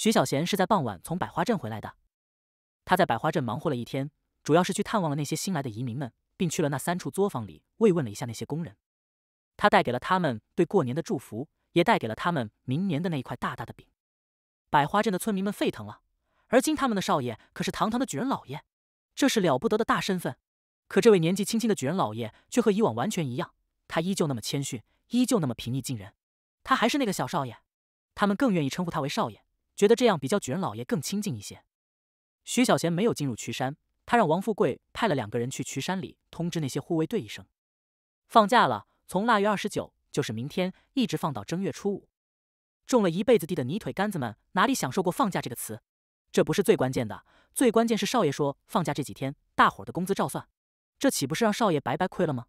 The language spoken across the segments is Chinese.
徐小贤是在傍晚从百花镇回来的。他在百花镇忙活了一天，主要是去探望了那些新来的移民们，并去了那三处作坊里慰问了一下那些工人。他带给了他们对过年的祝福，也带给了他们明年的那一块大大的饼。百花镇的村民们沸腾了，而今他们的少爷可是堂堂的举人老爷，这是了不得的大身份。可这位年纪轻轻的举人老爷却和以往完全一样，他依旧那么谦逊，依旧那么平易近人。他还是那个小少爷，他们更愿意称呼他为少爷，觉得这样比较举人老爷更亲近一些。徐小贤没有进入渠山，他让王富贵派了两个人去渠山里通知那些护卫队一声，放假了，从腊月二十九，就是明天，一直放到正月初五。种了一辈子地的泥腿杆子们哪里享受过放假这个词？这不是最关键的，最关键是少爷说放假这几天大伙的工资照算，这岂不是让少爷白白亏了吗？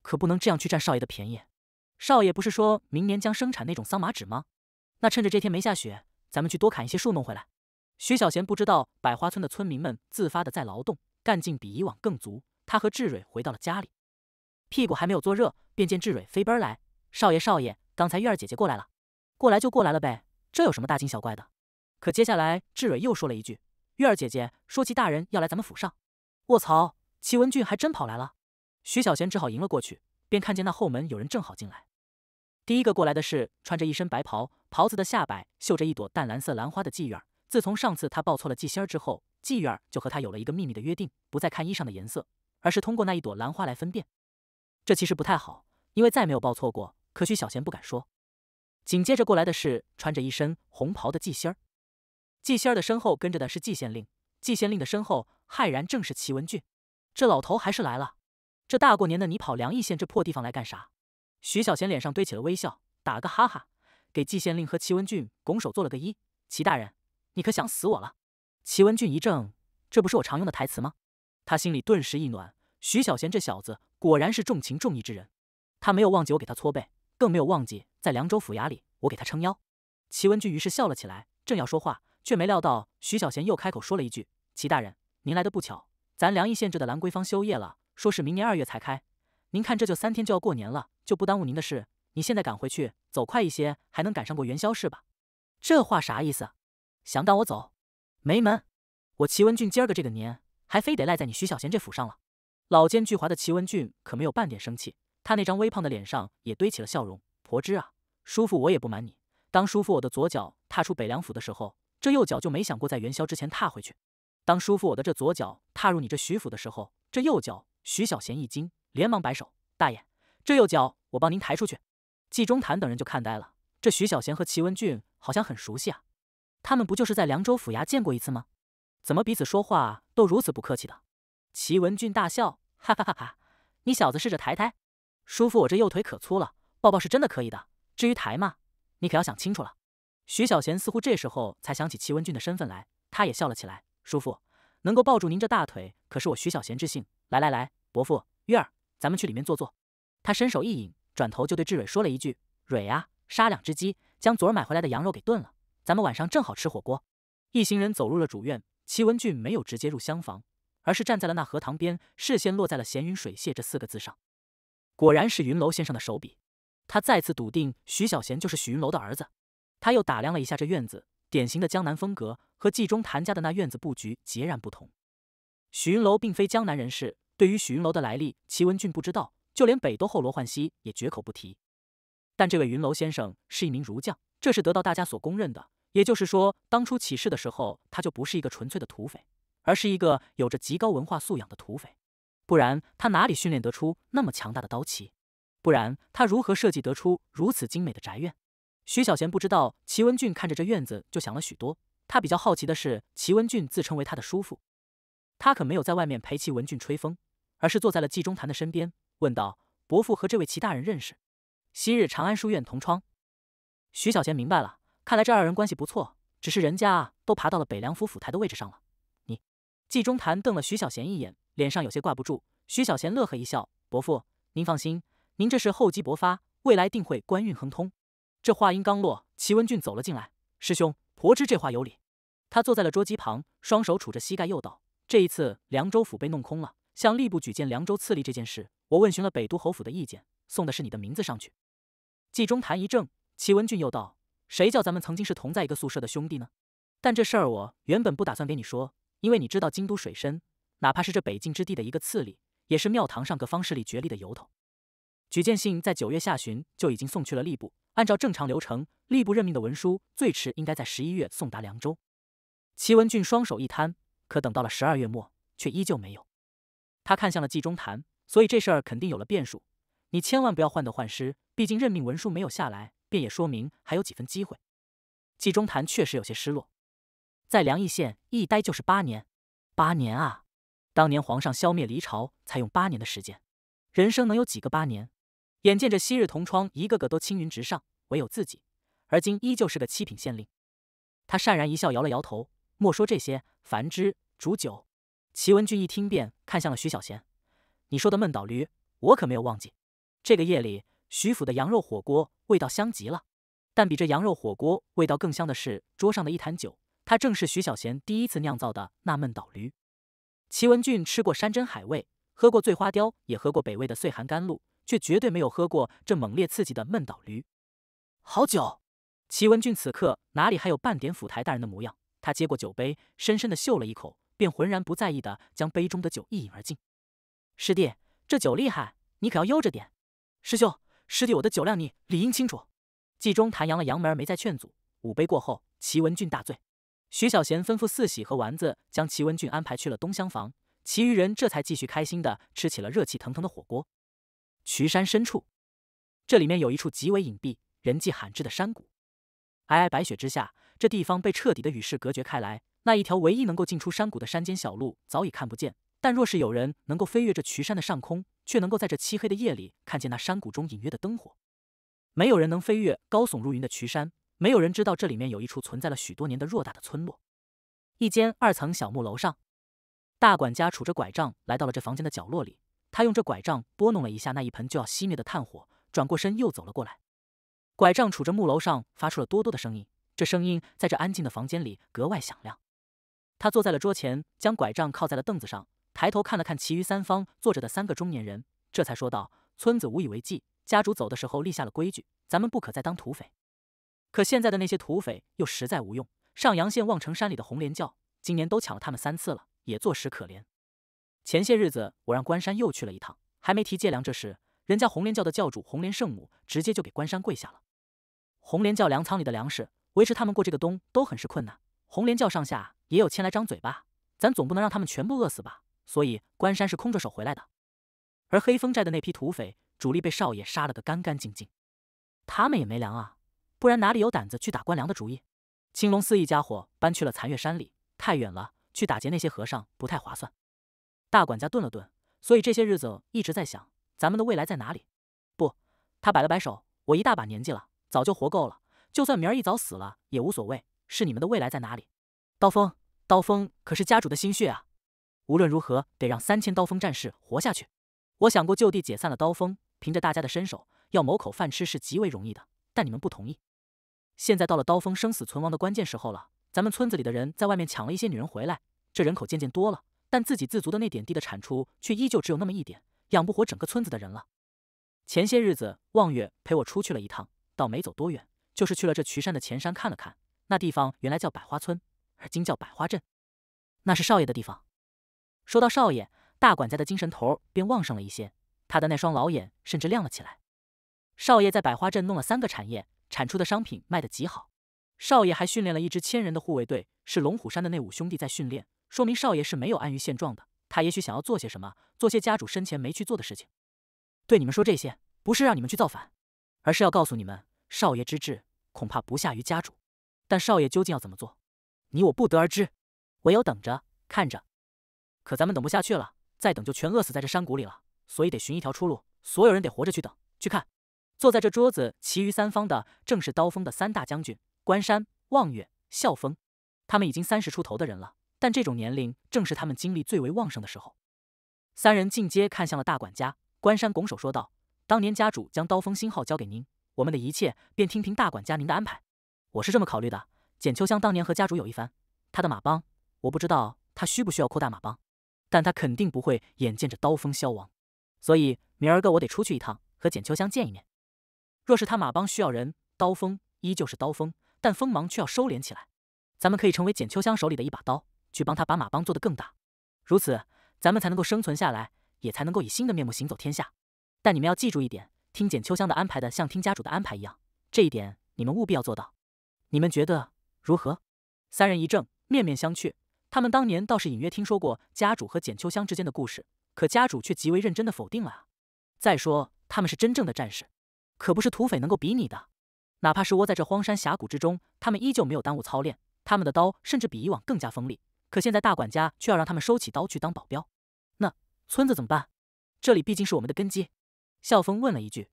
可不能这样去占少爷的便宜。少爷不是说明年将生产那种桑麻纸吗？那趁着这天没下雪，咱们去多砍一些树弄回来。徐小贤不知道百花村的村民们自发的在劳动，干劲比以往更足。他和志蕊回到了家里，屁股还没有坐热，便见志蕊飞奔来：“少爷，少爷，刚才玉儿姐姐过来了。”“过来就过来了呗，这有什么大惊小怪的？”可接下来志蕊又说了一句：“玉儿姐姐说齐大人要来咱们府上。”卧槽，齐文俊还真跑来了。徐小贤只好迎了过去，便看见那后门有人正好进来。第一个过来的是穿着一身白袍，袍子的下摆绣着一朵淡蓝色兰花的霁月。自从上次他报错了季仙儿之后，霁月就和他有了一个秘密的约定，不再看衣裳的颜色，而是通过那一朵兰花来分辨。这其实不太好，因为再没有报错过。可许小贤不敢说。紧接着过来的是穿着一身红袍的季仙儿，季仙儿的身后跟着的是季县令，季县令的身后骇然正是齐文俊。这老头还是来了，这大过年的你跑梁邑县这破地方来干啥？徐小贤脸上堆起了微笑，打了个哈哈，给季县令和齐文俊拱手做了个揖。齐大人，你可想死我了？齐文俊一怔，这不是我常用的台词吗？他心里顿时一暖，徐小贤这小子果然是重情重义之人。他没有忘记我给他搓背，更没有忘记在凉州府衙里我给他撑腰。齐文俊于是笑了起来，正要说话，却没料到徐小贤又开口说了一句：“齐大人，您来的不巧，咱凉邑县这的兰桂坊休业了，说是明年二月才开。您看这就三天就要过年了。”就不耽误您的事。你现在赶回去，走快一些，还能赶上过元宵是吧？这话啥意思？想赶我走？没门！我齐文俊今儿个这个年，还非得赖在你徐小贤这府上了。老奸巨猾的齐文俊可没有半点生气，他那张微胖的脸上也堆起了笑容。婆知啊，叔父我也不瞒你，当叔父我的左脚踏出北凉府的时候，这右脚就没想过在元宵之前踏回去。当叔父我的这左脚踏入你这徐府的时候，这右脚……徐小贤一惊，连忙摆手：“大爷，这右脚……”我帮您抬出去。季中坛等人就看呆了，这徐小贤和齐文俊好像很熟悉啊，他们不就是在凉州府衙见过一次吗？怎么彼此说话都如此不客气的？齐文俊大笑，哈哈哈哈！你小子试着抬抬，叔父我这右腿可粗了，抱抱是真的可以的。至于抬嘛，你可要想清楚了。徐小贤似乎这时候才想起齐文俊的身份来，他也笑了起来。叔父能够抱住您这大腿，可是我徐小贤之幸。来来来，伯父月儿，咱们去里面坐坐。他伸手一引。转头就对志蕊说了一句：“蕊呀，杀两只鸡，将昨儿买回来的羊肉给炖了，咱们晚上正好吃火锅。”一行人走入了主院，齐文俊没有直接入厢房，而是站在了那荷塘边，视线落在了“闲云水榭”这四个字上。果然是云楼先生的手笔，他再次笃定徐小贤就是许云楼的儿子。他又打量了一下这院子，典型的江南风格，和冀中谭家的那院子布局截然不同。许云楼并非江南人士，对于许云楼的来历，齐文俊不知道。就连北都后罗焕熙也绝口不提，但这位云楼先生是一名儒将，这是得到大家所公认的。也就是说，当初起事的时候，他就不是一个纯粹的土匪，而是一个有着极高文化素养的土匪。不然他哪里训练得出那么强大的刀器？不然他如何设计得出如此精美的宅院？徐小贤不知道，齐文俊看着这院子就想了许多。他比较好奇的是，齐文俊自称为他的叔父，他可没有在外面陪齐文俊吹风，而是坐在了季中谈的身边。问道：“伯父和这位齐大人认识？昔日长安书院同窗。”徐小贤明白了，看来这二人关系不错，只是人家都爬到了北凉府府台的位置上了。你，季中坛瞪了徐小贤一眼，脸上有些挂不住。徐小贤乐呵一笑：“伯父，您放心，您这是厚积薄发，未来定会官运亨通。”这话音刚落，齐文俊走了进来：“师兄，婆知这话有理。”他坐在了桌机旁，双手杵着膝盖，又道：“这一次凉州府被弄空了，向吏部举荐凉州刺吏这件事。”我问询了北都侯府的意见，送的是你的名字上去。季中谈一怔，齐文俊又道：“谁叫咱们曾经是同在一个宿舍的兄弟呢？”但这事儿我原本不打算给你说，因为你知道京都水深，哪怕是这北境之地的一个次里，也是庙堂上各方势力角力的由头。举荐信在九月下旬就已经送去了吏部，按照正常流程，吏部任命的文书最迟应该在十一月送达凉州。齐文俊双手一摊，可等到了十二月末，却依旧没有。他看向了季中谈，所以这事儿肯定有了变数。你千万不要患得患失，毕竟任命文书没有下来，便也说明还有几分机会。季中谈确实有些失落，在凉邑县一待就是八年，八年啊！当年皇上消灭黎朝才用八年的时间，人生能有几个八年？眼见着昔日同窗一个个都青云直上，唯有自己，而今依旧是个七品县令。他潸然一笑，摇了摇头，莫说这些，樊之煮酒。齐文俊一听便看向了徐小贤：“你说的闷倒驴，我可没有忘记。这个夜里，徐府的羊肉火锅味道香极了。但比这羊肉火锅味道更香的是桌上的一坛酒，它正是徐小贤第一次酿造的那闷倒驴。齐文俊吃过山珍海味，喝过醉花雕，也喝过北魏的岁寒甘露，却绝对没有喝过这猛烈刺激的闷倒驴。好酒！齐文俊此刻哪里还有半点府台大人的模样？他接过酒杯，深深的嗅了一口。便浑然不在意的将杯中的酒一饮而尽。师弟，这酒厉害，你可要悠着点。师兄，师弟我的酒量你理应清楚。季中谭扬了扬眉，没再劝阻。五杯过后，齐文俊大醉。徐小贤吩咐四喜和丸子将齐文俊安排去了东厢房，其余人这才继续开心的吃起了热气腾腾的火锅。渠山深处，这里面有一处极为隐蔽、人迹罕至的山谷。皑皑白雪之下，这地方被彻底的与世隔绝开来。那一条唯一能够进出山谷的山间小路早已看不见，但若是有人能够飞越这渠山的上空，却能够在这漆黑的夜里看见那山谷中隐约的灯火。没有人能飞越高耸入云的渠山，没有人知道这里面有一处存在了许多年的偌大的村落。一间二层小木楼上，大管家杵着拐杖来到了这房间的角落里，他用这拐杖拨弄了一下那一盆就要熄灭的炭火，转过身又走了过来。拐杖杵着木楼上，发出了哆哆的声音，这声音在这安静的房间里格外响亮。他坐在了桌前，将拐杖靠在了凳子上，抬头看了看其余三方坐着的三个中年人，这才说道：“村子无以为继，家主走的时候立下了规矩，咱们不可再当土匪。可现在的那些土匪又实在无用，上阳县望城山里的红莲教今年都抢了他们三次了，也坐实可怜。前些日子我让关山又去了一趟，还没提借粮这事，人家红莲教的教主红莲圣母直接就给关山跪下了。红莲教粮仓里的粮食维持他们过这个冬都很是困难，红莲教上下。”也有千来张嘴吧，咱总不能让他们全部饿死吧。所以关山是空着手回来的。而黑风寨的那批土匪主力被少爷杀了个干干净净，他们也没粮啊，不然哪里有胆子去打官粮的主意？青龙寺一家伙搬去了残月山里，太远了，去打劫那些和尚不太划算。大管家顿了顿，所以这些日子一直在想，咱们的未来在哪里？不，他摆了摆手，我一大把年纪了，早就活够了，就算明儿一早死了也无所谓。是你们的未来在哪里？刀锋。刀锋可是家主的心血啊！无论如何得让三千刀锋战士活下去。我想过就地解散了刀锋，凭着大家的身手，要谋口饭吃是极为容易的。但你们不同意。现在到了刀锋生死存亡的关键时候了，咱们村子里的人在外面抢了一些女人回来，这人口渐渐多了，但自给自足的那点地的产出却依旧只有那么一点，养不活整个村子的人了。前些日子望月陪我出去了一趟，倒没走多远，就是去了这渠山的前山看了看，那地方原来叫百花村。而今叫百花镇，那是少爷的地方。说到少爷，大管家的精神头便旺盛了一些，他的那双老眼甚至亮了起来。少爷在百花镇弄了三个产业，产出的商品卖得极好。少爷还训练了一支千人的护卫队，是龙虎山的那五兄弟在训练，说明少爷是没有安于现状的。他也许想要做些什么，做些家主生前没去做的事情。对你们说这些，不是让你们去造反，而是要告诉你们，少爷之志恐怕不下于家主。但少爷究竟要怎么做？你我不得而知，唯有等着看着。可咱们等不下去了，再等就全饿死在这山谷里了。所以得寻一条出路，所有人得活着去等去看。坐在这桌子其余三方的正是刀锋的三大将军关山、望月、啸风。他们已经三十出头的人了，但这种年龄正是他们精力最为旺盛的时候。三人进阶看向了大管家关山，拱手说道：“当年家主将刀锋星号交给您，我们的一切便听凭大管家您的安排。我是这么考虑的。”简秋香当年和家主有一番，他的马帮，我不知道他需不需要扩大马帮，但他肯定不会眼见着刀锋消亡，所以明儿个我得出去一趟，和简秋香见一面。若是他马帮需要人，刀锋依旧是刀锋，但锋芒却要收敛起来。咱们可以成为简秋香手里的一把刀，去帮他把马帮做得更大。如此，咱们才能够生存下来，也才能够以新的面目行走天下。但你们要记住一点，听简秋香的安排的像听家主的安排一样，这一点你们务必要做到。你们觉得如何？三人一怔，面面相觑。他们当年倒是隐约听说过家主和简秋香之间的故事，可家主却极为认真的否定了啊。再说，他们是真正的战士，可不是土匪能够比拟的。哪怕是窝在这荒山峡谷之中，他们依旧没有耽误操练。他们的刀甚至比以往更加锋利，可现在大管家却要让他们收起刀去当保镖。那村子怎么办？这里毕竟是我们的根基。笑风问了一句：“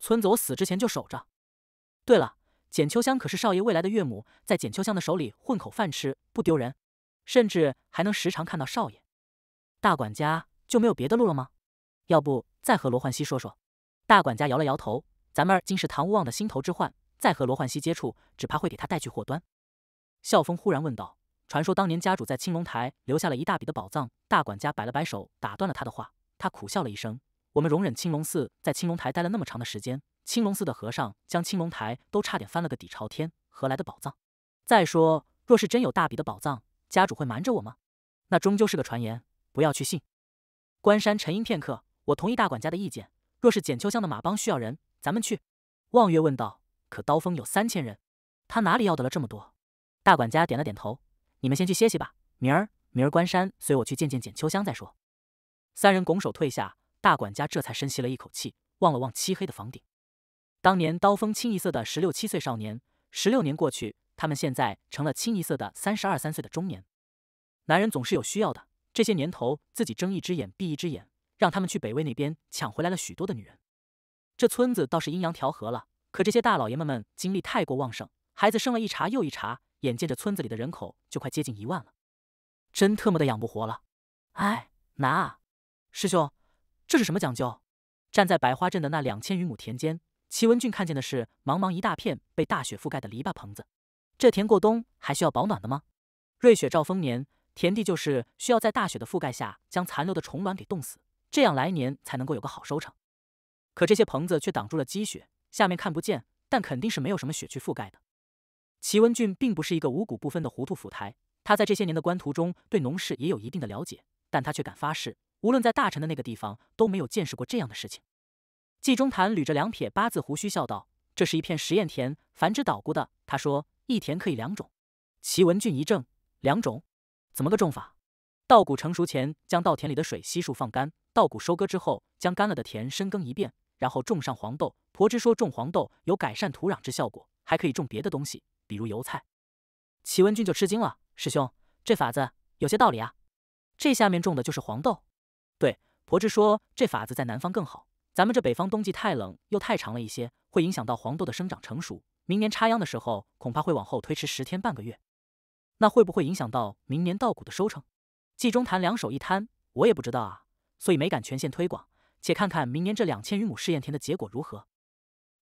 村子我死之前就守着。对了，简秋香可是少爷未来的岳母，在简秋香的手里混口饭吃不丢人，甚至还能时常看到少爷。大管家就没有别的路了吗？要不再和罗焕熙说说？”大管家摇了摇头：“咱们竟是唐无望的心头之患，再和罗焕熙接触，只怕会给他带去祸端。”笑风忽然问道：“传说当年家主在青龙台留下了一大笔的宝藏。”大管家摆了摆手，打断了他的话。他苦笑了一声：“我们容忍青龙寺在青龙台待了那么长的时间，青龙寺的和尚将青龙台都差点翻了个底朝天，何来的宝藏？再说，若是真有大笔的宝藏，家主会瞒着我吗？那终究是个传言，不要去信。”关山沉吟片刻：“我同意大管家的意见。若是简秋香的马帮需要人，咱们去。”望月问道：“可刀锋有三千人，他哪里要得了这么多？”大管家点了点头，你们先去歇息吧，明儿明儿关山随我去见见简秋香再说。三人拱手退下，大管家这才深吸了一口气，望了望漆黑的房顶。当年刀锋清一色的十六七岁少年，十六年过去，他们现在成了清一色的三十二三岁的中年。男人总是有需要的，这些年头自己睁一只眼闭一只眼，让他们去北魏那边抢回来了许多的女人。这村子倒是阴阳调和了，可这些大老爷们们精力太过旺盛，孩子生了一茬又一茬。眼见着村子里的人口就快接近一万了，真特么的养不活了。哎，难啊！师兄，这是什么讲究？站在百花镇的那两千余亩田间，齐文俊看见的是茫茫一大片被大雪覆盖的篱笆棚子。这田过冬还需要保暖的吗？瑞雪兆丰年，田地就是需要在大雪的覆盖下将残留的虫卵给冻死，这样来年才能够有个好收成。可这些棚子却挡住了积雪，下面看不见，但肯定是没有什么雪去覆盖的。齐文俊并不是一个五谷不分的糊涂府台，他在这些年的官途中对农事也有一定的了解，但他却敢发誓，无论在大臣的那个地方都没有见识过这样的事情。季中谈捋着两撇八字胡须笑道：“这是一片实验田，繁殖捣鼓的。”他说：“一田可以两种。”齐文俊一怔：“两种？怎么个种法？”稻谷成熟前，将稻田里的水悉数放干；稻谷收割之后，将干了的田深耕一遍，然后种上黄豆。婆之说种黄豆有改善土壤之效果，还可以种别的东西。比如油菜，齐文俊就吃惊了。师兄，这法子有些道理啊。这下面种的就是黄豆。对，婆子说这法子在南方更好，咱们这北方冬季太冷又太长了一些，会影响到黄豆的生长成熟。明年插秧的时候，恐怕会往后推迟十天半个月。那会不会影响到明年稻谷的收成？季中谈两手一摊，我也不知道啊，所以没敢全线推广。且看看明年这两千余亩试验田的结果如何。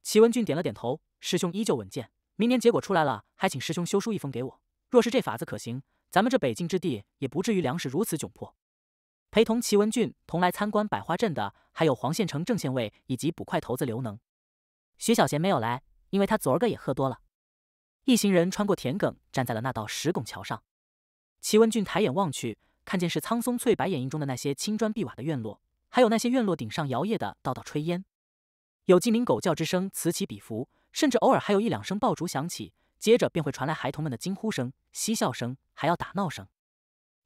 齐文俊点了点头，师兄依旧稳健。明年结果出来了，还请师兄修书一封给我。若是这法子可行，咱们这北境之地也不至于粮食如此窘迫。陪同齐文俊同来参观百花镇的，还有黄县城正县尉以及捕快头子刘能。徐小贤没有来，因为他昨儿个也喝多了。一行人穿过田埂，站在了那道石拱桥上。齐文俊抬眼望去，看见是苍松翠白掩映中的那些青砖碧瓦的院落，还有那些院落顶上摇曳的道道炊烟，有鸡鸣狗叫之声此起彼伏。甚至偶尔还有一两声爆竹响起，接着便会传来孩童们的惊呼声、嬉笑声，还要打闹声。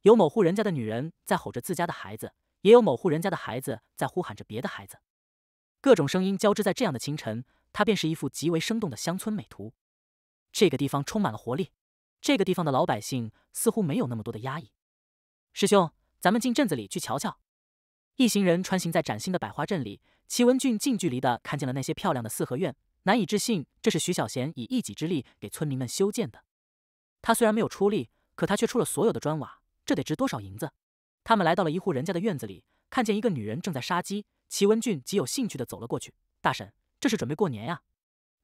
有某户人家的女人在吼着自家的孩子，也有某户人家的孩子在呼喊着别的孩子。各种声音交织在这样的清晨，它便是一幅极为生动的乡村美图。这个地方充满了活力，这个地方的老百姓似乎没有那么多的压抑。师兄，咱们进镇子里去瞧瞧。一行人穿行在崭新的百花镇里，齐文俊近距离的看见了那些漂亮的四合院。难以置信，这是徐小贤以一己之力给村民们修建的。他虽然没有出力，可他却出了所有的砖瓦，这得值多少银子？他们来到了一户人家的院子里，看见一个女人正在杀鸡。齐文俊极有兴趣的走了过去：“大婶，这是准备过年呀？”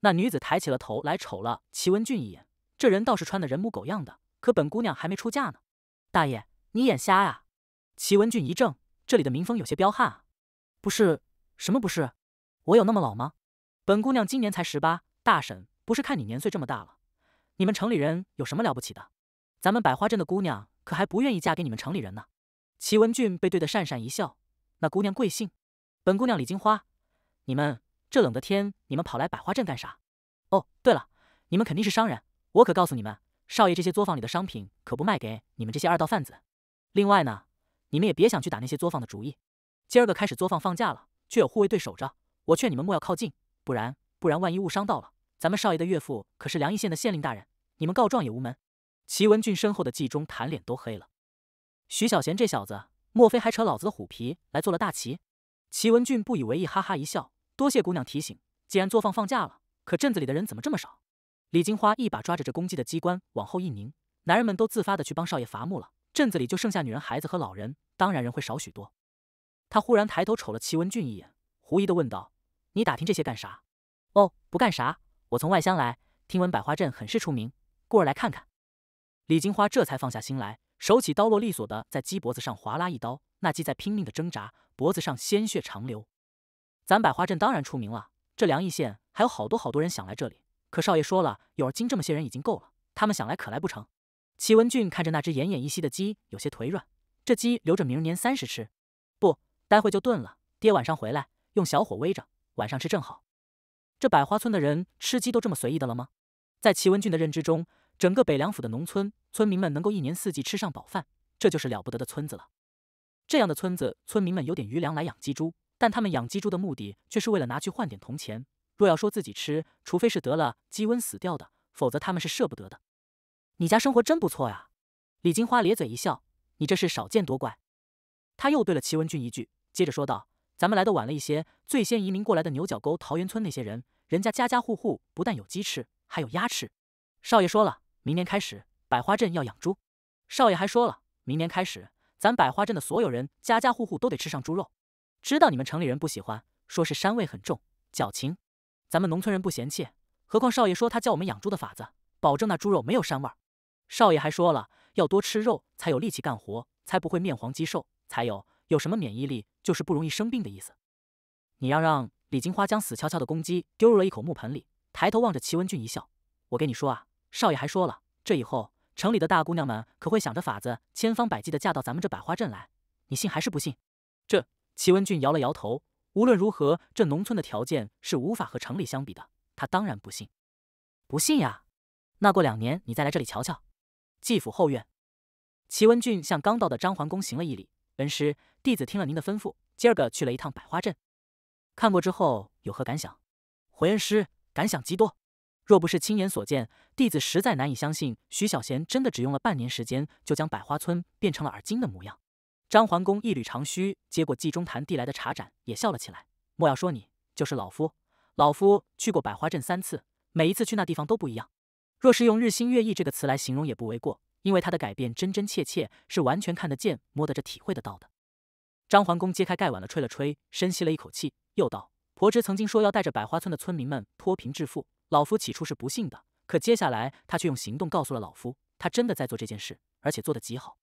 那女子抬起了头来，瞅了齐文俊一眼。这人倒是穿的人模狗样的，可本姑娘还没出嫁呢。大爷，你眼瞎呀？齐文俊一怔，这里的民风有些彪悍啊。不是，什么不是？我有那么老吗？本姑娘今年才十八，大婶不是看你年岁这么大了，你们城里人有什么了不起的？咱们百花镇的姑娘可还不愿意嫁给你们城里人呢。齐文俊被对得讪讪一笑。那姑娘贵姓？本姑娘李金花。你们这冷的天，你们跑来百花镇干啥？哦，对了，你们肯定是商人。我可告诉你们，少爷这些作坊里的商品可不卖给你们这些二道贩子。另外呢，你们也别想去打那些作坊的主意。今儿个开始作坊放假了，却有护卫队守着。我劝你们莫要靠近，不然不然万一误伤到了，咱们少爷的岳父可是梁邑县的县令大人，你们告状也无门。齐文俊身后的季中谈脸都黑了。徐小贤这小子，莫非还扯老子的虎皮来做了大旗？齐文俊不以为意，哈哈一笑。多谢姑娘提醒，既然作坊放假了，可镇子里的人怎么这么少？李金花一把抓着这公鸡的机关，往后一拧，男人们都自发的去帮少爷伐木了，镇子里就剩下女人、孩子和老人，当然人会少许多。他忽然抬头瞅了齐文俊一眼，狐疑的问道：“你打听这些干啥？”“哦，不干啥，我从外乡来，听闻百花镇很是出名，故而来看看。”李金花这才放下心来，手起刀落，利索的在鸡脖子上划拉一刀。那鸡在拼命的挣扎，脖子上鲜血长流。咱百花镇当然出名了，这凉邑县还有好多好多人想来这里。可少爷说了，有儿今这么些人已经够了，他们想来可来不成？齐文俊看着那只奄奄一息的鸡，有些腿软。这鸡留着明年三十吃，不，待会就炖了。爹晚上回来，用小火煨着，晚上吃正好。这百花村的人吃鸡都这么随意的了吗？在齐文俊的认知中。整个北凉府的农村村民们能够一年四季吃上饱饭，这就是了不得的村子了。这样的村子，村民们有点余粮来养鸡猪，但他们养鸡猪的目的却是为了拿去换点铜钱。若要说自己吃，除非是得了鸡瘟死掉的，否则他们是舍不得的。你家生活真不错呀！李金花咧嘴一笑，你这是少见多怪。他又对了齐文俊一句，接着说道：“咱们来的晚了一些，最先移民过来的牛角沟桃源村那些人，人家家家户户不但有鸡吃，还有鸭吃。少爷说了。”明年开始，百花镇要养猪。少爷还说了，明年开始，咱百花镇的所有人家家户户都得吃上猪肉。知道你们城里人不喜欢，说是膻味很重、矫情，咱们农村人不嫌弃。何况少爷说他教我们养猪的法子，保证那猪肉没有膻味。少爷还说了，要多吃肉才有力气干活，才不会面黄肌瘦，才有有什么免疫力，就是不容易生病的意思。你要让李金花将死翘翘的公鸡丢入了一口木盆里，抬头望着齐文俊一笑：“我跟你说啊。”少爷还说了，这以后城里的大姑娘们可会想着法子，千方百计的嫁到咱们这百花镇来。你信还是不信？这齐文俊摇了摇头。无论如何，这农村的条件是无法和城里相比的。他当然不信。不信呀？那过两年你再来这里瞧瞧。季府后院，齐文俊向刚到的张桓公行了一礼。恩师，弟子听了您的吩咐，今儿个去了一趟百花镇，看过之后有何感想？回恩师，感想极多。若不是亲眼所见，弟子实在难以相信徐小贤真的只用了半年时间就将百花村变成了而今的模样。张桓公一缕长须，接过季中坛递来的茶盏，也笑了起来。莫要说你，就是老夫，老夫去过百花镇三次，每一次去那地方都不一样。若是用日新月异这个词来形容也不为过，因为他的改变真真切切，是完全看得见、摸得着、体会得到的。张桓公揭开盖碗了，吹了吹，深吸了一口气，又道：“婆侄曾经说要带着百花村的村民们脱贫致富。”老夫起初是不信的，可接下来他却用行动告诉了老夫，他真的在做这件事，而且做得极好。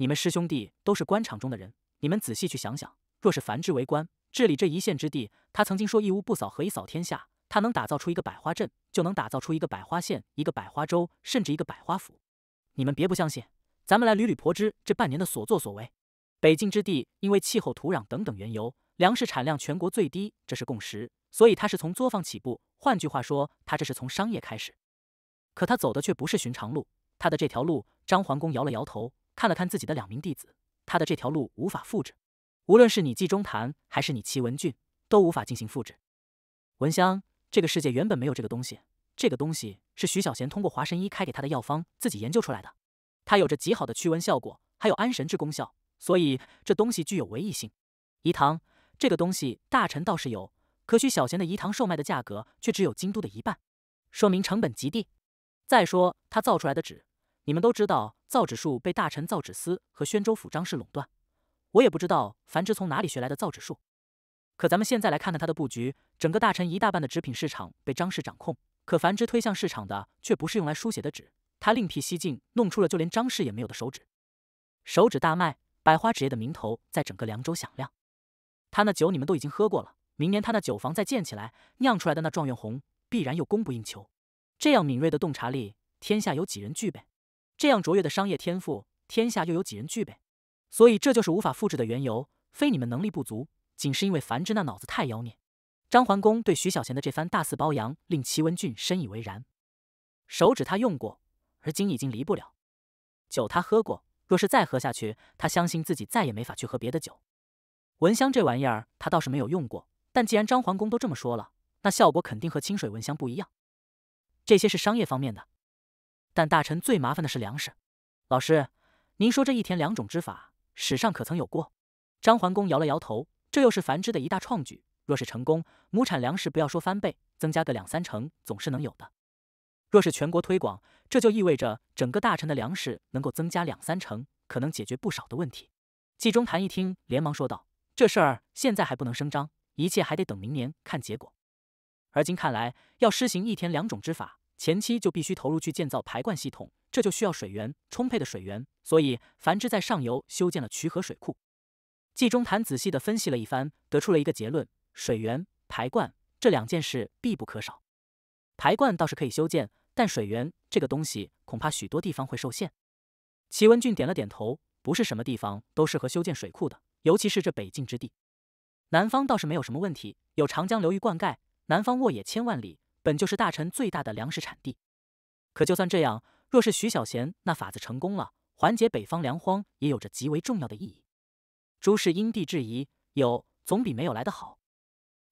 你们师兄弟都是官场中的人，你们仔细去想想，若是樊之为官，治理这一县之地，他曾经说一屋不扫何以扫天下？他能打造出一个百花镇，就能打造出一个百花县、一个百花州，甚至一个百花府。你们别不相信，咱们来捋捋婆之这半年的所作所为。北境之地因为气候、土壤等等缘由，粮食产量全国最低，这是共识。所以他是从作坊起步，换句话说，他这是从商业开始。可他走的却不是寻常路，他的这条路，张桓公摇了摇头，看了看自己的两名弟子，他的这条路无法复制。无论是你季中谈，还是你齐文俊，都无法进行复制。文香，这个世界原本没有这个东西，这个东西是徐小贤通过华神医开给他的药方自己研究出来的，它有着极好的驱蚊效果，还有安神之功效，所以这东西具有唯一性。饴糖，这个东西大臣倒是有。可许小贤的饴糖售卖的价格却只有京都的一半，说明成本极低。再说他造出来的纸，你们都知道，造纸术被大臣造纸司和宣州府张氏垄断。我也不知道樊之从哪里学来的造纸术。可咱们现在来看看他的布局，整个大臣一大半的纸品市场被张氏掌控，可樊之推向市场的却不是用来书写的纸，他另辟蹊径，弄出了就连张氏也没有的手纸。手纸大卖，百花纸业的名头在整个凉州响亮。他那酒你们都已经喝过了。明年他那酒坊再建起来，酿出来的那状元红必然又供不应求。这样敏锐的洞察力，天下有几人具备？这样卓越的商业天赋，天下又有几人具备？所以这就是无法复制的缘由，非你们能力不足，仅是因为樊芝那脑子太妖孽。张桓公对徐小贤的这番大肆褒扬，令齐文俊深以为然。手指他用过，而今已经离不了；酒他喝过，若是再喝下去，他相信自己再也没法去喝别的酒。蚊香这玩意儿，他倒是没有用过，但既然张桓公都这么说了，那效果肯定和清水蚊香不一样。这些是商业方面的，但大臣最麻烦的是粮食。老师，您说这一田两种之法，史上可曾有过？张桓公摇了摇头，这又是繁殖的一大创举。若是成功，亩产粮食不要说翻倍，增加个两三成，总是能有的。若是全国推广，这就意味着整个大臣的粮食能够增加两三成，可能解决不少的问题。季中谈一听，连忙说道。这事儿现在还不能声张，一切还得等明年看结果。而今看来，要施行一田两种之法，前期就必须投入去建造排灌系统，这就需要水源，充沛的水源。所以，繁殖在上游修建了渠河水库。季中谈仔细的分析了一番，得出了一个结论：水源、排灌这两件事必不可少。排灌倒是可以修建，但水源这个东西，恐怕许多地方会受限。齐文俊点了点头，不是什么地方都适合修建水库的。尤其是这北境之地，南方倒是没有什么问题，有长江流域灌溉，南方沃野千万里，本就是大臣最大的粮食产地。可就算这样，若是徐小贤那法子成功了，缓解北方粮荒也有着极为重要的意义。诸事因地制宜，有总比没有来得好。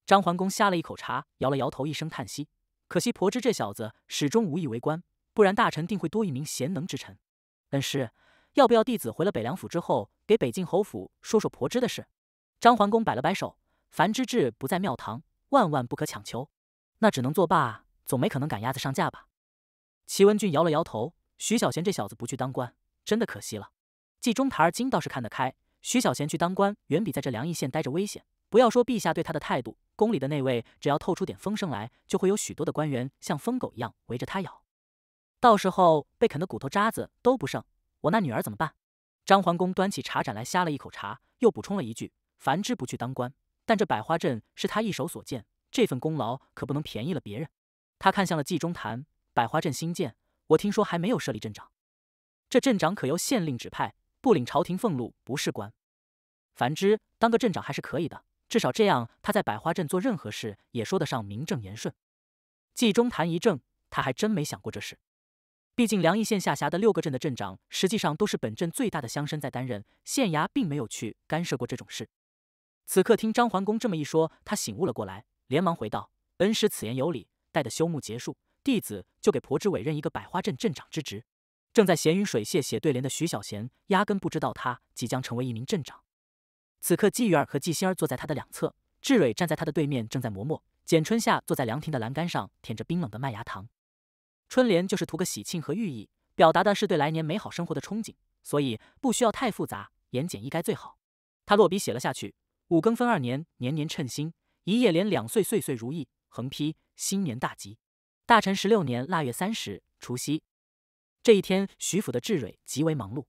张桓公呷了一口茶，摇了摇头，一声叹息：可惜婆芝这小子始终无意为官，不然大臣定会多一名贤能之臣。恩师。要不要弟子回了北凉府之后，给北境侯府说说婆芝的事？张桓公摆了摆手，凡之志不在庙堂，万万不可强求。那只能作罢，总没可能赶鸭子上架吧？齐文俊摇了摇头，徐小贤这小子不去当官，真的可惜了。季中台儿今倒是看得开，徐小贤去当官，远比在这凉邑县待着危险。不要说陛下对他的态度，宫里的那位只要透出点风声来，就会有许多的官员像疯狗一样围着他咬，到时候被啃的骨头渣子都不剩。我那女儿怎么办？张桓公端起茶盏来呷了一口茶，又补充了一句：“樊芝不去当官，但这百花镇是他一手所建，这份功劳可不能便宜了别人。”他看向了季中坛，百花镇新建，我听说还没有设立镇长，这镇长可由县令指派，不领朝廷俸禄，不是官。反之当个镇长还是可以的，至少这样他在百花镇做任何事也说得上名正言顺。季中坛一怔，他还真没想过这事。毕竟凉邑县下辖的六个镇的镇长，实际上都是本镇最大的乡绅在担任，县衙并没有去干涉过这种事。此刻听张桓公这么一说，他醒悟了过来，连忙回道：“恩师此言有理，待得休沐结束，弟子就给婆之委任一个百花镇镇长之职。”正在闲云水榭写对联的徐小贤，压根不知道他即将成为一名镇长。此刻季雨儿和季星儿坐在他的两侧，志蕊站在他的对面，正在磨墨。简春夏坐在凉亭的栏杆上，舔着冰冷的麦芽糖。春联就是图个喜庆和寓意，表达的是对来年美好生活的憧憬，所以不需要太复杂，言简意赅最好。他落笔写了下去：五更分二年，年年称新；一夜连两岁，岁岁如意。横批：新年大吉。大臣十六年腊月三十，除夕这一天，徐府的智蕊极为忙碌。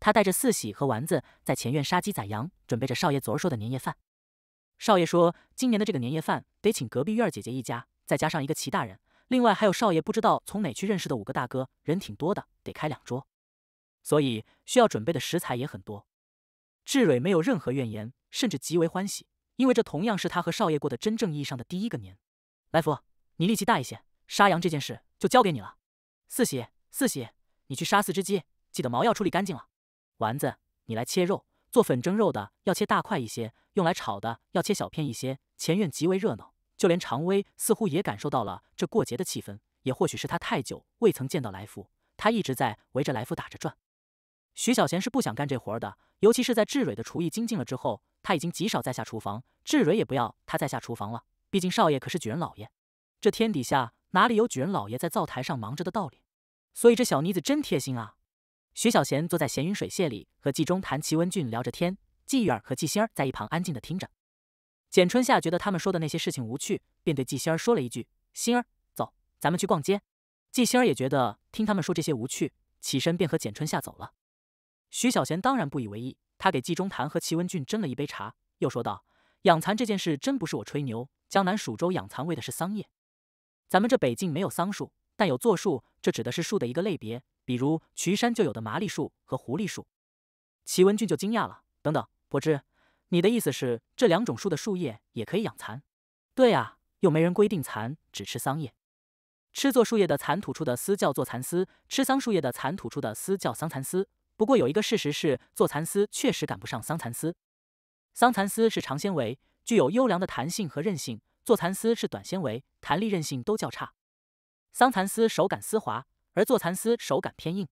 他带着四喜和丸子在前院杀鸡宰羊，准备着少爷昨儿说的年夜饭。少爷说，今年的这个年夜饭得请隔壁院姐姐一家，再加上一个齐大人。另外还有少爷不知道从哪去认识的五个大哥，人挺多的，得开两桌，所以需要准备的食材也很多。志蕊没有任何怨言，甚至极为欢喜，因为这同样是他和少爷过的真正意义上的第一个年。来福，你力气大一些，杀羊这件事就交给你了。四喜，四喜，你去杀四只鸡，记得毛要处理干净了。丸子，你来切肉，做粉蒸肉的要切大块一些，用来炒的要切小片一些。前院极为热闹。就连常威似乎也感受到了这过节的气氛，也或许是他太久未曾见到来福，他一直在围着来福打着转。徐小贤是不想干这活的，尤其是在志蕊的厨艺精进了之后，他已经极少再下厨房，志蕊也不要他再下厨房了。毕竟少爷可是举人老爷，这天底下哪里有举人老爷在灶台上忙着的道理？所以这小妮子真贴心啊。徐小贤坐在闲云水榭里，和季中谈齐文俊聊着天，季玉儿和季星儿在一旁安静的听着。简春夏觉得他们说的那些事情无趣，便对季星儿说了一句：“星儿，走，咱们去逛街。”季星儿也觉得听他们说这些无趣，起身便和简春夏走了。徐小贤当然不以为意，他给季中谈和齐文俊斟了一杯茶，又说道：“养蚕这件事真不是我吹牛，江南蜀州养蚕为的是桑叶，咱们这北境没有桑树，但有座树，这指的是树的一个类别，比如渠山就有的麻栗树和狐狸树。齐文俊就惊讶了，等等，柏芝，你的意思是这两种树的树叶也可以养蚕？对啊，又没人规定蚕只吃桑叶，吃座树叶的蚕吐出的丝叫做蚕丝，吃桑树叶的蚕吐出的丝叫桑蚕丝。不过有一个事实是，做蚕丝确实赶不上桑蚕丝。桑蚕丝是长纤维，具有优良的弹性和韧性；做蚕丝是短纤维，弹力韧性都较差。桑蚕丝手感丝滑，而做蚕丝手感偏硬。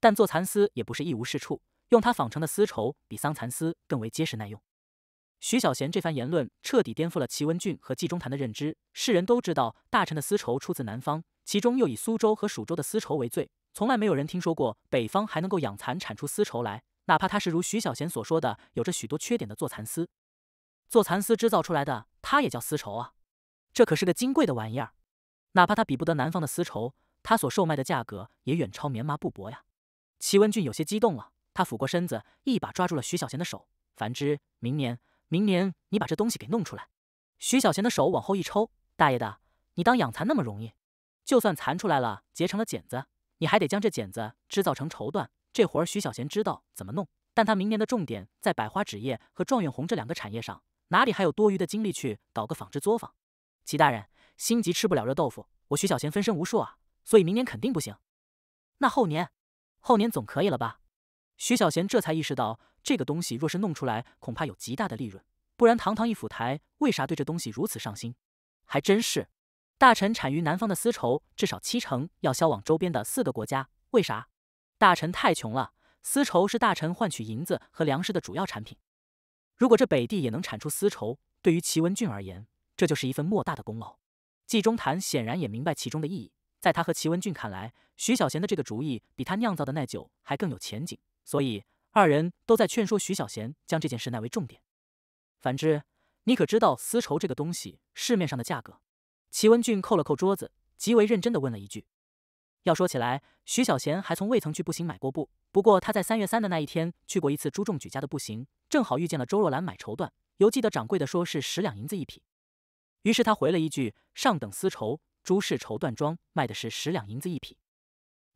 但做蚕丝也不是一无是处，用它纺成的丝绸比桑蚕丝更为结实耐用。徐小贤这番言论彻底颠覆了齐文俊和季中谈的认知。世人都知道大臣的丝绸出自南方，其中又以苏州和蜀州的丝绸为最，从来没有人听说过北方还能够养蚕产出丝绸来。哪怕它是如徐小贤所说的有着许多缺点的做蚕丝，做蚕丝织造出来的，它也叫丝绸啊，这可是个金贵的玩意儿。哪怕它比不得南方的丝绸，它所售卖的价格也远超棉麻布帛呀。齐文俊有些激动了，他俯过身子，一把抓住了徐小贤的手。繁枝，明年。明年你把这东西给弄出来。徐小贤的手往后一抽，大爷的，你当养蚕那么容易？就算蚕出来了，结成了茧子，你还得将这茧子织造成绸缎。这活儿徐小贤知道怎么弄，但他明年的重点在百花纸业和状元红这两个产业上，哪里还有多余的精力去搞个纺织作坊？齐大人心急吃不了热豆腐，我徐小贤分身无数啊，所以明年肯定不行。那后年，后年总可以了吧？徐小贤这才意识到。这个东西若是弄出来，恐怕有极大的利润。不然，堂堂一府台，为啥对这东西如此上心？还真是，大臣产于南方的丝绸，至少七成要销往周边的四个国家。为啥？大臣太穷了，丝绸是大臣换取银子和粮食的主要产品。如果这北地也能产出丝绸，对于齐文俊而言，这就是一份莫大的功劳。纪中谈显然也明白其中的意义，在他和齐文俊看来，徐小贤的这个主意比他酿造的耐酒还更有前景，所以。二人都在劝说徐小贤将这件事纳为重点。反之，你可知道丝绸这个东西市面上的价格？齐文俊扣了扣桌子，极为认真地问了一句。要说起来，徐小贤还从未曾去步行买过布。不过他在三月三的那一天去过一次朱仲举家的步行，正好遇见了周若兰买绸缎，犹记得掌柜的说是十两银子一匹。于是他回了一句：“上等丝绸，朱氏绸缎庄卖的是十两银子一匹。”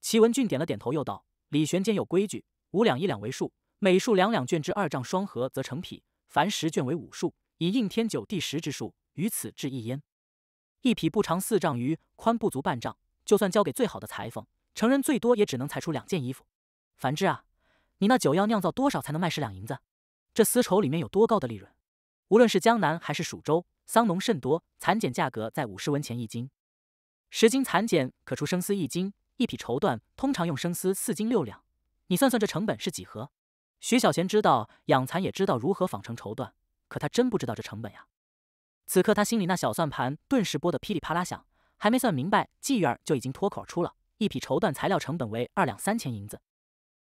齐文俊点了点头，又道：“李玄间有规矩。”五两一两为数，每数两两卷之二丈双合则成匹，凡十卷为五数，以应天九地十之数，于此至一焉。一匹布长四丈余，宽不足半丈，就算交给最好的裁缝，成人最多也只能裁出两件衣服。凡之啊，你那酒要酿造多少才能卖十两银子？这丝绸里面有多高的利润？无论是江南还是蜀州，桑农甚多，蚕茧价格在五十文钱一斤，十斤蚕茧可出生丝一斤，一匹绸缎通常用生丝四斤六两。你算算这成本是几何？徐小贤知道养蚕，也知道如何纺成绸缎，可他真不知道这成本呀。此刻他心里那小算盘顿时拨得噼里啪啦响，还没算明白，季月儿就已经脱口出了一匹绸缎材料成本为二两三千银子。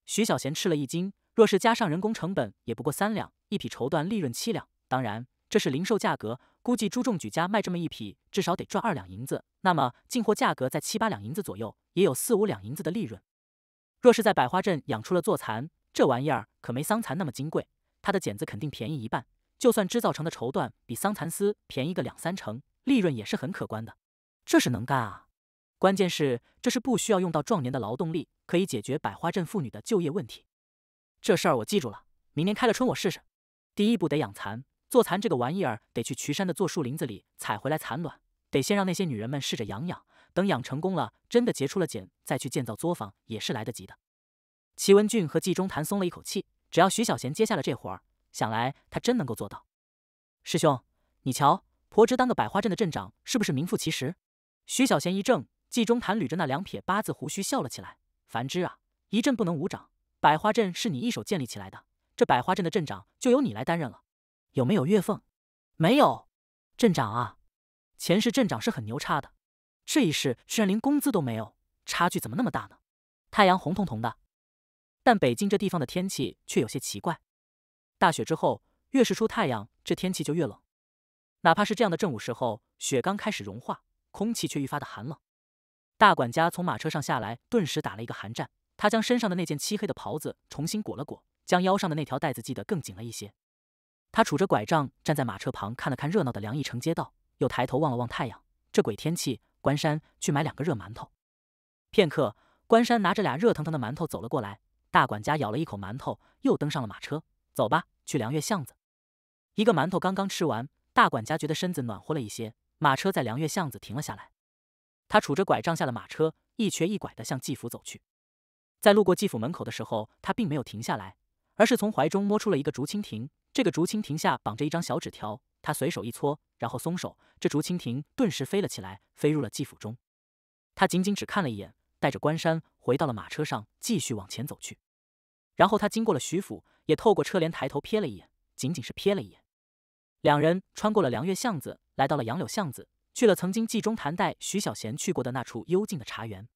徐小贤吃了一惊，若是加上人工成本，也不过三两，一匹绸缎利润七两。当然，这是零售价格，估计朱仲举家卖这么一匹，至少得赚二两银子。那么进货价格在七八两银子左右，也有四五两银子的利润。若是在百花镇养出了坐蚕，这玩意儿可没桑蚕那么金贵，它的茧子肯定便宜一半。就算织造成的绸缎比桑蚕丝便宜个两三成，利润也是很可观的。这是能干啊！关键是这是不需要用到壮年的劳动力，可以解决百花镇妇女的就业问题。这事儿我记住了，明年开了春我试试。第一步得养蚕，做蚕这个玩意儿得去渠山的座树林子里采回来蚕卵，得先让那些女人们试着养养。等养成功了，真的结出了茧，再去建造作坊也是来得及的。齐文俊和季中谈松了一口气，只要徐小贤接下了这活儿，想来他真能够做到。师兄，你瞧，婆芝当个百花镇的镇长，是不是名副其实？徐小贤一怔，季中谈捋着那两撇八字胡须笑了起来。繁枝啊，一镇不能无长，百花镇是你一手建立起来的，这百花镇的镇长就由你来担任了。有没有月俸？没有。镇长啊，前世镇长是很牛叉的。这一世居然连工资都没有，差距怎么那么大呢？太阳红彤彤的，但北京这地方的天气却有些奇怪。大雪之后，越是出太阳，这天气就越冷。哪怕是这样的正午时候，雪刚开始融化，空气却愈发的寒冷。大管家从马车上下来，顿时打了一个寒战。他将身上的那件漆黑的袍子重新裹了裹，将腰上的那条带子系得更紧了一些。他杵着拐杖站在马车旁，看了看热闹的梁义城街道，又抬头望了望太阳。这鬼天气！关山去买两个热馒头。片刻，关山拿着俩热腾腾的馒头走了过来。大管家咬了一口馒头，又登上了马车，走吧，去凉月巷子。一个馒头刚刚吃完，大管家觉得身子暖和了一些。马车在凉月巷子停了下来，他杵着拐杖下了马车，一瘸一拐地向季府走去。在路过季府门口的时候，他并没有停下来，而是从怀中摸出了一个竹蜻蜓。这个竹蜻蜓下绑着一张小纸条，他随手一搓，然后松手，这竹蜻蜓顿时飞了起来，飞入了季府中。他仅仅只看了一眼，带着关山回到了马车上，继续往前走去。然后他经过了徐府，也透过车帘抬头瞥了一眼，仅仅是瞥了一眼。两人穿过了凉月巷子，来到了杨柳巷子，去了曾经季中谈带徐小贤去过的那处幽静的茶园。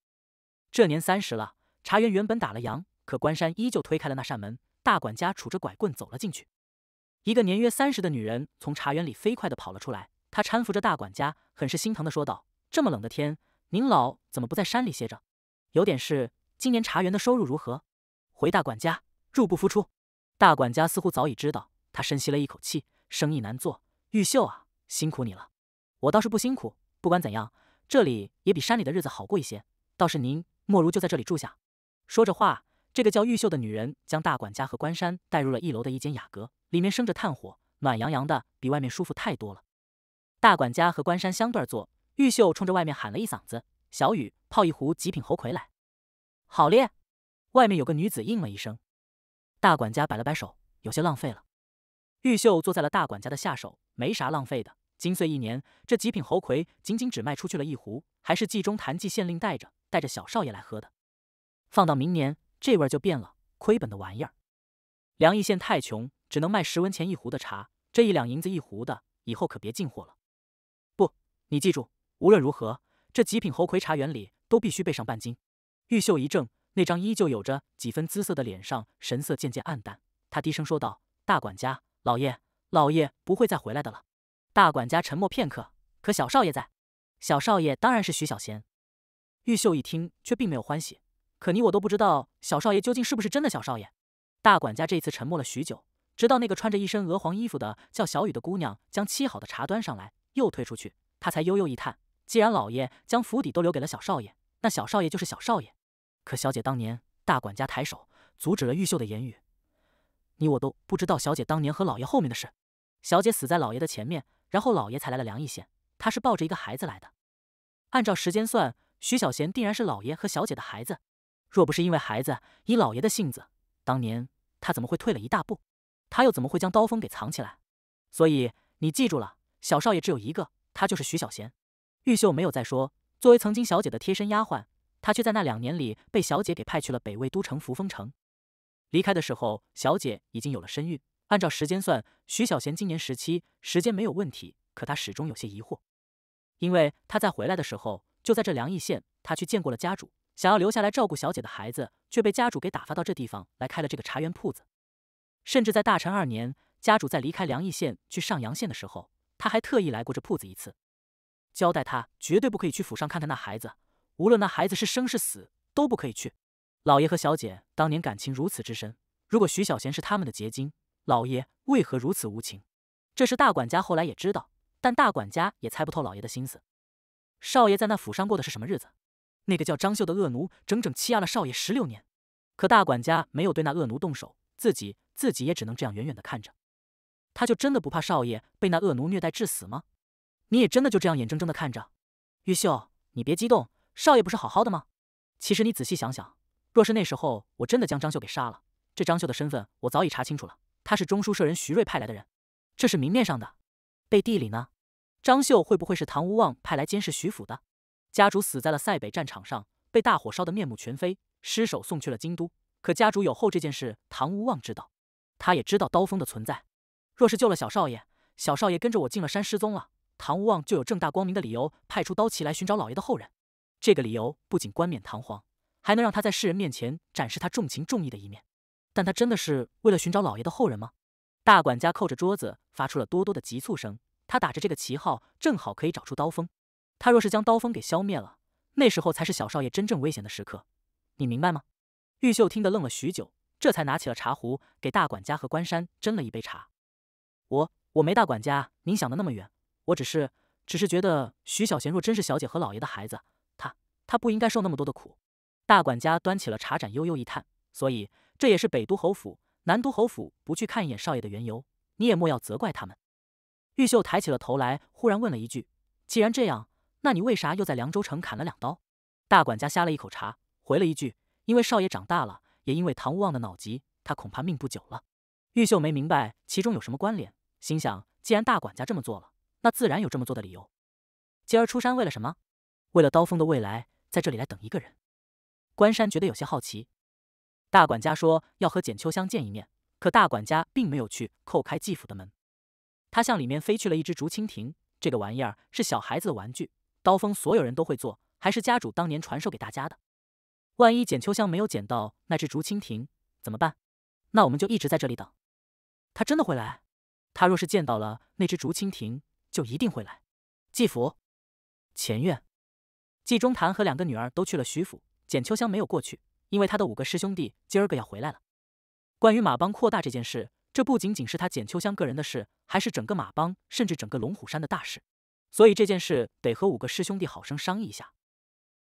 这年三十了，茶园原本打了烊，可关山依旧推开了那扇门，大管家杵着拐棍走了进去。一个年约三十的女人从茶园里飞快地跑了出来，她搀扶着大管家，很是心疼地说道：“这么冷的天，您老怎么不在山里歇着？有点事。今年茶园的收入如何？”回大管家：“入不敷出。”大管家似乎早已知道，他深吸了一口气，生意难做。玉秀啊，辛苦你了。我倒是不辛苦，不管怎样，这里也比山里的日子好过一些。倒是您，莫如就在这里住下。说着话。这个叫玉秀的女人将大管家和关山带入了一楼的一间雅阁，里面生着炭火，暖洋洋的，比外面舒服太多了。大管家和关山相对坐，玉秀冲着外面喊了一嗓子：“小雨，泡一壶极品猴魁来。”好咧！外面有个女子应了一声。大管家摆了摆手，有些浪费了。玉秀坐在了大管家的下手，没啥浪费的。金岁一年，这极品猴魁仅仅只卖出去了一壶，还是冀中谭记县令带着带着小少爷来喝的。放到明年。这味儿就变了，亏本的玩意儿。梁邑县太穷，只能卖十文钱一壶的茶，这一两银子一壶的，以后可别进货了。不，你记住，无论如何，这极品猴魁茶园里都必须备上半斤。玉秀一怔，那张依旧有着几分姿色的脸上神色渐渐暗淡，他低声说道：“大管家，老爷，老爷不会再回来的了。”大管家沉默片刻，可小少爷在？小少爷当然是徐小贤。玉秀一听，却并没有欢喜。可你我都不知道小少爷究竟是不是真的小少爷。大管家这次沉默了许久，直到那个穿着一身鹅黄衣服的叫小雨的姑娘将沏好的茶端上来，又退出去，他才悠悠一叹：既然老爷将府邸都留给了小少爷，那小少爷就是小少爷。可小姐当年……大管家抬手阻止了玉秀的言语：你我都不知道小姐当年和老爷后面的事。小姐死在老爷的前面，然后老爷才来了梁邑县，他是抱着一个孩子来的。按照时间算，徐小贤定然是老爷和小姐的孩子。若不是因为孩子，以老爷的性子，当年他怎么会退了一大步？他又怎么会将刀锋给藏起来？所以你记住了，小少爷只有一个，他就是徐小贤。玉秀没有再说。作为曾经小姐的贴身丫鬟，她却在那两年里被小姐给派去了北魏都城扶风城。离开的时候，小姐已经有了身孕。按照时间算，徐小贤今年十七，时间没有问题。可他始终有些疑惑，因为他在回来的时候就在这梁邑县，他去见过了家主。想要留下来照顾小姐的孩子，却被家主给打发到这地方来开了这个茶园铺子。甚至在大陈二年，家主在离开梁邑县去上阳县的时候，他还特意来过这铺子一次，交代他绝对不可以去府上看看那孩子，无论那孩子是生是死都不可以去。老爷和小姐当年感情如此之深，如果徐小贤是他们的结晶，老爷为何如此无情？这是大管家后来也知道，但大管家也猜不透老爷的心思。少爷在那府上过的是什么日子？那个叫张秀的恶奴整整欺压了少爷十六年，可大管家没有对那恶奴动手，自己自己也只能这样远远的看着。他就真的不怕少爷被那恶奴虐待致死吗？你也真的就这样眼睁睁的看着？玉秀，你别激动，少爷不是好好的吗？其实你仔细想想，若是那时候我真的将张秀给杀了，这张秀的身份我早已查清楚了，他是中书舍人徐瑞派来的人，这是明面上的。背地里呢，张秀会不会是唐无望派来监视徐府的？家主死在了塞北战场上，被大火烧得面目全非，尸首送去了京都。可家主有后这件事，唐无望知道，他也知道刀锋的存在。若是救了小少爷，小少爷跟着我进了山失踪了，唐无望就有正大光明的理由派出刀旗来寻找老爷的后人。这个理由不仅冠冕堂皇，还能让他在世人面前展示他重情重义的一面。但他真的是为了寻找老爷的后人吗？大管家扣着桌子，发出了多多的急促声。他打着这个旗号，正好可以找出刀锋。他若是将刀锋给消灭了，那时候才是小少爷真正危险的时刻，你明白吗？玉秀听得愣了许久，这才拿起了茶壶，给大管家和关山斟了一杯茶。我我没大管家您想的那么远，我只是只是觉得徐小贤若真是小姐和老爷的孩子，他不应该受那么多的苦。大管家端起了茶盏，悠悠一叹，所以这也是北都侯府、南都侯府不去看一眼少爷的缘由。你也莫要责怪他们。玉秀抬起了头来，忽然问了一句：“既然这样，那你为啥又在凉州城砍了两刀？”大管家呷了一口茶，回了一句：“因为少爷长大了，也因为唐无望的脑疾，他恐怕命不久了。”玉秀没明白其中有什么关联，心想：既然大管家这么做了，那自然有这么做的理由。今儿出山为了什么？为了刀锋的未来，在这里来等一个人。关山觉得有些好奇。大管家说要和简秋香见一面，可大管家并没有去叩开季府的门。他向里面飞去了一只竹蜻蜓，这个玩意儿是小孩子的玩具。刀锋所有人都会做，还是家主当年传授给大家的。万一简秋香没有捡到那只竹蜻蜓怎么办？那我们就一直在这里等。他真的会来？他若是见到了那只竹蜻蜓，就一定会来。季府前院，季中坛和两个女儿都去了徐府，简秋香没有过去，因为他的五个师兄弟今儿个要回来了。关于马帮扩大这件事，这不仅仅是他简秋香个人的事，还是整个马帮，甚至整个龙虎山的大事。所以这件事得和五个师兄弟好生商议一下。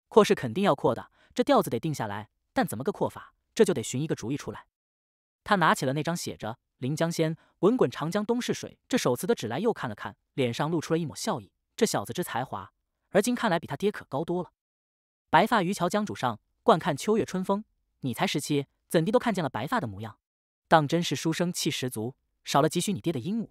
扩是肯定要扩的，这调子得定下来，但怎么个扩法，这就得寻一个主意出来。他拿起了那张写着“临江仙，滚滚长江东逝水”这首词的纸来，又看了看，脸上露出了一抹笑意。这小子之才华，而今看来比他爹可高多了。白发渔樵江渚上，惯看秋月春风。你才十七，怎地都看见了白发的模样，当真是书生气十足，少了几许你爹的鹦鹉。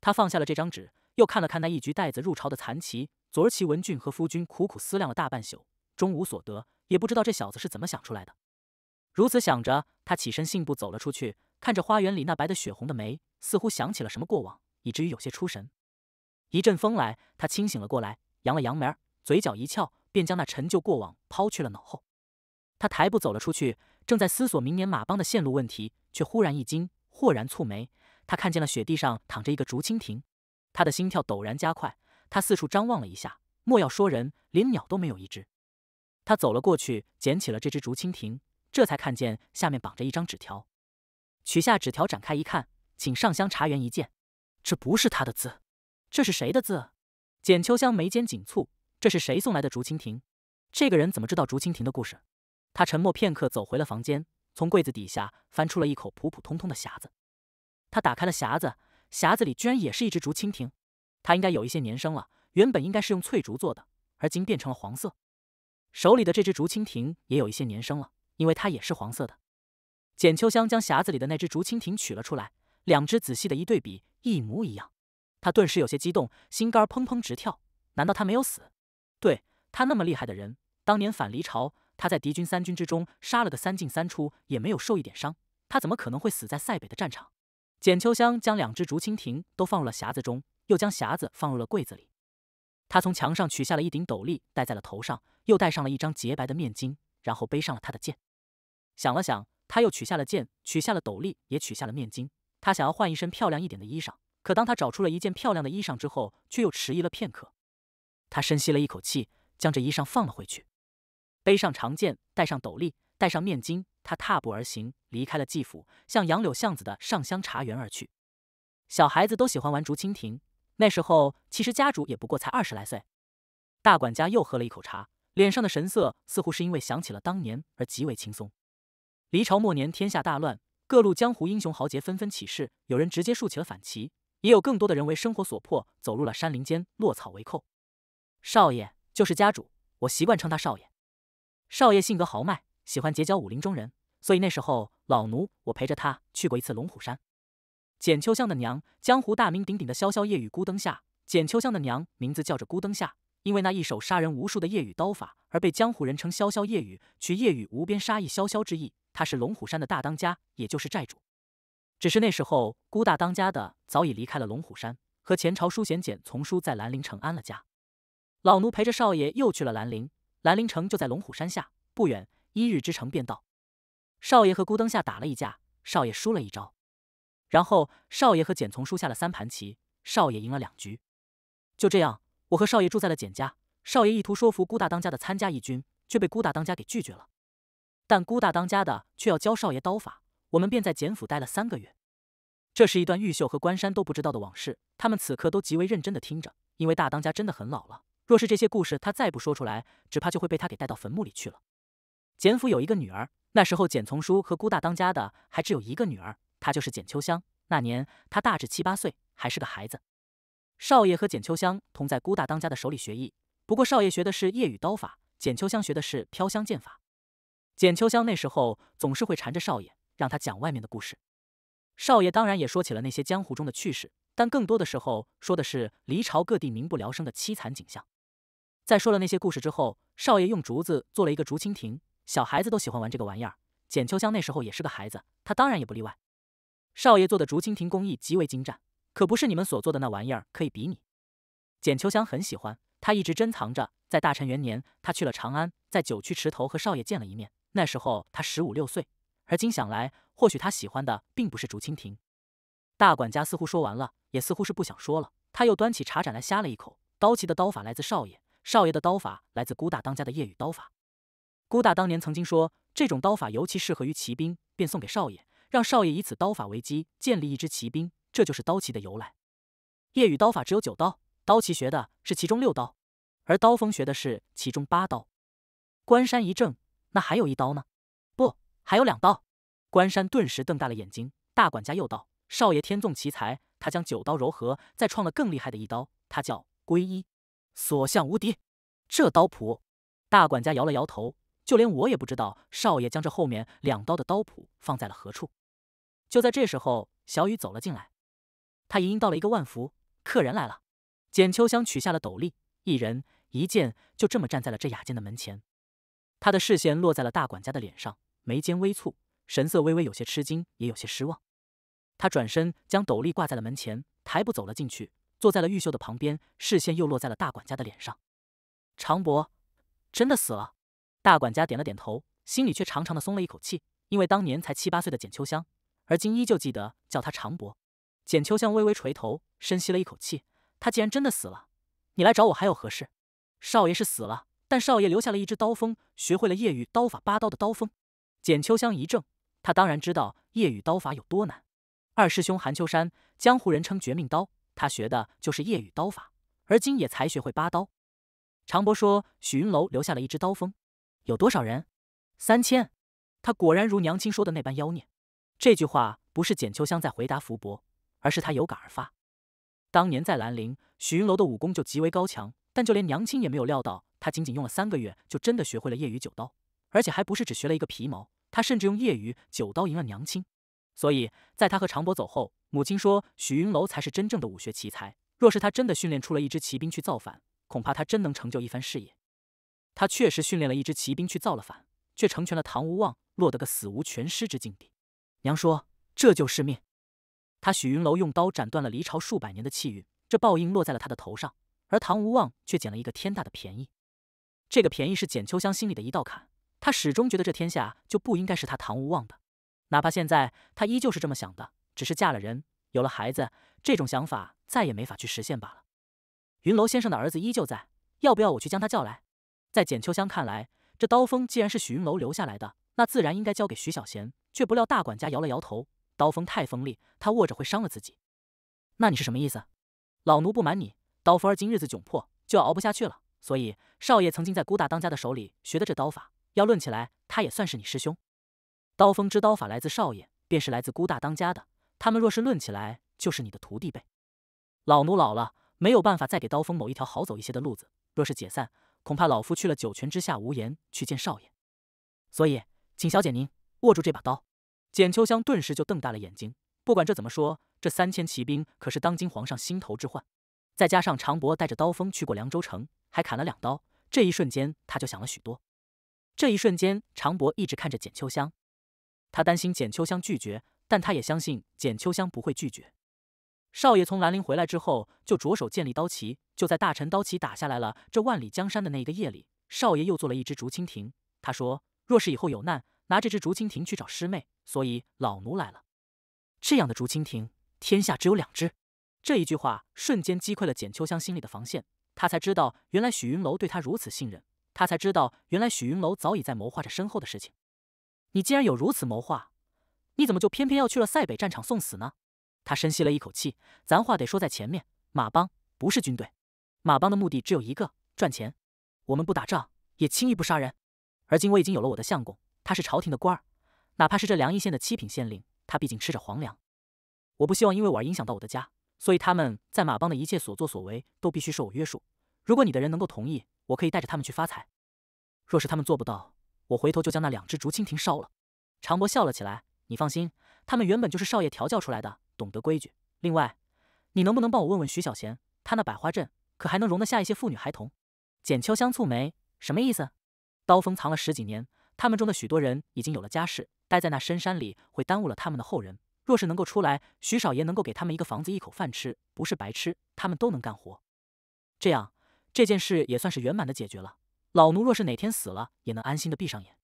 他放下了这张纸，又看了看那一局带子入朝的残棋。昨儿齐文俊和夫君苦苦思量了大半宿，终无所得，也不知道这小子是怎么想出来的。如此想着，他起身信步走了出去，看着花园里那白的血红的梅，似乎想起了什么过往，以至于有些出神。一阵风来，他清醒了过来，扬了扬眉，嘴角一翘，便将那陈旧过往抛去了脑后。他抬步走了出去，正在思索明年马帮的线路问题，却忽然一惊，豁然蹙眉，他看见了雪地上躺着一个竹蜻蜓，他的心跳陡然加快。他四处张望了一下，莫要说人，连鸟都没有一只。他走了过去，捡起了这只竹蜻蜓，这才看见下面绑着一张纸条。取下纸条，展开一看，请上香茶园一见。这不是他的字，这是谁的字？简秋香眉间紧蹙，这是谁送来的竹蜻蜓？这个人怎么知道竹蜻蜓的故事？他沉默片刻，走回了房间，从柜子底下翻出了一口普普通通的匣子。他打开了匣子，匣子里居然也是一只竹蜻蜓。它应该有一些年生了，原本应该是用翠竹做的，而今变成了黄色。手里的这只竹蜻蜓也有一些年生了，因为它也是黄色的。简秋香将匣子里的那只竹蜻蜓取了出来，两只仔细的一对比，一模一样。他顿时有些激动，心肝砰砰直跳。难道他没有死？对他那么厉害的人，当年反离朝，他在敌军三军之中杀了个三进三出，也没有受一点伤，他怎么可能会死在塞北的战场？简秋香将两只竹蜻蜓都放入了匣子中。又将匣子放入了柜子里，他从墙上取下了一顶斗笠，戴在了头上，又戴上了一张洁白的面巾，然后背上了他的剑。想了想，他又取下了剑，取下了斗笠，也取下了面巾。他想要换一身漂亮一点的衣裳，可当他找出了一件漂亮的衣裳之后，却又迟疑了片刻。他深吸了一口气，将这衣裳放了回去，背上长剑，戴上斗笠，戴上面巾，他踏步而行，离开了季府，向杨柳巷子的上香茶园而去。小孩子都喜欢玩竹蜻蜓。那时候其实家主也不过才二十来岁。大管家又喝了一口茶，脸上的神色似乎是因为想起了当年而极为轻松。离朝末年，天下大乱，各路江湖英雄豪杰纷纷起事，有人直接竖起了反旗，也有更多的人为生活所迫，走入了山林间，落草为寇。少爷就是家主，我习惯称他少爷。少爷性格豪迈，喜欢结交武林中人，所以那时候老奴我陪着他去过一次龙虎山。简秋香的娘，江湖大名鼎鼎的潇潇夜雨孤灯下。简秋香的娘名字叫着孤灯下，因为那一手杀人无数的夜雨刀法，而被江湖人称潇潇夜雨，取夜雨无边杀意潇潇之意。他是龙虎山的大当家，也就是寨主。只是那时候孤大当家的早已离开了龙虎山，和前朝书贤简从书在兰陵城安了家。老奴陪着少爷又去了兰陵，兰陵城就在龙虎山下不远，一日之程便到。少爷和孤灯下打了一架，少爷输了一招。然后少爷和简从叔下了三盘棋，少爷赢了两局。就这样，我和少爷住在了简家。少爷意图说服孤大当家的参加义军，却被孤大当家给拒绝了。但孤大当家的却要教少爷刀法，我们便在简府待了三个月。这是一段玉秀和关山都不知道的往事，他们此刻都极为认真的听着，因为大当家真的很老了。若是这些故事他再不说出来，只怕就会被他给带到坟墓里去了。简府有一个女儿，那时候简从书和姑大当家的还只有一个女儿，她就是简秋香。那年她大致七八岁，还是个孩子。少爷和简秋香同在姑大当家的手里学艺，不过少爷学的是夜雨刀法，简秋香学的是飘香剑法。简秋香那时候总是会缠着少爷，让他讲外面的故事。少爷当然也说起了那些江湖中的趣事，但更多的时候说的是离朝各地民不聊生的凄惨景象。在说了那些故事之后，少爷用竹子做了一个竹蜻蜓，小孩子都喜欢玩这个玩意儿。简秋香那时候也是个孩子，他当然也不例外。少爷做的竹蜻蜓工艺极为精湛，可不是你们所做的那玩意儿可以比拟。简秋香很喜欢，他一直珍藏着。在大陈元年，他去了长安，在九曲池头和少爷见了一面。那时候他十五六岁，而今想来，或许他喜欢的并不是竹蜻蜓。大管家似乎说完了，也似乎是不想说了。他又端起茶盏来呷了一口。刀旗的刀法来自少爷。少爷的刀法来自孤大当家的夜雨刀法。孤大当年曾经说，这种刀法尤其适合于骑兵，便送给少爷，让少爷以此刀法为基，建立一支骑兵。这就是刀旗的由来。夜雨刀法只有九刀，刀旗学的是其中六刀，而刀锋学的是其中八刀。关山一怔，那还有一刀呢？还有两刀。关山顿时瞪大了眼睛。大管家又道：“少爷天纵奇才，他将九刀柔合，再创了更厉害的一刀，他叫归一。”所向无敌，这刀谱，大管家摇了摇头，就连我也不知道少爷将这后面两刀的刀谱放在了何处。就在这时候，小雨走了进来，他一应到了一个万福，客人来了。简秋香取下了斗笠，一人一剑，就这么站在了这雅间的门前。他的视线落在了大管家的脸上，眉间微蹙，神色微微有些吃惊，也有些失望。他转身将斗笠挂在了门前，抬步走了进去。坐在了玉秀的旁边，视线又落在了大管家的脸上。常伯真的死了？大管家点了点头，心里却长长的松了一口气，因为当年才七八岁的简秋香，而今依旧记得叫他常伯。简秋香微微垂头，深吸了一口气。他既然真的死了，你来找我还有何事？少爷是死了，但少爷留下了一支刀锋，学会了夜雨刀法八刀的刀锋。简秋香一怔，他当然知道夜雨刀法有多难。二师兄韩秋山，江湖人称绝命刀。他学的就是夜雨刀法，而今也才学会八刀。常伯说，许云楼留下了一支刀锋，有多少人？三千。他果然如娘亲说的那般妖孽。这句话不是简秋香在回答福伯，而是他有感而发。当年在兰陵，许云楼的武功就极为高强，但就连娘亲也没有料到，他仅仅用了三个月，就真的学会了夜雨九刀，而且还不是只学了一个皮毛，他甚至用业余九刀赢了娘亲。所以，在他和常伯走后，母亲说许云楼才是真正的武学奇才。若是他真的训练出了一支骑兵去造反，恐怕他真能成就一番事业。他确实训练了一支骑兵去造了反，却成全了唐无望，落得个死无全尸之境地。娘说这就是命。他许云楼用刀斩断了离朝数百年的气运，这报应落在了他的头上，而唐无望却捡了一个天大的便宜。这个便宜是简秋香心里的一道坎，他始终觉得这天下就不应该是他唐无望的。哪怕现在他依旧是这么想的，只是嫁了人，有了孩子，这种想法再也没法去实现罢了。云楼先生的儿子依旧在，要不要我去将他叫来？在简秋香看来，这刀锋既然是许云楼留下来的，那自然应该交给徐小贤。却不料大管家摇了摇头，刀锋太锋利，他握着会伤了自己。那你是什么意思？老奴不瞒你，刀锋儿今日子窘迫，就要熬不下去了。所以少爷曾经在孤大当家的手里学的这刀法，要论起来，他也算是你师兄。刀锋之刀法来自少爷，便是来自孤大当家的。他们若是论起来，就是你的徒弟辈。老奴老了，没有办法再给刀锋某一条好走一些的路子。若是解散，恐怕老夫去了九泉之下无颜去见少爷。所以，请小姐您握住这把刀。简秋香顿时就瞪大了眼睛。不管这怎么说，这三千骑兵可是当今皇上心头之患。再加上常伯带着刀锋去过凉州城，还砍了两刀，这一瞬间他就想了许多。这一瞬间，常伯一直看着简秋香。他担心简秋香拒绝，但他也相信简秋香不会拒绝。少爷从兰陵回来之后，就着手建立刀旗。就在大陈刀旗打下来了这万里江山的那一个夜里，少爷又做了一只竹蜻蜓。他说：“若是以后有难，拿这只竹蜻蜓去找师妹。”所以老奴来了。这样的竹蜻蜓，天下只有两只。这一句话瞬间击溃了简秋香心里的防线。他才知道，原来许云楼对他如此信任。他才知道，原来许云楼早已在谋划着身后的事情。你既然有如此谋划，你怎么就偏偏要去了塞北战场送死呢？他深吸了一口气，咱话得说在前面，马帮不是军队。马帮的目的只有一个，赚钱。我们不打仗，也轻易不杀人。而今我已经有了我的相公，他是朝廷的官儿，哪怕是这凉邑县的七品县令，他毕竟吃着皇粮。我不希望因为我而影响到我的家，所以他们在马帮的一切所作所为都必须受我约束。如果你的人能够同意，我可以带着他们去发财。若是他们做不到，我回头就将那两只竹蜻蜓烧了。常伯笑了起来。你放心，他们原本就是少爷调教出来的，懂得规矩。另外，你能不能帮我问问徐小贤，他那百花阵可还能容得下一些妇女孩童？简秋香蹙眉，什么意思？刀锋藏了十几年，他们中的许多人已经有了家室，待在那深山里会耽误了他们的后人。若是能够出来，徐少爷能够给他们一个房子、一口饭吃，不是白吃，他们都能干活。这样，这件事也算是圆满的解决了。老奴若是哪天死了，也能安心的闭上眼。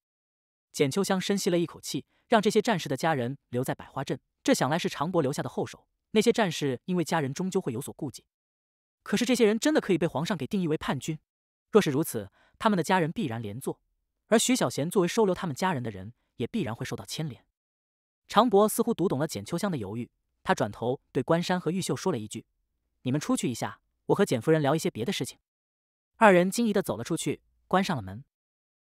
简秋香深吸了一口气，让这些战士的家人留在百花镇。这想来是常伯留下的后手。那些战士因为家人终究会有所顾忌，可是这些人真的可以被皇上给定义为叛军？若是如此，他们的家人必然连坐，而徐小贤作为收留他们家人的人，也必然会受到牵连。常伯似乎读懂了简秋香的犹豫，他转头对关山和玉秀说了一句：“你们出去一下，我和简夫人聊一些别的事情。”二人惊疑的走了出去，关上了门。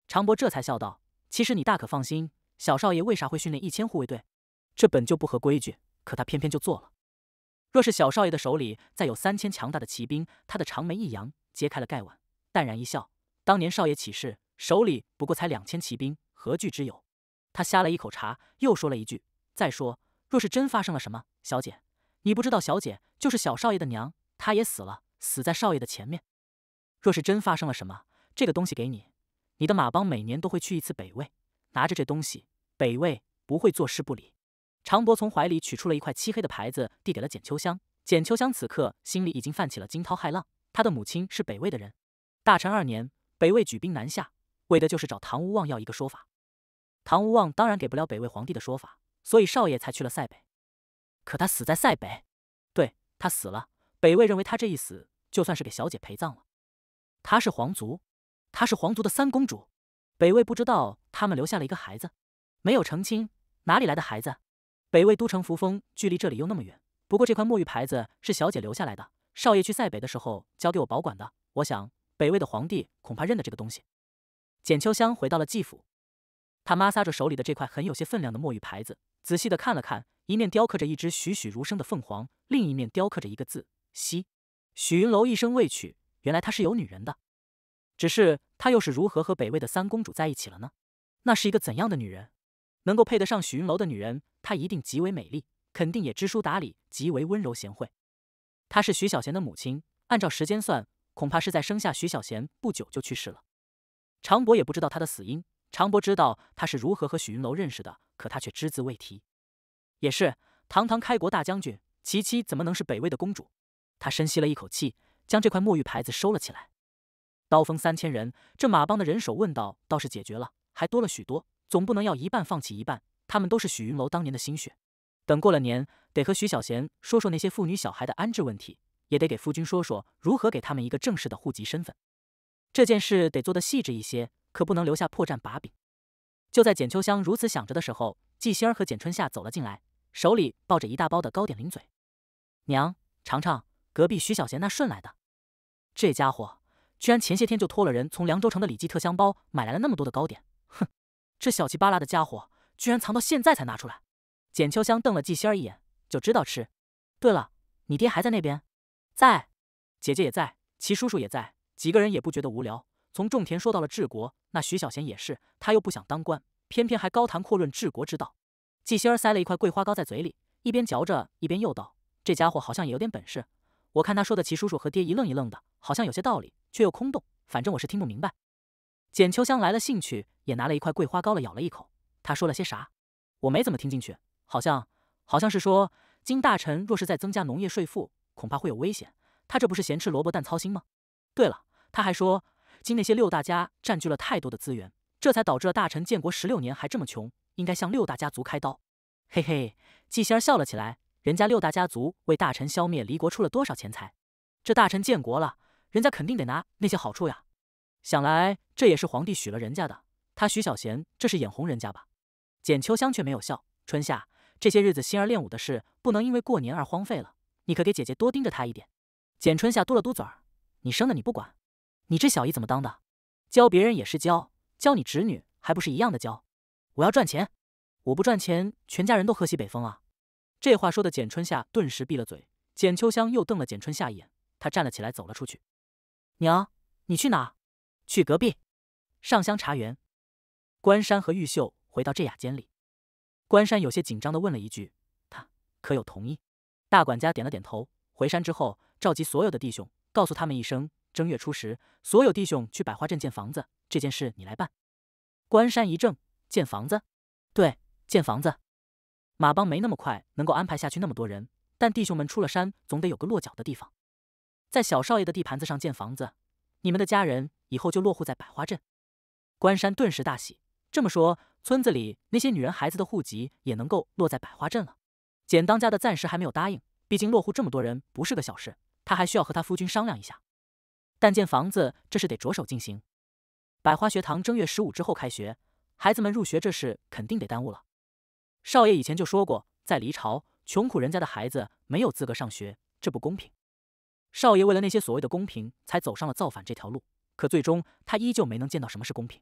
常伯这才笑道。其实你大可放心，小少爷为啥会训练一千护卫队？这本就不合规矩，可他偏偏就做了。若是小少爷的手里再有三千强大的骑兵，他的长眉一扬，揭开了盖碗，淡然一笑：“当年少爷起事，手里不过才两千骑兵，何惧之有？”他呷了一口茶，又说了一句：“再说，若是真发生了什么，小姐，你不知道，小姐就是小少爷的娘，她也死了，死在少爷的前面。若是真发生了什么，这个东西给你。”你的马帮每年都会去一次北魏，拿着这东西，北魏不会坐视不理。常伯从怀里取出了一块漆黑的牌子，递给了简秋香。简秋香此刻心里已经泛起了惊涛骇浪。她的母亲是北魏的人，大成二年，北魏举兵南下，为的就是找唐无望要一个说法。唐无望当然给不了北魏皇帝的说法，所以少爷才去了塞北。可他死在塞北，对他死了，北魏认为他这一死，就算是给小姐陪葬了。她是皇族。她是皇族的三公主，北魏不知道他们留下了一个孩子，没有成亲，哪里来的孩子？北魏都城扶风距离这里又那么远，不过这块墨玉牌子是小姐留下来的，少爷去塞北的时候交给我保管的。我想北魏的皇帝恐怕认得这个东西。简秋香回到了继府，她摩挲着手里的这块很有些分量的墨玉牌子，仔细的看了看，一面雕刻着一只栩栩如生的凤凰，另一面雕刻着一个字“西”。许云楼一生未娶，原来他是有女人的。只是他又是如何和北魏的三公主在一起了呢？那是一个怎样的女人？能够配得上许云楼的女人，她一定极为美丽，肯定也知书达理，极为温柔贤惠。她是徐小贤的母亲，按照时间算，恐怕是在生下徐小贤不久就去世了。常伯也不知道她的死因。常伯知道她是如何和许云楼认识的，可他却只字未提。也是，堂堂开国大将军，其妻怎么能是北魏的公主？他深吸了一口气，将这块墨玉牌子收了起来。刀锋三千人，这马帮的人手问道倒是解决了，还多了许多，总不能要一半放弃一半。他们都是许云楼当年的心血，等过了年，得和徐小贤说说那些妇女小孩的安置问题，也得给夫君说说如何给他们一个正式的户籍身份。这件事得做得细致一些，可不能留下破绽把柄。就在简秋香如此想着的时候，季仙儿和简春夏走了进来，手里抱着一大包的糕点，零嘴。娘，尝尝隔壁徐小贤那顺来的，这家伙。居然前些天就托了人从凉州城的李记特香包买来了那么多的糕点，哼，这小气巴拉的家伙居然藏到现在才拿出来。简秋香瞪了季仙儿一眼，就知道吃。对了，你爹还在那边？在，姐姐也在，齐叔叔也在，几个人也不觉得无聊。从种田说到了治国，那徐小贤也是，他又不想当官，偏偏还高谈阔论治国之道。季仙儿塞了一块桂花糕在嘴里，一边嚼着一边又道：“这家伙好像也有点本事。我看他说的齐叔叔和爹一愣一愣的，好像有些道理。”却又空洞，反正我是听不明白。简秋香来了兴趣，也拿了一块桂花糕了，咬了一口。他说了些啥？我没怎么听进去，好像好像是说，金大臣若是再增加农业税赋，恐怕会有危险。他这不是咸吃萝卜淡操心吗？对了，他还说，今那些六大家占据了太多的资源，这才导致了大臣建国十六年还这么穷，应该向六大家族开刀。嘿嘿，季仙儿笑了起来，人家六大家族为大臣消灭离国出了多少钱财？这大臣建国了。人家肯定得拿那些好处呀，想来这也是皇帝许了人家的。他徐小贤这是眼红人家吧？简秋香却没有笑。春夏这些日子心儿练武的事，不能因为过年而荒废了。你可给姐姐多盯着他一点。简春夏嘟了嘟嘴儿，你生的你不管，你这小姨怎么当的？教别人也是教，教你侄女还不是一样的教？我要赚钱，我不赚钱，全家人都喝西北风啊！这话说的简春夏顿时闭了嘴。简秋香又瞪了简春夏一眼，她站了起来走了出去。娘，你去哪？去隔壁上香茶园。关山和玉秀回到这雅间里，关山有些紧张的问了一句：“他可有同意？”大管家点了点头。回山之后，召集所有的弟兄，告诉他们一声：正月初十，所有弟兄去百花镇建房子，这件事你来办。关山一怔：“建房子？对，建房子。马帮没那么快能够安排下去那么多人，但弟兄们出了山，总得有个落脚的地方。在小少爷的地盘子上建房子，你们的家人以后就落户在百花镇。”关山顿时大喜。这么说，村子里那些女人孩子的户籍也能够落在百花镇了。简当家的暂时还没有答应。毕竟落户这么多人不是个小事，他还需要和他夫君商量一下。但建房子这事得着手进行。百花学堂正月十五之后开学，孩子们入学这事肯定得耽误了。少爷以前就说过，在离朝，穷苦人家的孩子没有资格上学，这不公平。少爷为了那些所谓的公平，才走上了造反这条路。可最终他依旧没能见到什么是公平。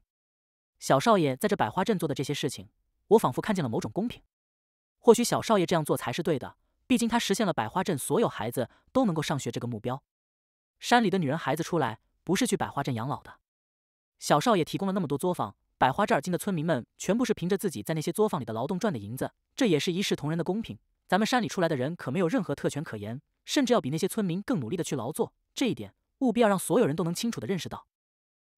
小少爷在这百花镇做的这些事情，我仿佛看见了某种公平。或许小少爷这样做才是对的。毕竟他实现了百花镇所有孩子都能够上学这个目标。山里的女人孩子出来不是去百花镇养老的。小少爷提供了那么多作坊，百花镇而今的村民们全部是凭着自己在那些作坊里的劳动赚的银子，这也是一视同仁的公平。咱们山里出来的人可没有任何特权可言，甚至要比那些村民更努力的去劳作。这一点务必要让所有人都能清楚的认识到。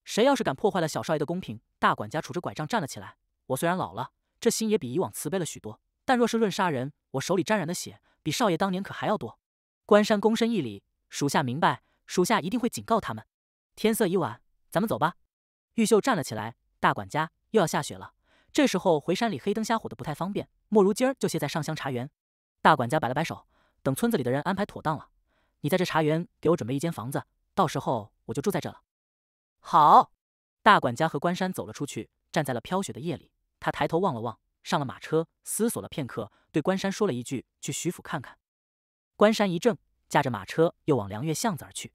谁要是敢破坏了小少爷的公平，大管家杵着拐杖站了起来。我虽然老了，这心也比以往慈悲了许多，但若是论杀人，我手里沾染的血。比少爷当年可还要多。关山躬身一礼，属下明白，属下一定会警告他们。天色已晚，咱们走吧。玉秀站了起来，大管家又要下雪了，这时候回山里黑灯瞎火的不太方便，莫如今儿就歇在上香茶园。大管家摆了摆手，等村子里的人安排妥当了，你在这茶园给我准备一间房子，到时候我就住在这了。好。大管家和关山走了出去，站在了飘雪的夜里，他抬头望了望。上了马车，思索了片刻，对关山说了一句：“去徐府看看。”关山一怔，驾着马车又往凉月巷子而去。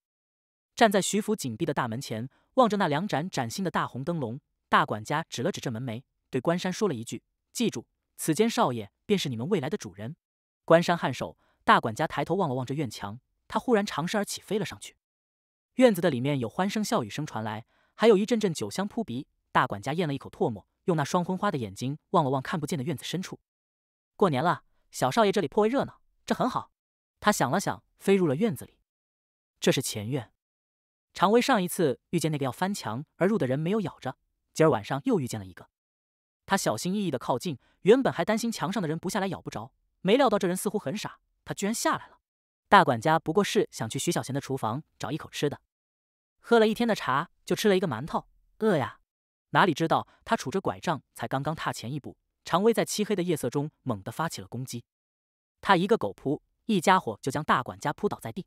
站在徐府紧闭的大门前，望着那两盏崭新的大红灯笼，大管家指了指这门楣，对关山说了一句：“记住，此间少爷便是你们未来的主人。”关山颔首，大管家抬头望了望这院墙，他忽然长身而起，飞了上去。院子的里面有欢声笑语声传来，还有一阵阵酒香扑鼻。大管家咽了一口唾沫。用那双昏花的眼睛望了望看不见的院子深处。过年了，小少爷这里颇为热闹，这很好。他想了想，飞入了院子里。这是前院。常威上一次遇见那个要翻墙而入的人没有咬着，今儿晚上又遇见了一个。他小心翼翼的靠近，原本还担心墙上的人不下来咬不着，没料到这人似乎很傻，他居然下来了。大管家不过是想去徐小贤的厨房找一口吃的，喝了一天的茶就吃了一个馒头，饿呀。哪里知道，他杵着拐杖，才刚刚踏前一步，常威在漆黑的夜色中猛地发起了攻击。他一个狗扑，一家伙就将大管家扑倒在地。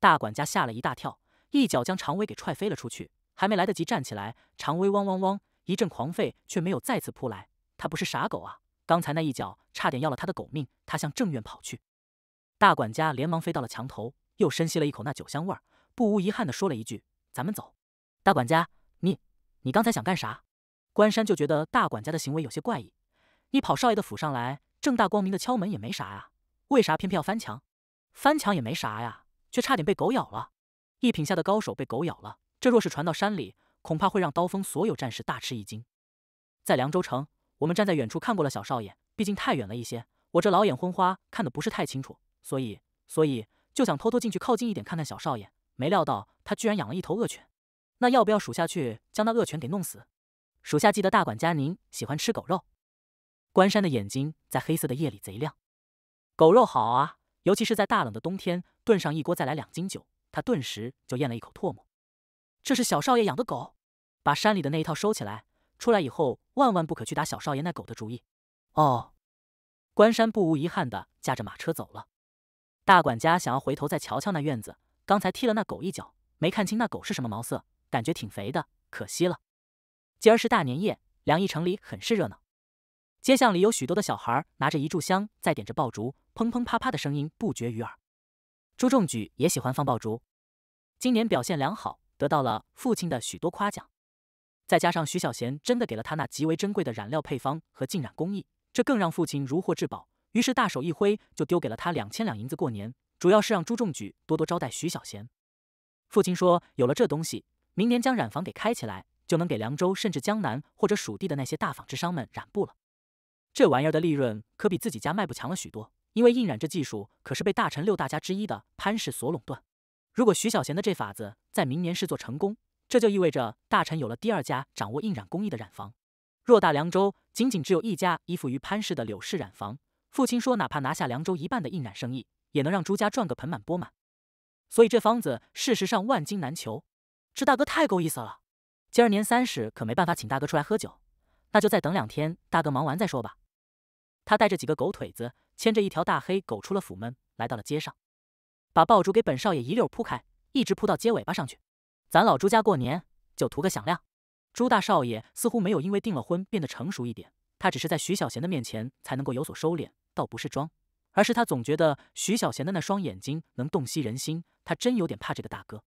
大管家吓了一大跳，一脚将常威给踹飞了出去。还没来得及站起来，常威汪汪汪一阵狂吠，却没有再次扑来。他不是傻狗啊！刚才那一脚差点要了他的狗命。他向正院跑去。大管家连忙飞到了墙头，又深吸了一口那酒香味儿，不无遗憾地说了一句：“咱们走。”大管家，你。你刚才想干啥？关山就觉得大管家的行为有些怪异。你跑少爷的府上来，正大光明的敲门也没啥呀，为啥偏偏要翻墙？翻墙也没啥呀，却差点被狗咬了。一品下的高手被狗咬了，这若是传到山里，恐怕会让刀锋所有战士大吃一惊。在凉州城，我们站在远处看过了小少爷，毕竟太远了一些，我这老眼昏花，看的不是太清楚，所以，所以就想偷偷进去靠近一点看看小少爷。没料到他居然养了一头恶犬。那要不要属下去将那恶犬给弄死？属下记得大管家您喜欢吃狗肉。关山的眼睛在黑色的夜里贼亮。狗肉好啊，尤其是在大冷的冬天，炖上一锅，再来两斤酒，他顿时就咽了一口唾沫。这是小少爷养的狗，把山里的那一套收起来。出来以后，万万不可去打小少爷那狗的主意。哦，关山不无遗憾的驾着马车走了。大管家想要回头再瞧瞧那院子，刚才踢了那狗一脚，没看清那狗是什么毛色。感觉挺肥的，可惜了。今儿是大年夜，凉邑城里很是热闹。街巷里有许多的小孩拿着一炷香，在点着爆竹，砰砰啪啪的声音不绝于耳。朱仲举也喜欢放爆竹。今年表现良好，得到了父亲的许多夸奖。再加上徐小贤真的给了他那极为珍贵的染料配方和浸染工艺，这更让父亲如获至宝。于是大手一挥，就丢给了他两千两银子过年，主要是让朱仲举多多招待徐小贤。父亲说，有了这东西，明年将染坊给开起来，就能给凉州甚至江南或者蜀地的那些大纺织商们染布了。这玩意儿的利润可比自己家卖布强了许多，因为印染这技术可是被大臣六大家之一的潘氏所垄断。如果徐小贤的这法子在明年试做成功，这就意味着大臣有了第二家掌握印染工艺的染坊。偌大凉州仅仅只有一家依附于潘氏的柳氏染坊，父亲说，哪怕拿下凉州一半的印染生意，也能让朱家赚个盆满钵满。所以这方子事实上万金难求。这大哥太够意思了，今儿年三十可没办法请大哥出来喝酒，那就再等两天，大哥忙完再说吧。他带着几个狗腿子，牵着一条大黑狗出了府门，来到了街上，把爆竹给本少爷一溜铺开，一直铺到街尾巴上去。咱老朱家过年就图个响亮。朱大少爷似乎没有因为订了婚变得成熟一点，他只是在徐小贤的面前才能够有所收敛，倒不是装，而是他总觉得徐小贤的那双眼睛能洞悉人心，他真有点怕这个大哥。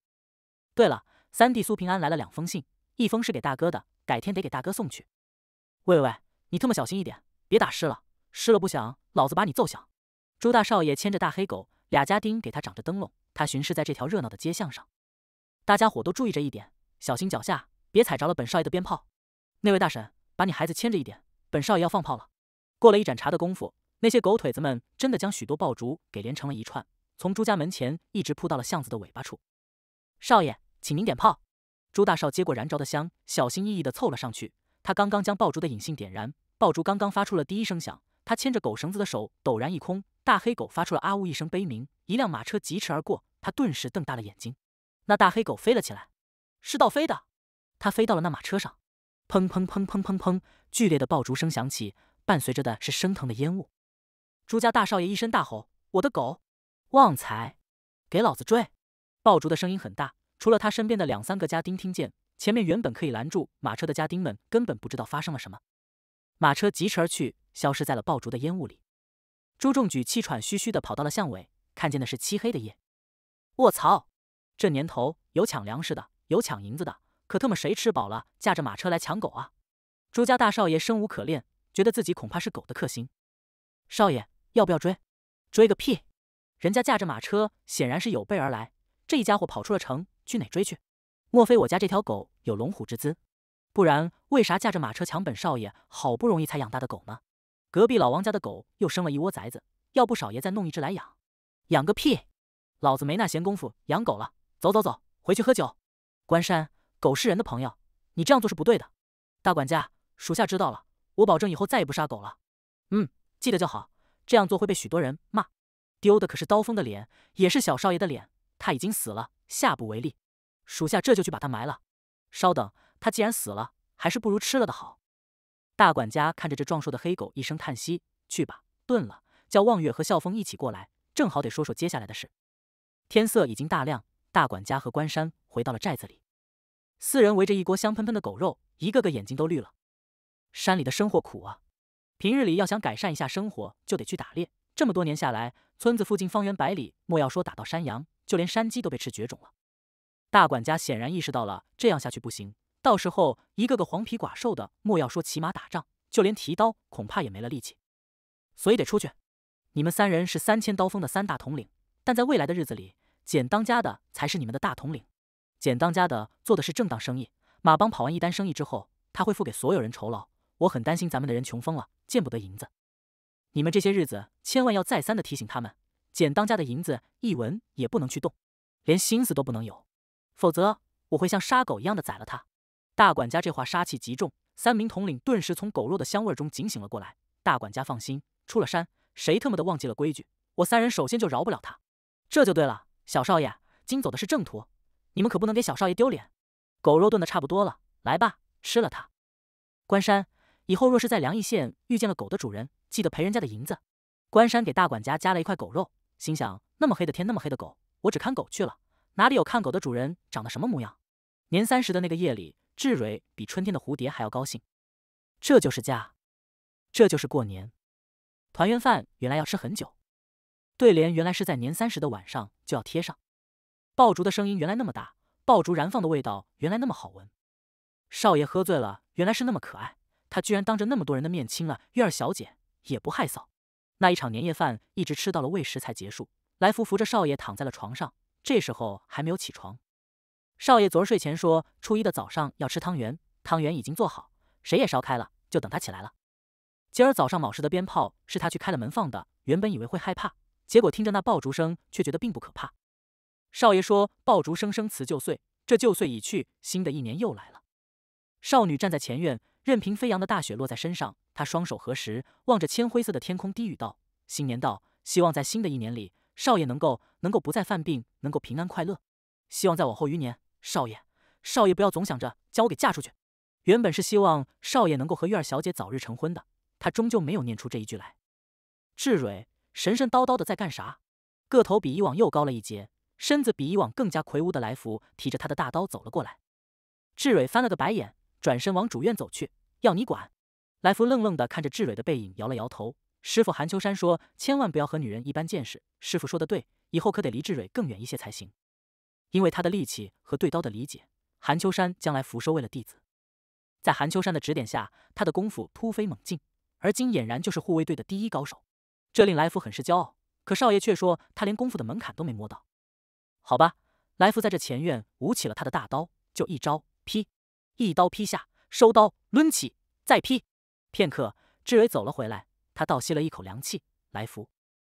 对了，三弟苏平安来了两封信，一封是给大哥的，改天得给大哥送去。喂喂，你特么小心一点，别打湿了，湿了不响，老子把你揍响。朱大少爷牵着大黑狗，俩家丁给他长着灯笼，他巡视在这条热闹的街巷上。大家伙都注意着一点，小心脚下，别踩着了本少爷的鞭炮。那位大婶，把你孩子牵着一点，本少爷要放炮了。过了一盏茶的功夫，那些狗腿子们真的将许多爆竹给连成了一串，从朱家门前一直扑到了巷子的尾巴处。少爷，请您点炮。朱大少接过燃着的香，小心翼翼地凑了上去。他刚刚将爆竹的引信点燃，爆竹刚刚发出了第一声响，他牵着狗绳子的手陡然一空，大黑狗发出了啊呜一声悲鸣，一辆马车疾驰而过，他顿时瞪大了眼睛。那大黑狗飞了起来，是倒飞的。它飞到了那马车上，砰砰砰砰砰砰，剧烈的爆竹声响起，伴随着的是升腾的烟雾。朱家大少爷一声大吼：“我的狗，旺财，给老子追！”爆竹的声音很大，除了他身边的两三个家丁听见，前面原本可以拦住马车的家丁们根本不知道发生了什么。马车疾驰而去，消失在了爆竹的烟雾里。朱仲举气喘吁吁的跑到了巷尾，看见的是漆黑的夜。卧槽！这年头有抢粮食的，有抢银子的，可特么谁吃饱了驾着马车来抢狗啊？朱家大少爷生无可恋，觉得自己恐怕是狗的克星。少爷要不要追？追个屁！人家驾着马车显然是有备而来，这一家伙跑出了城，去哪追去？莫非我家这条狗有龙虎之姿？不然为啥驾着马车抢本少爷好不容易才养大的狗呢？隔壁老王家的狗又生了一窝崽子，要不少爷再弄一只来养？养个屁！老子没那闲工夫养狗了。走走走，回去喝酒。关山，狗是人的朋友，你这样做是不对的。大管家，属下知道了，我保证以后再也不杀狗了。嗯，记得就好。这样做会被许多人骂。丢的可是刀锋的脸，也是小少爷的脸。他已经死了，下不为例。属下这就去把他埋了。稍等，他既然死了，还是不如吃了的好。大管家看着这壮硕的黑狗，一声叹息：“去吧，炖了，叫望月和笑风一起过来，正好得说说接下来的事。”天色已经大亮。大管家和关山回到了寨子里，四人围着一锅香喷喷的狗肉，一个个眼睛都绿了。山里的生活苦啊，平日里要想改善一下生活，就得去打猎。这么多年下来，村子附近方圆百里，莫要说打到山羊，就连山鸡都被吃绝种了。大管家显然意识到了这样下去不行，到时候一个个黄皮寡瘦的，莫要说骑马打仗，就连提刀恐怕也没了力气。所以得出去。你们三人是三千刀锋的三大统领，但在未来的日子里。简当家的才是你们的大统领，简当家的做的是正当生意。马帮跑完一单生意之后，他会付给所有人酬劳。我很担心咱们的人穷疯了，见不得银子。你们这些日子千万要再三的提醒他们，简当家的银子一文也不能去动，连心思都不能有，否则我会像杀狗一样的宰了他。大管家这话杀气极重，三名统领顿时从狗肉的香味中警醒了过来。大管家放心，出了山，谁他妈的忘记了规矩，我三人首先就饶不了他。这就对了。小少爷，今走的是正途，你们可不能给小少爷丢脸。狗肉炖的差不多了，来吧，吃了它。关山，以后若是在凉邑县遇见了狗的主人，记得赔人家的银子。关山给大管家夹了一块狗肉，心想：那么黑的天，那么黑的狗，我只看狗去了，哪里有看狗的主人长得什么模样？年三十的那个夜里，志蕊比春天的蝴蝶还要高兴。这就是家，这就是过年。团圆饭原来要吃很久。对联原来是在年三十的晚上就要贴上。爆竹的声音原来那么大，爆竹燃放的味道原来那么好闻。少爷喝醉了，原来是那么可爱。他居然当着那么多人的面亲了月儿小姐，也不害臊。那一场年夜饭一直吃到了未时才结束。来福扶着少爷躺在了床上，这时候还没有起床。少爷昨儿睡前说初一的早上要吃汤圆，汤圆已经做好，谁也烧开了，就等他起来了。今儿早上卯时的鞭炮是他去开了门放的，原本以为会害怕，结果听着那爆竹声，却觉得并不可怕。少爷说爆竹声声辞旧岁，这旧岁已去，新的一年又来了。少女站在前院。任凭飞扬的大雪落在身上，她双手合十，望着铅灰色的天空，低语道：“新年到，希望在新的一年里，少爷能够能够不再犯病，能够平安快乐。希望在往后余年，少爷少爷不要总想着将我给嫁出去。原本是希望少爷能够和月儿小姐早日成婚的，他终究没有念出这一句来。”志蕊神神叨叨的在干啥？个头比以往又高了一截，身子比以往更加魁梧的来福提着他的大刀走了过来。志蕊翻了个白眼。转身往主院走去，要你管！来福愣愣的看着志蕊的背影，摇了摇头。师傅韩秋山说：“千万不要和女人一般见识。”师傅说的对，以后可得离志蕊更远一些才行。因为他的力气和对刀的理解，韩秋山将来福收为了弟子。在韩秋山的指点下，他的功夫突飞猛进，而今俨然就是护卫队的第一高手，这令来福很是骄傲。可少爷却说他连功夫的门槛都没摸到。好吧，来福在这前院舞起了他的大刀，就一招劈。一刀劈下，收刀，抡起，再劈。片刻，志伟走了回来，他倒吸了一口凉气。来福，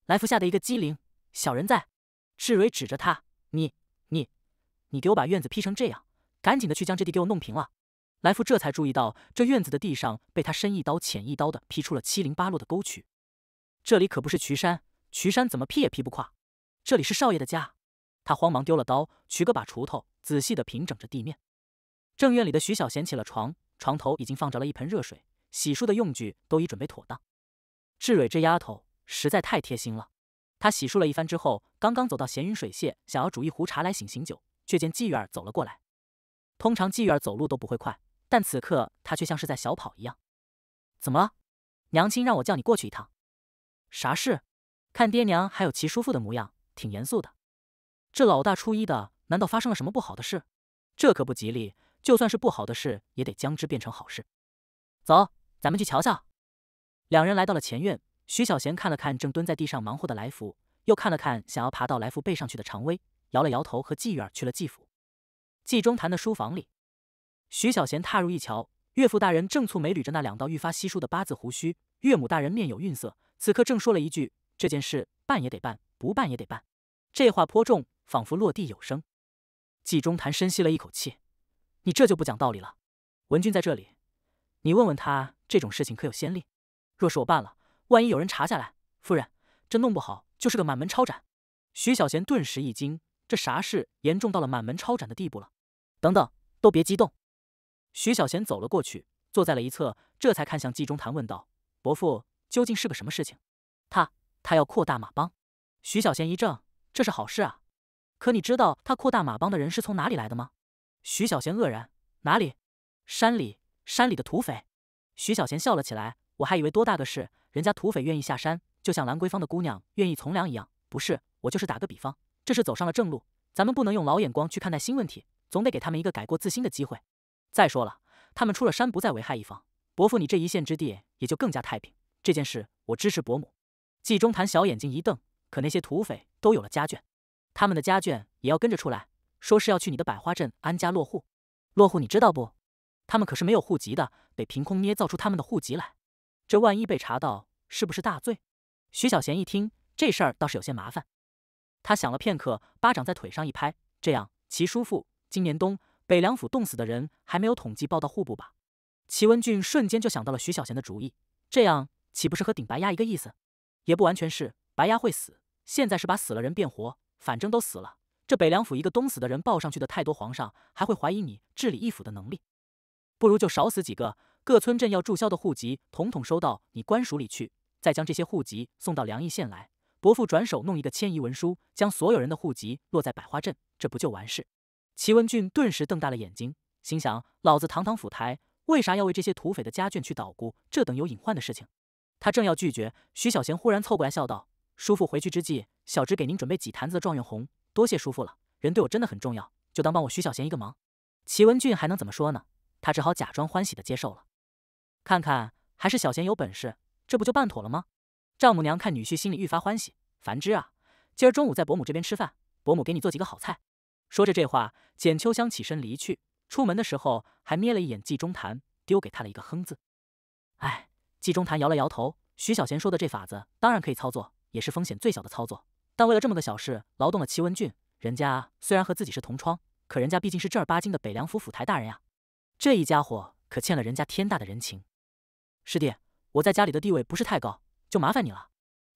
来福吓得一个机灵。小人在。志伟指着他：“你，你，你给我把院子劈成这样，赶紧的去将这地给我弄平了。”来福这才注意到，这院子的地上被他深一刀浅一刀的劈出了七零八落的沟渠。这里可不是渠山，渠山怎么劈也劈不垮。这里是少爷的家。他慌忙丢了刀，取个把锄头，仔细的平整着地面。正院里的徐小贤起了床，床头已经放着了一盆热水，洗漱的用具都已准备妥当。志蕊这丫头实在太贴心了。她洗漱了一番之后，刚刚走到闲云水榭，想要煮一壶茶来醒醒酒，却见季月儿走了过来。通常季月儿走路都不会快，但此刻她却像是在小跑一样。怎么了？娘亲让我叫你过去一趟。啥事？看爹娘还有齐叔父的模样，挺严肃的。这老大初一的，难道发生了什么不好的事？这可不吉利。就算是不好的事，也得将之变成好事。走，咱们去瞧瞧。两人来到了前院，徐小贤看了看正蹲在地上忙活的来福，又看了看想要爬到来福背上去的常威，摇了摇头，和季月儿去了季府。季中坛的书房里，徐小贤踏入一瞧，岳父大人正蹙眉捋着那两道愈发稀疏的八字胡须，岳母大人面有愠色，此刻正说了一句：“这件事办也得办，不办也得办。”这话颇重，仿佛落地有声。季中坛深吸了一口气。你这就不讲道理了。文君在这里，你问问他这种事情可有先例？若是我办了，万一有人查下来，夫人，这弄不好就是个满门抄斩。徐小贤顿时一惊，这啥事严重到了满门抄斩的地步了？等等，都别激动。徐小贤走了过去，坐在了一侧，这才看向季中谈问道：“伯父，究竟是个什么事情？”他他要扩大马帮。徐小贤一怔，这是好事啊。可你知道他扩大马帮的人是从哪里来的吗？徐小贤愕然：“哪里？山里？山里的土匪？”徐小贤笑了起来：“我还以为多大个事，人家土匪愿意下山，就像兰桂坊的姑娘愿意从良一样。不是，我就是打个比方，这是走上了正路。咱们不能用老眼光去看待新问题，总得给他们一个改过自新的机会。再说了，他们出了山不再为害一方，伯父你这一线之地也就更加太平。这件事我支持伯母。”季中坛小眼睛一瞪：“可那些土匪都有了家眷，他们的家眷也要跟着出来。”说是要去你的百花镇安家落户，落户你知道不？他们可是没有户籍的，得凭空捏造出他们的户籍来。这万一被查到，是不是大罪？徐小贤一听这事儿倒是有些麻烦，他想了片刻，巴掌在腿上一拍：“这样，齐叔父，今年冬北凉府冻死的人还没有统计报到户部吧？”齐文俊瞬间就想到了徐小贤的主意，这样岂不是和顶白鸭一个意思？也不完全是，白鸭会死，现在是把死了人变活，反正都死了。这北凉府一个冬死的人报上去的太多，皇上还会怀疑你治理一府的能力，不如就少死几个，各村镇要注销的户籍统统收到你官署里去，再将这些户籍送到凉邑县来，伯父转手弄一个迁移文书，将所有人的户籍落在百花镇，这不就完事？齐文俊顿时瞪大了眼睛，心想：老子堂堂府台，为啥要为这些土匪的家眷去捣鼓这等有隐患的事情？他正要拒绝，徐小贤忽然凑过来笑道：“叔父回去之际，小侄给您准备几坛子的状元红。”多谢叔父了，人对我真的很重要，就当帮我徐小贤一个忙。齐文俊还能怎么说呢？他只好假装欢喜的接受了。看看，还是小贤有本事，这不就办妥了吗？丈母娘看女婿心里愈发欢喜。繁之啊，今儿中午在伯母这边吃饭，伯母给你做几个好菜。说着这话，简秋香起身离去，出门的时候还瞥了一眼季中坛，丢给他了一个哼字。哎，季中坛摇了摇头。徐小贤说的这法子当然可以操作，也是风险最小的操作。但为了这么个小事，劳动了齐文俊。人家虽然和自己是同窗，可人家毕竟是正儿八经的北凉府府台大人呀。这一家伙可欠了人家天大的人情。师弟，我在家里的地位不是太高，就麻烦你了。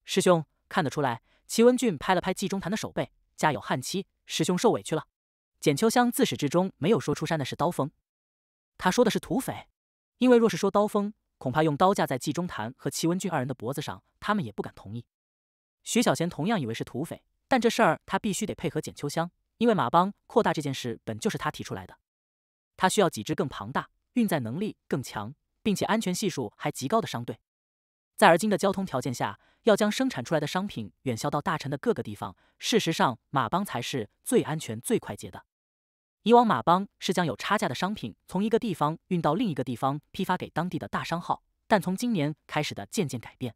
师兄看得出来。齐文俊拍了拍季中坛的手背，家有悍妻，师兄受委屈了。简秋香自始至终没有说出山的是刀锋，他说的是土匪，因为若是说刀锋。恐怕用刀架在季中坛和齐文俊二人的脖子上，他们也不敢同意。徐小贤同样以为是土匪，但这事儿他必须得配合简秋香，因为马帮扩大这件事本就是他提出来的。他需要几支更庞大、运载能力更强，并且安全系数还极高的商队。在而今的交通条件下，要将生产出来的商品远销到大陈的各个地方，事实上马帮才是最安全、最快捷的。以往马帮是将有差价的商品从一个地方运到另一个地方批发给当地的大商号，但从今年开始的渐渐改变。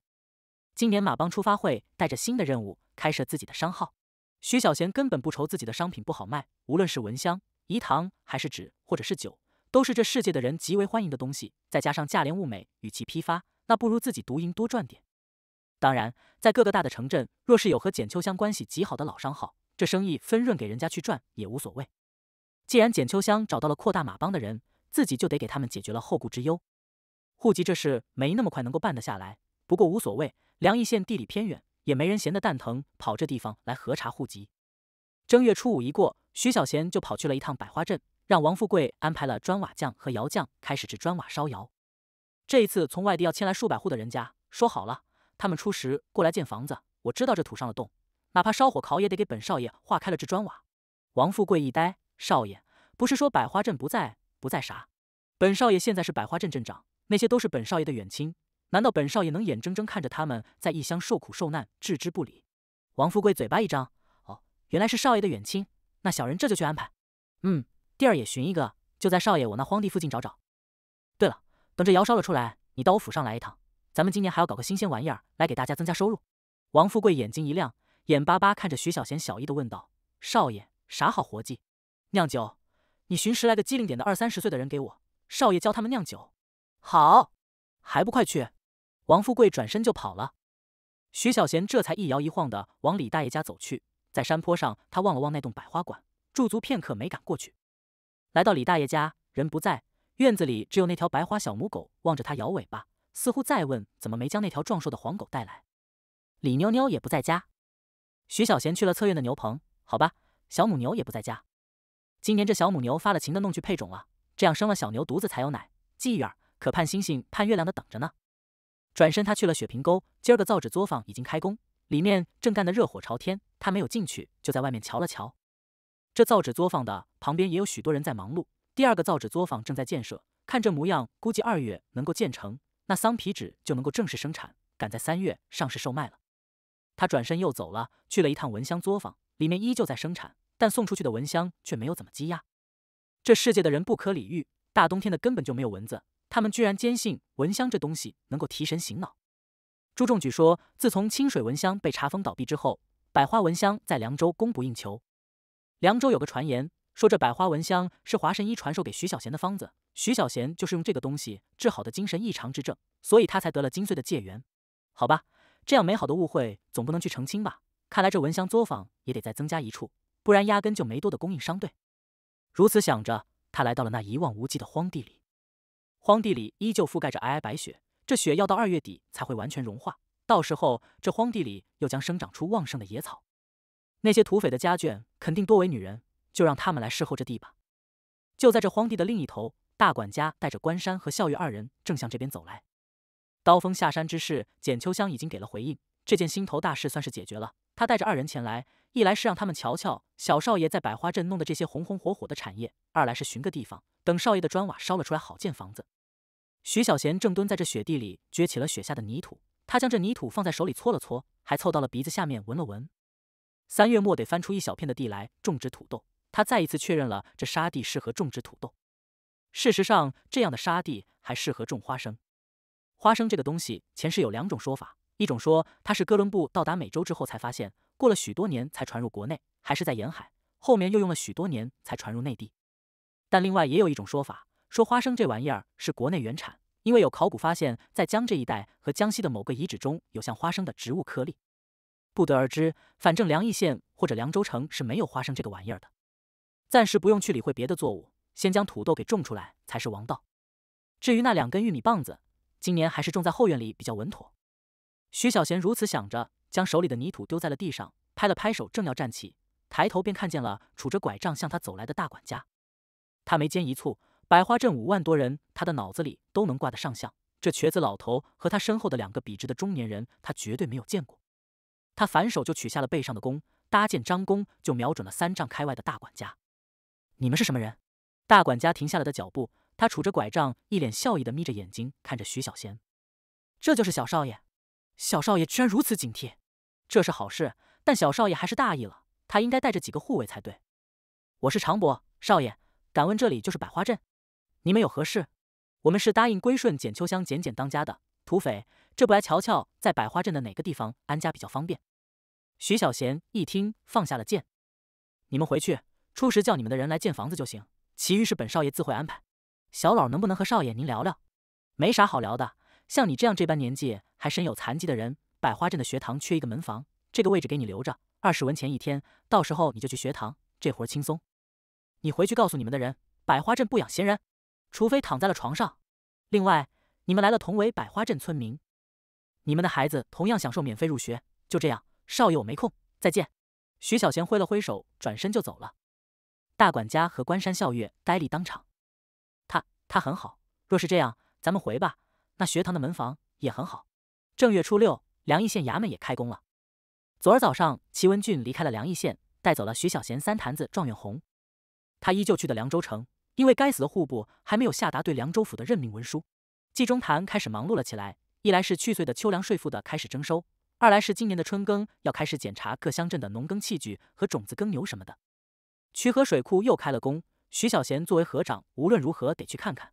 今年马帮出发会带着新的任务，开设自己的商号。徐小贤根本不愁自己的商品不好卖，无论是蚊香、饴糖，还是纸或者是酒，都是这世界的人极为欢迎的东西。再加上价廉物美，与其批发，那不如自己独营多赚点。当然，在各个大的城镇，若是有和简秋香关系极好的老商号，这生意分润给人家去赚也无所谓。既然简秋香找到了扩大马帮的人，自己就得给他们解决了后顾之忧。户籍这事没那么快能够办得下来，不过无所谓，梁邑县地理偏远，也没人闲得蛋疼跑这地方来核查户籍。正月初五一过，徐小贤就跑去了一趟百花镇，让王富贵安排了砖瓦匠和窑匠开始制砖瓦烧窑。这一次从外地要迁来数百户的人家，说好了，他们初时过来建房子，我知道这土上的洞，哪怕烧火烤也得给本少爷化开了制砖瓦。王富贵一呆。少爷，不是说百花镇不在不在啥？本少爷现在是百花镇镇长，那些都是本少爷的远亲，难道本少爷能眼睁睁看着他们在异乡受苦受难，置之不理？王富贵嘴巴一张，哦，原来是少爷的远亲，那小人这就去安排。嗯，第二也寻一个，就在少爷我那荒地附近找找。对了，等这窑烧了出来，你到我府上来一趟，咱们今年还要搞个新鲜玩意儿来给大家增加收入。王富贵眼睛一亮，眼巴巴看着徐小贤，小意的问道：“少爷，啥好活计？”酿酒，你寻十来个机灵点的二三十岁的人给我，少爷教他们酿酒。好，还不快去！王富贵转身就跑了。徐小贤这才一摇一晃的往李大爷家走去。在山坡上，他望了望那栋百花馆，驻足片刻没敢过去。来到李大爷家，人不在，院子里只有那条白花小母狗望着他摇尾巴，似乎在问怎么没将那条壮硕的黄狗带来。李妞妞也不在家。徐小贤去了侧院的牛棚，好吧，小母牛也不在家。今年这小母牛发了情的弄去配种了，这样生了小牛犊子才有奶。季远可盼星星盼月亮的等着呢。转身他去了雪平沟，今儿个造纸作坊已经开工，里面正干得热火朝天。他没有进去，就在外面瞧了瞧。这造纸作坊的旁边也有许多人在忙碌。第二个造纸作坊正在建设，看这模样，估计二月能够建成，那桑皮纸就能够正式生产，赶在三月上市售卖了。他转身又走了，去了一趟蚊香作坊，里面依旧在生产。但送出去的蚊香却没有怎么积压。这世界的人不可理喻，大冬天的根本就没有蚊子，他们居然坚信蚊香这东西能够提神醒脑。朱仲举说，自从清水蚊香被查封倒闭之后，百花蚊香在凉州供不应求。凉州有个传言，说这百花蚊香是华神医传授给徐小贤的方子，徐小贤就是用这个东西治好的精神异常之症，所以他才得了金穗的戒缘。好吧，这样美好的误会总不能去澄清吧？看来这蚊香作坊也得再增加一处。不然压根就没多的供应商队。如此想着，他来到了那一望无际的荒地里。荒地里依旧覆盖着皑皑白雪，这雪要到二月底才会完全融化，到时候这荒地里又将生长出旺盛的野草。那些土匪的家眷肯定多为女人，就让他们来侍候这地吧。就在这荒地的另一头，大管家带着关山和笑月二人正向这边走来。刀锋下山之事，简秋香已经给了回应，这件心头大事算是解决了。他带着二人前来。一来是让他们瞧瞧小少爷在百花镇弄的这些红红火火的产业，二来是寻个地方等少爷的砖瓦烧了出来，好建房子。徐小贤正蹲在这雪地里掘起了雪下的泥土，他将这泥土放在手里搓了搓，还凑到了鼻子下面闻了闻。三月末得翻出一小片的地来种植土豆。他再一次确认了这沙地适合种植土豆。事实上，这样的沙地还适合种花生。花生这个东西，前世有两种说法：一种说它是哥伦布到达美洲之后才发现，过了许多年才传入国内，还是在沿海，后面又用了许多年才传入内地。但另外也有一种说法，说花生这玩意儿是国内原产，因为有考古发现，在江浙一带和江西的某个遗址中有像花生的植物颗粒。不得而知，反正凉邑县或者凉州城是没有花生这个玩意儿的。暂时不用去理会别的作物，先将土豆给种出来才是王道。至于那两根玉米棒子，今年还是种在后院里比较稳妥。徐小贤如此想着，将手里的泥土丢在了地上，拍了拍手，正要站起，抬头便看见了杵着拐杖向他走来的大管家。他眉间一蹙，百花镇五万多人，他的脑子里都能挂得上相。这瘸子老头和他身后的两个笔直的中年人，他绝对没有见过。他反手就取下了背上的弓，搭箭张弓，就瞄准了三丈开外的大管家。你们是什么人？大管家停下了的脚步，他杵着拐杖，一脸笑意的眯着眼睛看着徐小贤。这就是小少爷，小少爷居然如此警惕，这是好事。但小少爷还是大意了，他应该带着几个护卫才对。我是常伯少爷，敢问这里就是百花镇？你们有何事？我们是答应归顺简秋香简简当家的土匪，这不来瞧瞧，在百花镇的哪个地方安家比较方便？徐小贤一听，放下了剑。你们回去，初时叫你们的人来建房子就行，其余是本少爷自会安排。小老能不能和少爷您聊聊？没啥好聊的，像你这样这般年纪还身有残疾的人，百花镇的学堂缺一个门房，这个位置给你留着，二十文钱一天，到时候你就去学堂，这活轻松。你回去告诉你们的人，百花镇不养闲人，除非躺在了床上。另外，你们来了同为百花镇村民，你们的孩子同样享受免费入学，就这样。少爷，我没空，再见。徐小贤挥了挥手，转身就走了。大管家和关山笑月呆立当场。他他很好，若是这样，咱们回吧。那学堂的门房也很好。正月初六，梁邑县衙门也开工了。昨儿早上，齐文俊离开了梁邑县，带走了徐小贤三坛子状元红。他依旧去的凉州城，因为该死的户部还没有下达对凉州府的任命文书。冀中坛开始忙碌了起来，一来是去岁的秋粮税赋的开始征收。二来是今年的春耕要开始检查各乡镇的农耕器具和种子耕牛什么的。渠河水库又开了工，徐小贤作为河长，无论如何得去看看。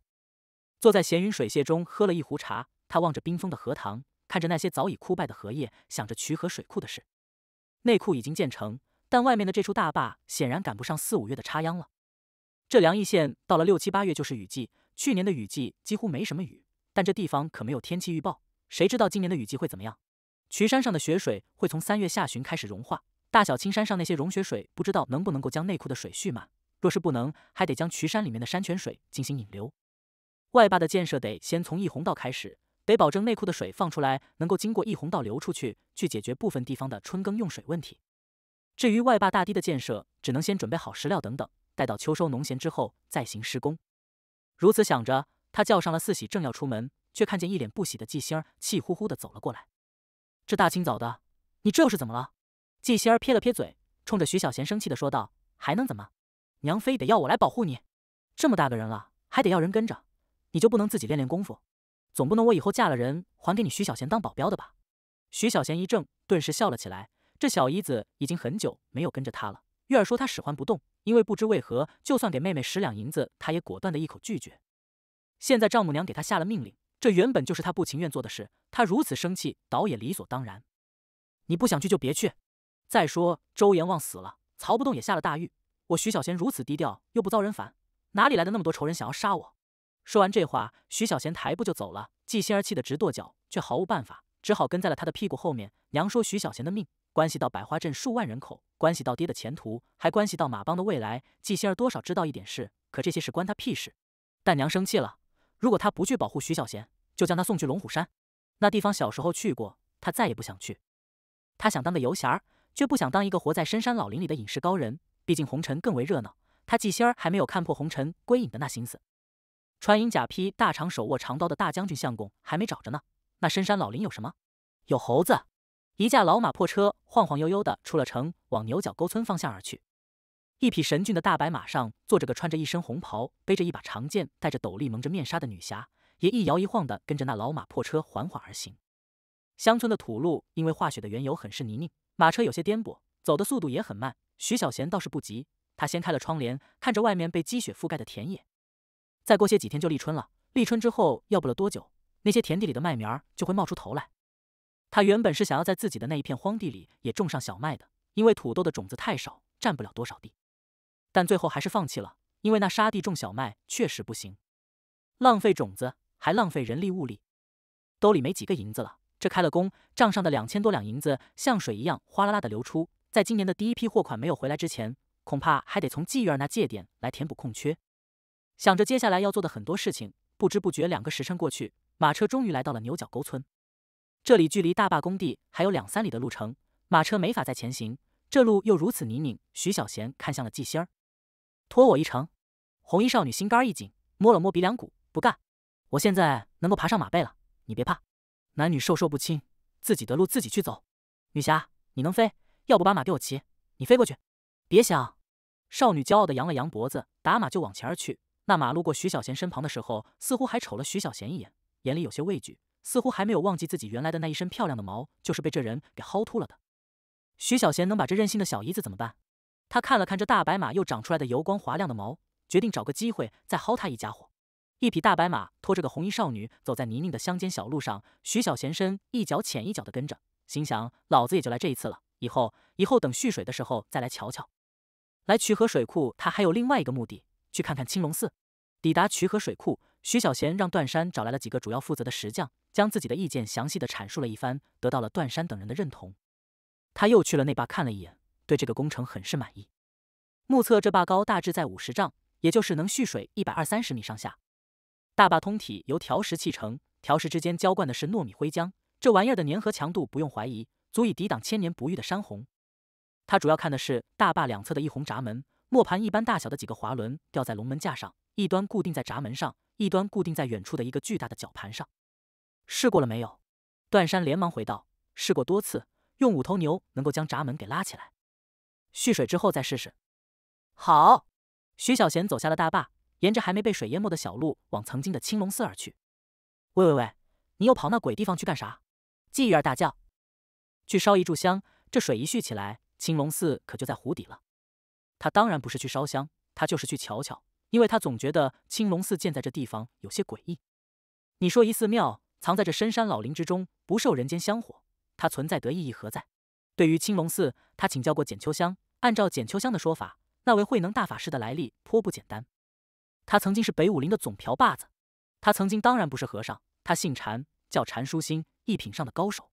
坐在闲云水榭中喝了一壶茶，他望着冰封的荷塘，看着那些早已枯败的荷叶，想着渠河水库的事。内库已经建成，但外面的这处大坝显然赶不上四五月的插秧了。这凉邑县到了六七八月就是雨季，去年的雨季几乎没什么雨，但这地方可没有天气预报，谁知道今年的雨季会怎么样？渠山上的雪水会从三月下旬开始融化，大小青山上那些融雪水不知道能不能够将内库的水蓄满。若是不能，还得将渠山里面的山泉水进行引流。外坝的建设得先从溢洪道开始，得保证内库的水放出来能够经过溢洪道流出去，去解决部分地方的春耕用水问题。至于外坝大堤的建设，只能先准备好石料等等，待到秋收农闲之后再行施工。如此想着，他叫上了四喜，正要出门，却看见一脸不喜的季星儿气呼呼的走了过来。这大清早的，你这又是怎么了？季仙儿撇了撇嘴，冲着徐小贤生气的说道：“还能怎么？娘非得要我来保护你？这么大个人了，还得要人跟着，你就不能自己练练功夫？总不能我以后嫁了人，还给你徐小贤当保镖的吧？”徐小贤一怔，顿时笑了起来。这小姨子已经很久没有跟着他了。月儿说他使唤不动，因为不知为何，就算给妹妹十两银子，他也果断的一口拒绝。现在丈母娘给他下了命令。这原本就是他不情愿做的事，他如此生气，倒也理所当然。你不想去就别去。再说周阎王死了，曹不动也下了大狱，我徐小贤如此低调，又不遭人烦，哪里来的那么多仇人想要杀我？说完这话，徐小贤抬步就走了。季心儿气得直跺脚，却毫无办法，只好跟在了他的屁股后面。娘说徐小贤的命关系到百花镇数万人口，关系到爹的前途，还关系到马帮的未来。季心儿多少知道一点事，可这些事关他屁事。但娘生气了。如果他不去保护徐小贤，就将他送去龙虎山。那地方小时候去过，他再也不想去。他想当个游侠儿，却不想当一个活在深山老林里的隐士高人。毕竟红尘更为热闹，他季仙儿还没有看破红尘归隐的那心思。穿银甲披大长手握长刀的大将军相公还没找着呢。那深山老林有什么？有猴子。一架老马破车晃晃悠悠的出了城，往牛角沟村方向而去。一匹神骏的大白马上坐着个穿着一身红袍、背着一把长剑、戴着斗笠、蒙着面纱的女侠，也一摇一晃的跟着那老马破车缓缓而行。乡村的土路因为化雪的缘由很是泥泞，马车有些颠簸，走的速度也很慢。徐小贤倒是不急，他掀开了窗帘，看着外面被积雪覆盖的田野。再过些几天就立春了，立春之后要不了多久，那些田地里的麦苗就会冒出头来。他原本是想要在自己的那一片荒地里也种上小麦的，因为土豆的种子太少，占不了多少地。但最后还是放弃了，因为那沙地种小麦确实不行，浪费种子还浪费人力物力，兜里没几个银子了。这开了工，账上的两千多两银子像水一样哗啦啦的流出。在今年的第一批货款没有回来之前，恐怕还得从季玉儿那借点来填补空缺。想着接下来要做的很多事情，不知不觉两个时辰过去，马车终于来到了牛角沟村。这里距离大坝工地还有两三里的路程，马车没法再前行，这路又如此泥泞。徐小贤看向了季心儿。拖我一程，红衣少女心肝一紧，摸了摸鼻梁骨，不干。我现在能够爬上马背了，你别怕。男女授受不亲，自己的路自己去走。女侠，你能飞，要不把马给我骑，你飞过去。别想。少女骄傲的扬了扬脖子，打马就往前而去。那马路过徐小贤身旁的时候，似乎还瞅了徐小贤一眼，眼里有些畏惧，似乎还没有忘记自己原来的那一身漂亮的毛就是被这人给薅秃了的。徐小贤能把这任性的小姨子怎么办？他看了看这大白马又长出来的油光滑亮的毛，决定找个机会再薅他一家伙。一匹大白马拖着个红衣少女走在泥泞的乡间小路上，徐小贤身一脚浅一脚的跟着，心想：老子也就来这一次了，以后以后等蓄水的时候再来瞧瞧。来渠河水库，他还有另外一个目的，去看看青龙寺。抵达渠河水库，徐小贤让段山找来了几个主要负责的石匠，将自己的意见详细的阐述了一番，得到了段山等人的认同。他又去了那坝看了一眼。对这个工程很是满意。目测这坝高大致在五十丈，也就是能蓄水一百二三十米上下。大坝通体由条石砌成，条石之间浇灌的是糯米灰浆，这玩意儿的粘合强度不用怀疑，足以抵挡千年不遇的山洪。他主要看的是大坝两侧的一红闸门，磨盘一般大小的几个滑轮吊在龙门架上，一端固定在闸门上，一端固定在远处的一个巨大的绞盘上。试过了没有？段山连忙回道：“试过多次，用五头牛能够将闸门给拉起来。”蓄水之后再试试。好，徐小贤走下了大坝，沿着还没被水淹没的小路往曾经的青龙寺而去。喂喂喂，你又跑那鬼地方去干啥？季玉儿大叫。去烧一炷香，这水一蓄起来，青龙寺可就在湖底了。他当然不是去烧香，他就是去瞧瞧，因为他总觉得青龙寺建在这地方有些诡异。你说一寺庙藏在这深山老林之中，不受人间香火，它存在得意义何在？对于青龙寺，他请教过简秋香。按照简秋香的说法，那位慧能大法师的来历颇不简单。他曾经是北武林的总瓢把子。他曾经当然不是和尚，他姓禅，叫禅书心，一品上的高手。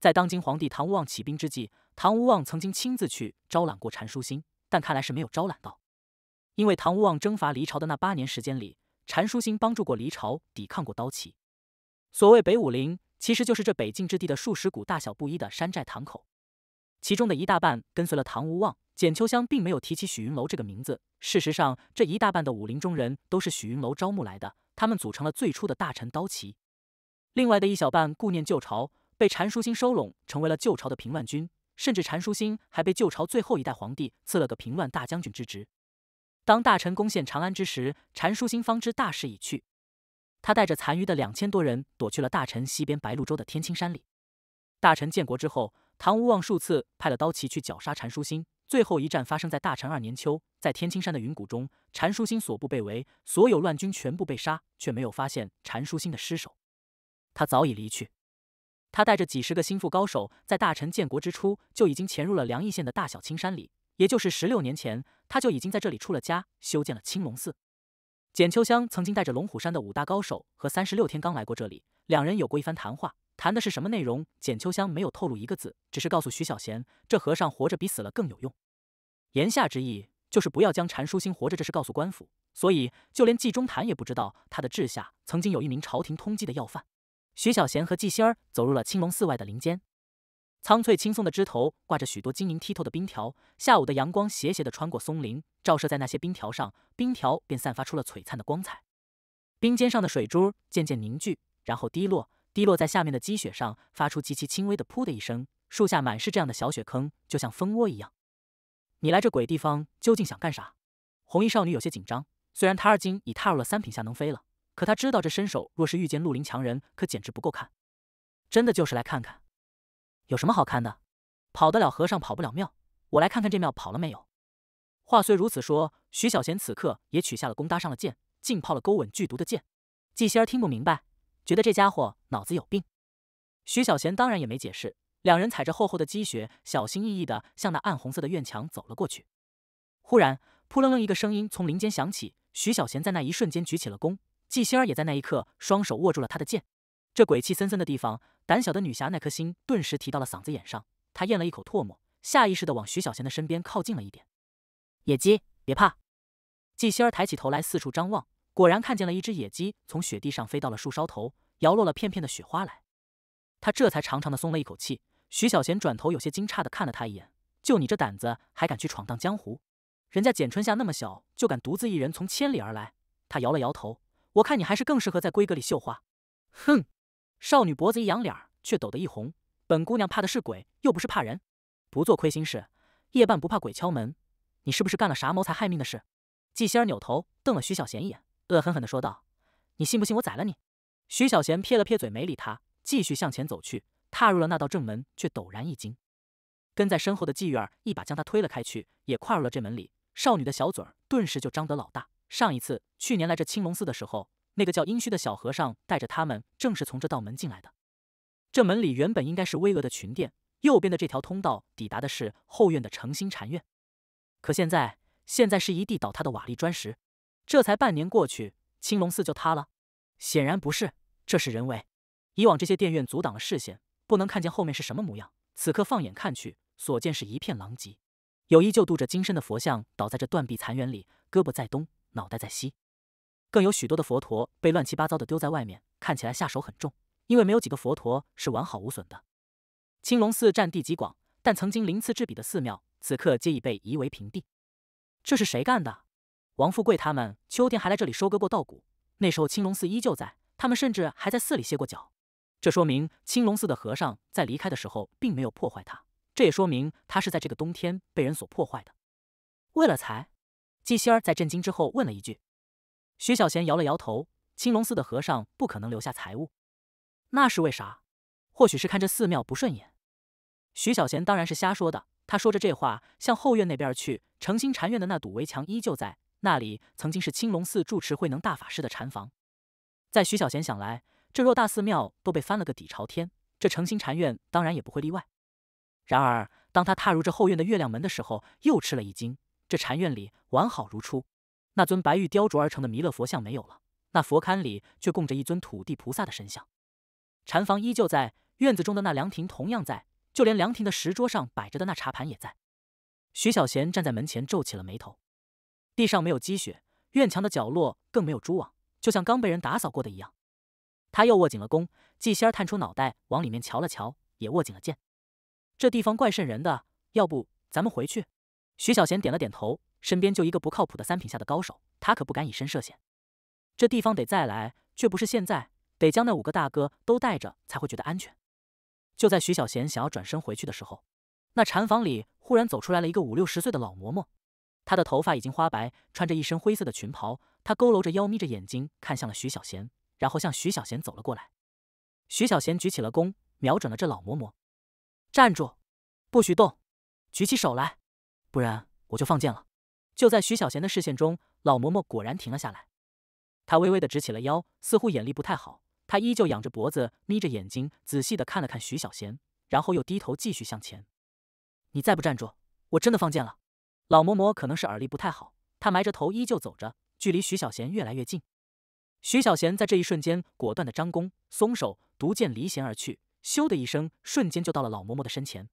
在当今皇帝唐无望起兵之际，唐无望曾经亲自去招揽过禅书心，但看来是没有招揽到。因为唐无望征伐黎朝的那八年时间里，禅书心帮助过黎朝抵抗过刀旗。所谓北武林，其实就是这北境之地的数十股大小不一的山寨堂口，其中的一大半跟随了唐无望。简秋香并没有提起许云楼这个名字。事实上，这一大半的武林中人都是许云楼招募来的，他们组成了最初的大臣刀旗。另外的一小半顾念旧朝，被禅书星收拢，成为了旧朝的平乱军。甚至禅书星还被旧朝最后一代皇帝赐了个平乱大将军之职。当大臣攻陷长安之时，禅书星方知大势已去，他带着残余的两千多人躲去了大陈西边白鹿洲的天青山里。大臣建国之后，唐无望数次派了刀骑去绞杀禅书心。最后一战发生在大陈二年秋，在天青山的云谷中，禅书心所部被围，所有乱军全部被杀，却没有发现禅书心的尸首。他早已离去。他带着几十个心腹高手，在大陈建国之初就已经潜入了凉邑县的大小青山里，也就是十六年前，他就已经在这里出了家，修建了青龙寺。简秋香曾经带着龙虎山的五大高手和三十六天罡来过这里，两人有过一番谈话。谈的是什么内容？简秋香没有透露一个字，只是告诉徐小贤，这和尚活着比死了更有用。言下之意就是不要将禅书星活着这事告诉官府。所以就连季中坛也不知道他的治下曾经有一名朝廷通缉的要犯。徐小贤和季仙儿走入了青龙寺外的林间，苍翠青松的枝头挂着许多晶莹剔透的冰条。下午的阳光斜斜地穿过松林，照射在那些冰条上，冰条便散发出了璀璨的光彩。冰尖上的水珠渐渐凝聚，然后滴落。滴落在下面的积雪上，发出极其轻微的“噗”的一声。树下满是这样的小雪坑，就像蜂窝一样。你来这鬼地方究竟想干啥？红衣少女有些紧张。虽然她而今已踏入了三品下能飞了，可她知道这身手若是遇见绿林强人，可简直不够看。真的就是来看看。有什么好看的？跑得了和尚跑不了庙。我来看看这庙跑了没有。话虽如此说，徐小贤此刻也取下了弓，搭上了箭，浸泡了勾吻剧毒的箭。季仙儿听不明白，觉得这家伙脑子有病。徐小贤当然也没解释，两人踩着厚厚的积雪，小心翼翼地向那暗红色的院墙走了过去。忽然，扑棱棱一个声音从林间响起，徐小贤在那一瞬间举起了弓，季仙儿也在那一刻双手握住了他的剑。这鬼气森森的地方，胆小的女侠那颗心顿时提到了嗓子眼上。她咽了一口唾沫，下意识地往徐小贤的身边靠近了一点。野鸡，别怕。季仙儿抬起头来，四处张望，果然看见了一只野鸡从雪地上飞到了树梢头，摇落了片片的雪花来。他这才长长的松了一口气。徐小贤转头有些惊诧的看了他一眼：“就你这胆子，还敢去闯荡江湖？人家简春夏那么小，就敢独自一人从千里而来。”他摇了摇头：“我看你还是更适合在闺阁里绣花。”哼。少女脖子一扬，脸儿却抖得一红。本姑娘怕的是鬼，又不是怕人。不做亏心事，夜半不怕鬼敲门。你是不是干了啥谋财害命的事？季仙儿扭头瞪了徐小贤一眼，恶狠狠地说道：“你信不信我宰了你？”徐小贤撇了撇嘴，没理他，继续向前走去。踏入了那道正门，却陡然一惊，跟在身后的季月儿一把将他推了开去，也跨入了这门里。少女的小嘴儿顿时就张得老大。上一次，去年来这青龙寺的时候。那个叫殷墟的小和尚带着他们，正是从这道门进来的。这门里原本应该是巍峨的群殿，右边的这条通道抵达的是后院的诚心禅院。可现在，现在是一地倒塌的瓦砾砖石。这才半年过去，青龙寺就塌了？显然不是，这是人为。以往这些殿院阻挡了视线，不能看见后面是什么模样。此刻放眼看去，所见是一片狼藉。有依旧镀着金身的佛像倒在这断壁残垣里，胳膊在东，脑袋在西。更有许多的佛陀被乱七八糟的丢在外面，看起来下手很重，因为没有几个佛陀是完好无损的。青龙寺占地极广，但曾经鳞次栉比的寺庙，此刻皆已被夷为平地。这是谁干的？王富贵他们秋天还来这里收割过稻谷，那时候青龙寺依旧在，他们甚至还在寺里歇过脚。这说明青龙寺的和尚在离开的时候并没有破坏它，这也说明他是在这个冬天被人所破坏的。为了财？季仙儿在震惊之后问了一句。徐小贤摇了摇头，青龙寺的和尚不可能留下财物，那是为啥？或许是看这寺庙不顺眼。徐小贤当然是瞎说的。他说着这话，向后院那边去。诚心禅院的那堵围墙依旧在那里，曾经是青龙寺住持慧能大法师的禅房。在徐小贤想来，这偌大寺庙都被翻了个底朝天，这诚心禅院当然也不会例外。然而，当他踏入这后院的月亮门的时候，又吃了一惊。这禅院里完好如初。那尊白玉雕琢而成的弥勒佛像没有了，那佛龛里却供着一尊土地菩萨的神像。禅房依旧在，院子中的那凉亭同样在，就连凉亭的石桌上摆着的那茶盘也在。徐小贤站在门前皱起了眉头，地上没有积雪，院墙的角落更没有蛛网，就像刚被人打扫过的一样。他又握紧了弓，季仙儿探出脑袋往里面瞧了瞧，也握紧了剑。这地方怪瘆人的，要不咱们回去？徐小贤点了点头。身边就一个不靠谱的三品下的高手，他可不敢以身涉险。这地方得再来，却不是现在，得将那五个大哥都带着才会觉得安全。就在徐小贤想要转身回去的时候，那禅房里忽然走出来了一个五六十岁的老嬷嬷，她的头发已经花白，穿着一身灰色的裙袍，她佝偻着腰，眯着眼睛看向了徐小贤，然后向徐小贤走了过来。徐小贤举起了弓，瞄准了这老嬷嬷，站住，不许动，举起手来，不然我就放箭了。就在徐小贤的视线中，老嬷嬷果然停了下来。她微微的直起了腰，似乎眼力不太好。她依旧仰着脖子，眯着眼睛，仔细的看了看徐小贤，然后又低头继续向前。你再不站住，我真的放箭了。老嬷嬷可能是耳力不太好，她埋着头依旧走着，距离徐小贤越来越近。徐小贤在这一瞬间果断的张弓，松手，独剑离弦而去，咻的一声，瞬间就到了老嬷嬷的身前。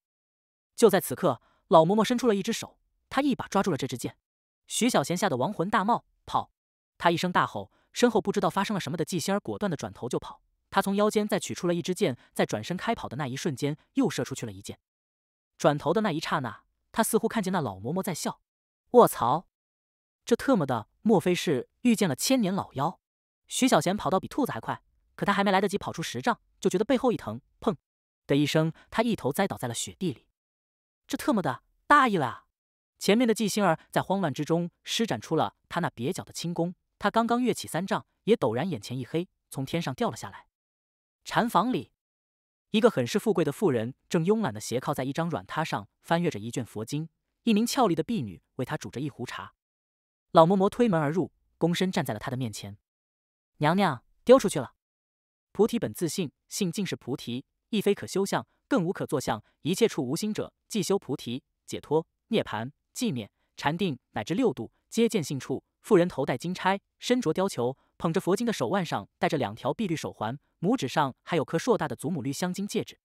就在此刻，老嬷嬷伸出了一只手，她一把抓住了这支箭。徐小贤吓得亡魂大冒，跑！他一声大吼，身后不知道发生了什么的季仙儿果断的转头就跑。他从腰间再取出了一支箭，在转身开跑的那一瞬间，又射出去了一箭。转头的那一刹那，他似乎看见那老嬷嬷在笑。卧槽！这特么的，莫非是遇见了千年老妖？徐小贤跑到比兔子还快，可他还没来得及跑出十丈，就觉得背后一疼，砰的一声，他一头栽倒在了雪地里。这特么的，大意了啊！前面的季星儿在慌乱之中施展出了他那蹩脚的轻功，他刚刚跃起三丈，也陡然眼前一黑，从天上掉了下来。禅房里，一个很是富贵的妇人正慵懒的斜靠在一张软榻上，翻阅着一卷佛经。一名俏丽的婢女为她煮着一壶茶。老嬷嬷推门而入，躬身站在了他的面前。娘娘丢出去了。菩提本自性，性尽是菩提，亦非可修相，更无可作相。一切处无心者，即修菩提、解脱、涅盘、寂灭、禅定，乃至六度，皆见性处。妇人头戴金钗，身着貂裘，捧着佛经的手腕上戴着两条碧绿手环，拇指上还有颗硕大的祖母绿镶金戒指。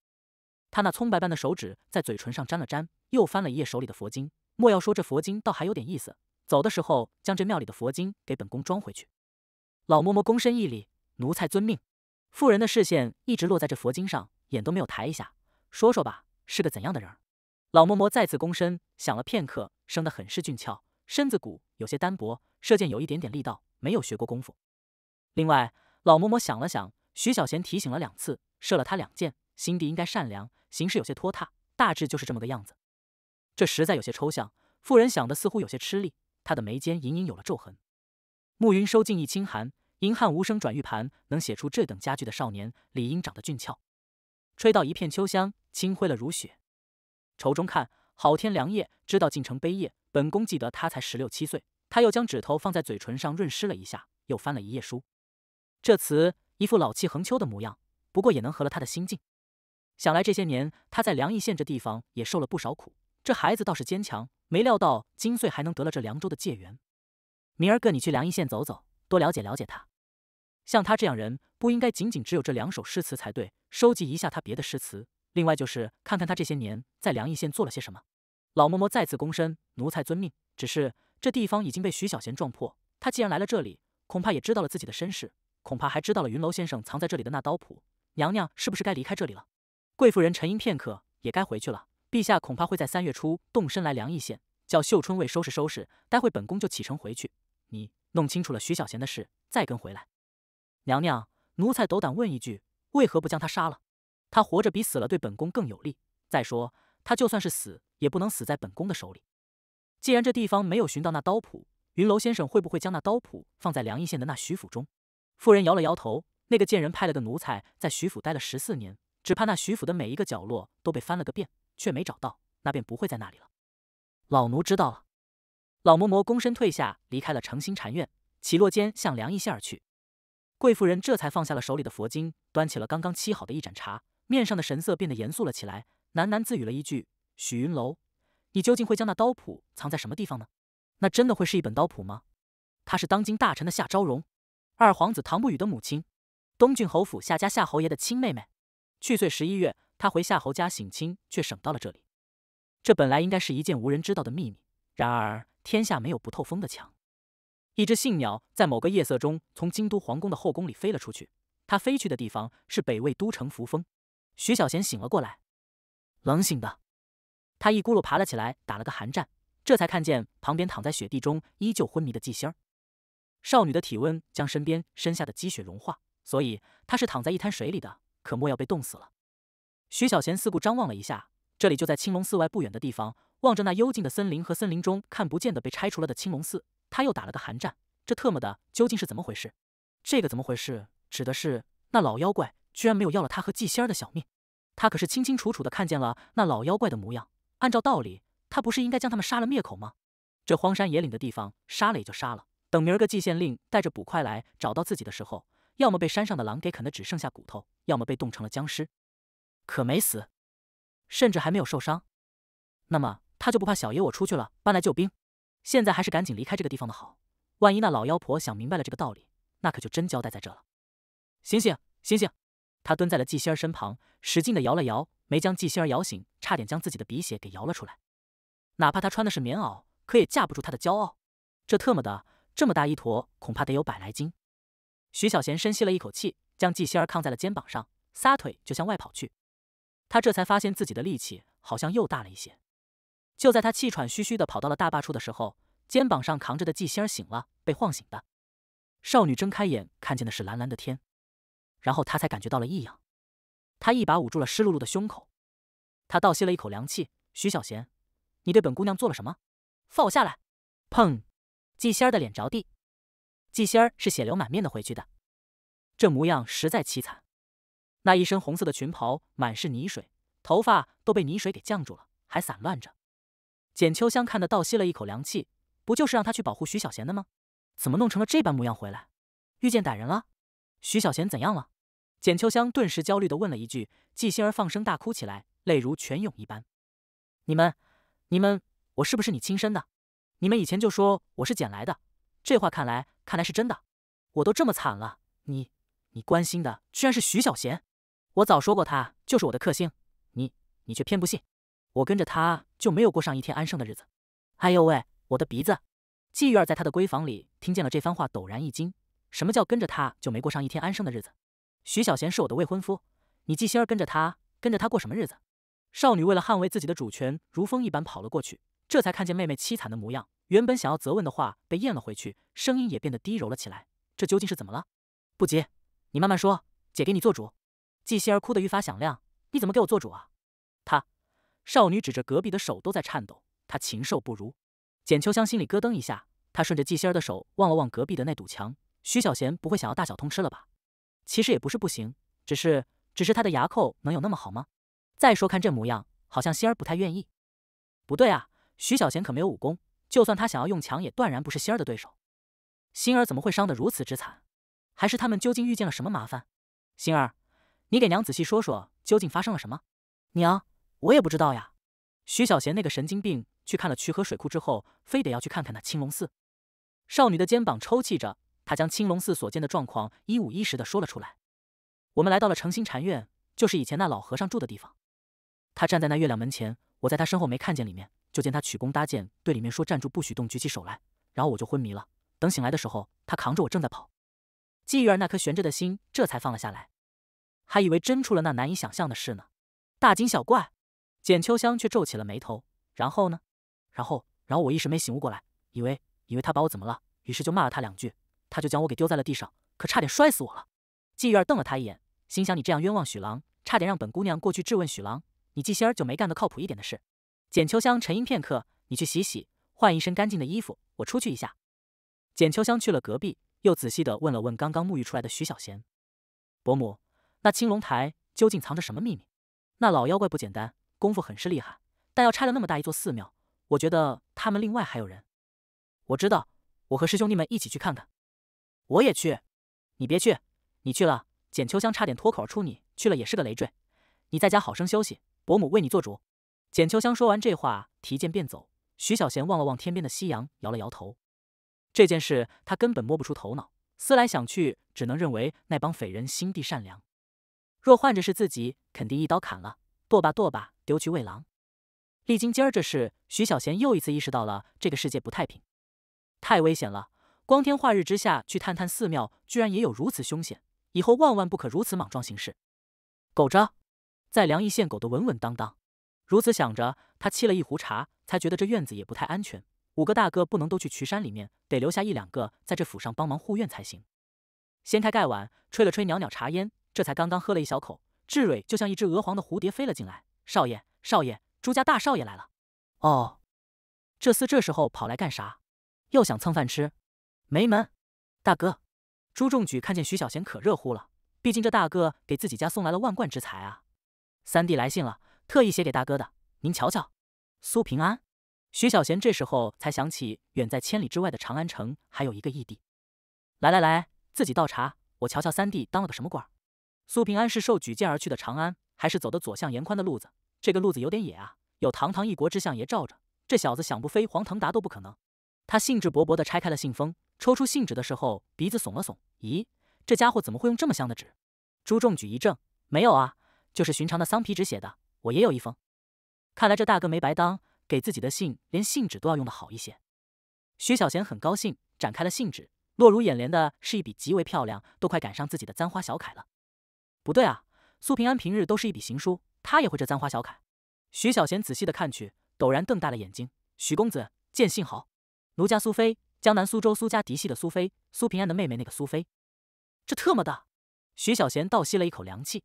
他那葱白般的手指在嘴唇上沾了沾，又翻了一页手里的佛经。莫要说这佛经倒还有点意思。走的时候将这庙里的佛经给本宫装回去。老嬷嬷躬身一礼，奴才遵命。妇人的视线一直落在这佛经上，眼都没有抬一下。说说吧，是个怎样的人？老嬷嬷再次躬身，想了片刻，生得很是俊俏，身子骨有些单薄，射箭有一点点力道，没有学过功夫。另外，老嬷嬷想了想，徐小贤提醒了两次，射了他两箭，心地应该善良，行事有些拖沓，大致就是这么个样子。这实在有些抽象，妇人想的似乎有些吃力，她的眉间隐隐有了皱痕。暮云收尽一清寒。银汉无声转玉盘，能写出这等佳句的少年，理应长得俊俏。吹到一片秋香，清辉了如雪。愁中看好天凉夜，知道进城悲夜。本宫记得他才十六七岁。他又将指头放在嘴唇上润湿了一下，又翻了一页书。这词一副老气横秋的模样，不过也能合了他的心境。想来这些年他在凉邑县这地方也受了不少苦。这孩子倒是坚强，没料到今岁还能得了这凉州的解元。明儿个你去凉邑县走走，多了解了解他。像他这样人，不应该仅仅只有这两首诗词才对，收集一下他别的诗词。另外就是看看他这些年在凉邑县做了些什么。老嬷嬷再次躬身，奴才遵命。只是这地方已经被徐小贤撞破，他既然来了这里，恐怕也知道了自己的身世，恐怕还知道了云楼先生藏在这里的那刀谱。娘娘是不是该离开这里了？贵妇人沉吟片刻，也该回去了。陛下恐怕会在三月初动身来凉邑县，叫秀春卫收拾收拾，待会本宫就启程回去。你弄清楚了徐小贤的事，再跟回来。娘娘，奴才斗胆问一句，为何不将他杀了？他活着比死了对本宫更有利。再说，他就算是死，也不能死在本宫的手里。既然这地方没有寻到那刀谱，云楼先生会不会将那刀谱放在凉邑县的那徐府中？妇人摇了摇头。那个贱人派了个奴才在徐府待了十四年，只怕那徐府的每一个角落都被翻了个遍，却没找到，那便不会在那里了。老奴知道了。老嬷嬷躬身退下，离开了诚心禅院，起落间向凉邑县而去。贵妇人这才放下了手里的佛经，端起了刚刚沏好的一盏茶，面上的神色变得严肃了起来，喃喃自语了一句：“许云楼，你究竟会将那刀谱藏在什么地方呢？那真的会是一本刀谱吗？他是当今大臣的夏昭容，二皇子唐不语的母亲，东郡侯府夏家夏侯爷的亲妹妹。去岁十一月，他回夏侯家省亲，却省到了这里。这本来应该是一件无人知道的秘密，然而天下没有不透风的墙。”一只信鸟在某个夜色中从京都皇宫的后宫里飞了出去，它飞去的地方是北魏都城扶风。徐小贤醒了过来，冷醒的，他一咕噜爬了起来，打了个寒战，这才看见旁边躺在雪地中依旧昏迷的季仙儿。少女的体温将身边身下的积雪融化，所以她是躺在一滩水里的，可莫要被冻死了。徐小贤四顾张望了一下，这里就在青龙寺外不远的地方，望着那幽静的森林和森林中看不见的被拆除了的青龙寺。他又打了个寒战，这特么的究竟是怎么回事？这个怎么回事？指的是那老妖怪居然没有要了他和季仙儿的小命。他可是清清楚楚的看见了那老妖怪的模样。按照道理，他不是应该将他们杀了灭口吗？这荒山野岭的地方，杀了也就杀了。等明儿个季县令带着捕快来找到自己的时候，要么被山上的狼给啃的只剩下骨头，要么被冻成了僵尸。可没死，甚至还没有受伤。那么他就不怕小爷我出去了，搬来救兵？现在还是赶紧离开这个地方的好，万一那老妖婆想明白了这个道理，那可就真交代在这了。醒醒，醒醒！他蹲在了季仙儿身旁，使劲的摇了摇，没将季仙儿摇醒，差点将自己的鼻血给摇了出来。哪怕他穿的是棉袄，可也架不住他的骄傲。这特么的，这么大一坨，恐怕得有百来斤。徐小贤深吸了一口气，将季仙儿扛在了肩膀上，撒腿就向外跑去。他这才发现自己的力气好像又大了一些。就在他气喘吁吁的跑到了大坝处的时候，肩膀上扛着的季仙儿醒了，被晃醒的。少女睁开眼，看见的是蓝蓝的天，然后她才感觉到了异样。她一把捂住了湿漉漉的胸口，她倒吸了一口凉气：“徐小贤，你对本姑娘做了什么？放我下来！”砰！季仙儿的脸着地。季仙儿是血流满面的回去的，这模样实在凄惨。那一身红色的裙袍满是泥水，头发都被泥水给降住了，还散乱着。简秋香看得倒吸了一口凉气，不就是让他去保护徐小贤的吗？怎么弄成了这般模样回来？遇见歹人了？徐小贤怎样了？简秋香顿时焦虑的问了一句，季心儿放声大哭起来，泪如泉涌一般。你们，你们，我是不是你亲生的？你们以前就说我是捡来的，这话看来看来是真的。我都这么惨了，你，你关心的居然是徐小贤？我早说过他就是我的克星，你，你却偏不信。我跟着他就没有过上一天安生的日子。哎呦喂，我的鼻子！季玉儿在他的闺房里听见了这番话，陡然一惊。什么叫跟着他就没过上一天安生的日子？徐小贤是我的未婚夫，你季心儿跟着他，跟着他过什么日子？少女为了捍卫自己的主权，如风一般跑了过去，这才看见妹妹凄惨的模样。原本想要责问的话被咽了回去，声音也变得低柔了起来。这究竟是怎么了？不急，你慢慢说，姐给你做主。季心儿哭得愈发响亮，你怎么给我做主啊？他，少女指着隔壁的手都在颤抖，她禽兽不如。简秋香心里咯噔一下，她顺着季心儿的手望了望隔壁的那堵墙。徐小贤不会想要大小通吃了吧？其实也不是不行，只是只是他的牙扣能有那么好吗？再说看这模样，好像心儿不太愿意。不对啊，徐小贤可没有武功，就算他想要用强，也断然不是心儿的对手。心儿怎么会伤得如此之惨？还是他们究竟遇见了什么麻烦？心儿，你给娘仔细说说，究竟发生了什么？娘，我也不知道呀。徐小贤那个神经病，去看了渠河水库之后，非得要去看看那青龙寺。少女的肩膀抽泣着。她将青龙寺所见的状况一五一十的说了出来。我们来到了诚心禅院，就是以前那老和尚住的地方。他站在那月亮门前，我在他身后没看见里面，就见他曲弓搭箭，对里面说：“站住，不许动，举起手来。”然后我就昏迷了。等醒来的时候，他扛着我正在跑。季玉儿那颗悬着的心这才放了下来，还以为真出了那难以想象的事呢，大惊小怪。简秋香却皱起了眉头。然后呢？然后，然后我一时没醒悟过来，以为以为他把我怎么了，于是就骂了他两句。他就将我给丢在了地上，可差点摔死我了。季玉儿瞪了他一眼，心想：你这样冤枉许郎，差点让本姑娘过去质问许郎，你季心儿就没干个靠谱一点的事。简秋香沉吟片刻，你去洗洗，换一身干净的衣服，我出去一下。简秋香去了隔壁，又仔细的问了问刚刚沐浴出来的徐小贤伯母：那青龙台究竟藏着什么秘密？那老妖怪不简单，功夫很是厉害，但要拆了那么大一座寺庙，我觉得他们另外还有人。我知道，我和师兄弟们一起去看看。我也去，你别去，你去了，简秋香差点脱口而出：“你去了也是个累赘。”你在家好生休息，伯母为你做主。简秋香说完这话，提剑便走。徐小贤望了望天边的夕阳，摇了摇头。这件事他根本摸不出头脑，思来想去，只能认为那帮匪人心地善良。若换着是自己，肯定一刀砍了，剁吧剁吧，丢去喂狼。历经今儿这事，徐小贤又一次意识到了这个世界不太平，太危险了。光天化日之下去探探寺庙，居然也有如此凶险，以后万万不可如此莽撞行事。苟着，在梁邑县苟得稳稳当当。如此想着，他沏了一壶茶，才觉得这院子也不太安全。五个大哥不能都去渠山里面，得留下一两个在这府上帮忙护院才行。掀开盖碗，吹了吹袅袅茶烟，这才刚刚喝了一小口，志蕊就像一只鹅黄的蝴蝶飞了进来。少爷，少爷，朱家大少爷来了。哦，这厮这时候跑来干啥？又想蹭饭吃？没门，大哥，朱仲举看见徐小贤可热乎了，毕竟这大哥给自己家送来了万贯之财啊。三弟来信了，特意写给大哥的，您瞧瞧。苏平安，徐小贤这时候才想起，远在千里之外的长安城还有一个义弟。来来来，自己倒茶，我瞧瞧三弟当了个什么官。苏平安是受举荐而去的长安，还是走的左相严宽的路子？这个路子有点野啊，有堂堂一国之相爷罩着，这小子想不飞黄腾达都不可能。他兴致勃勃地拆开了信封。抽出信纸的时候，鼻子耸了耸。咦，这家伙怎么会用这么香的纸？朱仲举一怔，没有啊，就是寻常的桑皮纸写的。我也有一封。看来这大哥没白当，给自己的信连信纸都要用的好一些。徐小贤很高兴，展开了信纸，落入眼帘的是一笔极为漂亮，都快赶上自己的簪花小楷了。不对啊，苏平安平日都是一笔行书，他也会这簪花小楷。徐小贤仔细的看去，陡然瞪大了眼睛。徐公子见信好，奴家苏菲。江南苏州苏家嫡系的苏菲，苏平安的妹妹，那个苏菲，这特么的！徐小贤倒吸了一口凉气，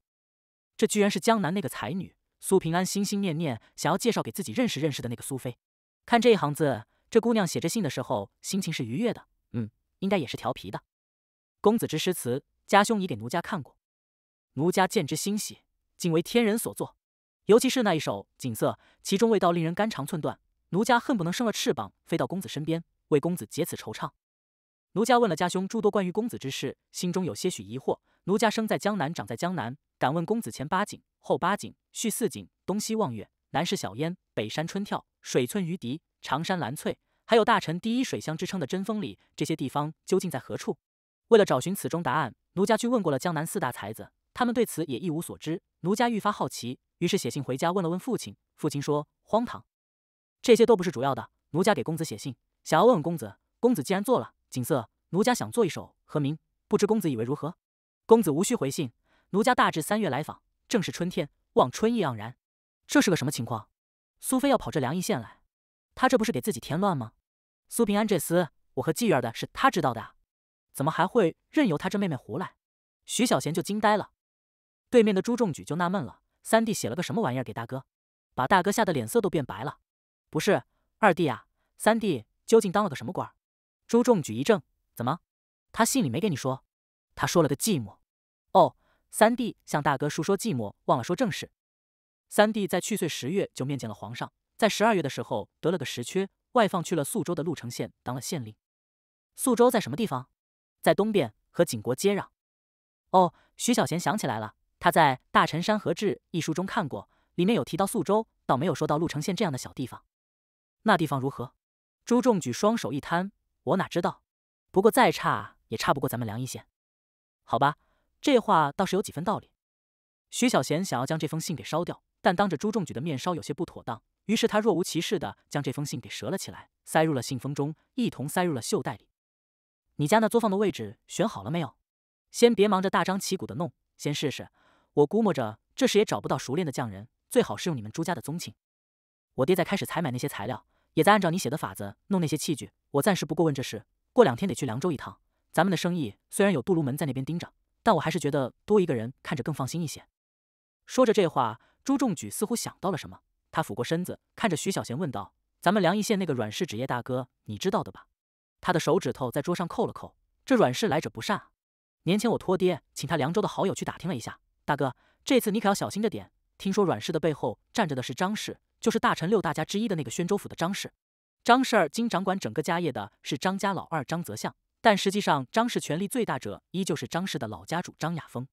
这居然是江南那个才女苏平安心心念念想要介绍给自己认识认识的那个苏菲。看这一行字，这姑娘写这信的时候心情是愉悦的，嗯，应该也是调皮的。公子之诗词，家兄已给奴家看过，奴家见之欣喜，竟为天人所作。尤其是那一首景色，其中味道令人肝肠寸断。奴家恨不能生了翅膀飞到公子身边，为公子解此惆怅。奴家问了家兄诸多关于公子之事，心中有些许疑惑。奴家生在江南，长在江南，敢问公子前八景、后八景、续四景、东西望月、南是小烟、北山春跳、水村鱼笛、长山蓝翠，还有大臣第一水乡之称的针锋里，这些地方究竟在何处？为了找寻此中答案，奴家去问过了江南四大才子，他们对此也一无所知。奴家愈发好奇，于是写信回家问了问父亲。父亲说：“荒唐，这些都不是主要的。奴家给公子写信，想要问问公子，公子既然做了景色，奴家想做一首和名，不知公子以为如何？”公子无需回信，奴家大致三月来访，正是春天，望春意盎然。这是个什么情况？苏菲要跑这凉邑县来，他这不是给自己添乱吗？苏平安这厮，我和季月儿的是他知道的啊。怎么还会任由他这妹妹胡来？徐小贤就惊呆了，对面的朱仲举就纳闷了：三弟写了个什么玩意儿给大哥，把大哥吓得脸色都变白了。不是二弟啊，三弟究竟当了个什么官？朱仲举一怔：怎么？他信里没给你说？他说了个寂寞。哦，三弟向大哥述说寂寞，忘了说正事。三弟在去岁十月就面见了皇上，在十二月的时候得了个实缺，外放去了宿州的鹿城县当了县令。宿州在什么地方？在东边和景国接壤。哦，徐小贤想起来了，他在《大陈山河志》一书中看过，里面有提到宿州，倒没有说到鹿城县这样的小地方。那地方如何？朱仲举双手一摊，我哪知道？不过再差也差不过咱们凉邑县。好吧，这话倒是有几分道理。徐小贤想要将这封信给烧掉，但当着朱仲举的面烧有些不妥当，于是他若无其事的将这封信给折了起来，塞入了信封中，一同塞入了袖袋里。你家那作坊的位置选好了没有？先别忙着大张旗鼓的弄，先试试。我估摸着这时也找不到熟练的匠人，最好是用你们朱家的宗亲。我爹在开始采买那些材料，也在按照你写的法子弄那些器具。我暂时不过问这事，过两天得去凉州一趟。咱们的生意虽然有杜卢门在那边盯着，但我还是觉得多一个人看着更放心一些。说着这话，朱仲举似乎想到了什么，他俯过身子看着徐小贤问道：“咱们梁邑县那个阮氏纸业大哥，你知道的吧？”他的手指头在桌上扣了扣，这阮氏来者不善啊。年前我托爹请他凉州的好友去打听了一下，大哥，这次你可要小心着点。听说阮氏的背后站着的是张氏，就是大陈六大家之一的那个宣州府的张氏。张氏儿经掌管整个家业的是张家老二张泽相，但实际上张氏权力最大者依旧是张氏的老家主张亚峰。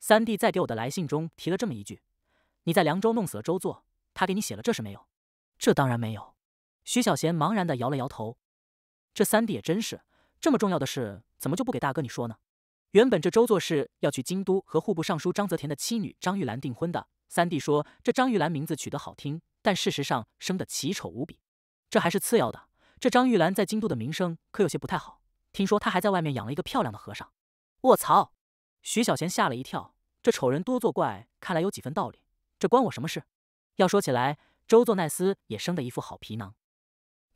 三弟在给我的来信中提了这么一句：你在凉州弄死了周作，他给你写了这事没有？这当然没有。徐小贤茫然的摇了摇头。这三弟也真是，这么重要的事，怎么就不给大哥你说呢？原本这周作是要去京都和户部尚书张泽田的妻女张玉兰订婚的。三弟说这张玉兰名字取得好听，但事实上生得奇丑无比。这还是次要的，这张玉兰在京都的名声可有些不太好。听说他还在外面养了一个漂亮的和尚。卧槽！徐小贤吓了一跳，这丑人多作怪，看来有几分道理。这关我什么事？要说起来，周作奈斯也生得一副好皮囊。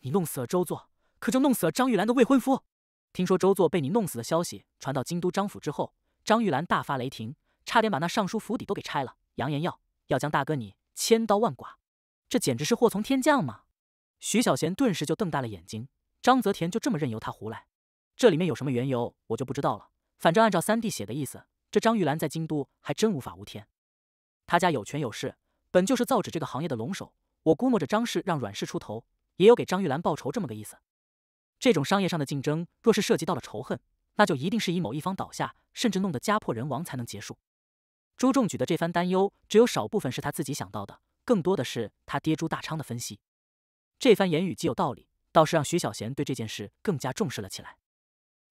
你弄死了周作。可就弄死了张玉兰的未婚夫。听说周作被你弄死的消息传到京都张府之后，张玉兰大发雷霆，差点把那尚书府邸都给拆了，扬言要要将大哥你千刀万剐。这简直是祸从天降嘛！徐小贤顿时就瞪大了眼睛。张泽田就这么任由他胡来？这里面有什么缘由，我就不知道了。反正按照三弟写的意思，这张玉兰在京都还真无法无天。他家有权有势，本就是造纸这个行业的龙首。我估摸着张氏让阮氏出头，也有给张玉兰报仇这么个意思。这种商业上的竞争，若是涉及到了仇恨，那就一定是以某一方倒下，甚至弄得家破人亡才能结束。朱仲举的这番担忧，只有少部分是他自己想到的，更多的是他爹朱大昌的分析。这番言语极有道理，倒是让徐小贤对这件事更加重视了起来。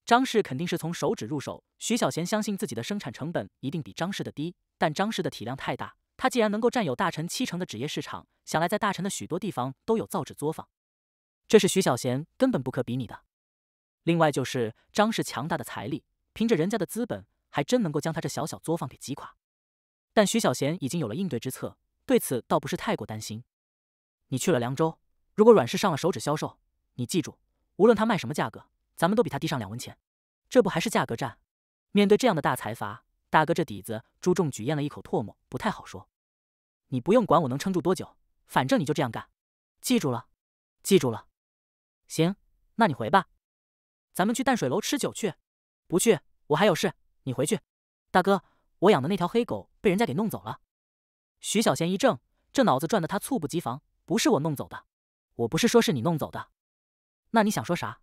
张氏肯定是从手指入手，徐小贤相信自己的生产成本一定比张氏的低，但张氏的体量太大，他既然能够占有大臣七成的纸业市场，想来在大臣的许多地方都有造纸作坊。这是徐小贤根本不可比拟的。另外就是张氏强大的财力，凭着人家的资本，还真能够将他这小小作坊给击垮。但徐小贤已经有了应对之策，对此倒不是太过担心。你去了凉州，如果阮氏上了手指销售，你记住，无论他卖什么价格，咱们都比他低上两文钱。这不还是价格战？面对这样的大财阀，大哥这底子，朱仲举咽了一口唾沫，不太好说。你不用管我能撑住多久，反正你就这样干。记住了，记住了。行，那你回吧，咱们去淡水楼吃酒去。不去，我还有事。你回去。大哥，我养的那条黑狗被人家给弄走了。徐小贤一怔，这脑子转得他猝不及防。不是我弄走的，我不是说是你弄走的，那你想说啥？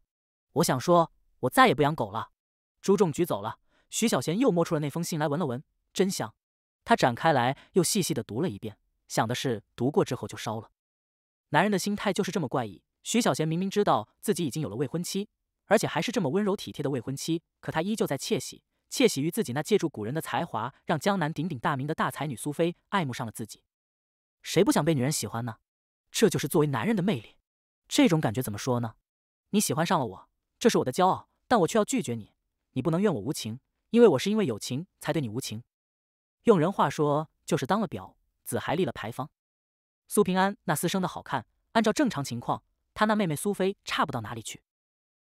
我想说，我再也不养狗了。朱仲举走了，徐小贤又摸出了那封信来闻了闻，真香。他展开来，又细细的读了一遍，想的是读过之后就烧了。男人的心态就是这么怪异。徐小贤明明知道自己已经有了未婚妻，而且还是这么温柔体贴的未婚妻，可他依旧在窃喜，窃喜于自己那借助古人的才华，让江南鼎鼎大名的大才女苏菲爱慕上了自己。谁不想被女人喜欢呢？这就是作为男人的魅力。这种感觉怎么说呢？你喜欢上了我，这是我的骄傲，但我却要拒绝你。你不能怨我无情，因为我是因为有情才对你无情。用人话说，就是当了表子还立了牌坊。苏平安那厮生的好看，按照正常情况。他那妹妹苏菲差不到哪里去。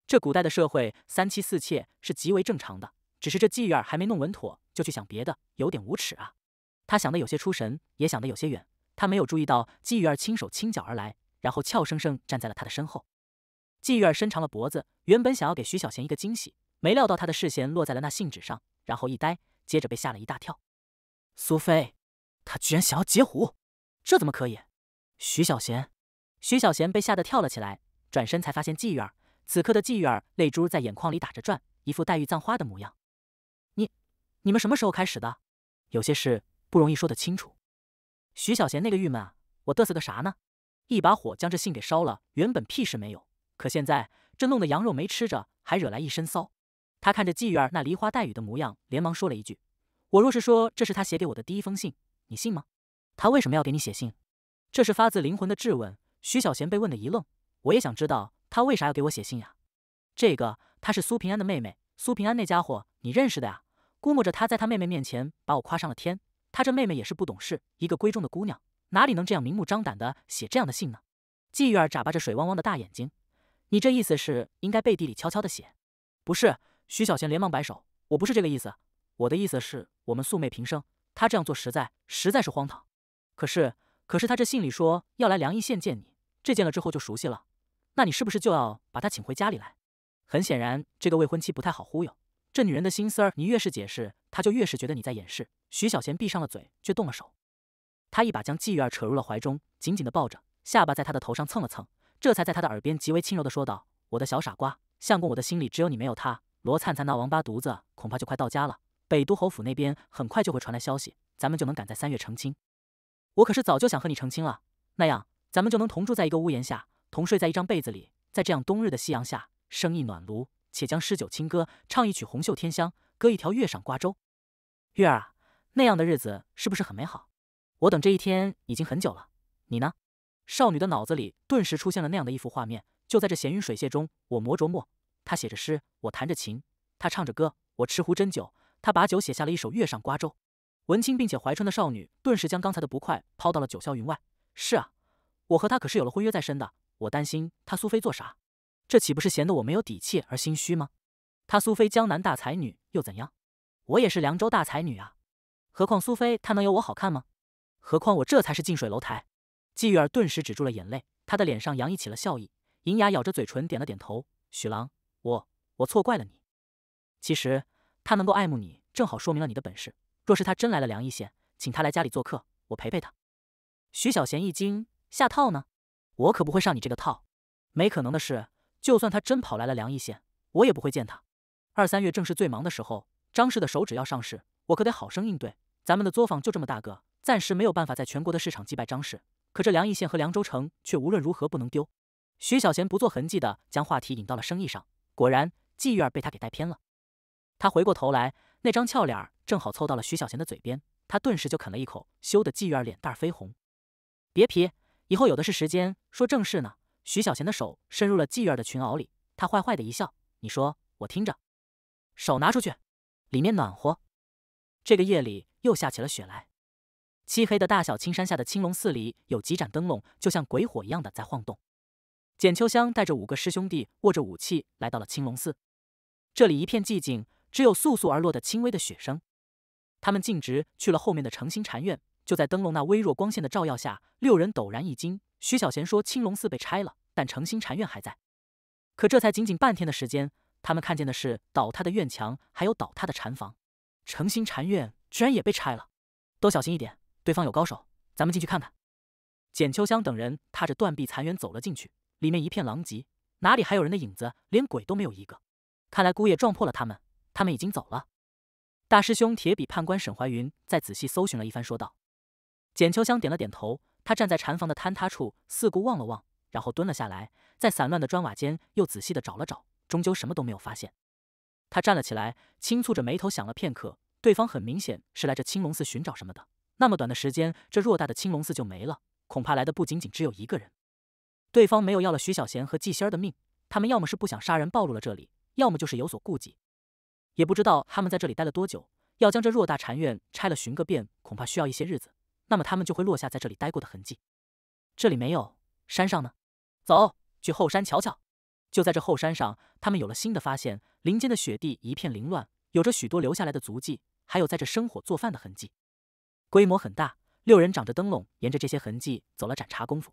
这古代的社会，三妻四妾是极为正常的。只是这季玉儿还没弄稳妥，就去想别的，有点无耻啊！他想的有些出神，也想的有些远。他没有注意到季玉儿轻手轻脚而来，然后俏生生站在了他的身后。季玉儿伸长了脖子，原本想要给徐小贤一个惊喜，没料到他的视线落在了那信纸上，然后一呆，接着被吓了一大跳。苏菲，他居然想要截胡，这怎么可以？徐小贤。徐小贤被吓得跳了起来，转身才发现季玉儿。此刻的季玉儿泪珠在眼眶里打着转，一副黛玉葬花的模样。你，你们什么时候开始的？有些事不容易说得清楚。徐小贤那个郁闷啊，我嘚瑟个啥呢？一把火将这信给烧了，原本屁事没有，可现在这弄得羊肉没吃着，还惹来一身骚。他看着季玉儿那梨花带雨的模样，连忙说了一句：“我若是说这是他写给我的第一封信，你信吗？他为什么要给你写信？这是发自灵魂的质问。”徐小贤被问的一愣，我也想知道他为啥要给我写信呀？这个她是苏平安的妹妹，苏平安那家伙你认识的呀？估摸着他在他妹妹面前把我夸上了天。他这妹妹也是不懂事，一个闺中的姑娘，哪里能这样明目张胆的写这样的信呢？季玉儿眨巴着水汪汪的大眼睛，你这意思是应该背地里悄悄的写？不是，徐小贤连忙摆手，我不是这个意思，我的意思是我们素昧平生，他这样做实在实在是荒唐。可是。可是他这信里说要来梁邑县见你，这见了之后就熟悉了，那你是不是就要把他请回家里来？很显然，这个未婚妻不太好忽悠。这女人的心思儿，你越是解释，她就越是觉得你在掩饰。徐小贤闭上了嘴，却动了手。他一把将季玉儿扯入了怀中，紧紧的抱着，下巴在她的头上蹭了蹭，这才在他的耳边极为轻柔的说道：“我的小傻瓜，相公，我的心里只有你没有他。罗灿灿那王八犊子恐怕就快到家了，北都侯府那边很快就会传来消息，咱们就能赶在三月成亲。”我可是早就想和你成亲了，那样咱们就能同住在一个屋檐下，同睡在一张被子里，在这样冬日的夕阳下，生一暖炉，且将诗酒清歌，唱一曲红袖添香，歌一条月上瓜洲。月儿啊，那样的日子是不是很美好？我等这一天已经很久了，你呢？少女的脑子里顿时出现了那样的一幅画面，就在这闲云水榭中，我磨琢磨，她写着诗，我弹着琴，她唱着歌，我吃壶斟酒，她把酒写下了一首月上瓜洲。文清并且怀春的少女，顿时将刚才的不快抛到了九霄云外。是啊，我和他可是有了婚约在身的，我担心他苏菲做啥？这岂不是显得我没有底气而心虚吗？他苏菲江南大才女又怎样？我也是凉州大才女啊！何况苏菲她能有我好看吗？何况我这才是近水楼台。季玉儿顿时止住了眼泪，她的脸上洋溢起了笑意，银牙咬着嘴唇点了点头。许郎，我我错怪了你。其实他能够爱慕你，正好说明了你的本事。若是他真来了梁邑县，请他来家里做客，我陪陪他。徐小贤一惊，下套呢？我可不会上你这个套。没可能的事，就算他真跑来了梁邑县，我也不会见他。二三月正是最忙的时候，张氏的手指要上市，我可得好生应对。咱们的作坊就这么大个，暂时没有办法在全国的市场击败张氏，可这凉邑县和凉州城却无论如何不能丢。徐小贤不做痕迹的将话题引到了生意上，果然季玉儿被他给带偏了。他回过头来。那张俏脸正好凑到了徐小贤的嘴边，他顿时就啃了一口，羞得季玉儿脸蛋绯红。别皮，以后有的是时间说正事呢。徐小贤的手伸入了季玉儿的裙袄里，他坏坏的一笑：“你说，我听着。”手拿出去，里面暖和。这个夜里又下起了雪来，漆黑的大小青山下的青龙寺里有几盏灯笼，就像鬼火一样的在晃动。简秋香带着五个师兄弟握着武器来到了青龙寺，这里一片寂静。只有簌簌而落的轻微的雪声。他们径直去了后面的诚心禅院，就在灯笼那微弱光线的照耀下，六人陡然一惊。徐小贤说：“青龙寺被拆了，但诚心禅院还在。”可这才仅仅半天的时间，他们看见的是倒塌的院墙，还有倒塌的禅房。诚心禅院居然也被拆了！都小心一点，对方有高手，咱们进去看看。简秋香等人踏着断壁残垣走了进去，里面一片狼藉，哪里还有人的影子？连鬼都没有一个。看来姑爷撞破了他们，他们已经走了。大师兄铁笔判官沈怀云再仔细搜寻了一番，说道：“简秋香点了点头，他站在禅房的坍塌处，四顾望了望，然后蹲了下来，在散乱的砖瓦间又仔细的找了找，终究什么都没有发现。他站了起来，轻蹙着眉头想了片刻，对方很明显是来这青龙寺寻找什么的。那么短的时间，这偌大的青龙寺就没了。”恐怕来的不仅仅只有一个人，对方没有要了徐小贤和季仙儿的命，他们要么是不想杀人暴露了这里，要么就是有所顾忌。也不知道他们在这里待了多久，要将这偌大禅院拆了寻个遍，恐怕需要一些日子。那么他们就会落下在这里待过的痕迹。这里没有，山上呢？走去后山瞧瞧。就在这后山上，他们有了新的发现：林间的雪地一片凌乱，有着许多留下来的足迹，还有在这生火做饭的痕迹，规模很大。六人掌着灯笼，沿着这些痕迹走了盏茶功夫。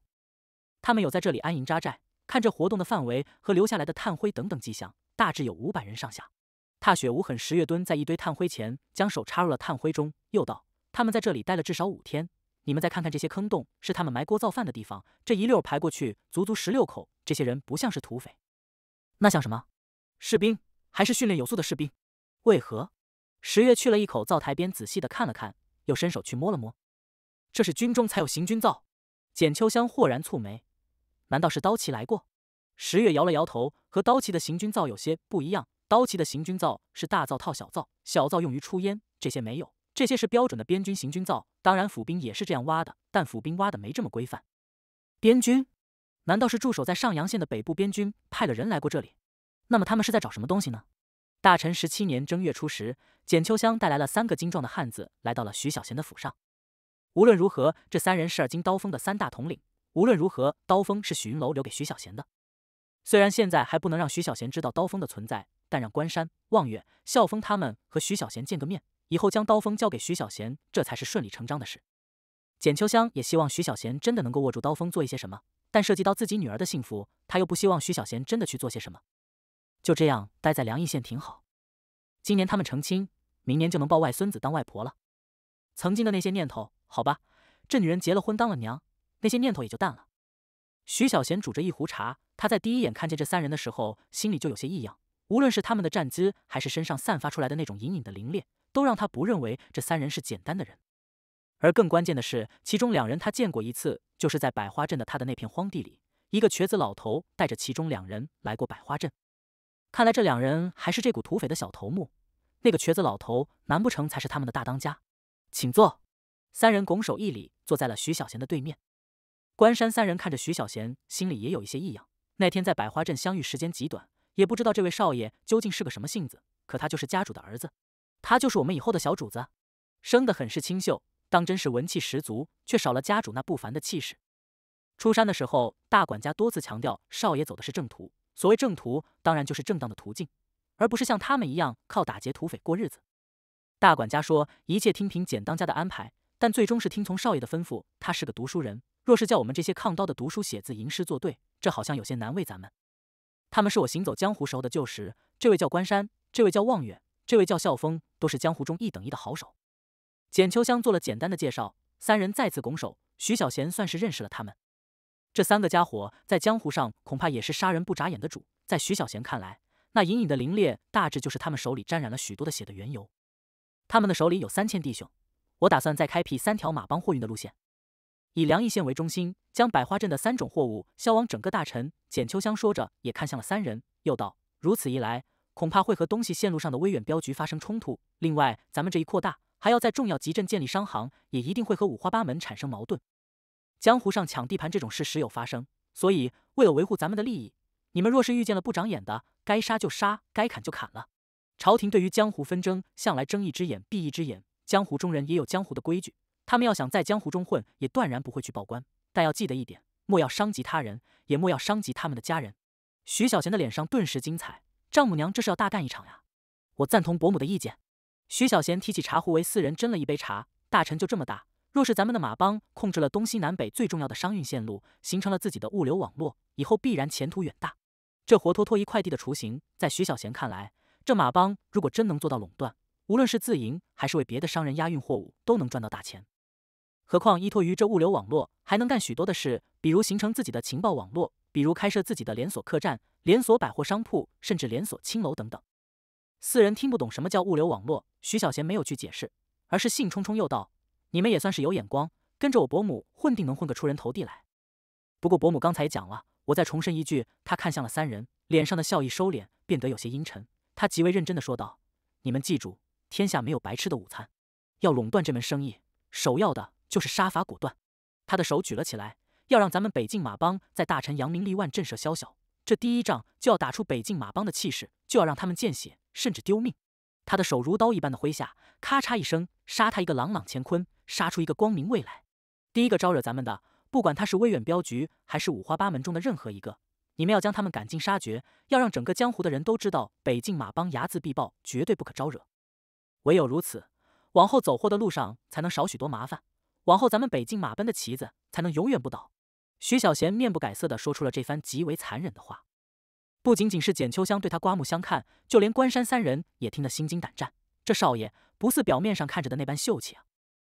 他们有在这里安营扎寨，看这活动的范围和留下来的炭灰等等迹象，大致有五百人上下。踏雪无痕，十月蹲在一堆炭灰前，将手插入了炭灰中，又道：“他们在这里待了至少五天。你们再看看这些坑洞，是他们埋锅造饭的地方。这一溜排过去，足足十六口。这些人不像是土匪，那像什么？士兵，还是训练有素的士兵？为何？”十月去了一口灶台边，仔细的看了看，又伸手去摸了摸。这是军中才有行军灶。简秋香豁然蹙眉，难道是刀旗来过？十月摇了摇头，和刀旗的行军灶有些不一样。刀旗的行军灶是大灶套小灶，小灶用于出烟，这些没有。这些是标准的边军行军灶，当然府兵也是这样挖的，但府兵挖的没这么规范。边军？难道是驻守在上阳县的北部边军派了人来过这里？那么他们是在找什么东西呢？大臣十七年正月初十，简秋香带来了三个精壮的汉子，来到了徐小贤的府上。无论如何，这三人是二金刀锋的三大统领。无论如何，刀锋是许云楼留给徐小贤的。虽然现在还不能让徐小贤知道刀锋的存在，但让关山、望月、笑风他们和徐小贤见个面，以后将刀锋交给徐小贤，这才是顺理成章的事。简秋香也希望徐小贤真的能够握住刀锋做一些什么，但涉及到自己女儿的幸福，她又不希望徐小贤真的去做些什么。就这样待在凉邑县挺好。今年他们成亲，明年就能抱外孙子当外婆了。曾经的那些念头。好吧，这女人结了婚当了娘，那些念头也就淡了。徐小贤煮着一壶茶，他在第一眼看见这三人的时候，心里就有些异样。无论是他们的站姿，还是身上散发出来的那种隐隐的凌冽，都让他不认为这三人是简单的人。而更关键的是，其中两人他见过一次，就是在百花镇的他的那片荒地里，一个瘸子老头带着其中两人来过百花镇。看来这两人还是这股土匪的小头目。那个瘸子老头，难不成才是他们的大当家？请坐。三人拱手一礼，坐在了徐小贤的对面。关山三人看着徐小贤，心里也有一些异样。那天在百花镇相遇时间极短，也不知道这位少爷究竟是个什么性子。可他就是家主的儿子，他就是我们以后的小主子，生得很是清秀，当真是文气十足，却少了家主那不凡的气势。出山的时候，大管家多次强调，少爷走的是正途。所谓正途，当然就是正当的途径，而不是像他们一样靠打劫土匪过日子。大管家说，一切听凭简当家的安排。但最终是听从少爷的吩咐。他是个读书人，若是叫我们这些抗刀的读书写字吟诗作对，这好像有些难为咱们。他们是我行走江湖时候的旧识，这位叫关山，这位叫望远，这位叫笑风，都是江湖中一等一的好手。简秋香做了简单的介绍，三人再次拱手。徐小贤算是认识了他们。这三个家伙在江湖上恐怕也是杀人不眨眼的主。在徐小贤看来，那隐隐的凌冽，大致就是他们手里沾染了许多的血的缘由。他们的手里有三千弟兄。我打算再开辟三条马帮货运的路线，以梁邑县为中心，将百花镇的三种货物销往整个大陈。简秋香说着，也看向了三人，又道：“如此一来，恐怕会和东西线路上的威远镖局发生冲突。另外，咱们这一扩大，还要在重要集镇建立商行，也一定会和五花八门产生矛盾。江湖上抢地盘这种事时有发生，所以为了维护咱们的利益，你们若是遇见了不长眼的，该杀就杀，该砍就砍了。朝廷对于江湖纷争，向来睁一只眼闭一只眼。”江湖中人也有江湖的规矩，他们要想在江湖中混，也断然不会去报官。但要记得一点，莫要伤及他人，也莫要伤及他们的家人。徐小贤的脸上顿时精彩，丈母娘这是要大干一场呀！我赞同伯母的意见。徐小贤提起茶壶，为四人斟了一杯茶。大臣就这么大，若是咱们的马帮控制了东西南北最重要的商运线路，形成了自己的物流网络，以后必然前途远大。这活脱脱一块地的雏形，在徐小贤看来，这马帮如果真能做到垄断，无论是自营还是为别的商人押运货物，都能赚到大钱。何况依托于这物流网络，还能干许多的事，比如形成自己的情报网络，比如开设自己的连锁客栈、连锁百货商铺，甚至连锁青楼等等。四人听不懂什么叫物流网络，徐小贤没有去解释，而是兴冲冲又道：“你们也算是有眼光，跟着我伯母混，定能混个出人头地来。不过伯母刚才也讲了，我再重申一句。”他看向了三人，脸上的笑意收敛，变得有些阴沉。他极为认真的说道：“你们记住，天下没有白吃的午餐，要垄断这门生意，首要的。”就是杀伐果断，他的手举了起来，要让咱们北境马帮在大陈扬名立万，震慑宵小。这第一仗就要打出北境马帮的气势，就要让他们见血，甚至丢命。他的手如刀一般的挥下，咔嚓一声，杀他一个朗朗乾坤，杀出一个光明未来。第一个招惹咱们的，不管他是威远镖局还是五花八门中的任何一个，你们要将他们赶尽杀绝，要让整个江湖的人都知道北境马帮睚眦必报，绝对不可招惹。唯有如此，往后走货的路上才能少许多麻烦。往后，咱们北境马奔的旗子才能永远不倒。徐小贤面不改色地说出了这番极为残忍的话。不仅仅是简秋香对他刮目相看，就连关山三人也听得心惊胆战。这少爷不似表面上看着的那般秀气啊，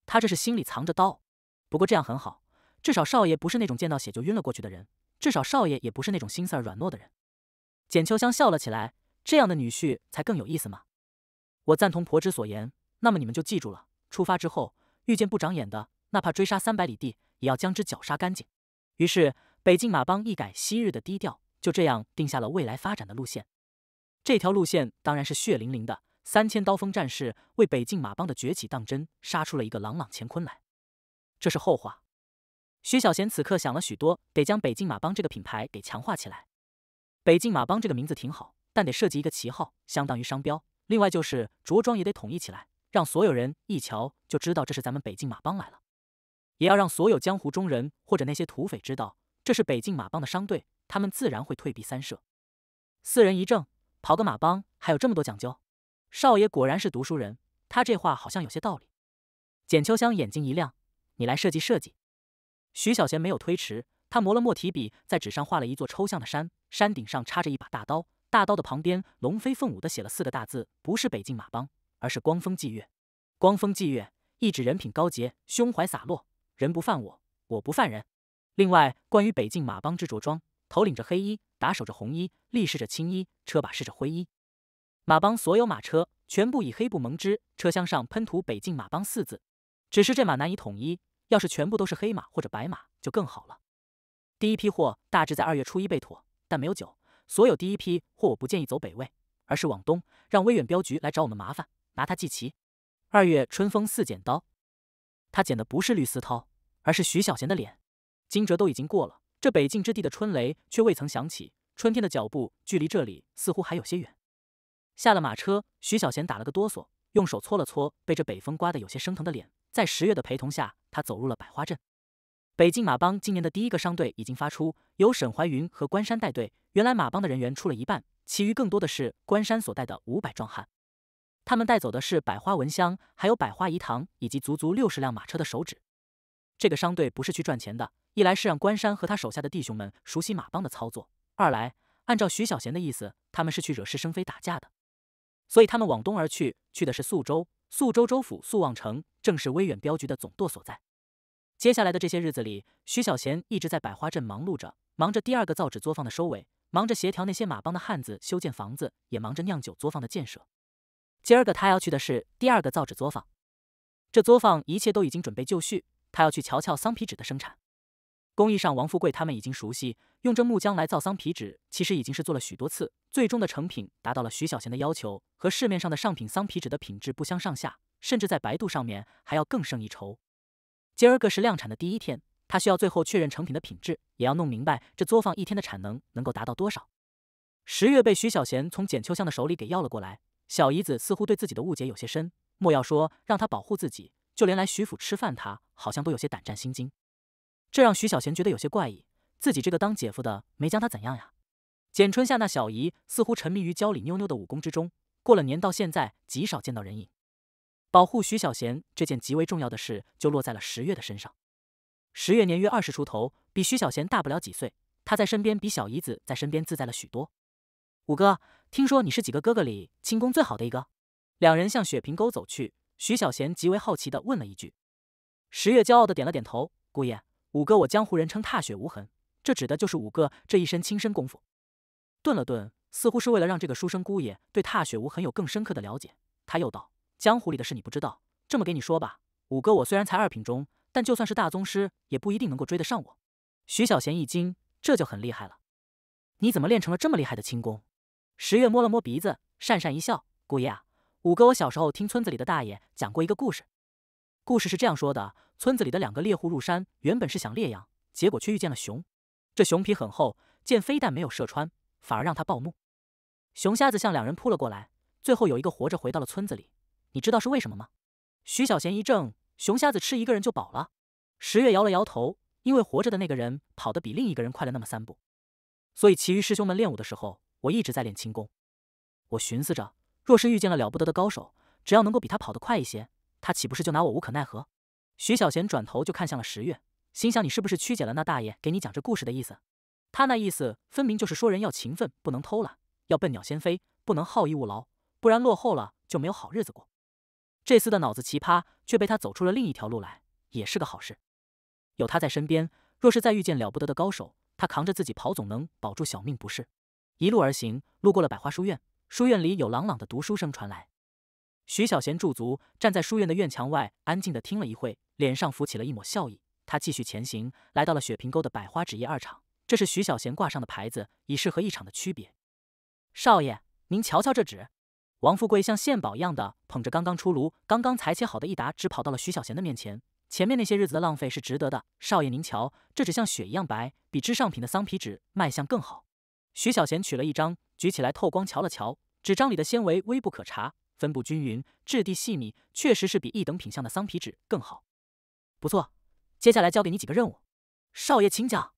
他这是心里藏着刀。不过这样很好，至少少爷不是那种见到血就晕了过去的人，至少少爷也不是那种心思儿软糯的人。简秋香笑了起来，这样的女婿才更有意思嘛。我赞同婆之所言，那么你们就记住了，出发之后遇见不长眼的。哪怕追杀三百里地，也要将之绞杀干净。于是，北境马帮一改昔日的低调，就这样定下了未来发展的路线。这条路线当然是血淋淋的，三千刀锋战士为北境马帮的崛起当真，杀出了一个朗朗乾坤来。这是后话。徐小贤此刻想了许多，得将北境马帮这个品牌给强化起来。北境马帮这个名字挺好，但得设计一个旗号，相当于商标。另外就是着装也得统一起来，让所有人一瞧就知道这是咱们北境马帮来了。也要让所有江湖中人或者那些土匪知道，这是北境马帮的商队，他们自然会退避三舍。四人一怔，跑个马帮还有这么多讲究？少爷果然是读书人，他这话好像有些道理。简秋香眼睛一亮：“你来设计设计。”徐小贤没有推迟，他磨了墨提笔，在纸上画了一座抽象的山，山顶上插着一把大刀，大刀的旁边龙飞凤舞的写了四个大字：不是北境马帮，而是光风霁月。光风霁月，一指人品高洁，胸怀洒落。人不犯我，我不犯人。另外，关于北境马帮之着装，头领着黑衣，打手着红衣，力士着青衣，车把式着灰衣。马帮所有马车全部以黑布蒙之，车厢上喷涂“北境马帮”四字。只是这马难以统一，要是全部都是黑马或者白马就更好了。第一批货大致在二月初一备妥，但没有酒。所有第一批货我不建议走北魏，而是往东，让威远镖局来找我们麻烦，拿它祭旗。二月春风似剪刀。他剪的不是绿丝绦，而是徐小贤的脸。惊蛰都已经过了，这北境之地的春雷却未曾响起。春天的脚步距离这里似乎还有些远。下了马车，徐小贤打了个哆嗦，用手搓了搓被这北风刮得有些生疼的脸。在十月的陪同下，他走入了百花镇。北境马帮今年的第一个商队已经发出，由沈怀云和关山带队。原来马帮的人员出了一半，其余更多的是关山所带的五百壮汉。他们带走的是百花蚊香，还有百花饴糖，以及足足六十辆马车的手纸。这个商队不是去赚钱的，一来是让关山和他手下的弟兄们熟悉马帮的操作，二来按照徐小贤的意思，他们是去惹是生非打架的。所以他们往东而去，去的是宿州。宿州州府宿望城正是威远镖局的总舵所在。接下来的这些日子里，徐小贤一直在百花镇忙碌着，忙着第二个造纸作坊的收尾，忙着协调那些马帮的汉子修建房子，也忙着酿酒作坊的建设。今儿个他要去的是第二个造纸作坊，这作坊一切都已经准备就绪，他要去瞧瞧桑皮纸的生产。工艺上，王富贵他们已经熟悉，用这木浆来造桑皮纸，其实已经是做了许多次，最终的成品达到了徐小贤的要求，和市面上的上品桑皮纸的品质不相上下，甚至在白度上面还要更胜一筹。今儿个是量产的第一天，他需要最后确认成品的品质，也要弄明白这作坊一天的产能能够达到多少。十月被徐小贤从简秋香的手里给要了过来。小姨子似乎对自己的误解有些深，莫要说让他保护自己，就连来徐府吃饭，他好像都有些胆战心惊。这让徐小贤觉得有些怪异，自己这个当姐夫的没将他怎样呀？简春夏那小姨似乎沉迷于教李妞妞的武功之中，过了年到现在极少见到人影。保护徐小贤这件极为重要的事就落在了十月的身上。十月年约二十出头，比徐小贤大不了几岁，他在身边比小姨子在身边自在了许多。五哥。听说你是几个哥哥里轻功最好的一个。两人向雪平沟走去，徐小贤极为好奇地问了一句。十月骄傲的点了点头：“姑爷，五哥我江湖人称踏雪无痕，这指的就是五哥这一身亲身功夫。”顿了顿，似乎是为了让这个书生姑爷对踏雪无痕有更深刻的了解，他又道：“江湖里的事你不知道，这么给你说吧，五哥我虽然才二品中，但就算是大宗师，也不一定能够追得上我。”徐小贤一惊，这就很厉害了。你怎么练成了这么厉害的轻功？十月摸了摸鼻子，讪讪一笑：“姑爷啊，五哥我小时候听村子里的大爷讲过一个故事。故事是这样说的：村子里的两个猎户入山，原本是想猎羊，结果却遇见了熊。这熊皮很厚，箭非但没有射穿，反而让他暴怒。熊瞎子向两人扑了过来，最后有一个活着回到了村子里。你知道是为什么吗？”徐小贤一怔：“熊瞎子吃一个人就饱了。”十月摇了摇头：“因为活着的那个人跑得比另一个人快了那么三步。”所以，其余师兄们练武的时候，我一直在练轻功。我寻思着，若是遇见了了不得的高手，只要能够比他跑得快一些，他岂不是就拿我无可奈何？徐小贤转头就看向了十月，心想：你是不是曲解了那大爷给你讲这故事的意思？他那意思分明就是说人要勤奋，不能偷懒，要笨鸟先飞，不能好逸恶劳，不然落后了就没有好日子过。这厮的脑子奇葩，却被他走出了另一条路来，也是个好事。有他在身边，若是再遇见了不得的高手，他扛着自己跑，总能保住小命，不是？一路而行，路过了百花书院，书院里有朗朗的读书声传来。徐小贤驻足站在书院的院墙外，安静的听了一会，脸上浮起了一抹笑意。他继续前行，来到了雪平沟的百花纸业二厂。这是徐小贤挂上的牌子，以示和一厂的区别。少爷，您瞧瞧这纸。王富贵像献宝一样的捧着刚刚出炉、刚刚裁切好的一沓纸，跑到了徐小贤的面前。前面那些日子的浪费是值得的，少爷您瞧，这纸像雪一样白，比之上品的桑皮纸卖相更好。徐小贤取了一张，举起来透光瞧了瞧，纸张里的纤维微不可察，分布均匀，质地细密，确实是比一等品相的桑皮纸更好。不错，接下来交给你几个任务，少爷请讲。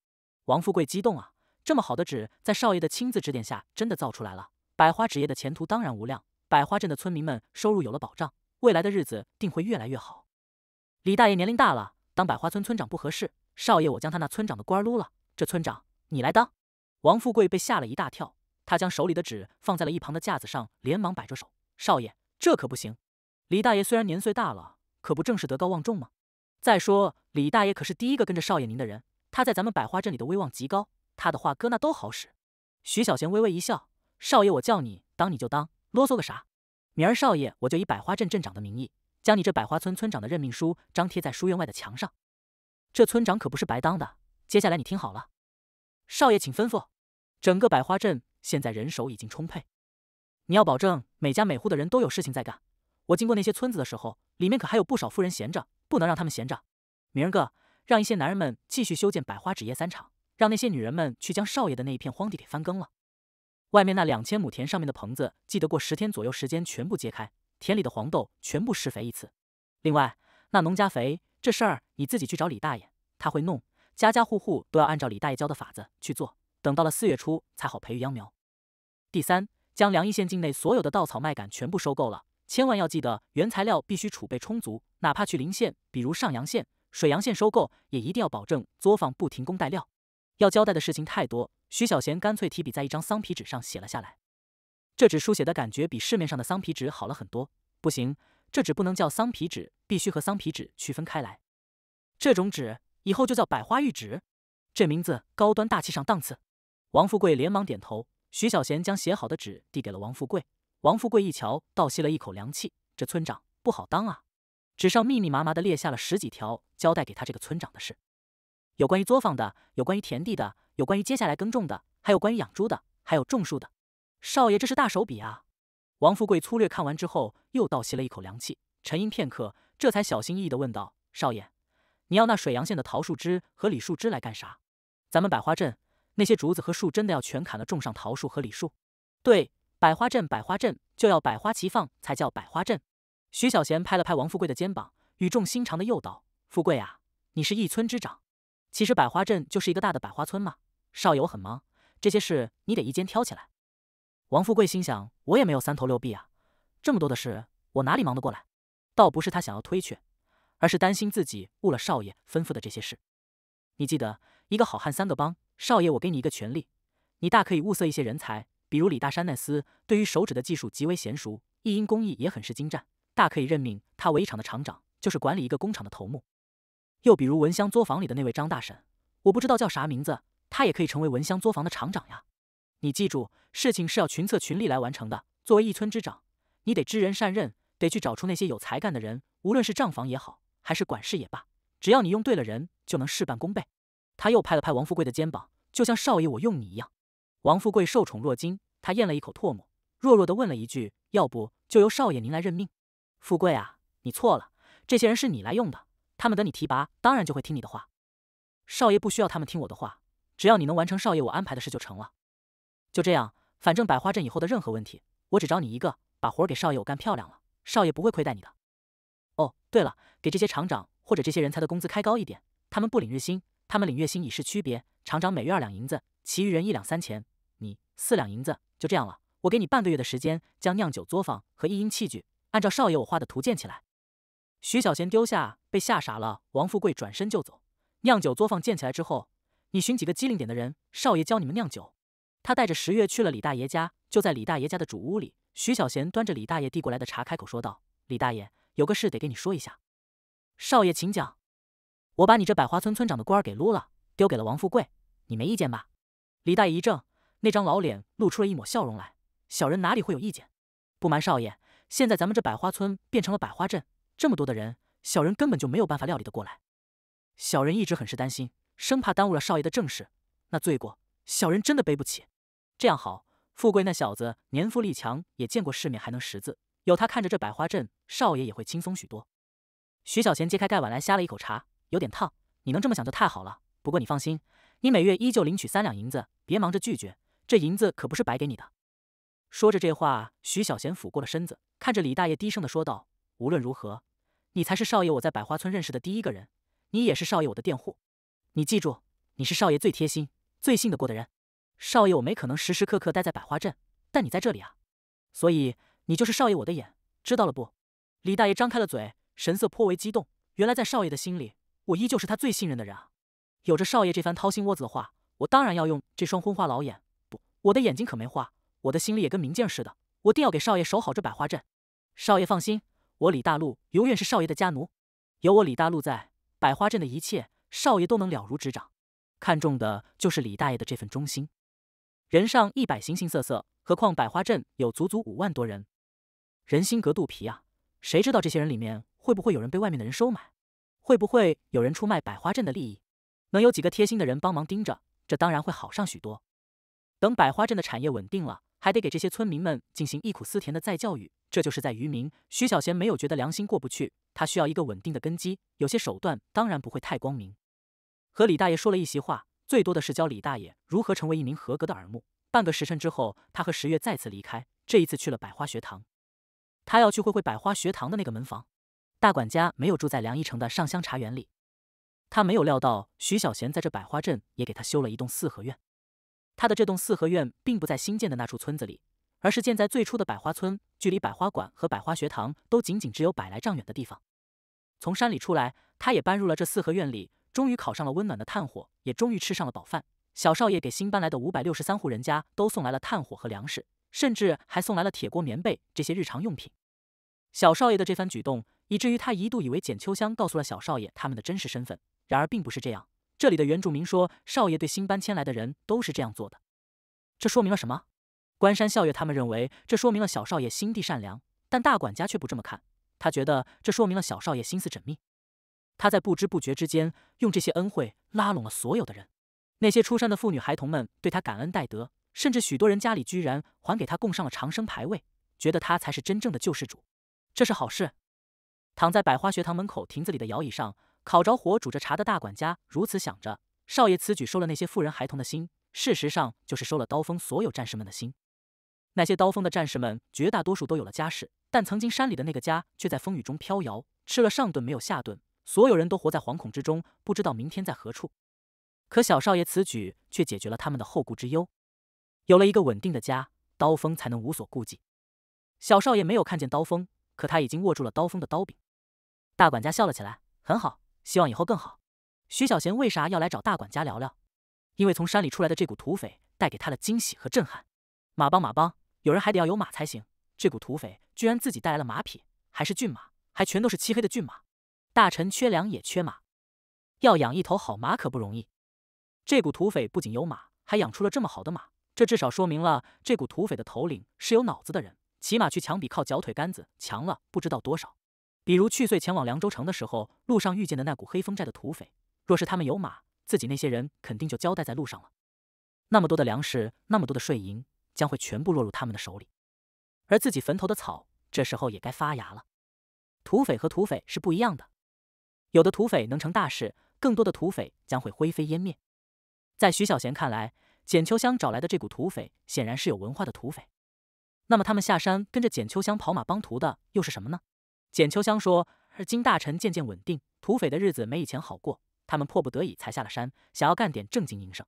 王富贵激动啊，这么好的纸，在少爷的亲自指点下，真的造出来了。百花纸业的前途当然无量，百花镇的村民们收入有了保障，未来的日子定会越来越好。李大爷年龄大了，当百花村村长不合适。少爷，我将他那村长的官撸了。这村长你来当。王富贵被吓了一大跳，他将手里的纸放在了一旁的架子上，连忙摆着手：“少爷，这可不行。李大爷虽然年岁大了，可不正是德高望重吗？再说李大爷可是第一个跟着少爷您的人，他在咱们百花镇里的威望极高，他的话搁那都好使。”徐小贤微微一笑：“少爷，我叫你当你就当，啰嗦个啥？明儿少爷我就以百花镇镇长的名义。”将你这百花村村长的任命书张贴在书院外的墙上，这村长可不是白当的。接下来你听好了，少爷请吩咐。整个百花镇现在人手已经充沛，你要保证每家每户的人都有事情在干。我经过那些村子的时候，里面可还有不少妇人闲着，不能让他们闲着。明儿个让一些男人们继续修建百花纸业三厂，让那些女人们去将少爷的那一片荒地给翻耕了。外面那两千亩田上面的棚子，记得过十天左右时间全部揭开。田里的黄豆全部施肥一次，另外那农家肥这事儿你自己去找李大爷，他会弄，家家户户都要按照李大爷教的法子去做，等到了四月初才好培育秧苗。第三，将梁邑县境内所有的稻草麦秆全部收购了，千万要记得原材料必须储备充足，哪怕去邻县，比如上阳县、水阳县收购，也一定要保证作坊不停工带料。要交代的事情太多，徐小贤干脆提笔在一张桑皮纸上写了下来。这纸书写的感觉比市面上的桑皮纸好了很多。不行，这纸不能叫桑皮纸，必须和桑皮纸区分开来。这种纸以后就叫百花玉纸，这名字高端大气上档次。王富贵连忙点头。徐小贤将写好的纸递给了王富贵。王富贵一瞧，倒吸了一口凉气。这村长不好当啊！纸上密密麻麻的列下了十几条交代给他这个村长的事，有关于作坊的，有关于田地的，有关于接下来耕种的，还有关于养猪的，还有种树的。少爷，这是大手笔啊！王富贵粗略看完之后，又倒吸了一口凉气，沉吟片刻，这才小心翼翼地问道：“少爷，你要那水阳县的桃树枝和李树枝来干啥？咱们百花镇那些竹子和树真的要全砍了，种上桃树和李树？对，百花镇，百花镇就要百花齐放，才叫百花镇。”徐小贤拍了拍王富贵的肩膀，语重心长的诱导：“富贵啊，你是一村之长，其实百花镇就是一个大的百花村嘛。少爷，我很忙，这些事你得一肩挑起来。”王富贵心想：“我也没有三头六臂啊，这么多的事，我哪里忙得过来？”倒不是他想要推却，而是担心自己误了少爷吩咐的这些事。你记得，一个好汉三个帮。少爷，我给你一个权利，你大可以物色一些人才，比如李大山那厮，对于手指的技术极为娴熟，一因工艺也很是精湛，大可以任命他为一厂的厂长，就是管理一个工厂的头目。又比如蚊香作坊里的那位张大婶，我不知道叫啥名字，她也可以成为蚊香作坊的厂长呀。你记住，事情是要群策群力来完成的。作为一村之长，你得知人善任，得去找出那些有才干的人，无论是账房也好，还是管事也罢，只要你用对了人，就能事半功倍。他又拍了拍王富贵的肩膀，就像少爷我用你一样。王富贵受宠若惊，他咽了一口唾沫，弱弱的问了一句：“要不就由少爷您来任命？”富贵啊，你错了，这些人是你来用的。他们等你提拔，当然就会听你的话。少爷不需要他们听我的话，只要你能完成少爷我安排的事就成了。就这样，反正百花镇以后的任何问题，我只找你一个，把活儿给少爷我干漂亮了，少爷不会亏待你的。哦，对了，给这些厂长或者这些人才的工资开高一点，他们不领日薪，他们领月薪以示区别。厂长每月二两银子，其余人一两三钱，你四两银子，就这样了。我给你半个月的时间，将酿酒作坊和一应器具按照少爷我画的图建起来。徐小贤丢下被吓傻了王富贵，转身就走。酿酒作坊建起来之后，你寻几个机灵点的人，少爷教你们酿酒。他带着十月去了李大爷家，就在李大爷家的主屋里。徐小贤端着李大爷递过来的茶，开口说道：“李大爷，有个事得跟你说一下。”少爷，请讲。我把你这百花村村长的官儿给撸了，丢给了王富贵，你没意见吧？李大爷一怔，那张老脸露出了一抹笑容来：“小人哪里会有意见？不瞒少爷，现在咱们这百花村变成了百花镇。”这么多的人，小人根本就没有办法料理得过来。小人一直很是担心，生怕耽误了少爷的正事，那罪过小人真的背不起。这样好，富贵那小子年富力强，也见过世面，还能识字，有他看着这百花镇，少爷也会轻松许多。徐小贤揭开盖碗来，呷了一口茶，有点烫。你能这么想就太好了。不过你放心，你每月依旧领取三两银子，别忙着拒绝，这银子可不是白给你的。说着这话，徐小贤俯过了身子，看着李大爷，低声的说道：“无论如何。”你才是少爷我在百花村认识的第一个人，你也是少爷我的佃户。你记住，你是少爷最贴心、最信得过的人。少爷我没可能时时刻刻待在百花镇，但你在这里啊，所以你就是少爷我的眼，知道了不？李大爷张开了嘴，神色颇为激动。原来在少爷的心里，我依旧是他最信任的人啊。有着少爷这番掏心窝子的话，我当然要用这双昏花老眼。不，我的眼睛可没花，我的心里也跟明镜似的。我定要给少爷守好这百花镇。少爷放心。我李大陆永远是少爷的家奴，有我李大陆在，百花镇的一切少爷都能了如指掌。看中的就是李大爷的这份忠心。人上一百，形形色色，何况百花镇有足足五万多人，人心隔肚皮啊！谁知道这些人里面会不会有人被外面的人收买？会不会有人出卖百花镇的利益？能有几个贴心的人帮忙盯着，这当然会好上许多。等百花镇的产业稳定了。还得给这些村民们进行忆苦思甜的再教育，这就是在于民。徐小贤没有觉得良心过不去，他需要一个稳定的根基，有些手段当然不会太光明。和李大爷说了一席话，最多的是教李大爷如何成为一名合格的耳目。半个时辰之后，他和十月再次离开，这一次去了百花学堂。他要去会会百花学堂的那个门房。大管家没有住在梁一城的上香茶园里，他没有料到徐小贤在这百花镇也给他修了一栋四合院。他的这栋四合院并不在新建的那处村子里，而是建在最初的百花村，距离百花馆和百花学堂都仅仅只有百来丈远的地方。从山里出来，他也搬入了这四合院里，终于烤上了温暖的炭火，也终于吃上了饱饭。小少爷给新搬来的五百六十三户人家都送来了炭火和粮食，甚至还送来了铁锅、棉被这些日常用品。小少爷的这番举动，以至于他一度以为简秋香告诉了小少爷他们的真实身份，然而并不是这样。这里的原住民说，少爷对新搬迁来的人都是这样做的。这说明了什么？关山笑月他们认为，这说明了小少爷心地善良，但大管家却不这么看。他觉得这说明了小少爷心思缜密，他在不知不觉之间用这些恩惠拉拢了所有的人。那些出山的妇女孩童们对他感恩戴德，甚至许多人家里居然还给他供上了长生牌位，觉得他才是真正的救世主。这是好事。躺在百花学堂门口亭子里的摇椅上。烤着火煮着茶的大管家如此想着，少爷此举收了那些妇人孩童的心，事实上就是收了刀锋所有战士们的心。那些刀锋的战士们绝大多数都有了家室，但曾经山里的那个家却在风雨中飘摇，吃了上顿没有下顿，所有人都活在惶恐之中，不知道明天在何处。可小少爷此举却解决了他们的后顾之忧，有了一个稳定的家，刀锋才能无所顾忌。小少爷没有看见刀锋，可他已经握住了刀锋的刀柄。大管家笑了起来，很好。希望以后更好。徐小贤为啥要来找大管家聊聊？因为从山里出来的这股土匪带给他的惊喜和震撼。马帮马帮，有人还得要有马才行。这股土匪居然自己带来了马匹，还是骏马，还全都是漆黑的骏马。大臣缺粮也缺马。要养一头好马可不容易。这股土匪不仅有马，还养出了这么好的马，这至少说明了这股土匪的头领是有脑子的人，骑马去墙比靠脚腿杆子强了不知道多少。比如去岁前往凉州城的时候，路上遇见的那股黑风寨的土匪，若是他们有马，自己那些人肯定就交代在路上了。那么多的粮食，那么多的税银，将会全部落入他们的手里，而自己坟头的草，这时候也该发芽了。土匪和土匪是不一样的，有的土匪能成大事，更多的土匪将会灰飞烟灭。在徐小贤看来，简秋香找来的这股土匪显然是有文化的土匪。那么他们下山跟着简秋香跑马帮徒的又是什么呢？简秋香说：“而今大臣渐渐稳定，土匪的日子没以前好过，他们迫不得已才下了山，想要干点正经营生。”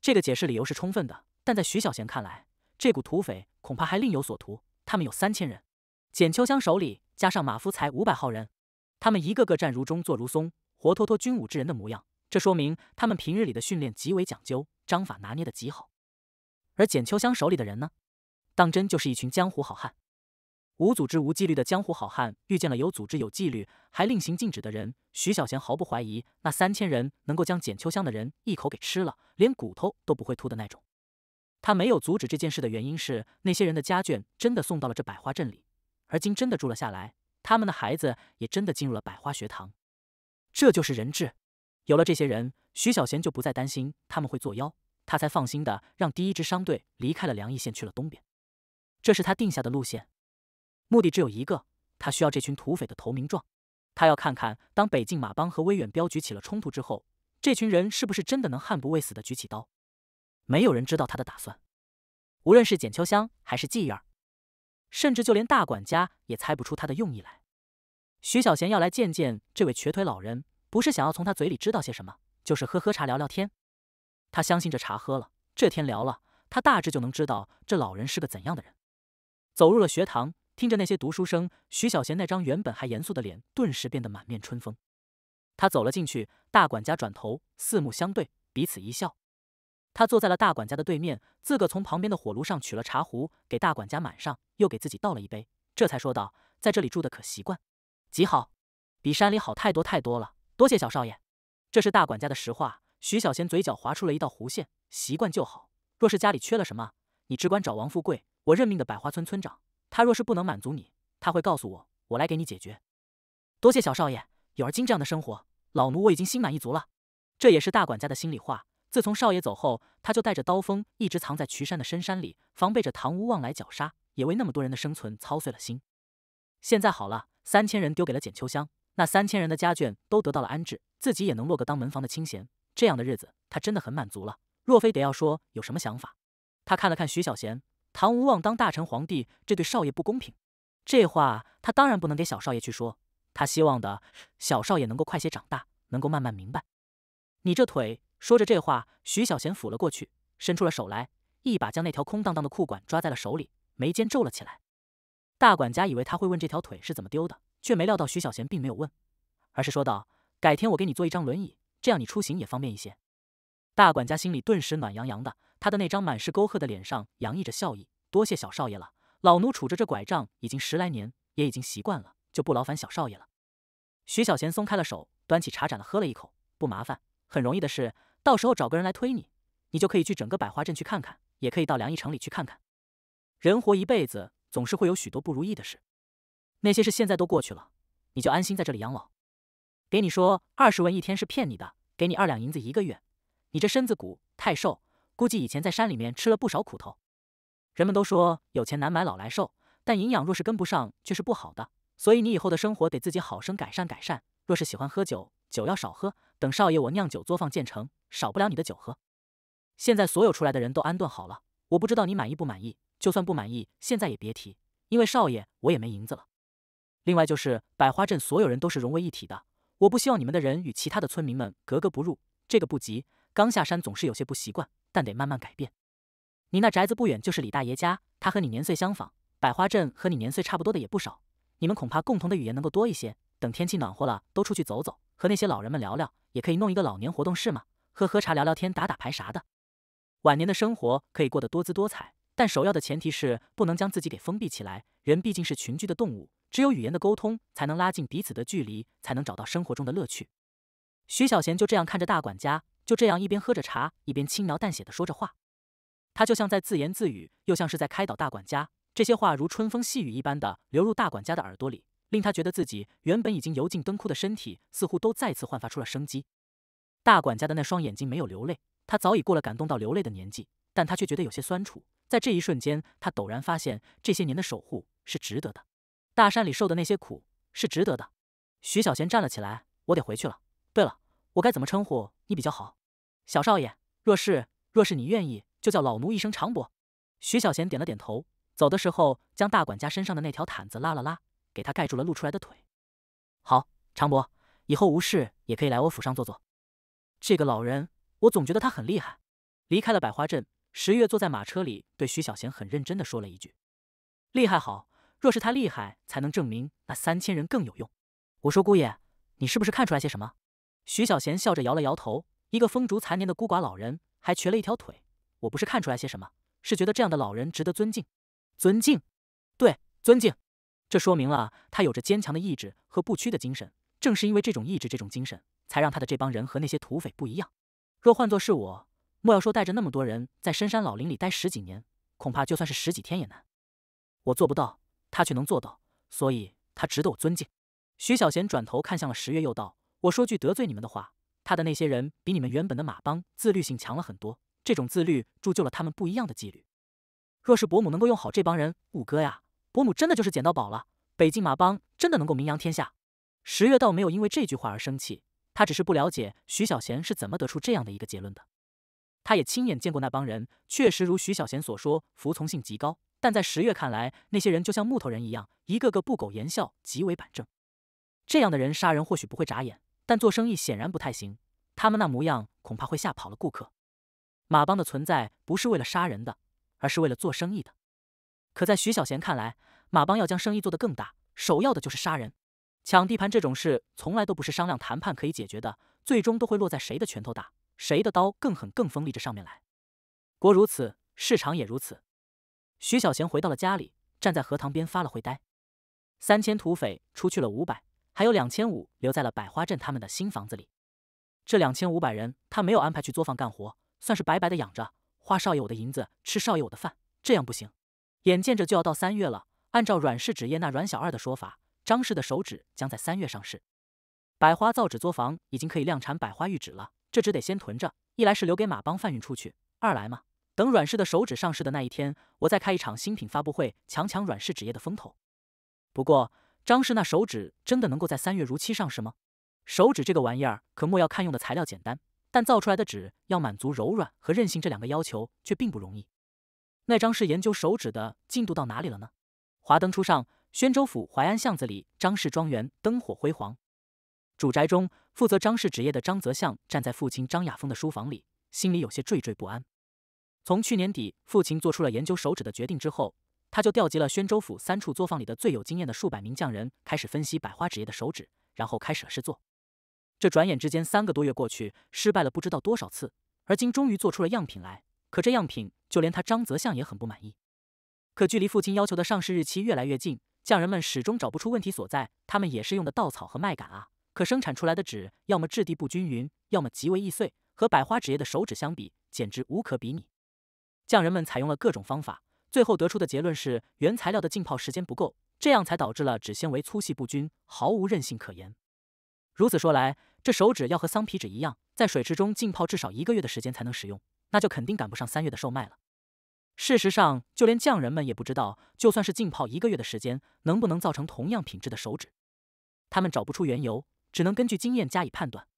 这个解释理由是充分的，但在徐小贤看来，这股土匪恐怕还另有所图。他们有三千人，简秋香手里加上马夫才五百号人，他们一个个站如钟，坐如松，活脱脱军武之人的模样。这说明他们平日里的训练极为讲究，章法拿捏的极好。而简秋香手里的人呢，当真就是一群江湖好汉。无组织无纪律的江湖好汉遇见了有组织有纪律还令行禁止的人，徐小贤毫不怀疑，那三千人能够将简秋香的人一口给吃了，连骨头都不会吐的那种。他没有阻止这件事的原因是，那些人的家眷真的送到了这百花镇里，而今真的住了下来，他们的孩子也真的进入了百花学堂。这就是人质。有了这些人，徐小贤就不再担心他们会作妖，他才放心的让第一支商队离开了梁邑县，去了东边。这是他定下的路线。目的只有一个，他需要这群土匪的投名状，他要看看，当北境马帮和威远镖局起了冲突之后，这群人是不是真的能悍不畏死的举起刀。没有人知道他的打算，无论是简秋香还是季儿，甚至就连大管家也猜不出他的用意来。徐小贤要来见见这位瘸腿老人，不是想要从他嘴里知道些什么，就是喝喝茶聊聊天。他相信这茶喝了，这天聊了，他大致就能知道这老人是个怎样的人。走入了学堂。听着那些读书声，徐小贤那张原本还严肃的脸顿时变得满面春风。他走了进去，大管家转头，四目相对，彼此一笑。他坐在了大管家的对面，自个从旁边的火炉上取了茶壶，给大管家满上，又给自己倒了一杯，这才说道：“在这里住的可习惯？极好，比山里好太多太多了。多谢小少爷。”这是大管家的实话。徐小贤嘴角划出了一道弧线：“习惯就好。若是家里缺了什么，你只管找王富贵，我任命的百花村村长。”他若是不能满足你，他会告诉我，我来给你解决。多谢小少爷，有而今这样的生活，老奴我已经心满意足了。这也是大管家的心里话。自从少爷走后，他就带着刀锋一直藏在渠山的深山里，防备着唐无望来绞杀，也为那么多人的生存操碎了心。现在好了，三千人丢给了简秋香，那三千人的家眷都得到了安置，自己也能落个当门房的清闲，这样的日子他真的很满足了。若非得要说有什么想法，他看了看徐小贤。唐无望当大臣皇帝，这对少爷不公平。这话他当然不能给小少爷去说。他希望的小少爷能够快些长大，能够慢慢明白。你这腿……说着这话，徐小贤俯了过去，伸出了手来，一把将那条空荡荡的裤管抓在了手里，眉间皱了起来。大管家以为他会问这条腿是怎么丢的，却没料到徐小贤并没有问，而是说道：“改天我给你做一张轮椅，这样你出行也方便一些。”大管家心里顿时暖洋洋的。他的那张满是沟壑的脸上洋溢着笑意，多谢小少爷了。老奴杵着这拐杖已经十来年，也已经习惯了，就不劳烦小少爷了。徐小贤松开了手，端起茶盏了，喝了一口，不麻烦，很容易的事，到时候找个人来推你，你就可以去整个百花镇去看看，也可以到梁邑城里去看看。人活一辈子，总是会有许多不如意的事，那些事现在都过去了，你就安心在这里养老。给你说二十文一天是骗你的，给你二两银子一个月，你这身子骨太瘦。估计以前在山里面吃了不少苦头。人们都说有钱难买老来瘦，但营养若是跟不上却是不好的。所以你以后的生活得自己好生改善改善。若是喜欢喝酒，酒要少喝。等少爷我酿酒作坊建成，少不了你的酒喝。现在所有出来的人都安顿好了，我不知道你满意不满意。就算不满意，现在也别提，因为少爷我也没银子了。另外就是百花镇所有人都是融为一体的，我不希望你们的人与其他的村民们格格不入。这个不急，刚下山总是有些不习惯。但得慢慢改变。你那宅子不远就是李大爷家，他和你年岁相仿，百花镇和你年岁差不多的也不少，你们恐怕共同的语言能够多一些。等天气暖和了，都出去走走，和那些老人们聊聊，也可以弄一个老年活动室嘛，喝喝茶，聊聊天，打打牌啥的。晚年的生活可以过得多姿多彩，但首要的前提是不能将自己给封闭起来。人毕竟是群居的动物，只有语言的沟通才能拉近彼此的距离，才能找到生活中的乐趣。徐小贤就这样看着大管家，就这样一边喝着茶，一边轻描淡写的说着话。他就像在自言自语，又像是在开导大管家。这些话如春风细雨一般的流入大管家的耳朵里，令他觉得自己原本已经油尽灯枯的身体，似乎都再次焕发出了生机。大管家的那双眼睛没有流泪，他早已过了感动到流泪的年纪，但他却觉得有些酸楚。在这一瞬间，他陡然发现，这些年的守护是值得的，大山里受的那些苦是值得的。徐小贤站了起来，我得回去了。对了，我该怎么称呼你比较好？小少爷。若是若是你愿意，就叫老奴一声长伯。徐小贤点了点头，走的时候将大管家身上的那条毯子拉了拉，给他盖住了露出来的腿。好，长伯，以后无事也可以来我府上坐坐。这个老人，我总觉得他很厉害。离开了百花镇。十月坐在马车里，对徐小贤很认真的说了一句：“厉害好，若是他厉害，才能证明那三千人更有用。”我说：“姑爷，你是不是看出来些什么？”徐小贤笑着摇了摇头：“一个风烛残年的孤寡老人，还瘸了一条腿，我不是看出来些什么，是觉得这样的老人值得尊敬。尊敬，对，尊敬。这说明了他有着坚强的意志和不屈的精神。正是因为这种意志、这种精神，才让他的这帮人和那些土匪不一样。若换作是我，莫要说带着那么多人在深山老林里待十几年，恐怕就算是十几天也难。我做不到，他却能做到，所以他值得我尊敬。徐小贤转头看向了十月，又道：“我说句得罪你们的话，他的那些人比你们原本的马帮自律性强了很多，这种自律铸就了他们不一样的纪律。若是伯母能够用好这帮人，五哥呀，伯母真的就是捡到宝了，北境马帮真的能够名扬天下。”十月倒没有因为这句话而生气，他只是不了解徐小贤是怎么得出这样的一个结论的。他也亲眼见过那帮人，确实如徐小贤所说，服从性极高。但在十月看来，那些人就像木头人一样，一个个不苟言笑，极为板正。这样的人杀人或许不会眨眼，但做生意显然不太行。他们那模样，恐怕会吓跑了顾客。马帮的存在不是为了杀人的，而是为了做生意的。可在徐小贤看来，马帮要将生意做得更大，首要的就是杀人、抢地盘这种事，从来都不是商量谈判可以解决的，最终都会落在谁的拳头大。谁的刀更狠更锋利？这上面来，国如此，市场也如此。徐小贤回到了家里，站在荷塘边发了会呆。三千土匪出去了五百，还有两千五留在了百花镇他们的新房子里。这两千五百人，他没有安排去作坊干活，算是白白的养着，花少爷我的银子，吃少爷我的饭，这样不行。眼见着就要到三月了，按照阮氏纸业那阮小二的说法，张氏的手纸将在三月上市。百花造纸作坊已经可以量产百花玉纸了。这只得先囤着，一来是留给马帮贩运出去，二来嘛，等阮氏的手纸上市的那一天，我再开一场新品发布会，抢抢阮氏纸业的风头。不过，张氏那手纸真的能够在三月如期上市吗？手纸这个玩意儿，可莫要看用的材料简单，但造出来的纸要满足柔软和韧性这两个要求，却并不容易。那张氏研究手纸的进度到哪里了呢？华灯初上，宣州府淮安巷子里，张氏庄园灯火辉煌。主宅中，负责张氏纸业的张泽相站在父亲张亚峰的书房里，心里有些惴惴不安。从去年底父亲做出了研究手指的决定之后，他就调集了宣州府三处作坊里的最有经验的数百名匠人，开始分析百花纸业的手指，然后开始了试做。这转眼之间三个多月过去，失败了不知道多少次，而今终于做出了样品来。可这样品，就连他张泽相也很不满意。可距离父亲要求的上市日期越来越近，匠人们始终找不出问题所在。他们也是用的稻草和麦秆啊。可生产出来的纸，要么质地不均匀，要么极为易碎，和百花纸业的手指相比，简直无可比拟。匠人们采用了各种方法，最后得出的结论是原材料的浸泡时间不够，这样才导致了纸纤维粗细不均，毫无韧性可言。如此说来，这手纸要和桑皮纸一样，在水池中浸泡至少一个月的时间才能使用，那就肯定赶不上三月的售卖了。事实上，就连匠人们也不知道，就算是浸泡一个月的时间，能不能造成同样品质的手纸，他们找不出缘由。只能根据经验加以判断，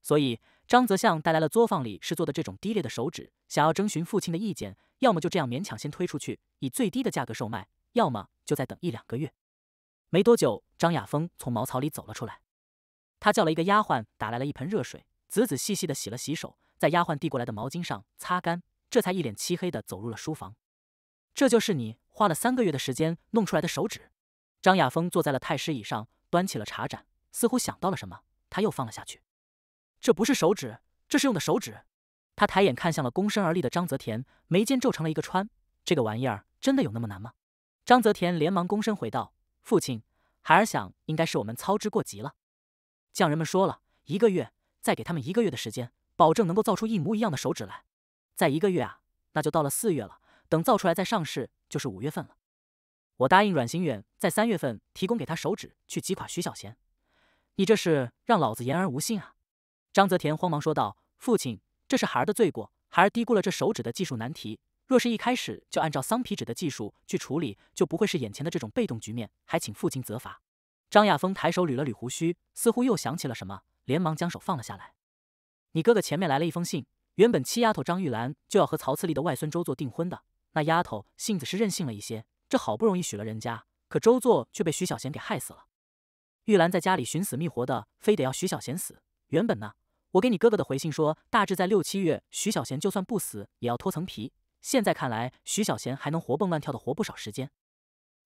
所以张泽相带来了作坊里试做的这种低劣的手指，想要征询父亲的意见，要么就这样勉强先推出去，以最低的价格售卖，要么就再等一两个月。没多久，张亚峰从茅草里走了出来，他叫了一个丫鬟打来了一盆热水，仔仔细细的洗了洗手，在丫鬟递过来的毛巾上擦干，这才一脸漆黑的走入了书房。这就是你花了三个月的时间弄出来的手指。张亚峰坐在了太师椅上，端起了茶盏。似乎想到了什么，他又放了下去。这不是手指，这是用的手指。他抬眼看向了躬身而立的张泽田，眉间皱成了一个川。这个玩意儿真的有那么难吗？张泽田连忙躬身回道：“父亲，孩儿想应该是我们操之过急了。匠人们说了一个月，再给他们一个月的时间，保证能够造出一模一样的手指来。再一个月啊，那就到了四月了。等造出来再上市，就是五月份了。我答应阮行远在三月份提供给他手指，去击垮徐小贤。你这是让老子言而无信啊！张泽田慌忙说道：“父亲，这是孩儿的罪过，孩儿低估了这手指的技术难题。若是一开始就按照桑皮纸的技术去处理，就不会是眼前的这种被动局面。还请父亲责罚。”张亚峰抬手捋了捋胡须，似乎又想起了什么，连忙将手放了下来。你哥哥前面来了一封信，原本七丫头张玉兰就要和曹次立的外孙周作订婚的，那丫头性子是任性了一些，这好不容易许了人家，可周作却被徐小贤给害死了。玉兰在家里寻死觅活的，非得要徐小贤死。原本呢，我给你哥哥的回信说，大致在六七月，徐小贤就算不死，也要脱层皮。现在看来，徐小贤还能活蹦乱跳的活不少时间。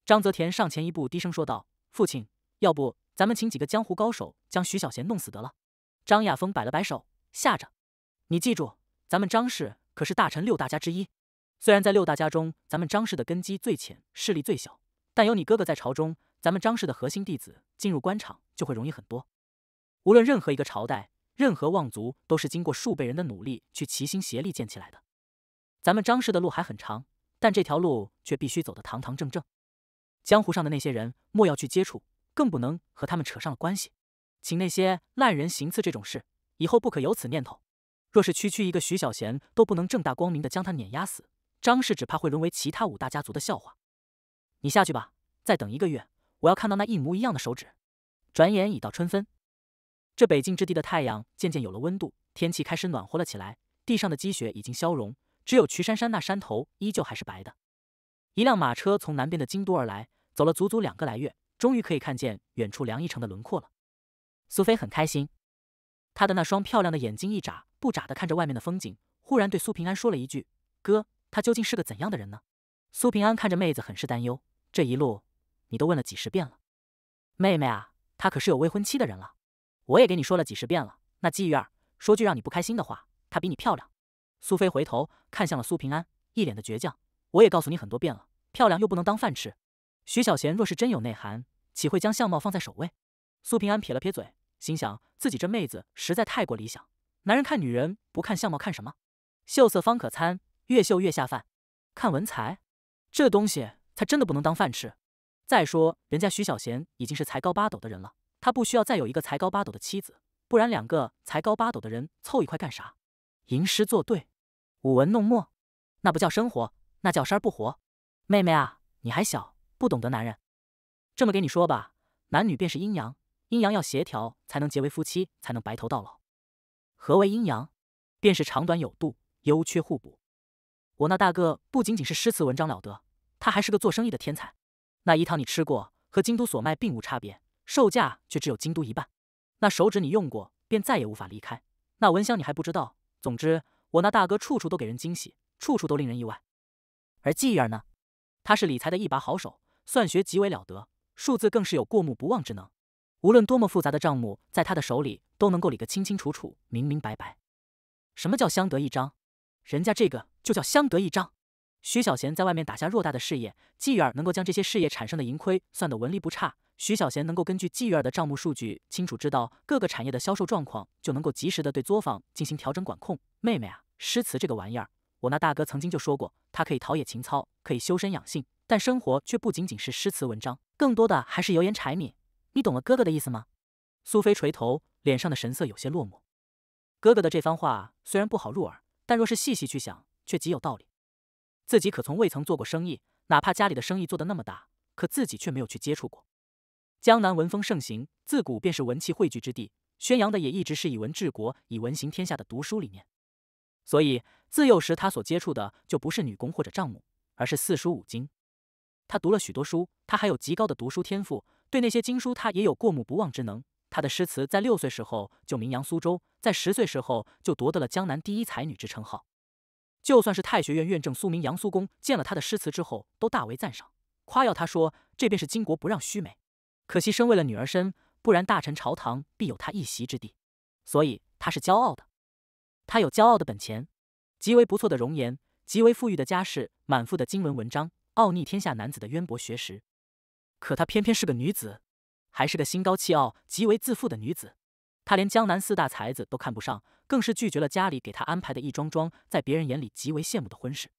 张泽田上前一步，低声说道：“父亲。”要不咱们请几个江湖高手将徐小贤弄死得了。张亚峰摆了摆手，吓着。你记住，咱们张氏可是大臣六大家之一。虽然在六大家中，咱们张氏的根基最浅，势力最小，但有你哥哥在朝中，咱们张氏的核心弟子进入官场就会容易很多。无论任何一个朝代，任何望族，都是经过数辈人的努力去齐心协力建起来的。咱们张氏的路还很长，但这条路却必须走得堂堂正正。江湖上的那些人，莫要去接触。更不能和他们扯上了关系，请那些烂人行刺这种事，以后不可有此念头。若是区区一个徐小贤都不能正大光明的将他碾压死，张氏只怕会沦为其他五大家族的笑话。你下去吧，再等一个月，我要看到那一模一样的手指。转眼已到春分，这北境之地的太阳渐渐有了温度，天气开始暖和了起来，地上的积雪已经消融，只有渠山山那山头依旧还是白的。一辆马车从南边的京都而来，走了足足两个来月。终于可以看见远处梁一城的轮廓了。苏菲很开心，她的那双漂亮的眼睛一眨不眨的看着外面的风景，忽然对苏平安说了一句：“哥，他究竟是个怎样的人呢？”苏平安看着妹子，很是担忧：“这一路你都问了几十遍了，妹妹啊，他可是有未婚妻的人了。我也给你说了几十遍了。那季玉儿，说句让你不开心的话，她比你漂亮。”苏菲回头看向了苏平安，一脸的倔强：“我也告诉你很多遍了，漂亮又不能当饭吃。徐小贤若是真有内涵。”岂会将相貌放在首位？苏平安撇了撇嘴，心想自己这妹子实在太过理想。男人看女人不看相貌看什么？秀色方可餐，越秀越下饭。看文才，这东西才真的不能当饭吃。再说人家徐小贤已经是才高八斗的人了，他不需要再有一个才高八斗的妻子，不然两个才高八斗的人凑一块干啥？吟诗作对，舞文弄墨，那不叫生活，那叫生而不活。妹妹啊，你还小，不懂得男人。这么给你说吧，男女便是阴阳，阴阳要协调，才能结为夫妻，才能白头到老。何为阴阳？便是长短有度，优缺互补。我那大哥不仅仅是诗词文章了得，他还是个做生意的天才。那一套你吃过，和京都所卖并无差别，售价却只有京都一半。那手指你用过，便再也无法离开。那蚊香你还不知道。总之，我那大哥处处都给人惊喜，处处都令人意外。而季儿呢，他是理财的一把好手，算学极为了得。数字更是有过目不忘之能，无论多么复杂的账目，在他的手里都能够理个清清楚楚、明明白白。什么叫相得益彰？人家这个就叫相得益彰。徐小贤在外面打下偌大的事业，季儿能够将这些事业产生的盈亏算得纹理不差。徐小贤能够根据季月儿的账目数据，清楚知道各个产业的销售状况，就能够及时的对作坊进行调整管控。妹妹啊，诗词这个玩意儿，我那大哥曾经就说过，它可以陶冶情操，可以修身养性。但生活却不仅仅是诗词文章，更多的还是油盐柴米。你懂了哥哥的意思吗？苏菲垂头，脸上的神色有些落寞。哥哥的这番话虽然不好入耳，但若是细细去想，却极有道理。自己可从未曾做过生意，哪怕家里的生意做得那么大，可自己却没有去接触过。江南文风盛行，自古便是文气汇聚之地，宣扬的也一直是以文治国、以文行天下的读书理念。所以自幼时他所接触的就不是女工或者账目，而是四书五经。他读了许多书，他还有极高的读书天赋，对那些经书他也有过目不忘之能。他的诗词在六岁时候就名扬苏州，在十岁时候就夺得了江南第一才女之称号。就算是太学院院正苏明杨苏公见了他的诗词之后，都大为赞赏，夸耀他说：“这便是巾帼不让须眉。”可惜生为了女儿身，不然大臣朝堂必有他一席之地。所以他是骄傲的，他有骄傲的本钱，极为不错的容颜，极为富裕的家世，满腹的经文文章。傲睨天下男子的渊博学识，可她偏偏是个女子，还是个心高气傲、极为自负的女子。他连江南四大才子都看不上，更是拒绝了家里给他安排的一桩桩在别人眼里极为羡慕的婚事。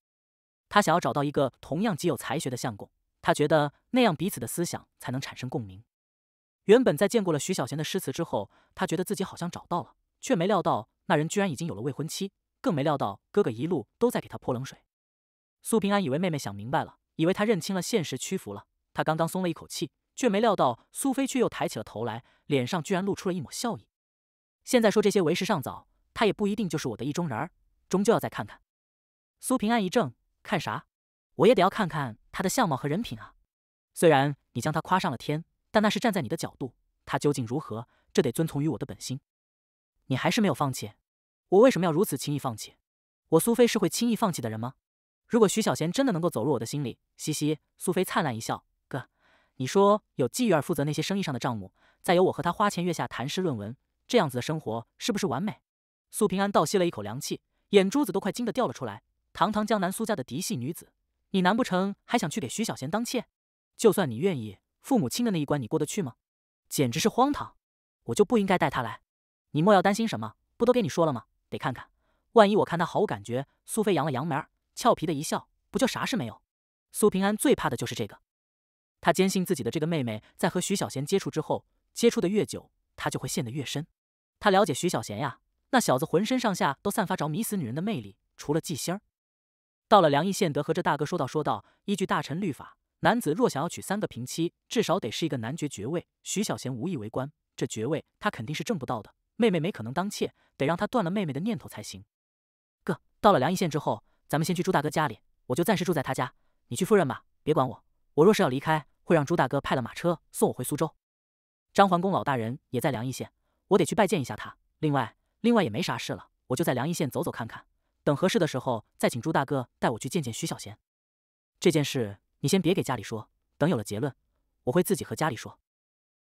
他想要找到一个同样极有才学的相公，他觉得那样彼此的思想才能产生共鸣。原本在见过了徐小贤的诗词之后，他觉得自己好像找到了，却没料到那人居然已经有了未婚妻，更没料到哥哥一路都在给他泼冷水。苏平安以为妹妹想明白了，以为他认清了现实，屈服了。他刚刚松了一口气，却没料到苏菲却又抬起了头来，脸上居然露出了一抹笑意。现在说这些为时尚早，他也不一定就是我的意中人儿，终究要再看看。苏平安一怔，看啥？我也得要看看他的相貌和人品啊。虽然你将他夸上了天，但那是站在你的角度，他究竟如何，这得遵从于我的本心。你还是没有放弃，我为什么要如此轻易放弃？我苏菲是会轻易放弃的人吗？如果徐小贤真的能够走入我的心里，嘻嘻，苏菲灿烂一笑，哥，你说有季玉儿负责那些生意上的账目，再由我和他花前月下谈诗论文。这样子的生活是不是完美？苏平安倒吸了一口凉气，眼珠子都快惊得掉了出来。堂堂江南苏家的嫡系女子，你难不成还想去给徐小贤当妾？就算你愿意，父母亲的那一关你过得去吗？简直是荒唐！我就不应该带他来。你莫要担心什么，不都给你说了吗？得看看，万一我看他毫无感觉。苏菲扬了扬眉，俏皮的一笑，不就啥事没有？苏平安最怕的就是这个。他坚信自己的这个妹妹在和徐小贤接触之后，接触的越久，他就会陷得越深。他了解徐小贤呀，那小子浑身上下都散发着迷死女人的魅力，除了记心儿。到了梁义县，德和这大哥说道：“说道，依据大臣律法，男子若想要娶三个平妻，至少得是一个男爵爵位。徐小贤无意为官，这爵位他肯定是挣不到的。妹妹没可能当妾，得让他断了妹妹的念头才行。哥，到了梁义县之后，咱们先去朱大哥家里，我就暂时住在他家，你去赴任吧，别管我。我若是要离开，会让朱大哥派了马车送我回苏州。张桓公老大人也在梁义县。”我得去拜见一下他。另外，另外也没啥事了，我就在梁义县走走看看。等合适的时候，再请朱大哥带我去见见徐小贤。这件事你先别给家里说，等有了结论，我会自己和家里说。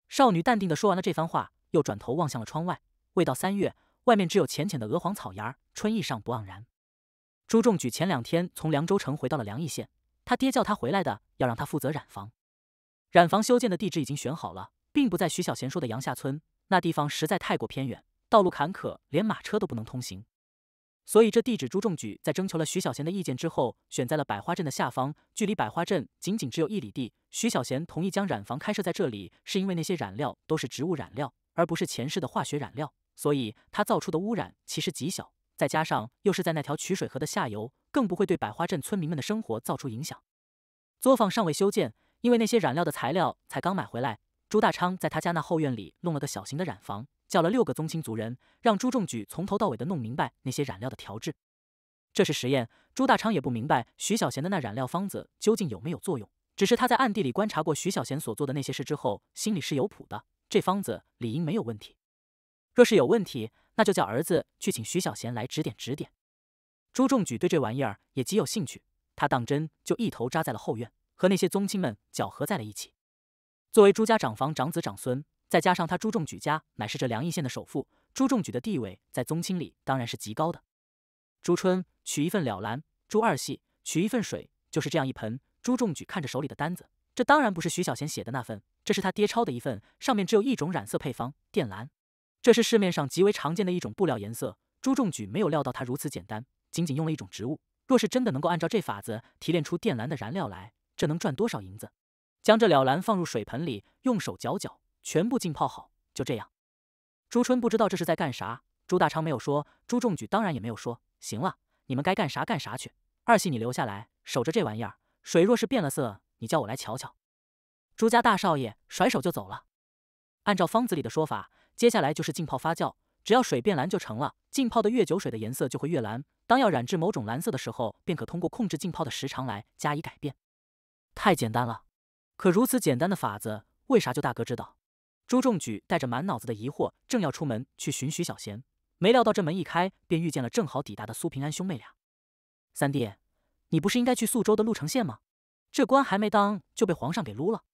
少女淡定的说完了这番话，又转头望向了窗外。未到三月，外面只有浅浅的鹅黄草芽，春意尚不盎然。朱仲举前两天从凉州城回到了梁邑县，他爹叫他回来的，要让他负责染房。染房修建的地址已经选好了，并不在徐小贤说的杨下村。那地方实在太过偏远，道路坎坷，连马车都不能通行。所以这地址朱仲举在征求了徐小贤的意见之后，选在了百花镇的下方，距离百花镇仅仅只有一里地。徐小贤同意将染房开设在这里，是因为那些染料都是植物染料，而不是前世的化学染料，所以它造出的污染其实极小。再加上又是在那条取水河的下游，更不会对百花镇村民们的生活造出影响。作坊尚未修建，因为那些染料的材料才刚买回来。朱大昌在他家那后院里弄了个小型的染房，叫了六个宗亲族人，让朱仲举从头到尾的弄明白那些染料的调制。这是实验，朱大昌也不明白徐小贤的那染料方子究竟有没有作用，只是他在暗地里观察过徐小贤所做的那些事之后，心里是有谱的，这方子理应没有问题。若是有问题，那就叫儿子去请徐小贤来指点指点。朱仲举对这玩意儿也极有兴趣，他当真就一头扎在了后院，和那些宗亲们搅合在了一起。作为朱家长房长子长孙，再加上他朱仲举家乃是这梁义县的首富，朱仲举的地位在宗亲里当然是极高的。朱春取一份了蓝，朱二系取一份水，就是这样一盆。朱仲举看着手里的单子，这当然不是徐小贤写的那份，这是他爹抄的一份，上面只有一种染色配方——靛蓝，这是市面上极为常见的一种布料颜色。朱仲举没有料到它如此简单，仅仅用了一种植物。若是真的能够按照这法子提炼出靛蓝的燃料来，这能赚多少银子？将这了蓝放入水盆里，用手搅搅，全部浸泡好。就这样，朱春不知道这是在干啥。朱大昌没有说，朱仲举当然也没有说。行了，你们该干啥干啥去。二喜，你留下来守着这玩意儿。水若是变了色，你叫我来瞧瞧。朱家大少爷甩手就走了。按照方子里的说法，接下来就是浸泡发酵，只要水变蓝就成了。浸泡的越久，水的颜色就会越蓝。当要染至某种蓝色的时候，便可通过控制浸泡的时长来加以改变。太简单了。可如此简单的法子，为啥就大哥知道？朱仲举带着满脑子的疑惑，正要出门去寻徐小贤，没料到这门一开，便遇见了正好抵达的苏平安兄妹俩。三弟，你不是应该去宿州的鹿城县吗？这官还没当，就被皇上给撸了。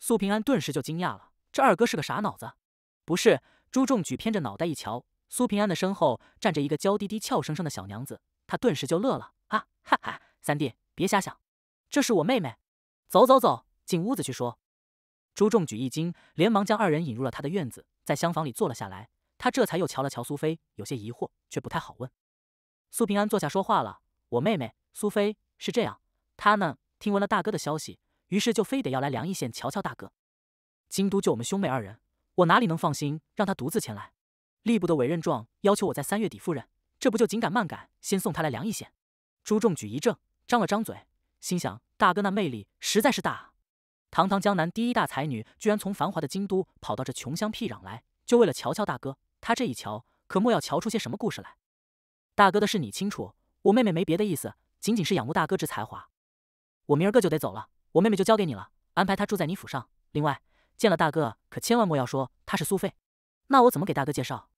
苏平安顿时就惊讶了，这二哥是个啥脑子？不是。朱仲举偏着脑袋一瞧，苏平安的身后站着一个娇滴滴、俏生生的小娘子，他顿时就乐了啊！哈哈，三弟别瞎想，这是我妹妹。走走走。进屋子去说，朱仲举一惊，连忙将二人引入了他的院子，在厢房里坐了下来。他这才又瞧了瞧苏菲，有些疑惑，却不太好问。苏平安坐下说话了：“我妹妹苏菲是这样，她呢听闻了大哥的消息，于是就非得要来梁邑县瞧瞧大哥。京都就我们兄妹二人，我哪里能放心让她独自前来？吏部的委任状要求我在三月底赴任，这不就紧赶慢赶，先送她来梁邑县。”朱仲举一怔，张了张嘴，心想：大哥那魅力实在是大啊！堂堂江南第一大才女，居然从繁华的京都跑到这穷乡僻壤来，就为了瞧瞧大哥。他这一瞧，可莫要瞧出些什么故事来。大哥的事你清楚，我妹妹没别的意思，仅仅是仰慕大哥之才华。我明儿个就得走了，我妹妹就交给你了，安排她住在你府上。另外，见了大哥可千万莫要说她是苏菲，那我怎么给大哥介绍？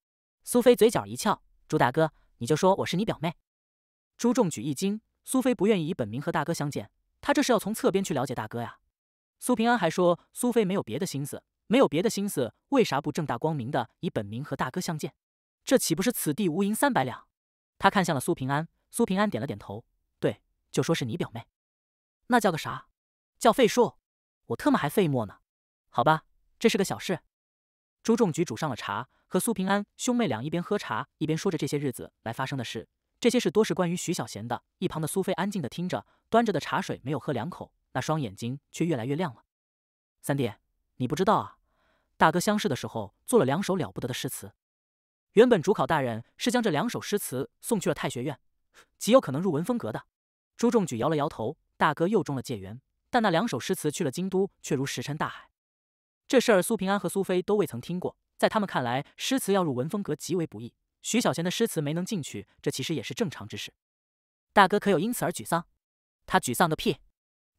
苏菲嘴角一翘，朱大哥，你就说我是你表妹。朱仲举一惊，苏菲不愿意以本名和大哥相见，他这是要从侧边去了解大哥呀。苏平安还说苏菲没有别的心思。没有别的心思，为啥不正大光明的以本名和大哥相见？这岂不是此地无银三百两？他看向了苏平安，苏平安点了点头，对，就说是你表妹，那叫个啥？叫费硕，我特么还费墨呢。好吧，这是个小事。朱仲举煮上了茶，和苏平安兄妹俩一边喝茶一边说着这些日子来发生的事。这些事多是关于徐小贤的。一旁的苏菲安静的听着，端着的茶水没有喝两口，那双眼睛却越来越亮了。三弟。你不知道啊，大哥乡试的时候做了两首了不得的诗词。原本主考大人是将这两首诗词送去了太学院，极有可能入文风阁的。朱仲举摇了摇头，大哥又中了解元，但那两首诗词去了京都，却如石沉大海。这事儿苏平安和苏菲都未曾听过，在他们看来，诗词要入文风阁极为不易。徐小贤的诗词没能进去，这其实也是正常之事。大哥可有因此而沮丧？他沮丧个屁！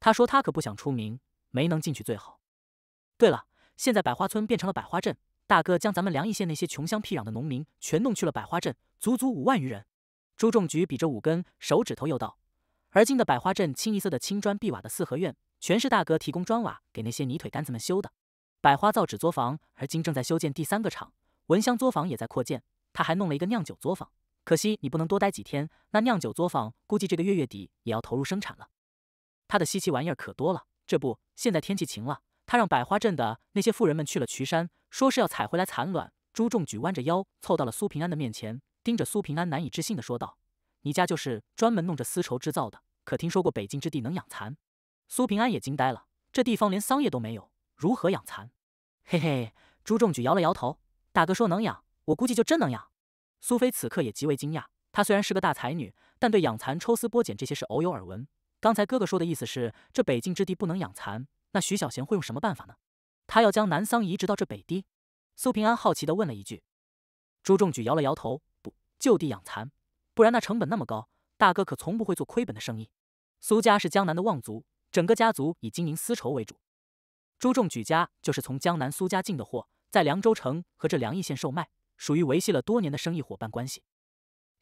他说他可不想出名，没能进去最好。对了，现在百花村变成了百花镇，大哥将咱们凉邑县那些穷乡僻壤的农民全弄去了百花镇，足足五万余人。朱仲举比着五根手指头又道：“而今的百花镇清一色的青砖碧瓦的四合院，全是大哥提供砖瓦给那些泥腿杆子们修的。百花造纸作坊，而今正在修建第三个厂，蚊香作坊也在扩建。他还弄了一个酿酒作坊，可惜你不能多待几天，那酿酒作坊估计这个月月底也要投入生产了。他的稀奇玩意儿可多了，这不，现在天气晴了。”他让百花镇的那些妇人们去了渠山，说是要采回来蚕卵。朱仲举弯着腰凑到了苏平安的面前，盯着苏平安难以置信的说道：“你家就是专门弄着丝绸制造的？可听说过北境之地能养蚕？”苏平安也惊呆了，这地方连桑叶都没有，如何养蚕？嘿嘿，朱仲举摇了摇头：“大哥说能养，我估计就真能养。”苏菲此刻也极为惊讶，她虽然是个大才女，但对养蚕、抽丝剥茧这些事偶有耳闻。刚才哥哥说的意思是，这北境之地不能养蚕。那徐小贤会用什么办法呢？他要将南桑移植到这北地？苏平安好奇的问了一句。朱仲举摇了摇头，不，就地养蚕，不然那成本那么高，大哥可从不会做亏本的生意。苏家是江南的望族，整个家族以经营丝绸为主。朱仲举家就是从江南苏家进的货，在凉州城和这凉邑县售卖，属于维系了多年的生意伙伴关系。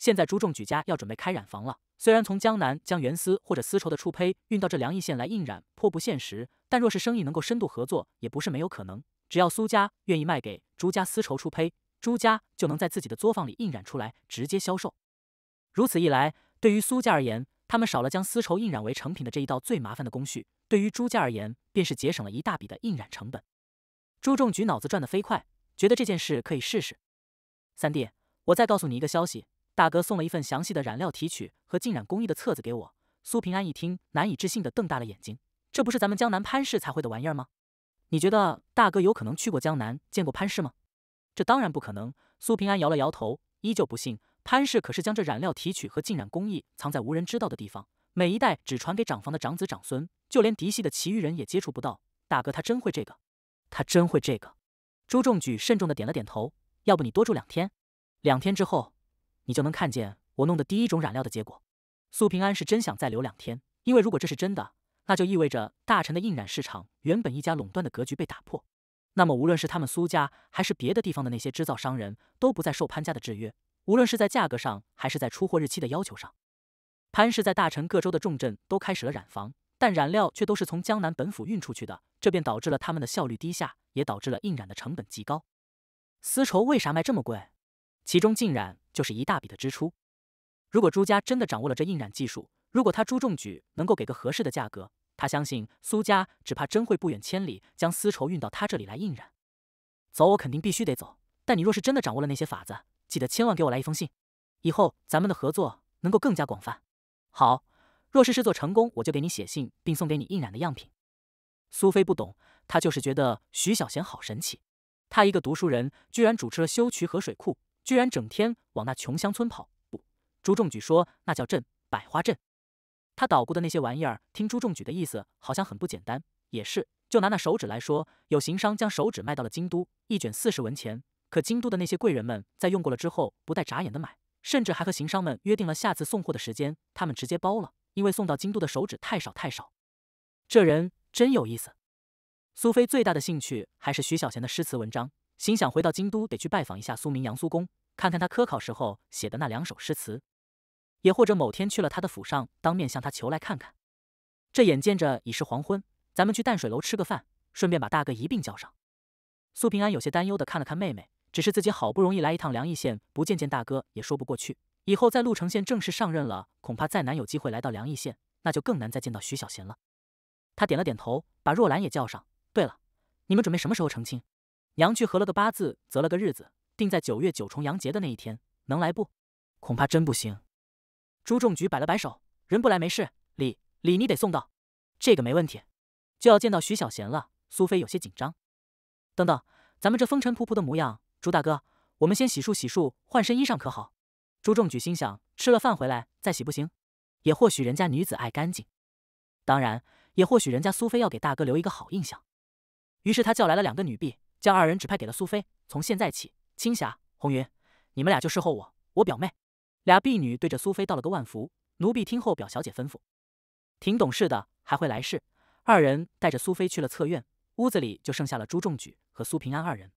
现在朱仲举家要准备开染坊了。虽然从江南将原丝或者丝绸的初胚运到这凉邑县来印染颇不现实，但若是生意能够深度合作，也不是没有可能。只要苏家愿意卖给朱家丝绸初胚，朱家就能在自己的作坊里印染出来，直接销售。如此一来，对于苏家而言，他们少了将丝绸印染为成品的这一道最麻烦的工序；对于朱家而言，便是节省了一大笔的印染成本。朱仲举脑子转得飞快，觉得这件事可以试试。三弟，我再告诉你一个消息。大哥送了一份详细的染料提取和浸染工艺的册子给我。苏平安一听，难以置信的瞪大了眼睛：“这不是咱们江南潘氏才会的玩意儿吗？你觉得大哥有可能去过江南见过潘氏吗？”“这当然不可能。”苏平安摇了摇头，依旧不信。潘氏可是将这染料提取和浸染工艺藏在无人知道的地方，每一代只传给长房的长子长孙，就连嫡系的其余人也接触不到。大哥他真会这个？他真会这个？朱仲举慎重的点了点头。要不你多住两天，两天之后。你就能看见我弄的第一种染料的结果。苏平安是真想再留两天，因为如果这是真的，那就意味着大臣的印染市场原本一家垄断的格局被打破。那么无论是他们苏家，还是别的地方的那些织造商人，都不再受潘家的制约。无论是在价格上，还是在出货日期的要求上，潘氏在大陈各州的重镇都开始了染坊，但染料却都是从江南本府运出去的，这便导致了他们的效率低下，也导致了印染的成本极高。丝绸为啥卖这么贵？其中浸染就是一大笔的支出。如果朱家真的掌握了这印染技术，如果他朱仲举能够给个合适的价格，他相信苏家只怕真会不远千里将丝绸运到他这里来印染。走，我肯定必须得走。但你若是真的掌握了那些法子，记得千万给我来一封信，以后咱们的合作能够更加广泛。好，若是试做成功，我就给你写信，并送给你印染的样品。苏菲不懂，她就是觉得徐小贤好神奇。他一个读书人，居然主持了修渠河水库，居然整天往那穷乡村跑。不，朱仲举说那叫镇百花镇。他捣鼓的那些玩意儿，听朱仲举的意思，好像很不简单。也是，就拿那手纸来说，有行商将手纸卖到了京都，一卷四十文钱。可京都的那些贵人们在用过了之后，不带眨眼的买，甚至还和行商们约定了下次送货的时间，他们直接包了，因为送到京都的手纸太少太少。这人真有意思。苏菲最大的兴趣还是徐小贤的诗词文章，心想回到京都得去拜访一下苏明阳苏公，看看他科考时候写的那两首诗词。也或者某天去了他的府上，当面向他求来看看。这眼见着已是黄昏，咱们去淡水楼吃个饭，顺便把大哥一并叫上。苏平安有些担忧的看了看妹妹，只是自己好不容易来一趟梁邑县，不见见大哥也说不过去。以后在鹿城县正式上任了，恐怕再难有机会来到梁邑县，那就更难再见到徐小贤了。他点了点头，把若兰也叫上。对了，你们准备什么时候成亲？娘去合了个八字，择了个日子，定在九月九重阳节的那一天，能来不？恐怕真不行。朱仲举摆了摆手，人不来没事，礼礼你得送到，这个没问题。就要见到徐小贤了，苏菲有些紧张。等等，咱们这风尘仆仆的模样，朱大哥，我们先洗漱洗漱，换身衣裳可好？朱仲举心想，吃了饭回来再洗不行？也或许人家女子爱干净，当然，也或许人家苏菲要给大哥留一个好印象。于是他叫来了两个女婢，将二人指派给了苏菲。从现在起，青霞、红云，你们俩就侍候我，我表妹。俩婢女对着苏菲道了个万福，奴婢听候表小姐吩咐。挺懂事的，还会来事。二人带着苏菲去了侧院，屋子里就剩下了朱仲举和苏平安二人。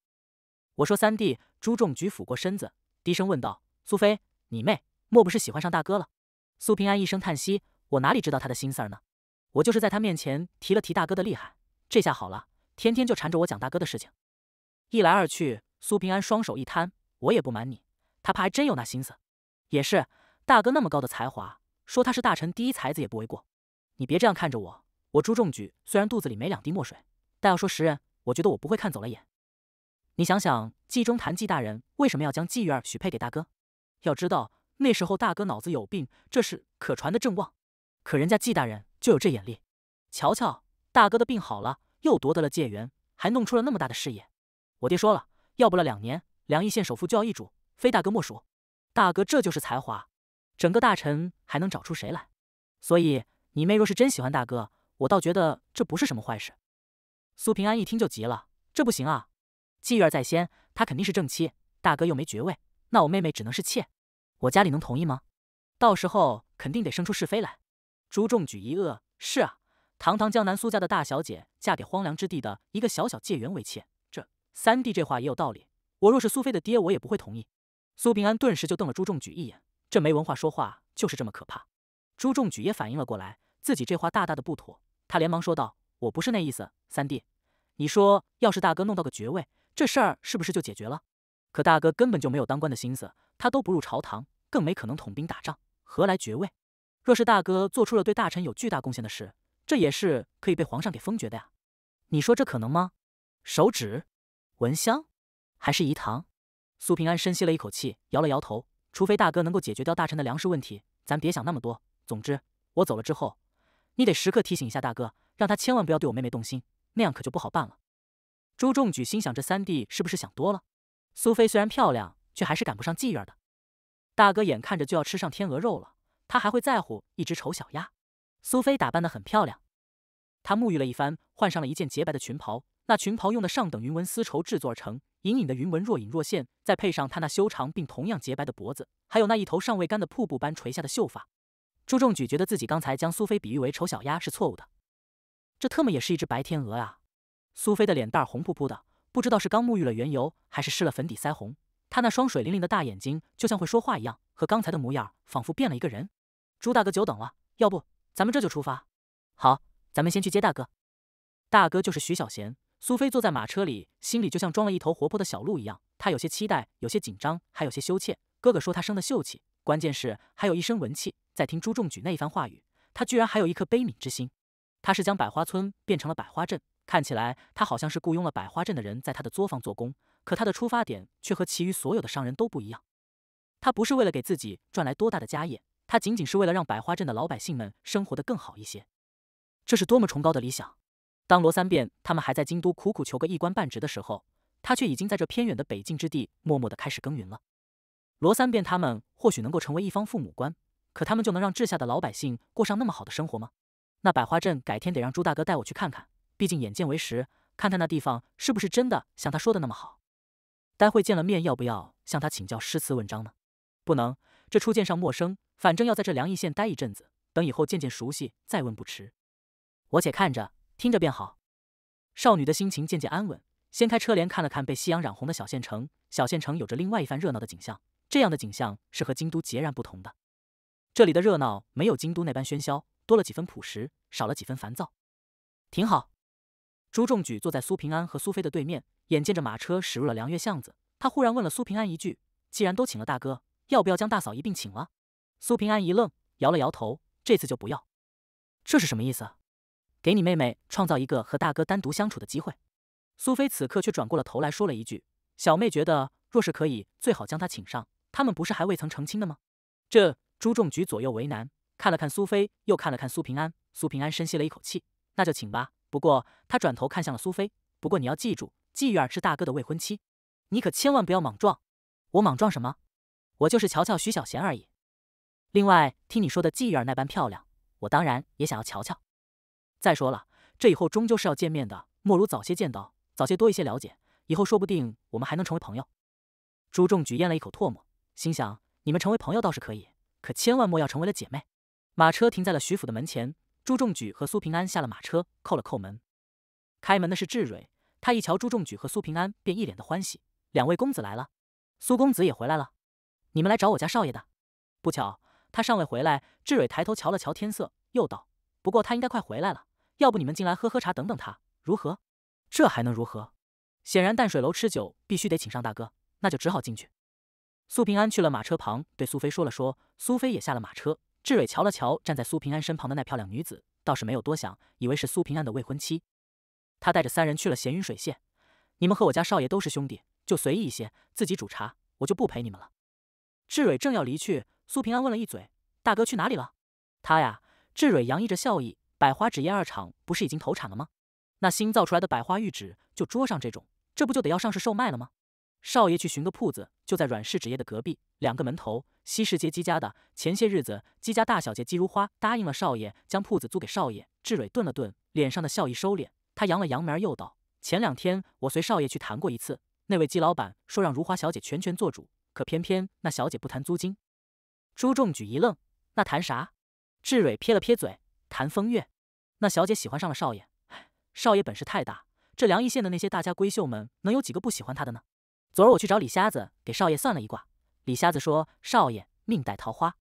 我说三弟，朱仲举俯过身子，低声问道：“苏菲，你妹莫不是喜欢上大哥了？”苏平安一声叹息：“我哪里知道他的心思儿呢？我就是在他面前提了提大哥的厉害，这下好了，天天就缠着我讲大哥的事情。一来二去，苏平安双手一摊，我也不瞒你，他怕还真有那心思。”也是，大哥那么高的才华，说他是大臣第一才子也不为过。你别这样看着我，我朱仲举虽然肚子里没两滴墨水，但要说识人，我觉得我不会看走了眼。你想想，冀中谭冀大人为什么要将冀玉儿许配给大哥？要知道那时候大哥脑子有病，这是可传的正旺。可人家冀大人就有这眼力，瞧瞧大哥的病好了，又夺得了界缘，还弄出了那么大的事业。我爹说了，要不了两年，梁邑县首富就要易主，非大哥莫属。大哥，这就是才华，整个大臣还能找出谁来？所以你妹若是真喜欢大哥，我倒觉得这不是什么坏事。苏平安一听就急了，这不行啊！季玉儿在先，她肯定是正妻，大哥又没爵位，那我妹妹只能是妾，我家里能同意吗？到时候肯定得生出是非来。朱仲举一愕，是啊，堂堂江南苏家的大小姐，嫁给荒凉之地的一个小小界员为妾，三弟这话也有道理。我若是苏菲的爹，我也不会同意。苏平安顿时就瞪了朱仲举一眼，这没文化说话就是这么可怕。朱仲举也反应了过来，自己这话大大的不妥，他连忙说道：“我不是那意思，三弟，你说要是大哥弄到个爵位，这事儿是不是就解决了？可大哥根本就没有当官的心思，他都不入朝堂，更没可能统兵打仗，何来爵位？若是大哥做出了对大臣有巨大贡献的事，这也是可以被皇上给封爵的呀。你说这可能吗？手指、蚊香，还是饴糖？”苏平安深吸了一口气，摇了摇头。除非大哥能够解决掉大臣的粮食问题，咱别想那么多。总之，我走了之后，你得时刻提醒一下大哥，让他千万不要对我妹妹动心，那样可就不好办了。朱仲举心想：这三弟是不是想多了？苏菲虽然漂亮，却还是赶不上霁月的。大哥眼看着就要吃上天鹅肉了，他还会在乎一只丑小鸭？苏菲打扮得很漂亮，他沐浴了一番，换上了一件洁白的裙袍。那裙袍用的上等云纹丝绸制作而成。隐隐的云纹若隐若现，再配上她那修长并同样洁白的脖子，还有那一头尚未干的瀑布般垂下的秀发，朱仲举觉得自己刚才将苏菲比喻为丑小鸭是错误的，这特么也是一只白天鹅啊！苏菲的脸蛋红扑扑的，不知道是刚沐浴了缘油，还是施了粉底腮红，她那双水灵灵的大眼睛就像会说话一样，和刚才的模样仿佛变了一个人。朱大哥久等了，要不咱们这就出发？好，咱们先去接大哥。大哥就是徐小贤。苏菲坐在马车里，心里就像装了一头活泼的小鹿一样。她有些期待，有些紧张，还有些羞怯。哥哥说她生的秀气，关键是还有一身文气。在听朱仲举那一番话语，她居然还有一颗悲悯之心。他是将百花村变成了百花镇，看起来他好像是雇佣了百花镇的人在他的作坊做工，可他的出发点却和其余所有的商人都不一样。他不是为了给自己赚来多大的家业，他仅仅是为了让百花镇的老百姓们生活得更好一些。这是多么崇高的理想！当罗三变他们还在京都苦苦求个一官半职的时候，他却已经在这偏远的北境之地默默地开始耕耘了。罗三变他们或许能够成为一方父母官，可他们就能让治下的老百姓过上那么好的生活吗？那百花镇改天得让朱大哥带我去看看，毕竟眼见为实，看看那地方是不是真的像他说的那么好。待会见了面，要不要向他请教诗词文章呢？不能，这初见上陌生，反正要在这凉邑县待一阵子，等以后渐渐熟悉再问不迟。我且看着听着便好。少女的心情渐渐安稳，掀开车帘看了看被夕阳染红的小县城。小县城有着另外一番热闹的景象，这样的景象是和京都截然不同的。这里的热闹没有京都那般喧嚣，多了几分朴实，少了几分烦躁，挺好。朱仲举坐在苏平安和苏菲的对面，眼见着马车驶入了凉月巷子，他忽然问了苏平安一句：“既然都请了大哥，要不要将大嫂一并请了？”苏平安一愣，摇了摇头：“这次就不要。”这是什么意思？给你妹妹创造一个和大哥单独相处的机会。苏菲此刻却转过了头来说了一句：“小妹觉得，若是可以，最好将她请上。他们不是还未曾成亲的吗？”这朱仲举左右为难，看了看苏菲，又看了看苏平安。苏平安深吸了一口气：“那就请吧。不过，他转头看向了苏菲。不过你要记住，季玉儿是大哥的未婚妻，你可千万不要莽撞。我莽撞什么？我就是瞧瞧徐小贤而已。另外，听你说的季玉儿那般漂亮，我当然也想要瞧瞧。”再说了，这以后终究是要见面的，莫如早些见到，早些多一些了解，以后说不定我们还能成为朋友。朱仲举咽了一口唾沫，心想：你们成为朋友倒是可以，可千万莫要成为了姐妹。马车停在了徐府的门前，朱仲举和苏平安下了马车，叩了叩门。开门的是智蕊，他一瞧朱仲举和苏平安，便一脸的欢喜：两位公子来了，苏公子也回来了，你们来找我家少爷的。不巧，他尚未回来。智蕊抬头瞧了瞧天色，又道。不过他应该快回来了，要不你们进来喝喝茶，等等他如何？这还能如何？显然淡水楼吃酒必须得请上大哥，那就只好进去。苏平安去了马车旁，对苏菲说了说，苏菲也下了马车。志伟瞧了瞧站在苏平安身旁的那漂亮女子，倒是没有多想，以为是苏平安的未婚妻。他带着三人去了闲云水榭。你们和我家少爷都是兄弟，就随意一些，自己煮茶，我就不陪你们了。志伟正要离去，苏平安问了一嘴：“大哥去哪里了？”他呀。志蕊洋溢着笑意，百花纸业二厂不是已经投产了吗？那新造出来的百花玉纸就桌上这种，这不就得要上市售卖了吗？少爷去寻个铺子，就在阮氏纸业的隔壁，两个门头，西市街姬家的。前些日子，姬家大小姐姬如花答应了少爷，将铺子租给少爷。志蕊顿了顿，脸上的笑意收敛，他扬了扬眉，又道：“前两天我随少爷去谈过一次，那位姬老板说让如花小姐全权做主，可偏偏那小姐不谈租金。”朱仲举一愣，那谈啥？志蕊撇了撇嘴，谈风月。那小姐喜欢上了少爷，少爷本事太大，这凉邑县的那些大家闺秀们能有几个不喜欢他的呢？昨儿我去找李瞎子给少爷算了一卦，李瞎子说少爷命带桃花。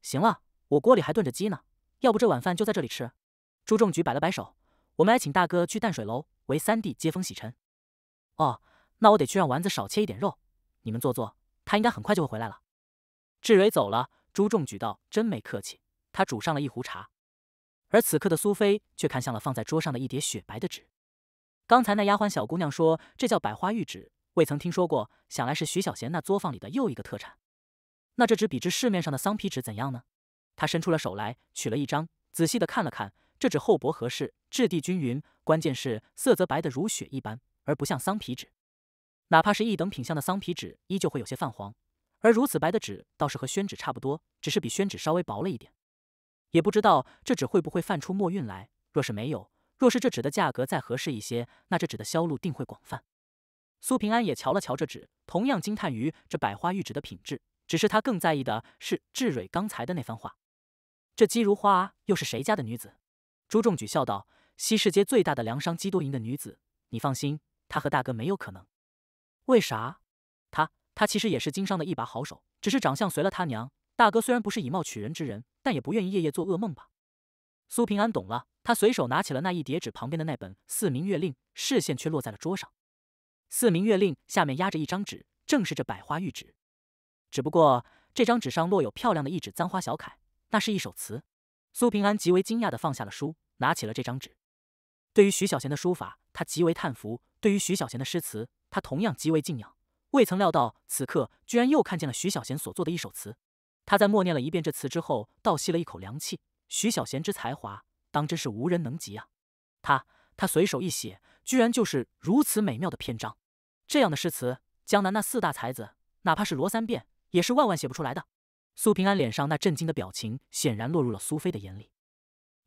行了，我锅里还炖着鸡呢，要不这晚饭就在这里吃。朱仲举摆了摆手，我们来请大哥去淡水楼为三弟接风洗尘。哦，那我得去让丸子少切一点肉，你们坐坐，他应该很快就会回来了。志蕊走了，朱仲举道真没客气。他煮上了一壶茶，而此刻的苏菲却看向了放在桌上的一叠雪白的纸。刚才那丫鬟小姑娘说这叫百花玉纸，未曾听说过，想来是徐小贤那作坊里的又一个特产。那这纸比之市面上的桑皮纸怎样呢？他伸出了手来，取了一张，仔细的看了看。这纸厚薄合适，质地均匀，关键是色泽白的如雪一般，而不像桑皮纸。哪怕是一等品相的桑皮纸，依旧会有些泛黄，而如此白的纸倒是和宣纸差不多，只是比宣纸稍微薄了一点。也不知道这纸会不会泛出墨韵来。若是没有，若是这纸的价格再合适一些，那这纸的销路定会广泛。苏平安也瞧了瞧这纸，同样惊叹于这百花玉纸的品质。只是他更在意的是志蕊刚才的那番话。这姬如花又是谁家的女子？朱仲举笑道：“西市街最大的粮商姬多银的女子。你放心，她和大哥没有可能。为啥？她，她其实也是经商的一把好手，只是长相随了他娘。大哥虽然不是以貌取人之人。”但也不愿意夜夜做噩梦吧？苏平安懂了，他随手拿起了那一叠纸旁边的那本《四明月令》，视线却落在了桌上。《四明月令》下面压着一张纸，正是这百花玉纸。只不过这张纸上落有漂亮的一纸簪花小楷，那是一首词。苏平安极为惊讶地放下了书，拿起了这张纸。对于徐小贤的书法，他极为叹服；对于徐小贤的诗词，他同样极为敬仰。未曾料到此刻居然又看见了徐小贤所作的一首词。他在默念了一遍这词之后，倒吸了一口凉气。徐小贤之才华，当真是无人能及啊！他他随手一写，居然就是如此美妙的篇章。这样的诗词，江南那四大才子，哪怕是罗三变，也是万万写不出来的。苏平安脸上那震惊的表情，显然落入了苏菲的眼里。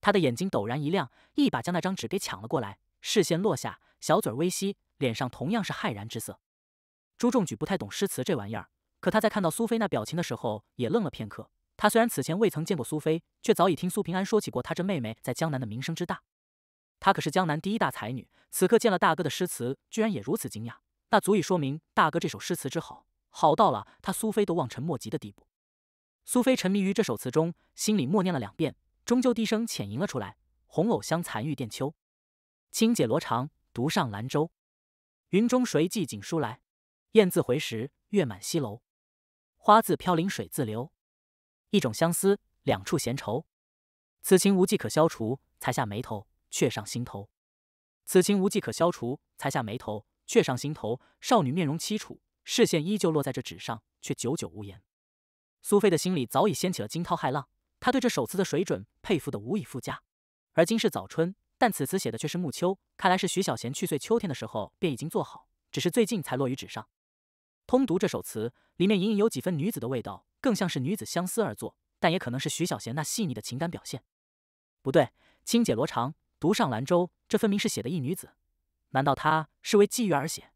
他的眼睛陡然一亮，一把将那张纸给抢了过来，视线落下，小嘴微翕，脸上同样是骇然之色。朱仲举不太懂诗词这玩意儿，可他在看到苏菲那表情的时候，也愣了片刻。他虽然此前未曾见过苏菲，却早已听苏平安说起过他这妹妹在江南的名声之大。她可是江南第一大才女，此刻见了大哥的诗词，居然也如此惊讶，那足以说明大哥这首诗词之好，好到了他苏菲都望尘莫及的地步。苏菲沉迷于这首词中，心里默念了两遍，终究低声浅吟了出来：“红藕香残玉簟秋，轻解罗裳，独上兰舟。云中谁寄锦书来？雁字回时，月满西楼。花自飘零水自流。一种相思，两处闲愁。此情无计可消除，才下眉头，却上心头。此情无计可消除，才下眉头，却上心头。少女面容凄楚，视线依旧落在这纸上，却久久无言。”苏菲的心里早已掀起了惊涛骇浪，她对这首词的水准佩服的无以复加。而今是早春，但此词写的却是暮秋，看来是徐小贤去岁秋天的时候便已经做好，只是最近才落于纸上。通读这首词，里面隐隐有几分女子的味道，更像是女子相思而作，但也可能是徐小贤那细腻的情感表现。不对，轻解罗裳，独上兰舟，这分明是写的一女子，难道她是为霁月而写？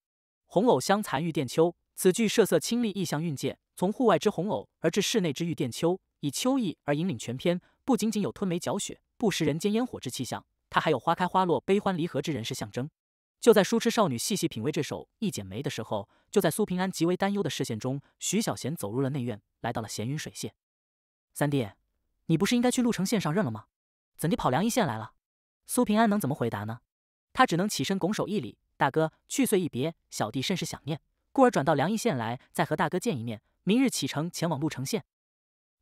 红藕香残玉簟秋，此句设色清丽，意象蕴藉。从户外之红藕，而至室内之玉簟秋，以秋意而引领全篇。不仅仅有吞梅嚼雪、不食人间烟火之气象，它还有花开花落、悲欢离合之人事象征。就在书痴少女细细品味这首《一剪梅》的时候，就在苏平安极为担忧的视线中，徐小贤走入了内院，来到了闲云水榭。三弟，你不是应该去鹿城县上任了吗？怎地跑凉邑县来了？苏平安能怎么回答呢？他只能起身拱手一礼：“大哥，去岁一别，小弟甚是想念，故而转到凉邑县来，再和大哥见一面。”明日启程前往鹿城县。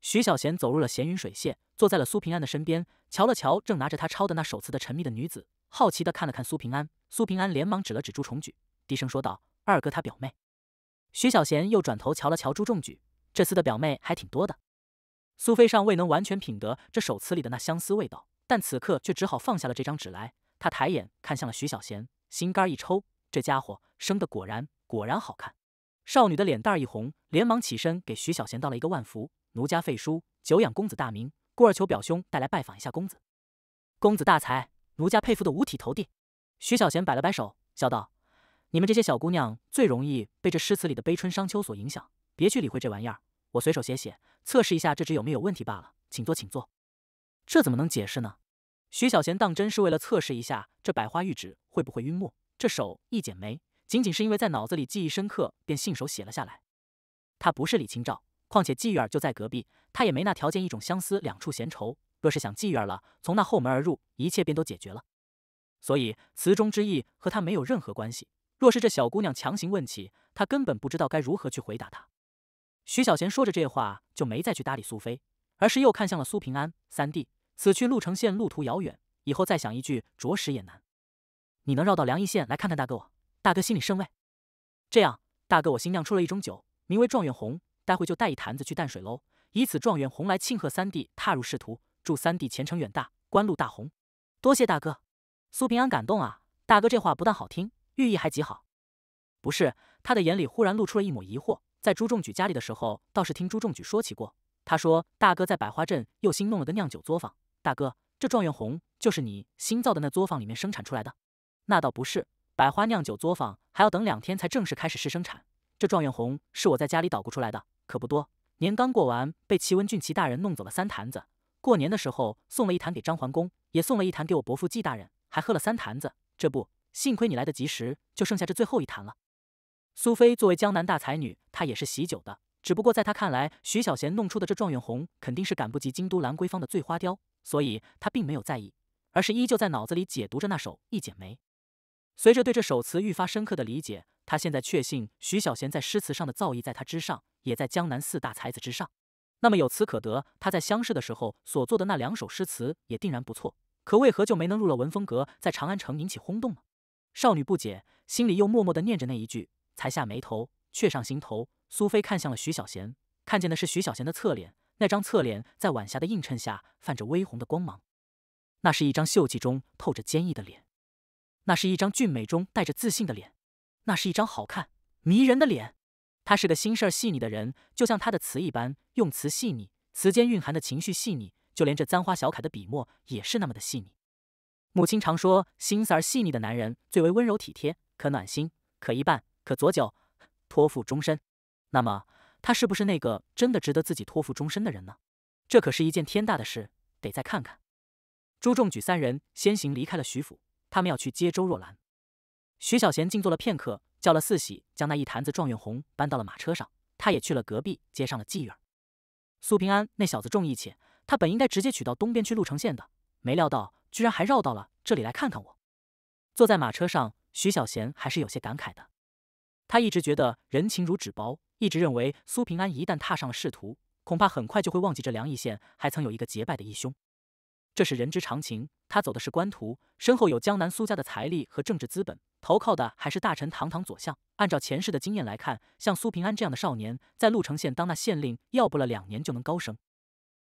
徐小贤走入了闲云水榭，坐在了苏平安的身边，瞧了瞧正拿着他抄的那首词的沉迷的女子，好奇的看了看苏平安。苏平安连忙指了指朱重举，低声说道：“二哥他表妹。”徐小贤又转头瞧了瞧朱重举，这厮的表妹还挺多的。苏菲尚未能完全品得这首词里的那相思味道，但此刻却只好放下了这张纸来。他抬眼看向了徐小贤，心肝一抽，这家伙生的果然果然好看。少女的脸蛋一红，连忙起身给徐小贤道了一个万福。奴家废书，久仰公子大名，故而求表兄带来拜访一下公子。公子大才，奴家佩服的五体投地。徐小贤摆了摆手，笑道：“你们这些小姑娘最容易被这诗词里的悲春伤秋所影响，别去理会这玩意儿。我随手写写，测试一下这纸有没有问题罢了。请坐，请坐。这怎么能解释呢？徐小贤当真是为了测试一下这百花玉纸会不会晕墨。这手一剪梅。”仅仅是因为在脑子里记忆深刻，便信手写了下来。他不是李清照，况且季玉儿就在隔壁，他也没那条件。一种相思，两处闲愁。若是想霁月儿了，从那后门而入，一切便都解决了。所以词中之意和他没有任何关系。若是这小姑娘强行问起，他根本不知道该如何去回答她。徐小贤说着这话，就没再去搭理苏菲，而是又看向了苏平安三弟。此去鹿城县路途遥远，以后再想一句，着实也难。你能绕到梁邑县来看看大哥我？大哥心里甚慰。这样，大哥我新酿出了一种酒，名为状元红，待会就带一坛子去淡水楼，以此状元红来庆贺三弟踏入仕途，祝三弟前程远大，官路大红。多谢大哥。苏平安感动啊，大哥这话不但好听，寓意还极好。不是，他的眼里忽然露出了一抹疑惑。在朱仲举家里的时候，倒是听朱仲举说起过。他说大哥在百花镇又新弄了个酿酒作坊。大哥，这状元红就是你新造的那作坊里面生产出来的？那倒不是。百花酿酒作坊还要等两天才正式开始试生产。这状元红是我在家里捣鼓出来的，可不多。年刚过完，被齐文俊齐大人弄走了三坛子。过年的时候送了一坛给张桓公，也送了一坛给我伯父季大人，还喝了三坛子。这不，幸亏你来得及时，就剩下这最后一坛了。苏菲作为江南大才女，她也是喜酒的。只不过在她看来，徐小贤弄出的这状元红肯定是赶不及京都兰桂坊的醉花雕，所以她并没有在意，而是依旧在脑子里解读着那首《一剪梅》。随着对这首词愈发深刻的理解，她现在确信徐小贤在诗词上的造诣在他之上，也在江南四大才子之上。那么有此可得，他在乡试的时候所做的那两首诗词也定然不错。可为何就没能入了文风阁，在长安城引起轰动呢？少女不解，心里又默默的念着那一句，才下眉头，却上心头。苏菲看向了徐小贤，看见的是徐小贤的侧脸，那张侧脸在晚霞的映衬下泛着微红的光芒。那是一张秀气中透着坚毅的脸，那是一张俊美中带着自信的脸，那是一张好看迷人的脸。他是个心事儿细腻的人，就像他的词一般，用词细腻，词间蕴含的情绪细腻，就连这簪花小楷的笔墨也是那么的细腻。母亲常说，心思儿细腻的男人最为温柔体贴，可暖心，可一半，可佐酒，托付终身。那么，他是不是那个真的值得自己托付终身的人呢？这可是一件天大的事，得再看看。朱仲举三人先行离开了徐府，他们要去接周若兰。徐小贤静坐了片刻。叫了四喜，将那一坛子状元红搬到了马车上。他也去了隔壁，接上了妓院。苏平安那小子重义气，他本应该直接取到东边去鹿城县的，没料到居然还绕到了这里来看看我。坐在马车上，徐小贤还是有些感慨的。他一直觉得人情如纸薄，一直认为苏平安一旦踏上了仕途，恐怕很快就会忘记这梁义县还曾有一个结拜的义兄。这是人之常情。他走的是官途，身后有江南苏家的财力和政治资本。投靠的还是大臣堂堂左相。按照前世的经验来看，像苏平安这样的少年，在鹿城县当那县令，要不了两年就能高升。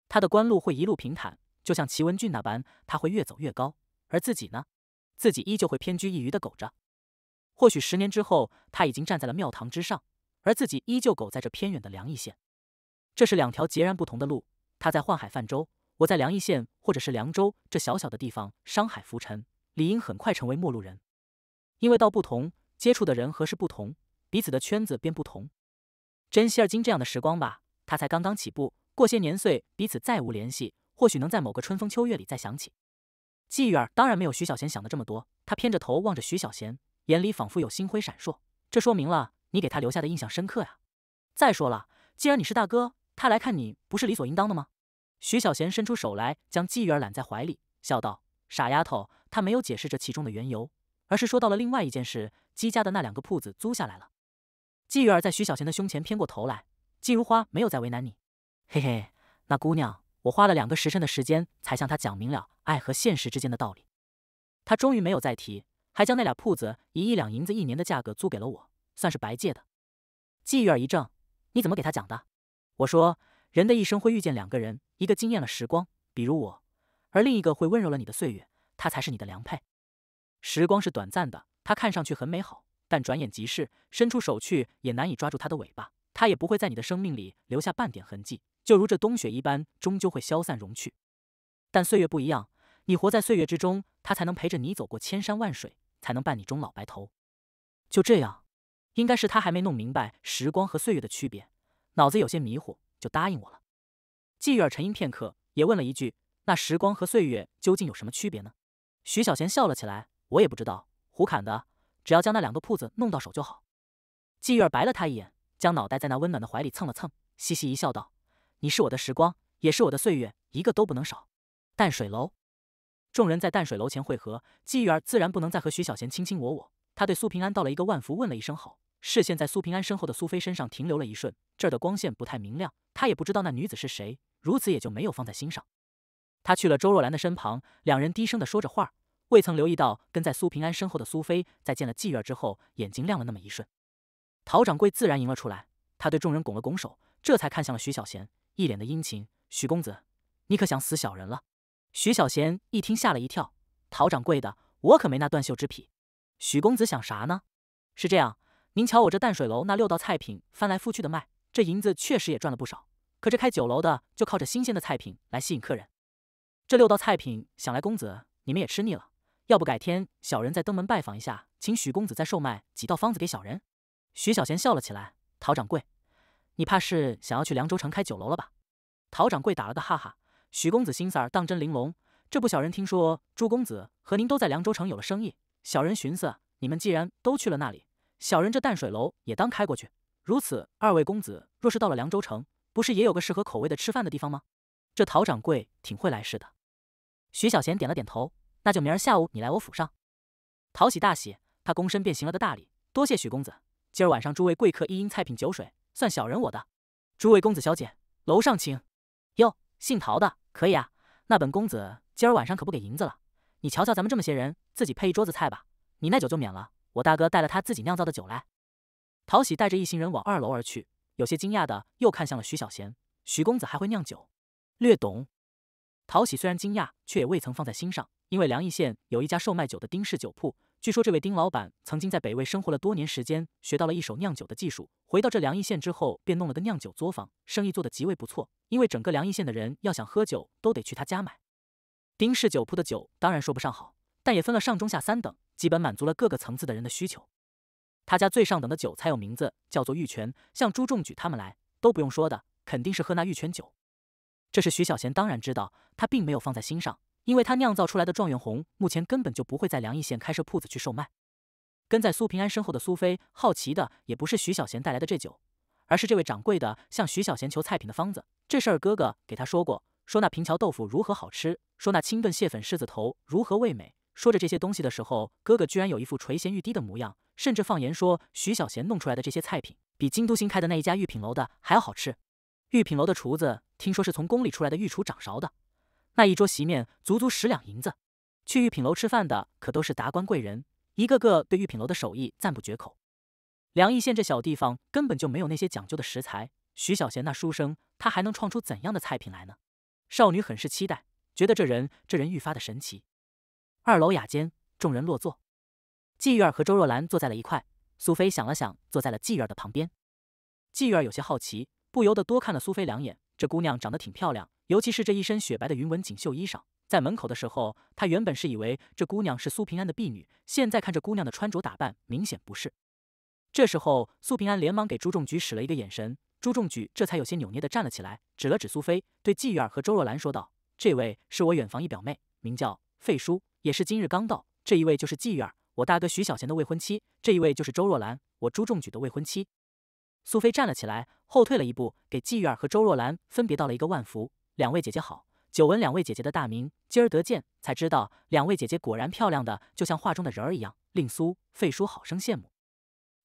他的官路会一路平坦，就像齐文俊那般，他会越走越高。而自己呢，自己依旧会偏居一隅的苟着。或许十年之后，他已经站在了庙堂之上，而自己依旧苟在这偏远的梁邑县。这是两条截然不同的路。他在宦海泛舟，我在梁邑县或者是凉州这小小的地方，商海浮沉，理应很快成为陌路人。因为道不同，接触的人和事不同，彼此的圈子便不同。珍惜而今这样的时光吧，他才刚刚起步，过些年岁，彼此再无联系，或许能在某个春风秋月里再想起。季雨儿当然没有徐小贤想的这么多，他偏着头望着徐小贤，眼里仿佛有星辉闪烁。这说明了你给他留下的印象深刻呀。再说了，既然你是大哥，他来看你不是理所应当的吗？徐小贤伸出手来，将季雨儿揽在怀里，笑道：“傻丫头，他没有解释这其中的缘由。”而是说到了另外一件事，姬家的那两个铺子租下来了。季玉儿在徐小贤的胸前偏过头来，季如花没有再为难你，嘿嘿，那姑娘，我花了两个时辰的时间才向她讲明了爱和现实之间的道理，她终于没有再提，还将那俩铺子以一两银子一年的价格租给了我，算是白借的。季玉儿一怔，你怎么给她讲的？我说，人的一生会遇见两个人，一个惊艳了时光，比如我，而另一个会温柔了你的岁月，他才是你的良配。时光是短暂的，它看上去很美好，但转眼即逝，伸出手去也难以抓住它的尾巴，它也不会在你的生命里留下半点痕迹，就如这冬雪一般，终究会消散融去。但岁月不一样，你活在岁月之中，它才能陪着你走过千山万水，才能伴你终老白头。就这样，应该是他还没弄明白时光和岁月的区别，脑子有些迷糊，就答应我了。季玉儿沉吟片刻，也问了一句：“那时光和岁月究竟有什么区别呢？”徐小贤笑了起来。我也不知道，胡侃的，只要将那两个铺子弄到手就好。季月儿白了他一眼，将脑袋在那温暖的怀里蹭了蹭，嘻嘻一笑，道：“你是我的时光，也是我的岁月，一个都不能少。”淡水楼，众人在淡水楼前汇合，季月儿自然不能再和徐小贤卿卿我我。他对苏平安道了一个万福，问了一声好，视线在苏平安身后的苏菲身上停留了一瞬，这儿的光线不太明亮，他也不知道那女子是谁，如此也就没有放在心上。他去了周若兰的身旁，两人低声的说着话。未曾留意到跟在苏平安身后的苏菲，在见了季月之后，眼睛亮了那么一瞬。陶掌柜自然迎了出来，他对众人拱了拱手，这才看向了徐小贤，一脸的殷勤：“徐公子，你可想死小人了？”徐小贤一听吓了一跳：“陶掌柜的，我可没那断袖之癖。许公子想啥呢？是这样，您瞧我这淡水楼那六道菜品翻来覆去的卖，这银子确实也赚了不少。可这开酒楼的就靠着新鲜的菜品来吸引客人。这六道菜品，想来公子你们也吃腻了。”要不改天小人再登门拜访一下，请许公子再售卖几道方子给小人。徐小贤笑了起来：“陶掌柜，你怕是想要去凉州城开酒楼了吧？”陶掌柜打了个哈哈：“许公子心思儿当真玲珑。这不，小人听说朱公子和您都在凉州城有了生意，小人寻思，你们既然都去了那里，小人这淡水楼也当开过去。如此，二位公子若是到了凉州城，不是也有个适合口味的吃饭的地方吗？”这陶掌柜挺会来事的。徐小贤点了点头。那就明儿下午你来我府上，陶喜大喜，他躬身便行了个大礼，多谢许公子。今儿晚上诸位贵客一应菜品酒水，算小人我的。诸位公子小姐，楼上请。哟，姓陶的，可以啊。那本公子今儿晚上可不给银子了。你瞧瞧咱们这么些人，自己配一桌子菜吧。你那酒就免了，我大哥带了他自己酿造的酒来。陶喜带着一行人往二楼而去，有些惊讶的又看向了徐小贤。徐公子还会酿酒，略懂。陶喜虽然惊讶，却也未曾放在心上，因为梁邑县有一家售卖酒的丁氏酒铺，据说这位丁老板曾经在北魏生活了多年时间，学到了一手酿酒的技术。回到这梁邑县之后，便弄了个酿酒作坊，生意做得极为不错。因为整个梁邑县的人要想喝酒，都得去他家买。丁氏酒铺的酒当然说不上好，但也分了上中下三等，基本满足了各个层次的人的需求。他家最上等的酒才有名字，叫做玉泉。像朱仲举他们来，都不用说的，肯定是喝那玉泉酒。这是徐小贤当然知道，他并没有放在心上，因为他酿造出来的状元红目前根本就不会在梁邑县开设铺子去售卖。跟在苏平安身后的苏菲好奇的也不是徐小贤带来的这酒，而是这位掌柜的向徐小贤求菜品的方子。这事儿哥哥给他说过，说那平桥豆腐如何好吃，说那清炖蟹粉狮子头如何味美。说着这些东西的时候，哥哥居然有一副垂涎欲滴的模样，甚至放言说徐小贤弄出来的这些菜品比京都新开的那一家御品楼的还要好吃。御品楼的厨子听说是从宫里出来的御厨掌勺的，那一桌席面足足十两银子。去御品楼吃饭的可都是达官贵人，一个个对御品楼的手艺赞不绝口。梁邑县这小地方根本就没有那些讲究的食材，徐小贤那书生他还能创出怎样的菜品来呢？少女很是期待，觉得这人这人愈发的神奇。二楼雅间，众人落座，季玉儿和周若兰坐在了一块。苏菲想了想，坐在了季玉儿的旁边。季玉儿有些好奇。不由得多看了苏菲两眼，这姑娘长得挺漂亮，尤其是这一身雪白的云纹锦绣衣裳。在门口的时候，他原本是以为这姑娘是苏平安的婢女，现在看这姑娘的穿着打扮，明显不是。这时候，苏平安连忙给朱仲举使了一个眼神，朱仲举这才有些扭捏的站了起来，指了指苏菲，对季玉儿和周若兰说道：“这位是我远房一表妹，名叫费叔，也是今日刚到。这一位就是季玉儿，我大哥徐小贤的未婚妻；这一位就是周若兰，我朱仲举的未婚妻。”苏菲站了起来，后退了一步，给季玉儿和周若兰分别道了一个万福。两位姐姐好，久闻两位姐姐的大名，今儿得见，才知道两位姐姐果然漂亮的就像画中的人儿一样，令苏费叔好生羡慕。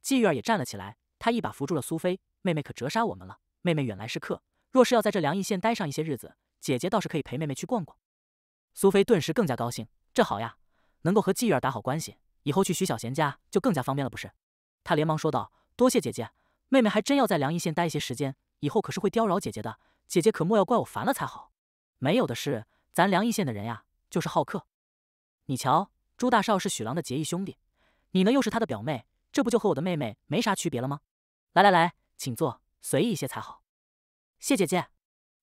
季玉儿也站了起来，她一把扶住了苏菲，妹妹可折杀我们了。妹妹远来是客，若是要在这梁邑县待上一些日子，姐姐倒是可以陪妹妹去逛逛。苏菲顿时更加高兴，这好呀，能够和季玉儿打好关系，以后去徐小贤家就更加方便了，不是？她连忙说道：“多谢姐姐。”妹妹还真要在梁邑县待一些时间，以后可是会叨扰姐姐的，姐姐可莫要怪我烦了才好。没有的事，咱梁邑县的人呀，就是好客。你瞧，朱大少是许郎的结义兄弟，你呢又是他的表妹，这不就和我的妹妹没啥区别了吗？来来来，请坐，随意一些才好。谢姐姐。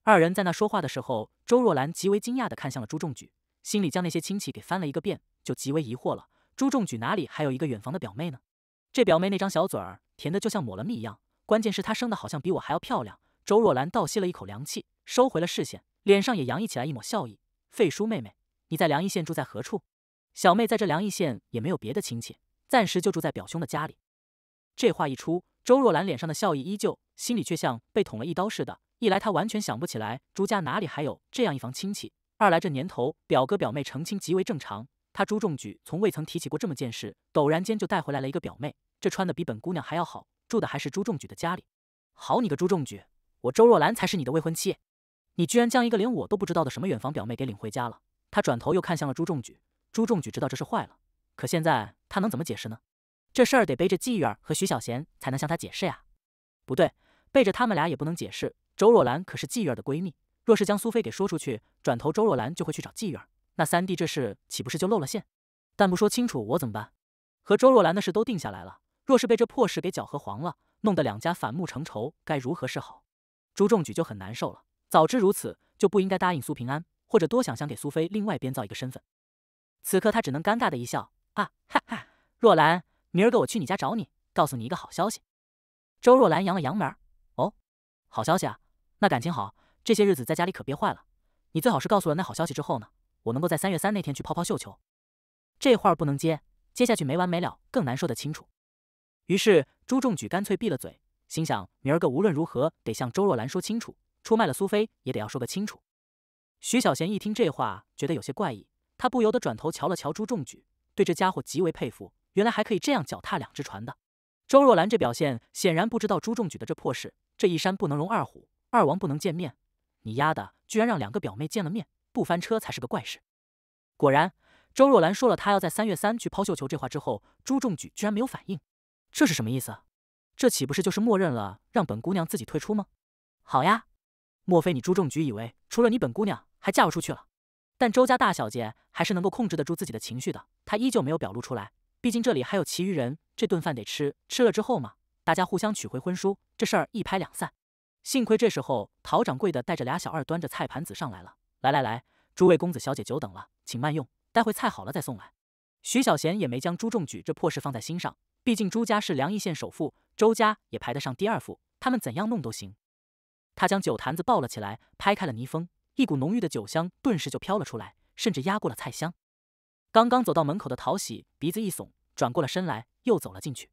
二人在那说话的时候，周若兰极为惊讶的看向了朱仲举，心里将那些亲戚给翻了一个遍，就极为疑惑了。朱仲举哪里还有一个远房的表妹呢？这表妹那张小嘴儿甜的就像抹了蜜一样，关键是她生的好像比我还要漂亮。周若兰倒吸了一口凉气，收回了视线，脸上也洋溢起来一抹笑意。费叔妹妹，你在梁邑县住在何处？小妹在这梁邑县也没有别的亲戚，暂时就住在表兄的家里。这话一出，周若兰脸上的笑意依旧，心里却像被捅了一刀似的。一来她完全想不起来朱家哪里还有这样一房亲戚；二来这年头表哥表妹成亲极为正常。他朱仲举从未曾提起过这么件事，陡然间就带回来了一个表妹，这穿的比本姑娘还要好，住的还是朱仲举的家里。好你个朱仲举，我周若兰才是你的未婚妻，你居然将一个连我都不知道的什么远房表妹给领回家了。他转头又看向了朱仲举，朱仲举知道这是坏了，可现在他能怎么解释呢？这事儿得背着季玉儿和徐小贤才能向他解释呀。不对，背着他们俩也不能解释。周若兰可是季玉儿的闺蜜，若是将苏菲给说出去，转头周若兰就会去找季玉儿。那三弟这事岂不是就露了馅？但不说清楚，我怎么办？和周若兰的事都定下来了，若是被这破事给搅和黄了，弄得两家反目成仇，该如何是好？朱仲举就很难受了。早知如此，就不应该答应苏平安，或者多想想给苏菲另外编造一个身份。此刻他只能尴尬的一笑，啊哈哈！若兰，明儿个我去你家找你，告诉你一个好消息。周若兰扬了扬眉，哦，好消息啊，那感情好，这些日子在家里可憋坏了。你最好是告诉了那好消息之后呢？我能够在三月三那天去泡泡绣球，这话不能接，接下去没完没了，更难说得清楚。于是朱仲举干脆闭了嘴，心想明儿个无论如何得向周若兰说清楚，出卖了苏菲也得要说个清楚。徐小贤一听这话，觉得有些怪异，他不由得转头瞧了瞧朱仲举，对这家伙极为佩服，原来还可以这样脚踏两只船的。周若兰这表现显然不知道朱仲举的这破事，这一山不能容二虎，二王不能见面，你丫的居然让两个表妹见了面。不翻车才是个怪事。果然，周若兰说了她要在三月三去抛绣球这话之后，朱仲举居然没有反应，这是什么意思？这岂不是就是默认了让本姑娘自己退出吗？好呀，莫非你朱仲举以为除了你本姑娘还嫁不出去了？但周家大小姐还是能够控制得住自己的情绪的，她依旧没有表露出来。毕竟这里还有其余人，这顿饭得吃，吃了之后嘛，大家互相取回婚书，这事儿一拍两散。幸亏这时候陶掌柜的带着俩小二端着菜盘子上来了，来来来，诸位公子小姐久等了，请慢用，待会菜好了再送来。徐小贤也没将朱仲举这破事放在心上，毕竟朱家是梁邑县首富，周家也排得上第二富，他们怎样弄都行。他将酒坛子抱了起来，拍开了泥封，一股浓郁的酒香顿时就飘了出来，甚至压过了菜香。刚刚走到门口的陶喜鼻子一耸，转过了身来，又走了进去。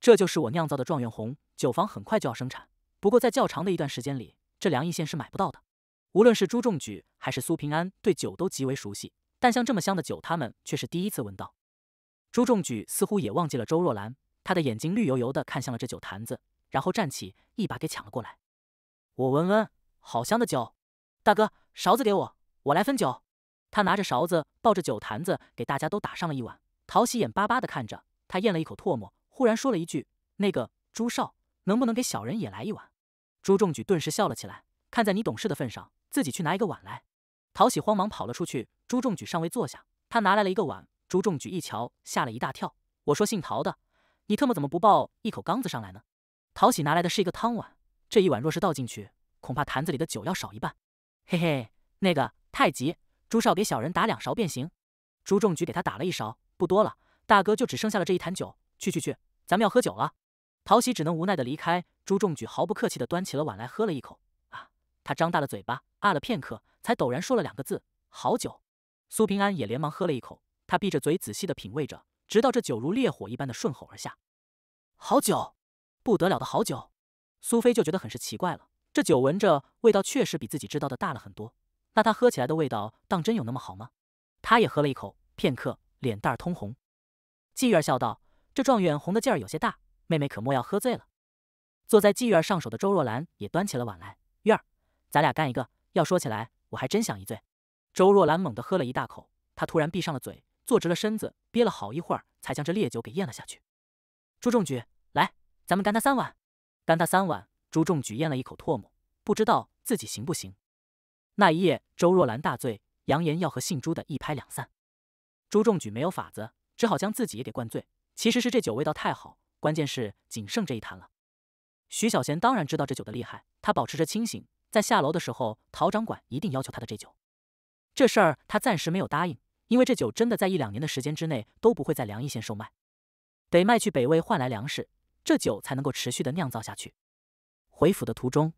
这就是我酿造的状元红酒坊，很快就要生产。不过在较长的一段时间里，这梁邑县是买不到的。无论是朱仲举还是苏平安，对酒都极为熟悉，但像这么香的酒，他们却是第一次闻到。朱仲举似乎也忘记了周若兰，他的眼睛绿油油的看向了这酒坛子，然后站起，一把给抢了过来。我闻闻，好香的酒！大哥，勺子给我，我来分酒。他拿着勺子，抱着酒坛子，给大家都打上了一碗。陶喜眼巴巴的看着他，咽了一口唾沫，忽然说了一句：“那个朱少，能不能给小人也来一碗？”朱仲举顿时笑了起来，看在你懂事的份上，自己去拿一个碗来。陶喜慌忙跑了出去。朱仲举尚未坐下，他拿来了一个碗。朱仲举一瞧，吓了一大跳。我说姓陶的，你特么怎么不抱一口缸子上来呢？陶喜拿来的是一个汤碗。这一碗若是倒进去，恐怕坛子里的酒要少一半。嘿嘿，那个太急，朱少给小人打两勺便行。朱仲举给他打了一勺，不多了。大哥就只剩下了这一坛酒，去去去，咱们要喝酒了。陶喜只能无奈的离开。朱仲举毫不客气的端起了碗来，喝了一口。啊，他张大了嘴巴，啊了片刻，才陡然说了两个字：好酒。苏平安也连忙喝了一口，他闭着嘴仔细的品味着，直到这酒如烈火一般的顺喉而下。好酒，不得了的好酒。苏菲就觉得很是奇怪了，这酒闻着味道确实比自己知道的大了很多，那他喝起来的味道当真有那么好吗？他也喝了一口，片刻，脸蛋通红。季月儿笑道：“这状元红的劲儿有些大，妹妹可莫要喝醉了。”坐在季月上手的周若兰也端起了碗来：“月儿，咱俩干一个。要说起来，我还真想一醉。”周若兰猛地喝了一大口，她突然闭上了嘴，坐直了身子，憋了好一会儿，才将这烈酒给咽了下去。朱仲举，来，咱们干他三碗。干他三碗，朱仲举咽了一口唾沫，不知道自己行不行。那一夜，周若兰大醉，扬言要和姓朱的一拍两散。朱仲举没有法子，只好将自己也给灌醉。其实是这酒味道太好，关键是仅剩这一坛了。徐小贤当然知道这酒的厉害，他保持着清醒，在下楼的时候，陶掌管一定要求他的这酒。这事儿他暂时没有答应，因为这酒真的在一两年的时间之内都不会在梁邑县售卖，得卖去北魏换来粮食。这酒才能够持续的酿造下去。回府的途中，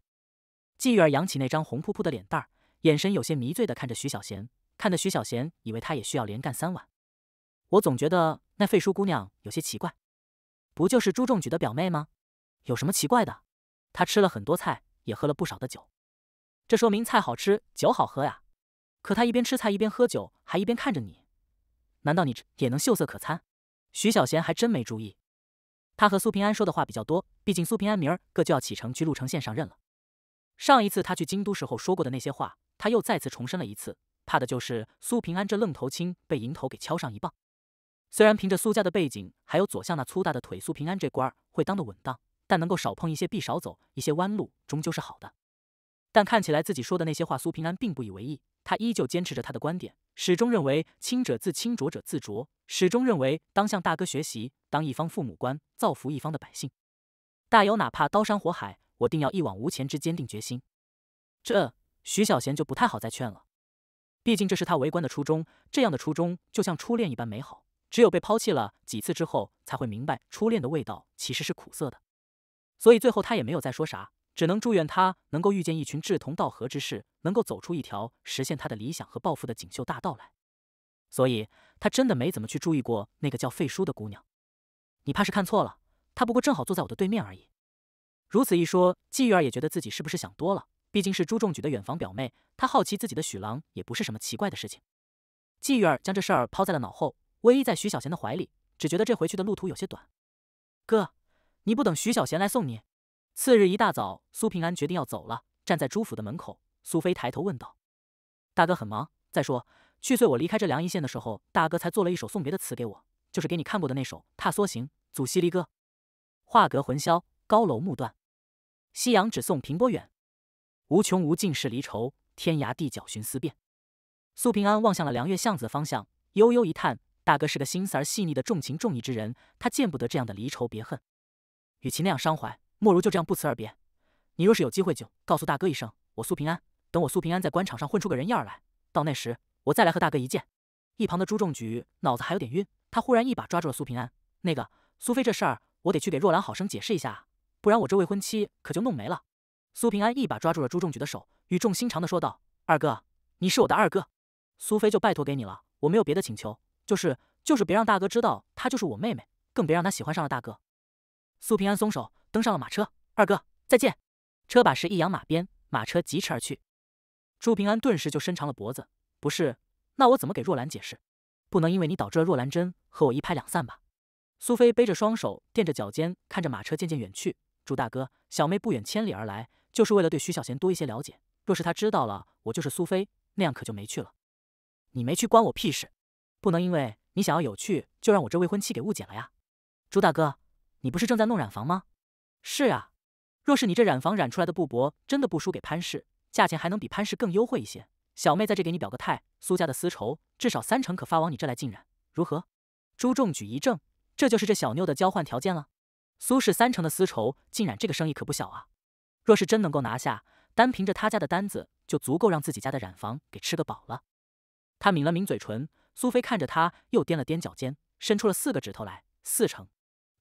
季玉儿扬起那张红扑扑的脸蛋儿，眼神有些迷醉的看着徐小贤，看得徐小贤以为他也需要连干三碗。我总觉得那废书姑娘有些奇怪，不就是朱仲举的表妹吗？有什么奇怪的？她吃了很多菜，也喝了不少的酒，这说明菜好吃，酒好喝呀。可他一边吃菜一边喝酒，还一边看着你，难道你也能秀色可餐？徐小贤还真没注意。他和苏平安说的话比较多，毕竟苏平安明儿个就要启程去鹿城县上任了。上一次他去京都时候说过的那些话，他又再次重申了一次，怕的就是苏平安这愣头青被迎头给敲上一棒。虽然凭着苏家的背景，还有左相那粗大的腿，苏平安这官儿会当得稳当，但能够少碰一些壁，少走一些弯路，终究是好的。但看起来自己说的那些话，苏平安并不以为意，他依旧坚持着他的观点，始终认为清者自清，浊者自浊，始终认为当向大哥学习。当一方父母官，造福一方的百姓，大有哪怕刀山火海，我定要一往无前之坚定决心。这徐小贤就不太好再劝了，毕竟这是他为官的初衷，这样的初衷就像初恋一般美好。只有被抛弃了几次之后，才会明白初恋的味道其实是苦涩的。所以最后他也没有再说啥，只能祝愿他能够遇见一群志同道合之士，能够走出一条实现他的理想和抱负的锦绣大道来。所以他真的没怎么去注意过那个叫费叔的姑娘。你怕是看错了，她不过正好坐在我的对面而已。如此一说，季玉儿也觉得自己是不是想多了？毕竟是朱仲举的远房表妹，她好奇自己的许郎也不是什么奇怪的事情。季玉儿将这事儿抛在了脑后，偎依在徐小贤的怀里，只觉得这回去的路途有些短。哥，你不等徐小贤来送你？次日一大早，苏平安决定要走了，站在朱府的门口，苏菲抬头问道：“大哥很忙？再说去岁我离开这凉邑县的时候，大哥才做了一首送别的词给我，就是给你看过的那首《踏梭行·祖西离歌》。画阁魂销，高楼暮断，夕阳只送平波远。无穷无尽是离愁，天涯地角寻思变。苏平安望向了凉月巷子的方向，悠悠一叹：大哥是个心思儿细腻的重情重义之人，他见不得这样的离愁别恨。与其那样伤怀，莫如就这样不辞而别。你若是有机会，就告诉大哥一声，我苏平安。等我苏平安在官场上混出个人样来，到那时我再来和大哥一见。一旁的朱仲举脑子还有点晕，他忽然一把抓住了苏平安。那个苏菲，这事儿我得去给若兰好生解释一下，不然我这未婚妻可就弄没了。苏平安一把抓住了朱仲举的手，语重心长的说道：“二哥，你是我的二哥，苏菲就拜托给你了，我没有别的请求，就是就是别让大哥知道她就是我妹妹，更别让她喜欢上了大哥。”苏平安松手，登上了马车。二哥，再见。车把式一扬马鞭，马车疾驰而去。朱平安顿时就伸长了脖子，不是，那我怎么给若兰解释？不能因为你导致了若兰真和我一拍两散吧？苏菲背着双手垫着脚尖，看着马车渐渐远去。朱大哥，小妹不远千里而来。就是为了对徐小贤多一些了解。若是他知道了我就是苏菲，那样可就没趣了。你没去关我屁事，不能因为你想要有趣，就让我这未婚妻给误解了呀。朱大哥，你不是正在弄染房吗？是啊，若是你这染房染出来的布帛真的不输给潘氏，价钱还能比潘氏更优惠一些，小妹在这给你表个态，苏家的丝绸至少三成可发往你这来浸染，如何？朱仲举一怔，这就是这小妞的交换条件了。苏氏三成的丝绸浸染，这个生意可不小啊。若是真能够拿下，单凭着他家的单子，就足够让自己家的染房给吃个饱了。他抿了抿嘴唇，苏菲看着他，又踮了踮脚尖，伸出了四个指头来。四成。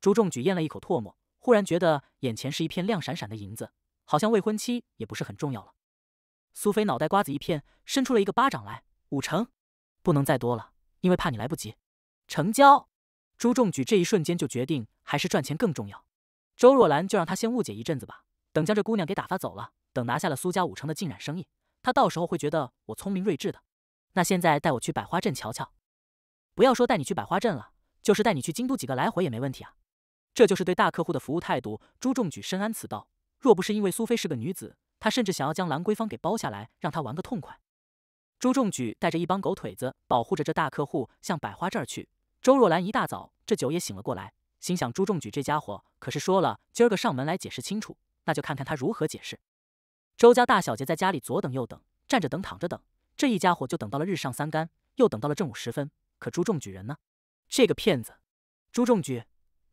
朱仲举咽了一口唾沫，忽然觉得眼前是一片亮闪闪的银子，好像未婚妻也不是很重要了。苏菲脑袋瓜子一片，伸出了一个巴掌来。五成，不能再多了，因为怕你来不及成交。朱仲举这一瞬间就决定，还是赚钱更重要。周若兰就让他先误解一阵子吧。等将这姑娘给打发走了，等拿下了苏家五成的浸染生意，他到时候会觉得我聪明睿智的。那现在带我去百花镇瞧瞧，不要说带你去百花镇了，就是带你去京都几个来回也没问题啊。这就是对大客户的服务态度。朱仲举深谙此道，若不是因为苏菲是个女子，他甚至想要将兰桂坊给包下来，让她玩个痛快。朱仲举带着一帮狗腿子，保护着这大客户向百花这儿去。周若兰一大早这酒也醒了过来，心想朱仲举这家伙可是说了今儿个上门来解释清楚。那就看看他如何解释。周家大小姐在家里左等右等，站着等，躺着等，这一家伙就等到了日上三竿，又等到了正午时分。可朱仲举人呢？这个骗子！朱仲举，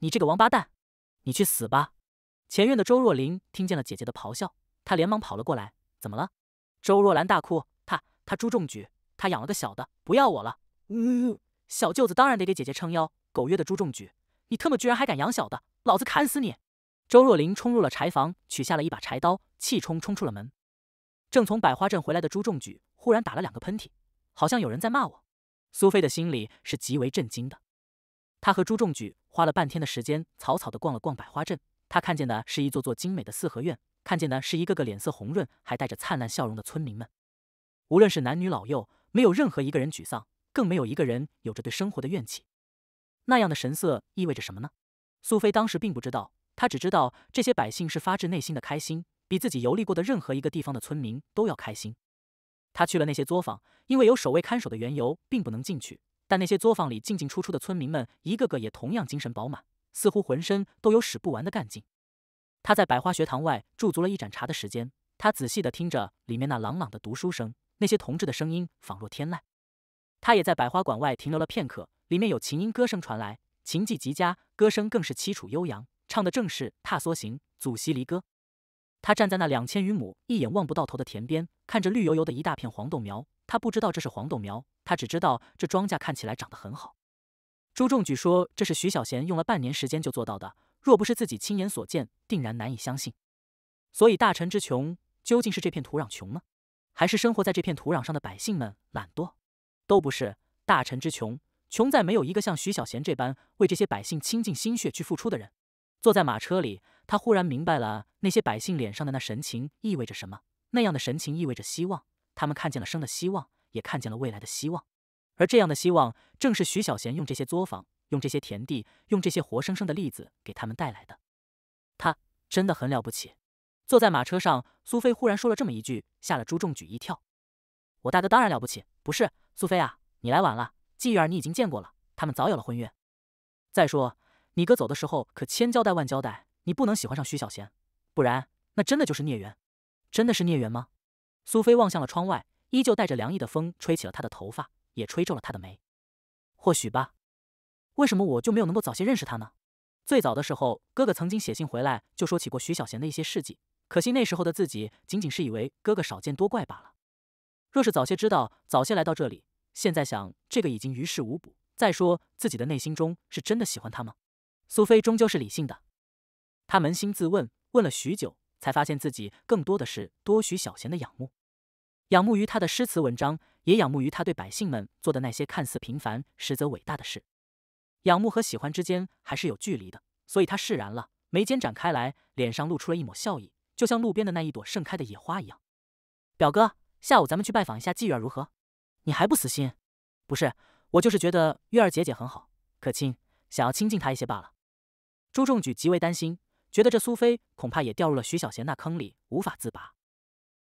你这个王八蛋，你去死吧！前院的周若琳听见了姐姐的咆哮，她连忙跑了过来。怎么了？周若兰大哭。她她朱仲举，她养了个小的，不要我了。嗯，小舅子当然得给姐姐撑腰。狗约的朱仲举，你特么居然还敢养小的，老子砍死你！周若琳冲入了柴房，取下了一把柴刀，气冲冲出了门。正从百花镇回来的朱仲举忽然打了两个喷嚏，好像有人在骂我。苏菲的心里是极为震惊的。他和朱仲举花了半天的时间，草草的逛了逛百花镇。他看见的是一座座精美的四合院，看见的是一个个脸色红润还带着灿烂笑容的村民们。无论是男女老幼，没有任何一个人沮丧，更没有一个人有着对生活的怨气。那样的神色意味着什么呢？苏菲当时并不知道。他只知道这些百姓是发自内心的开心，比自己游历过的任何一个地方的村民都要开心。他去了那些作坊，因为有守卫看守的缘由，并不能进去。但那些作坊里进进出出的村民们，一个个也同样精神饱满，似乎浑身都有使不完的干劲。他在百花学堂外驻足了一盏茶的时间，他仔细地听着里面那朗朗的读书声，那些同志的声音仿若天籁。他也在百花馆外停留了片刻，里面有琴音歌声传来，琴技极佳，歌声更是凄楚悠扬。唱的正是《踏梭行·祖西离歌》。他站在那两千余亩一眼望不到头的田边，看着绿油油的一大片黄豆苗。他不知道这是黄豆苗，他只知道这庄稼看起来长得很好。朱仲举说这是徐小贤用了半年时间就做到的，若不是自己亲眼所见，定然难以相信。所以大臣之穷，究竟是这片土壤穷呢，还是生活在这片土壤上的百姓们懒惰？都不是。大臣之穷，穷在没有一个像徐小贤这般为这些百姓倾尽心血去付出的人。坐在马车里，他忽然明白了那些百姓脸上的那神情意味着什么。那样的神情意味着希望，他们看见了生的希望，也看见了未来的希望。而这样的希望，正是徐小贤用这些作坊、用这些田地、用这些活生生的例子给他们带来的。他真的很了不起。坐在马车上，苏菲忽然说了这么一句，吓了朱仲举一跳。我大哥当然了不起，不是？苏菲啊，你来晚了，季玉儿你已经见过了，他们早有了婚约。再说，你哥走的时候可千交代万交代，你不能喜欢上徐小贤，不然那真的就是孽缘。真的是孽缘吗？苏菲望向了窗外，依旧带着凉意的风吹起了她的头发，也吹皱了她的眉。或许吧。为什么我就没有能够早些认识他呢？最早的时候，哥哥曾经写信回来，就说起过徐小贤的一些事迹。可惜那时候的自己仅仅是以为哥哥少见多怪罢了。若是早些知道，早些来到这里，现在想这个已经于事无补。再说自己的内心中是真的喜欢他吗？苏菲终究是理性的，她扪心自问，问了许久，才发现自己更多的是多许小贤的仰慕，仰慕于他的诗词文章，也仰慕于他对百姓们做的那些看似平凡实则伟大的事。仰慕和喜欢之间还是有距离的，所以他释然了，眉间展开来，脸上露出了一抹笑意。就像路边的那一朵盛开的野花一样，表哥，下午咱们去拜访一下季月儿如何？你还不死心？不是，我就是觉得月儿姐姐很好，可亲，想要亲近她一些罢了。朱仲举极为担心，觉得这苏菲恐怕也掉入了徐小贤那坑里，无法自拔。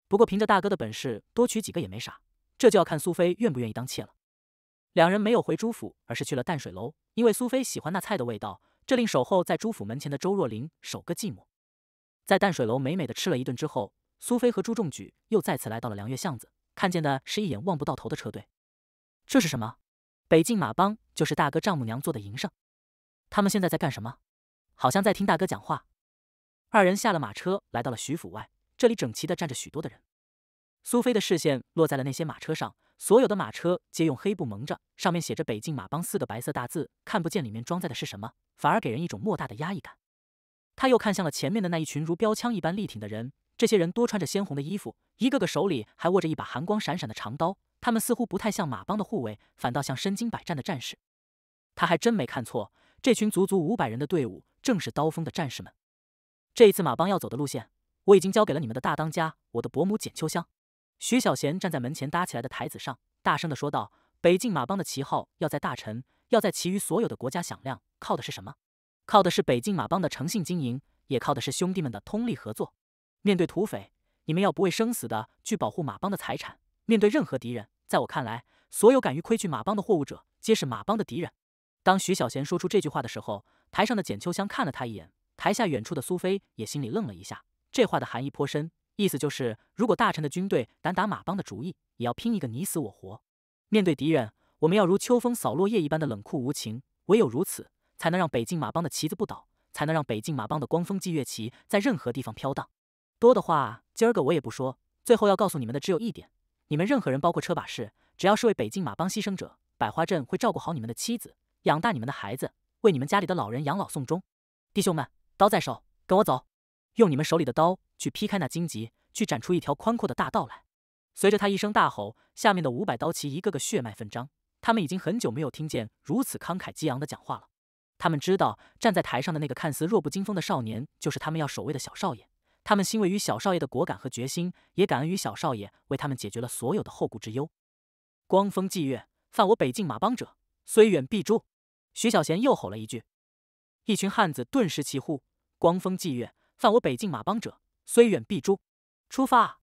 不过凭着大哥的本事，多娶几个也没啥，这就要看苏菲愿不愿意当妾了。两人没有回朱府，而是去了淡水楼，因为苏菲喜欢那菜的味道，这令守候在朱府门前的周若琳守个寂寞。在淡水楼美美的吃了一顿之后，苏菲和朱仲举又再次来到了凉月巷子，看见的是一眼望不到头的车队。这是什么？北境马帮就是大哥丈母娘做的营生。他们现在在干什么？好像在听大哥讲话。二人下了马车，来到了徐府外，这里整齐的站着许多的人。苏菲的视线落在了那些马车上，所有的马车皆用黑布蒙着，上面写着“北境马帮”四个白色大字，看不见里面装载的是什么，反而给人一种莫大的压抑感。他又看向了前面的那一群如标枪一般力挺的人，这些人多穿着鲜红的衣服，一个个手里还握着一把寒光闪闪的长刀，他们似乎不太像马帮的护卫，反倒像身经百战的战士。他还真没看错，这群足足五百人的队伍正是刀锋的战士们。这一次马帮要走的路线，我已经交给了你们的大当家，我的伯母简秋香。徐小贤站在门前搭起来的台子上，大声的说道：“北境马帮的旗号要在大臣，要在其余所有的国家响亮，靠的是什么？”靠的是北境马帮的诚信经营，也靠的是兄弟们的通力合作。面对土匪，你们要不畏生死的去保护马帮的财产；面对任何敌人，在我看来，所有敢于窥去马帮的货物者，皆是马帮的敌人。当徐小贤说出这句话的时候，台上的简秋香看了他一眼，台下远处的苏菲也心里愣了一下。这话的含义颇深，意思就是，如果大臣的军队敢打马帮的主意，也要拼一个你死我活。面对敌人，我们要如秋风扫落叶一般的冷酷无情，唯有如此。才能让北境马帮的旗子不倒，才能让北境马帮的光风霁月旗在任何地方飘荡。多的话，今儿个我也不说。最后要告诉你们的只有一点：你们任何人，包括车把式，只要是为北境马帮牺牲者，百花镇会照顾好你们的妻子，养大你们的孩子，为你们家里的老人养老送终。弟兄们，刀在手，跟我走，用你们手里的刀去劈开那荆棘，去斩出一条宽阔的大道来。随着他一声大吼，下面的五百刀骑一个个血脉奋张。他们已经很久没有听见如此慷慨激昂的讲话了。他们知道站在台上的那个看似弱不禁风的少年，就是他们要守卫的小少爷。他们欣慰于小少爷的果敢和决心，也感恩于小少爷为他们解决了所有的后顾之忧。光风霁月，犯我北境马帮者，虽远必诛！徐小贤又吼了一句，一群汉子顿时齐呼：“光风霁月，犯我北境马帮者，虽远必诛！”出发！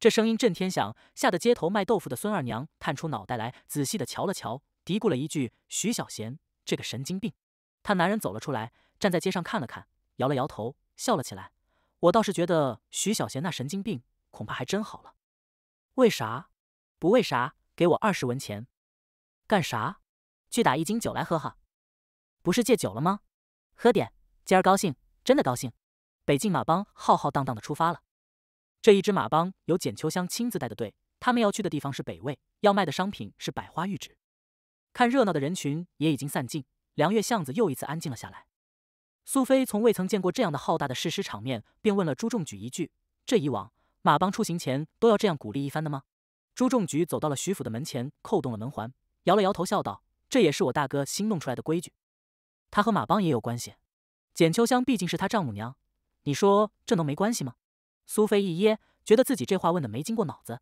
这声音震天响，吓得街头卖豆腐的孙二娘探出脑袋来，仔细的瞧了瞧，嘀咕了一句：“徐小贤这个神经病。”他男人走了出来，站在街上看了看，摇了摇头，笑了起来。我倒是觉得徐小贤那神经病恐怕还真好了。为啥？不为啥？给我二十文钱。干啥？去打一斤酒来喝哈。不是戒酒了吗？喝点，今儿高兴，真的高兴。北境马帮浩浩荡荡的出发了。这一支马帮由简秋香亲自带的队，他们要去的地方是北魏，要卖的商品是百花玉纸。看热闹的人群也已经散尽。凉月巷子又一次安静了下来。苏菲从未曾见过这样的浩大的誓师场面，便问了朱仲举一句：“这以往马帮出行前都要这样鼓励一番的吗？”朱仲举走到了徐府的门前，扣动了门环，摇了摇头，笑道：“这也是我大哥新弄出来的规矩。他和马帮也有关系。简秋香毕竟是他丈母娘，你说这能没关系吗？”苏菲一噎，觉得自己这话问的没经过脑子。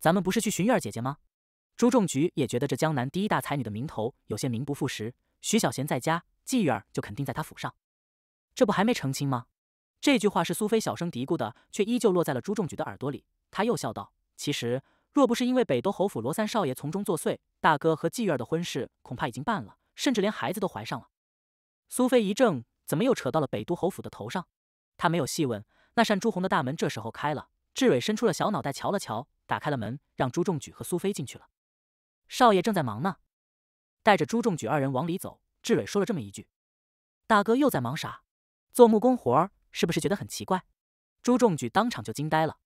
咱们不是去寻月儿姐姐吗？朱仲举也觉得这江南第一大才女的名头有些名不副实。徐小贤在家，季玉儿就肯定在他府上，这不还没成亲吗？这句话是苏菲小声嘀咕的，却依旧落在了朱仲举的耳朵里。他又笑道：“其实若不是因为北都侯府罗三少爷从中作祟，大哥和季月儿的婚事恐怕已经办了，甚至连孩子都怀上了。苏菲一怔，怎么又扯到了北都侯府的头上？他没有细问。那扇朱红的大门这时候开了，志伟伸出了小脑袋瞧了瞧，打开了门，让朱仲举和苏菲进去了。少爷正在忙呢，带着朱仲举二人往里走。志伟说了这么一句：“大哥又在忙啥？做木工活儿，是不是觉得很奇怪？”朱仲举当场就惊呆了。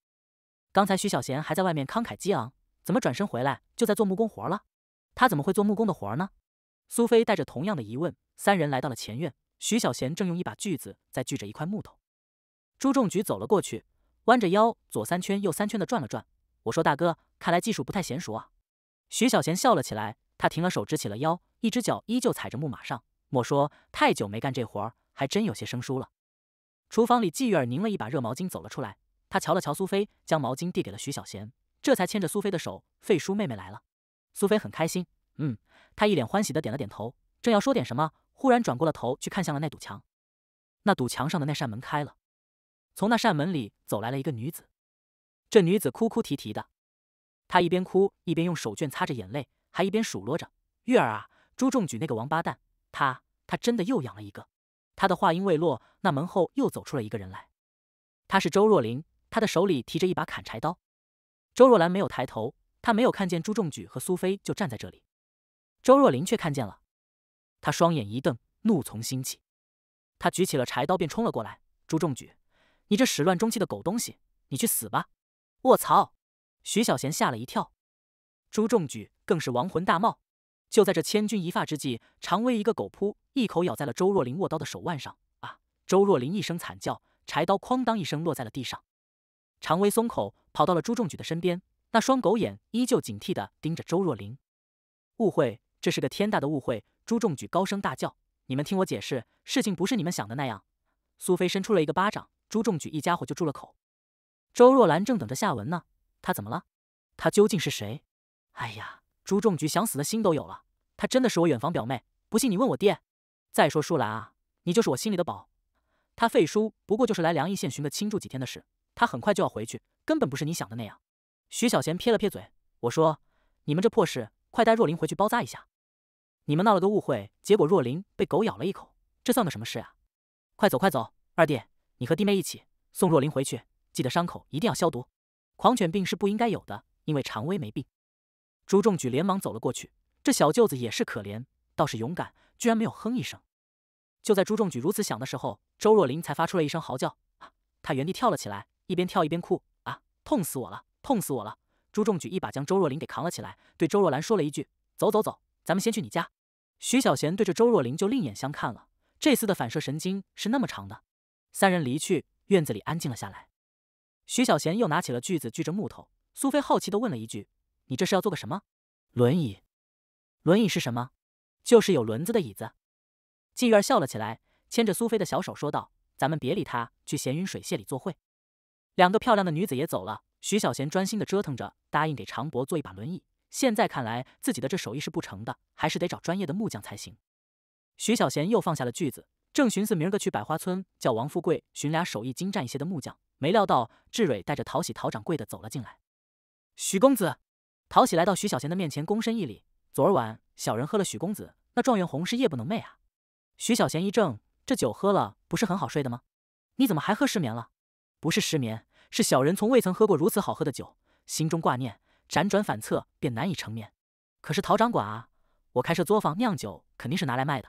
刚才徐小贤还在外面慷慨激昂，怎么转身回来就在做木工活了？他怎么会做木工的活呢？苏菲带着同样的疑问，三人来到了前院。徐小贤正用一把锯子在锯着一块木头。朱仲举走了过去，弯着腰左三圈右三圈的转了转。我说：“大哥，看来技术不太娴熟啊。”徐小贤笑了起来，他停了手，直起了腰，一只脚依旧踩着木马上。莫说太久没干这活儿，还真有些生疏了。厨房里，季月儿拧了一把热毛巾走了出来。他瞧了瞧苏菲，将毛巾递给了徐小贤，这才牵着苏菲的手：“费叔妹妹来了。”苏菲很开心，嗯，她一脸欢喜的点了点头，正要说点什么，忽然转过了头去看向了那堵墙。那堵墙上的那扇门开了，从那扇门里走来了一个女子。这女子哭哭啼啼的，她一边哭一边用手绢擦着眼泪，还一边数落着：“月儿啊，朱仲举那个王八蛋，他他真的又养了一个。”他的话音未落，那门后又走出了一个人来，他是周若琳。他的手里提着一把砍柴刀，周若兰没有抬头，她没有看见朱仲举和苏菲就站在这里，周若琳却看见了，她双眼一瞪，怒从心起，她举起了柴刀便冲了过来。朱仲举，你这始乱终弃的狗东西，你去死吧！卧槽！徐小贤吓了一跳，朱仲举更是亡魂大冒。就在这千钧一发之际，常威一个狗扑，一口咬在了周若琳握刀的手腕上。啊！周若琳一声惨叫，柴刀哐当一声落在了地上。常威松口，跑到了朱仲举的身边，那双狗眼依旧警惕地盯着周若琳。误会，这是个天大的误会！朱仲举高声大叫：“你们听我解释，事情不是你们想的那样。”苏菲伸出了一个巴掌，朱仲举一家伙就住了口。周若兰正等着下文呢，他怎么了？他究竟是谁？哎呀，朱仲举想死的心都有了。他真的是我远房表妹，不信你问我爹。再说舒兰啊，你就是我心里的宝。他费叔不过就是来凉邑县寻个亲住几天的事。他很快就要回去，根本不是你想的那样。徐小贤撇了撇嘴，我说：“你们这破事，快带若琳回去包扎一下。你们闹了个误会，结果若琳被狗咬了一口，这算个什么事啊？快走快走，二弟，你和弟妹一起送若琳回去，记得伤口一定要消毒。狂犬病是不应该有的，因为常威没病。”朱仲举连忙走了过去，这小舅子也是可怜，倒是勇敢，居然没有哼一声。就在朱仲举如此想的时候，周若琳才发出了一声嚎叫，他原地跳了起来。一边跳一边哭啊！痛死我了，痛死我了！朱仲举一把将周若琳给扛了起来，对周若兰说了一句：“走走走，咱们先去你家。”徐小贤对着周若琳就另眼相看了，这厮的反射神经是那么长的。三人离去，院子里安静了下来。徐小贤又拿起了锯子锯着木头。苏菲好奇地问了一句：“你这是要做个什么？”轮椅。轮椅是什么？就是有轮子的椅子。季月笑了起来，牵着苏菲的小手说道：“咱们别理他，去闲云水榭里做会。”两个漂亮的女子也走了，徐小贤专心的折腾着，答应给常博做一把轮椅。现在看来，自己的这手艺是不成的，还是得找专业的木匠才行。徐小贤又放下了锯子，正寻思明儿个去百花村叫王富贵寻俩手艺精湛一些的木匠，没料到志蕊带着陶喜、陶掌柜的走了进来。许公子，陶喜来到徐小贤的面前，躬身一礼：“昨儿晚小人喝了许公子那状元红，是夜不能寐啊。”徐小贤一怔：“这酒喝了，不是很好睡的吗？你怎么还喝失眠了？”不是失眠，是小人从未曾喝过如此好喝的酒，心中挂念，辗转反侧，便难以成眠。可是陶掌管啊，我开设作坊酿酒，肯定是拿来卖的。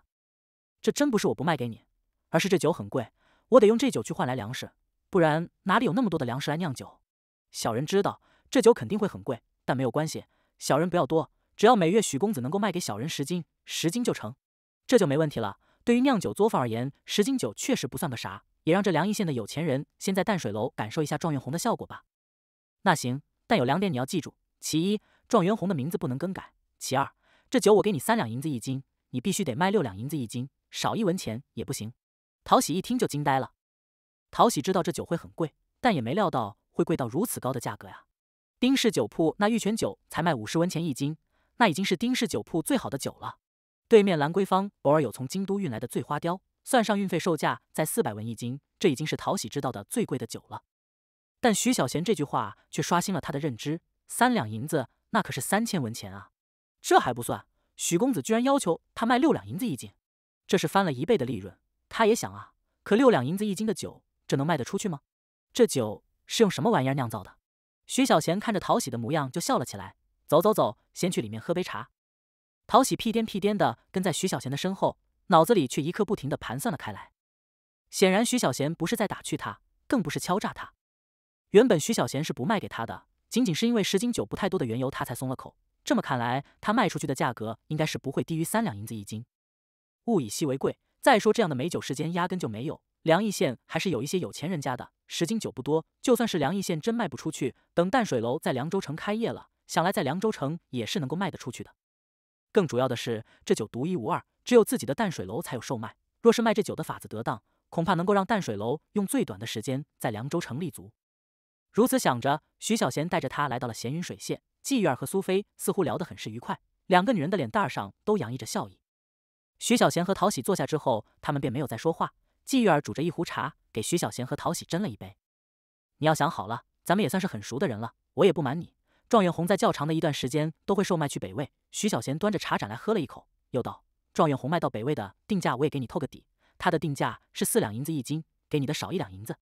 这真不是我不卖给你，而是这酒很贵，我得用这酒去换来粮食，不然哪里有那么多的粮食来酿酒？小人知道这酒肯定会很贵，但没有关系，小人不要多，只要每月许公子能够卖给小人十斤，十斤就成，这就没问题了。对于酿酒作坊而言，十斤酒确实不算个啥。也让这梁邑县的有钱人先在淡水楼感受一下状元红的效果吧。那行，但有两点你要记住：其一，状元红的名字不能更改；其二，这酒我给你三两银子一斤，你必须得卖六两银子一斤，少一文钱也不行。陶喜一听就惊呆了。陶喜知道这酒会很贵，但也没料到会贵到如此高的价格呀。丁氏酒铺那玉泉酒才卖五十文钱一斤，那已经是丁氏酒铺最好的酒了。对面兰桂坊偶尔有从京都运来的醉花雕。算上运费，售价在四百文一斤，这已经是讨喜知道的最贵的酒了。但徐小贤这句话却刷新了他的认知。三两银子那可是三千文钱啊！这还不算，许公子居然要求他卖六两银子一斤，这是翻了一倍的利润。他也想啊，可六两银子一斤的酒，这能卖得出去吗？这酒是用什么玩意儿酿造的？徐小贤看着讨喜的模样就笑了起来。走走走，先去里面喝杯茶。讨喜屁颠屁颠的跟在徐小贤的身后，脑子里却一刻不停的盘算了开来。显然，徐小贤不是在打趣他，更不是敲诈他。原本徐小贤是不卖给他的，仅仅是因为十斤酒不太多的缘由，他才松了口。这么看来，他卖出去的价格应该是不会低于三两银子一斤。物以稀为贵，再说这样的美酒世间压根就没有。梁义县还是有一些有钱人家的，十斤酒不多，就算是梁义县真卖不出去，等淡水楼在凉州城开业了，想来在凉州城也是能够卖得出去的。更主要的是，这酒独一无二，只有自己的淡水楼才有售卖。若是卖这酒的法子得当，恐怕能够让淡水楼用最短的时间在凉州城立足。如此想着，徐小贤带着他来到了闲云水榭，季玉儿和苏菲似乎聊得很是愉快，两个女人的脸蛋上都洋溢着笑意。徐小贤和陶喜坐下之后，他们便没有再说话。季玉儿煮着一壶茶，给徐小贤和陶喜斟了一杯。你要想好了，咱们也算是很熟的人了。我也不瞒你，状元红在较长的一段时间都会售卖去北魏。徐小贤端着茶盏来喝了一口，又道：“状元红卖到北魏的定价，我也给你透个底。它的定价是四两银子一斤，给你的少一两银子。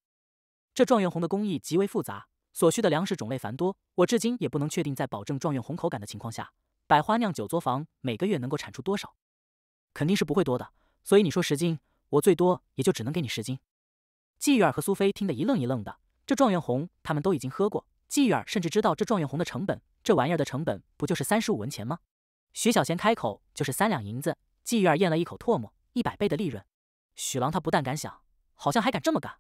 这状元红的工艺极为复杂，所需的粮食种类繁多，我至今也不能确定，在保证状元红口感的情况下，百花酿酒作坊每个月能够产出多少，肯定是不会多的。所以你说十斤。”我最多也就只能给你十斤。季玉儿和苏菲听得一愣一愣的，这状元红他们都已经喝过，季玉儿甚至知道这状元红的成本，这玩意儿的成本不就是三十五文钱吗？徐小贤开口就是三两银子，季玉儿咽了一口唾沫，一百倍的利润。许郎他不但敢想，好像还敢这么干。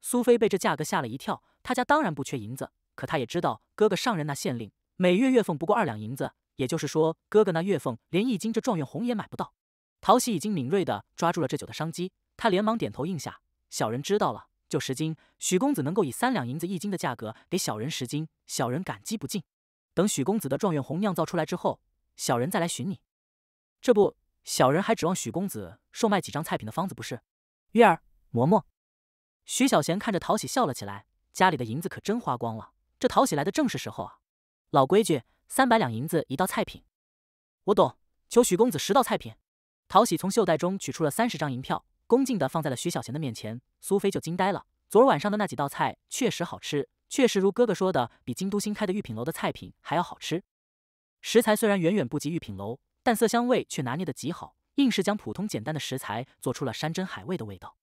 苏菲被这价格吓了一跳，他家当然不缺银子，可他也知道哥哥上任那县令每月月俸不过二两银子，也就是说哥哥那月俸连一斤这状元红也买不到。陶喜已经敏锐地抓住了这酒的商机，他连忙点头应下。小人知道了，就十斤。许公子能够以三两银子一斤的价格给小人十斤，小人感激不尽。等许公子的状元红酿造出来之后，小人再来寻你。这不，小人还指望许公子售卖几张菜品的方子不是？月儿、嬷嬷。徐小贤看着陶喜笑了起来，家里的银子可真花光了。这陶喜来的正是时候啊！老规矩，三百两银子一道菜品。我懂，求许公子十道菜品。陶喜从袖袋中取出了三十张银票，恭敬地放在了徐小贤的面前。苏菲就惊呆了，昨晚上的那几道菜确实好吃，确实如哥哥说的，比京都新开的御品楼的菜品还要好吃。食材虽然远远不及御品楼，但色香味却拿捏得极好，硬是将普通简单的食材做出了山珍海味的味道，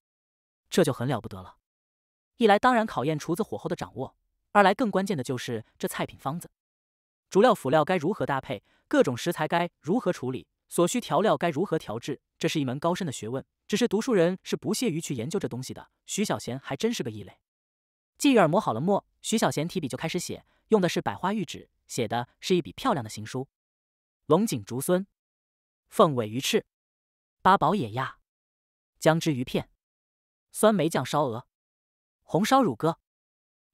这就很了不得了。一来当然考验厨子火候的掌握，二来更关键的就是这菜品方子，主料辅料该如何搭配，各种食材该如何处理。所需调料该如何调制？这是一门高深的学问，只是读书人是不屑于去研究这东西的。徐小贤还真是个异类。季玉儿磨好了墨，徐小贤提笔就开始写，用的是百花玉纸，写的是一笔漂亮的行书。龙井竹荪，凤尾鱼翅，八宝野鸭，姜汁鱼片，酸梅酱烧鹅，红烧乳鸽。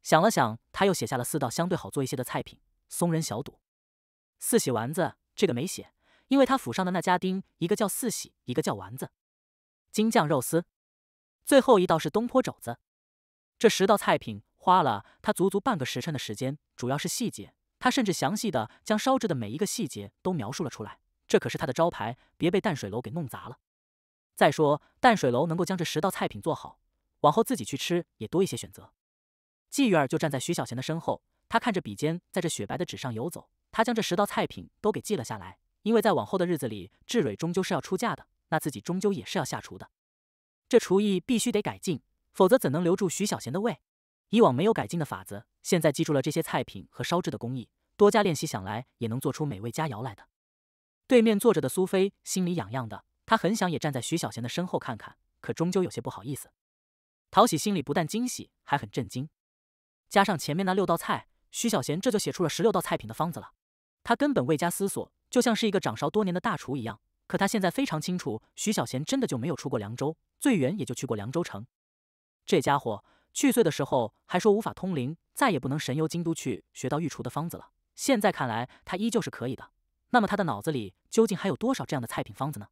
想了想，他又写下了四道相对好做一些的菜品：松仁小肚、四喜丸子。这个没写。因为他府上的那家丁，一个叫四喜，一个叫丸子。京酱肉丝，最后一道是东坡肘子。这十道菜品花了他足足半个时辰的时间，主要是细节，他甚至详细的将烧制的每一个细节都描述了出来。这可是他的招牌，别被淡水楼给弄砸了。再说淡水楼能够将这十道菜品做好，往后自己去吃也多一些选择。季玉儿就站在徐小贤的身后，他看着笔尖在这雪白的纸上游走，他将这十道菜品都给记了下来。因为在往后的日子里，志蕊终究是要出嫁的，那自己终究也是要下厨的，这厨艺必须得改进，否则怎能留住徐小贤的胃？以往没有改进的法子，现在记住了这些菜品和烧制的工艺，多加练习，想来也能做出美味佳肴来的。对面坐着的苏菲心里痒痒的，她很想也站在徐小贤的身后看看，可终究有些不好意思。陶喜心里不但惊喜，还很震惊，加上前面那六道菜，徐小贤这就写出了十六道菜品的方子了。他根本未加思索。就像是一个掌勺多年的大厨一样，可他现在非常清楚，徐小贤真的就没有出过凉州，最远也就去过凉州城。这家伙去岁的时候还说无法通灵，再也不能神游京都去学到御厨的方子了。现在看来，他依旧是可以的。那么他的脑子里究竟还有多少这样的菜品方子呢？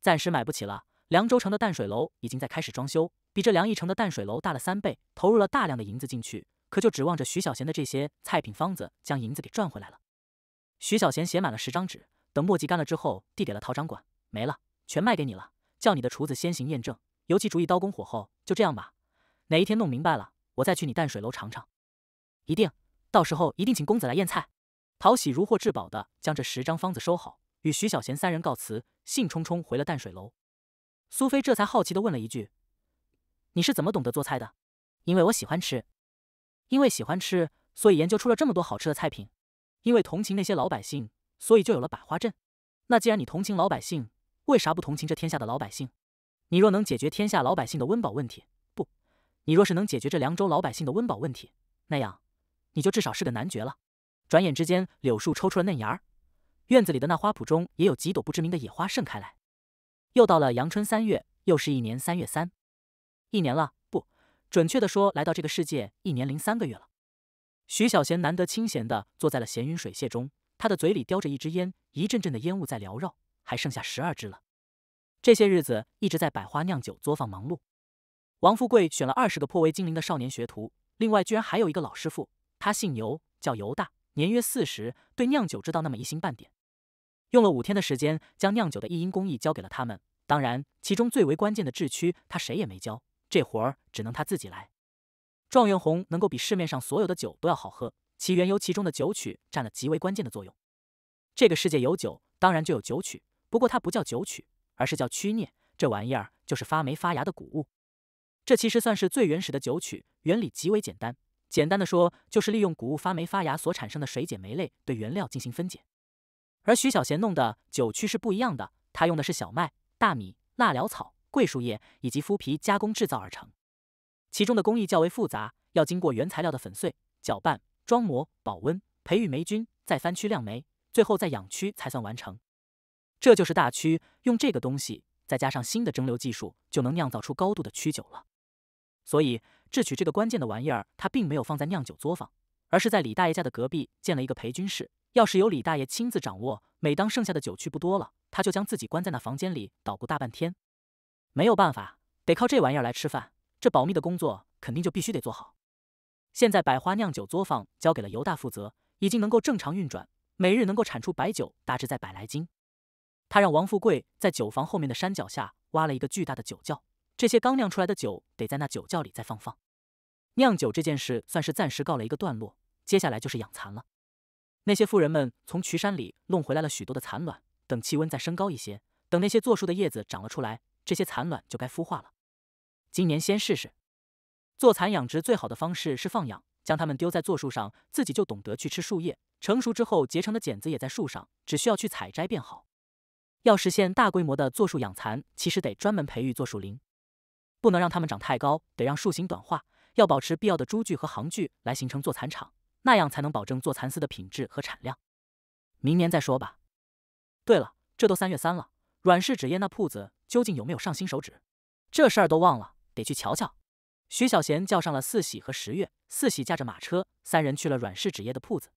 暂时买不起了。凉州城的淡水楼已经在开始装修，比这凉邑城的淡水楼大了三倍，投入了大量的银子进去。可就指望着徐小贤的这些菜品方子将银子给赚回来了。徐小贤写满了十张纸，等墨迹干了之后，递给了陶掌管，没了，全卖给你了，叫你的厨子先行验证。尤其注意刀工火候，就这样吧。哪一天弄明白了，我再去你淡水楼尝尝。一定，到时候一定请公子来验菜。陶喜如获至宝的将这十张方子收好，与徐小贤三人告辞，兴冲冲回了淡水楼。苏菲这才好奇的问了一句：“你是怎么懂得做菜的？”“因为我喜欢吃。”“因为喜欢吃，所以研究出了这么多好吃的菜品。”“因为同情那些老百姓，所以就有了百花镇。”“那既然你同情老百姓，为啥不同情这天下的老百姓？你若能解决天下老百姓的温饱问题，不，你若是能解决这凉州老百姓的温饱问题，那样，你就至少是个男爵了。”转眼之间，柳树抽出了嫩芽儿，院子里的那花圃中也有几朵不知名的野花盛开来。又到了阳春三月，又是一年三月三，一年了，不准确的说，来到这个世界一年零三个月了。徐小贤难得清闲的坐在了闲云水榭中，他的嘴里叼着一支烟，一阵阵的烟雾在缭绕，还剩下十二支了。这些日子一直在百花酿酒作坊忙碌。王富贵选了二十个颇为精灵的少年学徒，另外居然还有一个老师傅，他姓尤，叫尤大。年约四十，对酿酒知道那么一星半点，用了五天的时间，将酿酒的一因工艺交给了他们。当然，其中最为关键的制曲，他谁也没教，这活儿只能他自己来。状元红能够比市面上所有的酒都要好喝，其缘由其中的酒曲占了极为关键的作用。这个世界有酒，当然就有酒曲，不过它不叫酒曲，而是叫曲孽。这玩意儿就是发霉发芽的谷物，这其实算是最原始的酒曲，原理极为简单。简单的说，就是利用谷物发霉发芽所产生的水解酶类对原料进行分解。而徐小贤弄的酒曲是不一样的，他用的是小麦、大米、腊寮草、桂树叶以及麸皮加工制造而成。其中的工艺较为复杂，要经过原材料的粉碎、搅拌、装模、保温、培育霉菌，再翻曲晾霉，最后再养曲才算完成。这就是大曲，用这个东西再加上新的蒸馏技术，就能酿造出高度的曲酒了。所以。制曲这个关键的玩意儿，他并没有放在酿酒作坊，而是在李大爷家的隔壁建了一个陪军室。要是由李大爷亲自掌握，每当剩下的酒曲不多了，他就将自己关在那房间里捣鼓大半天。没有办法，得靠这玩意儿来吃饭，这保密的工作肯定就必须得做好。现在百花酿酒作坊交给了尤大负责，已经能够正常运转，每日能够产出白酒大致在百来斤。他让王富贵在酒房后面的山脚下挖了一个巨大的酒窖。这些刚酿出来的酒得在那酒窖里再放放。酿酒这件事算是暂时告了一个段落，接下来就是养蚕了。那些妇人们从渠山里弄回来了许多的蚕卵，等气温再升高一些，等那些做树的叶子长了出来，这些蚕卵就该孵化了。今年先试试做蚕养殖最好的方式是放养，将它们丢在坐树上，自己就懂得去吃树叶。成熟之后结成的茧子也在树上，只需要去采摘便好。要实现大规模的坐树养蚕，其实得专门培育坐树林。不能让它们长太高，得让树形短化，要保持必要的株距和行距来形成做蚕场，那样才能保证做蚕丝的品质和产量。明年再说吧。对了，这都三月三了，阮氏纸业那铺子究竟有没有上新手纸？这事儿都忘了，得去瞧瞧。徐小贤叫上了四喜和十月，四喜驾着马车，三人去了阮氏纸业的铺子。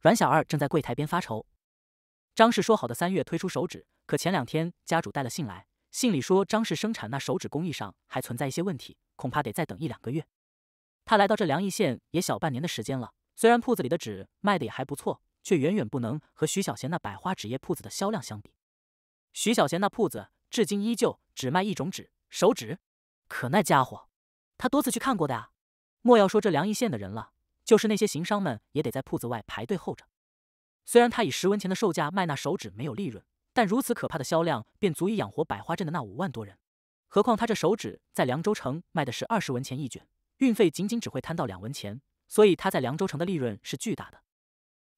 阮小二正在柜台边发愁，张氏说好的三月推出手纸，可前两天家主带了信来。信里说，张氏生产那手指工艺上还存在一些问题，恐怕得再等一两个月。他来到这凉邑县也小半年的时间了，虽然铺子里的纸卖的也还不错，却远远不能和徐小贤那百花纸业铺子的销量相比。徐小贤那铺子至今依旧只卖一种纸，手纸。可那家伙，他多次去看过的啊。莫要说这梁邑县的人了，就是那些行商们也得在铺子外排队候着。虽然他以十文钱的售价卖那手纸没有利润。但如此可怕的销量，便足以养活百花镇的那五万多人。何况他这手纸在凉州城卖的是二十文钱一卷，运费仅仅只会摊到两文钱，所以他在凉州城的利润是巨大的。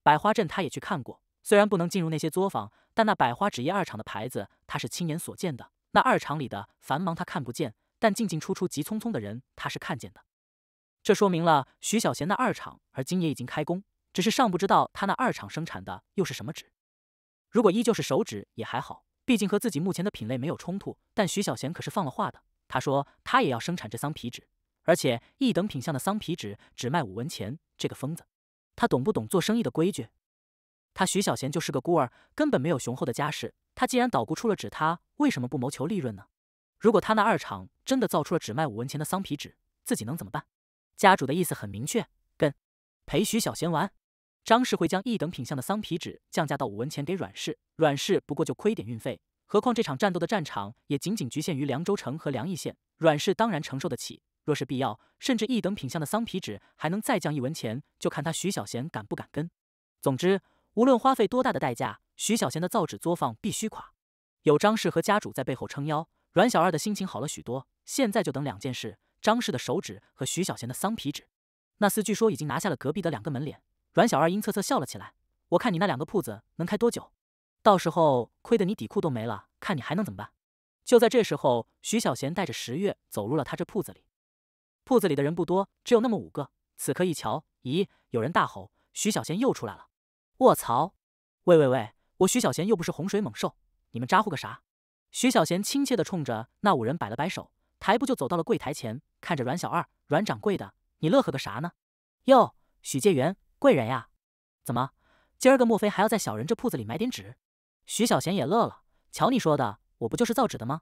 百花镇他也去看过，虽然不能进入那些作坊，但那百花纸业二厂的牌子他是亲眼所见的。那二厂里的繁忙他看不见，但进进出出急匆匆的人他是看见的。这说明了徐小贤那二厂而今也已经开工，只是尚不知道他那二厂生产的又是什么纸。如果依旧是手纸也还好，毕竟和自己目前的品类没有冲突。但徐小贤可是放了话的，他说他也要生产这桑皮纸，而且一等品相的桑皮纸只卖五文钱。这个疯子，他懂不懂做生意的规矩？他徐小贤就是个孤儿，根本没有雄厚的家世。他既然捣鼓出了纸，他为什么不谋求利润呢？如果他那二厂真的造出了只卖五文钱的桑皮纸，自己能怎么办？家主的意思很明确，跟陪徐小贤玩。张氏会将一等品相的桑皮纸降价到五文钱给阮氏，阮氏不过就亏点运费。何况这场战斗的战场也仅仅局限于凉州城和凉邑县，阮氏当然承受得起。若是必要，甚至一等品相的桑皮纸还能再降一文钱，就看他徐小贤敢不敢跟。总之，无论花费多大的代价，徐小贤的造纸作坊必须垮。有张氏和家主在背后撑腰，阮小二的心情好了许多。现在就等两件事：张氏的手纸和徐小贤的桑皮纸。那厮据说已经拿下了隔壁的两个门脸。阮小二阴恻恻笑了起来。我看你那两个铺子能开多久？到时候亏得你底裤都没了，看你还能怎么办？就在这时候，徐小贤带着十月走入了他这铺子里。铺子里的人不多，只有那么五个。此刻一瞧，咦，有人大吼：“徐小贤又出来了！”卧槽！喂喂喂，我徐小贤又不是洪水猛兽，你们咋呼个啥？徐小贤亲切地冲着那五人摆了摆手，抬步就走到了柜台前，看着阮小二、阮掌柜的：“你乐呵个啥呢？”哟，许介元。贵人呀，怎么今儿个莫非还要在小人这铺子里买点纸？徐小贤也乐了，瞧你说的，我不就是造纸的吗？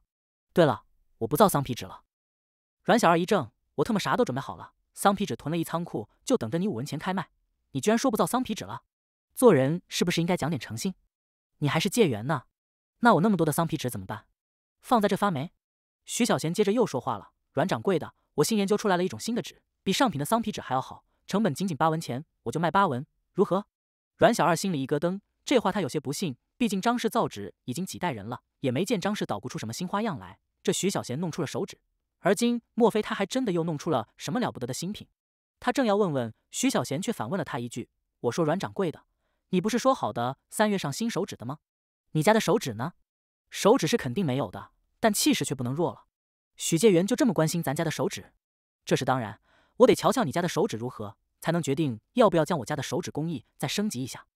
对了，我不造桑皮纸了。阮小二一怔，我特么啥都准备好了，桑皮纸囤了一仓库，就等着你五文钱开卖。你居然说不造桑皮纸了？做人是不是应该讲点诚信？你还是借员呢？那我那么多的桑皮纸怎么办？放在这发霉？徐小贤接着又说话了，阮掌柜的，我新研究出来了一种新的纸，比上品的桑皮纸还要好。成本仅仅八文钱，我就卖八文，如何？阮小二心里一咯噔，这话他有些不信，毕竟张氏造纸已经几代人了，也没见张氏捣鼓出什么新花样来。这徐小贤弄出了手纸，而今莫非他还真的又弄出了什么了不得的新品？他正要问问，徐小贤却反问了他一句：“我说阮掌柜的，你不是说好的三月上新手纸的吗？你家的手指呢？手指是肯定没有的，但气势却不能弱了。许介元就这么关心咱家的手指？这是当然。”我得瞧瞧你家的手指如何，才能决定要不要将我家的手指工艺再升级一下。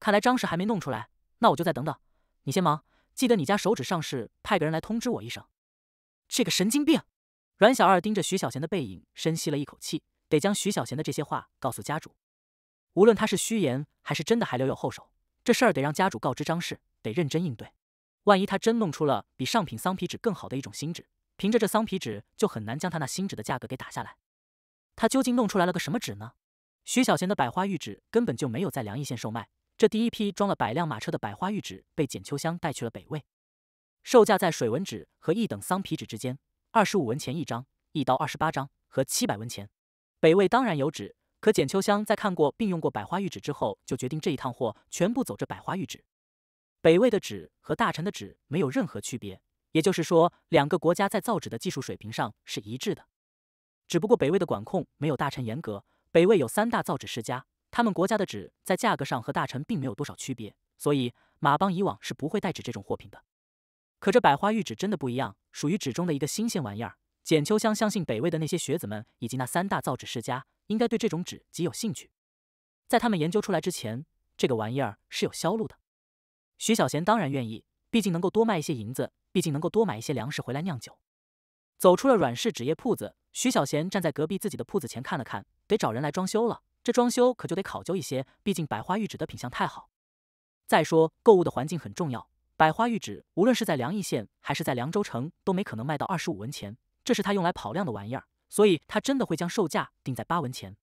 看来张氏还没弄出来，那我就再等等。你先忙，记得你家手指上市，派个人来通知我一声。这个神经病！阮小二盯着徐小贤的背影，深吸了一口气，得将徐小贤的这些话告诉家主。无论他是虚言还是真的，还留有后手，这事儿得让家主告知张氏，得认真应对。万一他真弄出了比上品桑皮纸更好的一种新纸，凭着这桑皮纸就很难将他那新纸的价格给打下来。他究竟弄出来了个什么纸呢？徐小贤的百花玉纸根本就没有在凉邑县售卖。这第一批装了百辆马车的百花玉纸被简秋香带去了北魏，售价在水纹纸和一等桑皮纸之间，二十五文钱一张，一刀二十八张，和七百文钱。北魏当然有纸，可简秋香在看过并用过百花玉纸之后，就决定这一趟货全部走这百花玉纸。北魏的纸和大臣的纸没有任何区别，也就是说，两个国家在造纸的技术水平上是一致的。只不过北魏的管控没有大臣严格，北魏有三大造纸世家，他们国家的纸在价格上和大臣并没有多少区别，所以马帮以往是不会带纸这种货品的。可这百花玉纸真的不一样，属于纸中的一个新鲜玩意儿。简秋香相信北魏的那些学子们以及那三大造纸世家应该对这种纸极有兴趣，在他们研究出来之前，这个玩意儿是有销路的。徐小贤当然愿意，毕竟能够多卖一些银子，毕竟能够多买一些粮食回来酿酒。走出了阮氏纸业铺子。徐小贤站在隔壁自己的铺子前看了看，得找人来装修了。这装修可就得考究一些，毕竟百花玉纸的品相太好。再说购物的环境很重要，百花玉纸无论是在凉邑县还是在凉州城，都没可能卖到二十五文钱，这是他用来跑量的玩意儿，所以他真的会将售价定在八文钱。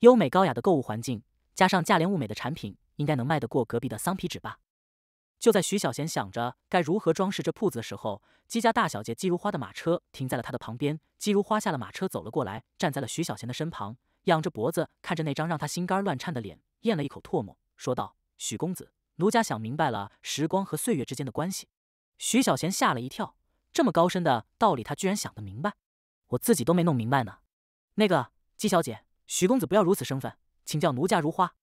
优美高雅的购物环境，加上价廉物美的产品，应该能卖得过隔壁的桑皮纸吧？就在徐小贤想着该如何装饰这铺子的时候，姬家大小姐姬如花的马车停在了他的旁边。姬如花下了马车，走了过来，站在了徐小贤的身旁，仰着脖子看着那张让他心肝乱颤的脸，咽了一口唾沫，说道：“许公子，奴家想明白了时光和岁月之间的关系。”徐小贤吓了一跳，这么高深的道理，他居然想得明白，我自己都没弄明白呢。那个姬小姐，徐公子不要如此生分，请叫奴家如花。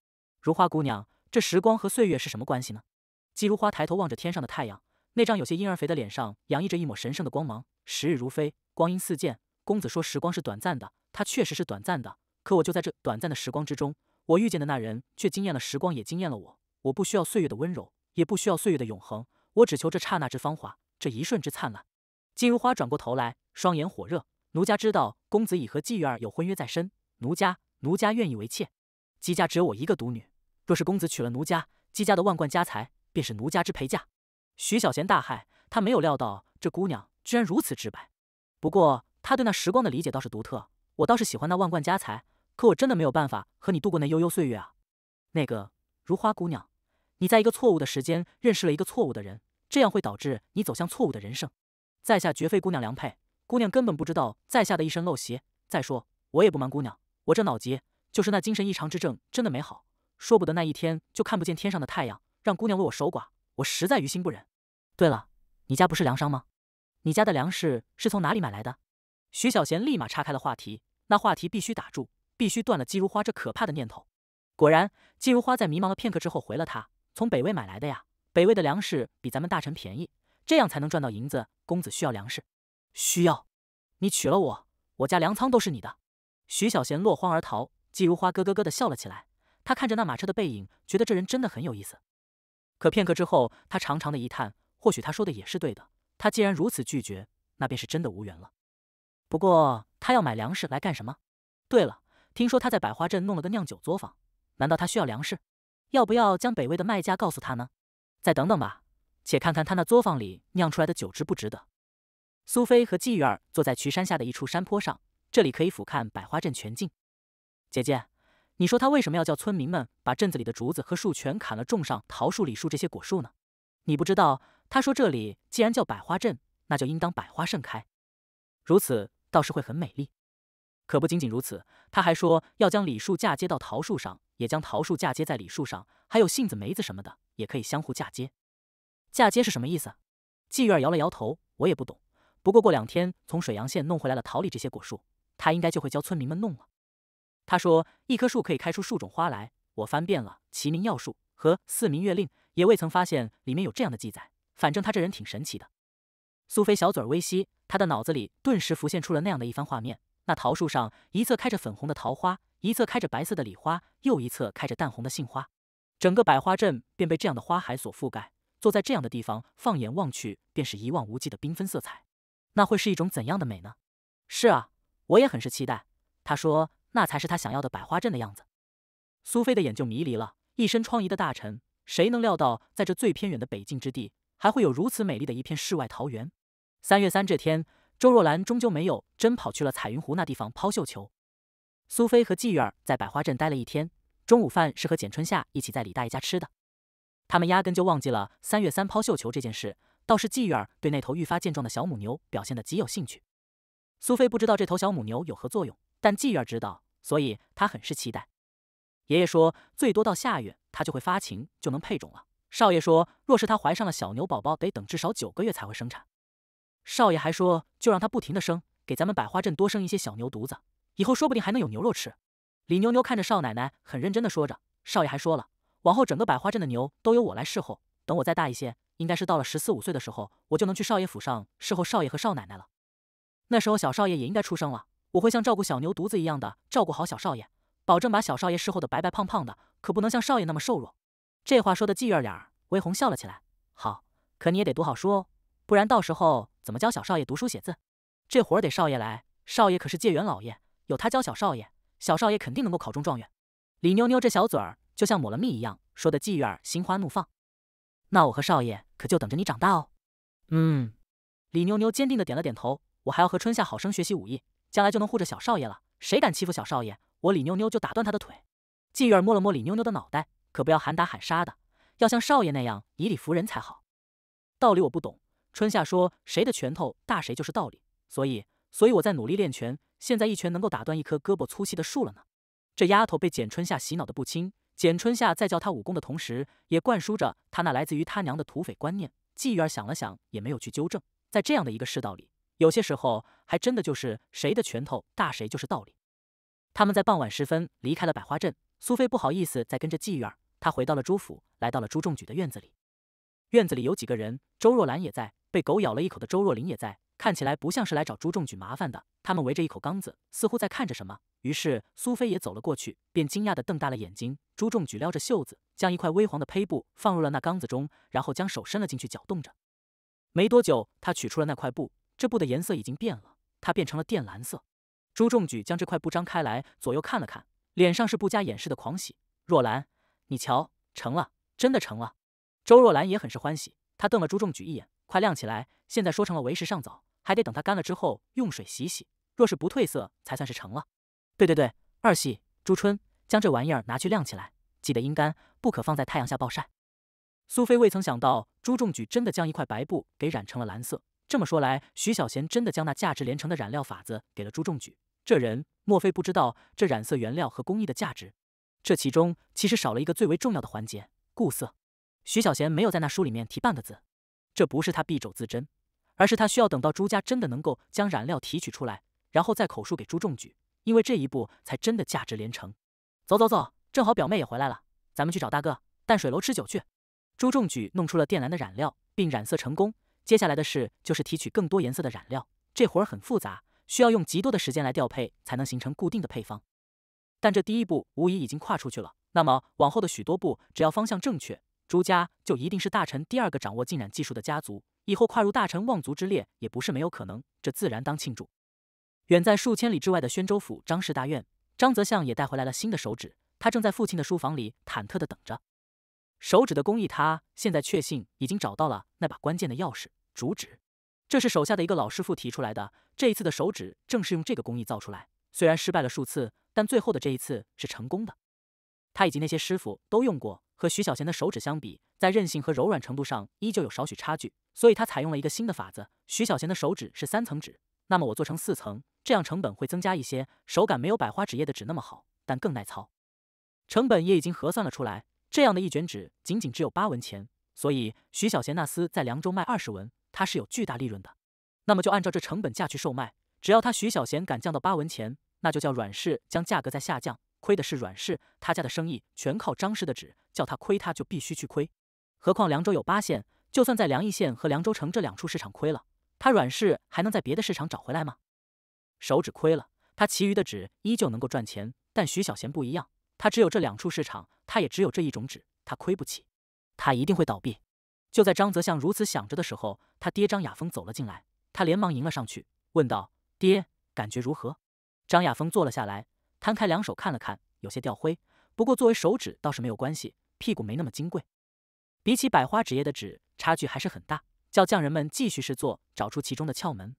如花姑娘，这时光和岁月是什么关系呢？姬如花抬头望着天上的太阳，那张有些婴儿肥的脸上洋溢着一抹神圣的光芒。时日如飞，光阴似箭。公子说时光是短暂的，它确实是短暂的。可我就在这短暂的时光之中，我遇见的那人却惊艳了时光，也惊艳了我。我不需要岁月的温柔，也不需要岁月的永恒，我只求这刹那之芳华，这一瞬之灿烂。姬如花转过头来，双眼火热。奴家知道公子已和季玉儿有婚约在身，奴家奴家愿意为妾。姬家只有我一个独女，若是公子娶了奴家，姬家的万贯家财。便是奴家之陪嫁。徐小贤大骇，他没有料到这姑娘居然如此直白。不过他对那时光的理解倒是独特。我倒是喜欢那万贯家财，可我真的没有办法和你度过那悠悠岁月啊。那个如花姑娘，你在一个错误的时间认识了一个错误的人，这样会导致你走向错误的人生。在下绝非姑娘良配，姑娘根本不知道在下的一身陋习。再说，我也不瞒姑娘，我这脑疾就是那精神异常之症，真的没好，说不得那一天就看不见天上的太阳，让姑娘为我守寡，我实在于心不忍。对了，你家不是粮商吗？你家的粮食是从哪里买来的？徐小贤立马岔开了话题，那话题必须打住，必须断了季如花这可怕的念头。果然，季如花在迷茫了片刻之后回了他：“从北魏买来的呀，北魏的粮食比咱们大臣便宜，这样才能赚到银子。公子需要粮食，需要，你娶了我，我家粮仓都是你的。”徐小贤落荒而逃，季如花咯咯咯的笑了起来。他看着那马车的背影，觉得这人真的很有意思。可片刻之后，他长长的一叹：或许他说的也是对的。他既然如此拒绝，那便是真的无缘了。不过他要买粮食来干什么？对了，听说他在百花镇弄了个酿酒作坊，难道他需要粮食？要不要将北魏的卖家告诉他呢？再等等吧，且看看他那作坊里酿出来的酒值不值得。苏菲和季玉儿坐在渠山下的一处山坡上，这里可以俯瞰百花镇全境。姐姐，你说他为什么要叫村民们把镇子里的竹子和树全砍了，种上桃树、李树这些果树呢？你不知道，他说这里既然叫百花镇，那就应当百花盛开，如此。倒是会很美丽，可不仅仅如此，他还说要将李树嫁接到桃树上，也将桃树嫁接在李树上，还有杏子、梅子什么的也可以相互嫁接。嫁接是什么意思？季玉儿摇了摇头，我也不懂。不过过两天从水阳县弄回来了桃李这些果树，他应该就会教村民们弄了。他说一棵树可以开出数种花来，我翻遍了《齐名要术》和《四民月令》，也未曾发现里面有这样的记载。反正他这人挺神奇的。苏菲小嘴微吸，她的脑子里顿时浮现出了那样的一番画面：那桃树上一侧开着粉红的桃花，一侧开着白色的李花，又一侧开着淡红的杏花，整个百花镇便被这样的花海所覆盖。坐在这样的地方，放眼望去，便是一望无际的缤纷色彩。那会是一种怎样的美呢？是啊，我也很是期待。他说，那才是他想要的百花镇的样子。苏菲的眼就迷离了，一身疮痍的大臣，谁能料到在这最偏远的北境之地？还会有如此美丽的一片世外桃源。三月三这天，周若兰终究没有真跑去了彩云湖那地方抛绣球。苏菲和季玉儿在百花镇待了一天，中午饭是和简春夏一起在李大爷家吃的。他们压根就忘记了三月三抛绣球这件事，倒是季玉儿对那头愈发健壮的小母牛表现得极有兴趣。苏菲不知道这头小母牛有何作用，但季玉儿知道，所以他很是期待。爷爷说，最多到下月它就会发情，就能配种了。少爷说，若是他怀上了小牛宝宝，得等至少九个月才会生产。少爷还说，就让他不停的生，给咱们百花镇多生一些小牛犊子，以后说不定还能有牛肉吃。李妞妞看着少奶奶，很认真的说着。少爷还说了，往后整个百花镇的牛都由我来侍候。等我再大一些，应该是到了十四五岁的时候，我就能去少爷府上侍候少爷和少奶奶了。那时候小少爷也应该出生了，我会像照顾小牛犊子一样的照顾好小少爷，保证把小少爷侍候的白白胖胖的，可不能像少爷那么瘦弱。这话说的季月脸儿微红笑了起来。好，可你也得读好书哦，不然到时候怎么教小少爷读书写字？这活儿得少爷来，少爷可是界元老爷，有他教小少爷，小少爷肯定能够考中状元。李妞妞这小嘴儿就像抹了蜜一样，说的季月心花怒放。那我和少爷可就等着你长大哦。嗯，李妞妞坚定的点了点头。我还要和春夏好生学习武艺，将来就能护着小少爷了。谁敢欺负小少爷，我李妞妞就打断他的腿。季月摸了摸李妞妞的脑袋。可不要喊打喊杀的，要像少爷那样以理服人才好。道理我不懂。春夏说：“谁的拳头大，谁就是道理。”所以，所以我在努力练拳，现在一拳能够打断一棵胳膊粗细的树了呢。这丫头被简春夏洗脑的不轻。简春夏在教她武功的同时，也灌输着她那来自于他娘的土匪观念。季玉儿想了想，也没有去纠正。在这样的一个世道里，有些时候还真的就是谁的拳头大，谁就是道理。他们在傍晚时分离开了百花镇，苏菲不好意思再跟着季玉儿。他回到了朱府，来到了朱仲举的院子里。院子里有几个人，周若兰也在，被狗咬了一口的周若琳也在，看起来不像是来找朱仲举麻烦的。他们围着一口缸子，似乎在看着什么。于是苏菲也走了过去，便惊讶地瞪大了眼睛。朱仲举撩着袖子，将一块微黄的胚布放入了那缸子中，然后将手伸了进去，搅动着。没多久，他取出了那块布，这布的颜色已经变了，它变成了靛蓝色。朱仲举将这块布张开来，左右看了看，脸上是不加掩饰的狂喜。若兰。你瞧，成了，真的成了。周若兰也很是欢喜，她瞪了朱仲举一眼，快亮起来。现在说成了为时尚早，还得等它干了之后用水洗洗。若是不褪色，才算是成了。对对对，二喜，朱春，将这玩意儿拿去晾起来，记得阴干，不可放在太阳下暴晒。苏菲未曾想到朱仲举真的将一块白布给染成了蓝色。这么说来，徐小贤真的将那价值连城的染料法子给了朱仲举。这人莫非不知道这染色原料和工艺的价值？这其中其实少了一个最为重要的环节——固色。徐小贤没有在那书里面提半个字。这不是他敝帚自珍，而是他需要等到朱家真的能够将染料提取出来，然后再口述给朱仲举，因为这一步才真的价值连城。走走走，正好表妹也回来了，咱们去找大哥淡水楼吃酒去。朱仲举弄出了靛蓝的染料，并染色成功。接下来的事就是提取更多颜色的染料，这活儿很复杂，需要用极多的时间来调配，才能形成固定的配方。但这第一步无疑已经跨出去了，那么往后的许多步，只要方向正确。朱家就一定是大臣第二个掌握浸染技术的家族，以后跨入大臣望族之列也不是没有可能。这自然当庆祝。远在数千里之外的宣州府张氏大院，张泽相也带回来了新的手指，他正在父亲的书房里忐忑地等着。手指的工艺，他现在确信已经找到了那把关键的钥匙——竹指。这是手下的一个老师傅提出来的。这一次的手指正是用这个工艺造出来，虽然失败了数次，但最后的这一次是成功的。他以及那些师傅都用过。和徐小贤的手指相比，在韧性和柔软程度上依旧有少许差距，所以他采用了一个新的法子。徐小贤的手指是三层纸，那么我做成四层，这样成本会增加一些，手感没有百花纸业的纸那么好，但更耐操。成本也已经核算了出来，这样的一卷纸仅仅只有八文钱，所以徐小贤那厮在凉州卖二十文，他是有巨大利润的。那么就按照这成本价去售卖，只要他徐小贤敢降到八文钱，那就叫阮氏将价格再下降。亏的是阮氏，他家的生意全靠张氏的纸，叫他亏他就必须去亏。何况凉州有八县，就算在凉邑县和凉州城这两处市场亏了，他阮氏还能在别的市场找回来吗？手指亏了，他其余的纸依旧能够赚钱。但徐小贤不一样，他只有这两处市场，他也只有这一种纸，他亏不起，他一定会倒闭。就在张泽相如此想着的时候，他爹张亚峰走了进来，他连忙迎了上去，问道：“爹，感觉如何？”张亚峰坐了下来。摊开两手看了看，有些掉灰，不过作为手指倒是没有关系，屁股没那么金贵。比起百花纸业的纸，差距还是很大。叫匠人们继续试做，找出其中的窍门。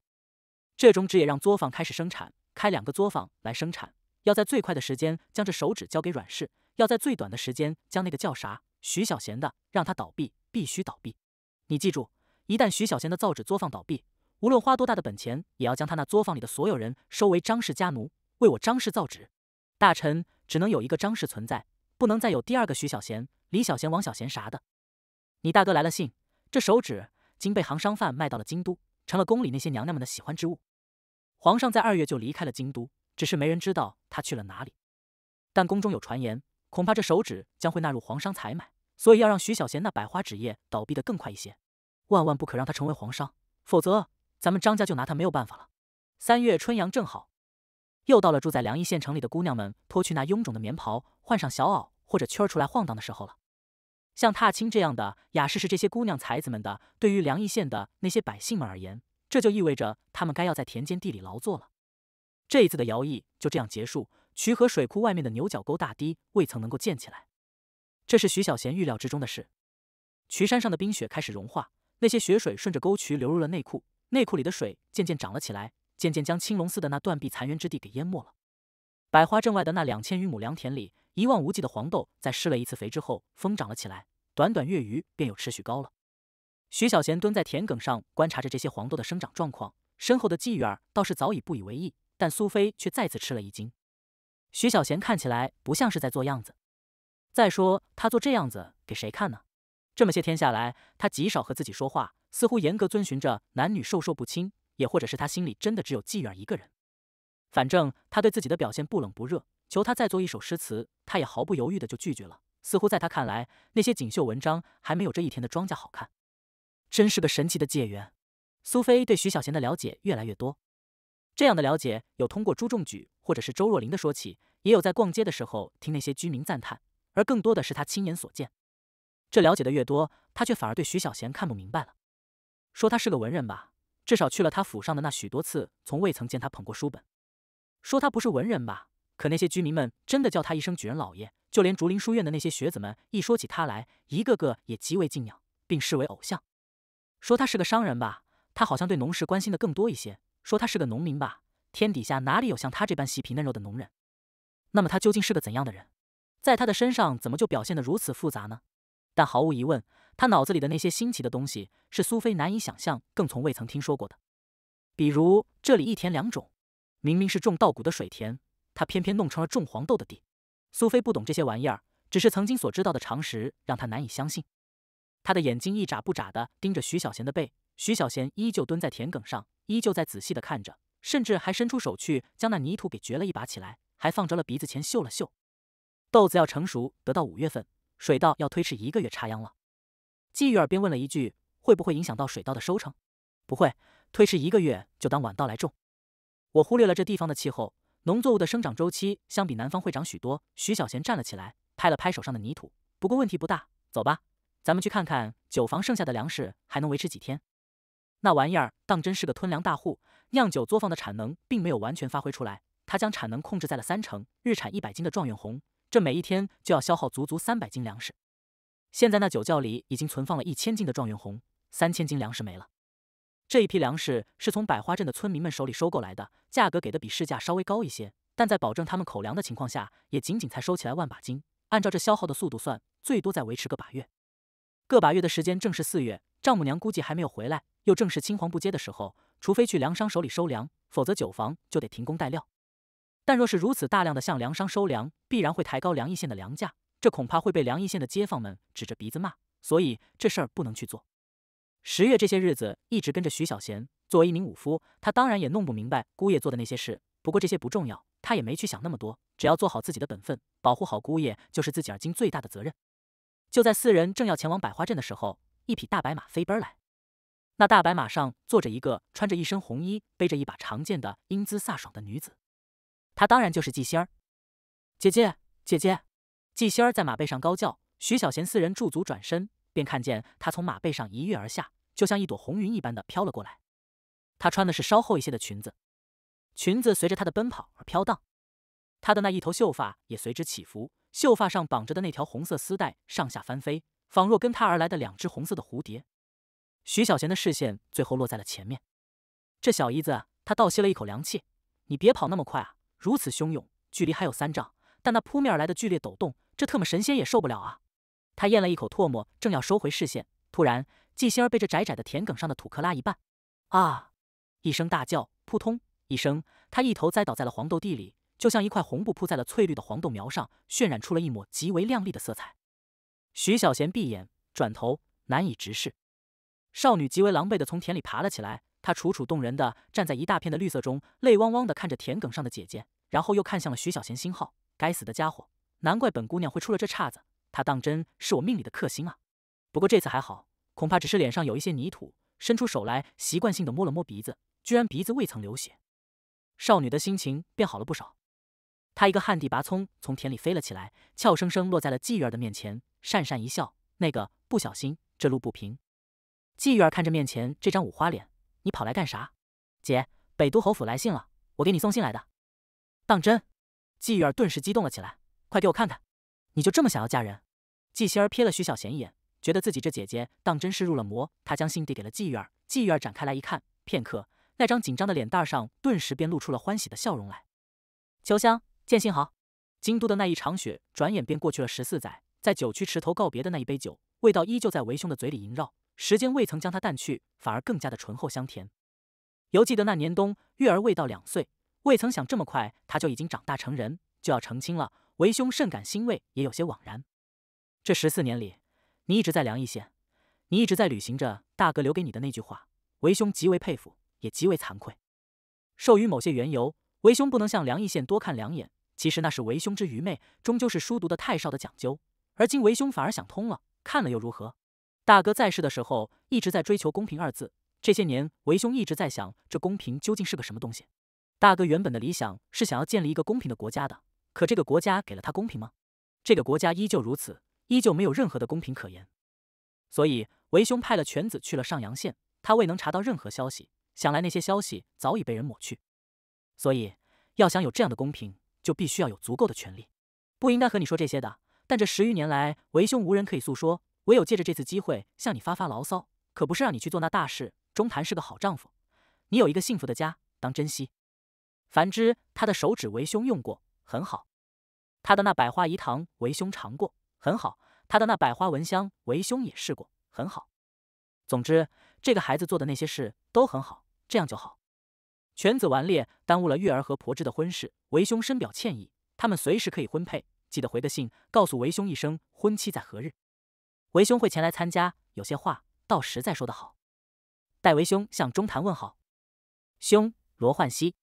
这种纸也让作坊开始生产，开两个作坊来生产。要在最快的时间将这手指交给阮氏，要在最短的时间将那个叫啥徐小贤的让他倒闭，必须倒闭。你记住，一旦徐小贤的造纸作坊倒闭，无论花多大的本钱，也要将他那作坊里的所有人收为张氏家奴，为我张氏造纸。大臣只能有一个张氏存在，不能再有第二个徐小贤、李小贤、王小贤啥的。你大哥来了信，这手纸经被行商贩卖到了京都，成了宫里那些娘娘们的喜欢之物。皇上在二月就离开了京都，只是没人知道他去了哪里。但宫中有传言，恐怕这手纸将会纳入皇商采买，所以要让徐小贤那百花纸业倒闭的更快一些，万万不可让他成为皇商，否则咱们张家就拿他没有办法了。三月春阳正好。又到了住在凉邑县城里的姑娘们脱去那臃肿的棉袍，换上小袄或者圈儿出来晃荡的时候了。像踏青这样的雅事是这些姑娘才子们的，对于凉邑县的那些百姓们而言，这就意味着他们该要在田间地里劳作了。这一次的徭役就这样结束。渠河水库外面的牛角沟大堤未曾能够建起来，这是徐小贤预料之中的事。渠山上的冰雪开始融化，那些雪水顺着沟渠流入了内库，内库里的水渐渐涨了起来。渐渐将青龙寺的那断壁残垣之地给淹没了。百花镇外的那两千余亩良田里，一望无际的黄豆在施了一次肥之后疯长了起来，短短月余便有持续高了。徐小贤蹲在田埂上观察着这些黄豆的生长状况，身后的季雨儿倒是早已不以为意，但苏菲却再次吃了一惊。徐小贤看起来不像是在做样子，再说他做这样子给谁看呢？这么些天下来，他极少和自己说话，似乎严格遵循着男女授受不亲。也或者是他心里真的只有季远一个人，反正他对自己的表现不冷不热，求他再做一首诗词，他也毫不犹豫的就拒绝了。似乎在他看来，那些锦绣文章还没有这一天的庄稼好看。真是个神奇的界缘。苏菲对徐小贤的了解越来越多，这样的了解有通过朱仲举或者是周若琳的说起，也有在逛街的时候听那些居民赞叹，而更多的是他亲眼所见。这了解的越多，他却反而对徐小贤看不明白了。说他是个文人吧。至少去了他府上的那许多次，从未曾见他捧过书本。说他不是文人吧，可那些居民们真的叫他一声举人老爷，就连竹林书院的那些学子们一说起他来，一个个也极为敬仰，并视为偶像。说他是个商人吧，他好像对农事关心的更多一些。说他是个农民吧，天底下哪里有像他这般细皮嫩肉的农人？那么他究竟是个怎样的人？在他的身上怎么就表现得如此复杂呢？但毫无疑问，他脑子里的那些新奇的东西是苏菲难以想象，更从未曾听说过的。比如这里一田两种，明明是种稻谷的水田，他偏偏弄成了种黄豆的地。苏菲不懂这些玩意儿，只是曾经所知道的常识让他难以相信。他的眼睛一眨不眨地盯着徐小贤的背，徐小贤依旧蹲在田埂上，依旧在仔细地看着，甚至还伸出手去将那泥土给掘了一把起来，还放着了鼻子前嗅了嗅。豆子要成熟，得到五月份，水稻要推迟一个月插秧了。季玉儿便问了一句：“会不会影响到水稻的收成？”“不会，推迟一个月就当晚稻来种。”我忽略了这地方的气候，农作物的生长周期相比南方会长许多。徐小贤站了起来，拍了拍手上的泥土。不过问题不大，走吧。咱们去看看酒房剩下的粮食还能维持几天？那玩意儿当真是个吞粮大户，酿酒作坊的产能并没有完全发挥出来，他将产能控制在了三成，日产一百斤的状元红，这每一天就要消耗足足三百斤粮食。现在那酒窖里已经存放了一千斤的状元红，三千斤粮食没了。这一批粮食是从百花镇的村民们手里收购来的，价格给的比市价稍微高一些，但在保证他们口粮的情况下，也仅仅才收起来万把斤。按照这消耗的速度算，最多再维持个把月。个把月的时间正是四月，丈母娘估计还没有回来，又正是青黄不接的时候，除非去粮商手里收粮，否则酒房就得停工待料。但若是如此大量的向粮商收粮，必然会抬高梁邑县的粮价，这恐怕会被梁邑县的街坊们指着鼻子骂，所以这事儿不能去做。十月这些日子一直跟着徐小贤，作为一名武夫，他当然也弄不明白姑爷做的那些事，不过这些不重要，他也没去想那么多，只要做好自己的本分，保护好姑爷，就是自己而今最大的责任。就在四人正要前往百花镇的时候，一匹大白马飞奔来。那大白马上坐着一个穿着一身红衣、背着一把长剑的英姿飒爽的女子，她当然就是季仙儿。姐姐，姐姐！季仙儿在马背上高叫。徐小贤四人驻足转身，便看见她从马背上一跃而下，就像一朵红云一般的飘了过来。她穿的是稍厚一些的裙子，裙子随着她的奔跑而飘荡，她的那一头秀发也随之起伏。秀发上绑着的那条红色丝带上下翻飞，仿若跟他而来的两只红色的蝴蝶。徐小贤的视线最后落在了前面，这小姨子，他倒吸了一口凉气。你别跑那么快啊！如此汹涌，距离还有三丈，但那扑面而来的剧烈抖动，这特么神仙也受不了啊！他咽了一口唾沫，正要收回视线，突然，季星儿被这窄窄的田埂上的土坷拉一绊，啊！一声大叫，扑通一声，他一头栽倒在了黄豆地里。就像一块红布铺在了翠绿的黄豆苗上，渲染出了一抹极为亮丽的色彩。徐小贤闭眼，转头难以直视。少女极为狼狈地从田里爬了起来，她楚楚动人的站在一大片的绿色中，泪汪汪地看着田埂上的姐姐，然后又看向了徐小贤，心号：该死的家伙，难怪本姑娘会出了这岔子，她当真是我命里的克星啊！不过这次还好，恐怕只是脸上有一些泥土，伸出手来习惯性的摸了摸鼻子，居然鼻子未曾流血，少女的心情便好了不少。她一个旱地拔葱，从田里飞了起来，俏生生落在了季玉儿的面前，讪讪一笑：“那个，不小心，这路不平。”季玉儿看着面前这张五花脸：“你跑来干啥？”“姐，北都侯府来信了，我给你送信来的。”“当真？”季玉儿顿时激动了起来：“快给我看看，你就这么想要嫁人？”季仙儿瞥了徐小贤一眼，觉得自己这姐姐当真是入了魔。她将信递给了季玉儿，季玉儿展开来一看，片刻，那张紧张的脸蛋上顿时便露出了欢喜的笑容来。秋香。见信好，京都的那一场雪，转眼便过去了十四载。在九曲池头告别的那一杯酒，味道依旧在为兄的嘴里萦绕，时间未曾将它淡去，反而更加的醇厚香甜。犹记得那年冬，月儿未到两岁，未曾想这么快，他就已经长大成人，就要成亲了。为兄甚感欣慰，也有些惘然。这十四年里，你一直在梁邑县，你一直在履行着大哥留给你的那句话，为兄极为佩服，也极为惭愧。受于某些缘由，为兄不能向梁邑县多看两眼。其实那是为兄之愚昧，终究是书读的太少的讲究。而今为兄反而想通了，看了又如何？大哥在世的时候一直在追求公平二字，这些年为兄一直在想，这公平究竟是个什么东西？大哥原本的理想是想要建立一个公平的国家的，可这个国家给了他公平吗？这个国家依旧如此，依旧没有任何的公平可言。所以为兄派了犬子去了上阳县，他未能查到任何消息，想来那些消息早已被人抹去。所以要想有这样的公平。就必须要有足够的权利，不应该和你说这些的。但这十余年来，为兄无人可以诉说，唯有借着这次机会向你发发牢骚。可不是让你去做那大事。中坛是个好丈夫，你有一个幸福的家，当珍惜。反之，他的手指为兄用过，很好；他的那百花饴糖为兄尝过，很好；他的那百花蚊香为兄也试过，很好。总之，这个孩子做的那些事都很好，这样就好。犬子顽劣，耽误了月儿和婆芝的婚事，为兄深表歉意。他们随时可以婚配，记得回个信，告诉为兄一声婚期在何日，为兄会前来参加。有些话到时再说的好。代为兄向中坛问好。兄罗焕熙。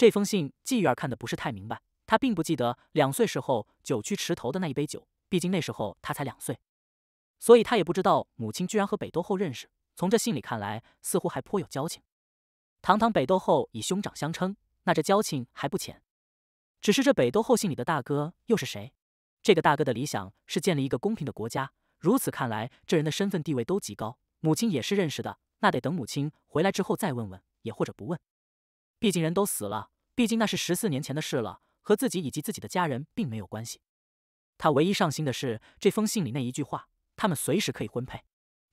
这封信，季玉儿看的不是太明白。他并不记得两岁时候九曲池头的那一杯酒，毕竟那时候他才两岁，所以他也不知道母亲居然和北窦后认识。从这信里看来，似乎还颇有交情。堂堂北窦后以兄长相称，那这交情还不浅。只是这北窦后信里的大哥又是谁？这个大哥的理想是建立一个公平的国家。如此看来，这人的身份地位都极高，母亲也是认识的。那得等母亲回来之后再问问，也或者不问。毕竟人都死了，毕竟那是十四年前的事了，和自己以及自己的家人并没有关系。他唯一上心的是这封信里那一句话：他们随时可以婚配。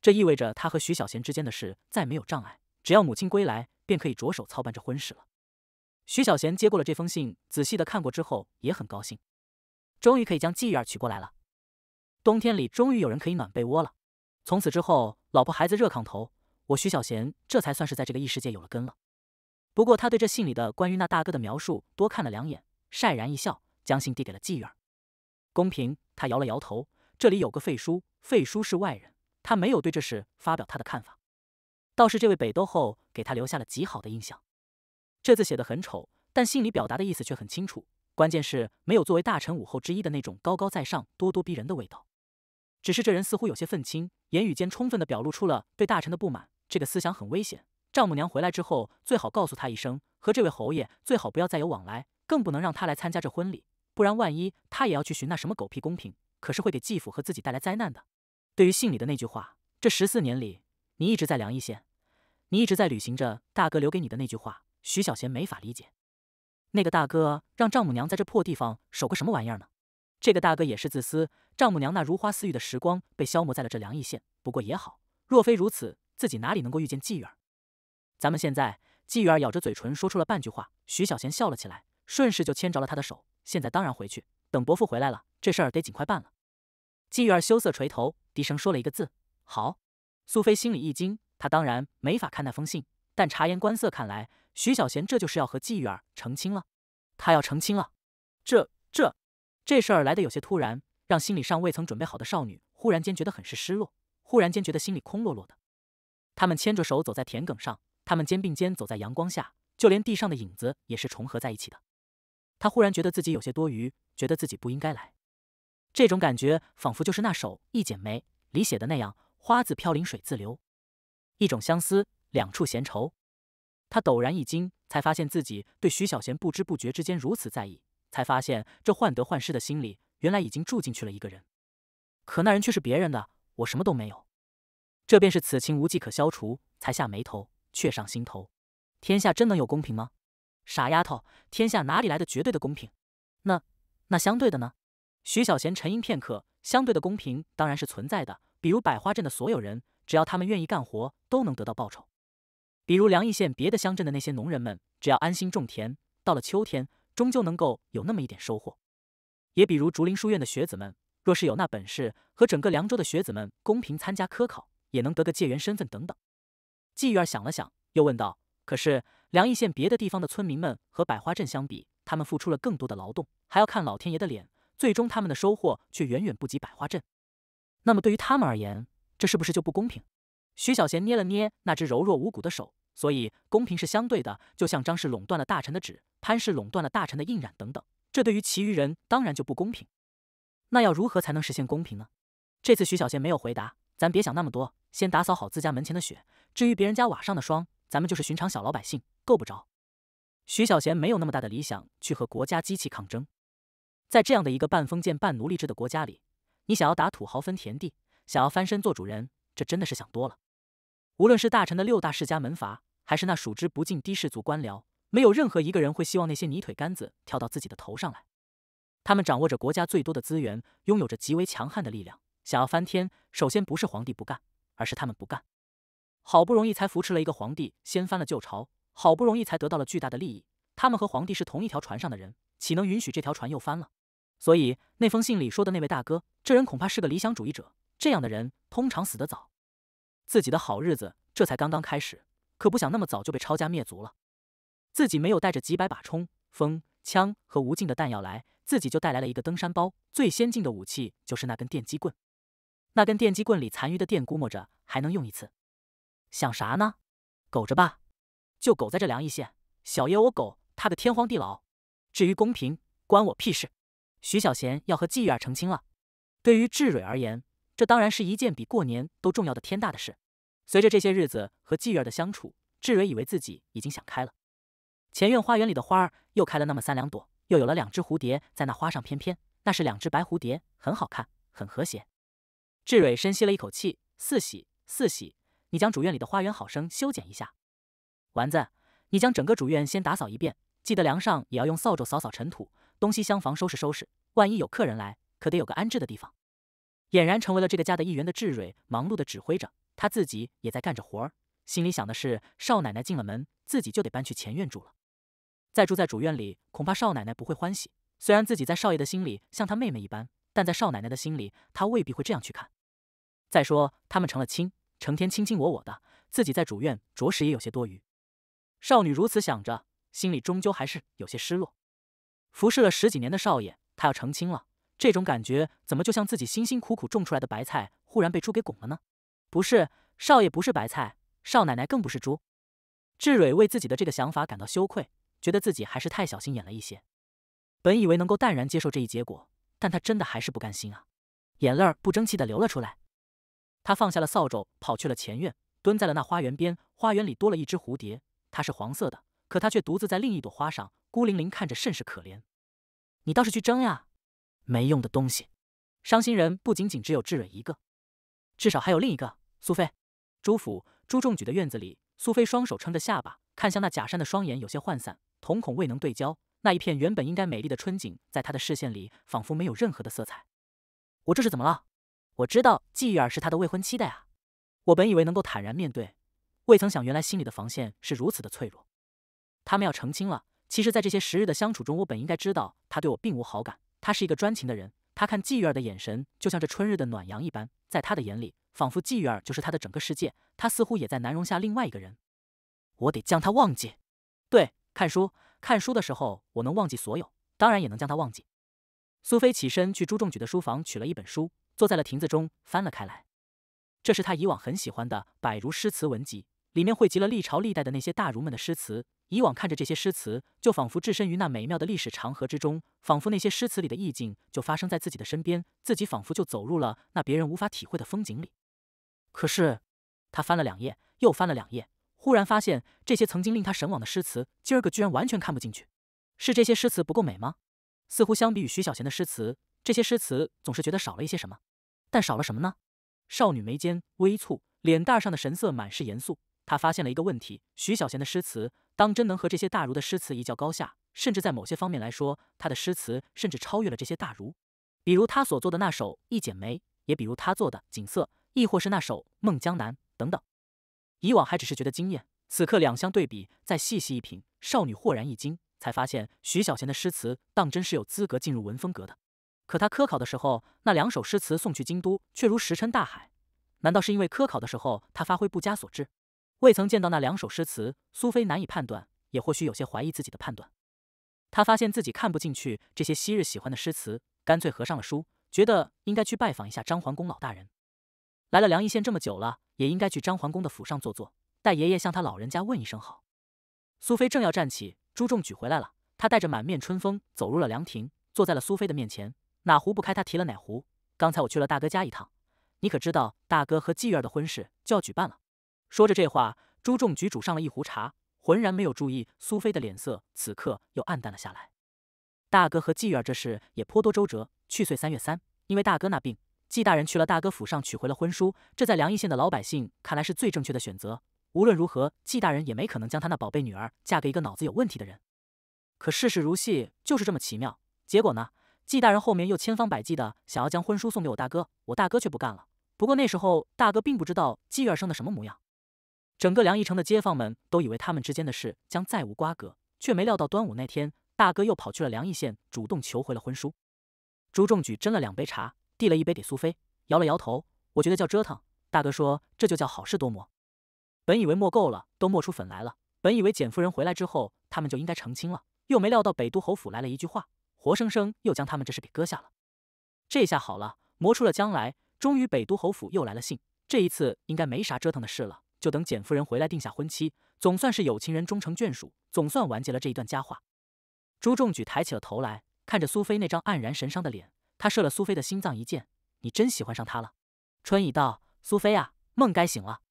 这意味着他和徐小贤之间的事再没有障碍，只要母亲归来，便可以着手操办这婚事了。徐小贤接过了这封信，仔细的看过之后也很高兴，终于可以将季玉儿娶过来了。冬天里终于有人可以暖被窝了。从此之后，老婆孩子热炕头，我徐小贤这才算是在这个异世界有了根了。不过，他对这信里的关于那大哥的描述多看了两眼，晒然一笑，将信递给了季玉儿。公平，他摇了摇头。这里有个废书，废书是外人，他没有对这事发表他的看法。倒是这位北都后给他留下了极好的印象。这字写的很丑，但信里表达的意思却很清楚。关键是没有作为大臣武后之一的那种高高在上、咄咄逼人的味道。只是这人似乎有些愤青，言语间充分的表露出了对大臣的不满。这个思想很危险。丈母娘回来之后，最好告诉他一声，和这位侯爷最好不要再有往来，更不能让他来参加这婚礼，不然万一他也要去寻那什么狗屁公平，可是会给继父和自己带来灾难的。对于信里的那句话，这十四年里你一直在梁邑县，你一直在履行着大哥留给你的那句话，徐小贤没法理解。那个大哥让丈母娘在这破地方守个什么玩意儿呢？这个大哥也是自私，丈母娘那如花似玉的时光被消磨在了这梁邑县。不过也好，若非如此，自己哪里能够遇见继儿？咱们现在，季玉儿咬着嘴唇说出了半句话，徐小贤笑了起来，顺势就牵着了他的手。现在当然回去，等伯父回来了，这事儿得尽快办了。季玉儿羞涩垂头，低声说了一个字：“好。”苏菲心里一惊，她当然没法看那封信，但察言观色看来，徐小贤这就是要和季玉儿成亲了。他要成亲了，这这这事儿来的有些突然，让心里尚未曾准备好的少女忽然间觉得很是失落，忽然间觉得心里空落落的。他们牵着手走在田埂上。他们肩并肩走在阳光下，就连地上的影子也是重合在一起的。他忽然觉得自己有些多余，觉得自己不应该来。这种感觉仿佛就是那首《一剪梅》里写的那样：“花自飘零水自流，一种相思，两处闲愁。”他陡然一惊，才发现自己对徐小贤不知不觉之间如此在意，才发现这患得患失的心里原来已经住进去了一个人。可那人却是别人的，我什么都没有。这便是此情无计可消除，才下眉头。却上心头，天下真能有公平吗？傻丫头，天下哪里来的绝对的公平？那那相对的呢？徐小贤沉吟片刻，相对的公平当然是存在的。比如百花镇的所有人，只要他们愿意干活，都能得到报酬；比如梁邑县别的乡镇的那些农人们，只要安心种田，到了秋天，终究能够有那么一点收获；也比如竹林书院的学子们，若是有那本事，和整个凉州的学子们公平参加科考，也能得个解元身份等等。季玉儿想了想，又问道：“可是梁邑县别的地方的村民们和百花镇相比，他们付出了更多的劳动，还要看老天爷的脸，最终他们的收获却远远不及百花镇。那么对于他们而言，这是不是就不公平？”徐小贤捏了捏那只柔弱无骨的手，所以公平是相对的，就像张氏垄断了大臣的纸，潘氏垄断了大臣的印染等等，这对于其余人当然就不公平。那要如何才能实现公平呢？这次徐小贤没有回答，咱别想那么多，先打扫好自家门前的雪。至于别人家瓦上的霜，咱们就是寻常小老百姓，够不着。徐小贤没有那么大的理想去和国家机器抗争，在这样的一个半封建半奴隶制的国家里，你想要打土豪分田地，想要翻身做主人，这真的是想多了。无论是大臣的六大世家门阀，还是那数之不尽低士族官僚，没有任何一个人会希望那些泥腿杆子跳到自己的头上来。他们掌握着国家最多的资源，拥有着极为强悍的力量，想要翻天，首先不是皇帝不干，而是他们不干。好不容易才扶持了一个皇帝，掀翻了旧朝，好不容易才得到了巨大的利益，他们和皇帝是同一条船上的人，岂能允许这条船又翻了？所以那封信里说的那位大哥，这人恐怕是个理想主义者。这样的人通常死得早，自己的好日子这才刚刚开始，可不想那么早就被抄家灭族了。自己没有带着几百把冲锋枪和无尽的弹药来，自己就带来了一个登山包，最先进的武器就是那根电击棍。那根电击棍里残余的电，估摸着还能用一次。想啥呢？苟着吧，就苟在这凉意县。小爷我苟他个天荒地老。至于公平，关我屁事。徐小贤要和季玉儿成亲了，对于志蕊而言，这当然是一件比过年都重要的天大的事。随着这些日子和季玉儿的相处，志蕊以为自己已经想开了。前院花园里的花儿又开了那么三两朵，又有了两只蝴蝶在那花上翩翩，那是两只白蝴蝶，很好看，很和谐。志蕊深吸了一口气，四喜四喜，你将主院里的花园好生修剪一下。丸子，你将整个主院先打扫一遍，记得梁上也要用扫帚扫扫尘土，东西厢房收拾收拾，万一有客人来，可得有个安置的地方。俨然成为了这个家的一员的志蕊，忙碌的指挥着，他自己也在干着活儿，心里想的是少奶奶进了门，自己就得搬去前院住了。再住在主院里，恐怕少奶奶不会欢喜。虽然自己在少爷的心里像他妹妹一般，但在少奶奶的心里，他未必会这样去看。再说他们成了亲，成天卿卿我我的，自己在主院着实也有些多余。少女如此想着，心里终究还是有些失落。服侍了十几年的少爷，他要成亲了，这种感觉怎么就像自己辛辛苦苦种出来的白菜，忽然被猪给拱了呢？不是，少爷不是白菜，少奶奶更不是猪。志蕊为自己的这个想法感到羞愧。觉得自己还是太小心眼了一些，本以为能够淡然接受这一结果，但他真的还是不甘心啊，眼泪儿不争气的流了出来。他放下了扫帚，跑去了前院，蹲在了那花园边。花园里多了一只蝴蝶，它是黄色的，可它却独自在另一朵花上，孤零零，看着甚是可怜。你倒是去争呀，没用的东西！伤心人不仅仅只有志蕊一个，至少还有另一个苏菲。朱府朱仲举的院子里，苏菲双手撑着下巴，看向那假山的双眼有些涣散。瞳孔未能对焦，那一片原本应该美丽的春景，在他的视线里仿佛没有任何的色彩。我这是怎么了？我知道季玉儿是他的未婚妻的呀。我本以为能够坦然面对，未曾想原来心里的防线是如此的脆弱。他们要成亲了，其实，在这些时日的相处中，我本应该知道他对我并无好感。他是一个专情的人，他看季玉儿的眼神就像这春日的暖阳一般，在他的眼里，仿佛季玉儿就是他的整个世界。他似乎也在难容下另外一个人。我得将他忘记。对。看书，看书的时候我能忘记所有，当然也能将他忘记。苏菲起身去朱仲举的书房取了一本书，坐在了亭子中翻了开来。这是他以往很喜欢的《百如诗词文集》，里面汇集了历朝历代的那些大儒们的诗词。以往看着这些诗词，就仿佛置身于那美妙的历史长河之中，仿佛那些诗词里的意境就发生在自己的身边，自己仿佛就走入了那别人无法体会的风景里。可是，他翻了两页，又翻了两页。忽然发现，这些曾经令他神往的诗词，今儿个居然完全看不进去。是这些诗词不够美吗？似乎相比于徐小贤的诗词，这些诗词总是觉得少了一些什么。但少了什么呢？少女眉间微蹙，脸蛋上的神色满是严肃。她发现了一个问题：徐小贤的诗词，当真能和这些大儒的诗词一较高下？甚至在某些方面来说，他的诗词甚至超越了这些大儒。比如他所做的那首《一剪梅》，也比如他做的《锦瑟》，亦或是那首《梦江南》等等。以往还只是觉得惊艳，此刻两相对比，再细细一品，少女豁然一惊，才发现徐小贤的诗词当真是有资格进入文风阁的。可他科考的时候，那两首诗词送去京都，却如石沉大海。难道是因为科考的时候他发挥不佳所致？未曾见到那两首诗词，苏菲难以判断，也或许有些怀疑自己的判断。他发现自己看不进去这些昔日喜欢的诗词，干脆合上了书，觉得应该去拜访一下张桓公老大人。来了梁邑县这么久了。也应该去张桓公的府上坐坐，待爷爷向他老人家问一声好。苏菲正要站起，朱仲举回来了。他带着满面春风走入了凉亭，坐在了苏菲的面前。哪壶不开，他提了哪壶。刚才我去了大哥家一趟，你可知道大哥和季儿的婚事就要举办了？说着这话，朱仲举煮上了一壶茶，浑然没有注意苏菲的脸色，此刻又暗淡了下来。大哥和季儿这事也颇多周折。去岁三月三，因为大哥那病。季大人去了大哥府上取回了婚书，这在梁邑县的老百姓看来是最正确的选择。无论如何，季大人也没可能将他那宝贝女儿嫁给一个脑子有问题的人。可世事如戏，就是这么奇妙。结果呢，季大人后面又千方百计的想要将婚书送给我大哥，我大哥却不干了。不过那时候大哥并不知道季儿生的什么模样，整个梁邑城的街坊们都以为他们之间的事将再无瓜葛。却没料到端午那天，大哥又跑去了梁邑县，主动求回了婚书。朱仲举斟了两杯茶，递了一杯给苏菲，摇了摇头：“我觉得叫折腾。”大哥说：“这就叫好事多磨。”本以为磨够了，都磨出粉来了。本以为简夫人回来之后，他们就应该成亲了，又没料到北都侯府来了一句话，活生生又将他们这事给搁下了。这下好了，磨出了将来，终于北都侯府又来了信。这一次应该没啥折腾的事了，就等简夫人回来定下婚期，总算是有情人终成眷属，总算完结了这一段佳话。朱仲举抬起了头来，看着苏菲那张黯然神伤的脸，他射了苏菲的心脏一箭：“你真喜欢上他了？”春已到，苏菲啊，梦该醒了，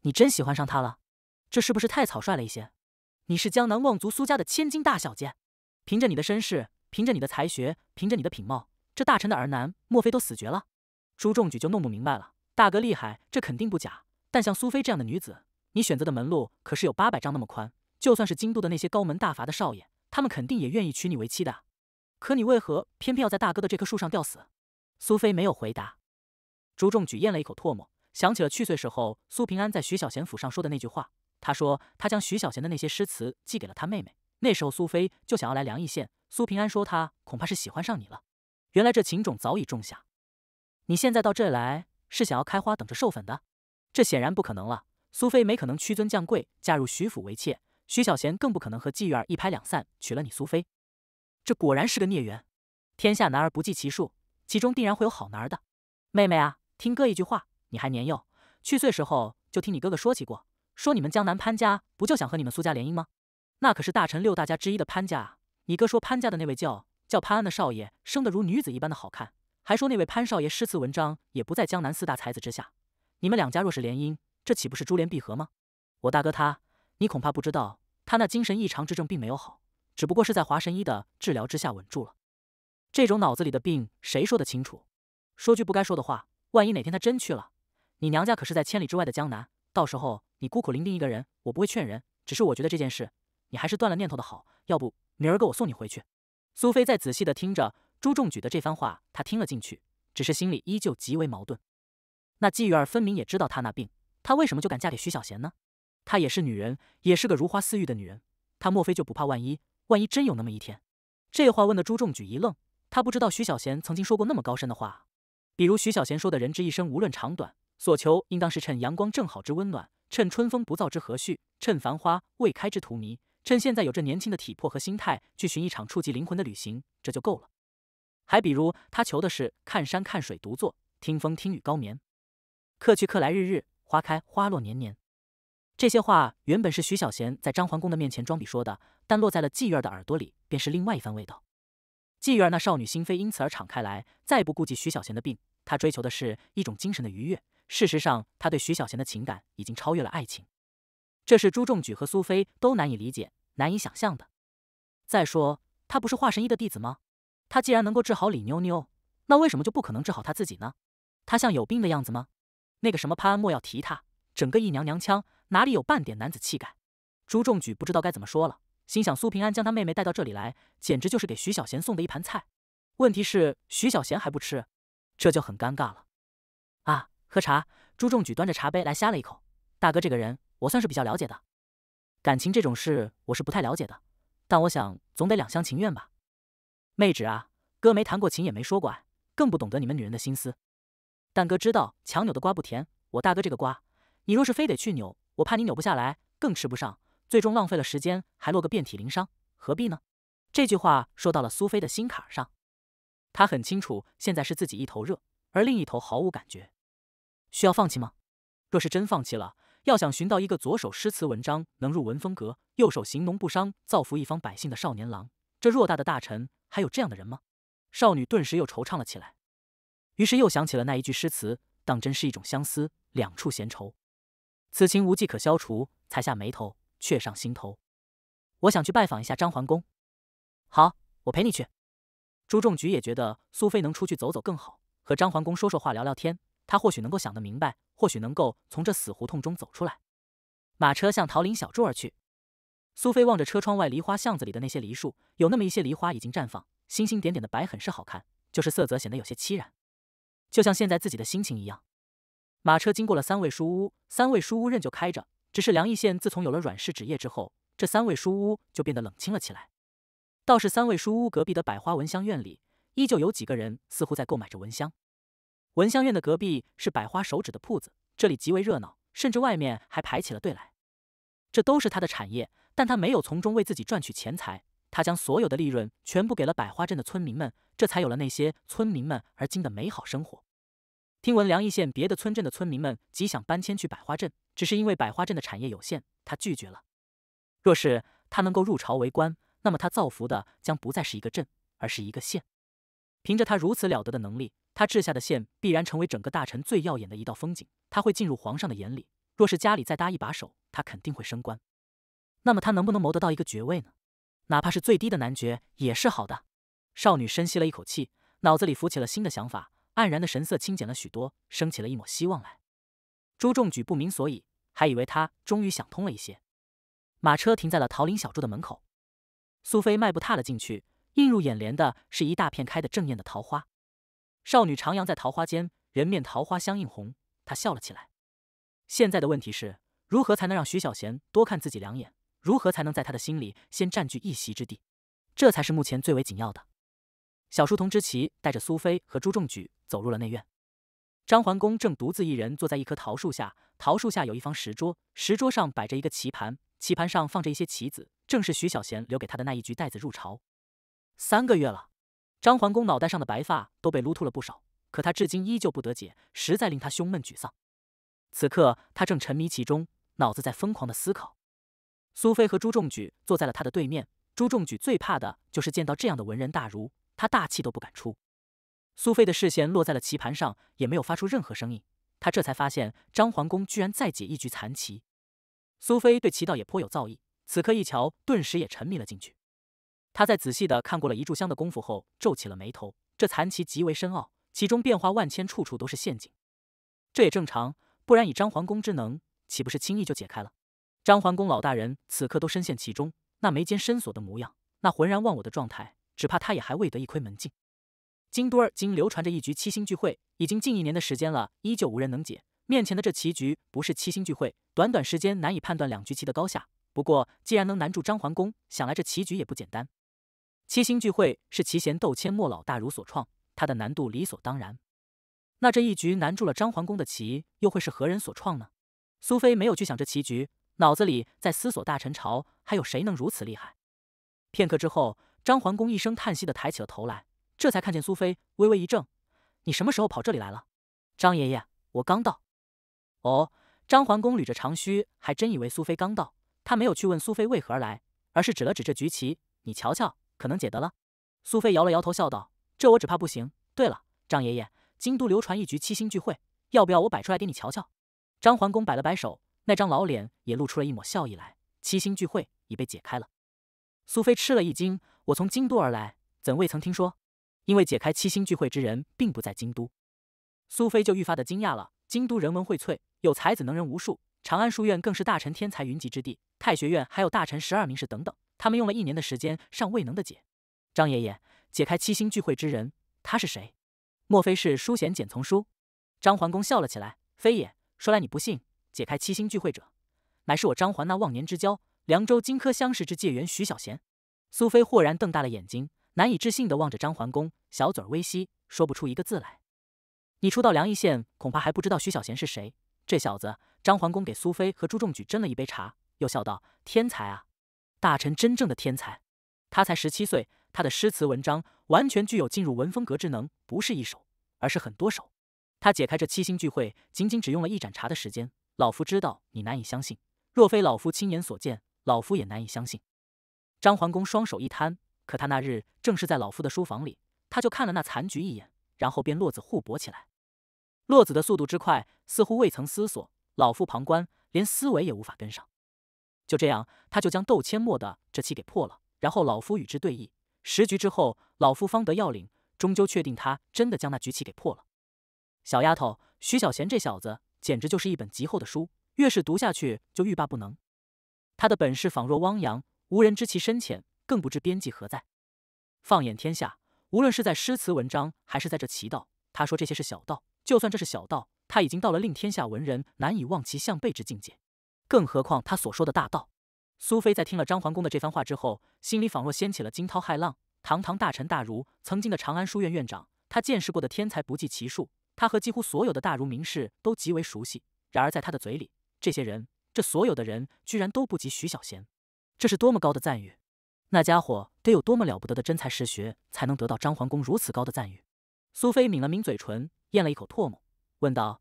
你真喜欢上他了？这是不是太草率了一些？你是江南望族苏家的千金大小姐，凭着你的身世，凭着你的才学，凭着你的品貌，这大臣的儿男莫非都死绝了？朱仲举就弄不明白了。大哥厉害，这肯定不假。但像苏菲这样的女子，你选择的门路可是有八百丈那么宽。就算是京都的那些高门大阀的少爷，他们肯定也愿意娶你为妻的。可你为何偏偏要在大哥的这棵树上吊死？苏菲没有回答。朱仲举咽了一口唾沫，想起了去岁时候苏平安在徐小贤府上说的那句话。他说他将徐小贤的那些诗词寄给了他妹妹。那时候苏菲就想要来梁邑县。苏平安说他恐怕是喜欢上你了。原来这情种早已种下。你现在到这来。是想要开花等着授粉的，这显然不可能了。苏菲没可能屈尊降贵嫁入徐府为妾，徐小贤更不可能和季玉儿一拍两散娶了你苏菲。这果然是个孽缘，天下男儿不计其数，其中定然会有好男儿的。妹妹啊，听哥一句话，你还年幼，去岁时候就听你哥哥说起过，说你们江南潘家不就想和你们苏家联姻吗？那可是大臣六大家之一的潘家啊。你哥说潘家的那位叫叫潘安的少爷生得如女子一般的好看。还说那位潘少爷诗词文章也不在江南四大才子之下，你们两家若是联姻，这岂不是珠联璧合吗？我大哥他，你恐怕不知道，他那精神异常之症并没有好，只不过是在华神医的治疗之下稳住了。这种脑子里的病，谁说得清楚？说句不该说的话，万一哪天他真去了，你娘家可是在千里之外的江南，到时候你孤苦伶仃一个人，我不会劝人，只是我觉得这件事，你还是断了念头的好。要不明儿个我送你回去。苏菲在仔细的听着。朱仲举的这番话，她听了进去，只是心里依旧极为矛盾。那季玉儿分明也知道他那病，她为什么就敢嫁给徐小贤呢？她也是女人，也是个如花似玉的女人，她莫非就不怕万一？万一真有那么一天？这话问的朱仲举一愣，他不知道徐小贤曾经说过那么高深的话，比如徐小贤说的“人之一生，无论长短，所求应当是趁阳光正好之温暖，趁春风不燥之和煦，趁繁花未开之荼蘼，趁现在有着年轻的体魄和心态，去寻一场触及灵魂的旅行，这就够了。还比如，他求的是看山看水独坐，听风听雨高眠，客去客来日日，花开花落年年。这些话原本是徐小贤在张桓公的面前装逼说的，但落在了季玉儿的耳朵里，便是另外一番味道。季玉儿那少女心扉因此而敞开来，再不顾及徐小贤的病，她追求的是一种精神的愉悦。事实上，她对徐小贤的情感已经超越了爱情，这是朱仲举和苏菲都难以理解、难以想象的。再说，他不是华神医的弟子吗？他既然能够治好李妞妞，那为什么就不可能治好他自己呢？他像有病的样子吗？那个什么潘安莫要提他，整个一娘娘腔，哪里有半点男子气概？朱仲举不知道该怎么说了，心想苏平安将他妹妹带到这里来，简直就是给徐小贤送的一盘菜。问题是徐小贤还不吃，这就很尴尬了。啊，喝茶。朱仲举端着茶杯来呷了一口。大哥这个人，我算是比较了解的。感情这种事，我是不太了解的，但我想总得两厢情愿吧。妹纸啊，哥没谈过情，也没说过爱，更不懂得你们女人的心思。但哥知道强扭的瓜不甜，我大哥这个瓜，你若是非得去扭，我怕你扭不下来，更吃不上，最终浪费了时间，还落个遍体鳞伤，何必呢？这句话说到了苏菲的心坎上，她很清楚，现在是自己一头热，而另一头毫无感觉。需要放弃吗？若是真放弃了，要想寻到一个左手诗词文章能入文风阁，右手行农不伤，造福一方百姓的少年郎。这偌大的大臣还有这样的人吗？少女顿时又惆怅了起来，于是又想起了那一句诗词：“当真是一种相思，两处闲愁。此情无计可消除，才下眉头，却上心头。”我想去拜访一下张桓公。好，我陪你去。朱仲举也觉得苏菲能出去走走更好，和张桓公说说话、聊聊天，他或许能够想得明白，或许能够从这死胡同中走出来。马车向桃林小筑而去。苏菲望着车窗外梨花巷子里的那些梨树，有那么一些梨花已经绽放，星星点点的白，很是好看。就是色泽显得有些凄然，就像现在自己的心情一样。马车经过了三味书屋，三味书屋仍旧开着，只是梁义县自从有了阮氏纸业之后，这三位书屋就变得冷清了起来。倒是三位书屋隔壁的百花闻香院里，依旧有几个人似乎在购买着蚊香。文香院的隔壁是百花手指的铺子，这里极为热闹，甚至外面还排起了队来。这都是他的产业，但他没有从中为自己赚取钱财，他将所有的利润全部给了百花镇的村民们，这才有了那些村民们而今的美好生活。听闻梁邑县别的村镇的村民们极想搬迁去百花镇，只是因为百花镇的产业有限，他拒绝了。若是他能够入朝为官，那么他造福的将不再是一个镇，而是一个县。凭着他如此了得的能力。他治下的县必然成为整个大臣最耀眼的一道风景，他会进入皇上的眼里。若是家里再搭一把手，他肯定会升官。那么他能不能谋得到一个爵位呢？哪怕是最低的男爵也是好的。少女深吸了一口气，脑子里浮起了新的想法，黯然的神色清减了许多，升起了一抹希望来。朱仲举不明所以，还以为他终于想通了一些。马车停在了桃林小筑的门口，苏菲迈步踏了进去，映入眼帘的是一大片开得正艳的桃花。少女徜徉在桃花间，人面桃花相映红。她笑了起来。现在的问题是，如何才能让徐小贤多看自己两眼？如何才能在他的心里先占据一席之地？这才是目前最为紧要的。小书童之奇带着苏菲和朱仲举走入了内院。张桓公正独自一人坐在一棵桃树下，桃树下有一方石桌，石桌上摆着一个棋盘，棋盘上放着一些棋子，正是徐小贤留给他的那一局带子入朝。三个月了。张桓公脑袋上的白发都被撸秃了不少，可他至今依旧不得解，实在令他胸闷沮丧。此刻他正沉迷其中，脑子在疯狂的思考。苏菲和朱仲举坐在了他的对面。朱仲举最怕的就是见到这样的文人大儒，他大气都不敢出。苏菲的视线落在了棋盘上，也没有发出任何声音。他这才发现张桓公居然在解一局残棋。苏菲对棋道也颇有造诣，此刻一瞧，顿时也沉迷了进去。他在仔细的看过了一炷香的功夫后，皱起了眉头。这残棋极为深奥，其中变化万千，处处都是陷阱。这也正常，不然以张桓公之能，岂不是轻易就解开了？张桓公老大人此刻都深陷其中，那眉间深锁的模样，那浑然忘我的状态，只怕他也还未得一窥门径。京都儿今流传着一局七星聚会，已经近一年的时间了，依旧无人能解。面前的这棋局不是七星聚会，短短时间难以判断两局棋的高下。不过既然能难住张桓公，想来这棋局也不简单。七星聚会是齐贤窦阡莫老大儒所创，它的难度理所当然。那这一局难住了张桓公的棋，又会是何人所创呢？苏菲没有去想这棋局，脑子里在思索大臣朝还有谁能如此厉害。片刻之后，张桓公一声叹息的抬起了头来，这才看见苏菲，微微一怔：“你什么时候跑这里来了？”张爷爷，我刚到。哦，张桓公捋着长须，还真以为苏菲刚到，他没有去问苏菲为何而来，而是指了指这局棋：“你瞧瞧。”可能解得了，苏菲摇了摇头，笑道：“这我只怕不行。对了，张爷爷，京都流传一局七星聚会，要不要我摆出来给你瞧瞧？”张桓公摆了摆手，那张老脸也露出了一抹笑意来。七星聚会已被解开了。苏菲吃了一惊：“我从京都而来，怎未曾听说？因为解开七星聚会之人并不在京都。”苏菲就愈发的惊讶了。京都人文荟萃，有才子能人无数，长安书院更是大臣天才云集之地，太学院还有大臣十二名士等等。他们用了一年的时间，尚未能的解。张爷爷解开七星聚会之人，他是谁？莫非是书贤简从书？张桓公笑了起来，非也。说来你不信，解开七星聚会者，乃是我张桓那忘年之交，凉州荆轲乡试之介元徐小贤。苏菲豁然瞪大了眼睛，难以置信的望着张桓公，小嘴微翕，说不出一个字来。你初到梁邑县，恐怕还不知道徐小贤是谁。这小子，张桓公给苏菲和朱仲举斟了一杯茶，又笑道：“天才啊！”大臣真正的天才，他才十七岁，他的诗词文章完全具有进入文风阁之能，不是一首，而是很多首。他解开这七星聚会，仅仅只用了一盏茶的时间。老夫知道你难以相信，若非老夫亲眼所见，老夫也难以相信。张桓公双手一摊，可他那日正是在老夫的书房里，他就看了那残局一眼，然后便落子互搏起来。落子的速度之快，似乎未曾思索，老夫旁观，连思维也无法跟上。就这样，他就将窦阡陌的这棋给破了。然后老夫与之对弈，十局之后，老夫方得要领，终究确定他真的将那局棋给破了。小丫头，徐小贤这小子简直就是一本极厚的书，越是读下去就欲罢不能。他的本事仿若汪洋，无人知其深浅，更不知边际何在。放眼天下，无论是在诗词文章，还是在这棋道，他说这些是小道，就算这是小道，他已经到了令天下文人难以望其项背之境界。更何况他所说的大道，苏菲在听了张桓公的这番话之后，心里仿若掀起了惊涛骇浪。堂堂大臣大儒，曾经的长安书院院长，他见识过的天才不计其数，他和几乎所有的大儒名士都极为熟悉。然而在他的嘴里，这些人，这所有的人，居然都不及徐小贤。这是多么高的赞誉！那家伙得有多么了不得的真才实学，才能得到张桓公如此高的赞誉？苏菲抿了抿嘴唇，咽了一口唾沫，问道：“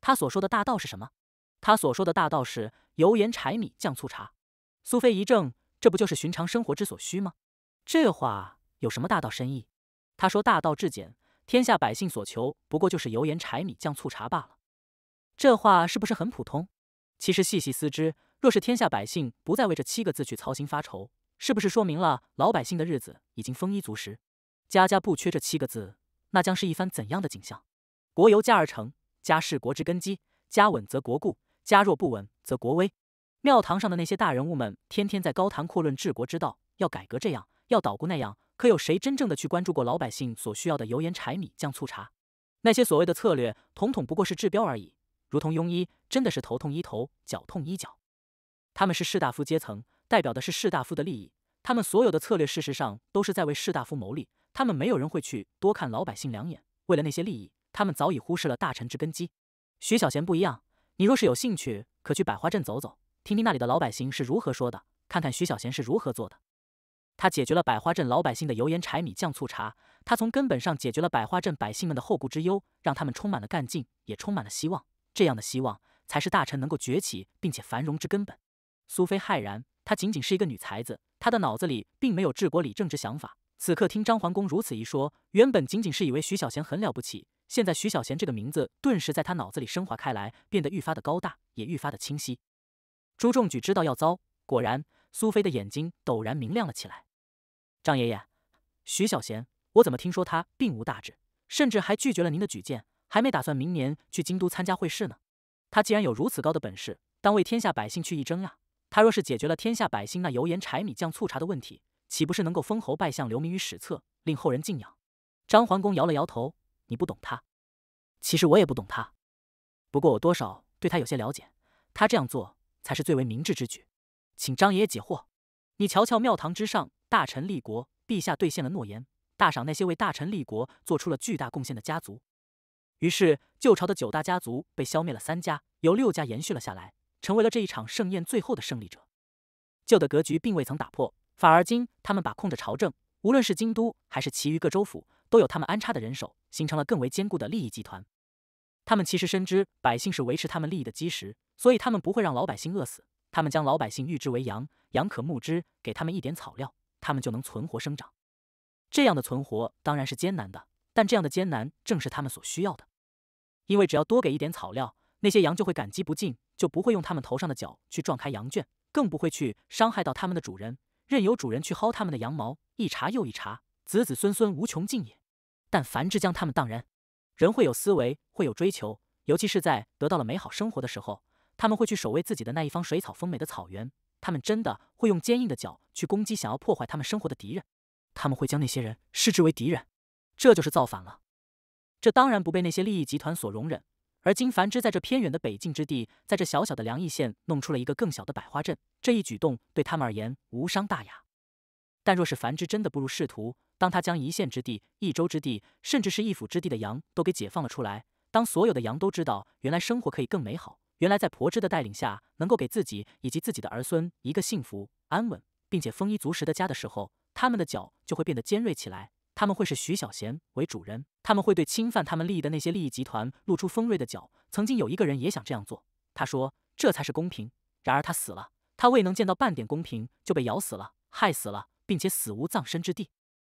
他所说的大道是什么？”他所说的大道是油盐柴米酱醋茶。苏菲一怔，这不就是寻常生活之所需吗？这话有什么大道深意？他说大道至简，天下百姓所求不过就是油盐柴米酱醋茶罢了。这话是不是很普通？其实细细思之，若是天下百姓不再为这七个字去操心发愁，是不是说明了老百姓的日子已经丰衣足食，家家不缺这七个字？那将是一番怎样的景象？国由家而成，家是国之根基，家稳则国固，家若不稳则国危。庙堂上的那些大人物们，天天在高谈阔论治国之道，要改革这样。要捣鼓那样，可有谁真正的去关注过老百姓所需要的油盐柴米酱醋茶？那些所谓的策略，统统不过是治标而已。如同庸医，真的是头痛医头，脚痛医脚。他们是士大夫阶层，代表的是士大夫的利益。他们所有的策略，事实上都是在为士大夫谋利。他们没有人会去多看老百姓两眼。为了那些利益，他们早已忽视了大臣之根基。徐小贤不一样，你若是有兴趣，可去百花镇走走，听听那里的老百姓是如何说的，看看徐小贤是如何做的。他解决了百花镇老百姓的油盐柴米酱醋茶，他从根本上解决了百花镇百姓们的后顾之忧，让他们充满了干劲，也充满了希望。这样的希望，才是大臣能够崛起并且繁荣之根本。苏菲骇然，她仅仅是一个女才子，她的脑子里并没有治国理政之想法。此刻听张桓公如此一说，原本仅仅是以为徐小贤很了不起，现在徐小贤这个名字顿时在他脑子里升华开来，变得愈发的高大，也愈发的清晰。朱仲举知道要糟，果然，苏菲的眼睛陡然明亮了起来。张爷爷，徐小贤，我怎么听说他并无大志，甚至还拒绝了您的举荐，还没打算明年去京都参加会试呢？他既然有如此高的本事，当为天下百姓去一争呀！他若是解决了天下百姓那油盐柴米酱醋茶的问题，岂不是能够封侯拜相，留名于史册，令后人敬仰？张桓公摇了摇头：“你不懂他。其实我也不懂他，不过我多少对他有些了解。他这样做才是最为明智之举，请张爷爷解惑。你瞧瞧庙堂之上。”大臣立国，陛下兑现了诺言，大赏那些为大臣立国做出了巨大贡献的家族。于是旧朝的九大家族被消灭了三家，由六家延续了下来，成为了这一场盛宴最后的胜利者。旧的格局并未曾打破，反而今他们把控着朝政，无论是京都还是其余各州府，都有他们安插的人手，形成了更为坚固的利益集团。他们其实深知百姓是维持他们利益的基石，所以他们不会让老百姓饿死。他们将老百姓育之为羊，羊可牧之，给他们一点草料。他们就能存活生长，这样的存活当然是艰难的，但这样的艰难正是他们所需要的。因为只要多给一点草料，那些羊就会感激不尽，就不会用他们头上的角去撞开羊圈，更不会去伤害到他们的主人，任由主人去薅他们的羊毛，一茬又一茬，子子孙孙无穷尽也。但凡之将他们当人，人会有思维，会有追求，尤其是在得到了美好生活的时候，他们会去守卫自己的那一方水草丰美的草原。他们真的会用坚硬的脚去攻击想要破坏他们生活的敌人，他们会将那些人视之为敌人，这就是造反了。这当然不被那些利益集团所容忍。而今凡之在这偏远的北境之地，在这小小的梁邑县弄出了一个更小的百花镇，这一举动对他们而言无伤大雅。但若是凡之真的步入仕途，当他将一县之地、一州之地，甚至是一府之地的羊都给解放了出来，当所有的羊都知道原来生活可以更美好。原来在婆芝的带领下，能够给自己以及自己的儿孙一个幸福、安稳，并且丰衣足食的家的时候，他们的脚就会变得尖锐起来。他们会视徐小贤为主人，他们会对侵犯他们利益的那些利益集团露出锋锐的角。曾经有一个人也想这样做，他说这才是公平。然而他死了，他未能见到半点公平，就被咬死了，害死了，并且死无葬身之地。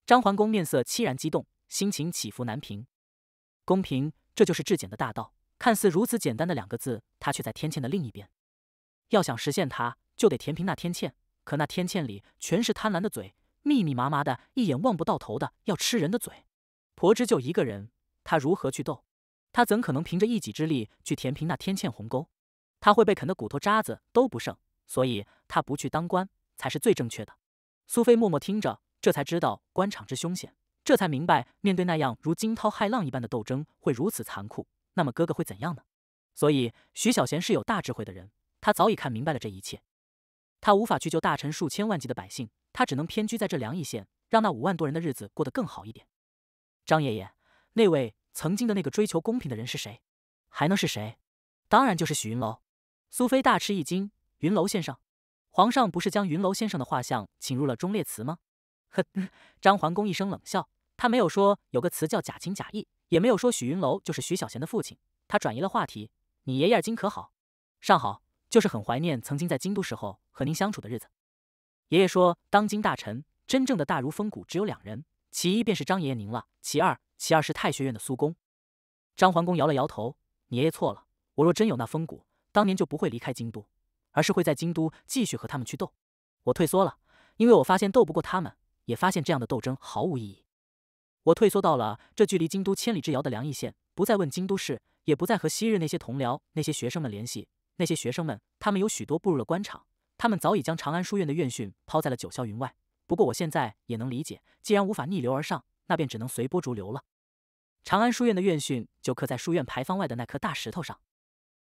张桓公面色凄然激动，心情起伏难平。公平，这就是至简的大道。看似如此简单的两个字，它却在天堑的另一边。要想实现它，就得填平那天堑。可那天堑里全是贪婪的嘴，密密麻麻的，一眼望不到头的要吃人的嘴。婆芝就一个人，他如何去斗？他怎可能凭着一己之力去填平那天堑鸿沟？他会被啃得骨头渣子都不剩。所以，他不去当官才是最正确的。苏菲默默听着，这才知道官场之凶险，这才明白面对那样如惊涛骇浪一般的斗争会如此残酷。那么哥哥会怎样呢？所以徐小贤是有大智慧的人，他早已看明白了这一切。他无法去救大臣数千万计的百姓，他只能偏居在这梁邑县，让那五万多人的日子过得更好一点。张爷爷，那位曾经的那个追求公平的人是谁？还能是谁？当然就是许云楼。苏菲大吃一惊，云楼先生，皇上不是将云楼先生的画像请入了忠烈祠吗？呵，张桓公一声冷笑，他没有说有个词叫假情假意，也没有说许云楼就是徐小贤的父亲。他转移了话题：“你爷爷今可好？”“尚好，就是很怀念曾经在京都时候和您相处的日子。”爷爷说：“当今大臣真正的大儒风骨只有两人，其一便是张爷爷您了，其二，其二是太学院的苏公。”张桓公摇了摇头：“你爷爷错了，我若真有那风骨，当年就不会离开京都，而是会在京都继续和他们去斗。我退缩了，因为我发现斗不过他们。”也发现这样的斗争毫无意义。我退缩到了这距离京都千里之遥的梁邑县，不再问京都事，也不再和昔日那些同僚、那些学生们联系。那些学生们，他们有许多步入了官场，他们早已将长安书院的院训抛在了九霄云外。不过我现在也能理解，既然无法逆流而上，那便只能随波逐流了。长安书院的院训就刻在书院牌坊外的那颗大石头上，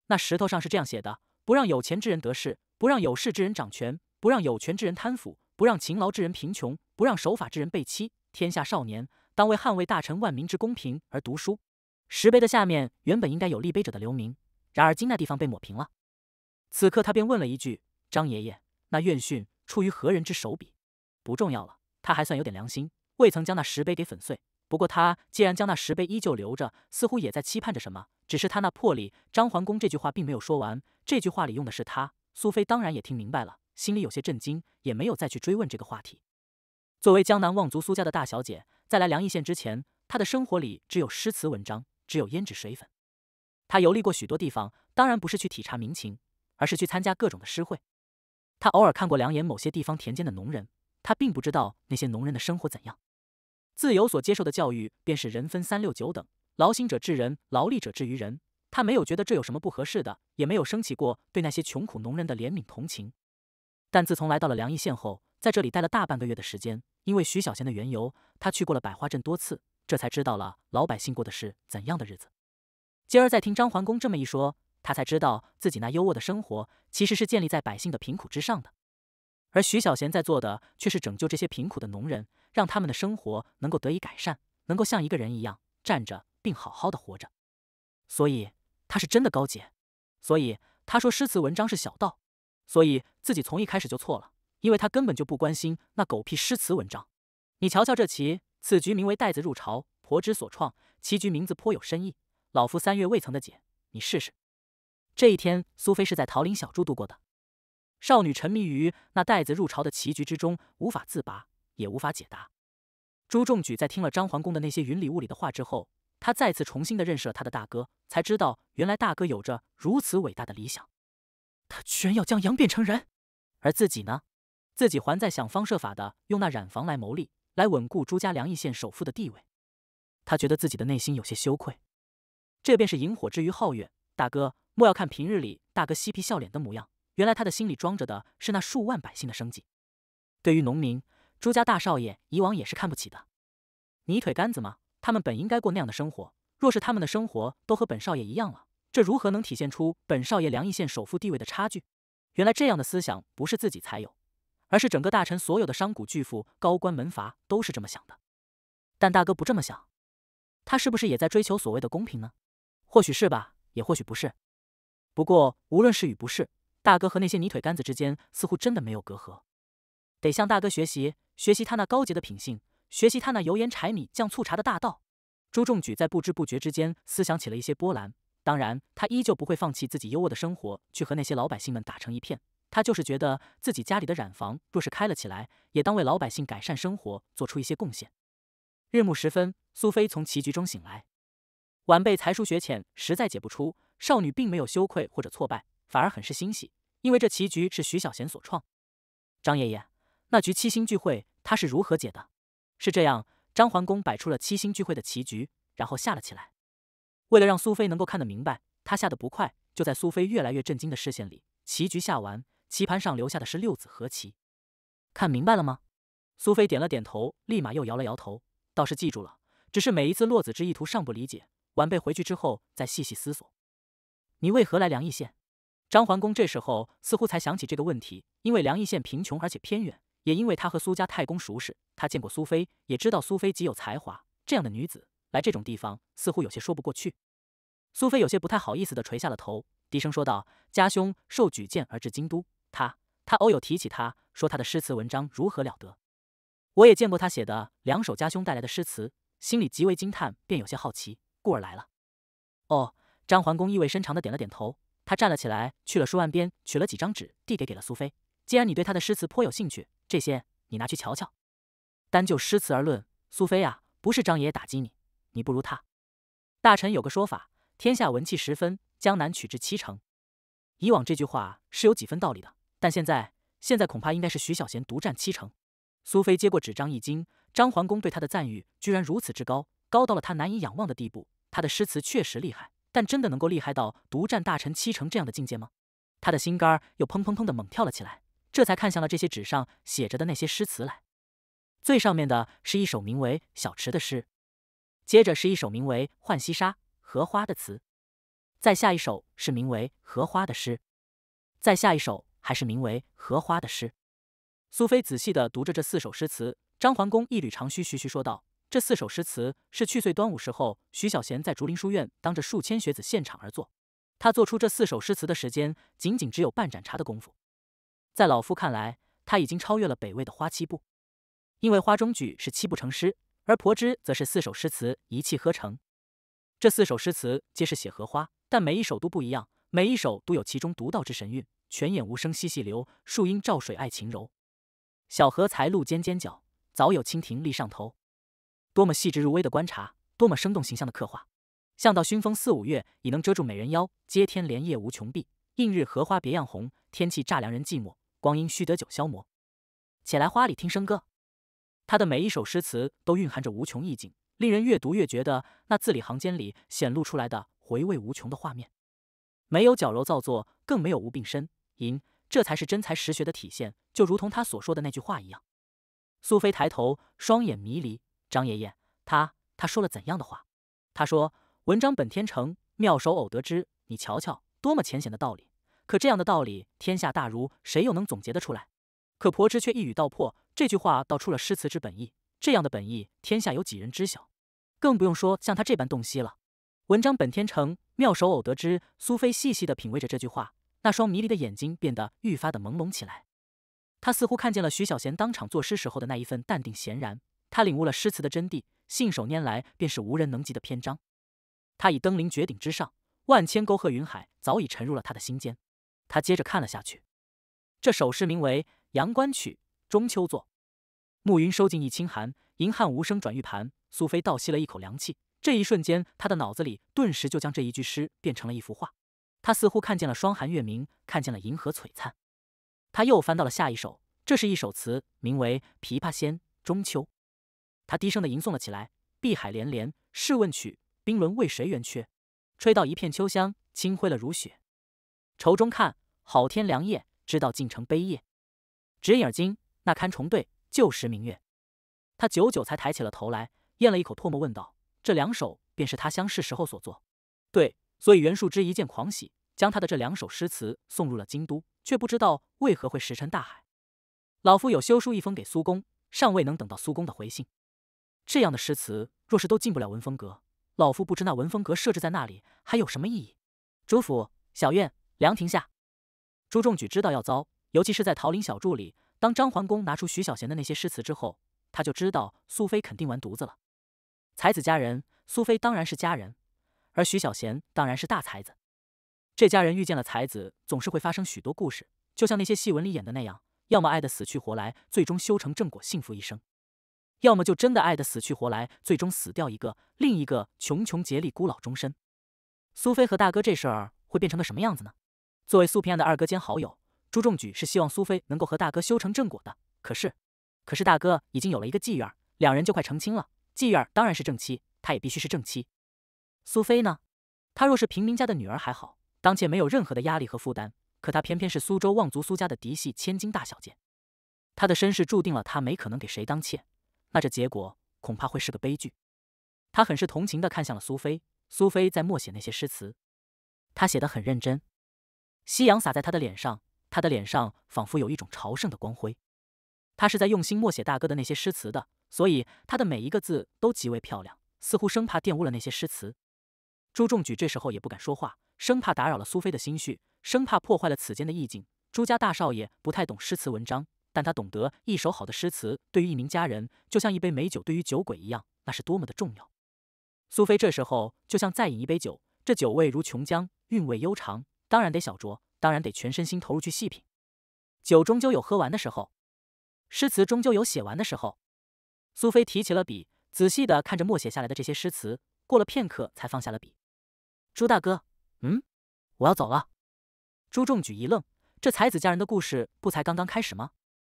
那石头上是这样写的：不让有钱之人得势，不让有势之人掌权，不让有权之人贪腐，不让勤劳之人贫穷。不让守法之人被欺，天下少年当为捍卫大臣万民之公平而读书。石碑的下面原本应该有立碑者的留名，然而今那地方被抹平了。此刻他便问了一句：“张爷爷，那院训出于何人之手笔？”不重要了，他还算有点良心，未曾将那石碑给粉碎。不过他既然将那石碑依旧留着，似乎也在期盼着什么。只是他那魄力，张桓公这句话并没有说完。这句话里用的是他。苏菲当然也听明白了，心里有些震惊，也没有再去追问这个话题。作为江南望族苏家的大小姐，在来梁邑县之前，她的生活里只有诗词文章，只有胭脂水粉。她游历过许多地方，当然不是去体察民情，而是去参加各种的诗会。她偶尔看过两眼某些地方田间的农人，她并不知道那些农人的生活怎样。自由所接受的教育便是人分三六九等，劳心者治人，劳力者治于人。她没有觉得这有什么不合适的，也没有升起过对那些穷苦农人的怜悯同情。但自从来到了梁邑县后，在这里待了大半个月的时间。因为徐小贤的缘由，他去过了百花镇多次，这才知道了老百姓过的是怎样的日子。今儿再听张桓公这么一说，他才知道自己那优渥的生活其实是建立在百姓的贫苦之上的。而徐小贤在做的却是拯救这些贫苦的农人，让他们的生活能够得以改善，能够像一个人一样站着并好好的活着。所以他是真的高洁。所以他说诗词文章是小道。所以自己从一开始就错了。因为他根本就不关心那狗屁诗词文章。你瞧瞧这棋，此局名为带子入朝，婆之所创。棋局名字颇有深意，老夫三月未曾的解。你试试。这一天，苏菲是在桃林小筑度过的。少女沉迷于那带子入朝的棋局之中，无法自拔，也无法解答。朱仲举在听了张桓公的那些云里雾里的话之后，他再次重新的认识了他的大哥，才知道原来大哥有着如此伟大的理想。他居然要将羊变成人，而自己呢？自己还在想方设法的用那染房来谋利，来稳固朱家梁邑县首富的地位。他觉得自己的内心有些羞愧。这便是萤火之于皓月。大哥，莫要看平日里大哥嬉皮笑脸的模样，原来他的心里装着的是那数万百姓的生计。对于农民，朱家大少爷以往也是看不起的。泥腿杆子吗？他们本应该过那样的生活。若是他们的生活都和本少爷一样了，这如何能体现出本少爷梁邑县首富地位的差距？原来这样的思想不是自己才有。而是整个大臣所有的商贾巨富、高官门阀都是这么想的，但大哥不这么想，他是不是也在追求所谓的公平呢？或许是吧，也或许不是。不过无论是与不是，大哥和那些泥腿杆子之间似乎真的没有隔阂。得向大哥学习，学习他那高洁的品性，学习他那油盐柴米酱醋茶的大道。朱仲举在不知不觉之间思想起了一些波澜，当然他依旧不会放弃自己优渥的生活，去和那些老百姓们打成一片。他就是觉得自己家里的染房若是开了起来，也当为老百姓改善生活做出一些贡献。日暮时分，苏菲从棋局中醒来，晚辈才疏学浅，实在解不出。少女并没有羞愧或者挫败，反而很是欣喜，因为这棋局是徐小贤所创。张爷爷，那局七星聚会他是如何解的？是这样，张桓公摆出了七星聚会的棋局，然后下了起来。为了让苏菲能够看得明白，他下的不快，就在苏菲越来越震惊的视线里，棋局下完。棋盘上留下的是六子和棋，看明白了吗？苏菲点了点头，立马又摇了摇头，倒是记住了，只是每一次落子之意图尚不理解。晚辈回去之后再细细思索。你为何来梁邑县？张桓公这时候似乎才想起这个问题，因为梁邑县贫穷而且偏远，也因为他和苏家太公熟识，他见过苏菲，也知道苏菲极有才华。这样的女子来这种地方，似乎有些说不过去。苏菲有些不太好意思的垂下了头，低声说道：“家兄受举荐而至京都，他他偶有提起他，说他的诗词文章如何了得。我也见过他写的两首家兄带来的诗词，心里极为惊叹，便有些好奇，故而来了。”哦，张桓公意味深长的点了点头。他站了起来，去了书案边，取了几张纸，递给给了苏菲。既然你对他的诗词颇有兴趣，这些你拿去瞧瞧。单就诗词而论，苏菲啊，不是张爷爷打击你，你不如他。大臣有个说法，天下文气十分，江南取至七成。以往这句话是有几分道理的，但现在，现在恐怕应该是徐小贤独占七成。苏菲接过纸张一惊，张桓公对他的赞誉居然如此之高，高到了他难以仰望的地步。他的诗词确实厉害。但真的能够厉害到独占大臣七成这样的境界吗？他的心肝又砰砰砰的猛跳了起来，这才看向了这些纸上写着的那些诗词来。最上面的是一首名为《小池》的诗，接着是一首名为《浣溪沙·荷花》的词，再下一首是名为《荷花》的诗，再下一首还是名为《荷花》的诗。苏菲仔细的读着这四首诗词，张桓公一缕长须，徐徐说道。这四首诗词是去岁端午时候，徐小贤在竹林书院当着数千学子现场而作。他做出这四首诗词的时间，仅仅只有半盏茶的功夫。在老夫看来，他已经超越了北魏的花七部，因为花中举是七步成诗，而婆之则是四首诗词一气呵成。这四首诗词皆是写荷花，但每一首都不一样，每一首都有其中独到之神韵。泉眼无声惜细流，树阴照水爱晴柔。小荷才露尖尖角，早有蜻蜓立上头。多么细致入微的观察，多么生动形象的刻画。向到熏风四五月，已能遮住美人腰；接天莲叶无穷碧，映日荷花别样红。天气乍凉人寂寞，光阴须得酒消磨。且来花里听笙歌。他的每一首诗词都蕴含着无穷意境，令人越读越觉得那字里行间里显露出来的回味无穷的画面。没有矫揉造作，更没有无病呻吟，这才是真才实学的体现。就如同他所说的那句话一样。苏菲抬头，双眼迷离。张爷爷，他他说了怎样的话？他说：“文章本天成，妙手偶得之。”你瞧瞧，多么浅显的道理！可这样的道理，天下大儒谁又能总结得出来？可婆之却一语道破，这句话道出了诗词之本意。这样的本意，天下有几人知晓？更不用说像他这般洞悉了。文章本天成，妙手偶得之。苏菲细细的品味着这句话，那双迷离的眼睛变得愈发的朦胧起来。他似乎看见了徐小贤当场作诗时候的那一份淡定闲然。他领悟了诗词的真谛，信手拈来便是无人能及的篇章。他已登临绝顶之上，万千沟壑云海早已沉入了他的心间。他接着看了下去，这首诗名为《阳关曲·中秋作》。暮云收尽一清寒，银汉无声转玉盘。苏菲倒吸了一口凉气。这一瞬间，他的脑子里顿时就将这一句诗变成了一幅画。他似乎看见了霜寒月明，看见了银河璀璨。他又翻到了下一首，这是一首词，名为《琵琶仙·中秋》。他低声的吟诵了起来：“碧海连连，试问曲，冰轮为谁圆缺？吹到一片秋香，清辉了如雪。愁中看，好天凉夜，知道尽成悲夜。直影惊，那堪重对旧时明月。”他久久才抬起了头来，咽了一口唾沫，问道：“这两首便是他相识时候所作？”“对。”所以袁术之一见狂喜，将他的这两首诗词送入了京都，却不知道为何会石沉大海。老夫有修书一封给苏公，尚未能等到苏公的回信。这样的诗词，若是都进不了文风阁，老夫不知那文风阁设置在那里还有什么意义。主府小院凉亭下，朱仲举知道要糟，尤其是在桃林小筑里，当张桓公拿出徐小贤的那些诗词之后，他就知道苏菲肯定完犊子了。才子佳人，苏菲当然是佳人，而徐小贤当然是大才子。这家人遇见了才子，总是会发生许多故事，就像那些戏文里演的那样，要么爱得死去活来，最终修成正果，幸福一生。要么就真的爱得死去活来，最终死掉一个，另一个穷穷竭力，孤老终身。苏菲和大哥这事儿会变成个什么样子呢？作为苏平安的二哥兼好友，朱仲举是希望苏菲能够和大哥修成正果的。可是，可是大哥已经有了一个妓院，两人就快成亲了。妓院当然是正妻，他也必须是正妻。苏菲呢？她若是平民家的女儿还好，当妾没有任何的压力和负担。可她偏偏是苏州望族苏家的嫡系千金大小姐，她的身世注定了她没可能给谁当妾。那这结果恐怕会是个悲剧。他很是同情的看向了苏菲，苏菲在默写那些诗词，她写的很认真。夕阳洒在她的脸上，她的脸上仿佛有一种朝圣的光辉。她是在用心默写大哥的那些诗词的，所以她的每一个字都极为漂亮，似乎生怕玷污了那些诗词。朱仲举这时候也不敢说话，生怕打扰了苏菲的心绪，生怕破坏了此间的意境。朱家大少爷不太懂诗词文章，但他懂得一首好的诗词对于一名佳人，就像一杯美酒对于酒鬼一样，那是多么的重要。苏菲这时候就像再饮一杯酒，这酒味如琼浆，韵味悠长，当然得小酌，当然得全身心投入去细品。酒终究有喝完的时候。诗词终究有写完的时候，苏菲提起了笔，仔细的看着默写下来的这些诗词，过了片刻才放下了笔。朱大哥，嗯，我要走了。朱仲举一愣，这才子佳人的故事不才刚刚开始吗？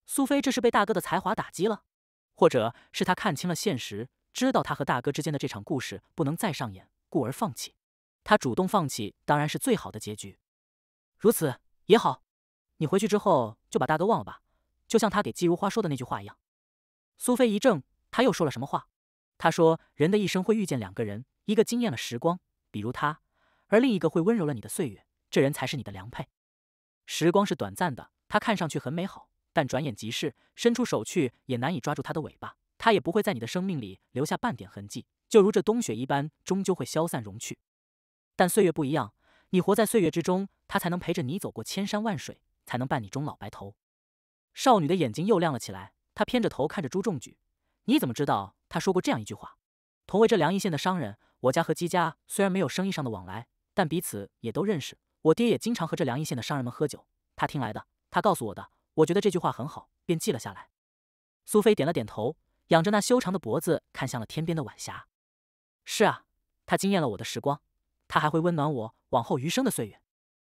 苏菲这是被大哥的才华打击了，或者是他看清了现实，知道他和大哥之间的这场故事不能再上演，故而放弃。他主动放弃当然是最好的结局，如此也好。你回去之后就把大哥忘了吧。就像他给姬如花说的那句话一样，苏菲一怔，他又说了什么话？他说：“人的一生会遇见两个人，一个惊艳了时光，比如他，而另一个会温柔了你的岁月，这人才是你的良配。时光是短暂的，他看上去很美好，但转眼即逝，伸出手去也难以抓住他的尾巴，他也不会在你的生命里留下半点痕迹，就如这冬雪一般，终究会消散融去。但岁月不一样，你活在岁月之中，他才能陪着你走过千山万水，才能伴你终老白头。”少女的眼睛又亮了起来，她偏着头看着朱仲举：“你怎么知道他说过这样一句话？同为这凉邑县的商人，我家和姬家虽然没有生意上的往来，但彼此也都认识。我爹也经常和这梁邑县的商人们喝酒，他听来的，他告诉我的。我觉得这句话很好，便记了下来。”苏菲点了点头，仰着那修长的脖子，看向了天边的晚霞。“是啊，他惊艳了我的时光，他还会温暖我往后余生的岁月。”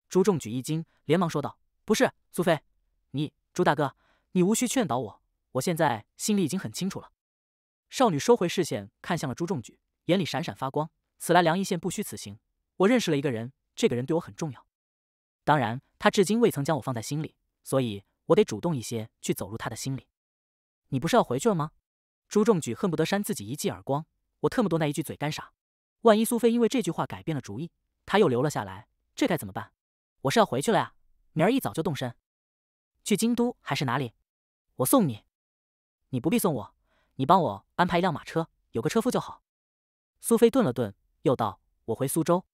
朱仲举一惊，连忙说道：“不是，苏菲，你。”朱大哥，你无需劝导我，我现在心里已经很清楚了。少女收回视线，看向了朱仲举，眼里闪闪发光。此来梁邑县不虚此行，我认识了一个人，这个人对我很重要。当然，他至今未曾将我放在心里，所以我得主动一些去走入他的心里。你不是要回去了吗？朱仲举恨不得扇自己一记耳光。我特么多那一句嘴干啥？万一苏菲因为这句话改变了主意，他又留了下来，这该怎么办？我是要回去了呀，明儿一早就动身。去京都还是哪里？我送你。你不必送我，你帮我安排一辆马车，有个车夫就好。苏菲顿了顿，又道：“我回苏州，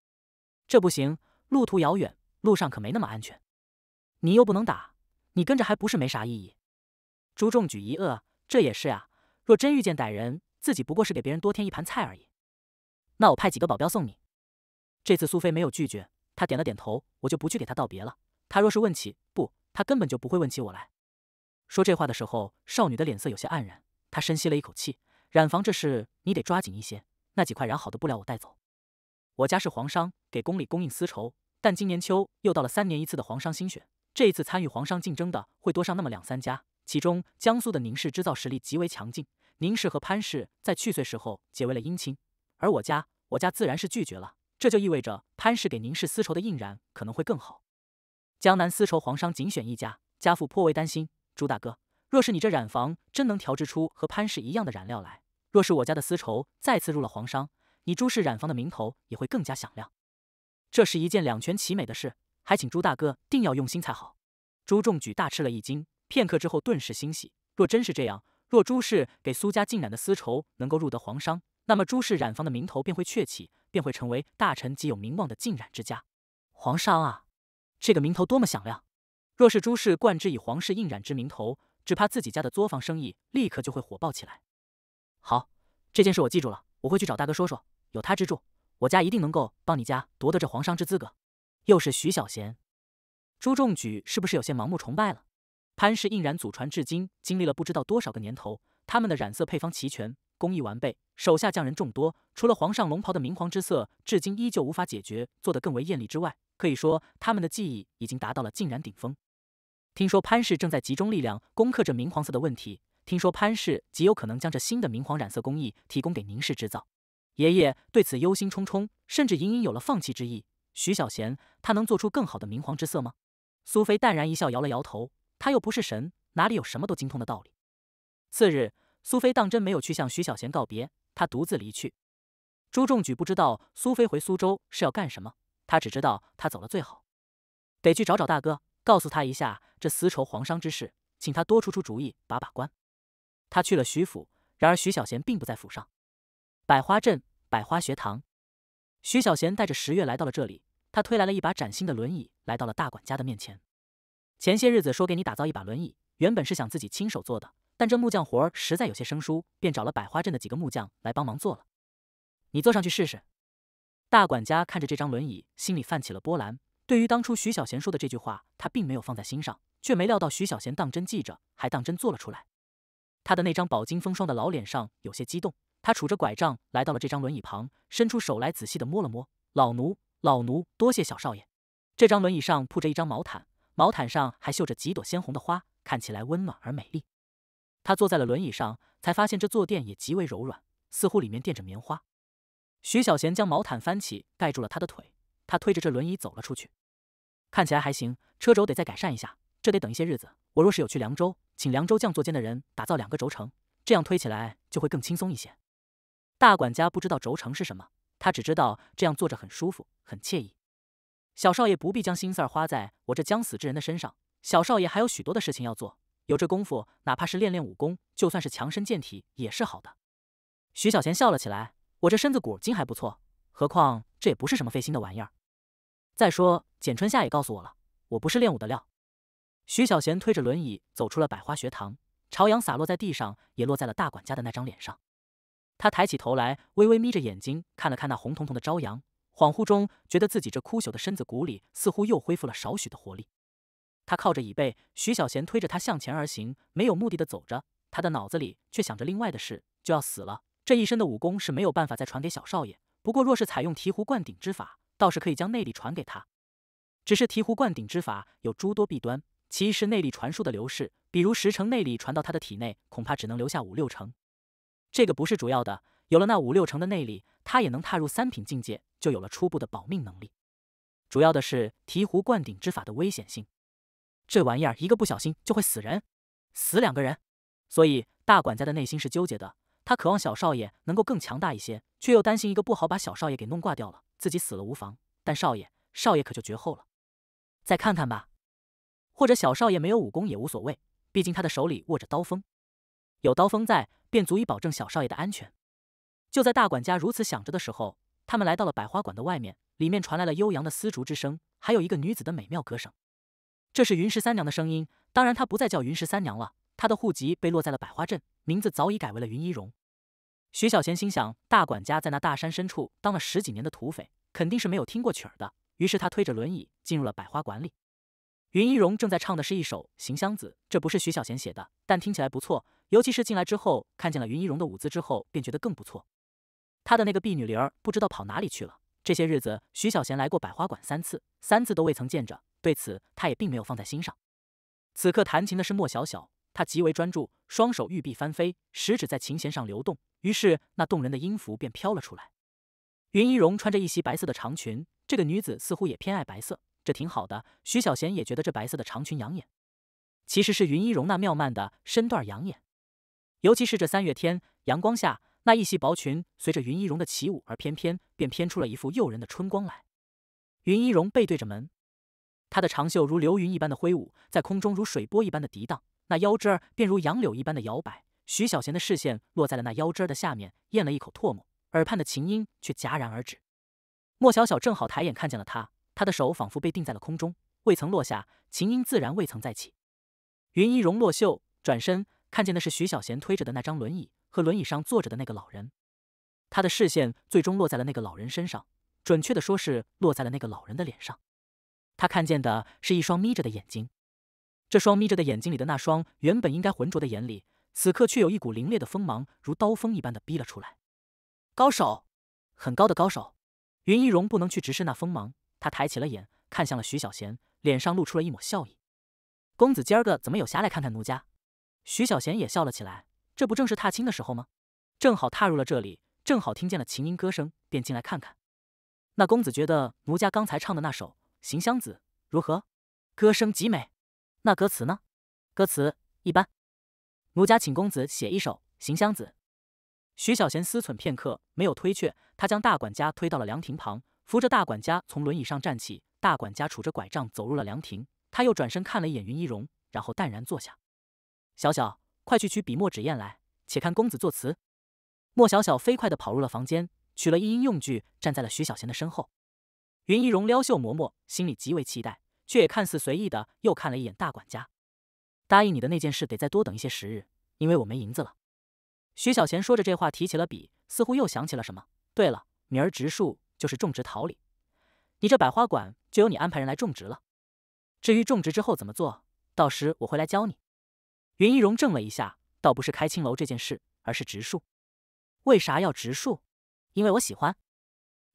这不行，路途遥远，路上可没那么安全。你又不能打，你跟着还不是没啥意义。”朱仲举一愕，这也是啊。若真遇见歹人，自己不过是给别人多添一盘菜而已。那我派几个保镖送你。这次苏菲没有拒绝，她点了点头，我就不去给她道别了。她若是问起，不。他根本就不会问起我来。说这话的时候，少女的脸色有些黯然。她深吸了一口气：“染房这事你得抓紧一些，那几块染好的布料我带走。我家是皇商，给宫里供应丝绸，但今年秋又到了三年一次的皇商新选，这一次参与皇商竞争的会多上那么两三家，其中江苏的宁氏织造实力极为强劲。宁氏和潘氏在去岁时候结为了姻亲，而我家，我家自然是拒绝了。这就意味着潘氏给宁氏丝绸的印染可能会更好。”江南丝绸皇商仅选一家，家父颇为担心。朱大哥，若是你这染房真能调制出和潘氏一样的染料来，若是我家的丝绸再次入了皇商，你朱氏染坊的名头也会更加响亮。这是一件两全其美的事，还请朱大哥定要用心才好。朱仲举大吃了一惊，片刻之后顿时欣喜。若真是这样，若朱氏给苏家浸染的丝绸能够入得皇商，那么朱氏染坊的名头便会鹊起，便会成为大臣极有名望的浸染之家。皇商啊！这个名头多么响亮！若是朱氏冠之以皇室印染之名头，只怕自己家的作坊生意立刻就会火爆起来。好，这件事我记住了，我会去找大哥说说。有他之助，我家一定能够帮你家夺得这皇商之资格。又是徐小贤，朱仲举是不是有些盲目崇拜了？潘氏印染祖传至今，经历了不知道多少个年头，他们的染色配方齐全，工艺完备，手下匠人众多，除了皇上龙袍的明黄之色，至今依旧无法解决，做得更为艳丽之外。可以说，他们的技艺已经达到了尽染顶峰。听说潘氏正在集中力量攻克这明黄色的问题。听说潘氏极有可能将这新的明黄染色工艺提供给宁氏制造。爷爷对此忧心忡忡，甚至隐隐有了放弃之意。徐小贤，他能做出更好的明黄之色吗？苏菲淡然一笑，摇了摇头。他又不是神，哪里有什么都精通的道理？次日，苏菲当真没有去向徐小贤告别，她独自离去。朱仲举不知道苏菲回苏州是要干什么。他只知道他走了最好。得去找找大哥，告诉他一下这丝绸皇商之事，请他多出出主意，把把关。他去了徐府，然而徐小贤并不在府上。百花镇百花学堂，徐小贤带着十月来到了这里。他推来了一把崭新的轮椅，来到了大管家的面前。前些日子说给你打造一把轮椅，原本是想自己亲手做的，但这木匠活儿实在有些生疏，便找了百花镇的几个木匠来帮忙做了。你坐上去试试。大管家看着这张轮椅，心里泛起了波澜。对于当初徐小贤说的这句话，他并没有放在心上，却没料到徐小贤当真记着，还当真做了出来。他的那张饱经风霜的老脸上有些激动，他杵着拐杖来到了这张轮椅旁，伸出手来仔细的摸了摸。老奴，老奴，多谢小少爷。这张轮椅上铺着一张毛毯，毛毯上还绣着几朵鲜红的花，看起来温暖而美丽。他坐在了轮椅上，才发现这坐垫也极为柔软，似乎里面垫着棉花。徐小贤将毛毯翻起，盖住了他的腿。他推着这轮椅走了出去，看起来还行，车轴得再改善一下，这得等一些日子。我若是有去凉州，请凉州匠作间的人打造两个轴承，这样推起来就会更轻松一些。大管家不知道轴承是什么，他只知道这样坐着很舒服，很惬意。小少爷不必将心思儿花在我这将死之人的身上，小少爷还有许多的事情要做，有这功夫，哪怕是练练武功，就算是强身健体也是好的。徐小贤笑了起来。我这身子骨筋还不错，何况这也不是什么费心的玩意儿。再说简春夏也告诉我了，我不是练武的料。徐小贤推着轮椅走出了百花学堂，朝阳洒落在地上，也落在了大管家的那张脸上。他抬起头来，微微眯着眼睛看了看那红彤彤的朝阳，恍惚中觉得自己这枯朽的身子骨里似乎又恢复了少许的活力。他靠着椅背，徐小贤推着他向前而行，没有目的的走着，他的脑子里却想着另外的事，就要死了。这一身的武功是没有办法再传给小少爷，不过若是采用醍醐灌顶之法，倒是可以将内力传给他。只是醍醐灌顶之法有诸多弊端，其一是内力传输的流逝，比如十成内力传到他的体内，恐怕只能留下五六成。这个不是主要的，有了那五六成的内力，他也能踏入三品境界，就有了初步的保命能力。主要的是醍醐灌顶之法的危险性，这玩意儿一个不小心就会死人，死两个人。所以大管家的内心是纠结的。他渴望小少爷能够更强大一些，却又担心一个不好把小少爷给弄挂掉了，自己死了无妨，但少爷，少爷可就绝后了。再看看吧，或者小少爷没有武功也无所谓，毕竟他的手里握着刀锋，有刀锋在，便足以保证小少爷的安全。就在大管家如此想着的时候，他们来到了百花馆的外面，里面传来了悠扬的丝竹之声，还有一个女子的美妙歌声。这是云十三娘的声音，当然她不再叫云十三娘了。她的户籍被落在了百花镇，名字早已改为了云一荣。徐小贤心想，大管家在那大山深处当了十几年的土匪，肯定是没有听过曲儿的。于是他推着轮椅进入了百花馆里。云一荣正在唱的是一首《行香子》，这不是徐小贤写的，但听起来不错。尤其是进来之后看见了云一荣的舞姿之后，便觉得更不错。他的那个婢女灵儿不知道跑哪里去了。这些日子，徐小贤来过百花馆三次，三次都未曾见着，对此他也并没有放在心上。此刻弹琴的是莫小小。他极为专注，双手玉臂翻飞，食指在琴弦上流动，于是那动人的音符便飘了出来。云一荣穿着一袭白色的长裙，这个女子似乎也偏爱白色，这挺好的。徐小贤也觉得这白色的长裙养眼。其实是云一荣那妙曼的身段养眼，尤其是这三月天阳光下，那一袭薄裙随着云一荣的起舞而翩翩，便翩出了一副诱人的春光来。云一荣背对着门，她的长袖如流云一般的挥舞，在空中如水波一般的涤荡。那腰肢儿便如杨柳一般的摇摆，徐小贤的视线落在了那腰肢儿的下面，咽了一口唾沫，耳畔的琴音却戛然而止。莫小小正好抬眼看见了他，他的手仿佛被定在了空中，未曾落下，琴音自然未曾再起。云一荣落袖，转身看见的是徐小贤推着的那张轮椅和轮椅上坐着的那个老人，他的视线最终落在了那个老人身上，准确的说是落在了那个老人的脸上，他看见的是一双眯着的眼睛。这双眯着的眼睛里的那双原本应该浑浊的眼里，此刻却有一股凌冽的锋芒，如刀锋一般的逼了出来。高手，很高的高手。云一荣不能去直视那锋芒，他抬起了眼，看向了徐小贤，脸上露出了一抹笑意。公子今儿个怎么有暇来看看奴家？徐小贤也笑了起来，这不正是踏青的时候吗？正好踏入了这里，正好听见了琴音歌声，便进来看看。那公子觉得奴家刚才唱的那首《行香子》如何？歌声极美。那歌词呢？歌词一般。奴家请公子写一首《行香子》。徐小贤思忖片刻，没有推却。他将大管家推到了凉亭旁，扶着大管家从轮椅上站起。大管家杵着拐杖走入了凉亭，他又转身看了一眼云一荣，然后淡然坐下。小小，快去取笔墨纸砚来，且看公子作词。莫小小飞快地跑入了房间，取了一应用具，站在了徐小贤的身后。云一荣撩袖磨墨，心里极为期待，却也看似随意的又看了一眼大管家。答应你的那件事得再多等一些时日，因为我没银子了。徐小贤说着这话，提起了笔，似乎又想起了什么。对了，明儿植树就是种植桃李，你这百花馆就由你安排人来种植了。至于种植之后怎么做，到时我会来教你。云一荣怔了一下，倒不是开青楼这件事，而是植树。为啥要植树？因为我喜欢。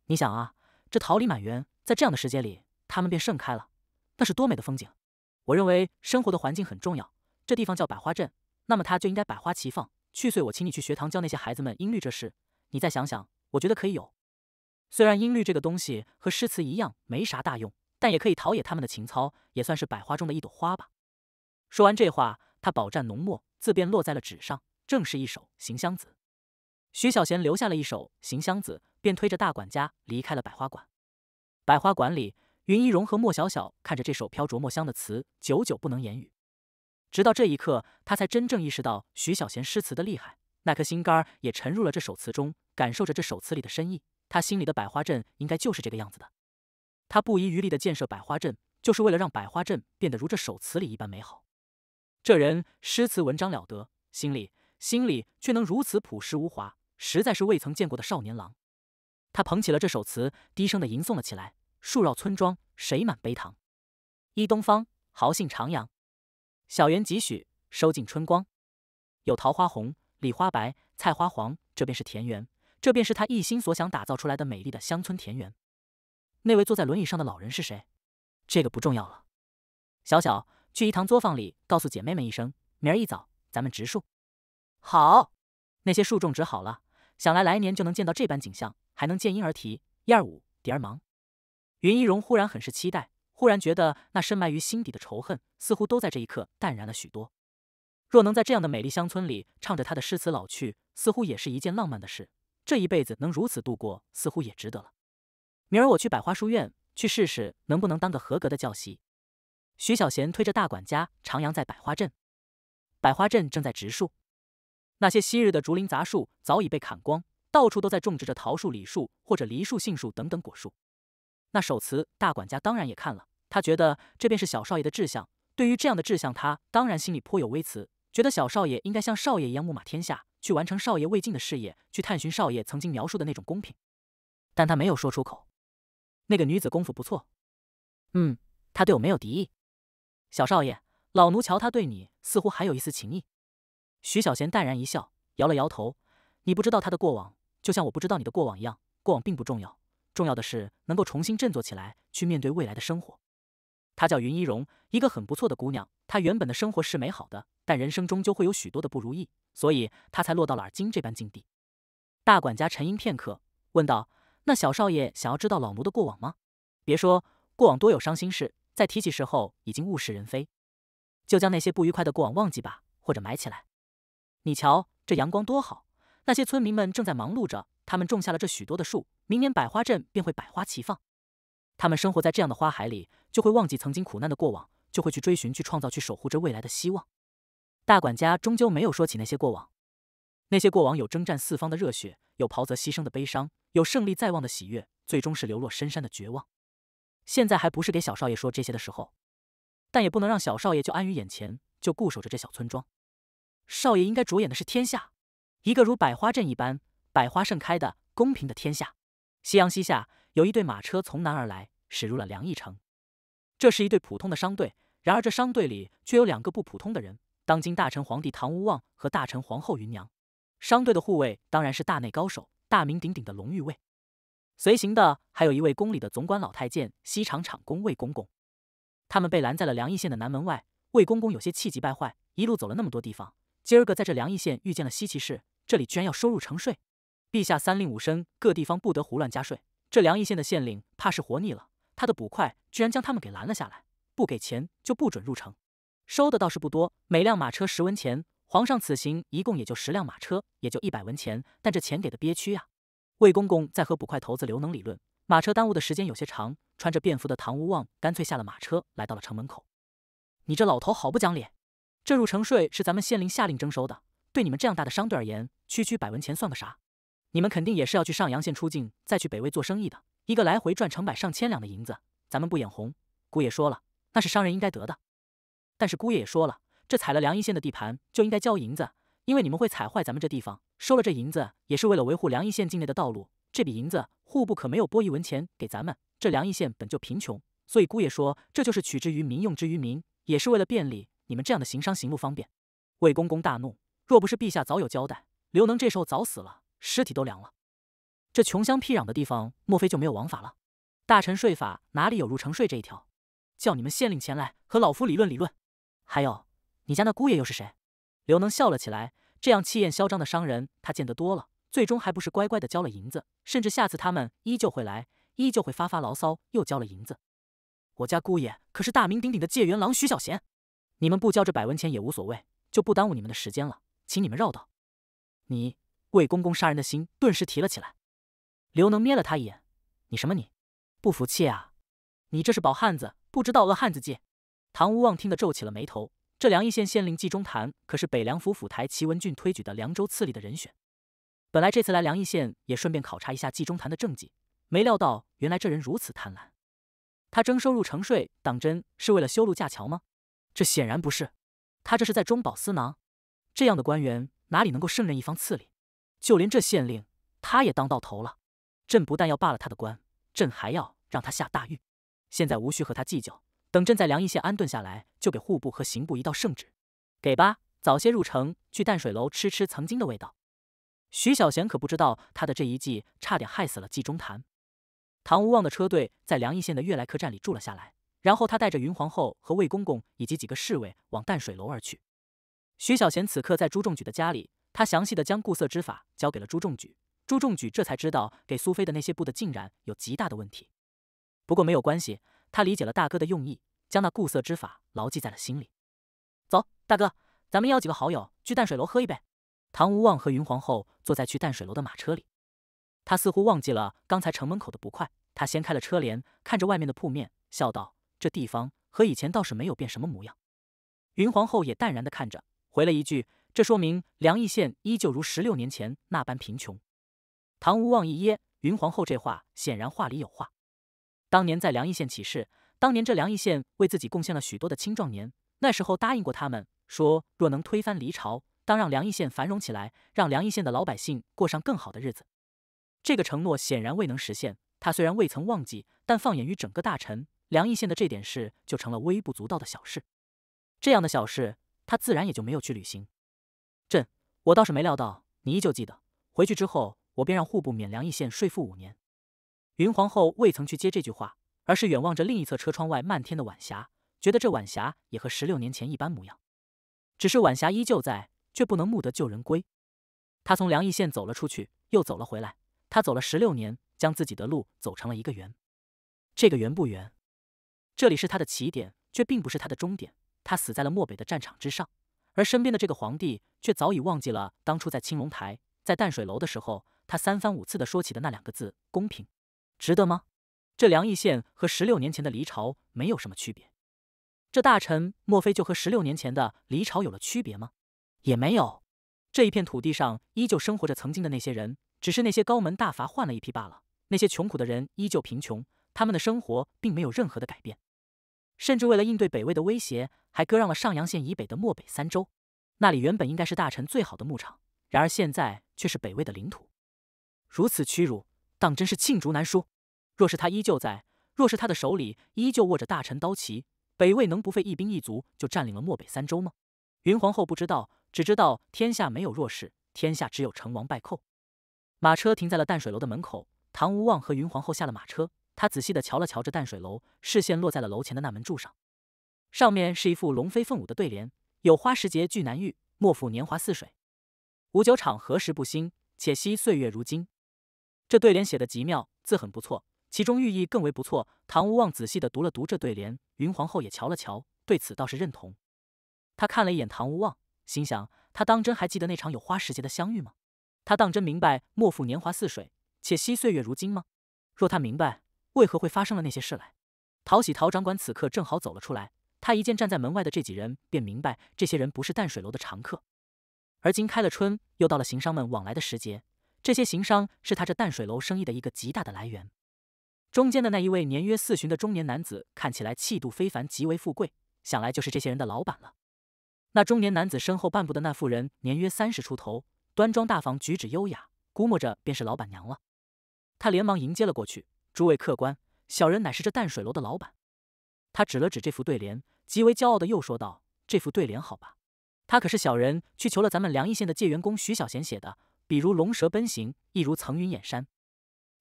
你想啊。这桃李满园，在这样的时节里，它们便盛开了，那是多美的风景！我认为生活的环境很重要。这地方叫百花镇，那么它就应该百花齐放。去岁我请你去学堂教那些孩子们音律这事，你再想想，我觉得可以有。虽然音律这个东西和诗词一样没啥大用，但也可以陶冶他们的情操，也算是百花中的一朵花吧。说完这话，他饱蘸浓墨，字便落在了纸上，正是一首《行香子》。徐小贤留下了一首《行香子》。便推着大管家离开了百花馆。百花馆里，云一荣和莫小小看着这首飘着墨香的词，久久不能言语。直到这一刻，他才真正意识到徐小贤诗词的厉害，那颗心肝也沉入了这首词中，感受着这首词里的深意。他心里的百花镇应该就是这个样子的。他不遗余力的建设百花镇，就是为了让百花镇变得如这首词里一般美好。这人诗词文章了得，心里心里却能如此朴实无华，实在是未曾见过的少年郎。他捧起了这首词，低声的吟诵了起来：“树绕村庄，水满陂塘。依东方，豪兴徜徉。小园几许，收尽春光。有桃花红，李花白，菜花黄。这便是田园，这便是他一心所想打造出来的美丽的乡村田园。”那位坐在轮椅上的老人是谁？这个不重要了。小小，去一堂作坊里告诉姐妹们一声，明儿一早咱们植树。好，那些树种植好了，想来来年就能见到这般景象。还能见婴儿啼，一儿舞，蝶儿忙。云一荣忽然很是期待，忽然觉得那深埋于心底的仇恨，似乎都在这一刻淡然了许多。若能在这样的美丽乡村里唱着他的诗词老去，似乎也是一件浪漫的事。这一辈子能如此度过，似乎也值得了。明儿我去百花书院去试试，能不能当个合格的教习。徐小贤推着大管家徜徉在百花镇，百花镇正在植树，那些昔日的竹林杂树早已被砍光。到处都在种植着桃树、李树或者梨树、杏树等等果树。那首词，大管家当然也看了，他觉得这便是小少爷的志向。对于这样的志向，他当然心里颇有微词，觉得小少爷应该像少爷一样木马天下，去完成少爷未尽的事业，去探寻少爷曾经描述的那种公平。但他没有说出口。那个女子功夫不错，嗯，她对我没有敌意。小少爷，老奴瞧他对你似乎还有一丝情意。徐小贤淡然一笑，摇了摇头。你不知道他的过往。就像我不知道你的过往一样，过往并不重要，重要的是能够重新振作起来，去面对未来的生活。她叫云一荣，一个很不错的姑娘。她原本的生活是美好的，但人生终究会有许多的不如意，所以她才落到了而今这般境地。大管家沉吟片刻，问道：“那小少爷想要知道老奴的过往吗？别说过往多有伤心事，在提起时候已经物是人非，就将那些不愉快的过往忘记吧，或者埋起来。你瞧这阳光多好。”那些村民们正在忙碌着，他们种下了这许多的树，明年百花镇便会百花齐放。他们生活在这样的花海里，就会忘记曾经苦难的过往，就会去追寻、去创造、去守护着未来的希望。大管家终究没有说起那些过往，那些过往有征战四方的热血，有袍泽牺牲的悲伤，有胜利在望的喜悦，最终是流落深山的绝望。现在还不是给小少爷说这些的时候，但也不能让小少爷就安于眼前，就固守着这小村庄。少爷应该着眼的是天下。一个如百花镇一般百花盛开的公平的天下。夕阳西下，有一队马车从南而来，驶入了梁邑城。这是一队普通的商队，然而这商队里却有两个不普通的人：当今大臣皇帝唐无望和大臣皇后芸娘。商队的护卫当然是大内高手，大名鼎鼎的龙御卫。随行的还有一位宫里的总管老太监西厂厂公魏公公。他们被拦在了梁邑县的南门外。魏公公有些气急败坏，一路走了那么多地方，今儿个在这梁邑县遇见了稀奇事。这里居然要收入城税，陛下三令五申，各地方不得胡乱加税。这梁邑县的县令怕是活腻了，他的捕快居然将他们给拦了下来，不给钱就不准入城。收的倒是不多，每辆马车十文钱。皇上此行一共也就十辆马车，也就一百文钱，但这钱给的憋屈呀。魏公公在和捕快头子刘能理论，马车耽误的时间有些长，穿着便服的唐无望干脆下了马车，来到了城门口。你这老头好不讲理！这入城税是咱们县令下令征收的，对你们这样大的商队而言，区区百文钱算个啥？你们肯定也是要去上阳县出境，再去北魏做生意的，一个来回赚成百上千两的银子，咱们不眼红。姑爷说了，那是商人应该得的。但是姑爷也说了，这踩了梁邑县的地盘就应该交银子，因为你们会踩坏咱们这地方，收了这银子也是为了维护梁邑县境内的道路。这笔银子户部可没有拨一文钱给咱们，这梁邑县本就贫穷，所以姑爷说这就是取之于民，用之于民，也是为了便利你们这样的行商行路方便。魏公公大怒，若不是陛下早有交代，刘能这时候早死了。尸体都凉了，这穷乡僻壤的地方，莫非就没有王法了？大臣税法哪里有入城税这一条？叫你们县令前来和老夫理论理论。还有，你家那姑爷又是谁？刘能笑了起来，这样气焰嚣张的商人他见得多了，最终还不是乖乖的交了银子，甚至下次他们依旧会来，依旧会发发牢骚，又交了银子。我家姑爷可是大名鼎鼎的戒元郎徐小贤，你们不交这百文钱也无所谓，就不耽误你们的时间了，请你们绕道。你。魏公公杀人的心顿时提了起来。刘能瞥了他一眼：“你什么你？不服气啊？你这是饱汉子不知道饿汉子饥。”唐无望听得皱起了眉头。这梁邑县县令纪中坛可是北凉府府台齐文俊推举的凉州刺史的人选。本来这次来梁邑县也顺便考察一下纪中坛的政绩，没料到原来这人如此贪婪。他征收入城税，当真是为了修路架桥吗？这显然不是。他这是在中饱私囊。这样的官员哪里能够胜任一方刺吏？就连这县令，他也当到头了。朕不但要罢了他的官，朕还要让他下大狱。现在无需和他计较，等朕在梁邑县安顿下来，就给户部和刑部一道圣旨。给吧，早些入城，去淡水楼吃吃曾经的味道。徐小贤可不知道，他的这一计差点害死了季中坛。唐无望的车队在梁邑县的悦来客栈里住了下来，然后他带着云皇后和魏公公以及几个侍卫往淡水楼而去。徐小贤此刻在朱仲举的家里。他详细的将固色之法交给了朱仲举，朱仲举这才知道给苏菲的那些布的竟然有极大的问题。不过没有关系，他理解了大哥的用意，将那固色之法牢记在了心里。走，大哥，咱们邀几个好友去淡水楼喝一杯。唐无望和云皇后坐在去淡水楼的马车里，他似乎忘记了刚才城门口的不快。他掀开了车帘，看着外面的铺面，笑道：“这地方和以前倒是没有变什么模样。”云皇后也淡然的看着，回了一句。这说明梁邑县依旧如十六年前那般贫穷。唐无望一噎，云皇后这话显然话里有话。当年在梁邑县起事，当年这梁邑县为自己贡献了许多的青壮年，那时候答应过他们，说若能推翻黎朝，当让梁邑县繁荣起来，让梁邑县的老百姓过上更好的日子。这个承诺显然未能实现。他虽然未曾忘记，但放眼于整个大臣，梁邑县的这点事就成了微不足道的小事。这样的小事，他自然也就没有去履行。朕，我倒是没料到你依旧记得。回去之后，我便让户部免梁邑县税赋五年。云皇后未曾去接这句话，而是远望着另一侧车窗外漫天的晚霞，觉得这晚霞也和十六年前一般模样。只是晚霞依旧在，却不能目得旧人归。他从梁邑县走了出去，又走了回来。他走了十六年，将自己的路走成了一个圆。这个圆不圆？这里是他的起点，却并不是他的终点。他死在了漠北的战场之上。而身边的这个皇帝却早已忘记了当初在青龙台、在淡水楼的时候，他三番五次的说起的那两个字“公平”，值得吗？这梁邑县和十六年前的黎朝没有什么区别，这大臣莫非就和十六年前的黎朝有了区别吗？也没有，这一片土地上依旧生活着曾经的那些人，只是那些高门大阀换了一批罢了。那些穷苦的人依旧贫穷，他们的生活并没有任何的改变。甚至为了应对北魏的威胁，还割让了上阳县以北的漠北三州，那里原本应该是大臣最好的牧场，然而现在却是北魏的领土。如此屈辱，当真是罄竹难书。若是他依旧在，若是他的手里依旧握着大臣刀旗，北魏能不费一兵一卒就占领了漠北三州吗？云皇后不知道，只知道天下没有弱势，天下只有成王败寇。马车停在了淡水楼的门口，唐无望和云皇后下了马车。他仔细的瞧了瞧这淡水楼，视线落在了楼前的那门柱上，上面是一副龙飞凤舞的对联，有“花时节聚难遇，莫负年华似水；五九场何时不兴，且惜岁月如金。”这对联写的极妙，字很不错，其中寓意更为不错。唐无望仔细的读了读这对联，云皇后也瞧了瞧，对此倒是认同。他看了一眼唐无望，心想：他当真还记得那场有花时节的相遇吗？他当真明白“莫负年华似水，且惜岁月如金”吗？若他明白为何会发生了那些事来，陶喜陶掌管此刻正好走了出来。他一见站在门外的这几人，便明白这些人不是淡水楼的常客。而今开了春，又到了行商们往来的时节，这些行商是他这淡水楼生意的一个极大的来源。中间的那一位年约四旬的中年男子，看起来气度非凡，极为富贵，想来就是这些人的老板了。那中年男子身后半部的那妇人，年约三十出头，端庄大方，举止优雅，估摸着便是老板娘了。他连忙迎接了过去：“诸位客官，小人乃是这淡水楼的老板。”他指了指这副对联，极为骄傲的又说道：“这副对联好吧？他可是小人去求了咱们凉义县的界员工徐小贤写的，比如龙蛇奔行，亦如层云掩山。”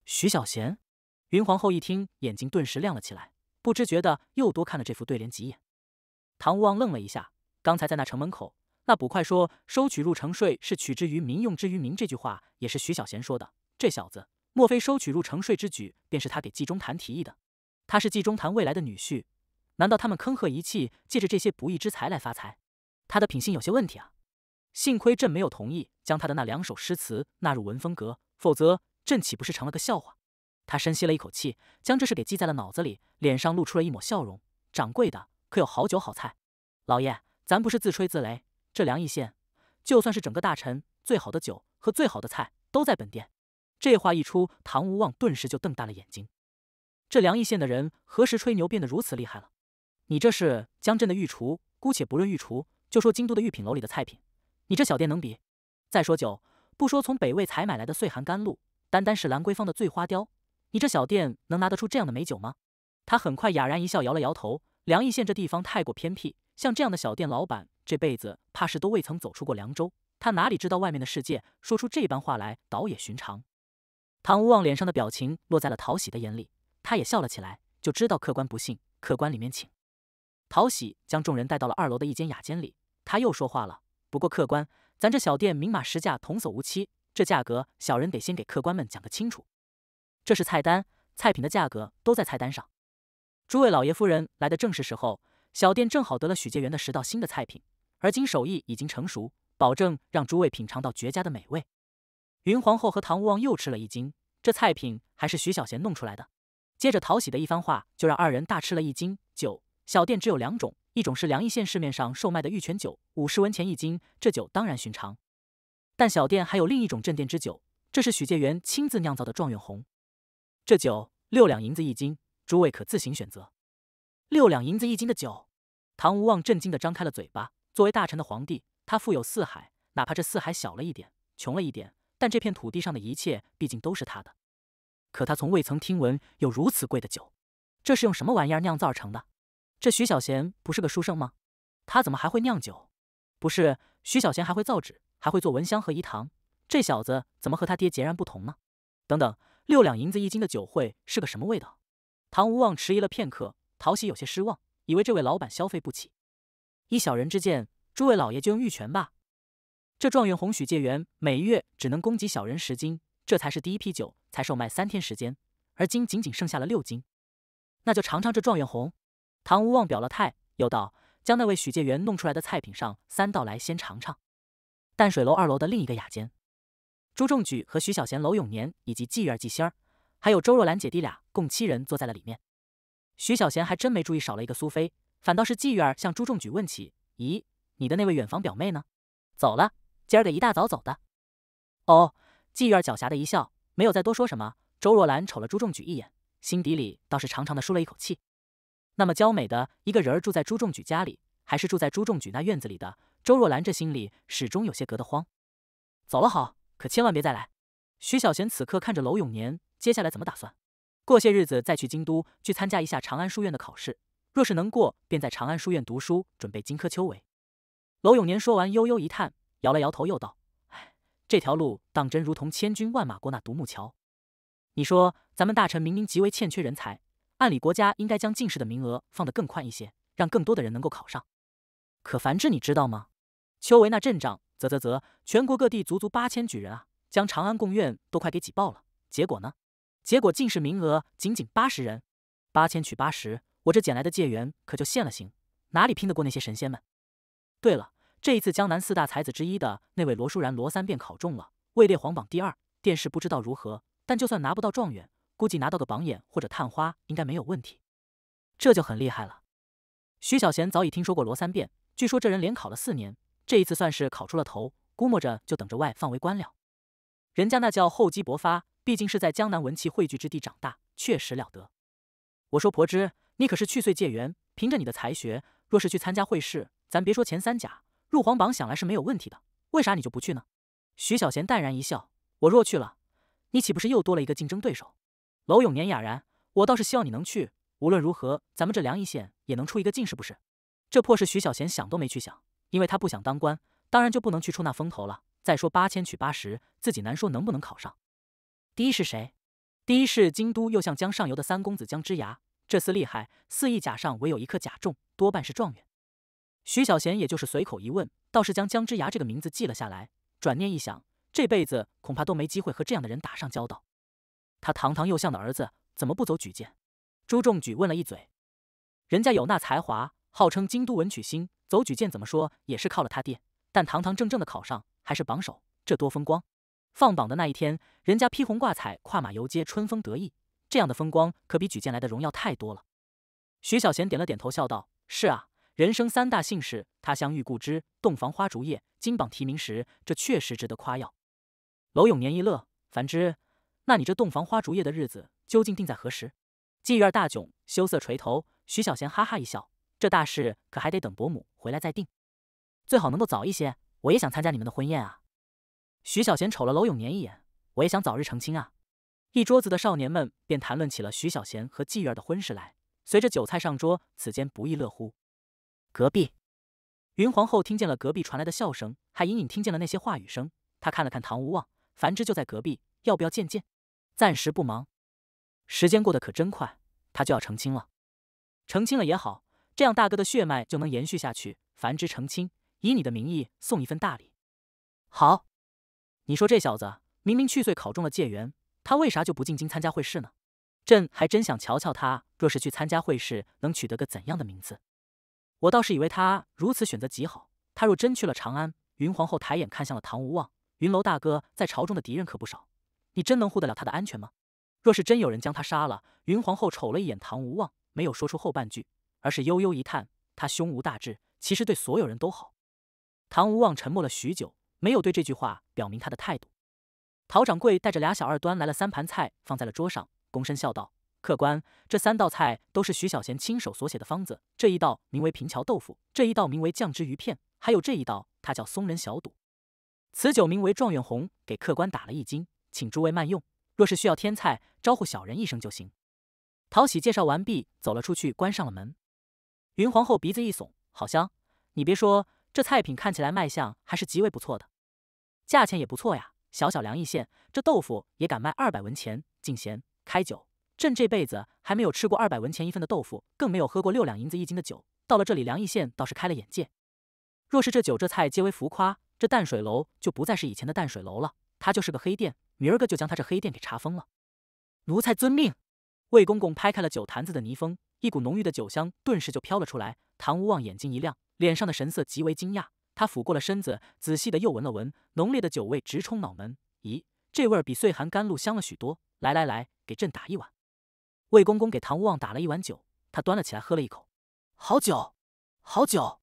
徐小贤，云皇后一听，眼睛顿时亮了起来，不知觉的又多看了这副对联几眼。唐无望愣了一下。刚才在那城门口，那捕快说收取入城税是取之于民，用之于民，这句话也是徐小贤说的。这小子莫非收取入城税之举，便是他给季中坛提议的？他是季中坛未来的女婿，难道他们坑壑一气，借着这些不义之财来发财？他的品性有些问题啊！幸亏朕没有同意将他的那两首诗词纳入文风阁，否则朕岂不是成了个笑话？他深吸了一口气，将这事给记在了脑子里，脸上露出了一抹笑容。掌柜的，可有好酒好菜？老爷。咱不是自吹自擂，这凉义县就算是整个大臣，最好的酒和最好的菜都在本店。这话一出，唐无望顿时就瞪大了眼睛。这凉义县的人何时吹牛变得如此厉害了？你这是江镇的御厨，姑且不论御厨，就说京都的御品楼里的菜品，你这小店能比？再说酒，不说从北魏采买来的岁寒甘露，单单是兰桂坊的醉花雕，你这小店能拿得出这样的美酒吗？他很快哑然一笑，摇了摇头。凉义县这地方太过偏僻。像这样的小店老板，这辈子怕是都未曾走出过凉州。他哪里知道外面的世界？说出这般话来，倒也寻常。唐无望脸上的表情落在了陶喜的眼里，他也笑了起来，就知道客官不信。客官里面请。陶喜将众人带到了二楼的一间雅间里，他又说话了：“不过客官，咱这小店明码实价，童叟无欺，这价格小人得先给客官们讲个清楚。这是菜单，菜品的价格都在菜单上。诸位老爷夫人来的正是时候。”小店正好得了许介元的十道新的菜品，而今手艺已经成熟，保证让诸位品尝到绝佳的美味。云皇后和唐无望又吃了一惊，这菜品还是徐小贤弄出来的。接着讨喜的一番话，就让二人大吃了一惊。酒，小店只有两种，一种是凉义县市面上售卖的玉泉酒，五十文钱一斤，这酒当然寻常。但小店还有另一种镇店之酒，这是许介元亲自酿造的状元红，这酒六两银子一斤，诸位可自行选择。六两银子一斤的酒，唐无望震惊的张开了嘴巴。作为大臣的皇帝，他富有四海，哪怕这四海小了一点，穷了一点，但这片土地上的一切毕竟都是他的。可他从未曾听闻有如此贵的酒，这是用什么玩意儿酿造而成的？这徐小贤不是个书生吗？他怎么还会酿酒？不是，徐小贤还会造纸，还会做蚊香和饴糖。这小子怎么和他爹截然不同呢？等等，六两银子一斤的酒会是个什么味道？唐无望迟疑了片刻。陶喜有些失望，以为这位老板消费不起。依小人之见，诸位老爷就用玉泉吧。这状元红许介元每月只能供给小人十斤，这才是第一批酒，才售卖三天时间，而今仅仅剩下了六斤。那就尝尝这状元红。唐无望表了态，又道：“将那位许介元弄出来的菜品上三道来，先尝尝。”淡水楼二楼的另一个雅间，朱仲举和徐小贤、娄永年以及季儿、季仙儿，还有周若兰姐弟俩，共七人坐在了里面。徐小贤还真没注意少了一个苏菲，反倒是季玉儿向朱仲举问起：“咦，你的那位远房表妹呢？走了，今儿个一大早走的。”哦，季玉儿狡黠的一笑，没有再多说什么。周若兰瞅了朱仲举一眼，心底里倒是长长的舒了一口气。那么娇美的一个人儿住在朱仲举家里，还是住在朱仲举那院子里的？周若兰这心里始终有些隔得慌。走了好，可千万别再来。徐小贤此刻看着娄永年，接下来怎么打算？过些日子再去京都去参加一下长安书院的考试，若是能过，便在长安书院读书，准备金科秋闱。娄永年说完，悠悠一叹，摇了摇头，又道：“唉，这条路当真如同千军万马过那独木桥。你说咱们大臣明明极为欠缺人才，按理国家应该将进士的名额放得更宽一些，让更多的人能够考上。可凡志你知道吗？秋闱那阵仗，啧啧啧，全国各地足足八千举人啊，将长安贡院都快给挤爆了。结果呢？”结果进士名额仅仅八十人，八千取八十，我这捡来的解元可就现了形，哪里拼得过那些神仙们？对了，这一次江南四大才子之一的那位罗淑然罗三便考中了，位列皇榜第二。殿试不知道如何，但就算拿不到状元，估计拿到个榜眼或者探花应该没有问题。这就很厉害了。徐小贤早已听说过罗三变，据说这人连考了四年，这一次算是考出了头，估摸着就等着外放为官了。人家那叫厚积薄发，毕竟是在江南文气汇聚之地长大，确实了得。我说婆芝，你可是去岁解元，凭着你的才学，若是去参加会试，咱别说前三甲，入皇榜想来是没有问题的。为啥你就不去呢？徐小贤淡然一笑，我若去了，你岂不是又多了一个竞争对手？娄永年哑然，我倒是希望你能去。无论如何，咱们这梁邑县也能出一个进士，不是？这破事徐小贤想都没去想，因为他不想当官，当然就不能去出那风头了。再说八千取八十，自己难说能不能考上。第一是谁？第一是京都右相江上游的三公子江之牙，这厮厉害，四翼甲上唯有一颗甲中，多半是状元。徐小贤也就是随口一问，倒是将江之牙这个名字记了下来。转念一想，这辈子恐怕都没机会和这样的人打上交道。他堂堂右相的儿子，怎么不走举荐？朱仲举问了一嘴，人家有那才华，号称京都文曲星，走举荐怎么说也是靠了他爹。但堂堂正正的考上，还是榜首，这多风光！放榜的那一天，人家披红挂彩，跨马游街，春风得意，这样的风光可比举荐来的荣耀太多了。徐小贤点了点头，笑道：“是啊，人生三大幸事，他乡遇故知，洞房花烛夜，金榜题名时，这确实值得夸耀。”娄永年一乐，反之，那你这洞房花烛夜的日子究竟定在何时？季玉儿大窘，羞涩垂头。徐小贤哈哈一笑：“这大事可还得等伯母回来再定，最好能够早一些。我也想参加你们的婚宴啊。”徐小贤瞅了娄永年一眼：“我也想早日成亲啊。”一桌子的少年们便谈论起了徐小贤和季玉儿的婚事来。随着酒菜上桌，此间不亦乐乎。隔壁，云皇后听见了隔壁传来的笑声，还隐隐听见了那些话语声。她看了看唐无望，繁之就在隔壁，要不要见见？暂时不忙。时间过得可真快，他就要成亲了。成亲了也好，这样大哥的血脉就能延续下去。繁殖成亲，以你的名义送一份大礼。好，你说这小子明明去岁考中了解元，他为啥就不进京参加会试呢？朕还真想瞧瞧他，若是去参加会试，能取得个怎样的名次。我倒是以为他如此选择极好。他若真去了长安，云皇后抬眼看向了唐无望，云楼大哥在朝中的敌人可不少，你真能护得了他的安全吗？若是真有人将他杀了，云皇后瞅了一眼唐无望，没有说出后半句，而是悠悠一叹：“他胸无大志，其实对所有人都好。”唐无望沉默了许久，没有对这句话表明他的态度。陶掌柜带着俩小二端来了三盘菜，放在了桌上，躬身笑道：“客官，这三道菜都是徐小贤亲手所写的方子。这一道名为平桥豆腐，这一道名为酱汁鱼片，还有这一道，它叫松仁小肚。此酒名为状元红，给客官打了一斤，请诸位慢用。”若是需要添菜，招呼小人一声就行。陶喜介绍完毕，走了出去，关上了门。云皇后鼻子一耸，好香！你别说，这菜品看起来卖相还是极为不错的，价钱也不错呀。小小梁邑县，这豆腐也敢卖二百文钱，进贤开酒。朕这辈子还没有吃过二百文钱一份的豆腐，更没有喝过六两银子一斤的酒。到了这里，梁邑县倒是开了眼界。若是这酒这菜皆为浮夸，这淡水楼就不再是以前的淡水楼了，它就是个黑店。明儿个就将他这黑店给查封了。奴才遵命。魏公公拍开了酒坛子的泥封，一股浓郁的酒香顿时就飘了出来。唐无望眼睛一亮，脸上的神色极为惊讶。他俯过了身子，仔细的又闻了闻，浓烈的酒味直冲脑门。咦，这味儿比岁寒甘露香了许多。来来来，给朕打一碗。魏公公给唐无望打了一碗酒，他端了起来喝了一口，好酒，好酒。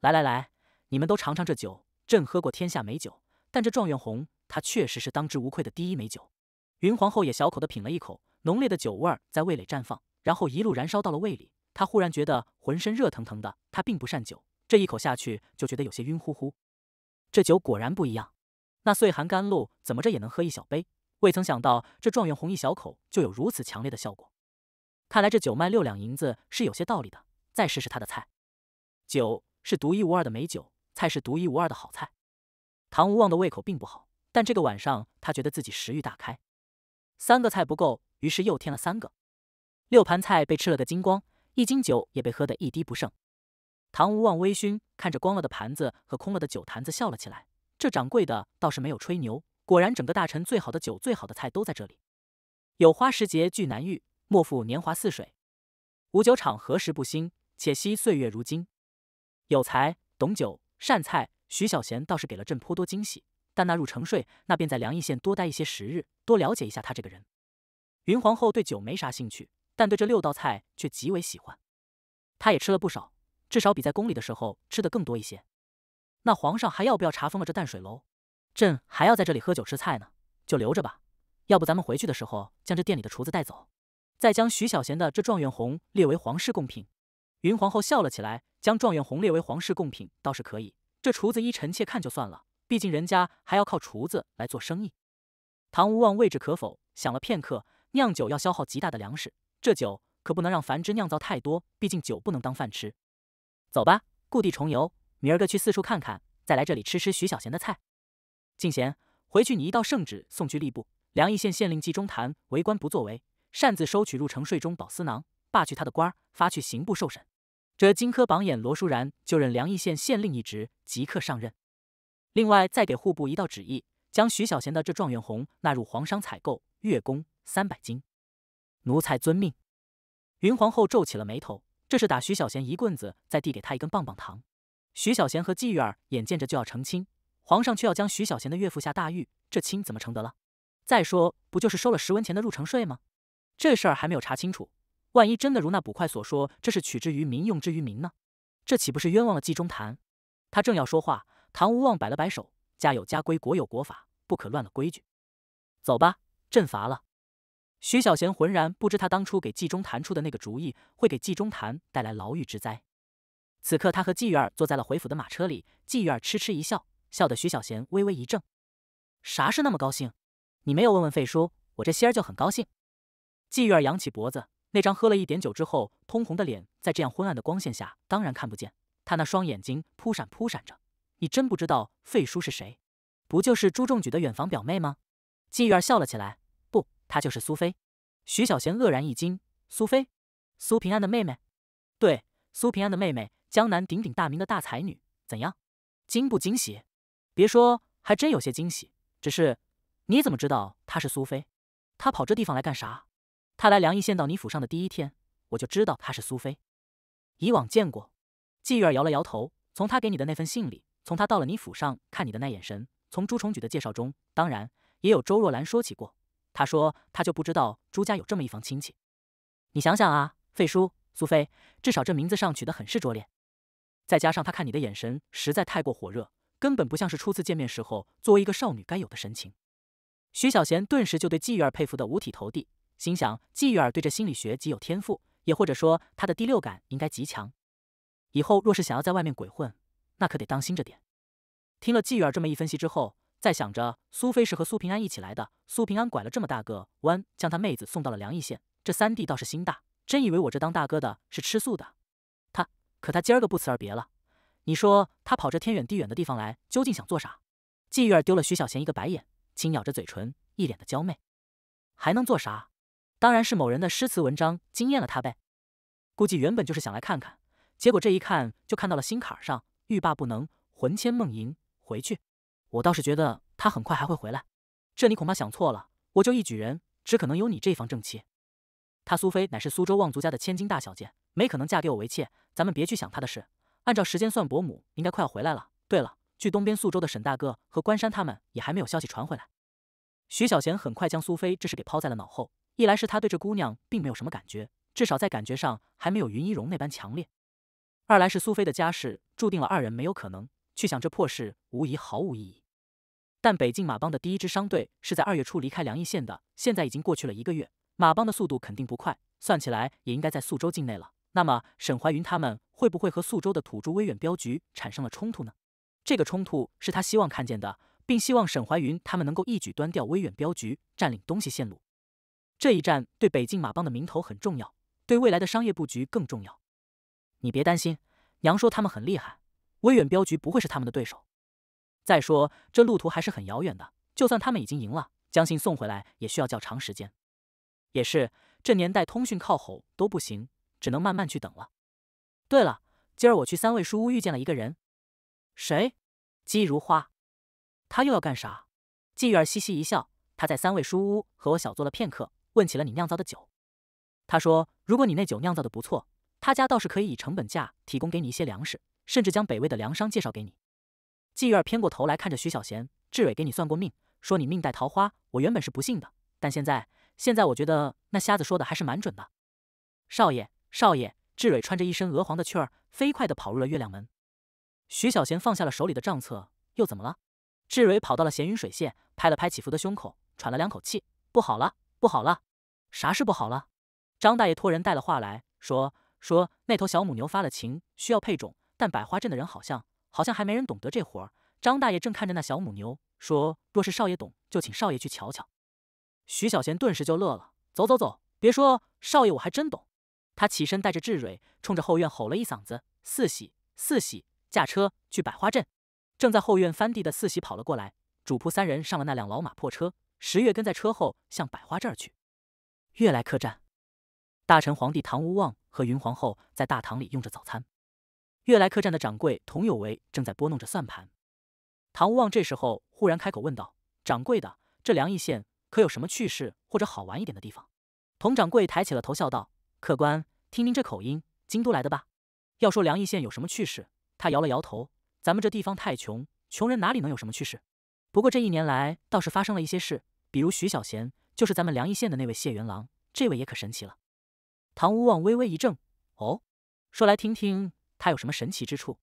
来来来，你们都尝尝这酒。朕喝过天下美酒，但这状元红。它确实是当之无愧的第一美酒，云皇后也小口的品了一口，浓烈的酒味儿在味蕾绽放，然后一路燃烧到了胃里。她忽然觉得浑身热腾腾的。她并不善酒，这一口下去就觉得有些晕乎乎。这酒果然不一样，那岁寒甘露怎么着也能喝一小杯，未曾想到这状元红一小口就有如此强烈的效果。看来这酒卖六两银子是有些道理的。再试试他的菜，酒是独一无二的美酒，菜是独一无二的好菜。唐无望的胃口并不好。但这个晚上，他觉得自己食欲大开，三个菜不够，于是又添了三个，六盘菜被吃了个精光，一斤酒也被喝得一滴不剩。唐无望微醺，看着光了的盘子和空了的酒坛子，笑了起来。这掌柜的倒是没有吹牛，果然整个大臣最好的酒、最好的菜都在这里。有花时节聚难遇，莫负年华似水。无酒厂何时不兴？且惜岁月如金。有才、懂酒、善菜，徐小贤倒是给了朕颇多惊喜。但纳入城税，那便在梁邑县多待一些时日，多了解一下他这个人。云皇后对酒没啥兴趣，但对这六道菜却极为喜欢。她也吃了不少，至少比在宫里的时候吃的更多一些。那皇上还要不要查封了这淡水楼？朕还要在这里喝酒吃菜呢，就留着吧。要不咱们回去的时候将这店里的厨子带走，再将徐小贤的这状元红列为皇室贡品。云皇后笑了起来，将状元红列为皇室贡品倒是可以，这厨子依臣妾看就算了，毕竟人家还要靠厨子来做生意。唐无望未置可否，想了片刻，酿酒要消耗极大的粮食，这酒可不能让繁殖酿造太多，毕竟酒不能当饭吃。走吧，故地重游，明儿个去四处看看，再来这里吃吃徐小贤的菜。静贤，回去你一道圣旨送去吏部，梁义县县令季中坛为官不作为，擅自收取入城税中宝丝囊，罢去他的官儿，发去刑部受审。这金科榜眼罗淑然就任梁义县县令一职，即刻上任。另外再给户部一道旨意，将徐小贤的这状元红纳入皇商采购，月供三百金。奴才遵命。云皇后皱起了眉头，这是打徐小贤一棍子，再递给他一根棒棒糖。徐小贤和季玉儿眼见着就要成亲。皇上却要将徐小贤的岳父下大狱，这亲怎么成得了？再说，不就是收了十文钱的入城税吗？这事儿还没有查清楚，万一真的如那捕快所说，这是取之于民，用之于民呢？这岂不是冤枉了季中坛？他正要说话，唐无望摆了摆手：“家有家规，国有国法，不可乱了规矩。走吧，朕乏了。”徐小贤浑然不知，他当初给季中谈出的那个主意，会给季中谈带来牢狱之灾。此刻，他和季玉儿坐在了回府的马车里，季玉儿痴痴一笑。笑得徐小贤微微一怔，啥事那么高兴？你没有问问费叔，我这心儿就很高兴。季玉儿扬起脖子，那张喝了一点酒之后通红的脸，在这样昏暗的光线下当然看不见。他那双眼睛扑闪扑闪着，你真不知道费叔是谁？不就是朱仲举的远房表妹吗？季玉儿笑了起来，不，她就是苏菲。徐小贤愕然一惊，苏菲，苏平安的妹妹？对，苏平安的妹妹，江南鼎鼎大名的大才女，怎样，惊不惊喜？别说，还真有些惊喜。只是，你怎么知道她是苏菲？她跑这地方来干啥？她来梁义县到你府上的第一天，我就知道她是苏菲。以往见过。季玉儿摇了摇头。从她给你的那份信里，从他到了你府上看你的那眼神，从朱重举的介绍中，当然也有周若兰说起过。他说他就不知道朱家有这么一房亲戚。你想想啊，费叔，苏菲，至少这名字上取得很是拙劣。再加上他看你的眼神实在太过火热。根本不像是初次见面时候作为一个少女该有的神情。徐小贤顿时就对季玉儿佩服得五体投地，心想季玉儿对这心理学极有天赋，也或者说她的第六感应该极强。以后若是想要在外面鬼混，那可得当心着点。听了季玉儿这么一分析之后，再想着苏菲是和苏平安一起来的，苏平安拐了这么大个弯，将他妹子送到了梁义县，这三弟倒是心大，真以为我这当大哥的是吃素的。他可他今儿个不辞而别了。你说他跑这天远地远的地方来，究竟想做啥？季玉儿丢了徐小贤一个白眼，轻咬着嘴唇，一脸的娇媚。还能做啥？当然是某人的诗词文章惊艳了他呗。估计原本就是想来看看，结果这一看就看到了心坎上，欲罢不能，魂牵梦萦。回去，我倒是觉得他很快还会回来。这你恐怕想错了，我就一举人，只可能有你这方正妻。他苏菲乃是苏州望族家的千金大小姐，没可能嫁给我为妾。咱们别去想她的事。按照时间算，伯母应该快要回来了。对了，据东边宿州的沈大哥和关山他们也还没有消息传回来。徐小贤很快将苏菲这事给抛在了脑后，一来是他对这姑娘并没有什么感觉，至少在感觉上还没有云一荣那般强烈；二来是苏菲的家世注定了二人没有可能去想这破事，无疑毫无意义。但北境马帮的第一支商队是在二月初离开梁义县的，现在已经过去了一个月，马帮的速度肯定不快，算起来也应该在宿州境内了。那么沈怀云他们会不会和宿州的土著威远镖局产生了冲突呢？这个冲突是他希望看见的，并希望沈怀云他们能够一举端掉威远镖局，占领东西线路。这一战对北境马帮的名头很重要，对未来的商业布局更重要。你别担心，娘说他们很厉害，威远镖局不会是他们的对手。再说这路途还是很遥远的，就算他们已经赢了，将信送回来也需要较长时间。也是，这年代通讯靠吼都不行。只能慢慢去等了。对了，今儿我去三味书屋遇见了一个人，谁？姬如花。他又要干啥？季玉儿嘻嘻一笑，他在三味书屋和我小坐了片刻，问起了你酿造的酒。他说，如果你那酒酿造的不错，他家倒是可以以成本价提供给你一些粮食，甚至将北魏的粮商介绍给你。季玉儿偏过头来看着徐小贤，志伟给你算过命，说你命带桃花。我原本是不信的，但现在现在我觉得那瞎子说的还是蛮准的。少爷，少爷！志蕊穿着一身鹅黄的裙儿，飞快地跑入了月亮门。徐小贤放下了手里的账册，又怎么了？志蕊跑到了闲云水榭，拍了拍起伏的胸口，喘了两口气：“不好了，不好了！啥事不好了？”张大爷托人带了话来说：“说那头小母牛发了情，需要配种，但百花镇的人好像好像还没人懂得这活儿。”张大爷正看着那小母牛，说：“若是少爷懂，就请少爷去瞧瞧。”徐小贤顿时就乐了：“走走走，别说少爷，我还真懂。”他起身，带着志蕊，冲着后院吼了一嗓子：“四喜，四喜，驾车去百花镇！”正在后院翻地的四喜跑了过来，主仆三人上了那辆老马破车，十月跟在车后，向百花镇去。悦来客栈，大臣皇帝唐无望和云皇后在大堂里用着早餐。悦来客栈的掌柜童有为正在拨弄着算盘。唐无望这时候忽然开口问道：“掌柜的，这凉邑县可有什么趣事或者好玩一点的地方？”童掌柜抬起了头，笑道：“客官。”听您这口音，京都来的吧？要说凉邑县有什么趣事，他摇了摇头。咱们这地方太穷，穷人哪里能有什么趣事？不过这一年来倒是发生了一些事，比如徐小贤，就是咱们凉邑县的那位谢元郎，这位也可神奇了。唐无望微微一怔，哦，说来听听，他有什么神奇之处？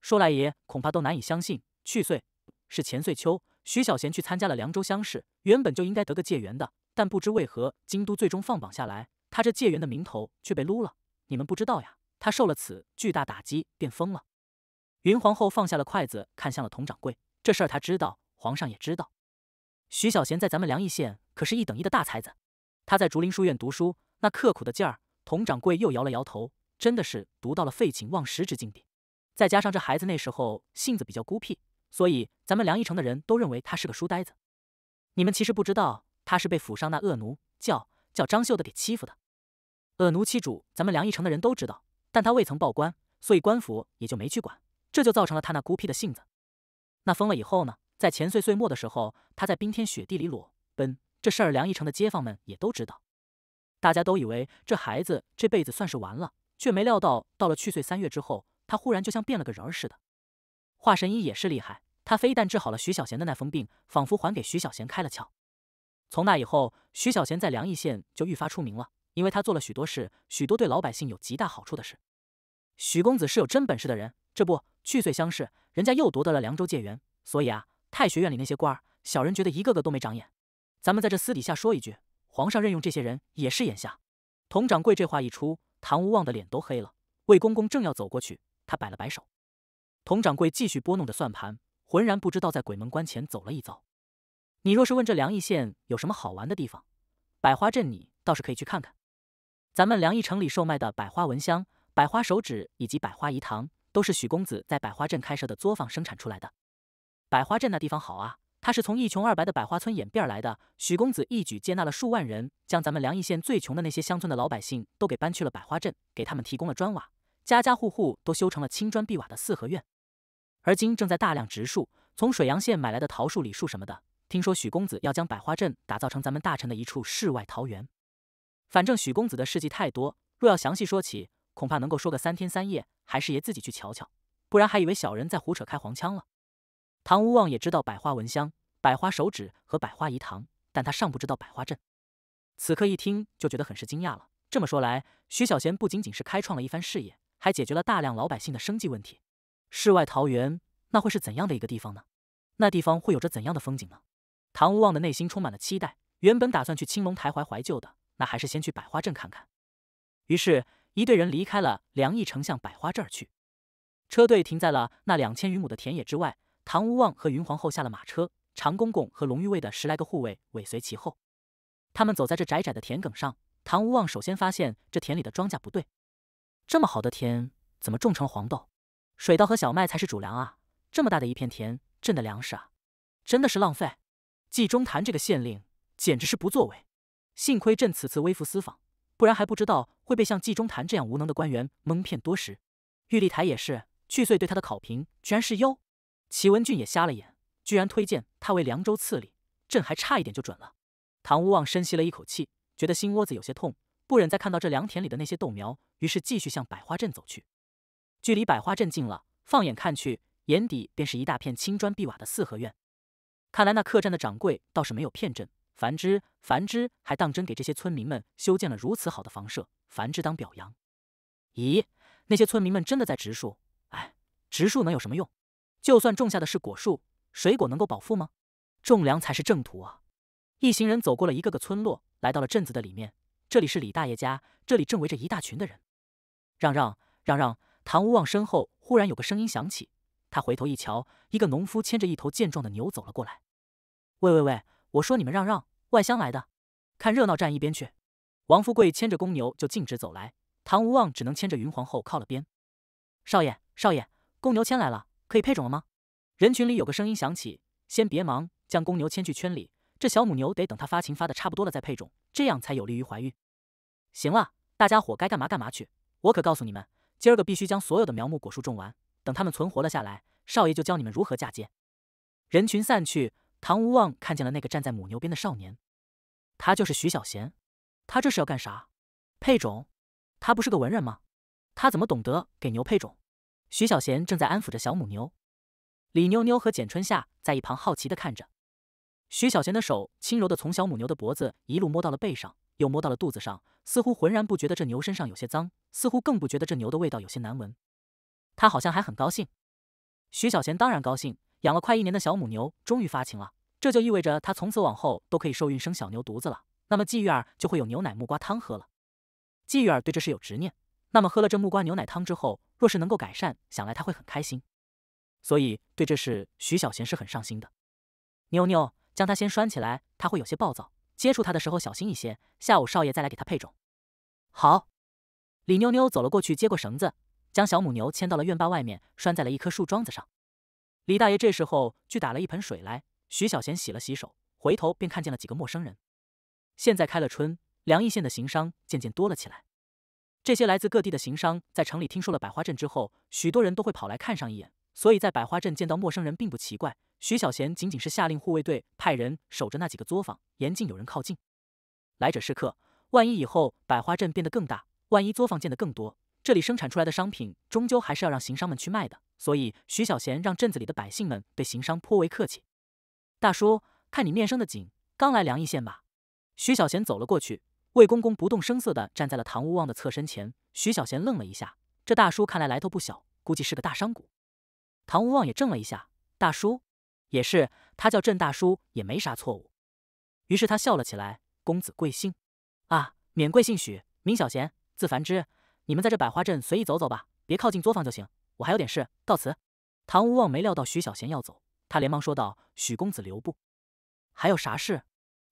说来也恐怕都难以相信。去岁是前岁秋，徐小贤去参加了凉州乡试，原本就应该得个解元的，但不知为何京都最终放榜下来。他这解元的名头却被撸了，你们不知道呀？他受了此巨大打击，便疯了。云皇后放下了筷子，看向了佟掌柜。这事儿他知道，皇上也知道。徐小贤在咱们凉邑县可是一等一的大才子，他在竹林书院读书，那刻苦的劲儿。佟掌柜又摇了摇头，真的是读到了废寝忘食之境地。再加上这孩子那时候性子比较孤僻，所以咱们梁义城的人都认为他是个书呆子。你们其实不知道，他是被府上那恶奴叫叫张秀的给欺负的。恶奴欺主，咱们梁义城的人都知道，但他未曾报官，所以官府也就没去管，这就造成了他那孤僻的性子。那疯了以后呢，在前岁岁末的时候，他在冰天雪地里裸奔，这事儿梁义城的街坊们也都知道，大家都以为这孩子这辈子算是完了，却没料到到了去岁三月之后，他忽然就像变了个人似的。华神医也是厉害，他非但治好了徐小贤的那疯病，仿佛还给徐小贤开了窍。从那以后，徐小贤在梁邑县就愈发出名了。因为他做了许多事，许多对老百姓有极大好处的事。许公子是有真本事的人，这不去岁乡试，人家又夺得了凉州界元，所以啊，太学院里那些官儿，小人觉得一个个都没长眼。咱们在这私底下说一句，皇上任用这些人也是眼下。佟掌柜这话一出，唐无望的脸都黑了。魏公公正要走过去，他摆了摆手。佟掌柜继续拨弄着算盘，浑然不知道在鬼门关前走了一遭。你若是问这梁邑县有什么好玩的地方，百花镇你倒是可以去看看。咱们梁邑城里售卖的百花蚊香、百花手指以及百花饴糖，都是许公子在百花镇开设的作坊生产出来的。百花镇那地方好啊，他是从一穷二白的百花村演变而来的。许公子一举接纳了数万人，将咱们梁邑县最穷的那些乡村的老百姓都给搬去了百花镇，给他们提供了砖瓦，家家户户都修成了青砖碧瓦的四合院。而今正在大量植树，从水阳县买来的桃树、李树什么的。听说许公子要将百花镇打造成咱们大臣的一处世外桃源。反正许公子的事迹太多，若要详细说起，恐怕能够说个三天三夜。还是爷自己去瞧瞧，不然还以为小人在胡扯开黄腔了。唐无望也知道百花蚊香、百花手指和百花饴糖，但他尚不知道百花镇。此刻一听就觉得很是惊讶了。这么说来，徐小贤不仅仅是开创了一番事业，还解决了大量老百姓的生计问题。世外桃源，那会是怎样的一个地方呢？那地方会有着怎样的风景呢？唐无望的内心充满了期待，原本打算去青龙台怀怀旧的。那还是先去百花镇看看。于是，一队人离开了梁义城，向百花镇而去。车队停在了那两千余亩的田野之外。唐无望和云皇后下了马车，常公公和龙玉卫的十来个护卫尾随其后。他们走在这窄窄的田埂上，唐无望首先发现这田里的庄稼不对。这么好的田，怎么种成了黄豆？水稻和小麦才是主粮啊！这么大的一片田，朕的粮食啊，真的是浪费。冀中坛这个县令，简直是不作为。幸亏朕此次微服私访，不然还不知道会被像季中坛这样无能的官员蒙骗多时。玉立台也是，去岁对他的考评居然是优。齐文俊也瞎了眼，居然推荐他为凉州刺史，朕还差一点就准了。唐无望深吸了一口气，觉得心窝子有些痛，不忍再看到这良田里的那些豆苗，于是继续向百花镇走去。距离百花镇近了，放眼看去，眼底便是一大片青砖碧瓦的四合院。看来那客栈的掌柜倒是没有骗朕。樊芝，樊芝还当真给这些村民们修建了如此好的房舍，樊芝当表扬。咦，那些村民们真的在植树？哎，植树能有什么用？就算种下的是果树，水果能够饱腹吗？种粮才是正途啊！一行人走过了一个个村落，来到了镇子的里面。这里是李大爷家，这里正围着一大群的人。让让让让！唐无望身后忽然有个声音响起，他回头一瞧，一个农夫牵着一头健壮的牛走了过来。喂喂喂！我说你们让让，外乡来的，看热闹站一边去！王富贵牵着公牛就径直走来，唐无望只能牵着云皇后靠了边。少爷少爷，公牛牵来了，可以配种了吗？人群里有个声音响起。先别忙，将公牛牵去圈里，这小母牛得等它发情发的差不多了再配种，这样才有利于怀孕。行了，大家伙该干嘛干嘛去。我可告诉你们，今儿个必须将所有的苗木果树种完，等他们存活了下来，少爷就教你们如何嫁接。人群散去，唐无望看见了那个站在母牛边的少年，他就是徐小贤。他这是要干啥？配种？他不是个文人吗？他怎么懂得给牛配种？徐小贤正在安抚着小母牛。李妞妞和简春夏在一旁好奇的看着，徐小贤的手轻柔的从小母牛的脖子一路摸到了背上，又摸到了肚子上，似乎浑然不觉得这牛身上有些脏，似乎更不觉得这牛的味道有些难闻。他好像还很高兴。徐小贤当然高兴，养了快一年的小母牛终于发情了，这就意味着他从此往后都可以受孕生小牛犊子了。那么季玉儿就会有牛奶木瓜汤喝了。季玉儿对这事有执念，那么喝了这木瓜牛奶汤之后，若是能够改善，想来他会很开心。所以对这事，徐小贤是很上心的。妞妞，将他先拴起来，他会有些暴躁，接触他的时候小心一些。下午少爷再来给他配种。好。李妞妞走了过去，接过绳子，将小母牛牵到了院坝外面，拴在了一棵树桩子上。李大爷这时候去打了一盆水来。徐小贤洗了洗手，回头便看见了几个陌生人。现在开了春，梁邑县的行商渐渐多了起来。这些来自各地的行商在城里听说了百花镇之后，许多人都会跑来看上一眼。所以在百花镇见到陌生人并不奇怪。徐小贤仅仅是下令护卫队派人守着那几个作坊，严禁有人靠近。来者是客，万一以后百花镇变得更大，万一作坊建得更多，这里生产出来的商品终究还是要让行商们去卖的。所以徐小贤让镇子里的百姓们对行商颇为客气。大叔，看你面生的紧，刚来凉邑县吧？徐小贤走了过去，魏公公不动声色地站在了唐无望的侧身前。徐小贤愣了一下，这大叔看来来头不小，估计是个大商贾。唐无望也怔了一下，大叔，也是，他叫郑大叔也没啥错误。于是他笑了起来：“公子贵姓？啊，免贵姓许，名小贤，字繁之。你们在这百花镇随意走走吧，别靠近作坊就行。我还有点事，告辞。”唐无望没料到徐小贤要走，他连忙说道：“许公子留步。还有啥事？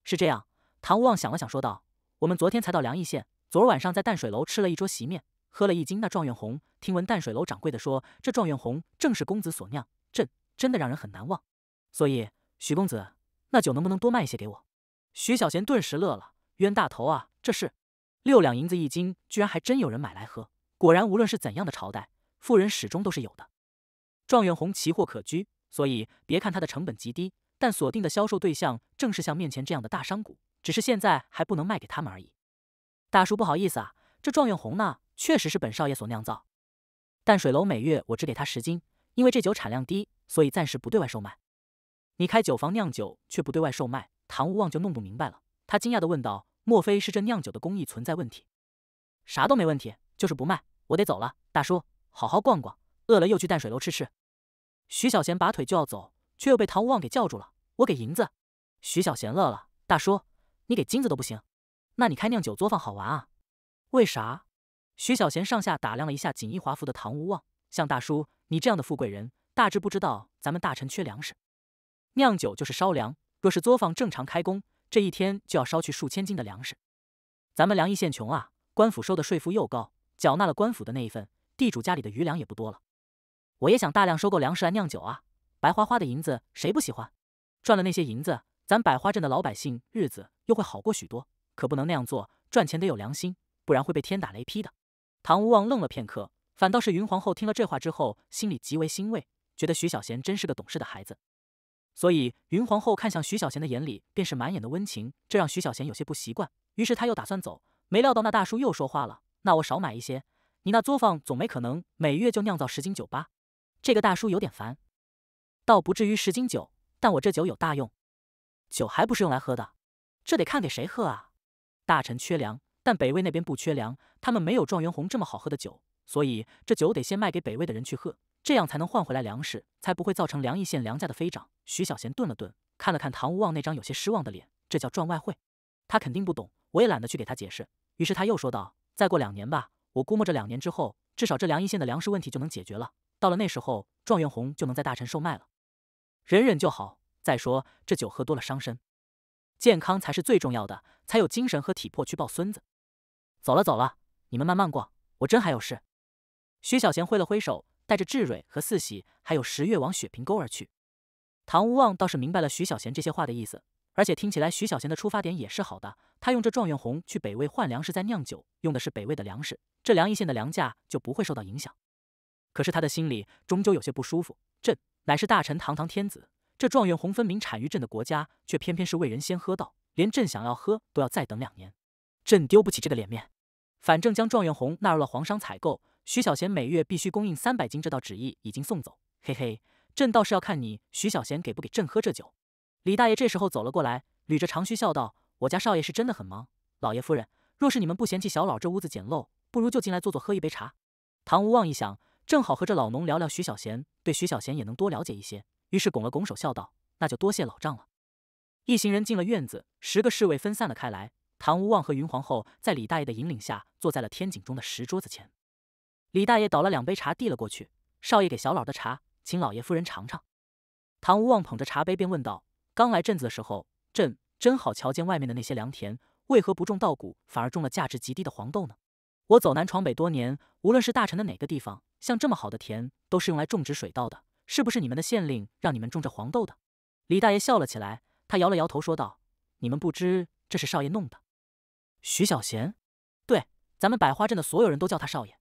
是这样。”唐无望想了想，说道：“我们昨天才到凉邑县，昨儿晚上在淡水楼吃了一桌席面。”喝了一斤那状元红，听闻淡水楼掌柜的说，这状元红正是公子所酿，朕真的让人很难忘。所以，许公子，那酒能不能多卖一些给我？徐小贤顿时乐了，冤大头啊，这是六两银子一斤，居然还真有人买来喝。果然，无论是怎样的朝代，富人始终都是有的。状元红奇货可居，所以别看它的成本极低，但锁定的销售对象正是像面前这样的大商贾，只是现在还不能卖给他们而已。大叔不好意思啊，这状元红呢？确实是本少爷所酿造，淡水楼每月我只给他十斤，因为这酒产量低，所以暂时不对外售卖。你开酒坊酿酒却不对外售卖，唐无望就弄不明白了。他惊讶的问道：“莫非是这酿酒的工艺存在问题？”啥都没问题，就是不卖。我得走了，大叔，好好逛逛，饿了又去淡水楼吃吃。徐小贤拔腿就要走，却又被唐无望给叫住了。我给银子。徐小贤乐了，大叔，你给金子都不行，那你开酿酒作坊好玩啊？为啥？徐小贤上下打量了一下锦衣华服的唐无望，像大叔：“你这样的富贵人，大致不知道咱们大臣缺粮食，酿酒就是烧粮。若是作坊正常开工，这一天就要烧去数千斤的粮食。咱们凉邑县穷啊，官府收的税赋又高，缴纳了官府的那一份，地主家里的余粮也不多了。我也想大量收购粮食来酿酒啊，白花花的银子谁不喜欢？赚了那些银子，咱百花镇的老百姓日子又会好过许多。可不能那样做，赚钱得有良心，不然会被天打雷劈的。”唐无望愣了片刻，反倒是云皇后听了这话之后，心里极为欣慰，觉得徐小贤真是个懂事的孩子。所以云皇后看向徐小贤的眼里，便是满眼的温情，这让徐小贤有些不习惯。于是他又打算走，没料到那大叔又说话了：“那我少买一些，你那作坊总没可能每月就酿造十斤酒吧？”这个大叔有点烦，倒不至于十斤酒，但我这酒有大用，酒还不是用来喝的。这得看给谁喝啊！大臣缺粮，但北魏那边不缺粮，他们没有状元红这么好喝的酒，所以这酒得先卖给北魏的人去喝，这样才能换回来粮食，才不会造成梁邑县粮价的飞涨。徐小贤顿了顿，看了看唐无望那张有些失望的脸，这叫赚外汇。他肯定不懂，我也懒得去给他解释。于是他又说道：“再过两年吧，我估摸着两年之后，至少这梁邑县的粮食问题就能解决了。到了那时候，状元红就能在大臣售卖了。忍忍就好。再说这酒喝多了伤身，健康才是最重要的，才有精神和体魄去抱孙子。走了走了，你们慢慢逛，我真还有事。”徐小贤挥了挥手，带着志蕊和四喜还有十月往雪平沟而去。唐无望倒是明白了徐小贤这些话的意思。而且听起来，徐小贤的出发点也是好的。他用这状元红去北魏换粮食，在酿酒，用的是北魏的粮食，这梁邑县的粮价就不会受到影响。可是他的心里终究有些不舒服。朕乃是大臣堂堂天子，这状元红分明产于朕的国家，却偏偏是魏人先喝到，连朕想要喝都要再等两年。朕丢不起这个脸面。反正将状元红纳入了皇商采购，徐小贤每月必须供应三百斤，这道旨意已经送走。嘿嘿，朕倒是要看你徐小贤给不给朕喝这酒。李大爷这时候走了过来，捋着长须笑道：“我家少爷是真的很忙，老爷夫人，若是你们不嫌弃小老这屋子简陋，不如就进来坐坐，喝一杯茶。”唐无望一想，正好和这老农聊聊徐小贤，对徐小贤也能多了解一些，于是拱了拱手笑道：“那就多谢老丈了。”一行人进了院子，十个侍卫分散了开来。唐无望和云皇后在李大爷的引领下，坐在了天井中的石桌子前。李大爷倒了两杯茶，递了过去：“少爷给小老的茶，请老爷夫人尝尝。”唐无望捧着茶杯，便问道。刚来镇子的时候，朕真好瞧见外面的那些良田，为何不种稻谷，反而种了价值极低的黄豆呢？我走南闯北多年，无论是大臣的哪个地方，像这么好的田，都是用来种植水稻的。是不是你们的县令让你们种这黄豆的？李大爷笑了起来，他摇了摇头说道：“你们不知，这是少爷弄的。”徐小贤，对，咱们百花镇的所有人都叫他少爷。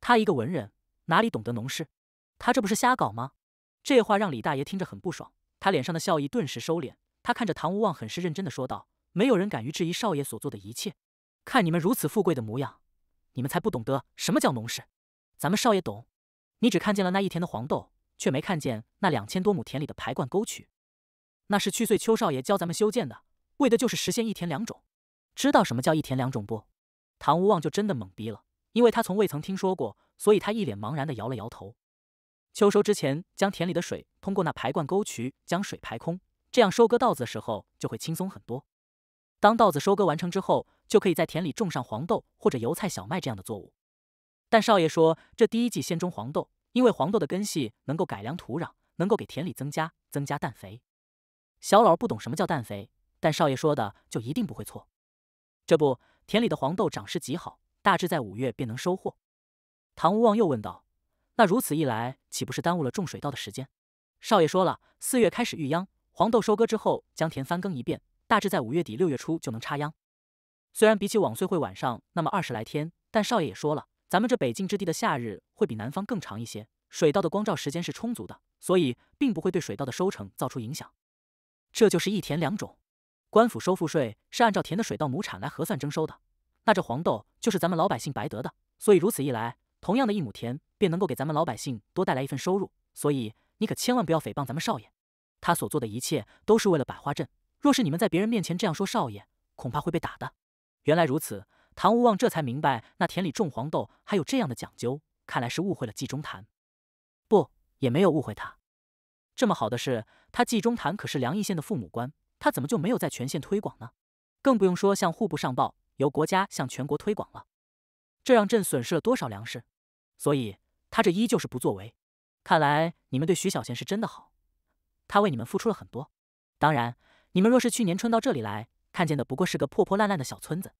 他一个文人，哪里懂得农事？他这不是瞎搞吗？这话让李大爷听着很不爽。他脸上的笑意顿时收敛，他看着唐无望，很是认真的说道：“没有人敢于质疑少爷所做的一切。看你们如此富贵的模样，你们才不懂得什么叫农事。咱们少爷懂。你只看见了那一田的黄豆，却没看见那两千多亩田里的排灌沟渠。那是去岁邱少爷教咱们修建的，为的就是实现一田两种。知道什么叫一田两种不？”唐无望就真的懵逼了，因为他从未曾听说过，所以他一脸茫然的摇了摇头。秋收之前，将田里的水通过那排灌沟渠将水排空，这样收割稻子的时候就会轻松很多。当稻子收割完成之后，就可以在田里种上黄豆或者油菜、小麦这样的作物。但少爷说，这第一季先种黄豆，因为黄豆的根系能够改良土壤，能够给田里增加增加氮肥。小老不懂什么叫氮肥，但少爷说的就一定不会错。这不，田里的黄豆长势极好，大致在五月便能收获。唐无望又问道。那如此一来，岂不是耽误了种水稻的时间？少爷说了，四月开始育秧，黄豆收割之后，将田翻耕一遍，大致在五月底六月初就能插秧。虽然比起往岁会晚上那么二十来天，但少爷也说了，咱们这北境之地的夏日会比南方更长一些，水稻的光照时间是充足的，所以并不会对水稻的收成造出影响。这就是一田两种，官府收赋税是按照田的水稻亩产来核算征收的，那这黄豆就是咱们老百姓白得的，所以如此一来。同样的一亩田，便能够给咱们老百姓多带来一份收入，所以你可千万不要诽谤咱们少爷，他所做的一切都是为了百花镇。若是你们在别人面前这样说少爷，恐怕会被打的。原来如此，唐无望这才明白那田里种黄豆还有这样的讲究，看来是误会了季中坛。不，也没有误会他。这么好的事，他季中坛可是梁邑县的父母官，他怎么就没有在全县推广呢？更不用说向户部上报，由国家向全国推广了。这让朕损失了多少粮食？所以他这依旧是不作为。看来你们对徐小贤是真的好，他为你们付出了很多。当然，你们若是去年春到这里来，看见的不过是个破破烂烂的小村子。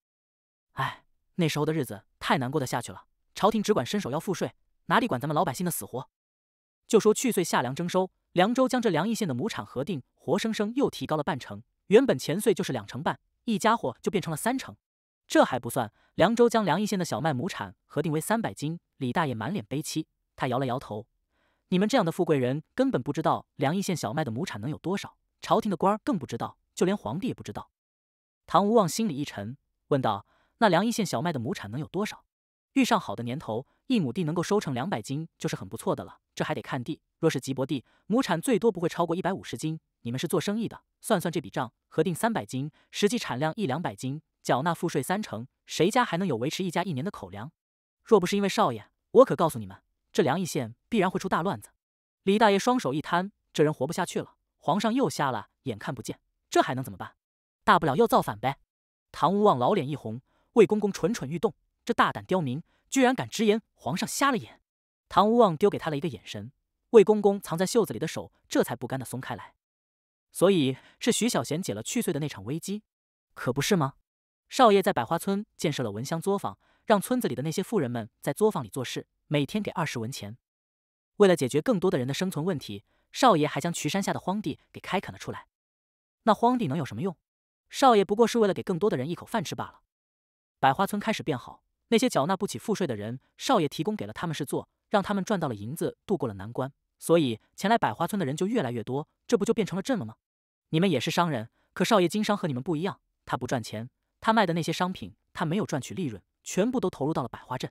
哎，那时候的日子太难过的下去了。朝廷只管伸手要赋税，哪里管咱们老百姓的死活？就说去岁夏粮征收，凉州将这梁邑县的亩产核定，活生生又提高了半成。原本前岁就是两成半，一家伙就变成了三成。这还不算，凉州将梁邑县的小麦亩产核定为三百斤。李大爷满脸悲戚，他摇了摇头：“你们这样的富贵人根本不知道梁邑县小麦的亩产能有多少，朝廷的官儿更不知道，就连皇帝也不知道。”唐无望心里一沉，问道：“那梁邑县小麦的亩产能有多少？遇上好的年头，一亩地能够收成两百斤，就是很不错的了。这还得看地，若是瘠薄地，亩产最多不会超过一百五十斤。你们是做生意的，算算这笔账，核定三百斤，实际产量一两百斤，缴纳赋税三成，谁家还能有维持一家一年的口粮？若不是因为少爷，我可告诉你们，这梁邑县必然会出大乱子。李大爷双手一摊，这人活不下去了。皇上又瞎了，眼看不见，这还能怎么办？大不了又造反呗。唐无望老脸一红，魏公公蠢蠢欲动，这大胆刁民居然敢直言皇上瞎了眼。唐无望丢给他了一个眼神，魏公公藏在袖子里的手这才不甘的松开来。所以是徐小贤解了去岁的那场危机，可不是吗？少爷在百花村建设了蚊香作坊，让村子里的那些富人们在作坊里做事，每天给二十文钱。为了解决更多的人的生存问题。少爷还将渠山下的荒地给开垦了出来，那荒地能有什么用？少爷不过是为了给更多的人一口饭吃罢了。百花村开始变好，那些缴纳不起赋税的人，少爷提供给了他们事做，让他们赚到了银子，渡过了难关，所以前来百花村的人就越来越多，这不就变成了镇了吗？你们也是商人，可少爷经商和你们不一样，他不赚钱，他卖的那些商品，他没有赚取利润，全部都投入到了百花镇，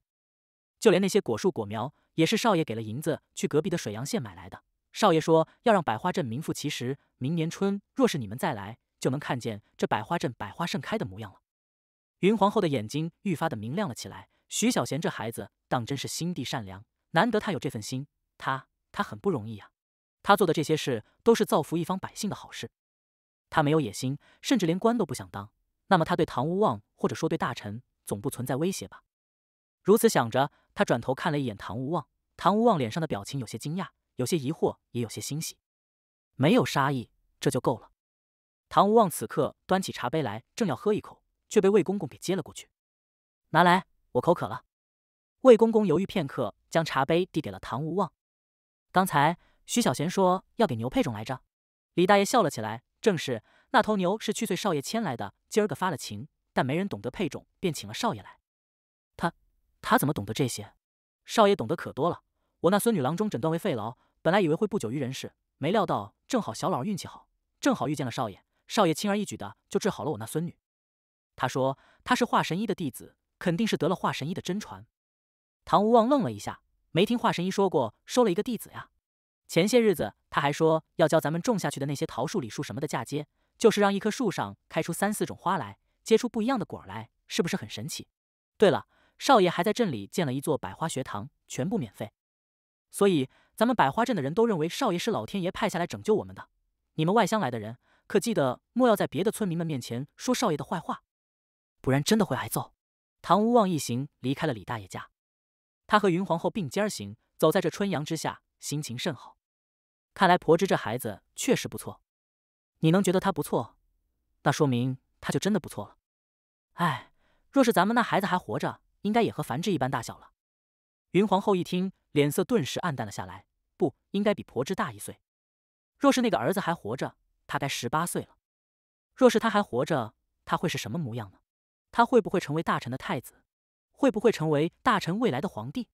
就连那些果树果苗，也是少爷给了银子去隔壁的水阳县买来的。少爷说要让百花镇名副其实，明年春若是你们再来，就能看见这百花镇百花盛开的模样了。云皇后的眼睛愈发的明亮了起来。徐小贤这孩子当真是心地善良，难得他有这份心，他他很不容易呀。他做的这些事都是造福一方百姓的好事。他没有野心，甚至连官都不想当。那么他对唐无望或者说对大臣总不存在威胁吧？如此想着，他转头看了一眼唐无望，唐无望脸上的表情有些惊讶。有些疑惑，也有些欣喜，没有杀意，这就够了。唐无望此刻端起茶杯来，正要喝一口，却被魏公公给接了过去。拿来，我口渴了。魏公公犹豫片刻，将茶杯递给了唐无望。刚才徐小贤说要给牛配种来着。李大爷笑了起来，正是那头牛是去岁少爷牵来的，今儿个发了情，但没人懂得配种，便请了少爷来。他他怎么懂得这些？少爷懂得可多了。我那孙女郎中诊断为肺痨，本来以为会不久于人世，没料到正好小老儿运气好，正好遇见了少爷，少爷轻而易举的就治好了我那孙女。他说他是华神医的弟子，肯定是得了华神医的真传。唐无望愣了一下，没听华神医说过收了一个弟子呀？前些日子他还说要教咱们种下去的那些桃树、李树什么的嫁接，就是让一棵树上开出三四种花来，结出不一样的果来，是不是很神奇？对了，少爷还在镇里建了一座百花学堂，全部免费。所以，咱们百花镇的人都认为少爷是老天爷派下来拯救我们的。你们外乡来的人，可记得莫要在别的村民们面前说少爷的坏话，不然真的会挨揍。唐无望一行离开了李大爷家，他和云皇后并肩行，走在这春阳之下，心情甚好。看来婆芝这孩子确实不错。你能觉得他不错，那说明他就真的不错了。哎，若是咱们那孩子还活着，应该也和繁殖一般大小了。云皇后一听。脸色顿时暗淡了下来，不应该比婆芝大一岁。若是那个儿子还活着，他该十八岁了。若是他还活着，他会是什么模样呢？他会不会成为大臣的太子？会不会成为大臣未来的皇帝？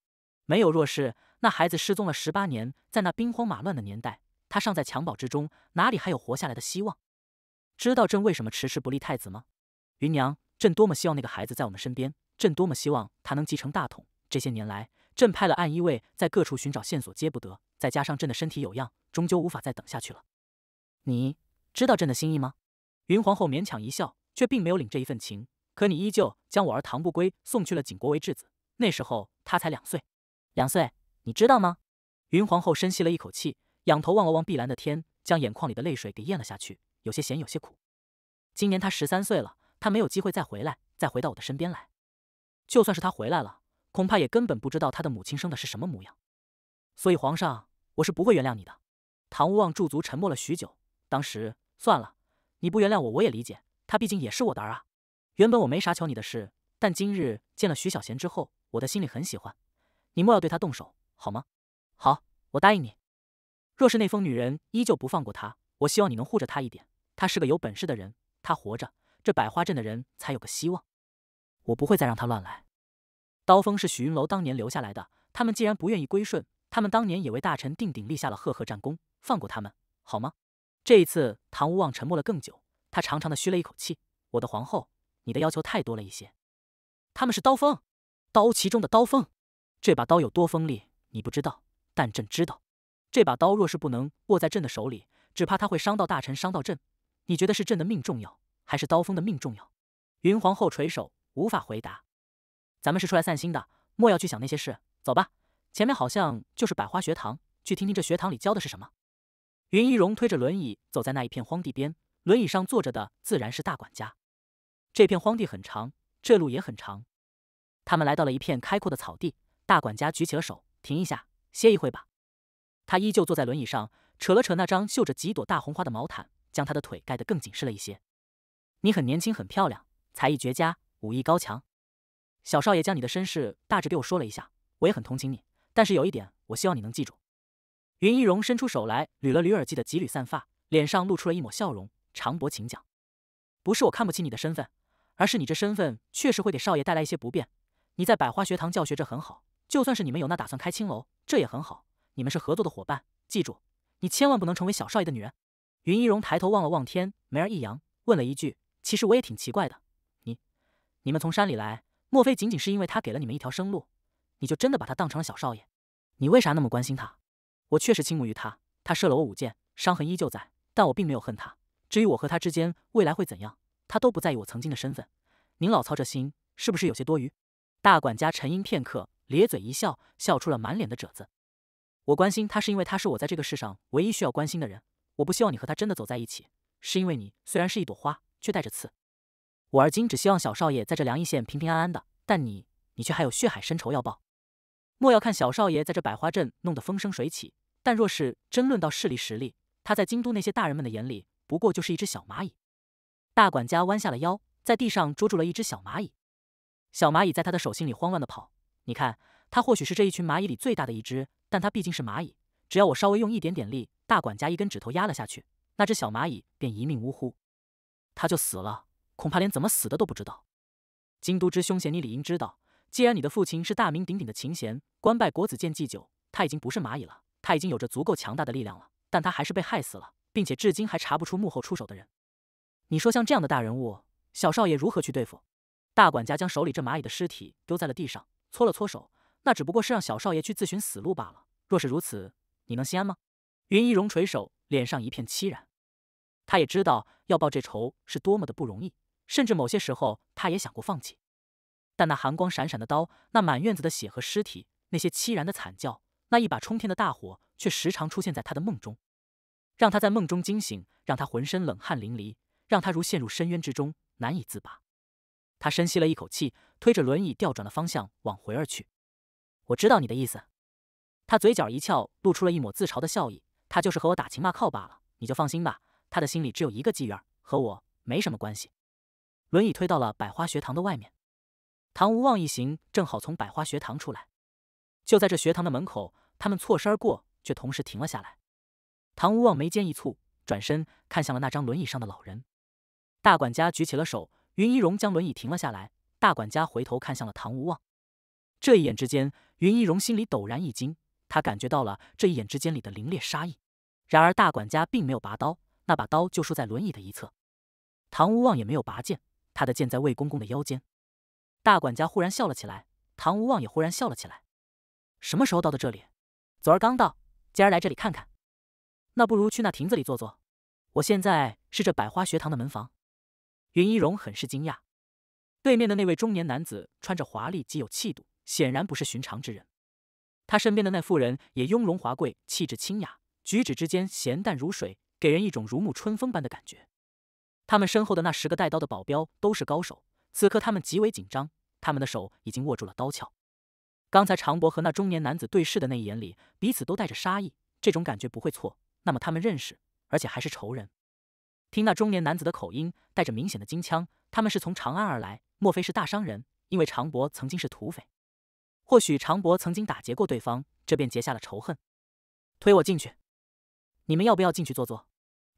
没有若是，那孩子失踪了十八年，在那兵荒马乱的年代，他尚在襁褓之中，哪里还有活下来的希望？知道朕为什么迟迟不立太子吗？云娘，朕多么希望那个孩子在我们身边，朕多么希望他能继承大统。这些年来。朕派了暗医卫在各处寻找线索，接不得。再加上朕的身体有恙，终究无法再等下去了。你知道朕的心意吗？云皇后勉强一笑，却并没有领这一份情。可你依旧将我儿唐不归送去了景国为质子，那时候他才两岁。两岁，你知道吗？云皇后深吸了一口气，仰头望了望碧蓝的天，将眼眶里的泪水给咽了下去，有些咸，有些苦。今年他十三岁了，他没有机会再回来，再回到我的身边来。就算是他回来了。恐怕也根本不知道他的母亲生的是什么模样，所以皇上，我是不会原谅你的。唐无望驻足沉默了许久，当时算了，你不原谅我，我也理解，他毕竟也是我的儿啊。原本我没啥求你的事，但今日见了徐小贤之后，我的心里很喜欢，你莫要对他动手，好吗？好，我答应你。若是那疯女人依旧不放过他，我希望你能护着他一点。他是个有本事的人，他活着，这百花镇的人才有个希望。我不会再让他乱来。刀锋是许云楼当年留下来的，他们既然不愿意归顺，他们当年也为大臣定鼎立下了赫赫战功，放过他们好吗？这一次，唐无望沉默了更久，他长长的吁了一口气：“我的皇后，你的要求太多了一些。他们是刀锋，刀旗中的刀锋，这把刀有多锋利，你不知道，但朕知道。这把刀若是不能握在朕的手里，只怕他会伤到大臣，伤到朕。你觉得是朕的命重要，还是刀锋的命重要？”云皇后垂首，无法回答。咱们是出来散心的，莫要去想那些事。走吧，前面好像就是百花学堂，去听听这学堂里教的是什么。云一荣推着轮椅走在那一片荒地边，轮椅上坐着的自然是大管家。这片荒地很长，这路也很长。他们来到了一片开阔的草地，大管家举起了手，停一下，歇一会吧。他依旧坐在轮椅上，扯了扯那张绣着几朵大红花的毛毯，将他的腿盖得更紧实了一些。你很年轻，很漂亮。才艺绝佳，武艺高强。小少爷将你的身世大致给我说了一下，我也很同情你。但是有一点，我希望你能记住。云一荣伸出手来，捋了捋耳际的几缕散发，脸上露出了一抹笑容。长伯，请讲。不是我看不起你的身份，而是你这身份确实会给少爷带来一些不便。你在百花学堂教学，这很好。就算是你们有那打算开青楼，这也很好。你们是合作的伙伴，记住，你千万不能成为小少爷的女人。云一荣抬头望了望天，眉儿一扬，问了一句：“其实我也挺奇怪的。”你你们从山里来，莫非仅仅是因为他给了你们一条生路，你就真的把他当成了小少爷？你为啥那么关心他？我确实倾慕于他，他射了我五箭，伤痕依旧在，但我并没有恨他。至于我和他之间未来会怎样，他都不在意我曾经的身份。您老操这心是不是有些多余？大管家沉吟片刻，咧嘴一笑，笑出了满脸的褶子。我关心他是因为他是我在这个世上唯一需要关心的人。我不希望你和他真的走在一起，是因为你虽然是一朵花，却带着刺。我而今只希望小少爷在这凉邑县平平安安的，但你，你却还有血海深仇要报。莫要看小少爷在这百花镇弄得风生水起，但若是真论到势力实力，他在京都那些大人们的眼里，不过就是一只小蚂蚁。大管家弯下了腰，在地上捉住了一只小蚂蚁。小蚂蚁在他的手心里慌乱的跑。你看，他或许是这一群蚂蚁里最大的一只，但他毕竟是蚂蚁。只要我稍微用一点点力，大管家一根指头压了下去，那只小蚂蚁便一命呜呼，他就死了。恐怕连怎么死的都不知道。京都之凶险，你理应知道。既然你的父亲是大名鼎鼎的琴弦，官拜国子监祭酒，他已经不是蚂蚁了，他已经有着足够强大的力量了。但他还是被害死了，并且至今还查不出幕后出手的人。你说像这样的大人物，小少爷如何去对付？大管家将手里这蚂蚁的尸体丢在了地上，搓了搓手，那只不过是让小少爷去自寻死路罢了。若是如此，你能心安吗？云一荣垂首，脸上一片凄然。他也知道要报这仇是多么的不容易。甚至某些时候，他也想过放弃，但那寒光闪闪的刀，那满院子的血和尸体，那些凄然的惨叫，那一把冲天的大火，却时常出现在他的梦中，让他在梦中惊醒，让他浑身冷汗淋漓，让他如陷入深渊之中，难以自拔。他深吸了一口气，推着轮椅调转了方向，往回而去。我知道你的意思。他嘴角一翘，露出了一抹自嘲的笑意。他就是和我打情骂俏罢了，你就放心吧。他的心里只有一个妓院，和我没什么关系。轮椅推到了百花学堂的外面，唐无望一行正好从百花学堂出来。就在这学堂的门口，他们错身而过，却同时停了下来。唐无望眉间一蹙，转身看向了那张轮椅上的老人。大管家举起了手，云一荣将轮椅停了下来。大管家回头看向了唐无望，这一眼之间，云一荣心里陡然一惊，他感觉到了这一眼之间里的凌冽杀意。然而大管家并没有拔刀，那把刀就竖在轮椅的一侧。唐无望也没有拔剑。他的剑在魏公公的腰间，大管家忽然笑了起来，唐无望也忽然笑了起来。什么时候到的这里？昨儿刚到，今儿来这里看看。那不如去那亭子里坐坐。我现在是这百花学堂的门房。云一荣很是惊讶，对面的那位中年男子穿着华丽，极有气度，显然不是寻常之人。他身边的那妇人也雍容华贵，气质清雅，举止之间咸淡如水，给人一种如沐春风般的感觉。他们身后的那十个带刀的保镖都是高手，此刻他们极为紧张，他们的手已经握住了刀鞘。刚才常博和那中年男子对视的那一眼里，彼此都带着杀意，这种感觉不会错。那么他们认识，而且还是仇人。听那中年男子的口音，带着明显的京腔，他们是从长安而来，莫非是大商人？因为常伯曾经是土匪，或许常伯曾经打劫过对方，这便结下了仇恨。推我进去，你们要不要进去坐坐？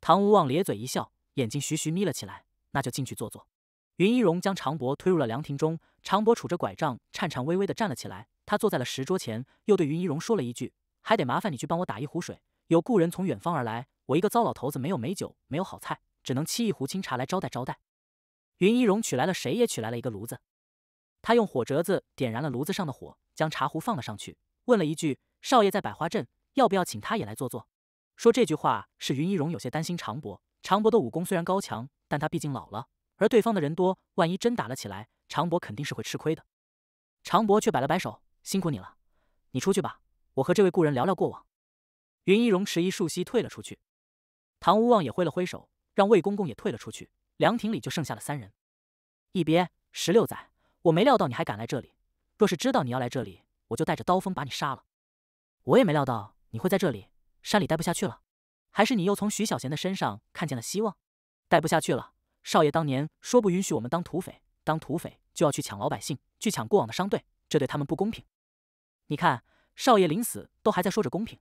唐无望咧嘴一笑。眼睛徐徐眯了起来，那就进去坐坐。云一荣将常伯推入了凉亭中，常伯杵着拐杖，颤颤巍巍地站了起来。他坐在了石桌前，又对云一荣说了一句：“还得麻烦你去帮我打一壶水。有故人从远方而来，我一个糟老头子，没有美酒，没有好菜，只能沏一壶清茶来招待招待。”云一荣取来了谁也取来了一个炉子，他用火折子点燃了炉子上的火，将茶壶放了上去，问了一句：“少爷在百花镇，要不要请他也来坐坐？”说这句话是云一荣有些担心常伯。常伯的武功虽然高强，但他毕竟老了，而对方的人多，万一真打了起来，常伯肯定是会吃亏的。常伯却摆了摆手：“辛苦你了，你出去吧，我和这位故人聊聊过往。”云一荣迟疑数息退了出去，唐无望也挥了挥手，让魏公公也退了出去。凉亭里就剩下了三人。一别十六载，我没料到你还敢来这里。若是知道你要来这里，我就带着刀锋把你杀了。我也没料到你会在这里，山里待不下去了。还是你又从徐小贤的身上看见了希望？待不下去了。少爷当年说不允许我们当土匪，当土匪就要去抢老百姓，去抢过往的商队，这对他们不公平。你看，少爷临死都还在说着公平。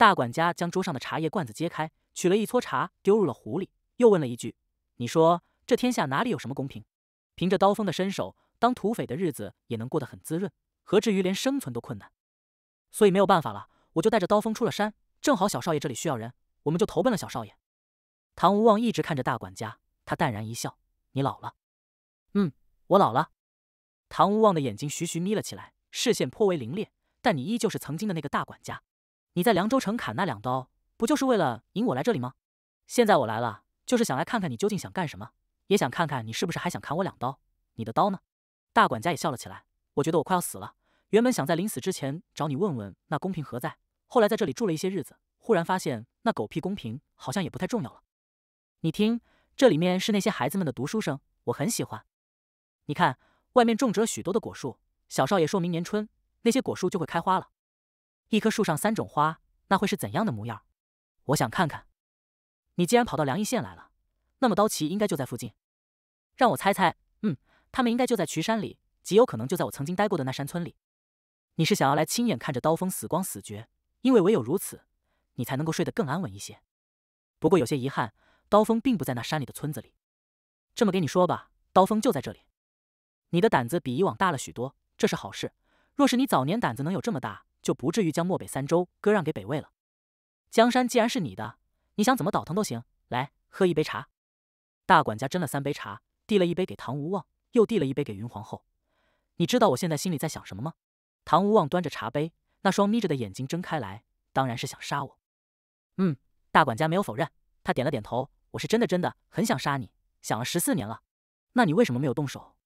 大管家将桌上的茶叶罐子揭开，取了一撮茶丢入了壶里，又问了一句：“你说这天下哪里有什么公平？凭着刀锋的身手，当土匪的日子也能过得很滋润，何至于连生存都困难？所以没有办法了，我就带着刀锋出了山，正好小少爷这里需要人。”我们就投奔了小少爷。唐无望一直看着大管家，他淡然一笑：“你老了。”“嗯，我老了。”唐无望的眼睛徐徐眯了起来，视线颇为凌冽。但你依旧是曾经的那个大管家。你在凉州城砍那两刀，不就是为了引我来这里吗？现在我来了，就是想来看看你究竟想干什么，也想看看你是不是还想砍我两刀。你的刀呢？大管家也笑了起来。我觉得我快要死了，原本想在临死之前找你问问那公平何在，后来在这里住了一些日子。忽然发现那狗屁公平好像也不太重要了。你听，这里面是那些孩子们的读书声，我很喜欢。你看，外面种植了许多的果树。小少爷说明年春那些果树就会开花了。一棵树上三种花，那会是怎样的模样？我想看看。你既然跑到凉邑县来了，那么刀旗应该就在附近。让我猜猜，嗯，他们应该就在渠山里，极有可能就在我曾经待过的那山村里。你是想要来亲眼看着刀锋死光死绝？因为唯有如此。你才能够睡得更安稳一些。不过有些遗憾，刀锋并不在那山里的村子里。这么给你说吧，刀锋就在这里。你的胆子比以往大了许多，这是好事。若是你早年胆子能有这么大，就不至于将漠北三州割让给北魏了。江山既然是你的，你想怎么倒腾都行。来，喝一杯茶。大管家斟了三杯茶，递了一杯给唐无望，又递了一杯给云皇后。你知道我现在心里在想什么吗？唐无望端着茶杯，那双眯着的眼睛睁开来，当然是想杀我。嗯，大管家没有否认，他点了点头。我是真的真的很想杀你，想了十四年了。那你为什么没有动手？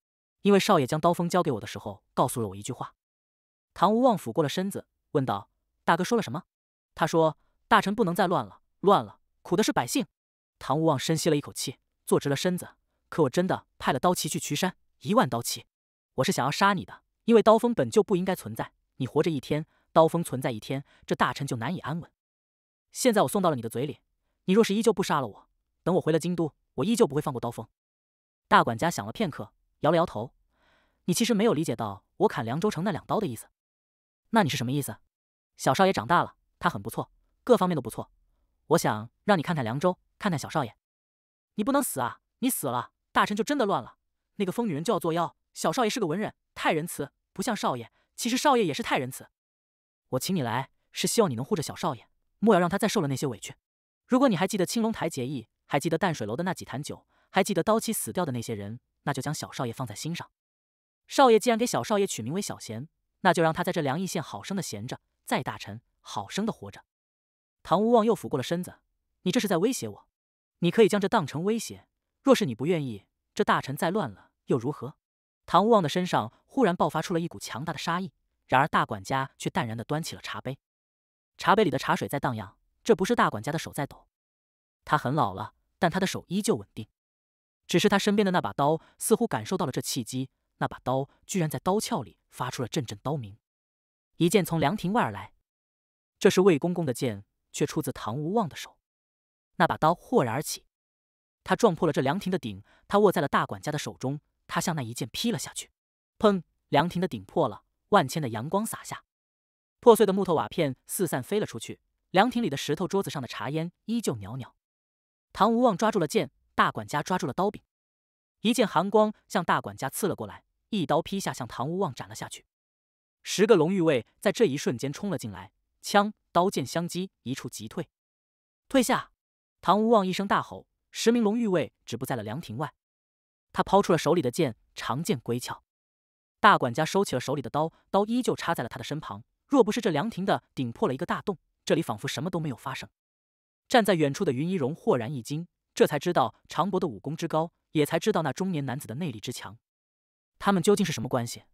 因为少爷将刀锋交给我的时候，告诉了我一句话。唐无望俯过了身子，问道：“大哥说了什么？”他说：“大臣不能再乱了，乱了，苦的是百姓。”唐无望深吸了一口气，坐直了身子。可我真的派了刀旗去渠山，一万刀旗。我是想要杀你的，因为刀锋本就不应该存在。你活着一天，刀锋存在一天，这大臣就难以安稳。现在我送到了你的嘴里，你若是依旧不杀了我，等我回了京都，我依旧不会放过刀锋。大管家想了片刻，摇了摇头：“你其实没有理解到我砍凉州城那两刀的意思。那你是什么意思？小少爷长大了，他很不错，各方面都不错。我想让你看看凉州，看看小少爷。你不能死啊！你死了，大臣就真的乱了。那个疯女人就要作妖。小少爷是个文人，太仁慈，不像少爷。其实少爷也是太仁慈。我请你来，是希望你能护着小少爷。”莫要让他再受了那些委屈。如果你还记得青龙台结义，还记得淡水楼的那几坛酒，还记得刀妻死掉的那些人，那就将小少爷放在心上。少爷既然给小少爷取名为小贤，那就让他在这凉邑县好生的闲着，在大臣好生的活着。唐无望又俯过了身子，你这是在威胁我？你可以将这当成威胁。若是你不愿意，这大臣再乱了又如何？唐无望的身上忽然爆发出了一股强大的杀意，然而大管家却淡然的端起了茶杯。茶杯里的茶水在荡漾，这不是大管家的手在抖，他很老了，但他的手依旧稳定。只是他身边的那把刀似乎感受到了这契机，那把刀居然在刀鞘里发出了阵阵刀鸣。一剑从凉亭外而来，这是魏公公的剑，却出自唐无望的手。那把刀豁然而起，他撞破了这凉亭的顶，他握在了大管家的手中，他向那一剑劈了下去。砰！凉亭的顶破了，万千的阳光洒下。破碎的木头瓦片四散飞了出去，凉亭里的石头桌子上的茶烟依旧袅袅。唐无望抓住了剑，大管家抓住了刀柄，一剑寒光向大管家刺了过来，一刀劈下向唐无望斩了下去。十个龙御卫在这一瞬间冲了进来，枪刀剑相击，一触即退。退下！唐无望一声大吼，十名龙御卫止步在了凉亭外。他抛出了手里的剑，长剑归鞘。大管家收起了手里的刀，刀依旧插在了他的身旁。若不是这凉亭的顶破了一个大洞，这里仿佛什么都没有发生。站在远处的云仪容豁然一惊，这才知道长伯的武功之高，也才知道那中年男子的内力之强。他们究竟是什么关系？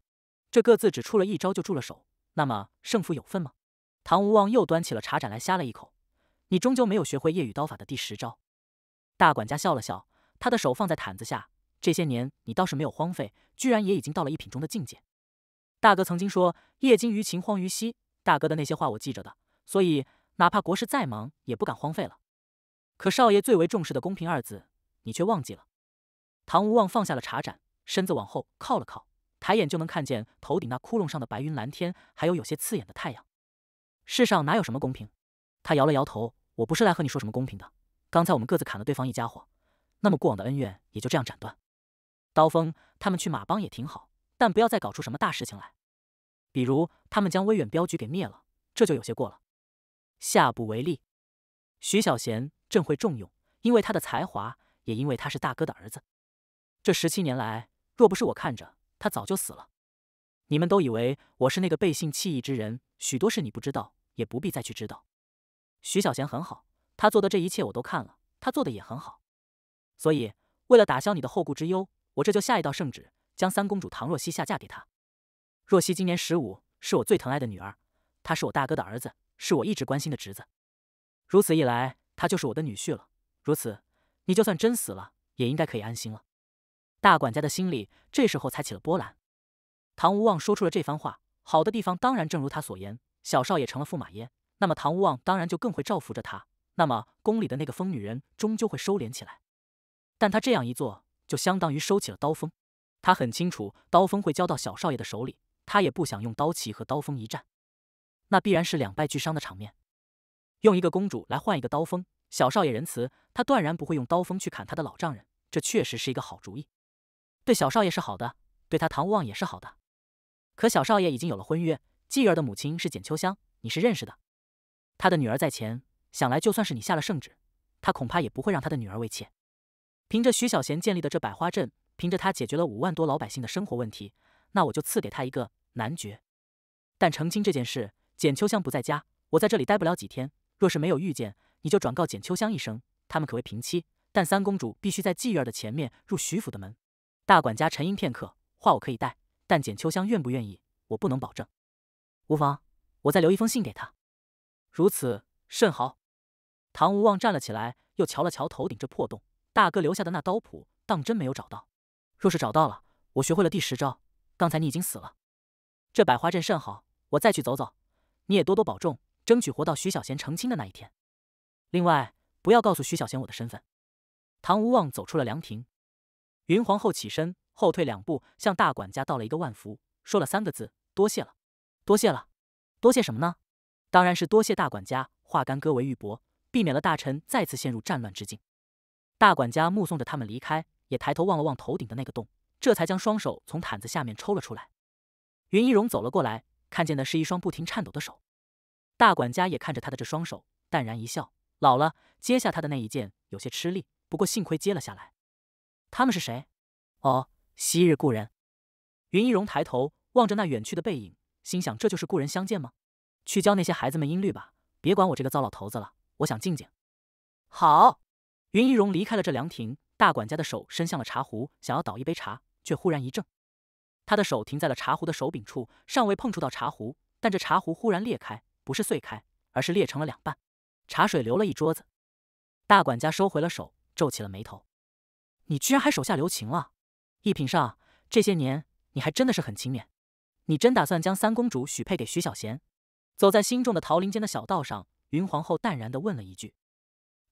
这各自只出了一招就住了手，那么胜负有分吗？唐无望又端起了茶盏来呷了一口。你终究没有学会夜雨刀法的第十招。大管家笑了笑，他的手放在毯子下。这些年你倒是没有荒废，居然也已经到了一品中的境界。大哥曾经说“夜精于勤，荒于嬉”，大哥的那些话我记着的，所以哪怕国事再忙，也不敢荒废了。可少爷最为重视的公平二字，你却忘记了。唐无望放下了茶盏，身子往后靠了靠，抬眼就能看见头顶那窟窿上的白云蓝天，还有有些刺眼的太阳。世上哪有什么公平？他摇了摇头。我不是来和你说什么公平的。刚才我们各自砍了对方一家伙，那么过往的恩怨也就这样斩断。刀锋他们去马帮也挺好，但不要再搞出什么大事情来。比如他们将威远镖局给灭了，这就有些过了。下不为例。徐小贤朕会重用，因为他的才华，也因为他是大哥的儿子。这十七年来，若不是我看着，他早就死了。你们都以为我是那个背信弃义之人，许多事你不知道，也不必再去知道。徐小贤很好，他做的这一切我都看了，他做的也很好。所以，为了打消你的后顾之忧，我这就下一道圣旨，将三公主唐若曦下嫁给他。若曦今年十五，是我最疼爱的女儿，她是我大哥的儿子，是我一直关心的侄子。如此一来，他就是我的女婿了。如此，你就算真死了，也应该可以安心了。大管家的心里这时候才起了波澜。唐无望说出了这番话，好的地方当然正如他所言，小少爷成了驸马爷。那么唐无望当然就更会照拂着他，那么宫里的那个疯女人终究会收敛起来。但他这样一做，就相当于收起了刀锋。他很清楚刀锋会交到小少爷的手里，他也不想用刀旗和刀锋一战，那必然是两败俱伤的场面。用一个公主来换一个刀锋，小少爷仁慈，他断然不会用刀锋去砍他的老丈人。这确实是一个好主意，对小少爷是好的，对他唐无望也是好的。可小少爷已经有了婚约，继儿的母亲是简秋香，你是认识的。他的女儿在前，想来就算是你下了圣旨，他恐怕也不会让他的女儿为妾。凭着徐小贤建立的这百花镇，凭着他解决了五万多老百姓的生活问题，那我就赐给他一个男爵。但成亲这件事，简秋香不在家，我在这里待不了几天。若是没有遇见，你就转告简秋香一声，他们可为平妻。但三公主必须在继儿的前面入徐府的门。大管家沉吟片刻，话我可以带，但简秋香愿不愿意，我不能保证。无妨，我再留一封信给他。如此甚好。唐无望站了起来，又瞧了瞧头顶这破洞，大哥留下的那刀谱，当真没有找到。若是找到了，我学会了第十招。刚才你已经死了，这百花阵甚好，我再去走走。你也多多保重，争取活到徐小贤成亲的那一天。另外，不要告诉徐小贤我的身份。唐无望走出了凉亭，云皇后起身后退两步，向大管家道了一个万福，说了三个字：多谢了，多谢了，多谢什么呢？当然是多谢大管家化干戈为玉帛，避免了大臣再次陷入战乱之境。大管家目送着他们离开，也抬头望了望头顶的那个洞，这才将双手从毯子下面抽了出来。云一荣走了过来，看见的是一双不停颤抖的手。大管家也看着他的这双手，淡然一笑。老了，接下他的那一剑有些吃力，不过幸亏接了下来。他们是谁？哦，昔日故人。云一荣抬头望着那远去的背影，心想：这就是故人相见吗？去教那些孩子们音律吧，别管我这个糟老头子了。我想静静。好，云一荣离开了这凉亭，大管家的手伸向了茶壶，想要倒一杯茶，却忽然一怔。他的手停在了茶壶的手柄处，尚未碰触到茶壶，但这茶壶忽然裂开，不是碎开，而是裂成了两半，茶水流了一桌子。大管家收回了手，皱起了眉头：“你居然还手下留情了？一品上，这些年你还真的是很勤勉。你真打算将三公主许配给徐小贤？”走在心中的桃林间的小道上，云皇后淡然地问了一句：“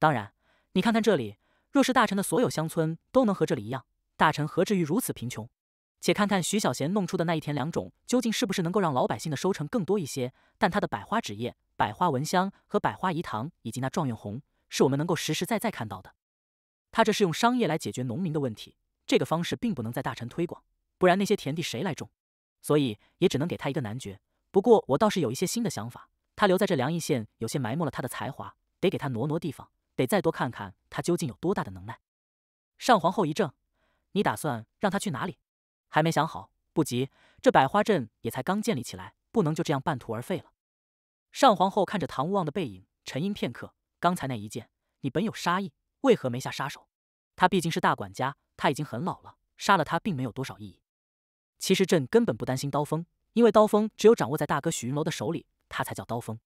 当然，你看看这里，若是大臣的所有乡村都能和这里一样，大臣何至于如此贫穷？且看看徐小贤弄出的那一田两种，究竟是不是能够让老百姓的收成更多一些？但他的百花纸业、百花蚊香和百花饴糖，以及那状元红，是我们能够实实在在看到的。他这是用商业来解决农民的问题，这个方式并不能在大臣推广，不然那些田地谁来种？所以也只能给他一个男爵。”不过我倒是有一些新的想法，他留在这凉邑县有些埋没了他的才华，得给他挪挪地方，得再多看看他究竟有多大的能耐。上皇后一怔，你打算让他去哪里？还没想好，不急，这百花镇也才刚建立起来，不能就这样半途而废了。上皇后看着唐无望的背影，沉吟片刻，刚才那一剑，你本有杀意，为何没下杀手？他毕竟是大管家，他已经很老了，杀了他并没有多少意义。其实朕根本不担心刀锋，因为刀锋只有掌握在大哥许云楼的手里，他才叫刀锋。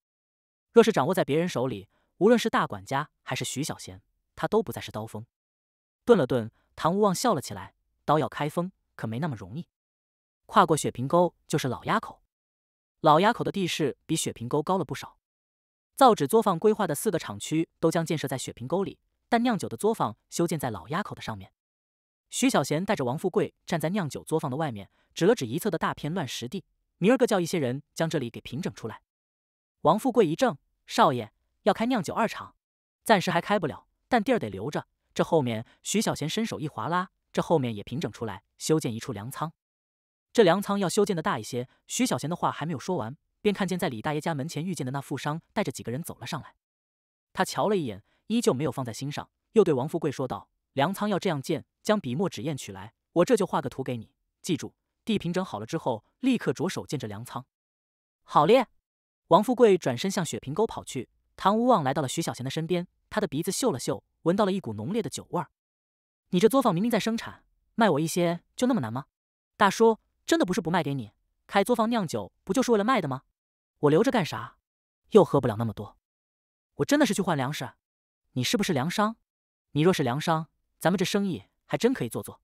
若是掌握在别人手里，无论是大管家还是徐小贤，他都不再是刀锋。顿了顿，唐无望笑了起来：“刀要开封，可没那么容易。跨过雪平沟就是老鸭口，老鸭口的地势比雪平沟高了不少。造纸作坊规划的四个厂区都将建设在雪平沟里。”但酿酒的作坊修建在老垭口的上面。徐小贤带着王富贵站在酿酒作坊的外面，指了指一侧的大片乱石地，明儿个叫一些人将这里给平整出来。王富贵一怔：“少爷要开酿酒二厂，暂时还开不了，但地儿得留着。这后面……”徐小贤伸手一划拉，这后面也平整出来，修建一处粮仓。这粮仓要修建的大一些。徐小贤的话还没有说完，便看见在李大爷家门前遇见的那富商带着几个人走了上来。他瞧了一眼。依旧没有放在心上，又对王富贵说道：“粮仓要这样建，将笔墨纸砚取来，我这就画个图给你。记住，地平整好了之后，立刻着手建这粮仓。”好咧！王富贵转身向雪平沟跑去。唐无望来到了徐小贤的身边，他的鼻子嗅了嗅，闻到了一股浓烈的酒味儿。你这作坊明明在生产，卖我一些就那么难吗？大叔，真的不是不卖给你，开作坊酿酒不就是为了卖的吗？我留着干啥？又喝不了那么多。我真的是去换粮食。你是不是粮商？你若是粮商，咱们这生意还真可以做做。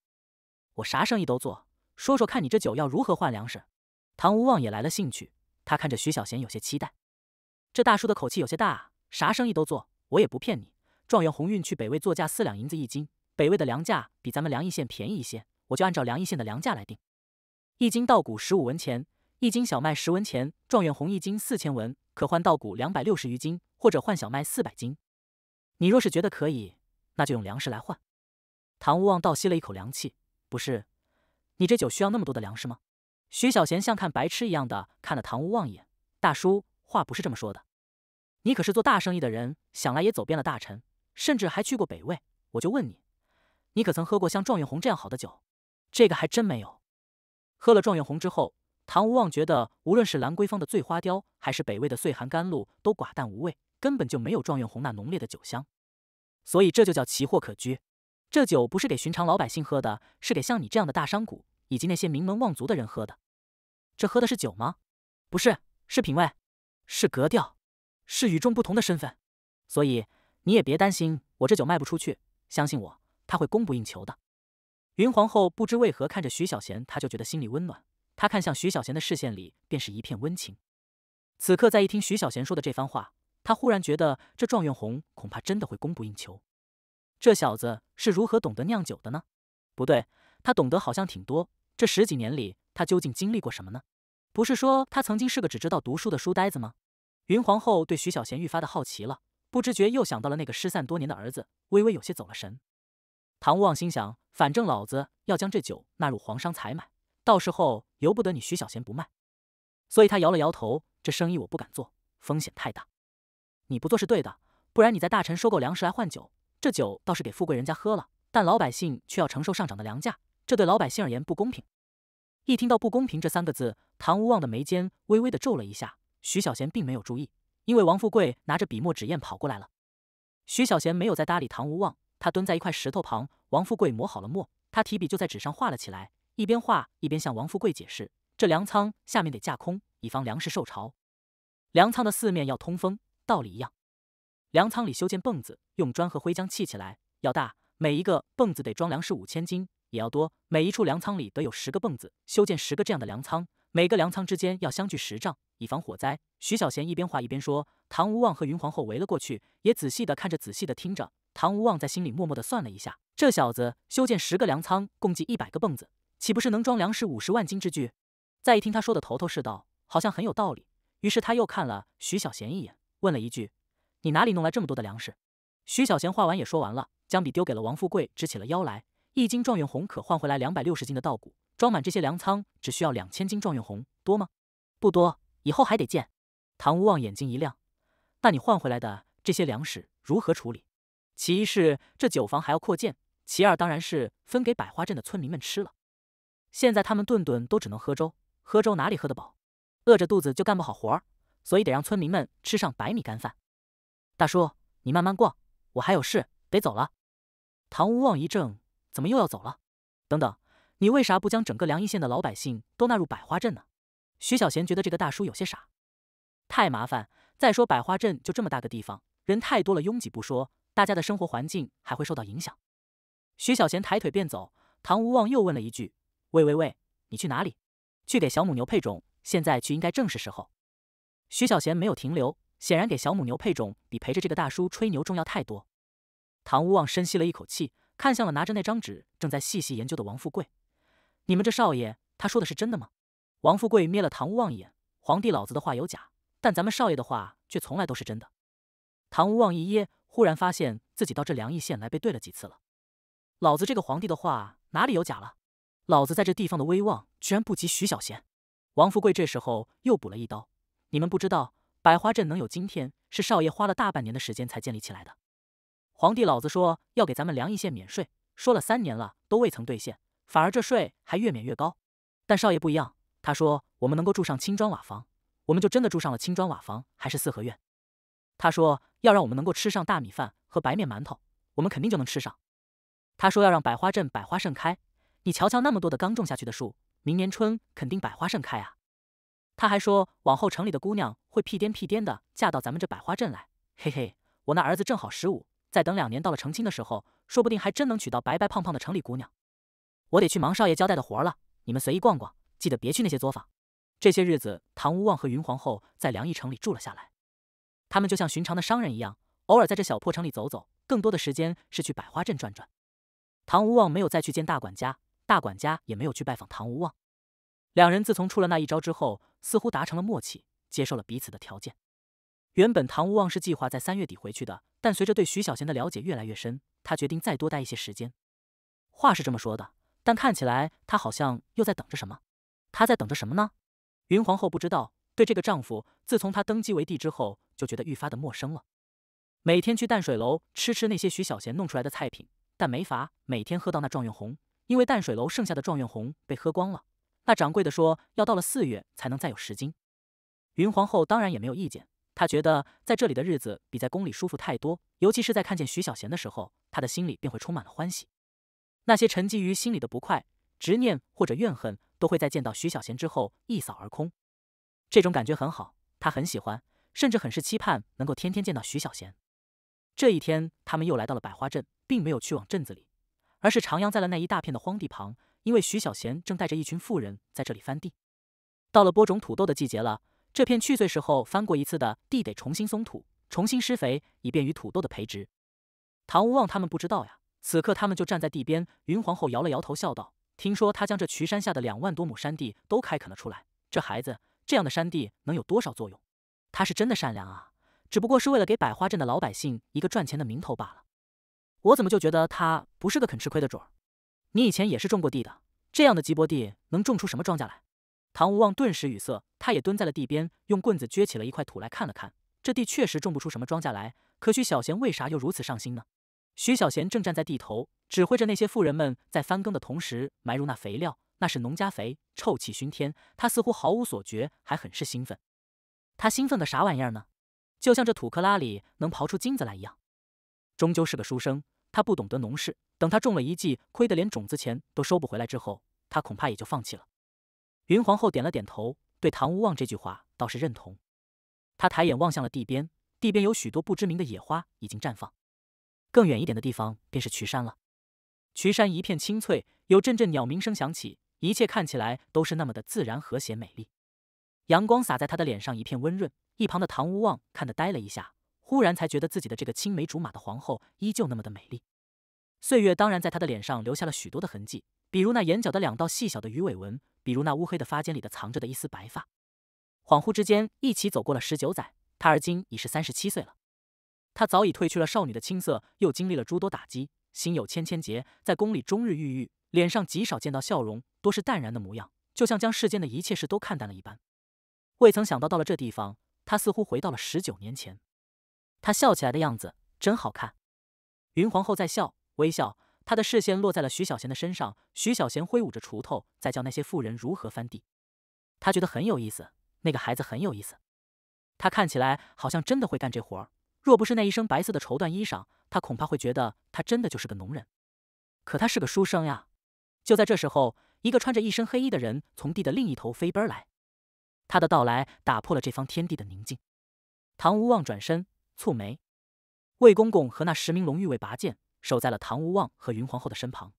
我啥生意都做，说说看你这酒要如何换粮食？唐无望也来了兴趣，他看着徐小贤有些期待。这大叔的口气有些大啊，啥生意都做，我也不骗你。状元红运去北魏作价四两银子一斤，北魏的粮价比咱们梁邑县便宜一些，我就按照梁邑县的粮价来定。一斤稻谷十五文钱，一斤小麦十文钱。状元红一斤四千文，可换稻谷两百六十余斤，或者换小麦四百斤。你若是觉得可以，那就用粮食来换。唐无望倒吸了一口凉气，不是，你这酒需要那么多的粮食吗？徐小贤像看白痴一样的看了唐无望一眼。大叔，话不是这么说的。你可是做大生意的人，想来也走遍了大臣，甚至还去过北魏。我就问你，你可曾喝过像状元红这样好的酒？这个还真没有。喝了状元红之后，唐无望觉得无论是兰桂坊的醉花雕，还是北魏的岁寒甘露，都寡淡无味。根本就没有状元红那浓烈的酒香，所以这就叫奇货可居。这酒不是给寻常老百姓喝的，是给像你这样的大商贾以及那些名门望族的人喝的。这喝的是酒吗？不是，是品味，是格调，是与众不同的身份。所以你也别担心我这酒卖不出去，相信我，他会供不应求的。云皇后不知为何看着徐小贤，她就觉得心里温暖。她看向徐小贤的视线里便是一片温情。此刻再一听徐小贤说的这番话。他忽然觉得这状元红恐怕真的会供不应求。这小子是如何懂得酿酒的呢？不对，他懂得好像挺多。这十几年里，他究竟经历过什么呢？不是说他曾经是个只知道读书的书呆子吗？云皇后对徐小贤愈发的好奇了，不知觉又想到了那个失散多年的儿子，微微有些走了神。唐无望心想，反正老子要将这酒纳入皇商采买，到时候由不得你徐小贤不卖。所以他摇了摇头，这生意我不敢做，风险太大。你不做是对的，不然你在大臣收购粮食来换酒，这酒倒是给富贵人家喝了，但老百姓却要承受上涨的粮价，这对老百姓而言不公平。一听到不公平这三个字，唐无望的眉间微微的皱了一下。徐小贤并没有注意，因为王富贵拿着笔墨纸砚跑过来了。徐小贤没有再搭理唐无望，他蹲在一块石头旁，王富贵磨好了墨，他提笔就在纸上画了起来，一边画一边向王富贵解释：这粮仓下面得架空，以防粮食受潮；粮仓的四面要通风。道理一样，粮仓里修建泵子，用砖和灰浆砌起来，要大，每一个泵子得装粮食五千斤；也要多，每一处粮仓里得有十个泵子，修建十个这样的粮仓，每个粮仓之间要相距十丈，以防火灾。徐小贤一边画一边说，唐无望和云皇后围了过去，也仔细的看着，仔细的听着。唐无望在心里默默的算了一下，这小子修建十个粮仓，共计一百个泵子，岂不是能装粮食五十万斤之巨？再一听他说的头头是道，好像很有道理，于是他又看了徐小贤一眼。问了一句：“你哪里弄来这么多的粮食？”徐小贤话完也说完了，将笔丢给了王富贵，直起了腰来。一斤状元红可换回来两百六十斤的稻谷，装满这些粮仓只需要两千斤状元红，多吗？不多，以后还得建。唐无望眼睛一亮：“那你换回来的这些粮食如何处理？其一是这酒坊还要扩建，其二当然是分给百花镇的村民们吃了。现在他们顿顿都只能喝粥，喝粥哪里喝得饱？饿着肚子就干不好活儿。”所以得让村民们吃上白米干饭。大叔，你慢慢逛，我还有事得走了。唐无望一怔，怎么又要走了？等等，你为啥不将整个凉邑县的老百姓都纳入百花镇呢？徐小贤觉得这个大叔有些傻，太麻烦。再说百花镇就这么大个地方，人太多了，拥挤不说，大家的生活环境还会受到影响。徐小贤抬腿便走，唐无望又问了一句：“喂喂喂，你去哪里？去给小母牛配种，现在去应该正是时候。”徐小贤没有停留，显然给小母牛配种比陪着这个大叔吹牛重要太多。唐无望深吸了一口气，看向了拿着那张纸正在细细研究的王富贵：“你们这少爷，他说的是真的吗？”王富贵瞥了唐无望一眼：“皇帝老子的话有假。”但咱们少爷的话却从来都是真的。唐无望一噎，忽然发现自己到这凉邑县来被对了几次了。老子这个皇帝的话哪里有假了？老子在这地方的威望居然不及徐小贤。王富贵这时候又补了一刀：“你们不知道，百花镇能有今天，是少爷花了大半年的时间才建立起来的。皇帝老子说要给咱们凉邑县免税，说了三年了都未曾兑现，反而这税还越免越高。但少爷不一样，他说我们能够住上青砖瓦房。”我们就真的住上了青砖瓦房，还是四合院。他说要让我们能够吃上大米饭和白面馒头，我们肯定就能吃上。他说要让百花镇百花盛开，你瞧瞧那么多的刚种下去的树，明年春肯定百花盛开啊。他还说往后城里的姑娘会屁颠屁颠的嫁到咱们这百花镇来，嘿嘿，我那儿子正好十五，再等两年到了成亲的时候，说不定还真能娶到白白胖胖的城里姑娘。我得去忙少爷交代的活了，你们随意逛逛，记得别去那些作坊。这些日子，唐无望和云皇后在凉邑城里住了下来。他们就像寻常的商人一样，偶尔在这小破城里走走，更多的时间是去百花镇转转。唐无望没有再去见大管家，大管家也没有去拜访唐无望。两人自从出了那一招之后，似乎达成了默契，接受了彼此的条件。原本唐无望是计划在三月底回去的，但随着对徐小贤的了解越来越深，他决定再多待一些时间。话是这么说的，但看起来他好像又在等着什么。他在等着什么呢？云皇后不知道，对这个丈夫，自从她登基为帝之后，就觉得愈发的陌生了。每天去淡水楼吃吃那些徐小贤弄出来的菜品，但没法每天喝到那状元红，因为淡水楼剩下的状元红被喝光了。那掌柜的说要到了四月才能再有十斤。云皇后当然也没有意见，她觉得在这里的日子比在宫里舒服太多，尤其是在看见徐小贤的时候，她的心里便会充满了欢喜。那些沉积于心里的不快、执念或者怨恨。都会在见到徐小贤之后一扫而空，这种感觉很好，她很喜欢，甚至很是期盼能够天天见到徐小贤。这一天，他们又来到了百花镇，并没有去往镇子里，而是徜徉在了那一大片的荒地旁，因为徐小贤正带着一群富人在这里翻地。到了播种土豆的季节了，这片去岁时候翻过一次的地得重新松土，重新施肥，以便于土豆的培植。唐无望他们不知道呀，此刻他们就站在地边。云皇后摇了摇头，笑道。听说他将这渠山下的两万多亩山地都开垦了出来，这孩子这样的山地能有多少作用？他是真的善良啊，只不过是为了给百花镇的老百姓一个赚钱的名头罢了。我怎么就觉得他不是个肯吃亏的主儿？你以前也是种过地的，这样的瘠薄地能种出什么庄稼来？唐无望顿时语塞，他也蹲在了地边，用棍子撅起了一块土来看了看，这地确实种不出什么庄稼来。可徐小贤为啥又如此上心呢？徐小贤正站在地头，指挥着那些妇人们在翻耕的同时埋入那肥料，那是农家肥，臭气熏天。他似乎毫无所觉，还很是兴奋。他兴奋个啥玩意儿呢？就像这土克拉里能刨出金子来一样。终究是个书生，他不懂得农事。等他种了一季，亏得连种子钱都收不回来之后，他恐怕也就放弃了。云皇后点了点头，对唐无望这句话倒是认同。他抬眼望向了地边，地边有许多不知名的野花已经绽放。更远一点的地方便是渠山了。渠山一片青翠，有阵阵鸟鸣声响起，一切看起来都是那么的自然、和谐、美丽。阳光洒在他的脸上，一片温润。一旁的唐无望看得呆了一下，忽然才觉得自己的这个青梅竹马的皇后依旧那么的美丽。岁月当然在她的脸上留下了许多的痕迹，比如那眼角的两道细小的鱼尾纹，比如那乌黑的发间里的藏着的一丝白发。恍惚之间，一起走过了十九载，她而今已是三十七岁了。她早已褪去了少女的青涩，又经历了诸多打击，心有千千结，在宫里终日郁郁，脸上极少见到笑容，多是淡然的模样，就像将世间的一切事都看淡了一般。未曾想到到了这地方，她似乎回到了十九年前。他笑起来的样子真好看。云皇后在笑，微笑，她的视线落在了徐小贤的身上。徐小贤挥舞着锄头，在教那些妇人如何翻地。他觉得很有意思，那个孩子很有意思。他看起来好像真的会干这活儿。若不是那一身白色的绸缎衣裳，他恐怕会觉得他真的就是个农人。可他是个书生呀！就在这时候，一个穿着一身黑衣的人从地的另一头飞奔来，他的到来打破了这方天地的宁静。唐无望转身蹙眉，魏公公和那十名龙御卫拔剑，守在了唐无望和云皇后的身旁。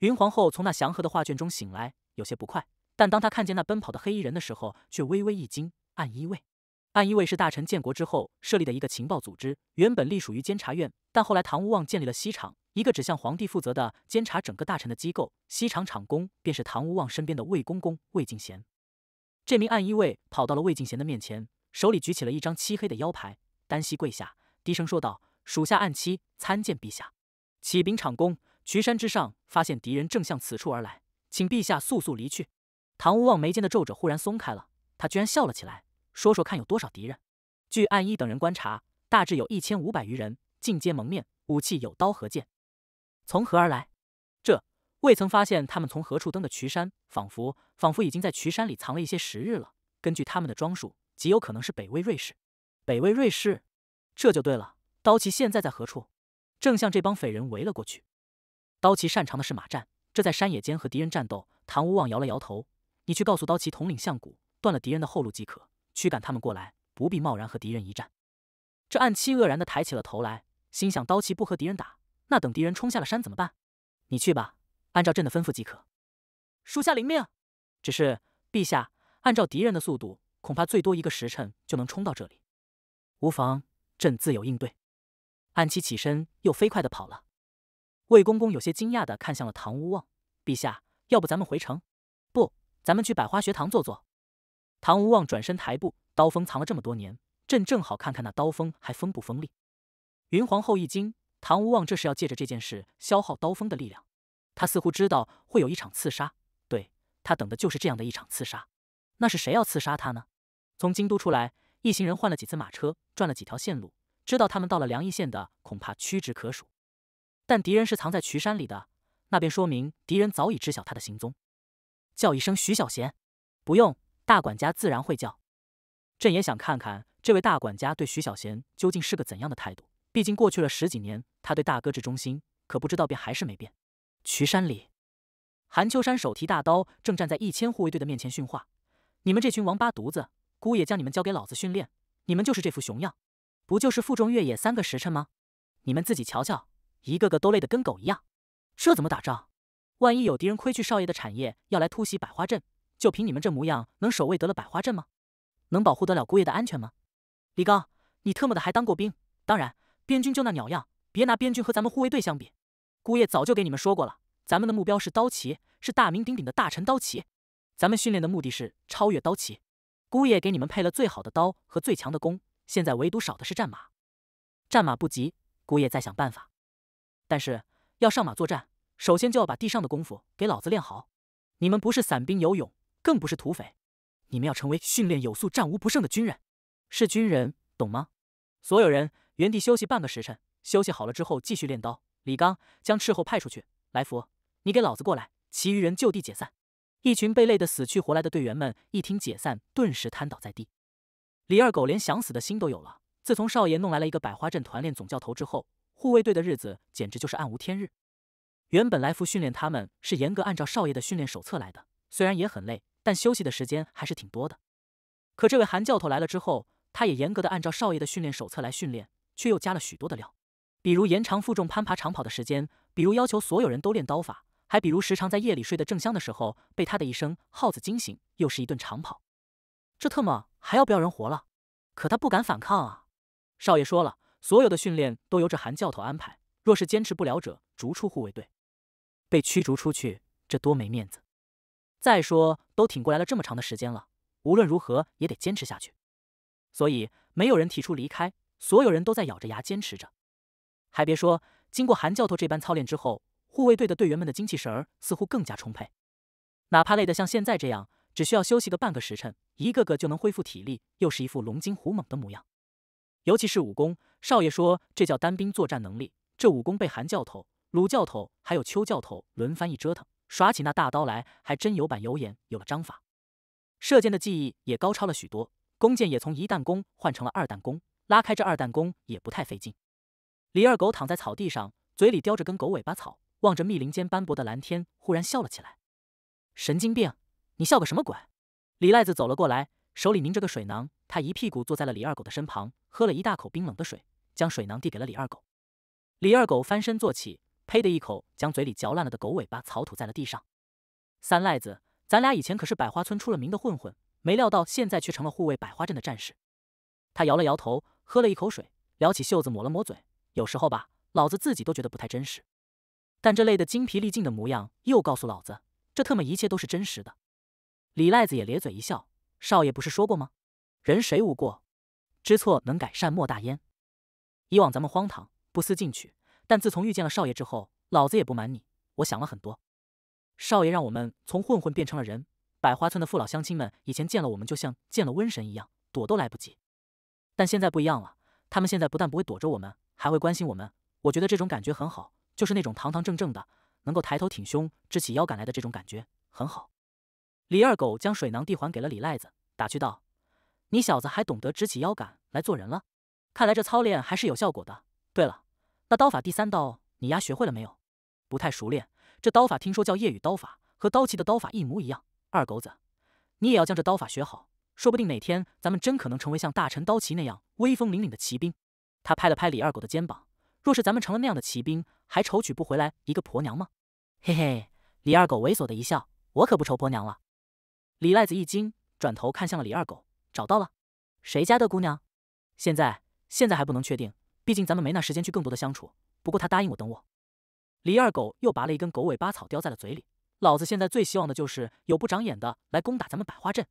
云皇后从那祥和的画卷中醒来，有些不快，但当她看见那奔跑的黑衣人的时候，却微微一惊。暗衣卫。暗衣卫是大臣建国之后设立的一个情报组织，原本隶属于监察院，但后来唐无望建立了西厂，一个只向皇帝负责的监察整个大臣的机构。西厂厂公便是唐无望身边的魏公公魏敬贤。这名暗衣卫跑到了魏敬贤的面前，手里举起了一张漆黑的腰牌，单膝跪下，低声说道：“属下暗七参见陛下。启禀厂公，渠山之上发现敌人正向此处而来，请陛下速速离去。”唐无望眉间的皱褶忽然松开了，他居然笑了起来。说说看，有多少敌人？据暗一等人观察，大致有一千五百余人，尽皆蒙面，武器有刀和剑。从何而来？这未曾发现他们从何处登的渠山，仿佛仿佛已经在渠山里藏了一些时日了。根据他们的装束，极有可能是北魏瑞士。北魏瑞士，这就对了。刀旗现在在何处？正向这帮匪人围了过去。刀旗擅长的是马战，这在山野间和敌人战斗。唐无望摇了摇头：“你去告诉刀旗统领相谷，断了敌人的后路即可。”驱赶他们过来，不必贸然和敌人一战。这暗七愕然的抬起了头来，心想：刀旗不和敌人打，那等敌人冲下了山怎么办？你去吧，按照朕的吩咐即可。属下领命。只是陛下，按照敌人的速度，恐怕最多一个时辰就能冲到这里。无妨，朕自有应对。暗七起身，又飞快的跑了。魏公公有些惊讶的看向了唐无望：“陛下，要不咱们回城？不，咱们去百花学堂坐坐。”唐无望转身抬步，刀锋藏了这么多年，朕正好看看那刀锋还锋不锋利。云皇后一惊，唐无望这是要借着这件事消耗刀锋的力量。他似乎知道会有一场刺杀，对他等的就是这样的一场刺杀。那是谁要刺杀他呢？从京都出来，一行人换了几次马车，转了几条线路，知道他们到了梁邑县的恐怕屈指可数。但敌人是藏在渠山里的，那便说明敌人早已知晓他的行踪。叫一声徐小贤，不用。大管家自然会叫，朕也想看看这位大管家对徐小贤究竟是个怎样的态度。毕竟过去了十几年，他对大哥至忠心，可不知道变还是没变。渠山里，韩秋山手提大刀，正站在一千护卫队的面前训话：“你们这群王八犊子，姑爷将你们交给老子训练，你们就是这副熊样，不就是负重越野三个时辰吗？你们自己瞧瞧，一个个都累得跟狗一样，这怎么打仗？万一有敌人窥去少爷的产业，要来突袭百花镇？”就凭你们这模样，能守卫得了百花镇吗？能保护得了姑爷的安全吗？李刚，你特么的还当过兵？当然，边军就那鸟样，别拿边军和咱们护卫队相比。姑爷早就给你们说过了，咱们的目标是刀旗，是大名鼎鼎的大陈刀旗。咱们训练的目的是超越刀旗。姑爷给你们配了最好的刀和最强的弓，现在唯独少的是战马。战马不急，姑爷再想办法。但是要上马作战，首先就要把地上的功夫给老子练好。你们不是散兵游勇。更不是土匪，你们要成为训练有素、战无不胜的军人，是军人，懂吗？所有人原地休息半个时辰，休息好了之后继续练刀。李刚将斥候派出去，来福，你给老子过来！其余人就地解散。一群被累得死去活来的队员们一听解散，顿时瘫倒在地。李二狗连想死的心都有了。自从少爷弄来了一个百花镇团练总教头之后，护卫队的日子简直就是暗无天日。原本来福训练他们是严格按照少爷的训练手册来的，虽然也很累。但休息的时间还是挺多的。可这位韩教头来了之后，他也严格的按照少爷的训练手册来训练，却又加了许多的料，比如延长负重攀爬长跑的时间，比如要求所有人都练刀法，还比如时常在夜里睡得正香的时候，被他的一声耗子惊醒，又是一顿长跑。这特么还要不要人活了？可他不敢反抗啊！少爷说了，所有的训练都由这韩教头安排，若是坚持不了者，逐出护卫队，被驱逐出去，这多没面子。再说，都挺过来了这么长的时间了，无论如何也得坚持下去。所以没有人提出离开，所有人都在咬着牙坚持着。还别说，经过韩教头这般操练之后，护卫队的队员们的精气神儿似乎更加充沛，哪怕累得像现在这样，只需要休息个半个时辰，一个个就能恢复体力，又是一副龙精虎猛的模样。尤其是武功，少爷说这叫单兵作战能力。这武功被韩教头、鲁教头还有邱教头轮番一折腾。耍起那大刀来，还真有板有眼，有了章法。射箭的技艺也高超了许多，弓箭也从一弹弓换成了二弹弓，拉开这二弹弓也不太费劲。李二狗躺在草地上，嘴里叼着根狗尾巴草，望着密林间斑驳的蓝天，忽然笑了起来。神经病，你笑个什么鬼？李赖子走了过来，手里拧着个水囊，他一屁股坐在了李二狗的身旁，喝了一大口冰冷的水，将水囊递给了李二狗。李二狗翻身坐起，呸的一口将嘴里嚼烂了的狗尾巴草吐在了地上。三赖子，咱俩以前可是百花村出了名的混混，没料到现在却成了护卫百花镇的战士。他摇了摇头，喝了一口水，撩起袖子抹了抹嘴。有时候吧，老子自己都觉得不太真实，但这累得精疲力尽的模样，又告诉老子，这特么一切都是真实的。李赖子也咧嘴一笑：“少爷不是说过吗？人谁无过，知错能改善莫大焉。以往咱们荒唐，不思进取，但自从遇见了少爷之后，老子也不瞒你，我想了很多。少爷让我们从混混变成了人，百花村的父老乡亲们以前见了我们就像见了瘟神一样，躲都来不及。但现在不一样了，他们现在不但不会躲着我们。”还会关心我们，我觉得这种感觉很好，就是那种堂堂正正的，能够抬头挺胸、直起腰杆来的这种感觉很好。李二狗将水囊递还给了李赖子，打趣道：“你小子还懂得直起腰杆来做人了，看来这操练还是有效果的。对了，那刀法第三刀你丫学会了没有？不太熟练，这刀法听说叫夜雨刀法，和刀旗的刀法一模一样。二狗子，你也要将这刀法学好，说不定哪天咱们真可能成为像大陈刀旗那样威风凛凛的骑兵。”他拍了拍李二狗的肩膀，若是咱们成了那样的骑兵，还愁娶不回来一个婆娘吗？嘿嘿，李二狗猥琐的一笑，我可不愁婆娘了。李赖子一惊，转头看向了李二狗，找到了，谁家的姑娘？现在现在还不能确定，毕竟咱们没那时间去更多的相处。不过他答应我等我。李二狗又拔了一根狗尾巴草叼在了嘴里，老子现在最希望的就是有不长眼的来攻打咱们百花镇。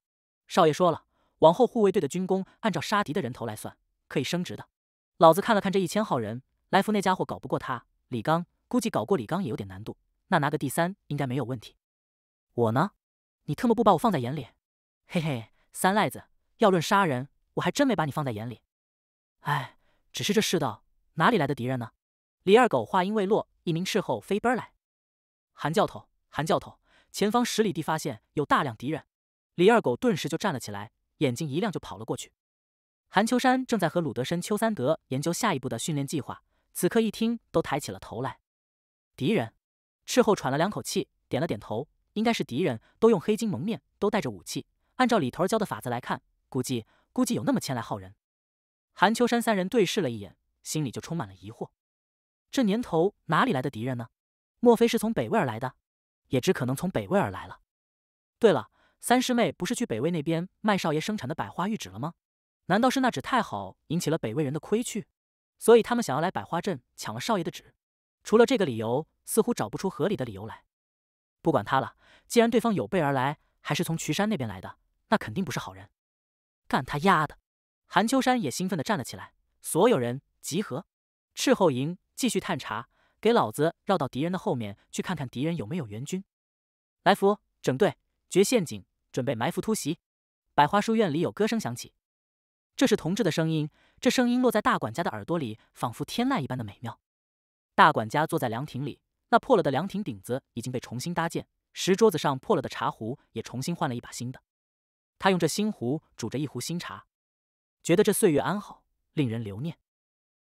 少爷说了，往后护卫队的军功按照杀敌的人头来算，可以升职的。老子看了看这一千号人，来福那家伙搞不过他，李刚估计搞过李刚也有点难度，那拿个第三应该没有问题。我呢？你特么不把我放在眼里？嘿嘿，三赖子，要论杀人，我还真没把你放在眼里。哎，只是这世道哪里来的敌人呢？李二狗话音未落，一名斥候飞奔来。韩教头，韩教头，前方十里地发现有大量敌人。李二狗顿时就站了起来，眼睛一亮就跑了过去。韩秋山正在和鲁德申、邱三德研究下一步的训练计划，此刻一听，都抬起了头来。敌人，斥候喘了两口气，点了点头，应该是敌人，都用黑金蒙面，都带着武器。按照李头教的法子来看，估计估计有那么千来号人。韩秋山三人对视了一眼，心里就充满了疑惑：这年头哪里来的敌人呢？莫非是从北魏而来的？也只可能从北魏而来了。对了，三师妹不是去北魏那边卖少爷生产的百花玉纸了吗？难道是那纸太好，引起了北魏人的窥去，所以他们想要来百花镇抢了少爷的纸？除了这个理由，似乎找不出合理的理由来。不管他了，既然对方有备而来，还是从渠山那边来的，那肯定不是好人。干他丫的！韩秋山也兴奋地站了起来，所有人集合，斥候营继续探查，给老子绕到敌人的后面去看看敌人有没有援军。来福，整队，掘陷阱，准备埋伏突袭。百花书院里有歌声响起。这是同志的声音，这声音落在大管家的耳朵里，仿佛天籁一般的美妙。大管家坐在凉亭里，那破了的凉亭顶子已经被重新搭建，石桌子上破了的茶壶也重新换了一把新的。他用这新壶煮着一壶新茶，觉得这岁月安好，令人留念。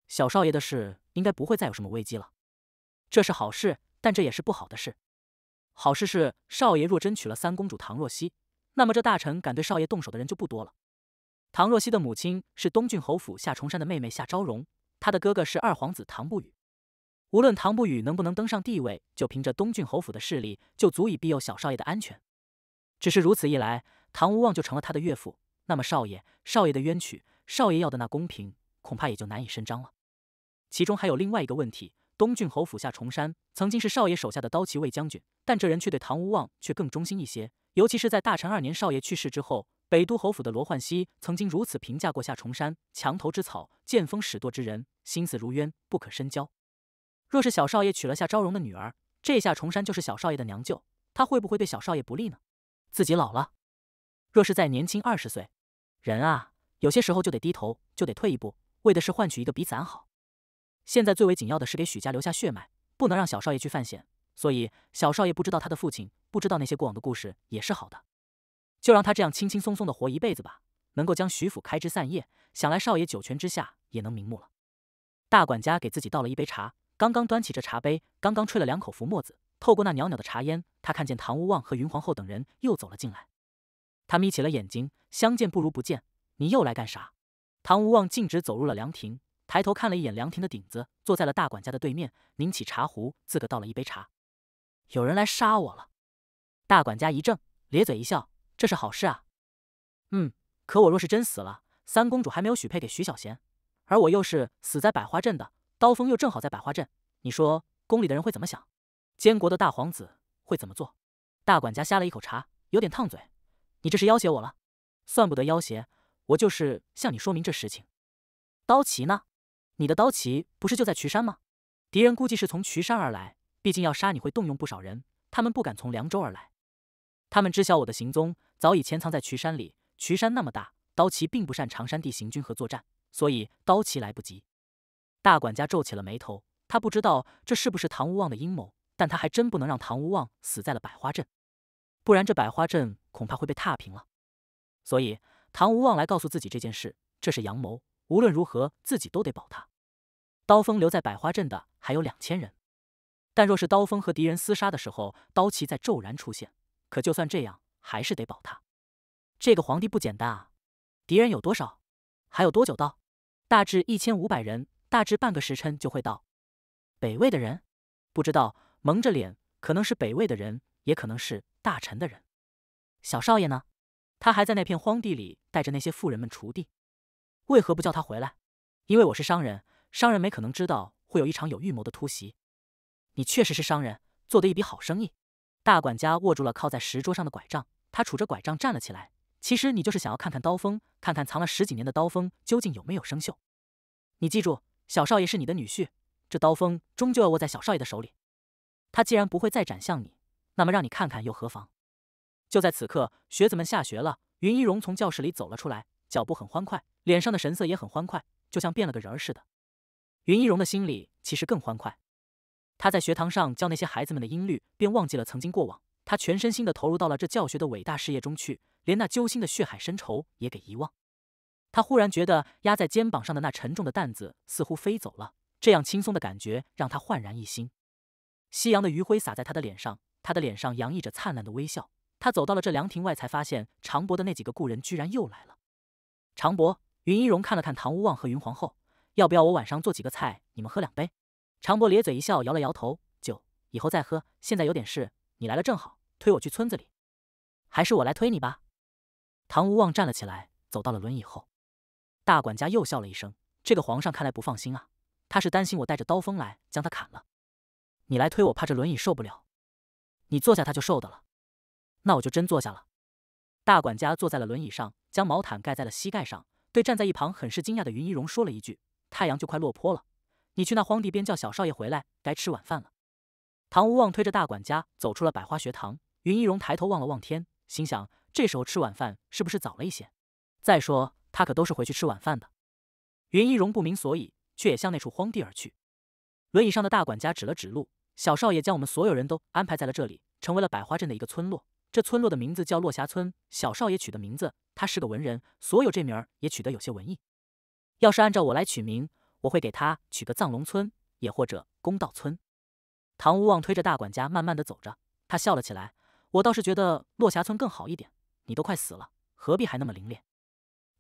小少爷的事应该不会再有什么危机了，这是好事，但这也是不好的事。好事是少爷若真娶了三公主唐若曦，那么这大臣敢对少爷动手的人就不多了。唐若曦的母亲是东郡侯府夏重山的妹妹夏昭容，她的哥哥是二皇子唐不语。无论唐不语能不能登上帝位，就凭着东郡侯府的势力，就足以庇佑小少爷的安全。只是如此一来，唐无望就成了他的岳父，那么少爷、少爷的冤屈，少爷要的那公平，恐怕也就难以伸张了。其中还有另外一个问题：东郡侯府夏重山曾经是少爷手下的刀骑卫将军，但这人却对唐无望却更忠心一些，尤其是在大臣二年少爷去世之后。北都侯府的罗焕熙曾经如此评价过夏重山：墙头之草，见风使舵之人，心思如渊，不可深交。若是小少爷娶了夏昭容的女儿，这夏重山就是小少爷的娘舅，他会不会对小少爷不利呢？自己老了，若是再年轻二十岁，人啊，有些时候就得低头，就得退一步，为的是换取一个比咱好。现在最为紧要的是给许家留下血脉，不能让小少爷去犯险，所以小少爷不知道他的父亲，不知道那些过往的故事也是好的。就让他这样轻轻松松的活一辈子吧。能够将徐府开枝散叶，想来少爷九泉之下也能瞑目了。大管家给自己倒了一杯茶，刚刚端起这茶杯，刚刚吹了两口浮沫子，透过那袅袅的茶烟，他看见唐无望和云皇后等人又走了进来。他眯起了眼睛，相见不如不见，你又来干啥？唐无望径直走入了凉亭，抬头看了一眼凉亭的顶子，坐在了大管家的对面，拧起茶壶，自个倒了一杯茶。有人来杀我了。大管家一怔，咧嘴一笑，这是好事啊。嗯，可我若是真死了，三公主还没有许配给徐小贤，而我又是死在百花镇的，刀锋又正好在百花镇，你说宫里的人会怎么想？监国的大皇子会怎么做？大管家呷了一口茶，有点烫嘴。你这是要挟我了？算不得要挟，我就是向你说明这实情。刀旗呢？你的刀旗不是就在渠山吗？敌人估计是从渠山而来，毕竟要杀你会动用不少人，他们不敢从凉州而来。他们知晓我的行踪，早已潜藏在渠山里。渠山那么大，刀旗并不擅长山地行军和作战，所以刀旗来不及。大管家皱起了眉头，他不知道这是不是唐无望的阴谋，但他还真不能让唐无望死在了百花镇，不然这百花镇恐怕会被踏平了。所以，唐无望来告诉自己这件事，这是阳谋。无论如何，自己都得保他。刀锋留在百花镇的还有两千人，但若是刀锋和敌人厮杀的时候，刀旗在骤然出现，可就算这样，还是得保他。这个皇帝不简单啊！敌人有多少？还有多久到？大致一千五百人，大致半个时辰就会到。北魏的人不知道，蒙着脸，可能是北魏的人，也可能是大臣的人。小少爷呢？他还在那片荒地里带着那些富人们锄地，为何不叫他回来？因为我是商人，商人没可能知道会有一场有预谋的突袭。你确实是商人，做的一笔好生意。大管家握住了靠在石桌上的拐杖，他杵着拐杖站了起来。其实你就是想要看看刀锋，看看藏了十几年的刀锋究竟有没有生锈。你记住，小少爷是你的女婿，这刀锋终究要握在小少爷的手里。他既然不会再斩向你，那么让你看看又何妨？就在此刻，学子们下学了。云一荣从教室里走了出来，脚步很欢快，脸上的神色也很欢快，就像变了个人似的。云一荣的心里其实更欢快，他在学堂上教那些孩子们的音律，便忘记了曾经过往，他全身心的投入到了这教学的伟大事业中去，连那揪心的血海深仇也给遗忘。他忽然觉得压在肩膀上的那沉重的担子似乎飞走了，这样轻松的感觉让他焕然一新。夕阳的余晖洒在他的脸上，他的脸上洋溢着灿烂的微笑。他走到了这凉亭外，才发现常伯的那几个故人居然又来了。常伯、云一荣看了看唐无望和云皇后，要不要我晚上做几个菜，你们喝两杯？常伯咧嘴一笑，摇了摇头，就以后再喝。现在有点事，你来了正好，推我去村子里，还是我来推你吧。唐无望站了起来，走到了轮椅后。大管家又笑了一声，这个皇上看来不放心啊，他是担心我带着刀锋来将他砍了。你来推我，怕这轮椅受不了，你坐下他就受的了。那我就真坐下了。大管家坐在了轮椅上，将毛毯盖在了膝盖上，对站在一旁很是惊讶的云一荣说了一句：“太阳就快落坡了，你去那荒地边叫小少爷回来，该吃晚饭了。”唐无望推着大管家走出了百花学堂。云一荣抬头望了望天，心想：这时候吃晚饭是不是早了一些？再说他可都是回去吃晚饭的。云一荣不明所以，却也向那处荒地而去。轮椅上的大管家指了指路：“小少爷将我们所有人都安排在了这里，成为了百花镇的一个村落。”这村落的名字叫落霞村，小少爷取的名字。他是个文人，所有这名儿也取得有些文艺。要是按照我来取名，我会给他取个藏龙村，也或者公道村。唐无望推着大管家慢慢的走着，他笑了起来。我倒是觉得落霞村更好一点。你都快死了，何必还那么凌冽？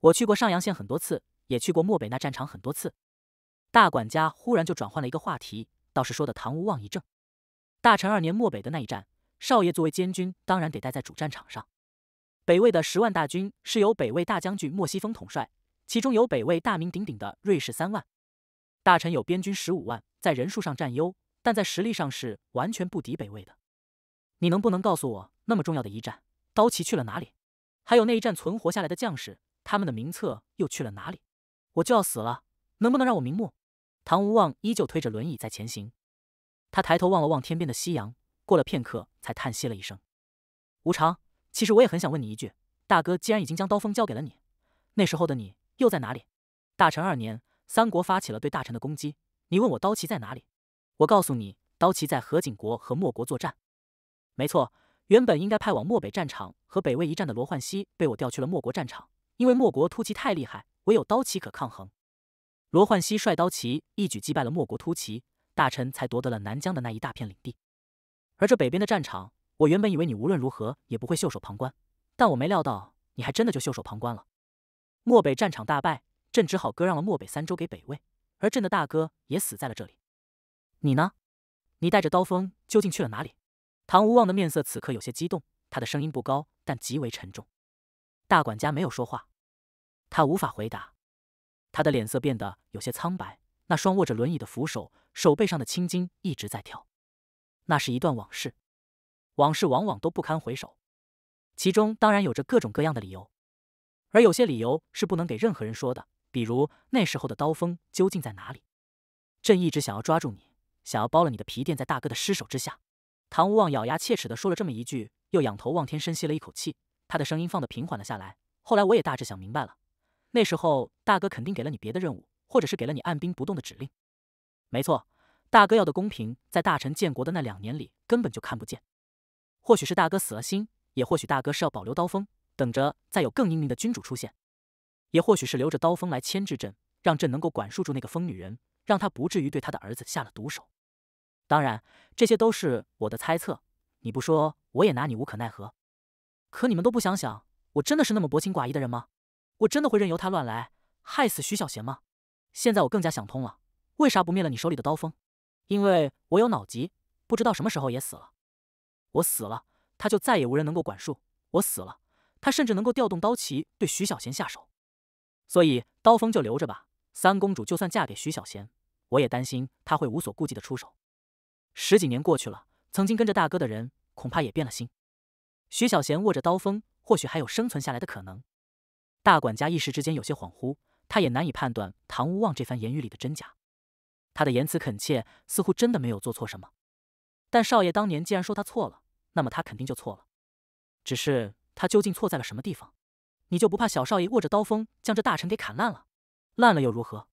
我去过上阳县很多次，也去过漠北那战场很多次。大管家忽然就转换了一个话题，倒是说的唐无望一怔。大臣二年漠北的那一战。少爷作为监军，当然得待在主战场上。北魏的十万大军是由北魏大将军莫西风统帅，其中有北魏大名鼎鼎的瑞士三万。大臣有边军十五万，在人数上占优，但在实力上是完全不敌北魏的。你能不能告诉我，那么重要的一战，刀旗去了哪里？还有那一战存活下来的将士，他们的名册又去了哪里？我就要死了，能不能让我瞑目？唐无望依旧推着轮椅在前行，他抬头望了望天边的夕阳。过了片刻，才叹息了一声：“无常，其实我也很想问你一句，大哥既然已经将刀锋交给了你，那时候的你又在哪里？大臣二年，三国发起了对大臣的攻击，你问我刀旗在哪里？我告诉你，刀旗在河景国和莫国作战。没错，原本应该派往漠北战场和北魏一战的罗焕熙被我调去了莫国战场，因为莫国突骑太厉害，唯有刀骑可抗衡。罗焕熙率刀骑一举击败了莫国突骑，大臣才夺得了南疆的那一大片领地。而这北边的战场，我原本以为你无论如何也不会袖手旁观，但我没料到你还真的就袖手旁观了。漠北战场大败，朕只好割让了漠北三州给北魏，而朕的大哥也死在了这里。你呢？你带着刀锋究竟去了哪里？唐无望的面色此刻有些激动，他的声音不高，但极为沉重。大管家没有说话，他无法回答。他的脸色变得有些苍白，那双握着轮椅的扶手，手背上的青筋一直在跳。那是一段往事，往事往往都不堪回首，其中当然有着各种各样的理由，而有些理由是不能给任何人说的，比如那时候的刀锋究竟在哪里？朕一直想要抓住你。想要剥了你的皮垫在大哥的尸首之下，唐无望咬牙切齿地说了这么一句，又仰头望天深吸了一口气，他的声音放得平缓了下来。后来我也大致想明白了，那时候大哥肯定给了你别的任务，或者是给了你按兵不动的指令。没错，大哥要的公平，在大臣建国的那两年里根本就看不见。或许是大哥死了心，也或许大哥是要保留刀锋，等着再有更英明的君主出现，也或许是留着刀锋来牵制朕，让朕能够管束住那个疯女人，让她不至于对他的儿子下了毒手。当然，这些都是我的猜测。你不说，我也拿你无可奈何。可你们都不想想，我真的是那么薄情寡义的人吗？我真的会任由他乱来，害死徐小贤吗？现在我更加想通了，为啥不灭了你手里的刀锋？因为我有脑疾，不知道什么时候也死了。我死了，他就再也无人能够管束；我死了，他甚至能够调动刀旗对徐小贤下手。所以刀锋就留着吧。三公主就算嫁给徐小贤，我也担心他会无所顾忌的出手。十几年过去了，曾经跟着大哥的人恐怕也变了心。徐小贤握着刀锋，或许还有生存下来的可能。大管家一时之间有些恍惚，他也难以判断唐无望这番言语里的真假。他的言辞恳切，似乎真的没有做错什么。但少爷当年既然说他错了，那么他肯定就错了。只是他究竟错在了什么地方？你就不怕小少爷握着刀锋将这大臣给砍烂了？烂了又如何？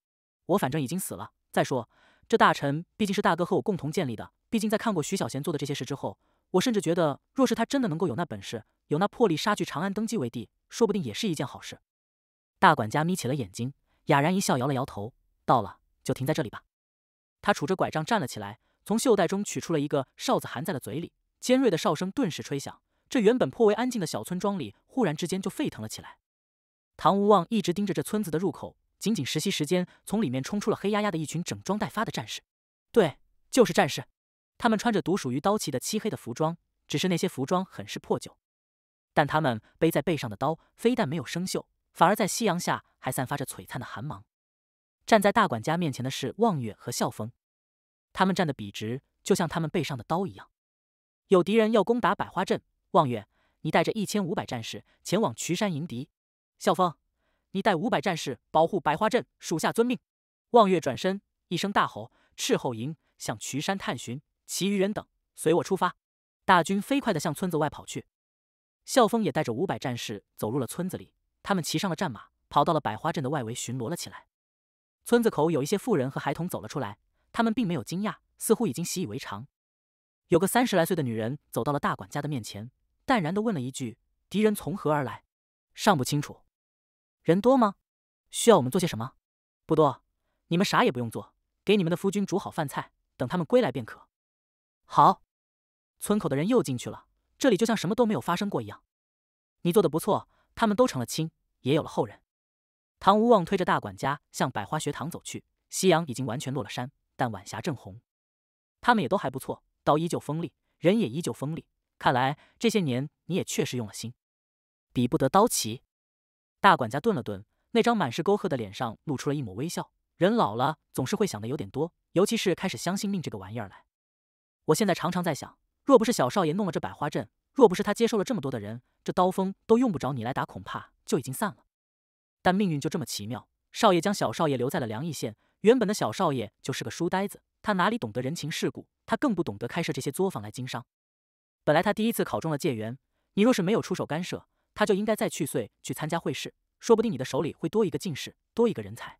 我反正已经死了。再说。这大臣毕竟是大哥和我共同建立的，毕竟在看过徐小贤做的这些事之后，我甚至觉得，若是他真的能够有那本事，有那魄力杀去长安登基为帝，说不定也是一件好事。大管家眯起了眼睛，哑然一笑，摇了摇头，到了就停在这里吧。他杵着拐杖站了起来，从袖袋中取出了一个哨子，含在了嘴里，尖锐的哨声顿时吹响，这原本颇为安静的小村庄里，忽然之间就沸腾了起来。唐无望一直盯着这村子的入口。仅仅实习时间，从里面冲出了黑压压的一群整装待发的战士。对，就是战士。他们穿着独属于刀器的漆黑的服装，只是那些服装很是破旧。但他们背在背上的刀，非但没有生锈，反而在夕阳下还散发着璀璨的寒芒。站在大管家面前的是望月和笑风，他们站得笔直，就像他们背上的刀一样。有敌人要攻打百花镇，望月，你带着一千五百战士前往渠山迎敌。笑风。你带五百战士保护百花镇，属下遵命。望月转身一声大吼，斥候营向渠山探寻。其余人等随我出发。大军飞快地向村子外跑去。笑风也带着五百战士走入了村子里。他们骑上了战马，跑到了百花镇的外围巡逻了起来。村子口有一些妇人和孩童走了出来，他们并没有惊讶，似乎已经习以为常。有个三十来岁的女人走到了大管家的面前，淡然地问了一句：“敌人从何而来？”尚不清楚。人多吗？需要我们做些什么？不多，你们啥也不用做，给你们的夫君煮好饭菜，等他们归来便可。好，村口的人又进去了，这里就像什么都没有发生过一样。你做的不错，他们都成了亲，也有了后人。唐无望推着大管家向百花学堂走去。夕阳已经完全落了山，但晚霞正红。他们也都还不错，刀依旧锋利，人也依旧锋利。看来这些年你也确实用了心，比不得刀旗。大管家顿了顿，那张满是沟壑的脸上露出了一抹微笑。人老了总是会想的有点多，尤其是开始相信命这个玩意儿来。我现在常常在想，若不是小少爷弄了这百花阵，若不是他接收了这么多的人，这刀锋都用不着你来打，恐怕就已经散了。但命运就这么奇妙，少爷将小少爷留在了凉邑县。原本的小少爷就是个书呆子，他哪里懂得人情世故？他更不懂得开设这些作坊来经商。本来他第一次考中了解元，你若是没有出手干涉。他就应该再去岁去参加会试，说不定你的手里会多一个进士，多一个人才。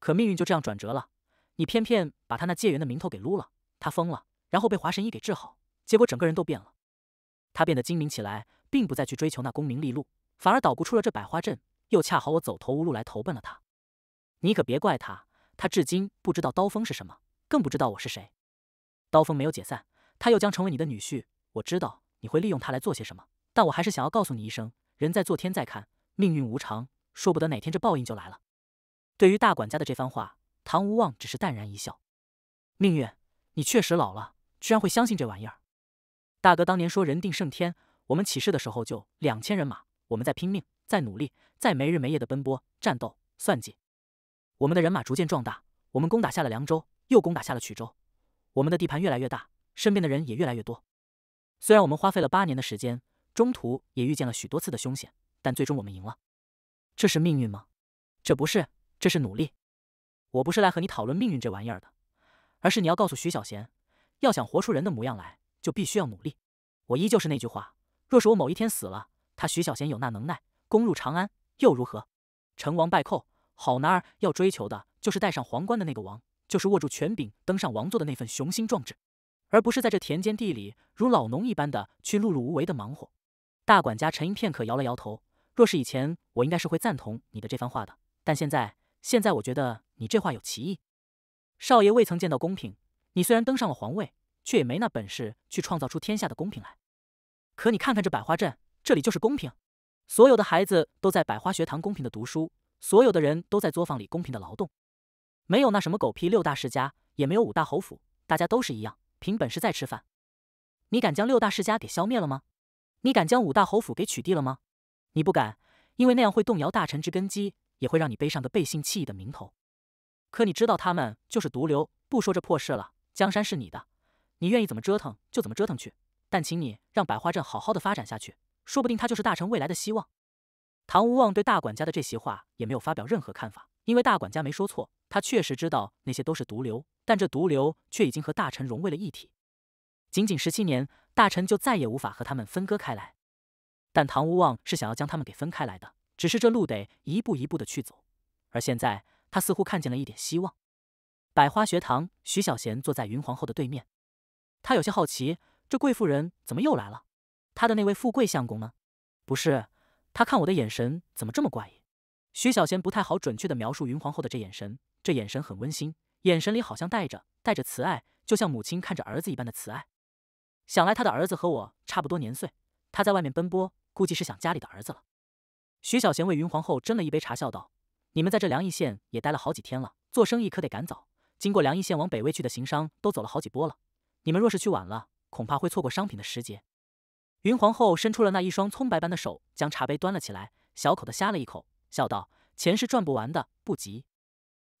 可命运就这样转折了，你偏偏把他那借元的名头给撸了，他疯了，然后被华神医给治好，结果整个人都变了。他变得精明起来，并不再去追求那功名利禄，反而捣鼓出了这百花阵，又恰好我走投无路来投奔了他。你可别怪他，他至今不知道刀锋是什么，更不知道我是谁。刀锋没有解散，他又将成为你的女婿。我知道你会利用他来做些什么，但我还是想要告诉你一声：人在做，天在看，命运无常，说不得哪天这报应就来了。对于大管家的这番话，唐无望只是淡然一笑。命运，你确实老了，居然会相信这玩意儿。大哥当年说人定胜天，我们起事的时候就两千人马，我们在拼命，在努力，在没日没夜的奔波战斗算计。我们的人马逐渐壮大，我们攻打下了凉州，又攻打下了曲州，我们的地盘越来越大，身边的人也越来越多。虽然我们花费了八年的时间，中途也遇见了许多次的凶险，但最终我们赢了。这是命运吗？这不是，这是努力。我不是来和你讨论命运这玩意儿的，而是你要告诉徐小贤，要想活出人的模样来，就必须要努力。我依旧是那句话，若是我某一天死了，他徐小贤有那能耐攻入长安又如何？成王败寇。好男儿要追求的就是戴上皇冠的那个王，就是握住权柄登上王座的那份雄心壮志，而不是在这田间地里如老农一般的去碌碌无为的忙活。大管家沉吟片刻，摇了摇头。若是以前，我应该是会赞同你的这番话的，但现在，现在我觉得你这话有歧义。少爷未曾见到公平，你虽然登上了皇位，却也没那本事去创造出天下的公平来。可你看看这百花镇，这里就是公平，所有的孩子都在百花学堂公平的读书。所有的人都在作坊里公平的劳动，没有那什么狗屁六大世家，也没有五大侯府，大家都是一样，凭本事在吃饭。你敢将六大世家给消灭了吗？你敢将五大侯府给取缔了吗？你不敢，因为那样会动摇大臣之根基，也会让你背上个背信弃义的名头。可你知道他们就是毒瘤，不说这破事了，江山是你的，你愿意怎么折腾就怎么折腾去。但请你让百花镇好好的发展下去，说不定他就是大臣未来的希望。唐无望对大管家的这席话也没有发表任何看法，因为大管家没说错，他确实知道那些都是毒瘤，但这毒瘤却已经和大臣融为了一体。仅仅十七年，大臣就再也无法和他们分割开来。但唐无望是想要将他们给分开来的，只是这路得一步一步的去走。而现在，他似乎看见了一点希望。百花学堂，徐小贤坐在云皇后的对面，他有些好奇，这贵妇人怎么又来了？他的那位富贵相公呢？不是。他看我的眼神怎么这么怪异？徐小贤不太好准确的描述云皇后的这眼神，这眼神很温馨，眼神里好像带着带着慈爱，就像母亲看着儿子一般的慈爱。想来他的儿子和我差不多年岁，他在外面奔波，估计是想家里的儿子了。徐小贤为云皇后斟了一杯茶，笑道：“你们在这凉邑县也待了好几天了，做生意可得赶早。经过凉邑县往北魏去的行商都走了好几波了，你们若是去晚了，恐怕会错过商品的时节。”云皇后伸出了那一双葱白般的手，将茶杯端了起来，小口的呷了一口，笑道：“钱是赚不完的，不急。”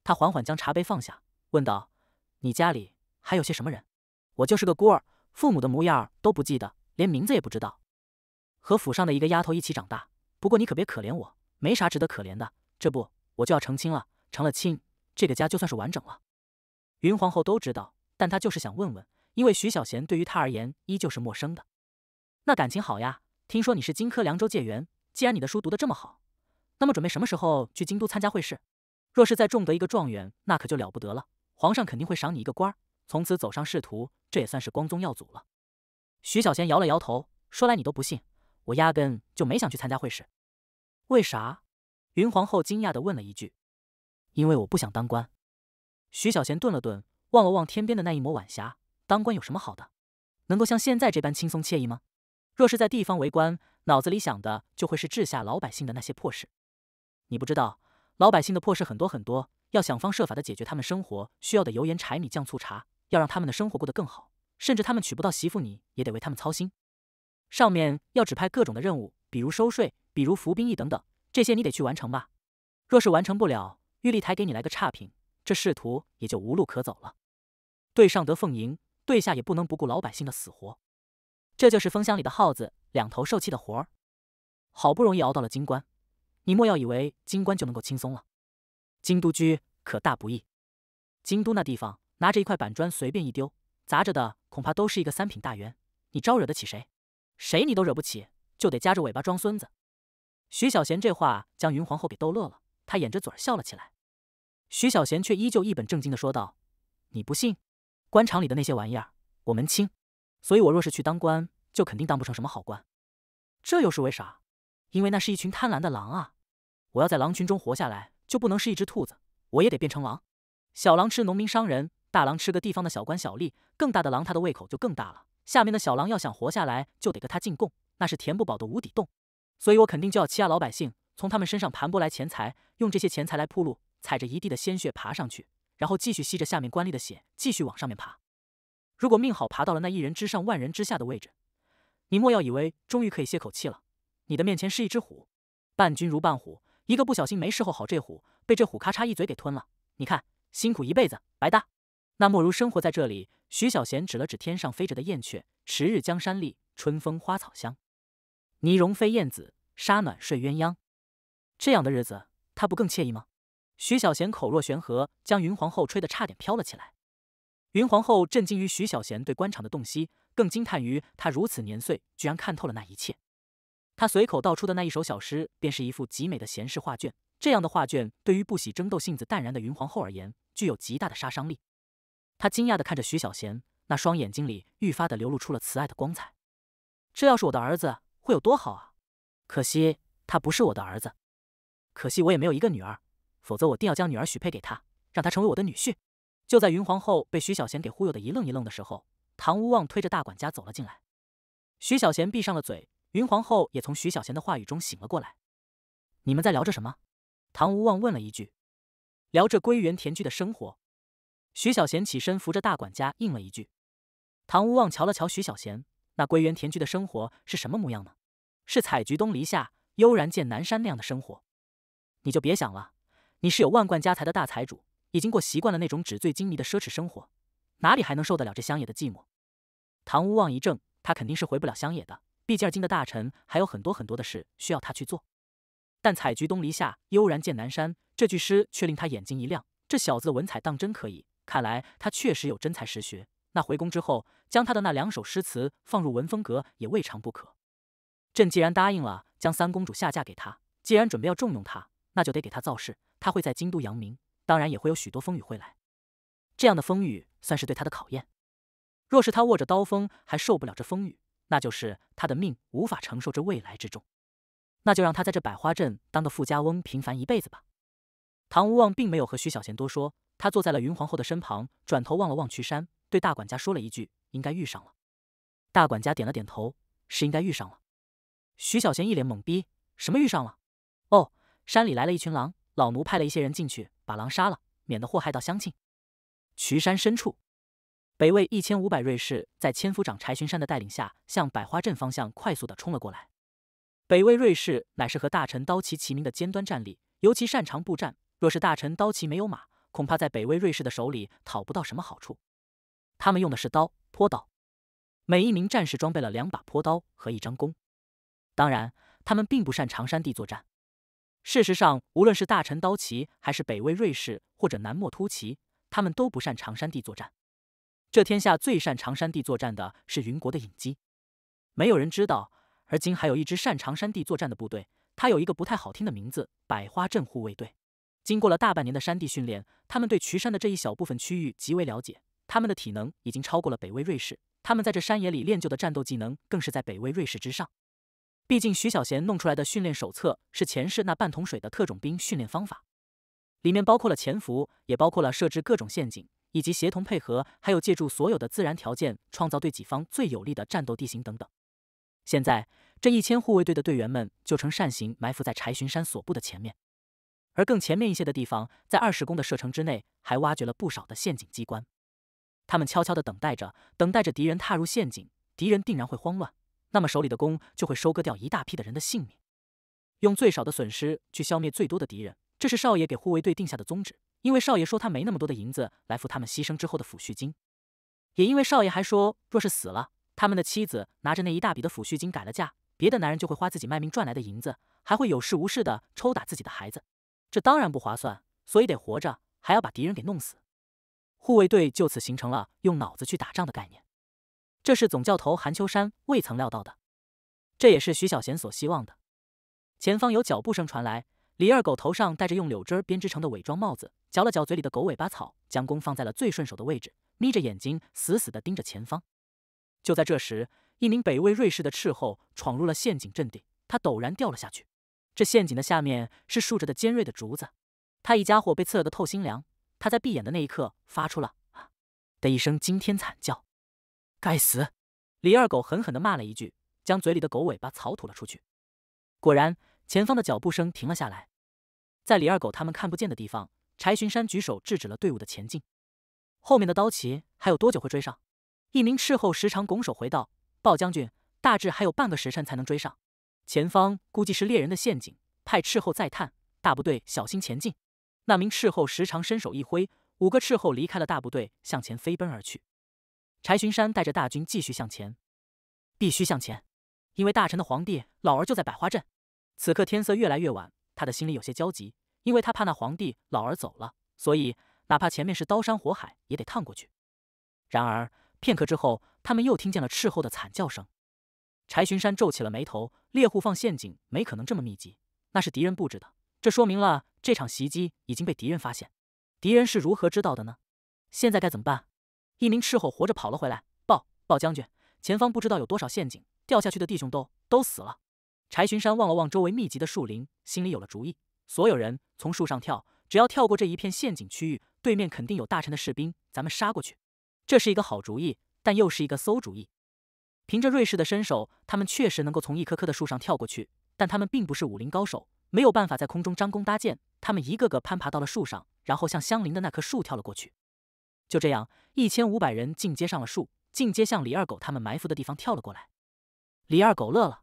她缓缓将茶杯放下，问道：“你家里还有些什么人？”“我就是个孤儿，父母的模样都不记得，连名字也不知道，和府上的一个丫头一起长大。不过你可别可怜我，没啥值得可怜的。这不，我就要成亲了，成了亲，这个家就算是完整了。”云皇后都知道，但她就是想问问，因为徐小贤对于她而言依旧是陌生的。那感情好呀！听说你是荆轲凉州解元，既然你的书读得这么好，那么准备什么时候去京都参加会试？若是再中得一个状元，那可就了不得了，皇上肯定会赏你一个官儿，从此走上仕途，这也算是光宗耀祖了。徐小贤摇了摇头，说来你都不信，我压根就没想去参加会试。为啥？云皇后惊讶地问了一句。因为我不想当官。徐小贤顿了顿，望了望天边的那一抹晚霞，当官有什么好的？能够像现在这般轻松惬意吗？若是在地方为官，脑子里想的就会是治下老百姓的那些破事。你不知道，老百姓的破事很多很多，要想方设法的解决他们生活需要的油盐柴米酱醋茶，要让他们的生活过得更好，甚至他们娶不到媳妇，你也得为他们操心。上面要指派各种的任务，比如收税，比如服兵役等等，这些你得去完成吧。若是完成不了，玉立台给你来个差评，这仕途也就无路可走了。对上得奉迎，对下也不能不顾老百姓的死活。这就是风箱里的耗子，两头受气的活儿。好不容易熬到了京官，你莫要以为京官就能够轻松了。京都居可大不易。京都那地方，拿着一块板砖随便一丢，砸着的恐怕都是一个三品大员。你招惹得起谁？谁你都惹不起，就得夹着尾巴装孙子。徐小贤这话将云皇后给逗乐了，她掩着嘴笑了起来。徐小贤却依旧一本正经的说道：“你不信？官场里的那些玩意儿，我门清。”所以，我若是去当官，就肯定当不成什么好官。这又是为啥？因为那是一群贪婪的狼啊！我要在狼群中活下来，就不能是一只兔子，我也得变成狼。小狼吃农民商人，大狼吃个地方的小官小吏，更大的狼它的胃口就更大了。下面的小狼要想活下来，就得跟他进贡，那是填不饱的无底洞。所以我肯定就要欺压老百姓，从他们身上盘剥来钱财，用这些钱财来铺路，踩着一地的鲜血爬上去，然后继续吸着下面官吏的血，继续往上面爬。如果命好爬到了那一人之上万人之下的位置，你莫要以为终于可以歇口气了。你的面前是一只虎，伴君如伴虎，一个不小心没侍候好这虎，被这虎咔嚓一嘴给吞了。你看，辛苦一辈子白搭。那莫如生活在这里。徐小贤指了指天上飞着的燕雀，迟日江山丽，春风花草香，泥融飞燕子，沙暖睡鸳鸯。这样的日子，他不更惬意吗？徐小贤口若悬河，将云皇后吹得差点飘了起来。云皇后震惊于徐小贤对官场的洞悉，更惊叹于他如此年岁居然看透了那一切。他随口道出的那一首小诗，便是一幅极美的闲适画卷。这样的画卷，对于不喜争斗、性子淡然的云皇后而言，具有极大的杀伤力。他惊讶地看着徐小贤，那双眼睛里愈发的流露出了慈爱的光彩。这要是我的儿子，会有多好啊！可惜他不是我的儿子，可惜我也没有一个女儿，否则我定要将女儿许配给他，让他成为我的女婿。就在云皇后被徐小贤给忽悠的一愣一愣的时候，唐无望推着大管家走了进来。徐小贤闭上了嘴，云皇后也从徐小贤的话语中醒了过来。你们在聊着什么？唐无望问了一句。聊着归园田居的生活。徐小贤起身扶着大管家应了一句。唐无望瞧了瞧徐小贤，那归园田居的生活是什么模样呢？是采菊东篱下，悠然见南山那样的生活。你就别想了，你是有万贯家财的大财主，已经过习惯了那种纸醉金迷的奢侈生活，哪里还能受得了这乡野的寂寞？唐无望一怔，他肯定是回不了乡野的，毕竟今的大臣还有很多很多的事需要他去做。但采菊东篱下，悠然见南山这句诗却令他眼睛一亮，这小子的文采当真可以。看来他确实有真才实学。那回宫之后，将他的那两首诗词放入文风阁也未尝不可。朕既然答应了将三公主下嫁给他，既然准备要重用他，那就得给他造势。他会在京都扬名，当然也会有许多风雨会来。这样的风雨算是对他的考验。若是他握着刀锋还受不了这风雨，那就是他的命无法承受这未来之重。那就让他在这百花镇当个富家翁，平凡一辈子吧。唐无望并没有和徐小贤多说。他坐在了云皇后的身旁，转头望了望渠山，对大管家说了一句：“应该遇上了。”大管家点了点头：“是应该遇上了。”徐小贤一脸懵逼：“什么遇上了？”“哦，山里来了一群狼，老奴派了一些人进去把狼杀了，免得祸害到乡亲。”渠山深处，北魏一千五百锐士在千夫长柴巡山的带领下，向百花镇方向快速的冲了过来。北魏锐士乃是和大臣刀骑齐名的尖端战力，尤其擅长步战。若是大臣刀骑没有马，恐怕在北魏瑞士的手里讨不到什么好处。他们用的是刀，坡刀，每一名战士装备了两把坡刀和一张弓。当然，他们并不擅长山地作战。事实上，无论是大臣刀骑，还是北魏瑞士或者南漠突骑，他们都不擅长山地作战。这天下最擅长山地作战的是云国的尹基。没有人知道，而今还有一支擅长山地作战的部队，它有一个不太好听的名字——百花镇护卫队。经过了大半年的山地训练，他们对渠山的这一小部分区域极为了解。他们的体能已经超过了北魏瑞士，他们在这山野里练就的战斗技能更是在北魏瑞士之上。毕竟徐小贤弄出来的训练手册是前世那半桶水的特种兵训练方法，里面包括了潜伏，也包括了设置各种陷阱，以及协同配合，还有借助所有的自然条件创造对己方最有利的战斗地形等等。现在这一千护卫队的队员们就呈扇形埋伏在柴巡山所部的前面。而更前面一些的地方，在二十公的射程之内，还挖掘了不少的陷阱机关。他们悄悄地等待着，等待着敌人踏入陷阱。敌人定然会慌乱，那么手里的弓就会收割掉一大批的人的性命，用最少的损失去消灭最多的敌人。这是少爷给护卫队定下的宗旨。因为少爷说他没那么多的银子来付他们牺牲之后的抚恤金，也因为少爷还说，若是死了，他们的妻子拿着那一大笔的抚恤金改了嫁，别的男人就会花自己卖命赚来的银子，还会有事无事的抽打自己的孩子。这当然不划算，所以得活着，还要把敌人给弄死。护卫队就此形成了用脑子去打仗的概念，这是总教头韩秋山未曾料到的，这也是徐小贤所希望的。前方有脚步声传来，李二狗头上戴着用柳枝编织成的伪装帽子，嚼了嚼嘴里的狗尾巴草，将弓放在了最顺手的位置，眯着眼睛死死地盯着前方。就在这时，一名北魏瑞士的斥候闯入了陷阱阵地，他陡然掉了下去。这陷阱的下面是竖着的尖锐的竹子，他一家伙被刺了个透心凉。他在闭眼的那一刻发出了啊的一声惊天惨叫。该死！李二狗狠狠地骂了一句，将嘴里的狗尾巴草吐了出去。果然，前方的脚步声停了下来，在李二狗他们看不见的地方，柴巡山举手制止了队伍的前进。后面的刀旗还有多久会追上？一名斥候时常拱手回道：“鲍将军，大致还有半个时辰才能追上。前方估计是猎人的陷阱，派斥候再探，大部队小心前进。”那名斥候时常伸手一挥，五个斥候离开了大部队，向前飞奔而去。柴巡山带着大军继续向前，必须向前，因为大臣的皇帝老儿就在百花镇。此刻天色越来越晚，他的心里有些焦急，因为他怕那皇帝老儿走了，所以哪怕前面是刀山火海，也得趟过去。然而片刻之后，他们又听见了斥候的惨叫声。柴巡山皱起了眉头，猎户放陷阱没可能这么密集，那是敌人布置的，这说明了这场袭击已经被敌人发现。敌人是如何知道的呢？现在该怎么办？一名斥候活着跑了回来，报报将军，前方不知道有多少陷阱，掉下去的弟兄都都死了。柴巡山望了望周围密集的树林，心里有了主意。所有人从树上跳，只要跳过这一片陷阱区域，对面肯定有大臣的士兵，咱们杀过去。这是一个好主意，但又是一个馊主意。凭着瑞士的身手，他们确实能够从一棵棵的树上跳过去，但他们并不是武林高手，没有办法在空中张弓搭箭。他们一个个攀爬到了树上，然后向相邻的那棵树跳了过去。就这样，一千五百人进阶上了树，进阶向李二狗他们埋伏的地方跳了过来。李二狗乐了，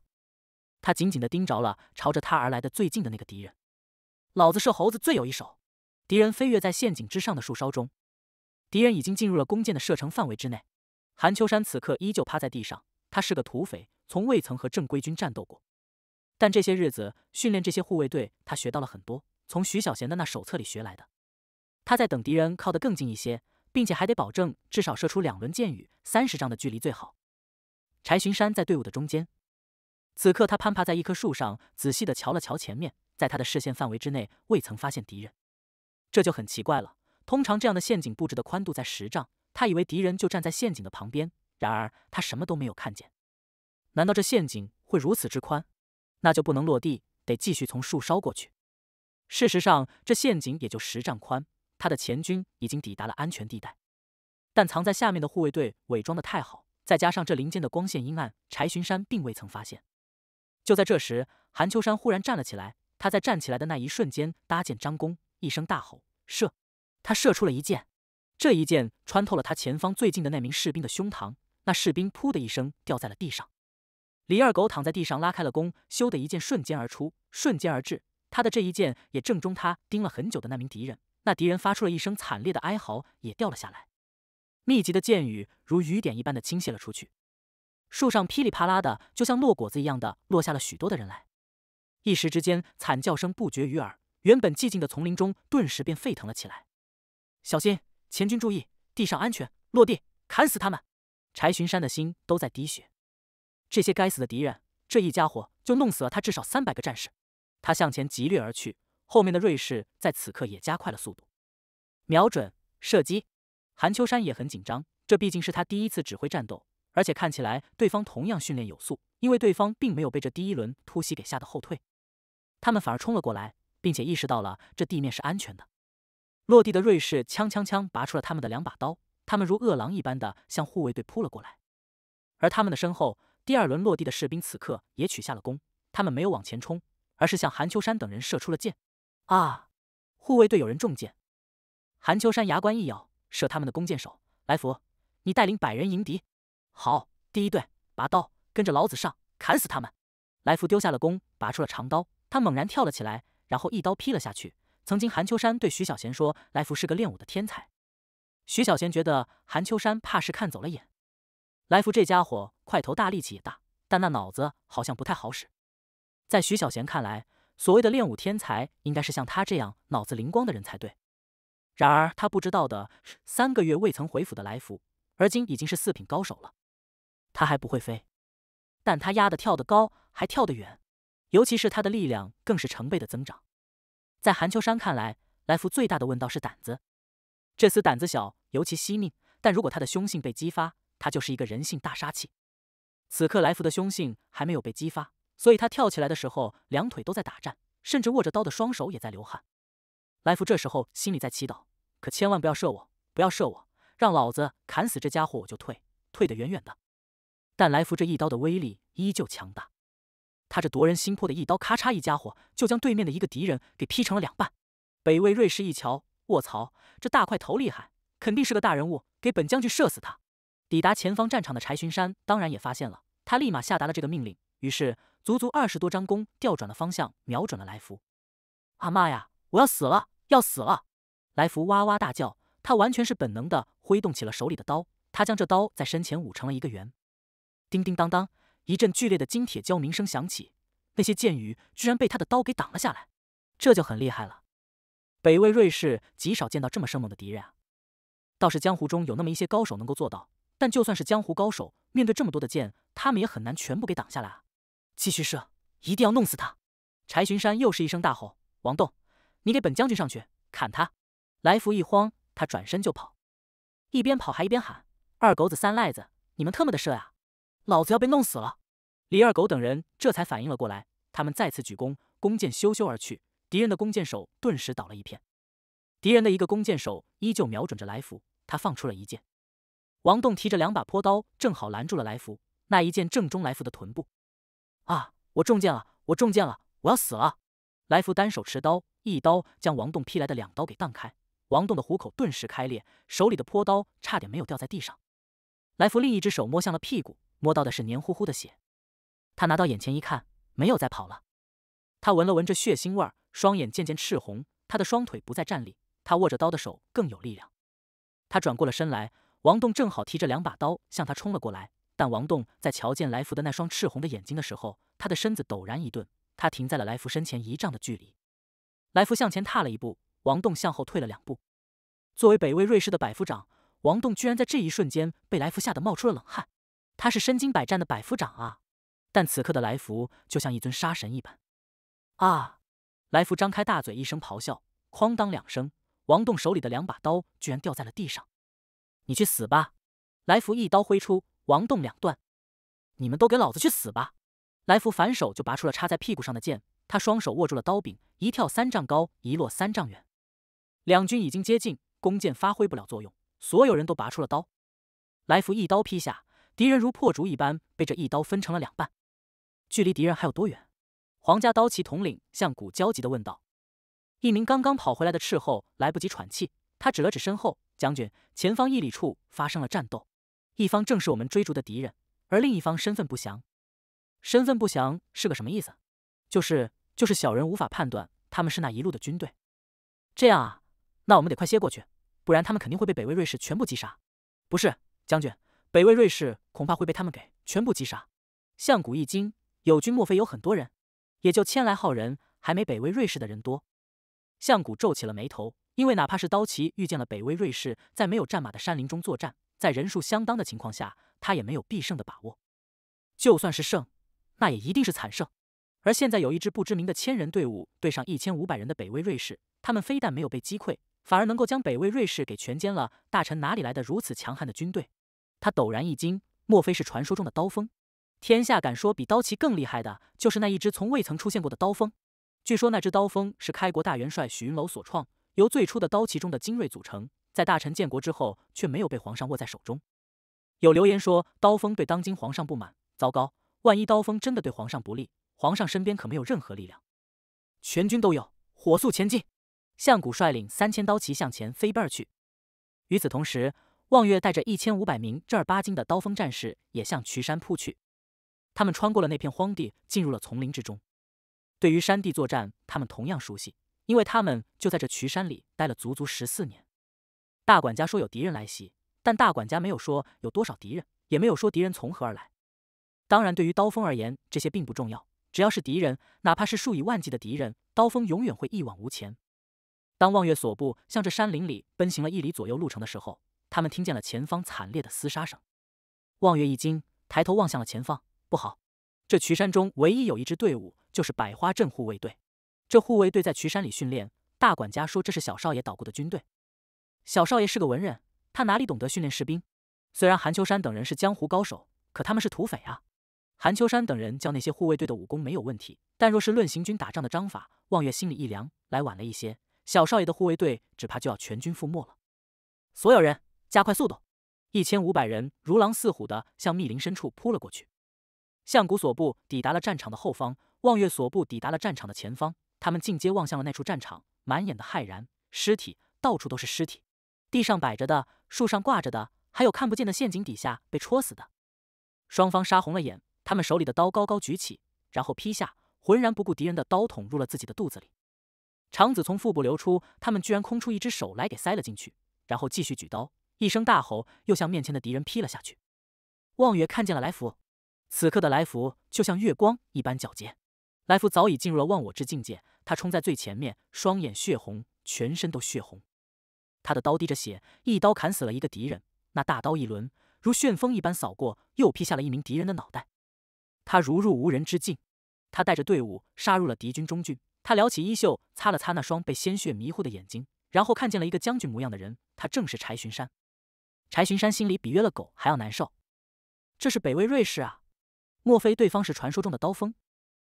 他紧紧地盯着了朝着他而来的最近的那个敌人。老子射猴子最有一手。敌人飞跃在陷阱之上的树梢中，敌人已经进入了弓箭的射程范围之内。韩秋山此刻依旧趴在地上，他是个土匪，从未曾和正规军战斗过。但这些日子训练这些护卫队，他学到了很多，从徐小贤的那手册里学来的。他在等敌人靠得更近一些。并且还得保证至少射出两轮箭雨，三十丈的距离最好。柴巡山在队伍的中间，此刻他攀爬在一棵树上，仔细的瞧了瞧前面，在他的视线范围之内未曾发现敌人，这就很奇怪了。通常这样的陷阱布置的宽度在十丈，他以为敌人就站在陷阱的旁边，然而他什么都没有看见。难道这陷阱会如此之宽？那就不能落地，得继续从树梢过去。事实上，这陷阱也就十丈宽。他的前军已经抵达了安全地带，但藏在下面的护卫队伪装的太好，再加上这林间的光线阴暗，柴巡山并未曾发现。就在这时，韩秋山忽然站了起来，他在站起来的那一瞬间搭箭张弓，一声大吼：“射！”他射出了一箭，这一箭穿透了他前方最近的那名士兵的胸膛，那士兵噗的一声掉在了地上。李二狗躺在地上拉开了弓，咻的一箭瞬间而出，瞬间而至，他的这一箭也正中他盯了很久的那名敌人。那敌人发出了一声惨烈的哀嚎，也掉了下来。密集的箭雨如雨点一般的倾泻了出去，树上噼里啪啦的，就像落果子一样的落下了许多的人来。一时之间，惨叫声不绝于耳，原本寂静的丛林中顿时便沸腾了起来。小心，前军注意，地上安全，落地，砍死他们！柴巡山的心都在滴血。这些该死的敌人，这一家伙就弄死了他至少三百个战士。他向前急掠而去。后面的瑞士在此刻也加快了速度，瞄准射击。韩秋山也很紧张，这毕竟是他第一次指挥战斗，而且看起来对方同样训练有素，因为对方并没有被这第一轮突袭给吓得后退，他们反而冲了过来，并且意识到了这地面是安全的。落地的瑞士枪枪枪拔出了他们的两把刀，他们如饿狼一般的向护卫队扑了过来，而他们的身后，第二轮落地的士兵此刻也取下了弓，他们没有往前冲，而是向韩秋山等人射出了箭。啊！护卫队有人中箭，韩秋山牙关一咬，射他们的弓箭手来福，你带领百人迎敌。好，第一队拔刀，跟着老子上，砍死他们。来福丢下了弓，拔出了长刀，他猛然跳了起来，然后一刀劈了下去。曾经韩秋山对徐小贤说，来福是个练武的天才。徐小贤觉得韩秋山怕是看走了眼。来福这家伙块头大，力气也大，但那脑子好像不太好使。在徐小贤看来。所谓的练武天才，应该是像他这样脑子灵光的人才对。然而他不知道的是，三个月未曾回府的来福，而今已经是四品高手了。他还不会飞，但他丫的跳得高，还跳得远，尤其是他的力量更是成倍的增长。在韩秋山看来，来福最大的问道是胆子。这厮胆子小，尤其惜命，但如果他的凶性被激发，他就是一个人性大杀器。此刻来福的凶性还没有被激发。所以他跳起来的时候，两腿都在打颤，甚至握着刀的双手也在流汗。来福这时候心里在祈祷：可千万不要射我，不要射我，让老子砍死这家伙我就退，退得远远的。但来福这一刀的威力依旧强大，他这夺人心魄的一刀，咔嚓一家伙就将对面的一个敌人给劈成了两半。北魏瑞士一瞧，卧槽，这大块头厉害，肯定是个大人物，给本将军射死他！抵达前方战场的柴巡山当然也发现了，他立马下达了这个命令。于是足足二十多张弓调转了方向，瞄准了来福。啊妈呀！我要死了，要死了！来福哇哇大叫，他完全是本能的挥动起了手里的刀，他将这刀在身前舞成了一个圆。叮叮当当，一阵剧烈的金铁交鸣声响起，那些箭雨居然被他的刀给挡了下来，这就很厉害了。北魏瑞士极少见到这么生猛的敌人啊，倒是江湖中有那么一些高手能够做到。但就算是江湖高手，面对这么多的剑，他们也很难全部给挡下来啊！继续射，一定要弄死他！柴巡山又是一声大吼：“王栋，你给本将军上去砍他！”来福一慌，他转身就跑，一边跑还一边喊：“二狗子三赖子，你们特么的射啊！老子要被弄死了！”李二狗等人这才反应了过来，他们再次举弓，弓箭咻咻而去，敌人的弓箭手顿时倒了一片。敌人的一个弓箭手依旧瞄准着来福，他放出了一箭。王栋提着两把坡刀，正好拦住了来福。那一箭正中来福的臀部。啊！我中箭了！我中箭了！我要死了！来福单手持刀，一刀将王栋劈来的两刀给荡开。王栋的虎口顿时开裂，手里的坡刀差点没有掉在地上。来福另一只手摸向了屁股，摸到的是黏糊糊的血。他拿到眼前一看，没有再跑了。他闻了闻这血腥味儿，双眼渐渐赤红。他的双腿不再站立，他握着刀的手更有力量。他转过了身来。王栋正好提着两把刀向他冲了过来，但王栋在瞧见来福的那双赤红的眼睛的时候，他的身子陡然一顿，他停在了来福身前一丈的距离。来福向前踏了一步，王栋向后退了两步。作为北魏瑞士的百夫长，王栋居然在这一瞬间被来福吓得冒出了冷汗。他是身经百战的百夫长啊，但此刻的来福就像一尊杀神一般。啊！来福张开大嘴，一声咆哮，哐当两声，王栋手里的两把刀居然掉在了地上。你去死吧！来福一刀挥出，王栋两断。你们都给老子去死吧！来福反手就拔出了插在屁股上的剑，他双手握住了刀柄，一跳三丈高，一落三丈远。两军已经接近，弓箭发挥不了作用，所有人都拔出了刀。来福一刀劈下，敌人如破竹一般被这一刀分成了两半。距离敌人还有多远？皇家刀骑统领向古焦急地问道。一名刚刚跑回来的斥候来不及喘气，他指了指身后。将军，前方一里处发生了战斗，一方正是我们追逐的敌人，而另一方身份不详。身份不详是个什么意思？就是就是小人无法判断他们是那一路的军队。这样啊，那我们得快些过去，不然他们肯定会被北魏瑞士全部击杀。不是，将军，北魏瑞士恐怕会被他们给全部击杀。相谷一惊，友军莫非有很多人？也就千来号人，还没北魏瑞士的人多。相谷皱起了眉头。因为哪怕是刀骑遇见了北魏瑞士，在没有战马的山林中作战，在人数相当的情况下，他也没有必胜的把握。就算是胜，那也一定是惨胜。而现在有一支不知名的千人队伍对上一千五百人的北魏瑞士，他们非但没有被击溃，反而能够将北魏瑞士给全歼了。大臣哪里来的如此强悍的军队？他陡然一惊，莫非是传说中的刀锋？天下敢说比刀骑更厉害的，就是那一支从未曾出现过的刀锋。据说那支刀锋是开国大元帅许云楼所创。由最初的刀旗中的精锐组成，在大臣建国之后，却没有被皇上握在手中。有流言说刀锋对当今皇上不满，糟糕！万一刀锋真的对皇上不利，皇上身边可没有任何力量。全军都有，火速前进！相谷率领三千刀骑向前飞奔而去。与此同时，望月带着一千五百名正儿八经的刀锋战士也向渠山扑去。他们穿过了那片荒地，进入了丛林之中。对于山地作战，他们同样熟悉。因为他们就在这渠山里待了足足十四年。大管家说有敌人来袭，但大管家没有说有多少敌人，也没有说敌人从何而来。当然，对于刀锋而言，这些并不重要。只要是敌人，哪怕是数以万计的敌人，刀锋永远会一往无前。当望月所部向这山林里奔行了一里左右路程的时候，他们听见了前方惨烈的厮杀声。望月一惊，抬头望向了前方。不好，这渠山中唯一有一支队伍，就是百花镇护卫队。这护卫队在渠山里训练，大管家说这是小少爷捣鼓的军队。小少爷是个文人，他哪里懂得训练士兵？虽然韩秋山等人是江湖高手，可他们是土匪啊！韩秋山等人叫那些护卫队的武功没有问题，但若是论行军打仗的章法，望月心里一凉。来晚了一些，小少爷的护卫队只怕就要全军覆没了。所有人加快速度！一千五百人如狼似虎的向密林深处扑了过去。相谷所部抵达了战场的后方，望月所部抵达了战场的前方。他们进阶望向了那处战场，满眼的骇然，尸体到处都是尸体，地上摆着的，树上挂着的，还有看不见的陷阱底下被戳死的。双方杀红了眼。他们手里的刀高高举起，然后劈下，浑然不顾敌人的刀捅入了自己的肚子里。肠子从腹部流出，他们居然空出一只手来给塞了进去，然后继续举刀，一声大吼，又向面前的敌人劈了下去。望月看见了来福，此刻的来福就像月光一般皎洁。来福早已进入了忘我之境界，他冲在最前面，双眼血红，全身都血红。他的刀滴着血，一刀砍死了一个敌人。那大刀一轮，如旋风一般扫过，又劈下了一名敌人的脑袋。他如入无人之境，他带着队伍杀入了敌军中军。他撩起衣袖，擦了擦那双被鲜血迷糊的眼睛，然后看见了一个将军模样的人，他正是柴巡山。柴巡山心里比约了狗还要难受，这是北魏瑞士啊！莫非对方是传说中的刀锋？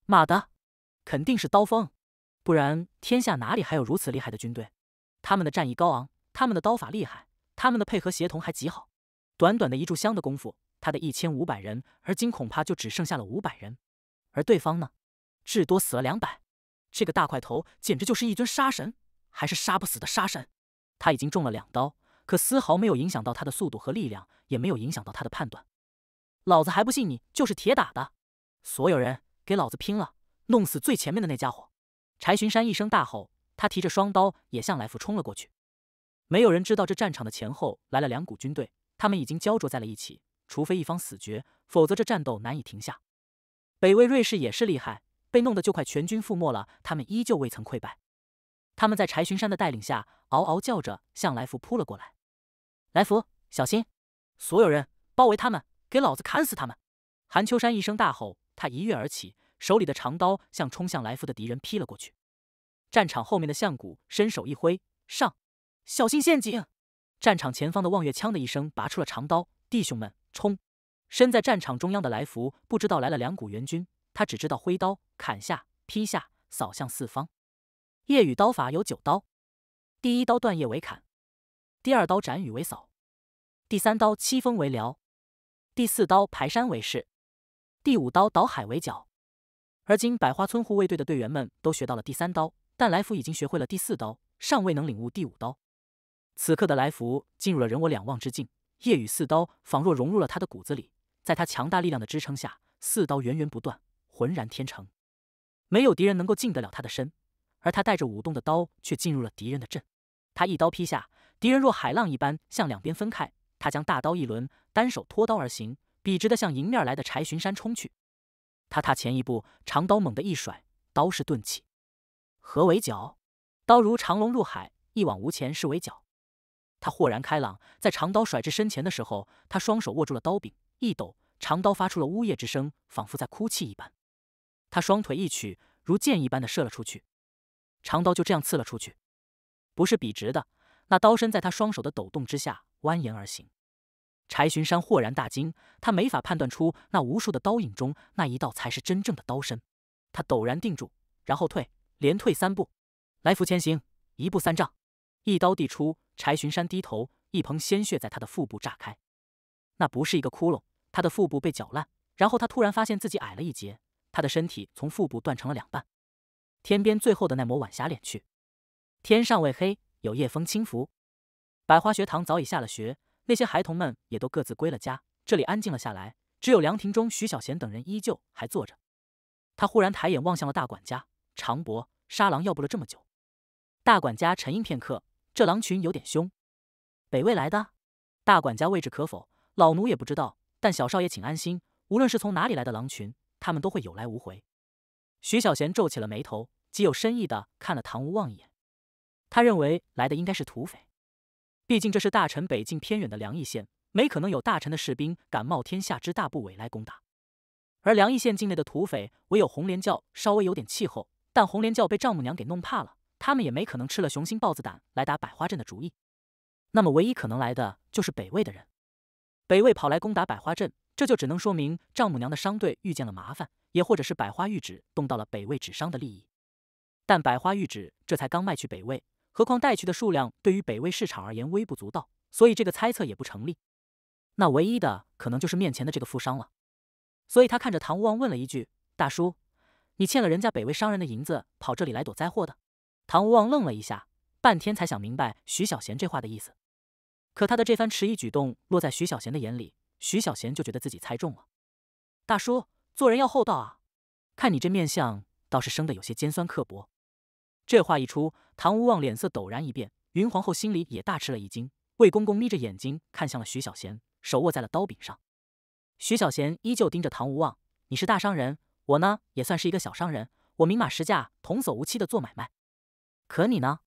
妈的，肯定是刀锋，不然天下哪里还有如此厉害的军队？他们的战意高昂，他们的刀法厉害，他们的配合协同还极好。短短的一炷香的功夫。他的一千五百人，而今恐怕就只剩下了五百人，而对方呢，至多死了两百。这个大块头简直就是一尊杀神，还是杀不死的杀神。他已经中了两刀，可丝毫没有影响到他的速度和力量，也没有影响到他的判断。老子还不信你就是铁打的！所有人给老子拼了，弄死最前面的那家伙！柴巡山一声大吼，他提着双刀也向来福冲了过去。没有人知道这战场的前后来了两股军队，他们已经焦灼在了一起。除非一方死绝，否则这战斗难以停下。北魏瑞士也是厉害，被弄得就快全军覆没了，他们依旧未曾溃败。他们在柴巡山的带领下，嗷嗷叫着向来福扑了过来。来福，小心！所有人包围他们，给老子砍死他们！韩秋山一声大吼，他一跃而起，手里的长刀向冲向来福的敌人劈了过去。战场后面的相谷伸手一挥，上！小心陷阱！战场前方的望月枪的一声拔出了长刀，弟兄们！冲！身在战场中央的来福不知道来了两股援军，他只知道挥刀砍下、劈下、扫向四方。夜雨刀法有九刀：第一刀断叶为砍，第二刀斩雨为扫，第三刀七风为撩，第四刀排山为势，第五刀倒海为脚。而今百花村护卫队的队员们都学到了第三刀，但来福已经学会了第四刀，尚未能领悟第五刀。此刻的来福进入了人我两忘之境。夜雨四刀仿若融入了他的骨子里，在他强大力量的支撑下，四刀源源不断，浑然天成。没有敌人能够近得了他的身，而他带着舞动的刀却进入了敌人的阵。他一刀劈下，敌人若海浪一般向两边分开。他将大刀一抡，单手托刀而行，笔直的向迎面来的柴巡山冲去。他踏前一步，长刀猛地一甩，刀势顿起。何为角？刀如长龙入海，一往无前，是为角。他豁然开朗，在长刀甩至身前的时候，他双手握住了刀柄，一抖，长刀发出了呜咽之声，仿佛在哭泣一般。他双腿一曲，如箭一般的射了出去，长刀就这样刺了出去，不是笔直的，那刀身在他双手的抖动之下蜿蜒而行。柴巡山豁然大惊，他没法判断出那无数的刀影中那一道才是真正的刀身。他陡然定住，然后退，连退三步，来福前行，一步三丈，一刀递出。柴巡山低头，一捧鲜血在他的腹部炸开，那不是一个窟窿，他的腹部被搅烂。然后他突然发现自己矮了一截，他的身体从腹部断成了两半。天边最后的那抹晚霞敛去，天尚未黑，有夜风轻拂。百花学堂早已下了学，那些孩童们也都各自归了家，这里安静了下来，只有凉亭中徐小贤等人依旧还坐着。他忽然抬眼望向了大管家常伯，沙狼要不了这么久。大管家沉吟片刻。这狼群有点凶，北魏来的大管家位置可否？老奴也不知道。但小少爷请安心，无论是从哪里来的狼群，他们都会有来无回。徐小贤皱起了眉头，极有深意的看了唐无望一眼。他认为来的应该是土匪，毕竟这是大陈北境偏远的凉邑县，没可能有大臣的士兵敢冒天下之大不韪来攻打。而凉邑县境内的土匪，唯有红莲教稍微有点气候，但红莲教被丈母娘给弄怕了。他们也没可能吃了雄心豹子胆来打百花镇的主意，那么唯一可能来的就是北魏的人。北魏跑来攻打百花镇，这就只能说明丈母娘的商队遇见了麻烦，也或者是百花玉纸动到了北魏纸商的利益。但百花玉纸这才刚卖去北魏，何况带去的数量对于北魏市场而言微不足道，所以这个猜测也不成立。那唯一的可能就是面前的这个富商了。所以他看着唐无望问了一句：“大叔，你欠了人家北魏商人的银子，跑这里来躲灾祸的？”唐无望愣了一下，半天才想明白徐小贤这话的意思。可他的这番迟疑举动落在徐小贤的眼里。徐小贤就觉得自己猜中了，大叔做人要厚道啊，看你这面相倒是生得有些尖酸刻薄。这话一出，唐无望脸色陡然一变，云皇后心里也大吃了一惊。魏公公眯着眼睛看向了徐小贤，手握在了刀柄上。徐小贤依旧盯着唐无望：“你是大商人，我呢也算是一个小商人，我明码实价、童叟无欺的做买卖。可你呢？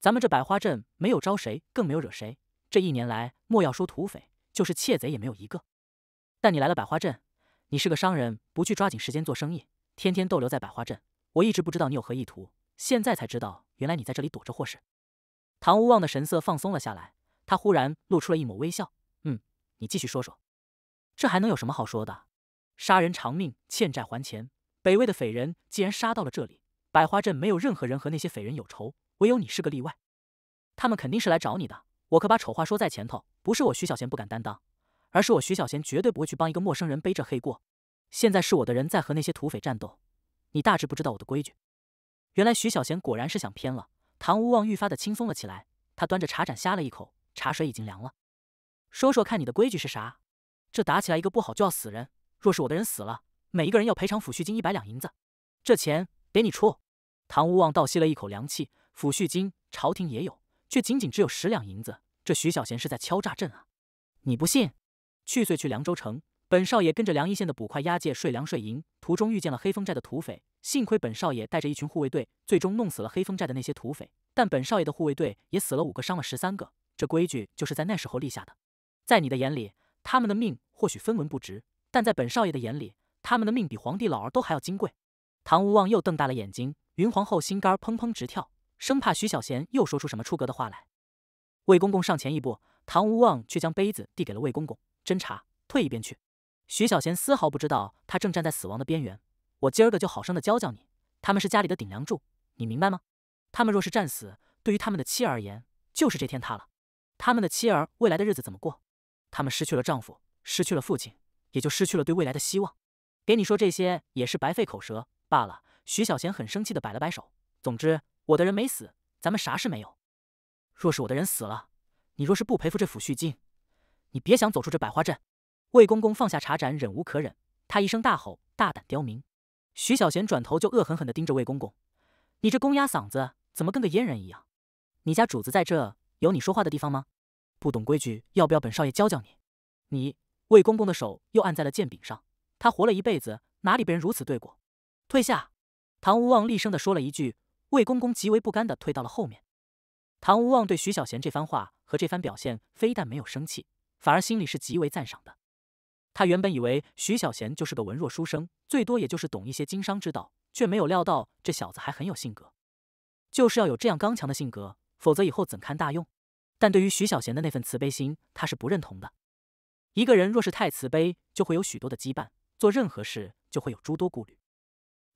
咱们这百花镇没有招谁，更没有惹谁。这一年来，莫要说土匪。”就是窃贼也没有一个，但你来了百花镇，你是个商人，不去抓紧时间做生意，天天逗留在百花镇，我一直不知道你有何意图，现在才知道，原来你在这里躲着祸事。唐无望的神色放松了下来，他忽然露出了一抹微笑，嗯，你继续说说，这还能有什么好说的？杀人偿命，欠债还钱，北魏的匪人既然杀到了这里，百花镇没有任何人和那些匪人有仇，唯有你是个例外，他们肯定是来找你的。我可把丑话说在前头，不是我徐小贤不敢担当，而是我徐小贤绝对不会去帮一个陌生人背这黑锅。现在是我的人在和那些土匪战斗，你大致不知道我的规矩。原来徐小贤果然是想偏了。唐无望愈发的轻松了起来，他端着茶盏呷了一口，茶水已经凉了。说说看你的规矩是啥？这打起来一个不好就要死人，若是我的人死了，每一个人要赔偿抚恤金一百两银子，这钱得你出。唐无望倒吸了一口凉气，抚恤金朝廷也有。却仅仅只有十两银子，这徐小贤是在敲诈朕啊！你不信？去岁去凉州城，本少爷跟着凉邑县的捕快押解税粮税银，途中遇见了黑风寨的土匪，幸亏本少爷带着一群护卫队，最终弄死了黑风寨的那些土匪，但本少爷的护卫队也死了五个，伤了十三个。这规矩就是在那时候立下的。在你的眼里，他们的命或许分文不值，但在本少爷的眼里，他们的命比皇帝老儿都还要金贵。唐无望又瞪大了眼睛，云皇后心肝砰砰直跳。生怕徐小贤又说出什么出格的话来，魏公公上前一步，唐无望却将杯子递给了魏公公，斟茶，退一边去。徐小贤丝毫不知道他正站在死亡的边缘。我今儿个就好生的教教你，他们是家里的顶梁柱，你明白吗？他们若是战死，对于他们的妻儿而言，就是这天塌了。他们的妻儿未来的日子怎么过？他们失去了丈夫，失去了父亲，也就失去了对未来的希望。给你说这些也是白费口舌罢了。徐小贤很生气的摆了摆手。总之。我的人没死，咱们啥事没有。若是我的人死了，你若是不赔付这抚恤金，你别想走出这百花镇。魏公公放下茶盏，忍无可忍，他一声大吼：“大胆刁民！”徐小贤转头就恶狠狠地盯着魏公公：“你这公鸭嗓子怎么跟个阉人一样？你家主子在这有你说话的地方吗？不懂规矩，要不要本少爷教教你？”你魏公公的手又按在了剑柄上，他活了一辈子，哪里被人如此对过？退下！唐无望厉声地说了一句。魏公公极为不甘地退到了后面。唐无望对徐小贤这番话和这番表现，非但没有生气，反而心里是极为赞赏的。他原本以为徐小贤就是个文弱书生，最多也就是懂一些经商之道，却没有料到这小子还很有性格。就是要有这样刚强的性格，否则以后怎堪大用？但对于徐小贤的那份慈悲心，他是不认同的。一个人若是太慈悲，就会有许多的羁绊，做任何事就会有诸多顾虑。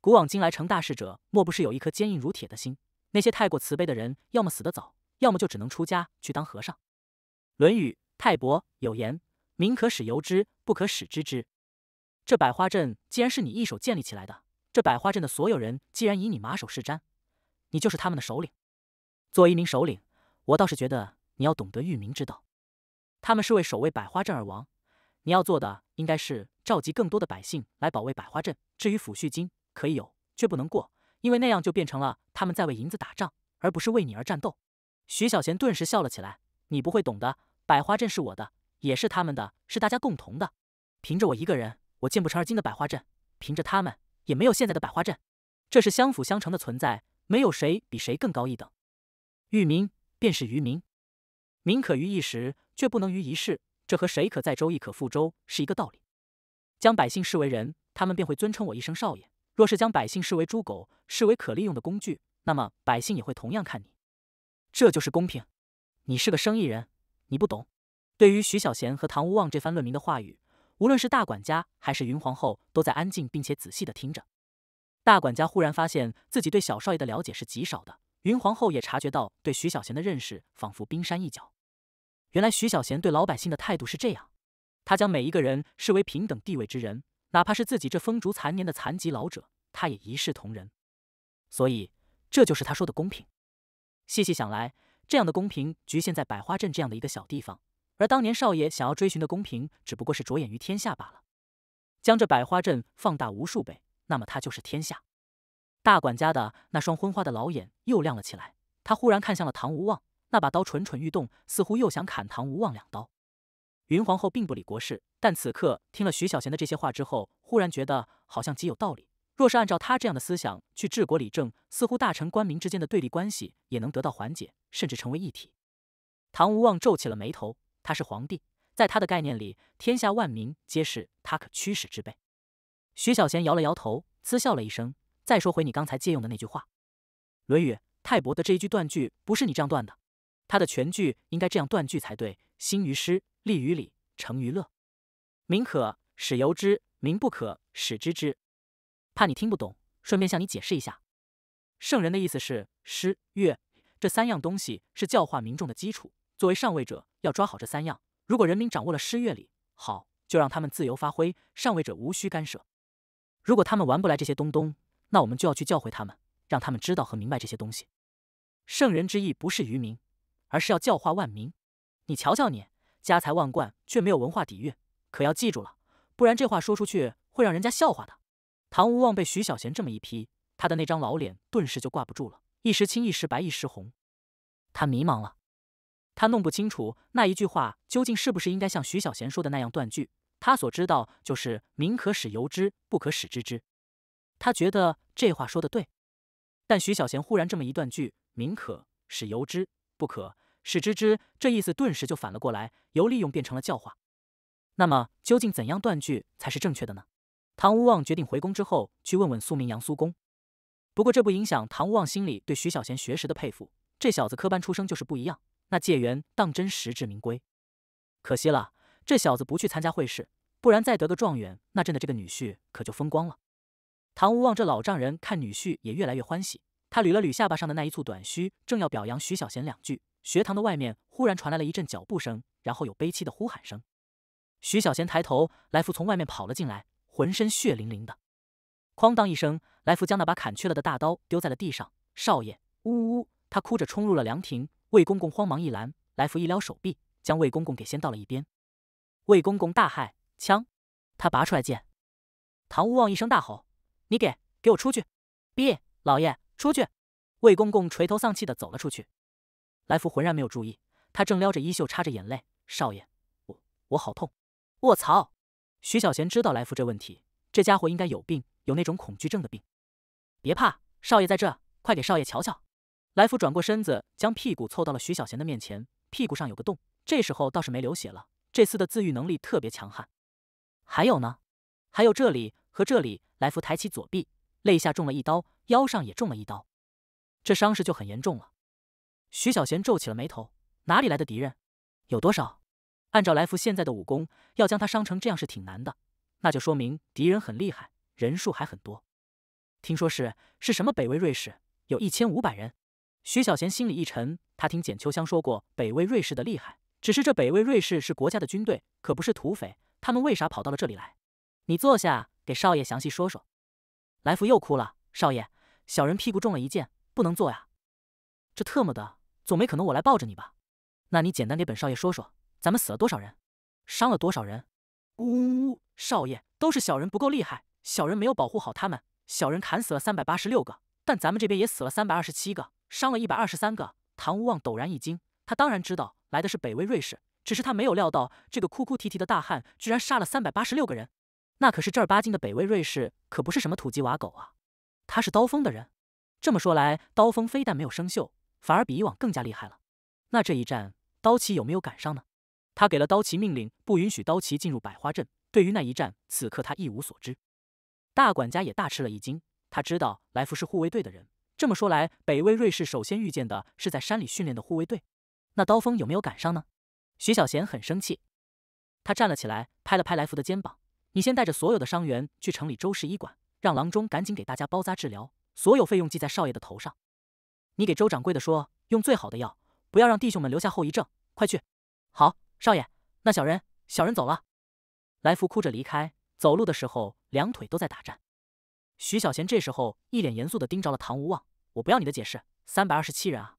古往今来，成大事者莫不是有一颗坚硬如铁的心？那些太过慈悲的人，要么死得早，要么就只能出家去当和尚。《论语·泰伯》有言：“民可使由之，不可使知之。”这百花镇既然是你一手建立起来的，这百花镇的所有人既然以你马首是瞻，你就是他们的首领。作为一名首领，我倒是觉得你要懂得育民之道。他们是为守卫百花镇而亡，你要做的应该是召集更多的百姓来保卫百花镇。至于抚恤金，可以有，却不能过，因为那样就变成了他们在为银子打仗，而不是为你而战斗。徐小贤顿时笑了起来：“你不会懂的，百花镇是我的，也是他们的，是大家共同的。凭着我一个人，我建不成而今的百花镇；凭着他们，也没有现在的百花镇。这是相辅相成的存在，没有谁比谁更高一等。育民便是于民，民可于一时，却不能于一世。这和谁可载舟，亦可覆舟是一个道理。将百姓视为人，他们便会尊称我一声少爷。”若是将百姓视为猪狗，视为可利用的工具，那么百姓也会同样看你。这就是公平。你是个生意人，你不懂。对于徐小贤和唐无望这番论明的话语，无论是大管家还是云皇后，都在安静并且仔细的听着。大管家忽然发现自己对小少爷的了解是极少的，云皇后也察觉到对徐小贤的认识仿佛冰山一角。原来徐小贤对老百姓的态度是这样，他将每一个人视为平等地位之人，哪怕是自己这风烛残年的残疾老者，他也一视同仁。所以，这就是他说的公平。细细想来，这样的公平局限在百花镇这样的一个小地方。而当年少爷想要追寻的公平，只不过是着眼于天下罢了。将这百花镇放大无数倍，那么它就是天下。大管家的那双昏花的老眼又亮了起来，他忽然看向了唐无望，那把刀蠢蠢欲动，似乎又想砍唐无望两刀。云皇后并不理国事，但此刻听了徐小贤的这些话之后，忽然觉得好像极有道理。若是按照他这样的思想去治国理政，似乎大臣官民之间的对立关系也能得到缓解，甚至成为一体。唐无望皱起了眉头。他是皇帝，在他的概念里，天下万民皆是他可驱使之辈。徐小贤摇了摇头，嗤笑了一声。再说回你刚才借用的那句话，《论语》泰伯的这一句断句不是你这样断的，他的全句应该这样断句才对：兴于诗，立于礼，成于乐。民可使由之，民不可使知之。怕你听不懂，顺便向你解释一下。圣人的意思是，诗、乐这三样东西是教化民众的基础。作为上位者，要抓好这三样。如果人民掌握了诗乐礼，好，就让他们自由发挥，上位者无需干涉。如果他们玩不来这些东东，那我们就要去教会他们，让他们知道和明白这些东西。圣人之意不是愚民，而是要教化万民。你瞧瞧你，家财万贯却没有文化底蕴，可要记住了，不然这话说出去会让人家笑话的。唐无望被徐小贤这么一批，他的那张老脸顿时就挂不住了，一时青一时白一时红，他迷茫了。他弄不清楚那一句话究竟是不是应该像徐小贤说的那样断句。他所知道就是“民可使由之，不可使知之”。他觉得这话说的对，但徐小贤忽然这么一断句，“民可使由之，不可使知之”，这意思顿时就反了过来，由利用变成了教化。那么究竟怎样断句才是正确的呢？唐无望决定回宫之后去问问苏明阳苏公。不过这不影响唐无望心里对徐小贤学识的佩服，这小子科班出生就是不一样。那解元当真实至名归，可惜了，这小子不去参加会试，不然再得个状元，那朕的这个女婿可就风光了。唐无望这老丈人看女婿也越来越欢喜，他捋了捋下巴上的那一簇短须，正要表扬徐小贤两句，学堂的外面忽然传来了一阵脚步声，然后有悲戚的呼喊声。徐小贤抬头，来福从外面跑了进来，浑身血淋淋的。哐当一声，来福将那把砍去了的大刀丢在了地上。少爷，呜呜呜！他哭着冲入了凉亭。魏公公慌忙一拦，来福一撩手臂，将魏公公给掀到了一边。魏公公大骇，枪！他拔出来剑。唐无望一声大吼：“你给给我出去！”逼老爷出去！魏公公垂头丧气的走了出去。来福浑然没有注意，他正撩着衣袖，擦着眼泪：“少爷，我我好痛！”卧槽！徐小贤知道来福这问题，这家伙应该有病，有那种恐惧症的病。别怕，少爷在这，快给少爷瞧瞧。来福转过身子，将屁股凑到了徐小贤的面前，屁股上有个洞，这时候倒是没流血了。这厮的自愈能力特别强悍。还有呢，还有这里和这里。来福抬起左臂，肋下中了一刀，腰上也中了一刀，这伤势就很严重了。徐小贤皱起了眉头，哪里来的敌人？有多少？按照来福现在的武功，要将他伤成这样是挺难的，那就说明敌人很厉害，人数还很多。听说是是什么北魏瑞士，有一千五百人。徐小贤心里一沉，他听简秋香说过北魏瑞士的厉害，只是这北魏瑞士是国家的军队，可不是土匪，他们为啥跑到了这里来？你坐下，给少爷详细说说。来福又哭了，少爷，小人屁股中了一箭，不能坐呀。这特么的，总没可能我来抱着你吧？那你简单给本少爷说说，咱们死了多少人，伤了多少人？呜呜呜！少爷，都是小人不够厉害，小人没有保护好他们，小人砍死了三百八十六个，但咱们这边也死了三百二十七个。伤了一百二十三个，唐无望陡然一惊，他当然知道来的是北魏瑞士，只是他没有料到这个哭哭啼啼的大汉居然杀了三百八十六个人，那可是正儿八经的北魏瑞士，可不是什么土鸡瓦狗啊！他是刀锋的人，这么说来，刀锋非但没有生锈，反而比以往更加厉害了。那这一战，刀旗有没有赶上呢？他给了刀旗命令，不允许刀旗进入百花镇。对于那一战，此刻他一无所知。大管家也大吃了一惊，他知道来福是护卫队的人。这么说来，北魏瑞士首先遇见的是在山里训练的护卫队，那刀锋有没有赶上呢？徐小贤很生气。他站了起来，拍了拍来福的肩膀：“你先带着所有的伤员去城里周氏医馆，让郎中赶紧给大家包扎治疗，所有费用记在少爷的头上。你给周掌柜的说，用最好的药，不要让弟兄们留下后遗症。快去！好，少爷。那小人，小人走了。”来福哭着离开，走路的时候两腿都在打颤。徐小贤这时候一脸严肃的盯着了唐无望：“我不要你的解释，三百二十七人啊！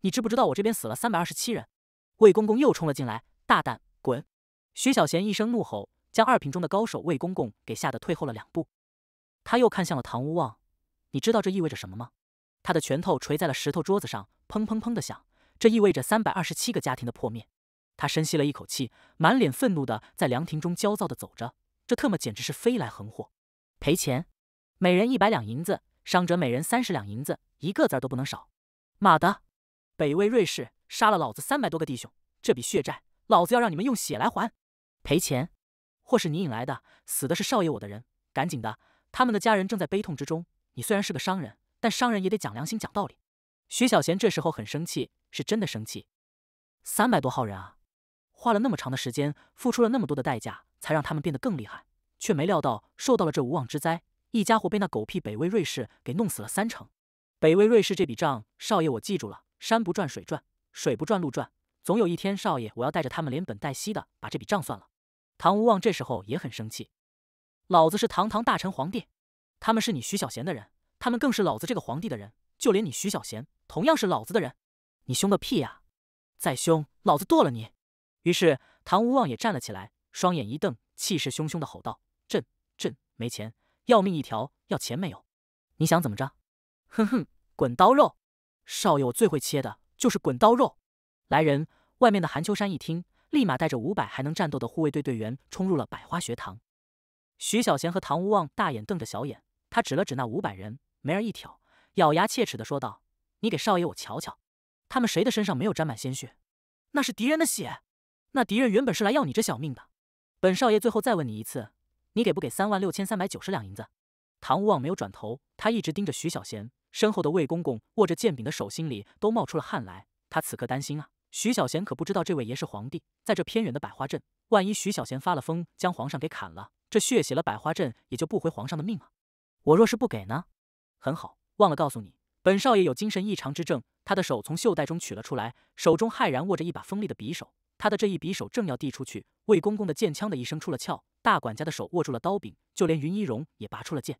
你知不知道我这边死了三百二十七人？”魏公公又冲了进来：“大胆滚！”徐小贤一声怒吼，将二品中的高手魏公公给吓得退后了两步。他又看向了唐无望：“你知道这意味着什么吗？”他的拳头捶在了石头桌子上，砰砰砰的响。这意味着三百二十七个家庭的破灭。他深吸了一口气，满脸愤怒的在凉亭中焦躁的走着。这特么简直是飞来横祸！赔钱！每人一百两银子，伤者每人三十两银子，一个字儿都不能少。妈的！北魏瑞士杀了老子三百多个弟兄，这笔血债，老子要让你们用血来还。赔钱！或是你引来的，死的是少爷我的人，赶紧的，他们的家人正在悲痛之中。你虽然是个商人，但商人也得讲良心、讲道理。徐小贤这时候很生气，是真的生气。三百多号人啊，花了那么长的时间，付出了那么多的代价，才让他们变得更厉害，却没料到受到了这无妄之灾。一家伙被那狗屁北魏瑞士给弄死了三成，北魏瑞士这笔账，少爷我记住了。山不转水转，水不转路转，总有一天，少爷我要带着他们连本带息的把这笔账算了。唐无望这时候也很生气，老子是堂堂大臣皇帝，他们是你徐小贤的人，他们更是老子这个皇帝的人，就连你徐小贤同样是老子的人，你凶个屁呀！再凶，老子剁了你！于是唐无望也站了起来，双眼一瞪，气势汹汹的吼道：“朕朕没钱。”要命一条，要钱没有？你想怎么着？哼哼，滚刀肉！少爷，我最会切的就是滚刀肉。来人！外面的韩秋山一听，立马带着五百还能战斗的护卫队队员冲入了百花学堂。徐小贤和唐无望大眼瞪着小眼，他指了指那五百人，眉儿一挑，咬牙切齿的说道：“你给少爷我瞧瞧，他们谁的身上没有沾满鲜血？那是敌人的血！那敌人原本是来要你这小命的。本少爷最后再问你一次。”你给不给三万六千三百九十两银子？唐无望没有转头，他一直盯着徐小贤身后的魏公公，握着剑柄的手心里都冒出了汗来。他此刻担心啊，徐小贤可不知道这位爷是皇帝，在这偏远的百花镇，万一徐小贤发了疯，将皇上给砍了，这血洗了百花镇，也就不回皇上的命啊。我若是不给呢？很好，忘了告诉你，本少爷有精神异常之症。他的手从袖袋中取了出来，手中骇然握着一把锋利的匕首。他的这一匕首正要递出去，魏公公的剑枪的一声出了鞘。大管家的手握住了刀柄，就连云一荣也拔出了剑。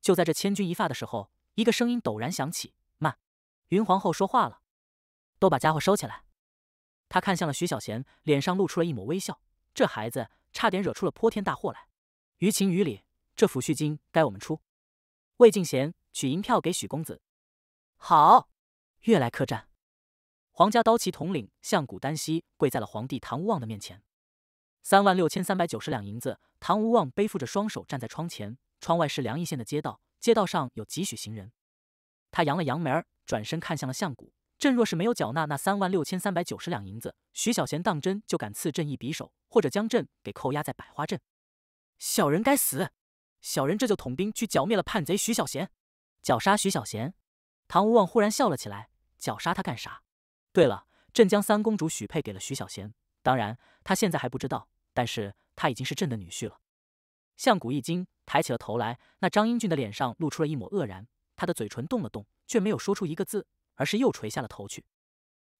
就在这千钧一发的时候，一个声音陡然响起：“慢！”云皇后说话了：“都把家伙收起来。”他看向了徐小贤，脸上露出了一抹微笑。这孩子差点惹出了泼天大祸来。于情于理，这抚恤金该我们出。魏敬贤取银票给许公子。好，悦来客栈。皇家刀旗统领相古丹溪跪在了皇帝唐无望的面前。三万六千三百九十两银子，唐无望背负着双手站在窗前，窗外是凉意县的街道，街道上有几许行人。他扬了扬眉儿，转身看向了相谷。朕若是没有缴纳那三万六千三百九十两银子，徐小贤当真就敢刺朕一匕首，或者将朕给扣押在百花镇。小人该死！小人这就统兵去剿灭了叛贼徐小贤，绞杀徐小贤。唐无望忽然笑了起来，绞杀他干啥？对了，朕将三公主许配给了徐小贤，当然他现在还不知道。但是他已经是朕的女婿了。相谷一惊，抬起了头来。那张英俊的脸上露出了一抹愕然，他的嘴唇动了动，却没有说出一个字，而是又垂下了头去。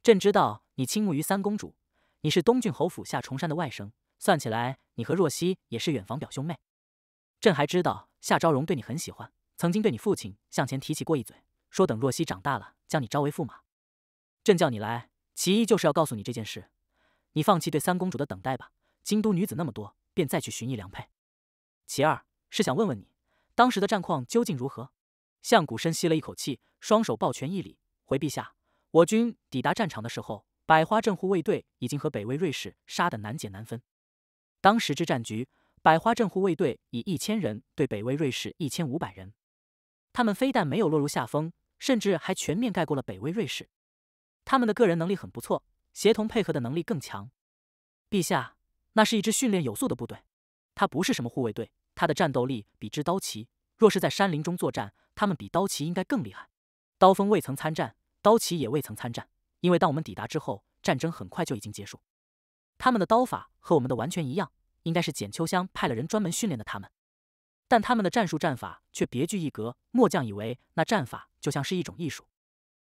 朕知道你倾慕于三公主，你是东郡侯府夏重山的外甥，算起来你和若曦也是远房表兄妹。朕还知道夏昭荣对你很喜欢，曾经对你父亲向前提起过一嘴，说等若曦长大了将你招为驸马。朕叫你来，其一就是要告诉你这件事，你放弃对三公主的等待吧。京都女子那么多，便再去寻一良配。其二是想问问你，当时的战况究竟如何？相谷深吸了一口气，双手抱拳一礼，回陛下：我军抵达战场的时候，百花镇护卫队已经和北魏瑞士杀得难解难分。当时之战局，百花镇护卫队以一千人对北魏瑞士一千五百人，他们非但没有落入下风，甚至还全面盖过了北魏瑞士。他们的个人能力很不错，协同配合的能力更强。陛下。那是一支训练有素的部队，他不是什么护卫队，他的战斗力比之刀旗。若是在山林中作战，他们比刀旗应该更厉害。刀锋未曾参战，刀旗也未曾参战，因为当我们抵达之后，战争很快就已经结束。他们的刀法和我们的完全一样，应该是简秋香派了人专门训练的他们。但他们的战术战法却别具一格。末将以为那战法就像是一种艺术。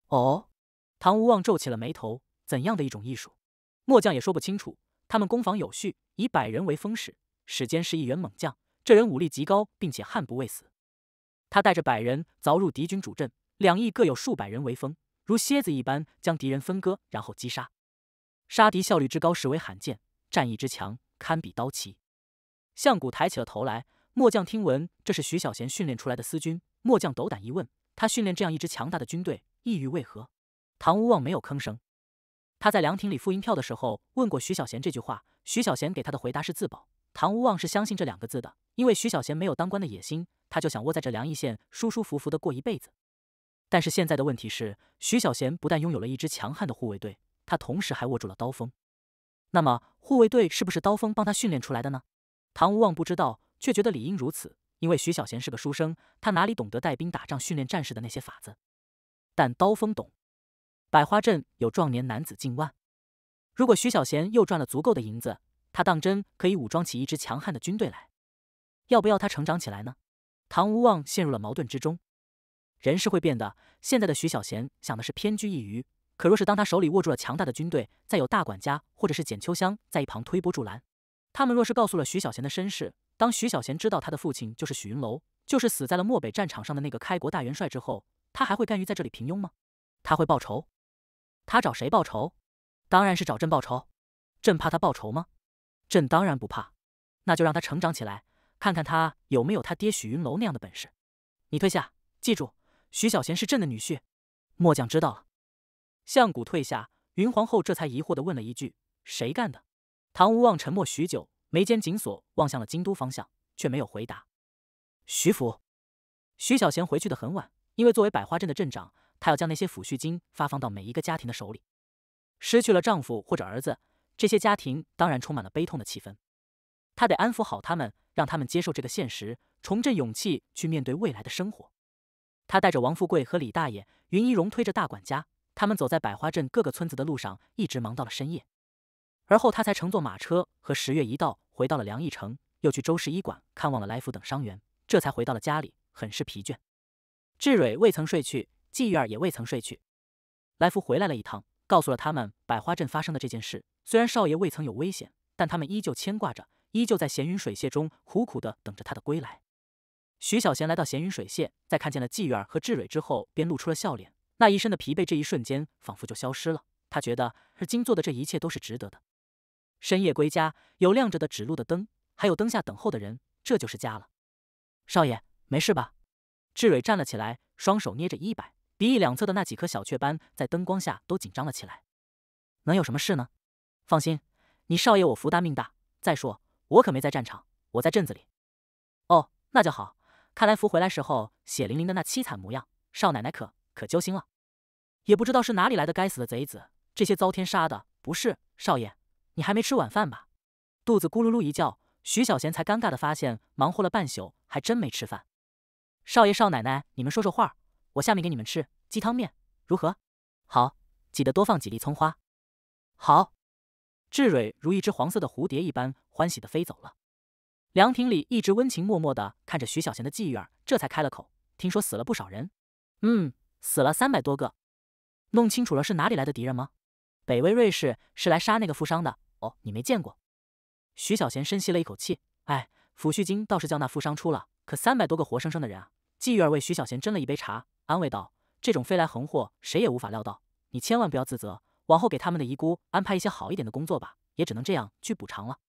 哦，唐无望皱起了眉头。怎样的一种艺术？末将也说不清楚。他们攻防有序，以百人为锋使，史坚是一员猛将，这人武力极高，并且悍不畏死。他带着百人凿入敌军主阵，两翼各有数百人为锋，如蝎子一般将敌人分割，然后击杀。杀敌效率之高，实为罕见；战役之强，堪比刀骑。相谷抬起了头来。末将听闻这是徐小贤训练出来的私军，末将斗胆一问：他训练这样一支强大的军队，意欲为何？唐无望没有吭声。他在凉亭里付银票的时候问过徐小贤这句话，徐小贤给他的回答是自保。唐无望是相信这两个字的，因为徐小贤没有当官的野心，他就想窝在这凉邑县舒舒服服的过一辈子。但是现在的问题是，徐小贤不但拥有了一支强悍的护卫队，他同时还握住了刀锋。那么护卫队是不是刀锋帮他训练出来的呢？唐无望不知道。却觉得理应如此，因为徐小贤是个书生，他哪里懂得带兵打仗、训练战士的那些法子？但刀锋懂。百花镇有壮年男子近万，如果徐小贤又赚了足够的银子，他当真可以武装起一支强悍的军队来。要不要他成长起来呢？唐无望陷入了矛盾之中。人是会变的，现在的徐小贤想的是偏居一隅，可若是当他手里握住了强大的军队，再有大管家或者是简秋香在一旁推波助澜，他们若是告诉了徐小贤的身世，当徐小贤知道他的父亲就是许云楼，就是死在了漠北战场上的那个开国大元帅之后，他还会甘于在这里平庸吗？他会报仇？他找谁报仇？当然是找朕报仇。朕怕他报仇吗？朕当然不怕。那就让他成长起来，看看他有没有他爹许云楼那样的本事。你退下，记住，徐小贤是朕的女婿。末将知道了。相谷退下，云皇后这才疑惑地问了一句：“谁干的？”唐无望沉默许久。眉间紧锁，望向了京都方向，却没有回答。徐府，徐小贤回去的很晚，因为作为百花镇的镇长，他要将那些抚恤金发放到每一个家庭的手里。失去了丈夫或者儿子，这些家庭当然充满了悲痛的气氛。他得安抚好他们，让他们接受这个现实，重振勇气去面对未来的生活。他带着王富贵和李大爷、云一荣推着大管家，他们走在百花镇各个村子的路上，一直忙到了深夜。而后他才乘坐马车和十月一道。回到了梁义城，又去周氏医馆看望了来福等伤员，这才回到了家里，很是疲倦。志蕊未曾睡去，季玉儿也未曾睡去。来福回来了一趟，告诉了他们百花镇发生的这件事。虽然少爷未曾有危险，但他们依旧牵挂着，依旧在闲云水榭中苦苦的等着他的归来。徐小贤来到闲云水榭，在看见了季玉儿和志蕊之后，便露出了笑脸，那一身的疲惫，这一瞬间仿佛就消失了。他觉得而今做的这一切都是值得的。深夜归家，有亮着的指路的灯，还有灯下等候的人，这就是家了。少爷，没事吧？志蕊站了起来，双手捏着衣摆，鼻翼两侧的那几颗小雀斑在灯光下都紧张了起来。能有什么事呢？放心，你少爷我福大命大。再说，我可没在战场，我在镇子里。哦，那就好。看来福回来时候血淋淋的那凄惨模样，少奶奶可可揪心了。也不知道是哪里来的该死的贼子，这些遭天杀的。不是，少爷。你还没吃晚饭吧？肚子咕噜噜一叫，徐小贤才尴尬的发现，忙活了半宿，还真没吃饭。少爷少奶奶，你们说说话，我下面给你们吃鸡汤面，如何？好，记得多放几粒葱花。好。志蕊如一只黄色的蝴蝶一般欢喜的飞走了。凉亭里一直温情脉脉的看着徐小贤的季玉儿，这才开了口：“听说死了不少人。”“嗯，死了三百多个。弄清楚了是哪里来的敌人吗？”“北魏瑞士是来杀那个富商的。”哦，你没见过。徐小贤深吸了一口气，哎，抚恤金倒是叫那富商出了，可三百多个活生生的人啊！季玉儿为徐小贤斟了一杯茶，安慰道：“这种飞来横祸，谁也无法料到。你千万不要自责，往后给他们的遗孤安排一些好一点的工作吧，也只能这样去补偿了。”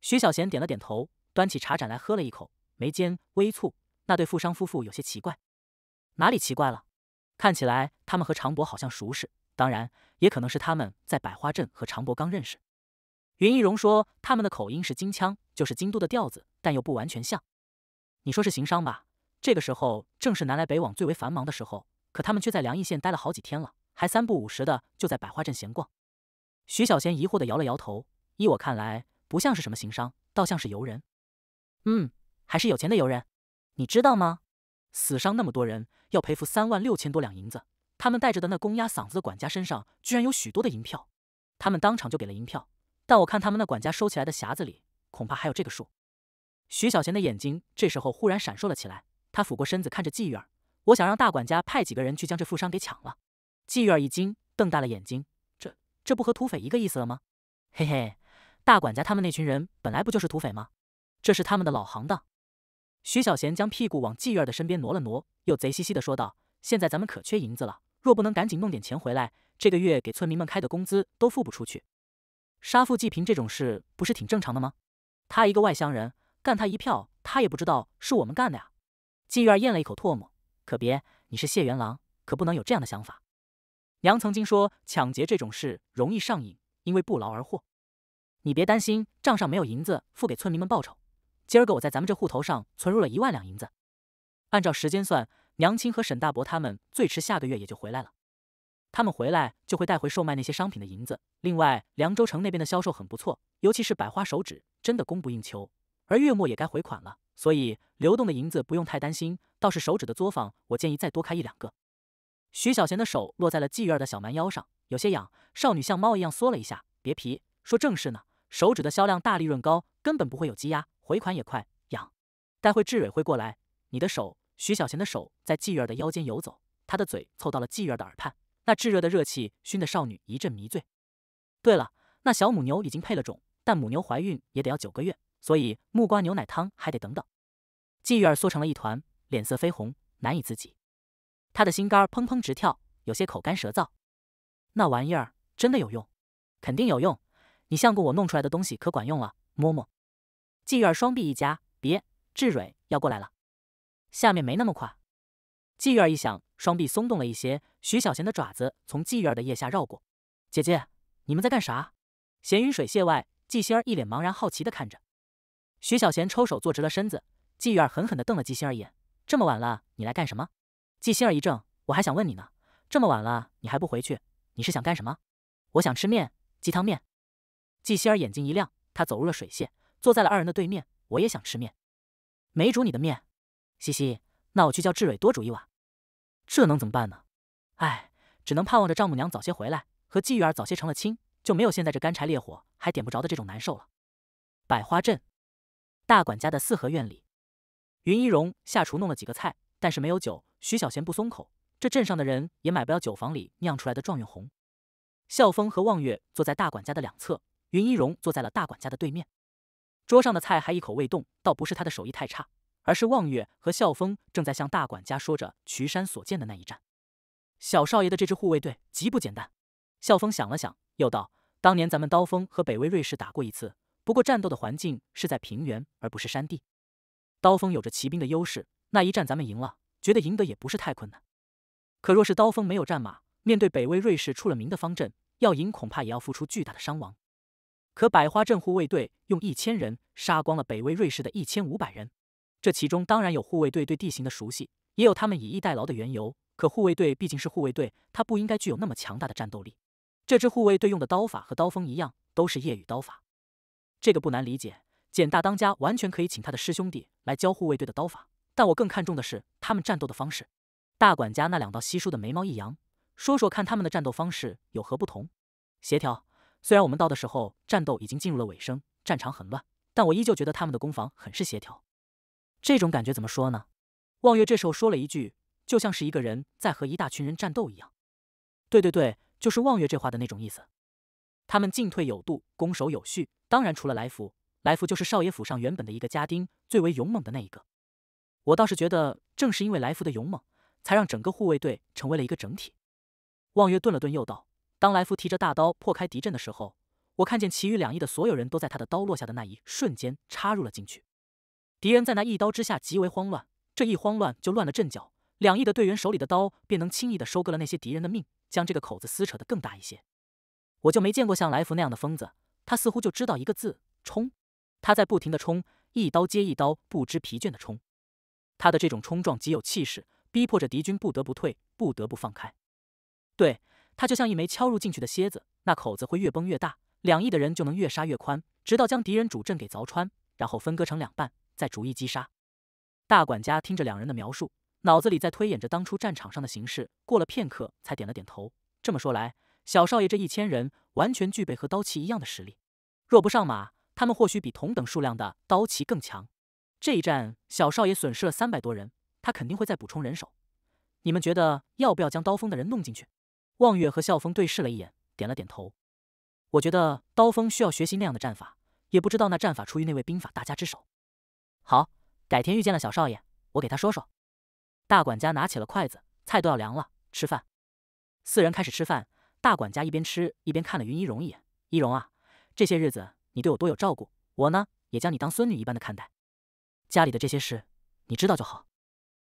徐小贤点了点头，端起茶盏来喝了一口，眉间微蹙。那对富商夫妇有些奇怪，哪里奇怪了？看起来他们和常伯好像熟识，当然，也可能是他们在百花镇和常伯刚认识。云逸荣说：“他们的口音是京腔，就是京都的调子，但又不完全像。你说是行商吧？这个时候正是南来北往最为繁忙的时候，可他们却在梁邑县待了好几天了，还三不五时的就在百花镇闲逛。”徐小贤疑惑的摇了摇头：“依我看来，不像是什么行商，倒像是游人。嗯，还是有钱的游人。你知道吗？死伤那么多人，要赔付三万六千多两银子。他们带着的那公鸭嗓子的管家身上，居然有许多的银票。他们当场就给了银票。”但我看他们那管家收起来的匣子里，恐怕还有这个数。徐小贤的眼睛这时候忽然闪烁了起来，他俯过身子看着季玉儿：“我想让大管家派几个人去将这富商给抢了。”季玉儿一惊，瞪大了眼睛：“这这不和土匪一个意思了吗？”“嘿嘿，大管家他们那群人本来不就是土匪吗？这是他们的老行当。”徐小贤将屁股往季玉儿的身边挪了挪，又贼兮兮的说道：“现在咱们可缺银子了，若不能赶紧弄点钱回来，这个月给村民们开的工资都付不出去。杀富济贫这种事不是挺正常的吗？他一个外乡人。”干他一票，他也不知道是我们干的呀。季玉儿咽了一口唾沫，可别，你是谢元郎，可不能有这样的想法。娘曾经说，抢劫这种事容易上瘾，因为不劳而获。你别担心，账上没有银子付给村民们报酬。今儿个我在咱们这户头上存入了一万两银子，按照时间算，娘亲和沈大伯他们最迟下个月也就回来了。他们回来就会带回售卖那些商品的银子。另外，凉州城那边的销售很不错，尤其是百花手指，真的供不应求。而月末也该回款了，所以流动的银子不用太担心。倒是手指的作坊，我建议再多开一两个。徐小贤的手落在了季月儿的小蛮腰上，有些痒。少女像猫一样缩了一下，别皮，说正事呢。手指的销量大，利润高，根本不会有积压，回款也快。痒，待会志蕊会过来。你的手，徐小贤的手在季月儿的腰间游走，他的嘴凑到了季月儿的耳畔，那炙热的热气熏得少女一阵迷醉。对了，那小母牛已经配了种，但母牛怀孕也得要九个月。所以木瓜牛奶汤还得等等。季玉儿缩成了一团，脸色绯红，难以自己。他的心肝砰砰直跳，有些口干舌燥。那玩意儿真的有用？肯定有用。你相公我弄出来的东西可管用了。摸摸。季玉儿双臂一夹，别，志蕊要过来了。下面没那么快。季玉儿一想，双臂松动了一些。徐小贤的爪子从季玉儿的腋下绕过。姐姐，你们在干啥？闲云水榭外，季仙儿一脸茫然好奇的看着。徐小贤抽手坐直了身子，季玉儿狠狠地瞪了季星儿一眼：“这么晚了，你来干什么？”季星儿一怔：“我还想问你呢，这么晚了你还不回去，你是想干什么？”“我想吃面，鸡汤面。”季星儿眼睛一亮，他走入了水榭，坐在了二人的对面。“我也想吃面，没煮你的面。”“嘻嘻，那我去叫志蕊多煮一碗。”“这能怎么办呢？”“哎，只能盼望着丈母娘早些回来，和季玉儿早些成了亲，就没有现在这干柴烈火还点不着的这种难受了。”百花镇。大管家的四合院里，云一荣下厨弄了几个菜，但是没有酒。徐小贤不松口，这镇上的人也买不了酒坊里酿出来的状元红。笑风和望月坐在大管家的两侧，云一荣坐在了大管家的对面。桌上的菜还一口未动，倒不是他的手艺太差，而是望月和笑风正在向大管家说着渠山所见的那一战。小少爷的这支护卫队极不简单。笑风想了想，又道：“当年咱们刀锋和北魏瑞士打过一次。”不过战斗的环境是在平原，而不是山地。刀锋有着骑兵的优势，那一战咱们赢了，觉得赢得也不是太困难。可若是刀锋没有战马，面对北魏瑞士出了名的方阵，要赢恐怕也要付出巨大的伤亡。可百花镇护卫队用一千人杀光了北魏瑞士的一千五百人，这其中当然有护卫队对地形的熟悉，也有他们以逸待劳的缘由。可护卫队毕竟是护卫队，他不应该具有那么强大的战斗力。这支护卫队用的刀法和刀锋一样，都是夜雨刀法。这个不难理解，简大当家完全可以请他的师兄弟来教护卫队的刀法，但我更看重的是他们战斗的方式。大管家那两道稀疏的眉毛一扬，说说看他们的战斗方式有何不同？协调。虽然我们到的时候战斗已经进入了尾声，战场很乱，但我依旧觉得他们的攻防很是协调。这种感觉怎么说呢？望月这时候说了一句，就像是一个人在和一大群人战斗一样。对对对，就是望月这话的那种意思。他们进退有度，攻守有序。当然，除了来福，来福就是少爷府上原本的一个家丁，最为勇猛的那一个。我倒是觉得，正是因为来福的勇猛，才让整个护卫队成为了一个整体。望月顿了顿，又道：“当来福提着大刀破开敌阵的时候，我看见其余两翼的所有人都在他的刀落下的那一瞬间插入了进去。敌人在那一刀之下极为慌乱，这一慌乱就乱了阵脚，两翼的队员手里的刀便能轻易的收割了那些敌人的命，将这个口子撕扯得更大一些。我就没见过像来福那样的疯子。”他似乎就知道一个字：冲。他在不停的冲，一刀接一刀，不知疲倦的冲。他的这种冲撞极有气势，逼迫着敌军不得不退，不得不放开。对他就像一枚敲入进去的楔子，那口子会越崩越大，两翼的人就能越杀越宽，直到将敌人主阵给凿穿，然后分割成两半，再逐一击杀。大管家听着两人的描述，脑子里在推演着当初战场上的形势，过了片刻，才点了点头。这么说来。小少爷这一千人完全具备和刀骑一样的实力，若不上马，他们或许比同等数量的刀骑更强。这一战，小少爷损失了三百多人，他肯定会再补充人手。你们觉得要不要将刀锋的人弄进去？望月和笑风对视了一眼，点了点头。我觉得刀锋需要学习那样的战法，也不知道那战法出于那位兵法大家之手。好，改天遇见了小少爷，我给他说说。大管家拿起了筷子，菜都要凉了，吃饭。四人开始吃饭，大管家一边吃一边看了云一荣一眼。一荣啊，这些日子你对我多有照顾，我呢也将你当孙女一般的看待。家里的这些事，你知道就好。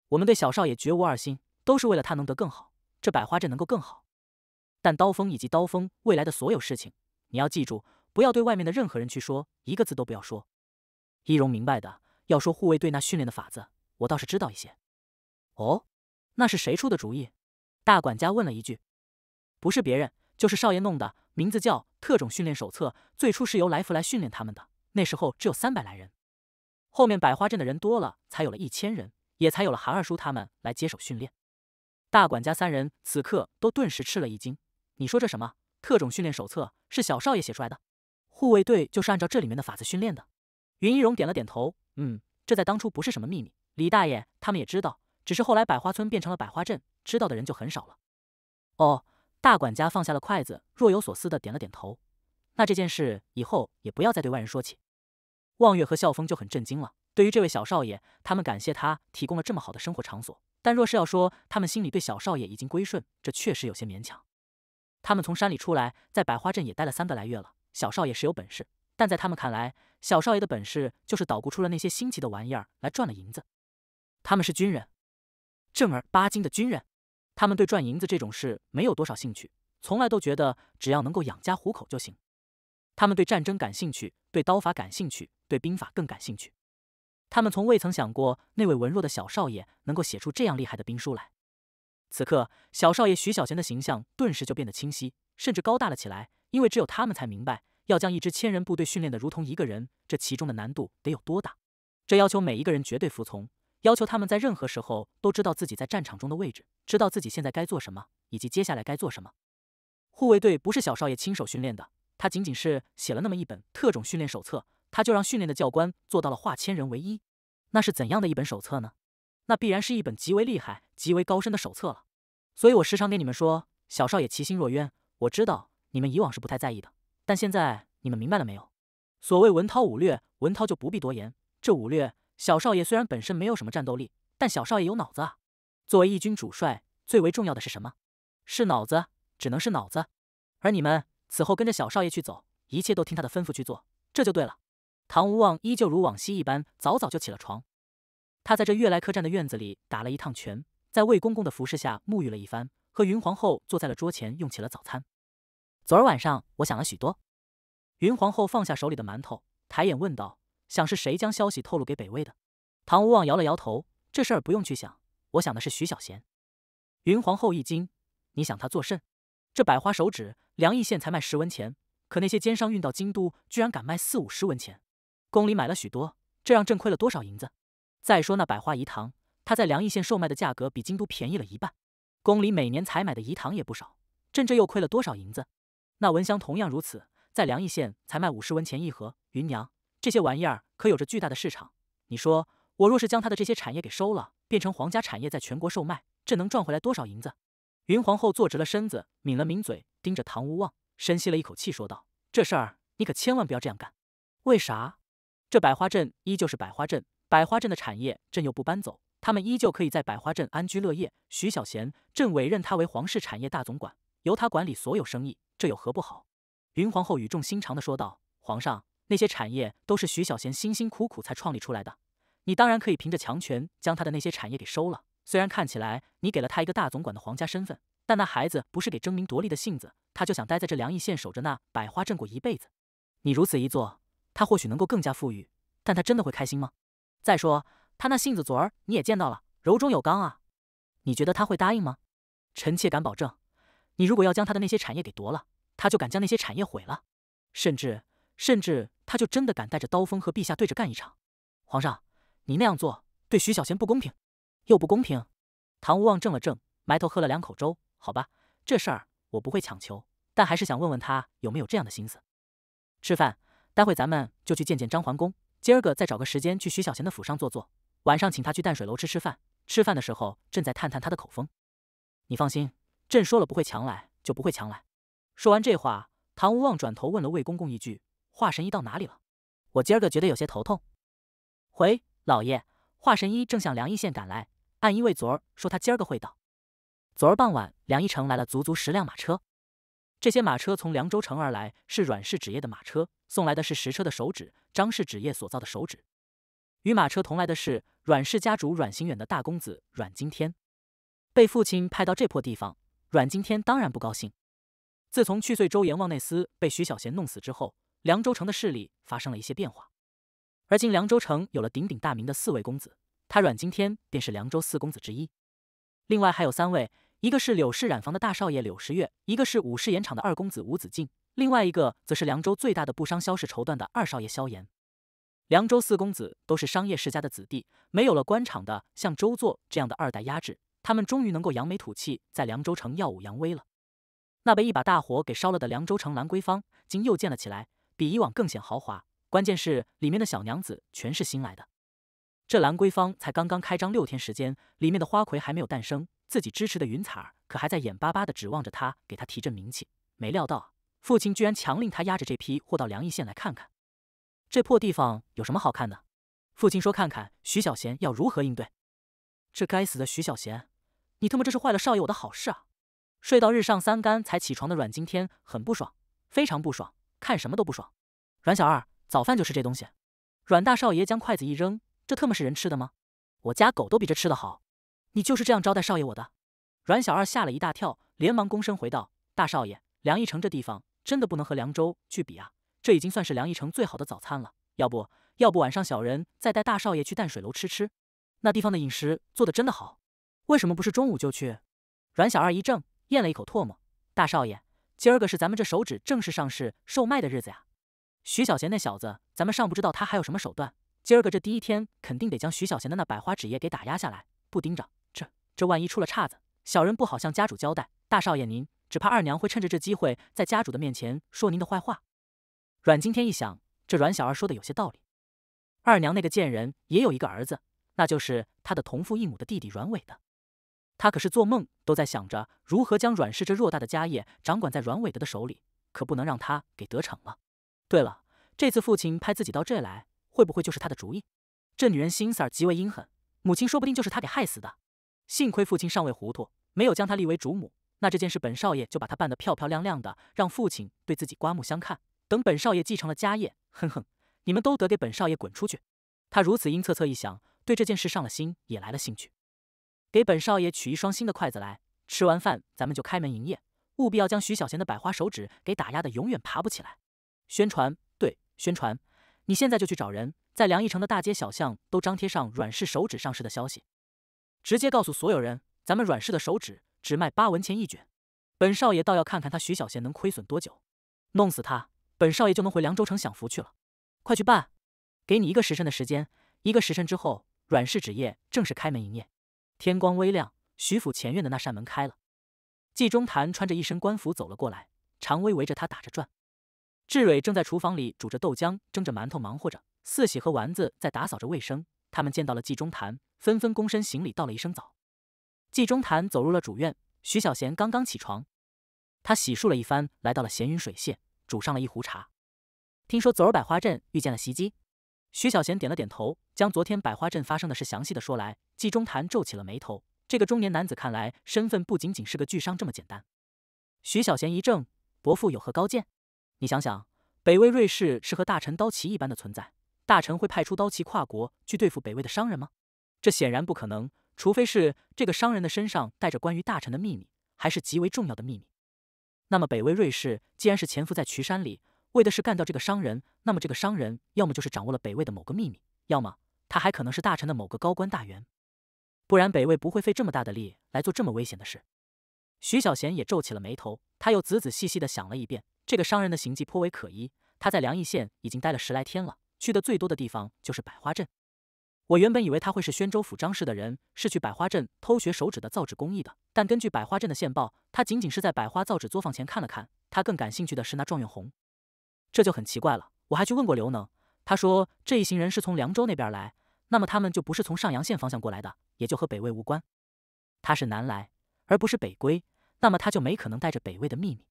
我们对小少爷绝无二心，都是为了他能得更好，这百花镇能够更好。但刀锋以及刀锋未来的所有事情，你要记住，不要对外面的任何人去说，一个字都不要说。一容明白的，要说护卫队那训练的法子，我倒是知道一些。哦，那是谁出的主意？大管家问了一句。不是别人，就是少爷弄的，名字叫《特种训练手册》，最初是由来福来训练他们的，那时候只有三百来人。后面百花镇的人多了，才有了一千人，也才有了韩二叔他们来接手训练。大管家三人此刻都顿时吃了一惊。你说这什么特种训练手册是小少爷写出来的？护卫队就是按照这里面的法子训练的。云一荣点了点头，嗯，这在当初不是什么秘密，李大爷他们也知道，只是后来百花村变成了百花镇，知道的人就很少了。哦，大管家放下了筷子，若有所思的点了点头。那这件事以后也不要再对外人说起。望月和笑风就很震惊了。对于这位小少爷，他们感谢他提供了这么好的生活场所，但若是要说他们心里对小少爷已经归顺，这确实有些勉强。他们从山里出来，在百花镇也待了三个来月了。小少爷是有本事，但在他们看来，小少爷的本事就是捣鼓出了那些新奇的玩意儿来赚了银子。他们是军人，正儿八经的军人，他们对赚银子这种事没有多少兴趣，从来都觉得只要能够养家糊口就行。他们对战争感兴趣，对刀法感兴趣。对兵法更感兴趣，他们从未曾想过那位文弱的小少爷能够写出这样厉害的兵书来。此刻，小少爷徐小贤的形象顿时就变得清晰，甚至高大了起来。因为只有他们才明白，要将一支千人部队训练的如同一个人，这其中的难度得有多大。这要求每一个人绝对服从，要求他们在任何时候都知道自己在战场中的位置，知道自己现在该做什么，以及接下来该做什么。护卫队不是小少爷亲手训练的，他仅仅是写了那么一本特种训练手册。他就让训练的教官做到了化千人为一，那是怎样的一本手册呢？那必然是一本极为厉害、极为高深的手册了。所以我时常给你们说，小少爷其心若渊。我知道你们以往是不太在意的，但现在你们明白了没有？所谓文韬武略，文韬就不必多言。这武略，小少爷虽然本身没有什么战斗力，但小少爷有脑子啊。作为义军主帅，最为重要的是什么？是脑子，只能是脑子。而你们此后跟着小少爷去走，一切都听他的吩咐去做，这就对了。唐无望依旧如往昔一般，早早就起了床。他在这悦来客栈的院子里打了一趟拳，在魏公公的服侍下沐浴了一番，和云皇后坐在了桌前，用起了早餐。昨儿晚上，我想了许多。云皇后放下手里的馒头，抬眼问道：“想是谁将消息透露给北魏的？”唐无望摇了摇头：“这事儿不用去想，我想的是徐小贤。”云皇后一惊：“你想他作甚？这百花手指，梁邑县才卖十文钱，可那些奸商运到京都，居然敢卖四五十文钱。”宫里买了许多，这让朕亏了多少银子？再说那百花饴糖，他在梁邑县售卖的价格比京都便宜了一半，宫里每年采买的饴糖也不少，朕这又亏了多少银子？那蚊香同样如此，在梁邑县才卖五十文钱一盒。云娘，这些玩意儿可有着巨大的市场。你说我若是将他的这些产业给收了，变成皇家产业，在全国售卖，朕能赚回来多少银子？云皇后坐直了身子，抿了抿嘴，盯着唐无望，深吸了一口气，说道：“这事儿你可千万不要这样干。为啥？”这百花镇依旧是百花镇，百花镇的产业朕又不搬走，他们依旧可以在百花镇安居乐业。徐小贤，朕委任他为皇室产业大总管，由他管理所有生意，这有何不好？云皇后语重心长的说道：“皇上，那些产业都是徐小贤辛辛苦苦才创立出来的，你当然可以凭着强权将他的那些产业给收了。虽然看起来你给了他一个大总管的皇家身份，但那孩子不是给争名夺利的性子，他就想待在这梁邑县守着那百花镇过一辈子。你如此一做。”他或许能够更加富裕，但他真的会开心吗？再说他那性子，昨儿你也见到了，柔中有刚啊。你觉得他会答应吗？臣妾敢保证，你如果要将他的那些产业给夺了，他就敢将那些产业毁了，甚至甚至他就真的敢带着刀锋和陛下对着干一场。皇上，你那样做对徐小贤不公平，又不公平。唐无望怔了怔，埋头喝了两口粥。好吧，这事儿我不会强求，但还是想问问他有没有这样的心思。吃饭。待会咱们就去见见张桓公，今儿个再找个时间去徐小贤的府上坐坐，晚上请他去淡水楼吃吃饭。吃饭的时候，朕再探探他的口风。你放心，朕说了不会强来，就不会强来。说完这话，唐无望转头问了魏公公一句：“华神医到哪里了？我今儿个觉得有些头痛。”回老爷，华神医正向梁邑县赶来，按一位昨儿说他今儿个会到。昨儿傍晚，梁邑城来了足足十辆马车。这些马车从凉州城而来，是阮氏纸业的马车，送来的是石车的手纸，张氏纸业所造的手纸。与马车同来的是阮氏家主阮行远的大公子阮经天。被父亲派到这破地方，阮经天当然不高兴。自从去岁周阎王那厮被徐小贤弄死之后，凉州城的势力发生了一些变化。而今凉州城有了鼎鼎大名的四位公子，他阮经天便是凉州四公子之一。另外还有三位。一个是柳氏染坊的大少爷柳时月，一个是武氏盐厂的二公子吴子敬，另外一个则是凉州最大的布商萧氏绸缎的二少爷萧炎。凉州四公子都是商业世家的子弟，没有了官场的像周作这样的二代压制，他们终于能够扬眉吐气，在凉州城耀武扬威了。那被一把大火给烧了的凉州城兰桂坊，今又建了起来，比以往更显豪华。关键是里面的小娘子全是新来的。这兰桂坊才刚刚开张六天时间，里面的花魁还没有诞生。自己支持的云彩儿可还在眼巴巴的指望着他给他提振名气，没料到父亲居然强令他押着这批货到梁邑县来看看，这破地方有什么好看的？父亲说看看徐小贤要如何应对。这该死的徐小贤，你他妈这是坏了少爷我的好事啊！睡到日上三竿才起床的阮经天很不爽，非常不爽，看什么都不爽。阮小二，早饭就是这东西。阮大少爷将筷子一扔，这特么是人吃的吗？我家狗都比这吃的好。你就是这样招待少爷我的？阮小二吓了一大跳，连忙躬身回道：“大少爷，梁义城这地方真的不能和凉州去比啊！这已经算是凉邑城最好的早餐了。要不要不晚上小人再带大少爷去淡水楼吃吃？那地方的饮食做的真的好。为什么不是中午就去？”阮小二一怔，咽了一口唾沫：“大少爷，今儿个是咱们这手指正式上市售卖的日子呀！徐小贤那小子，咱们尚不知道他还有什么手段，今儿个这第一天肯定得将徐小贤的那百花纸业给打压下来，不盯着。”这这万一出了岔子，小人不好向家主交代。大少爷您，只怕二娘会趁着这机会在家主的面前说您的坏话。阮经天一想，这阮小二说的有些道理。二娘那个贱人也有一个儿子，那就是他的同父异母的弟弟阮伟的。他可是做梦都在想着如何将阮氏这偌大的家业掌管在阮伟德的手里，可不能让他给得逞了。对了，这次父亲派自己到这来，会不会就是他的主意？这女人心思儿极为阴狠，母亲说不定就是他给害死的。幸亏父亲尚未糊涂，没有将她立为主母。那这件事，本少爷就把她办得漂漂亮亮的，让父亲对自己刮目相看。等本少爷继承了家业，哼哼，你们都得给本少爷滚出去！他如此阴恻恻一想，对这件事上了心，也来了兴趣。给本少爷取一双新的筷子来，吃完饭咱们就开门营业，务必要将徐小贤的百花手指给打压的永远爬不起来。宣传，对，宣传！你现在就去找人，在凉邑城的大街小巷都张贴上阮氏手指上市的消息。直接告诉所有人，咱们阮氏的手指只卖八文钱一卷。本少爷倒要看看他徐小贤能亏损多久，弄死他，本少爷就能回凉州城享福去了。快去办，给你一个时辰的时间，一个时辰之后，阮氏纸业正式开门营业。天光微亮，徐府前院的那扇门开了，季中坛穿着一身官服走了过来，常威围着他打着转。志蕊正在厨房里煮着豆浆，蒸着馒头，忙活着。四喜和丸子在打扫着卫生。他们见到了季中坛。纷纷躬身行礼，道了一声早。季中坛走入了主院，徐小贤刚刚起床，他洗漱了一番，来到了闲云水榭，煮上了一壶茶。听说昨儿百花镇遇见了袭击，徐小贤点了点头，将昨天百花镇发生的事详细的说来。季中谈皱起了眉头，这个中年男子看来身份不仅仅是个巨商这么简单。徐小贤一怔，伯父有何高见？你想想，北魏瑞士是和大臣刀旗一般的存在，大臣会派出刀旗跨国去对付北魏的商人吗？这显然不可能，除非是这个商人的身上带着关于大臣的秘密，还是极为重要的秘密。那么北魏瑞士既然是潜伏在渠山里，为的是干掉这个商人，那么这个商人要么就是掌握了北魏的某个秘密，要么他还可能是大臣的某个高官大员，不然北魏不会费这么大的力来做这么危险的事。徐小贤也皱起了眉头，他又仔仔细细的想了一遍，这个商人的行迹颇为可疑。他在梁邑县已经待了十来天了，去的最多的地方就是百花镇。我原本以为他会是宣州府张氏的人，是去百花镇偷学手指的造纸工艺的。但根据百花镇的线报，他仅仅是在百花造纸作坊前看了看。他更感兴趣的是那状元红，这就很奇怪了。我还去问过刘能，他说这一行人是从凉州那边来，那么他们就不是从上阳县方向过来的，也就和北魏无关。他是南来，而不是北归，那么他就没可能带着北魏的秘密。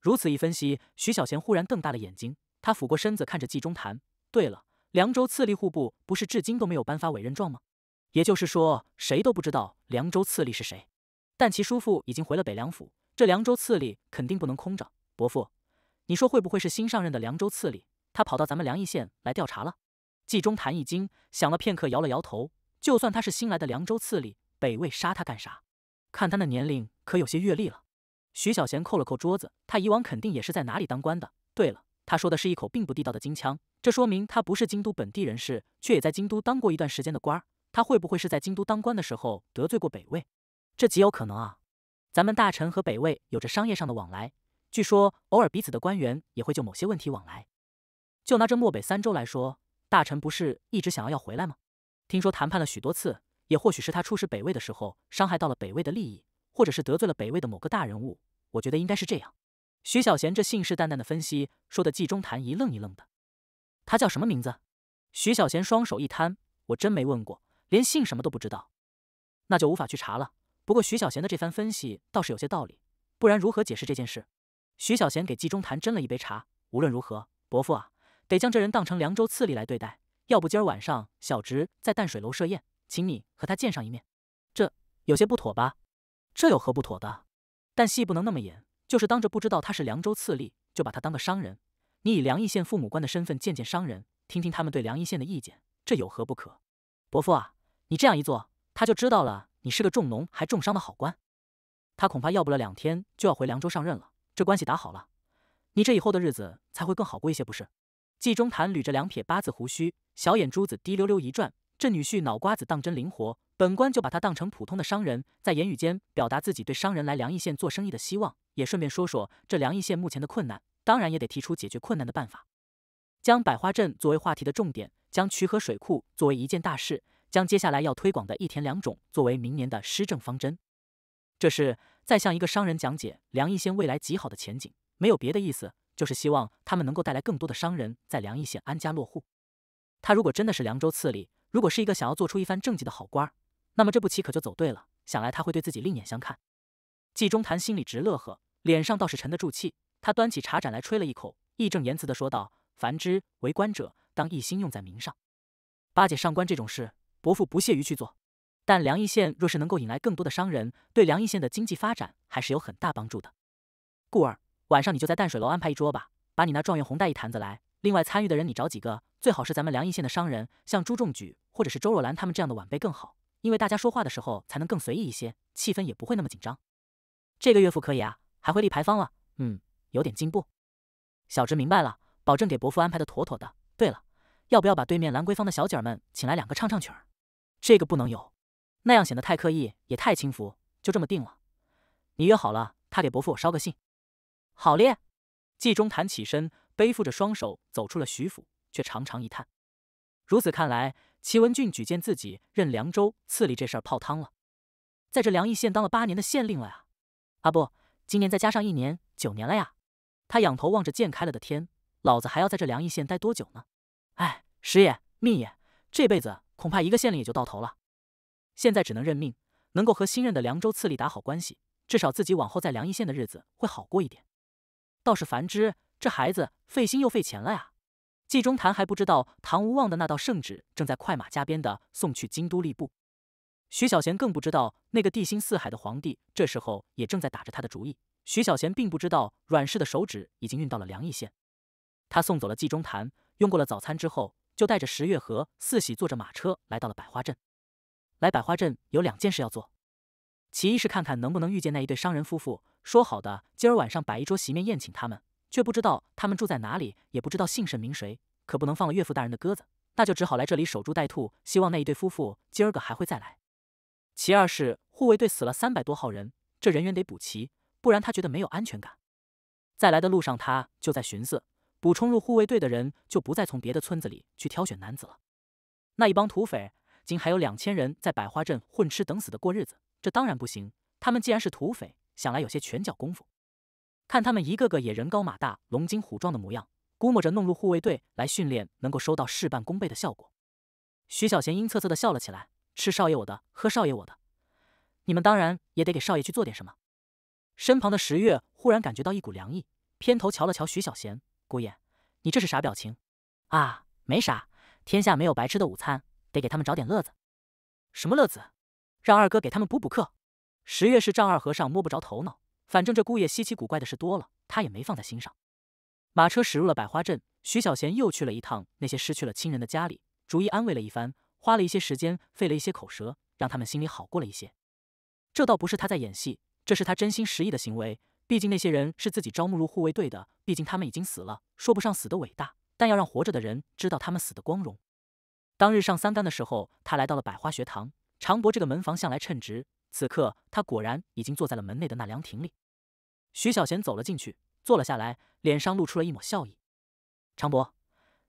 如此一分析，徐小贤忽然瞪大了眼睛，他俯过身子看着季中谈。对了，凉州刺历户部不是至今都没有颁发委任状吗？也就是说，谁都不知道凉州刺历是谁。但其叔父已经回了北凉府，这凉州刺历肯定不能空着。伯父，你说会不会是新上任的凉州刺历？他跑到咱们凉邑县来调查了？季中谈一惊，想了片刻，摇了摇头。就算他是新来的凉州刺吏，北魏杀他干啥？看他那年龄，可有些阅历了。徐小贤扣了扣桌子，他以往肯定也是在哪里当官的。对了，他说的是一口并不地道的京腔，这说明他不是京都本地人士，却也在京都当过一段时间的官儿。他会不会是在京都当官的时候得罪过北魏？这极有可能啊。咱们大臣和北魏有着商业上的往来，据说偶尔彼此的官员也会就某些问题往来。就拿这漠北三州来说，大臣不是一直想要要回来吗？听说谈判了许多次，也或许是他出使北魏的时候伤害到了北魏的利益。或者是得罪了北魏的某个大人物，我觉得应该是这样。徐小贤这信誓旦旦的分析，说的季中谈一愣一愣的。他叫什么名字？徐小贤双手一摊，我真没问过，连姓什么都不知道，那就无法去查了。不过徐小贤的这番分析倒是有些道理，不然如何解释这件事？徐小贤给季中谈斟了一杯茶。无论如何，伯父啊，得将这人当成凉州刺吏来对待，要不今儿晚上小侄在淡水楼设宴，请你和他见上一面。这有些不妥吧？这有何不妥的？但戏不能那么演，就是当着不知道他是凉州刺吏，就把他当个商人。你以凉邑县父母官的身份见见商人，听听他们对凉邑县的意见，这有何不可？伯父啊，你这样一做，他就知道了你是个重农还重商的好官，他恐怕要不了两天就要回凉州上任了。这关系打好了，你这以后的日子才会更好过一些，不是？季中谈捋着两撇八字胡须，小眼珠子滴溜溜一转，这女婿脑瓜子当真灵活。本官就把他当成普通的商人，在言语间表达自己对商人来梁邑县做生意的希望，也顺便说说这梁邑县目前的困难，当然也得提出解决困难的办法。将百花镇作为话题的重点，将渠河水库作为一件大事，将接下来要推广的一田两种作为明年的施政方针。这是在向一个商人讲解梁邑县未来极好的前景，没有别的意思，就是希望他们能够带来更多的商人在梁邑县安家落户。他如果真的是凉州刺吏，如果是一个想要做出一番政绩的好官。那么这步棋可就走对了，想来他会对自己另眼相看。季中谈心里直乐呵，脸上倒是沉得住气。他端起茶盏来吹了一口，义正言辞的说道：“凡之为官者，当一心用在民上。巴结上官这种事，伯父不屑于去做。但梁邑县若是能够引来更多的商人，对梁邑县的经济发展还是有很大帮助的。故儿，晚上你就在淡水楼安排一桌吧，把你那状元红带一坛子来。另外参与的人你找几个，最好是咱们梁邑县的商人，像朱仲举或者是周若兰他们这样的晚辈更好。”因为大家说话的时候才能更随意一些，气氛也不会那么紧张。这个岳父可以啊，还会立牌坊了，嗯，有点进步。小侄明白了，保证给伯父安排的妥妥的。对了，要不要把对面兰桂坊的小姐们请来两个唱唱曲儿？这个不能有，那样显得太刻意，也太轻浮。就这么定了，你约好了，他给伯父我捎个信。好咧。季中谈起身，背负着双手走出了徐府，却长长一叹。如此看来。齐文俊举荐自己任凉州刺吏这事儿泡汤了，在这凉邑县当了八年的县令了呀，啊不，今年再加上一年，九年了呀。他仰头望着渐开了的天，老子还要在这凉邑县待多久呢？哎，师爷、命爷，这辈子恐怕一个县令也就到头了。现在只能认命，能够和新任的凉州刺吏打好关系，至少自己往后在凉邑县的日子会好过一点。倒是樊之这孩子费心又费钱了呀。季中谈还不知道唐无望的那道圣旨正在快马加鞭的送去京都吏部，徐小贤更不知道那个地心四海的皇帝这时候也正在打着他的主意。徐小贤并不知道阮氏的手指已经运到了凉邑县。他送走了季中谈，用过了早餐之后，就带着十月和四喜坐着马车来到了百花镇。来百花镇有两件事要做，其一是看看能不能遇见那一对商人夫妇，说好的今儿晚上摆一桌席面宴请他们。却不知道他们住在哪里，也不知道姓甚名谁，可不能放了岳父大人的鸽子，那就只好来这里守株待兔，希望那一对夫妇今儿个还会再来。其二是护卫队死了三百多号人，这人员得补齐，不然他觉得没有安全感。在来的路上，他就在寻思，补充入护卫队的人就不再从别的村子里去挑选男子了。那一帮土匪，今还有两千人在百花镇混吃等死的过日子，这当然不行。他们既然是土匪，想来有些拳脚功夫。看他们一个个也人高马大、龙精虎壮的模样，估摸着弄入护卫队来训练，能够收到事半功倍的效果。徐小贤阴恻恻的笑了起来：“吃少爷我的，喝少爷我的，你们当然也得给少爷去做点什么。”身旁的十月忽然感觉到一股凉意，偏头瞧了瞧徐小贤：“姑爷，你这是啥表情？”“啊，没啥，天下没有白吃的午餐，得给他们找点乐子。”“什么乐子？让二哥给他们补补课。”十月是丈二和尚摸不着头脑，反正这姑爷稀奇古怪的事多了，他也没放在心上。马车驶入了百花镇，徐小贤又去了一趟那些失去了亲人的家里。逐一安慰了一番，花了一些时间，费了一些口舌，让他们心里好过了一些。这倒不是他在演戏，这是他真心实意的行为。毕竟那些人是自己招募入护卫队的，毕竟他们已经死了，说不上死的伟大，但要让活着的人知道他们死的光荣。当日上三竿的时候，他来到了百花学堂。常博这个门房向来称职，此刻他果然已经坐在了门内的那凉亭里。徐小贤走了进去，坐了下来，脸上露出了一抹笑意。常博，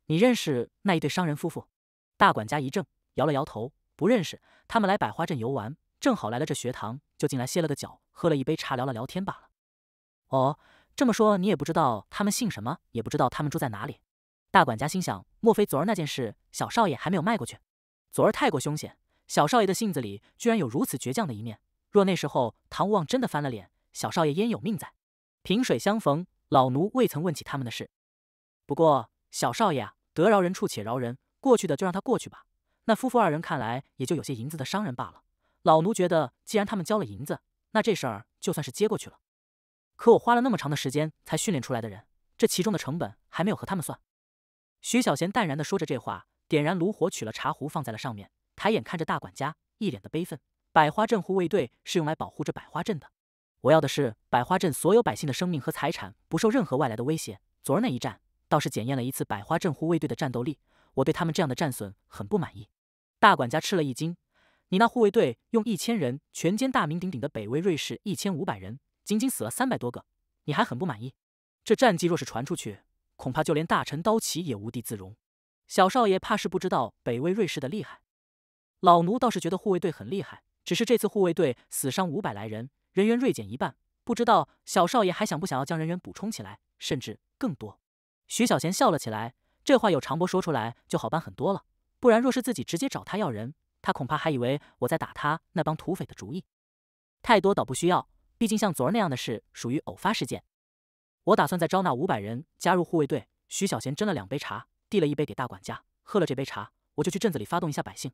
你认识那一对商人夫妇？大管家一怔，摇了摇头，不认识。他们来百花镇游玩，正好来了这学堂，就进来歇了个脚，喝了一杯茶，聊了聊天罢了。哦，这么说你也不知道他们姓什么，也不知道他们住在哪里。大管家心想，莫非昨儿那件事，小少爷还没有迈过去？昨儿太过凶险，小少爷的性子里居然有如此倔强的一面。若那时候唐无望真的翻了脸，小少爷焉有命在？萍水相逢，老奴未曾问起他们的事。不过小少爷啊，得饶人处且饶人。过去的就让他过去吧。那夫妇二人看来也就有些银子的商人罢了。老奴觉得，既然他们交了银子，那这事儿就算是接过去了。可我花了那么长的时间才训练出来的人，这其中的成本还没有和他们算。徐小贤淡然的说着这话，点燃炉火，取了茶壶放在了上面，抬眼看着大管家，一脸的悲愤。百花镇护卫队是用来保护这百花镇的，我要的是百花镇所有百姓的生命和财产不受任何外来的威胁。昨儿那一战倒是检验了一次百花镇护卫队的战斗力。我对他们这样的战损很不满意。大管家吃了一惊：“你那护卫队用一千人全歼大名鼎鼎的北魏瑞士一千五百人，仅仅死了三百多个，你还很不满意？这战绩若是传出去，恐怕就连大臣刀骑也无地自容。小少爷怕是不知道北魏瑞士的厉害。老奴倒是觉得护卫队很厉害，只是这次护卫队死伤五百来人，人员锐减一半，不知道小少爷还想不想要将人员补充起来，甚至更多。”徐小贤笑了起来。这话有常博说出来就好办很多了，不然若是自己直接找他要人，他恐怕还以为我在打他那帮土匪的主意。太多倒不需要，毕竟像昨儿那样的事属于偶发事件。我打算再招纳五百人加入护卫队。徐小贤斟了两杯茶，递了一杯给大管家，喝了这杯茶，我就去镇子里发动一下百姓。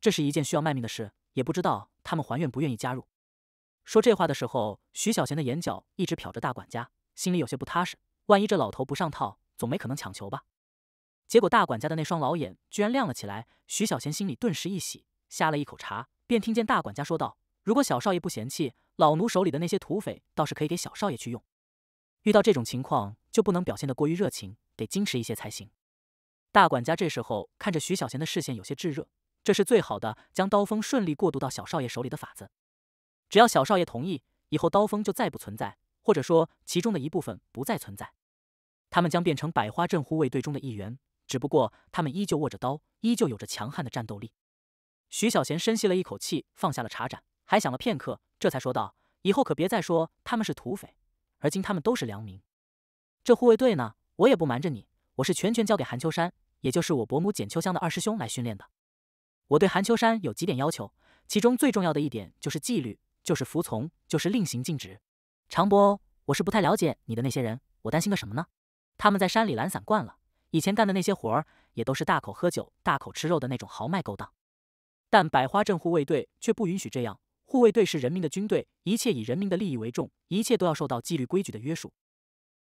这是一件需要卖命的事，也不知道他们还愿不愿意加入。说这话的时候，徐小贤的眼角一直瞟着大管家，心里有些不踏实。万一这老头不上套，总没可能强求吧？结果大管家的那双老眼居然亮了起来，徐小贤心里顿时一喜，呷了一口茶，便听见大管家说道：“如果小少爷不嫌弃，老奴手里的那些土匪倒是可以给小少爷去用。遇到这种情况，就不能表现得过于热情，得矜持一些才行。”大管家这时候看着徐小贤的视线有些炙热，这是最好的将刀锋顺利过渡到小少爷手里的法子。只要小少爷同意，以后刀锋就再不存在，或者说其中的一部分不再存在，他们将变成百花镇护卫队中的一员。只不过他们依旧握着刀，依旧有着强悍的战斗力。徐小贤深吸了一口气，放下了茶盏，还想了片刻，这才说道：“以后可别再说他们是土匪，而今他们都是良民。这护卫队呢，我也不瞒着你，我是全权交给韩秋山，也就是我伯母简秋香的二师兄来训练的。我对韩秋山有几点要求，其中最重要的一点就是纪律，就是服从，就是令行禁止。长伯，我是不太了解你的那些人，我担心个什么呢？他们在山里懒散惯了。”以前干的那些活儿，也都是大口喝酒、大口吃肉的那种豪迈勾当，但百花镇护卫队却不允许这样。护卫队是人民的军队，一切以人民的利益为重，一切都要受到纪律规矩的约束。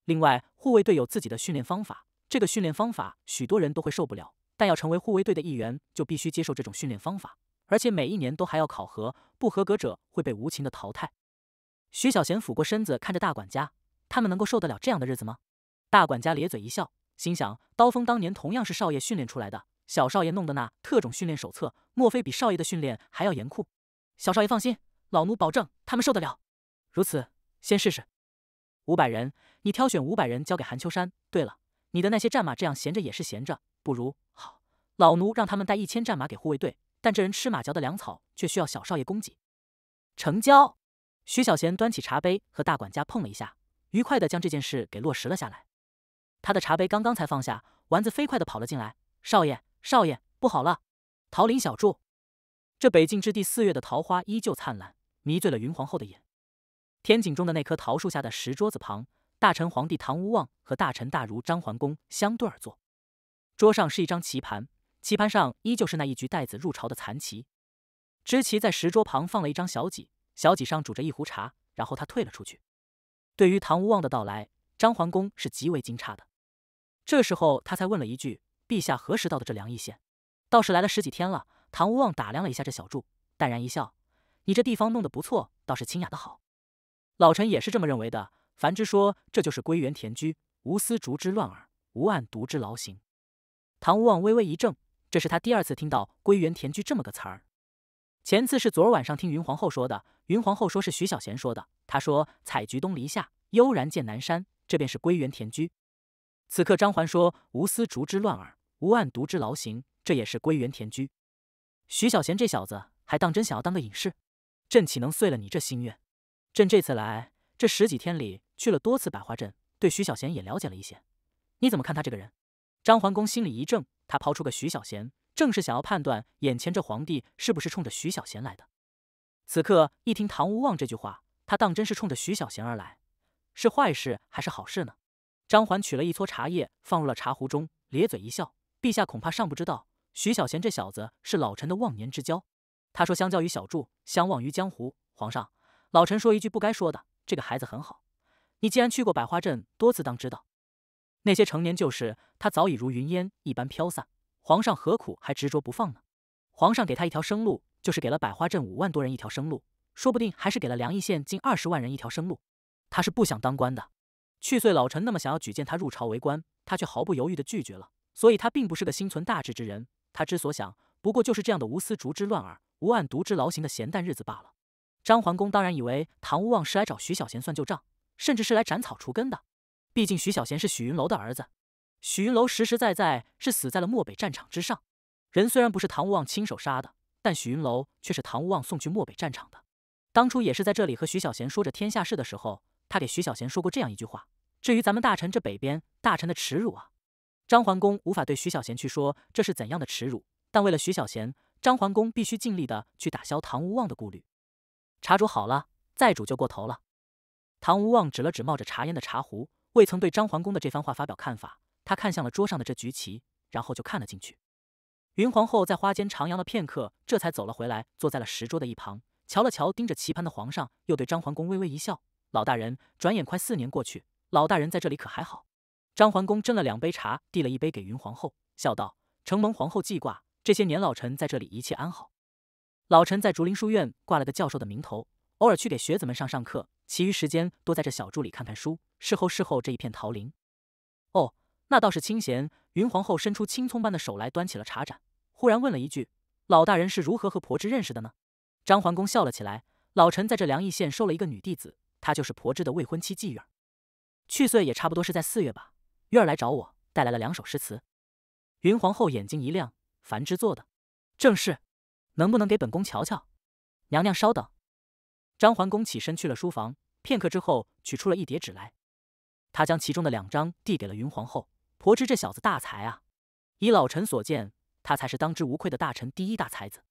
另外，护卫队有自己的训练方法，这个训练方法许多人都会受不了，但要成为护卫队的一员，就必须接受这种训练方法，而且每一年都还要考核，不合格者会被无情的淘汰。徐小贤俯过身子看着大管家，他们能够受得了这样的日子吗？大管家咧嘴一笑。心想，刀锋当年同样是少爷训练出来的，小少爷弄的那特种训练手册，莫非比少爷的训练还要严酷？小少爷放心，老奴保证他们受得了。如此，先试试。五百人，你挑选五百人交给韩秋山。对了，你的那些战马这样闲着也是闲着，不如好，老奴让他们带一千战马给护卫队，但这人吃马嚼的粮草却需要小少爷供给。成交。徐小贤端起茶杯和大管家碰了一下，愉快的将这件事给落实了下来。他的茶杯刚刚才放下，丸子飞快的跑了进来。少爷，少爷，不好了！桃林小筑，这北境之地四月的桃花依旧灿烂，迷醉了云皇后的眼。天井中的那棵桃树下的石桌子旁，大臣皇帝唐无望和大臣大儒张桓公相对而坐。桌上是一张棋盘，棋盘上依旧是那一局带子入朝的残棋。知棋在石桌旁放了一张小几，小几上煮着一壶茶，然后他退了出去。对于唐无望的到来，张桓公是极为惊诧的。这时候他才问了一句：“陛下何时到的这梁邑县？”倒是来了十几天了。唐无望打量了一下这小筑，淡然一笑：“你这地方弄得不错，倒是清雅的好。老臣也是这么认为的。凡之说这就是归园田居，无丝竹之乱耳，无案牍之劳形。”唐无望微微一怔，这是他第二次听到“归园田居”这么个词儿。前次是昨儿晚上听云皇后说的，云皇后说是徐小贤说的。他说：“采菊东篱下，悠然见南山，这便是归园田居。”此刻张环说：“无丝竹之乱耳，无案牍之劳形，这也是归园田居。”徐小贤这小子还当真想要当个隐士？朕岂能遂了你这心愿？朕这次来这十几天里去了多次百花镇，对徐小贤也了解了一些。你怎么看他这个人？张桓公心里一怔，他抛出个徐小贤，正是想要判断眼前这皇帝是不是冲着徐小贤来的。此刻一听唐无望这句话，他当真是冲着徐小贤而来，是坏事还是好事呢？张环取了一撮茶叶放入了茶壶中，咧嘴一笑：“陛下恐怕尚不知道，徐小贤这小子是老臣的忘年之交。他说相较于小柱，相忘于江湖。皇上，老臣说一句不该说的，这个孩子很好。你既然去过百花镇多次，当知道。”那些成年旧事，他早已如云烟一般飘散。皇上何苦还执着不放呢？皇上给他一条生路，就是给了百花镇五万多人一条生路，说不定还是给了梁邑县近二十万人一条生路。他是不想当官的。去岁老臣那么想要举荐他入朝为官，他却毫不犹豫地拒绝了。所以，他并不是个心存大志之人。他之所想，不过就是这样的无丝竹之乱耳，无案牍之劳形的闲淡日子罢了。张桓公当然以为唐无望是来找徐小贤算旧账，甚至是来斩草除根的。毕竟徐小贤是许云楼的儿子，许云楼实实在在是死在了漠北战场之上。人虽然不是唐无望亲手杀的，但许云楼却是唐无望送去漠北战场的。当初也是在这里和徐小贤说着天下事的时候，他给徐小贤说过这样一句话：“至于咱们大臣这北边大臣的耻辱啊！”张桓公无法对徐小贤去说这是怎样的耻辱，但为了徐小贤，张桓公必须尽力的去打消唐无望的顾虑。茶煮好了，再煮就过头了。唐无望指了指冒着茶烟的茶壶。未曾对张桓公的这番话发表看法，他看向了桌上的这局棋，然后就看了进去。云皇后在花间徜徉了片刻，这才走了回来，坐在了石桌的一旁，瞧了瞧盯着棋盘的皇上，又对张桓公微微一笑：“老大人，转眼快四年过去，老大人在这里可还好？”张桓公斟了两杯茶，递了一杯给云皇后，笑道：“承蒙皇后记挂，这些年老臣在这里一切安好。老臣在竹林书院挂了个教授的名头，偶尔去给学子们上上课，其余时间多在这小筑里看看书。”侍候侍候这一片桃林，哦，那倒是清闲。云皇后伸出青葱般的手来，端起了茶盏，忽然问了一句：“老大人是如何和婆芝认识的呢？”张桓公笑了起来：“老臣在这梁邑县收了一个女弟子，她就是婆芝的未婚妻季月。去岁也差不多是在四月吧。月儿来找我，带来了两首诗词。”云皇后眼睛一亮：“凡之做的，正是。能不能给本宫瞧瞧？”娘娘稍等。张桓公起身去了书房，片刻之后，取出了一叠纸来。他将其中的两张递给了云皇后。婆芝这小子大才啊！以老臣所见，他才是当之无愧的大臣第一大才子。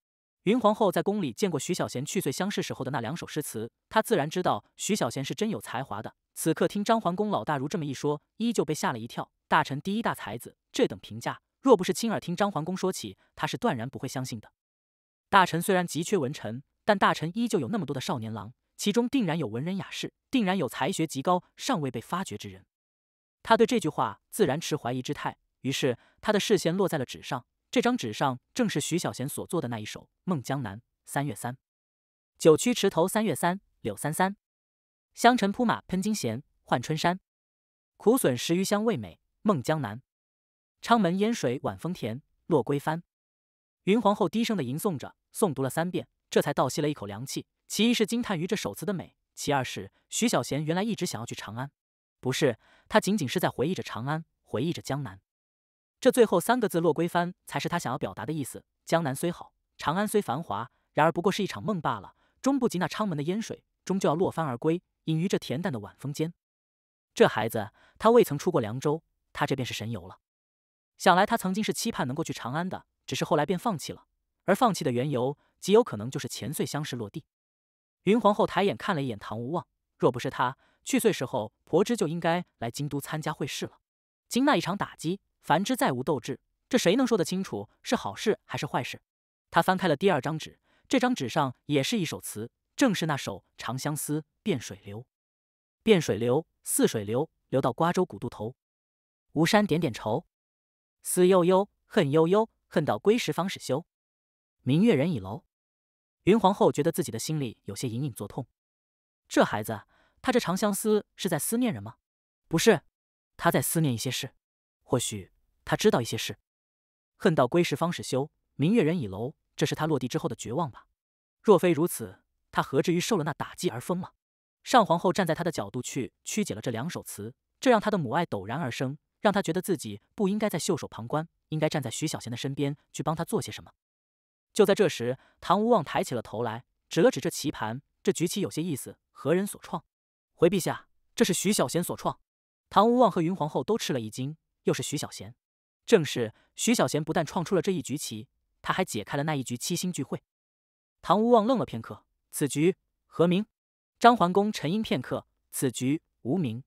云皇后在宫里见过徐小贤去岁相识时候的那两首诗词，她自然知道徐小贤是真有才华的。此刻听张桓公老大如这么一说，依旧被吓了一跳。大臣第一大才子，这等评价，若不是亲耳听张桓公说起，他是断然不会相信的。大臣虽然急缺文臣，但大臣依旧有那么多的少年郎。其中定然有文人雅士，定然有才学极高、尚未被发掘之人。他对这句话自然持怀疑之态，于是他的视线落在了纸上。这张纸上正是徐小贤所作的那一首《梦江南》：三月三，九曲池头三月三，柳三三，香尘扑马喷金弦，换春山。苦笋十余香味美，梦江南。昌门烟水晚风甜，落归帆。云皇后低声的吟诵着，诵读了三遍，这才倒吸了一口凉气。其一是惊叹于这首词的美，其二是徐小贤原来一直想要去长安，不是他仅仅是在回忆着长安，回忆着江南。这最后三个字“落归帆”才是他想要表达的意思。江南虽好，长安虽繁华，然而不过是一场梦罢了，终不及那昌门的烟水，终究要落帆而归，隐于这恬淡的晚风间。这孩子，他未曾出过凉州，他这便是神游了。想来他曾经是期盼能够去长安的，只是后来便放弃了。而放弃的缘由，极有可能就是前岁相识落地。云皇后抬眼看了一眼唐无望，若不是他去岁时候，婆芝就应该来京都参加会试了。经那一场打击，凡之再无斗志，这谁能说得清楚是好事还是坏事？他翻开了第二张纸，这张纸上也是一首词，正是那首《长相思》：汴水流，汴水流，似水流，流到瓜州古渡头。吴山点点愁。思悠悠，恨悠悠，恨到归时方始休。明月人已楼。云皇后觉得自己的心里有些隐隐作痛。这孩子，他这长相思是在思念人吗？不是，他在思念一些事。或许他知道一些事。恨到归时方始休，明月人已楼，这是他落地之后的绝望吧？若非如此，他何至于受了那打击而疯了？上皇后站在他的角度去曲解了这两首词，这让他的母爱陡然而生。让他觉得自己不应该再袖手旁观，应该站在徐小贤的身边去帮他做些什么。就在这时，唐无望抬起了头来，指了指这棋盘，这局棋有些意思，何人所创？回陛下，这是徐小贤所创。唐无望和云皇后都吃了一惊，又是徐小贤。正是徐小贤不但创出了这一局棋，他还解开了那一局七星聚会。唐无望愣了片刻，此局何名？张桓公沉吟片刻，此局无名。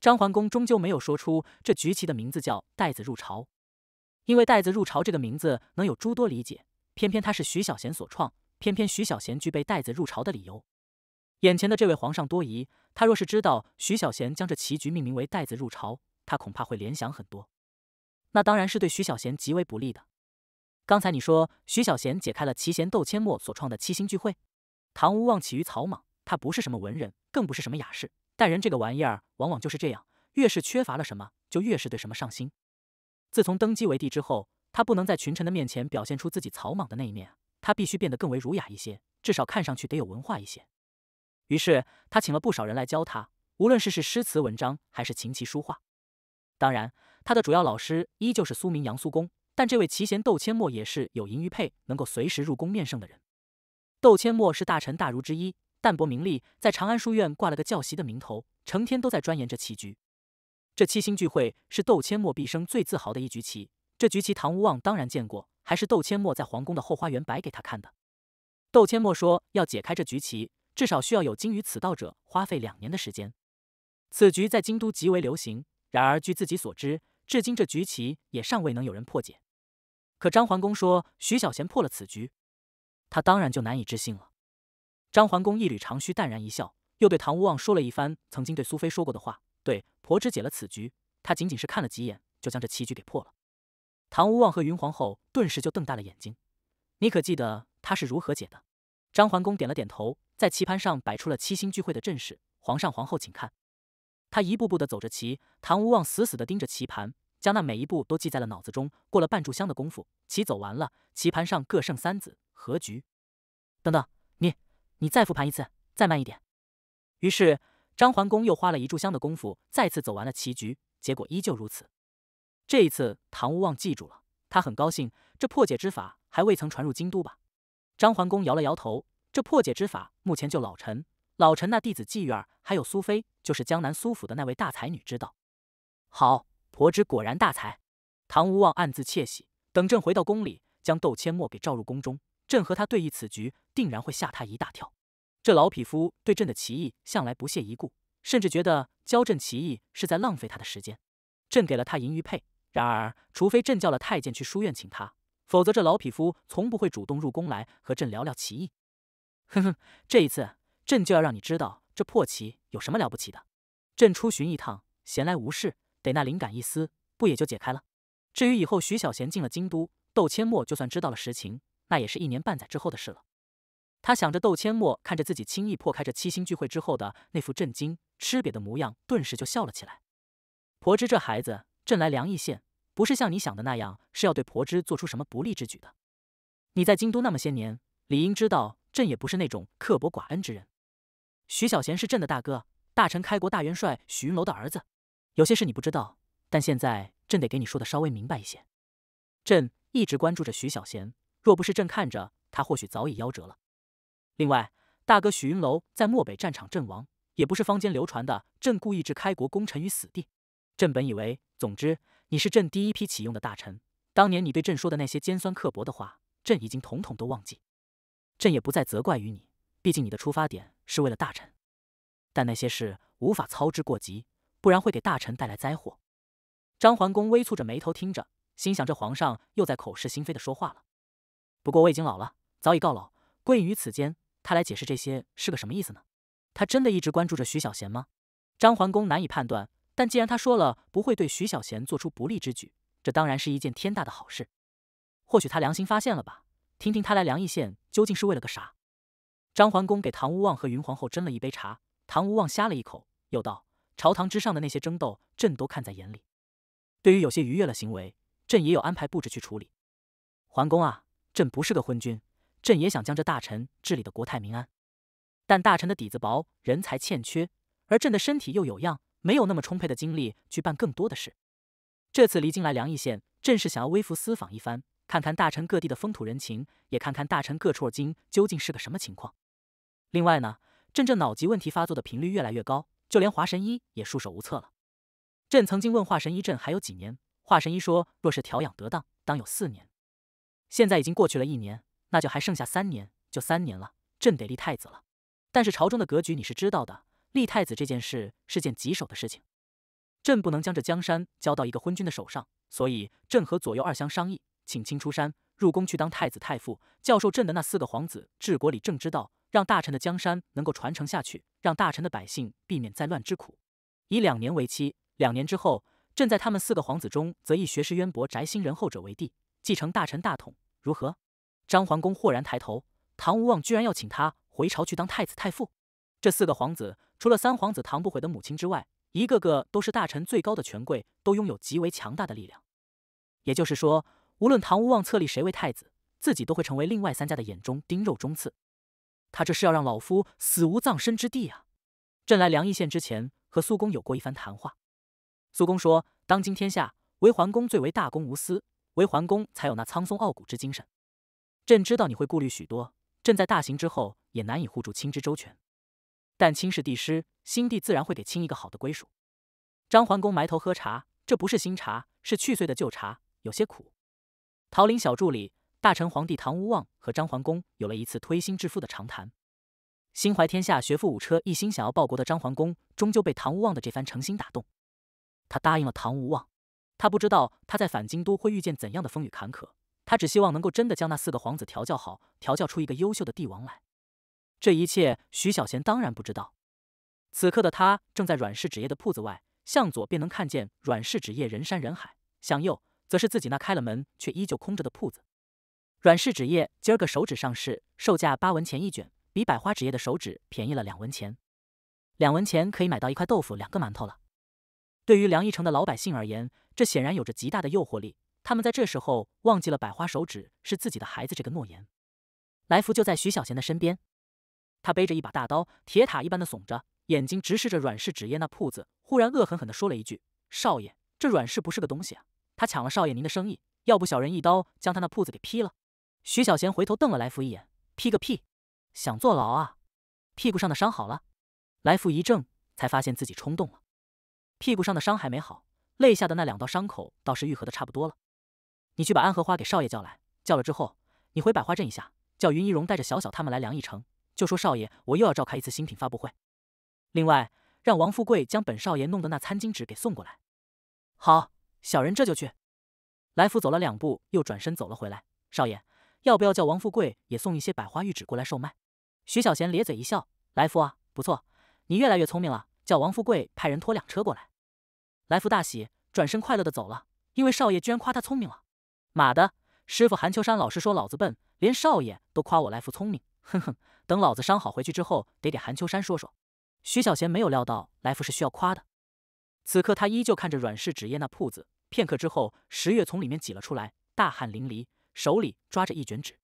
张桓公终究没有说出这局棋的名字叫“带子入朝”，因为“带子入朝”这个名字能有诸多理解，偏偏他是徐小贤所创，偏偏徐小贤具备带子入朝的理由。眼前的这位皇上多疑，他若是知道徐小贤将这棋局命名为“带子入朝”，他恐怕会联想很多，那当然是对徐小贤极为不利的。刚才你说徐小贤解开了齐贤窦阡陌所创的七星聚会，唐无望起于草莽，他不是什么文人，更不是什么雅士。待人这个玩意儿，往往就是这样，越是缺乏了什么，就越是对什么上心。自从登基为帝之后，他不能在群臣的面前表现出自己草莽的那一面，他必须变得更为儒雅一些，至少看上去得有文化一些。于是他请了不少人来教他，无论是是诗词文章，还是琴棋书画。当然，他的主要老师依旧是苏明杨苏公，但这位齐贤窦阡陌也是有银玉佩，能够随时入宫面圣的人。窦阡陌是大臣大儒之一。淡泊名利，在长安书院挂了个教习的名头，成天都在钻研这棋局。这七星聚会是窦阡陌毕生最自豪的一局棋。这局棋唐无望当然见过，还是窦阡陌在皇宫的后花园摆给他看的。窦阡陌说要解开这局棋，至少需要有精于此道者花费两年的时间。此局在京都极为流行，然而据自己所知，至今这局棋也尚未能有人破解。可张桓公说徐小贤破了此局，他当然就难以置信了。张桓公一缕长须，淡然一笑，又对唐无望说了一番曾经对苏菲说过的话：“对婆芝解了此局，他仅仅是看了几眼，就将这棋局给破了。”唐无望和云皇后顿时就瞪大了眼睛：“你可记得他是如何解的？”张桓公点了点头，在棋盘上摆出了七星聚会的阵势：“皇上、皇后，请看。”他一步步的走着棋，唐无望死死的盯着棋盘，将那每一步都记在了脑子中。过了半炷香的功夫，棋走完了，棋盘上各剩三子，和局。等等，你。你再复盘一次，再慢一点。于是张桓公又花了一炷香的功夫，再次走完了棋局，结果依旧如此。这一次唐无望记住了，他很高兴，这破解之法还未曾传入京都吧？张桓公摇了摇头，这破解之法目前就老臣、老臣那弟子季玉儿，还有苏菲，就是江南苏府的那位大才女知道。好，婆之果然大才。唐无望暗自窃喜，等朕回到宫里，将窦阡陌给召入宫中。朕和他对弈此局，定然会吓他一大跳。这老匹夫对朕的棋艺向来不屑一顾，甚至觉得教朕棋艺是在浪费他的时间。朕给了他银玉佩，然而除非朕叫了太监去书院请他，否则这老匹夫从不会主动入宫来和朕聊聊棋艺。哼哼，这一次朕就要让你知道这破棋有什么了不起的。朕出巡一趟，闲来无事，得那灵感一思，不也就解开了？至于以后徐小贤进了京都，窦阡陌就算知道了实情。那也是一年半载之后的事了。他想着，窦阡陌看着自己轻易破开这七星聚会之后的那副震惊、吃瘪的模样，顿时就笑了起来。婆芝这孩子，朕来梁邑县，不是像你想的那样，是要对婆芝做出什么不利之举的。你在京都那么些年，理应知道，朕也不是那种刻薄寡恩之人。徐小贤是朕的大哥，大臣开国大元帅许云楼的儿子。有些事你不知道，但现在朕得给你说的稍微明白一些。朕一直关注着徐小贤。若不是朕看着他，或许早已夭折了。另外，大哥许云楼在漠北战场阵亡，也不是坊间流传的朕故意置开国功臣于死地。朕本以为，总之你是朕第一批启用的大臣，当年你对朕说的那些尖酸刻薄的话，朕已经统统都忘记。朕也不再责怪于你，毕竟你的出发点是为了大臣。但那些事无法操之过急，不然会给大臣带来灾祸。张桓公微蹙着眉头听着，心想这皇上又在口是心非的说话了。不过我已经老了，早已告老，归隐于此间。他来解释这些是个什么意思呢？他真的一直关注着徐小贤吗？张桓公难以判断。但既然他说了不会对徐小贤做出不利之举，这当然是一件天大的好事。或许他良心发现了吧？听听他来梁邑县究竟是为了个啥？张桓公给唐无望和云皇后斟了一杯茶，唐无望呷了一口，又道：“朝堂之上的那些争斗，朕都看在眼里。对于有些逾越了行为，朕也有安排布置去处理。桓公啊，朕不是个昏君，朕也想将这大臣治理的国泰民安。但大臣的底子薄，人才欠缺，而朕的身体又有恙。”没有那么充沛的精力去办更多的事。这次离京来梁邑县，正是想要微服私访一番，看看大臣各地的风土人情，也看看大臣各处京究竟是个什么情况。另外呢，朕这脑疾问题发作的频率越来越高，就连华神医也束手无策了。朕曾经问华神医，朕还有几年？华神医说，若是调养得当，当有四年。现在已经过去了一年，那就还剩下三年，就三年了。朕得立太子了。但是朝中的格局你是知道的。立太子这件事是件棘手的事情，朕不能将这江山交到一个昏君的手上，所以朕和左右二相商议，请亲出山入宫去当太子太傅，教授朕的那四个皇子治国理政之道，让大臣的江山能够传承下去，让大臣的百姓避免灾乱之苦。以两年为期，两年之后，朕在他们四个皇子中择一学识渊博、宅心仁厚者为帝，继承大臣大统，如何？张桓公豁然抬头，唐无望居然要请他回朝去当太子太傅，这四个皇子。除了三皇子唐不悔的母亲之外，一个个都是大臣最高的权贵，都拥有极为强大的力量。也就是说，无论唐无望册立谁为太子，自己都会成为另外三家的眼中钉、肉中刺。他这是要让老夫死无葬身之地啊！朕来梁邑县之前，和苏公有过一番谈话。苏公说，当今天下，唯桓公最为大公无私，唯桓公才有那苍松傲骨之精神。朕知道你会顾虑许多，朕在大行之后，也难以护住亲之周全。但亲是帝师，新帝自然会给亲一个好的归属。张桓公埋头喝茶，这不是新茶，是去岁的旧茶，有些苦。桃林小筑里，大臣皇帝唐无望和张桓公有了一次推心置腹的长谈。心怀天下、学富五车、一心想要报国的张桓公，终究被唐无望的这番诚心打动。他答应了唐无望。他不知道他在返京都会遇见怎样的风雨坎坷，他只希望能够真的将那四个皇子调教好，调教出一个优秀的帝王来。这一切，徐小贤当然不知道。此刻的他正在阮氏纸业的铺子外，向左便能看见阮氏纸业人山人海，向右则是自己那开了门却依旧空着的铺子。阮氏纸业今儿个手纸上市，售价八文钱一卷，比百花纸业的手纸便宜了两文钱。两文钱可以买到一块豆腐、两个馒头了。对于梁一城的老百姓而言，这显然有着极大的诱惑力。他们在这时候忘记了百花手指是自己的孩子这个诺言。来福就在徐小贤的身边。他背着一把大刀，铁塔一般的耸着，眼睛直视着阮氏纸业那铺子，忽然恶狠狠地说了一句：“少爷，这阮氏不是个东西啊！他抢了少爷您的生意，要不小人一刀将他那铺子给劈了。”徐小贤回头瞪了来福一眼：“劈个屁！想坐牢啊？屁股上的伤好了？”来福一怔，才发现自己冲动了，屁股上的伤还没好，肋下的那两道伤口倒是愈合的差不多了。你去把安荷花给少爷叫来，叫了之后，你回百花镇一下，叫云仪容带着小小他们来梁邑城。就说少爷，我又要召开一次新品发布会。另外，让王富贵将本少爷弄的那餐巾纸给送过来。好，小人这就去。来福走了两步，又转身走了回来。少爷，要不要叫王富贵也送一些百花玉纸过来售卖？徐小贤咧嘴一笑：“来福啊，不错，你越来越聪明了。叫王富贵派人拖两车过来。”来福大喜，转身快乐的走了，因为少爷居然夸他聪明了。妈的，师傅韩秋山老师说老子笨，连少爷都夸我来福聪明，哼哼。等老子伤好回去之后，得给韩秋山说说。徐小贤没有料到来福是需要夸的，此刻他依旧看着阮氏纸业那铺子。片刻之后，十月从里面挤了出来，大汗淋漓，手里抓着一卷纸。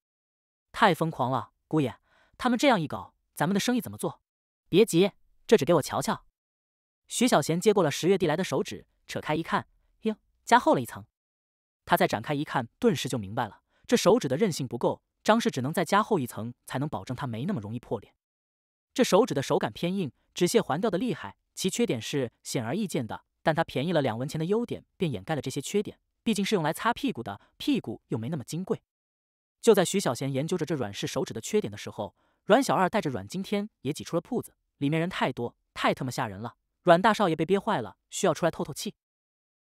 太疯狂了，姑爷，他们这样一搞，咱们的生意怎么做？别急，这纸给我瞧瞧。徐小贤接过了十月递来的手指，扯开一看，哟，加厚了一层。他再展开一看，顿时就明白了，这手指的韧性不够。张氏只能再加厚一层，才能保证它没那么容易破裂。这手指的手感偏硬，纸屑环掉的厉害。其缺点是显而易见的，但它便宜了两文钱的优点，便掩盖了这些缺点。毕竟是用来擦屁股的，屁股又没那么金贵。就在徐小贤研究着这软式手指的缺点的时候，阮小二带着阮经天也挤出了铺子。里面人太多，太他妈吓人了。阮大少爷被憋坏了，需要出来透透气。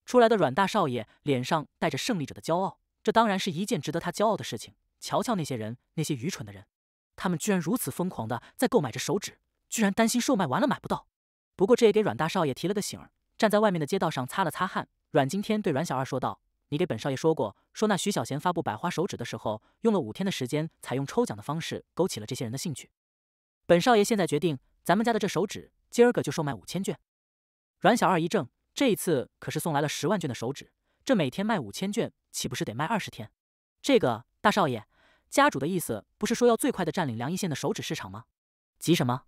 出来的阮大少爷脸上带着胜利者的骄傲，这当然是一件值得他骄傲的事情。瞧瞧那些人，那些愚蠢的人，他们居然如此疯狂的在购买着手指，居然担心售卖完了买不到。不过这也给阮大少爷提了个醒儿，站在外面的街道上擦了擦汗。阮经天对阮小二说道：“你给本少爷说过，说那徐小贤发布百花手指的时候，用了五天的时间，采用抽奖的方式勾起了这些人的兴趣。本少爷现在决定，咱们家的这手指今儿个就售卖五千卷。”阮小二一怔，这一次可是送来了十万卷的手纸，这每天卖五千卷，岂不是得卖二十天？这个大少爷家主的意思不是说要最快的占领梁一县的手指市场吗？急什么？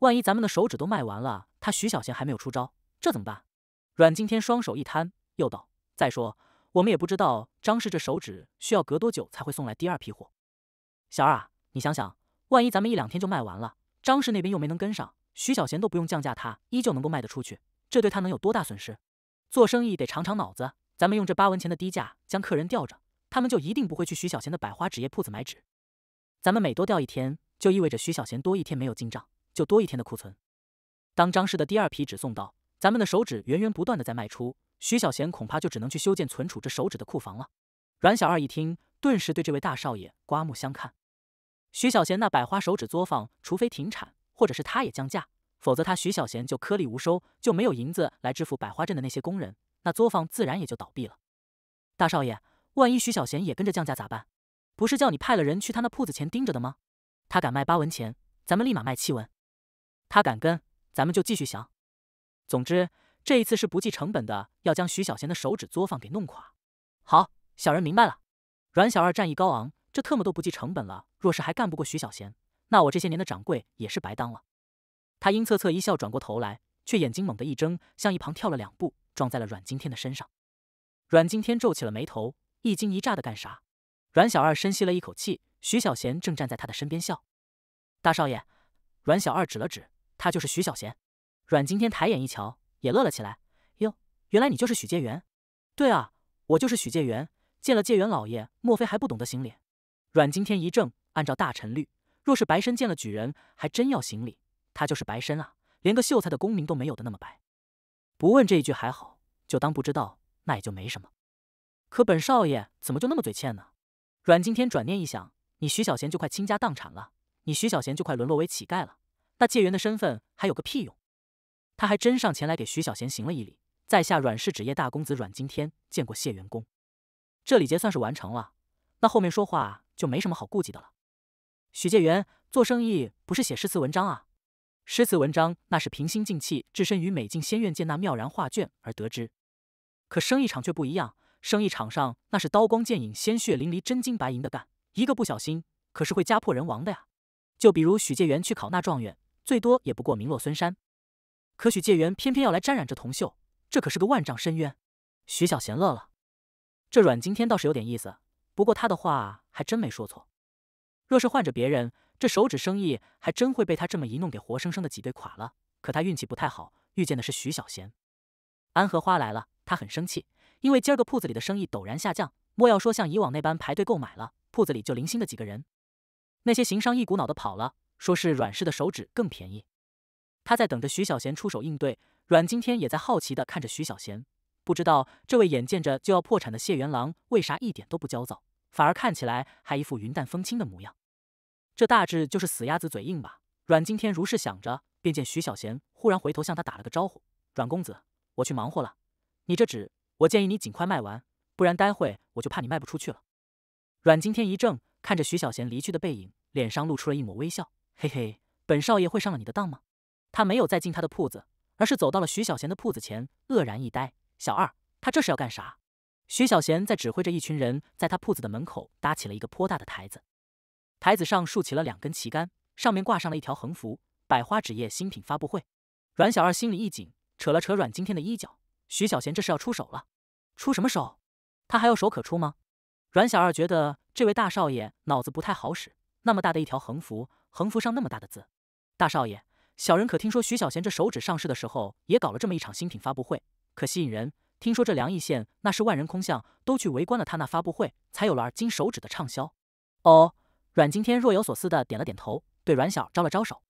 万一咱们的手指都卖完了，他徐小贤还没有出招，这怎么办？阮经天双手一摊。又道：“再说，我们也不知道张氏这手指需要隔多久才会送来第二批货。小二啊，你想想，万一咱们一两天就卖完了，张氏那边又没能跟上，徐小贤都不用降价，他依旧能够卖得出去，这对他能有多大损失？做生意得长长脑子。咱们用这八文钱的低价将客人吊着，他们就一定不会去徐小贤的百花纸业铺子买纸。咱们每多吊一天，就意味着徐小贤多一天没有进账，就多一天的库存。当张氏的第二批纸送到，咱们的手指源源不断的在卖出。”徐小贤恐怕就只能去修建存储着手指的库房了。阮小二一听，顿时对这位大少爷刮目相看。徐小贤那百花手指作坊，除非停产，或者是他也降价，否则他徐小贤就颗粒无收，就没有银子来支付百花镇的那些工人，那作坊自然也就倒闭了。大少爷，万一徐小贤也跟着降价咋办？不是叫你派了人去他那铺子前盯着的吗？他敢卖八文钱，咱们立马卖七文；他敢跟，咱们就继续降。总之。这一次是不计成本的，要将徐小贤的手指作坊给弄垮。好，小人明白了。阮小二战意高昂，这特么都不计成本了。若是还干不过徐小贤，那我这些年的掌柜也是白当了。他阴恻恻一笑，转过头来，却眼睛猛地一睁，向一旁跳了两步，撞在了阮经天的身上。阮经天皱起了眉头，一惊一乍的干啥？阮小二深吸了一口气，徐小贤正站在他的身边笑。大少爷，阮小二指了指，他就是徐小贤。阮经天抬眼一瞧。也乐了起来。哟，原来你就是许介元。对啊，我就是许介元。见了介元老爷，莫非还不懂得行礼？阮经天一怔，按照大臣律，若是白身见了举人，还真要行礼。他就是白身啊，连个秀才的功名都没有的那么白。不问这一句还好，就当不知道，那也就没什么。可本少爷怎么就那么嘴欠呢？阮经天转念一想，你徐小贤就快倾家荡产了，你徐小贤就快沦落为乞丐了，那介元的身份还有个屁用？他还真上前来给徐小贤行了一礼，在下阮氏纸业大公子阮经天见过谢元公，这礼节算是完成了。那后面说话就没什么好顾忌的了。许介元做生意不是写诗词文章啊？诗词文章那是平心静气，置身于美境仙院见那妙然画卷而得知。可生意场却不一样，生意场上那是刀光剑影、鲜血淋漓、真金白银的干，一个不小心可是会家破人亡的呀。就比如许介元去考那状元，最多也不过名落孙山。可许介元偏偏要来沾染这铜锈，这可是个万丈深渊。徐小贤乐了，这阮经天倒是有点意思，不过他的话还真没说错。若是换着别人，这手指生意还真会被他这么一弄给活生生的挤兑垮了。可他运气不太好，遇见的是徐小贤。安荷花来了，他很生气，因为今儿个铺子里的生意陡然下降。莫要说像以往那般排队购买了，铺子里就零星的几个人。那些行商一股脑的跑了，说是阮氏的手指更便宜。他在等着徐小贤出手应对，阮经天也在好奇的看着徐小贤，不知道这位眼见着就要破产的谢元郎为啥一点都不焦躁，反而看起来还一副云淡风轻的模样。这大致就是死鸭子嘴硬吧。阮经天如是想着，便见徐小贤忽然回头向他打了个招呼：“阮公子，我去忙活了，你这纸我建议你尽快卖完，不然待会我就怕你卖不出去了。”阮经天一怔，看着徐小贤离去的背影，脸上露出了一抹微笑：“嘿嘿，本少爷会上了你的当吗？”他没有再进他的铺子，而是走到了徐小贤的铺子前，愕然一呆。小二，他这是要干啥？徐小贤在指挥着一群人，在他铺子的门口搭起了一个颇大的台子，台子上竖起了两根旗杆，上面挂上了一条横幅：“百花纸业新品发布会。”阮小二心里一紧，扯了扯阮经天的衣角。徐小贤这是要出手了？出什么手？他还有手可出吗？阮小二觉得这位大少爷脑子不太好使。那么大的一条横幅，横幅上那么大的字，大少爷。小人可听说徐小贤这手指上市的时候，也搞了这么一场新品发布会，可吸引人。听说这梁义县那是万人空巷，都去围观了他那发布会，才有了金手指的畅销。哦，阮经天若有所思的点了点头，对阮小招了招手。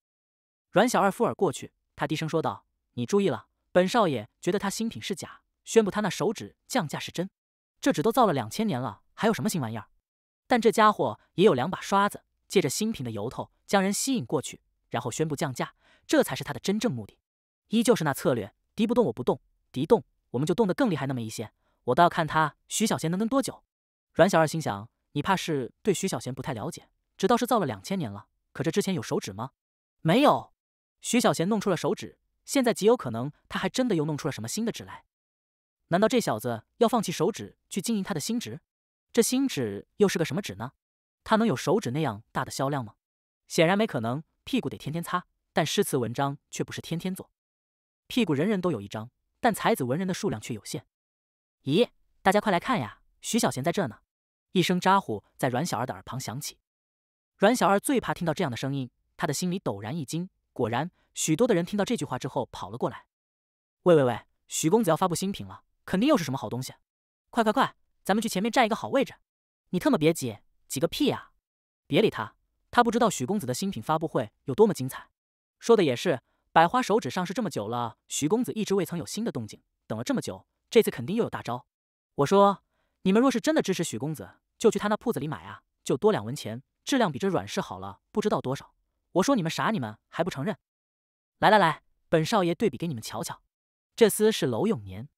阮小二附耳过去，他低声说道：“你注意了，本少爷觉得他新品是假，宣布他那手指降价是真。这纸都造了两千年了，还有什么新玩意儿？但这家伙也有两把刷子，借着新品的由头将人吸引过去，然后宣布降价，这才是他的真正目的。依旧是那策略，敌不动我不动，敌动。”我们就动得更厉害那么一些，我倒要看他徐小贤能跟多久。阮小二心想，你怕是对徐小贤不太了解，知道是造了两千年了，可这之前有手指吗？没有。徐小贤弄出了手指，现在极有可能他还真的又弄出了什么新的指来。难道这小子要放弃手指去经营他的新指？这新指又是个什么指呢？他能有手指那样大的销量吗？显然没可能。屁股得天天擦，但诗词文章却不是天天做。屁股人人都有一张。但才子文人的数量却有限。咦，大家快来看呀！徐小贤在这呢！一声咋呼在阮小二的耳旁响起。阮小二最怕听到这样的声音，他的心里陡然一惊。果然，许多的人听到这句话之后跑了过来。喂喂喂，许公子要发布新品了，肯定又是什么好东西！快快快，咱们去前面占一个好位置。你特么别挤，挤个屁呀！别理他，他不知道许公子的新品发布会有多么精彩。说的也是。百花手指上市这么久了，徐公子一直未曾有新的动静。等了这么久，这次肯定又有大招。我说，你们若是真的支持许公子，就去他那铺子里买啊，就多两文钱，质量比这软式好了不知道多少。我说你们傻，你们还不承认？来来来，本少爷对比给你们瞧瞧。这厮是娄永年，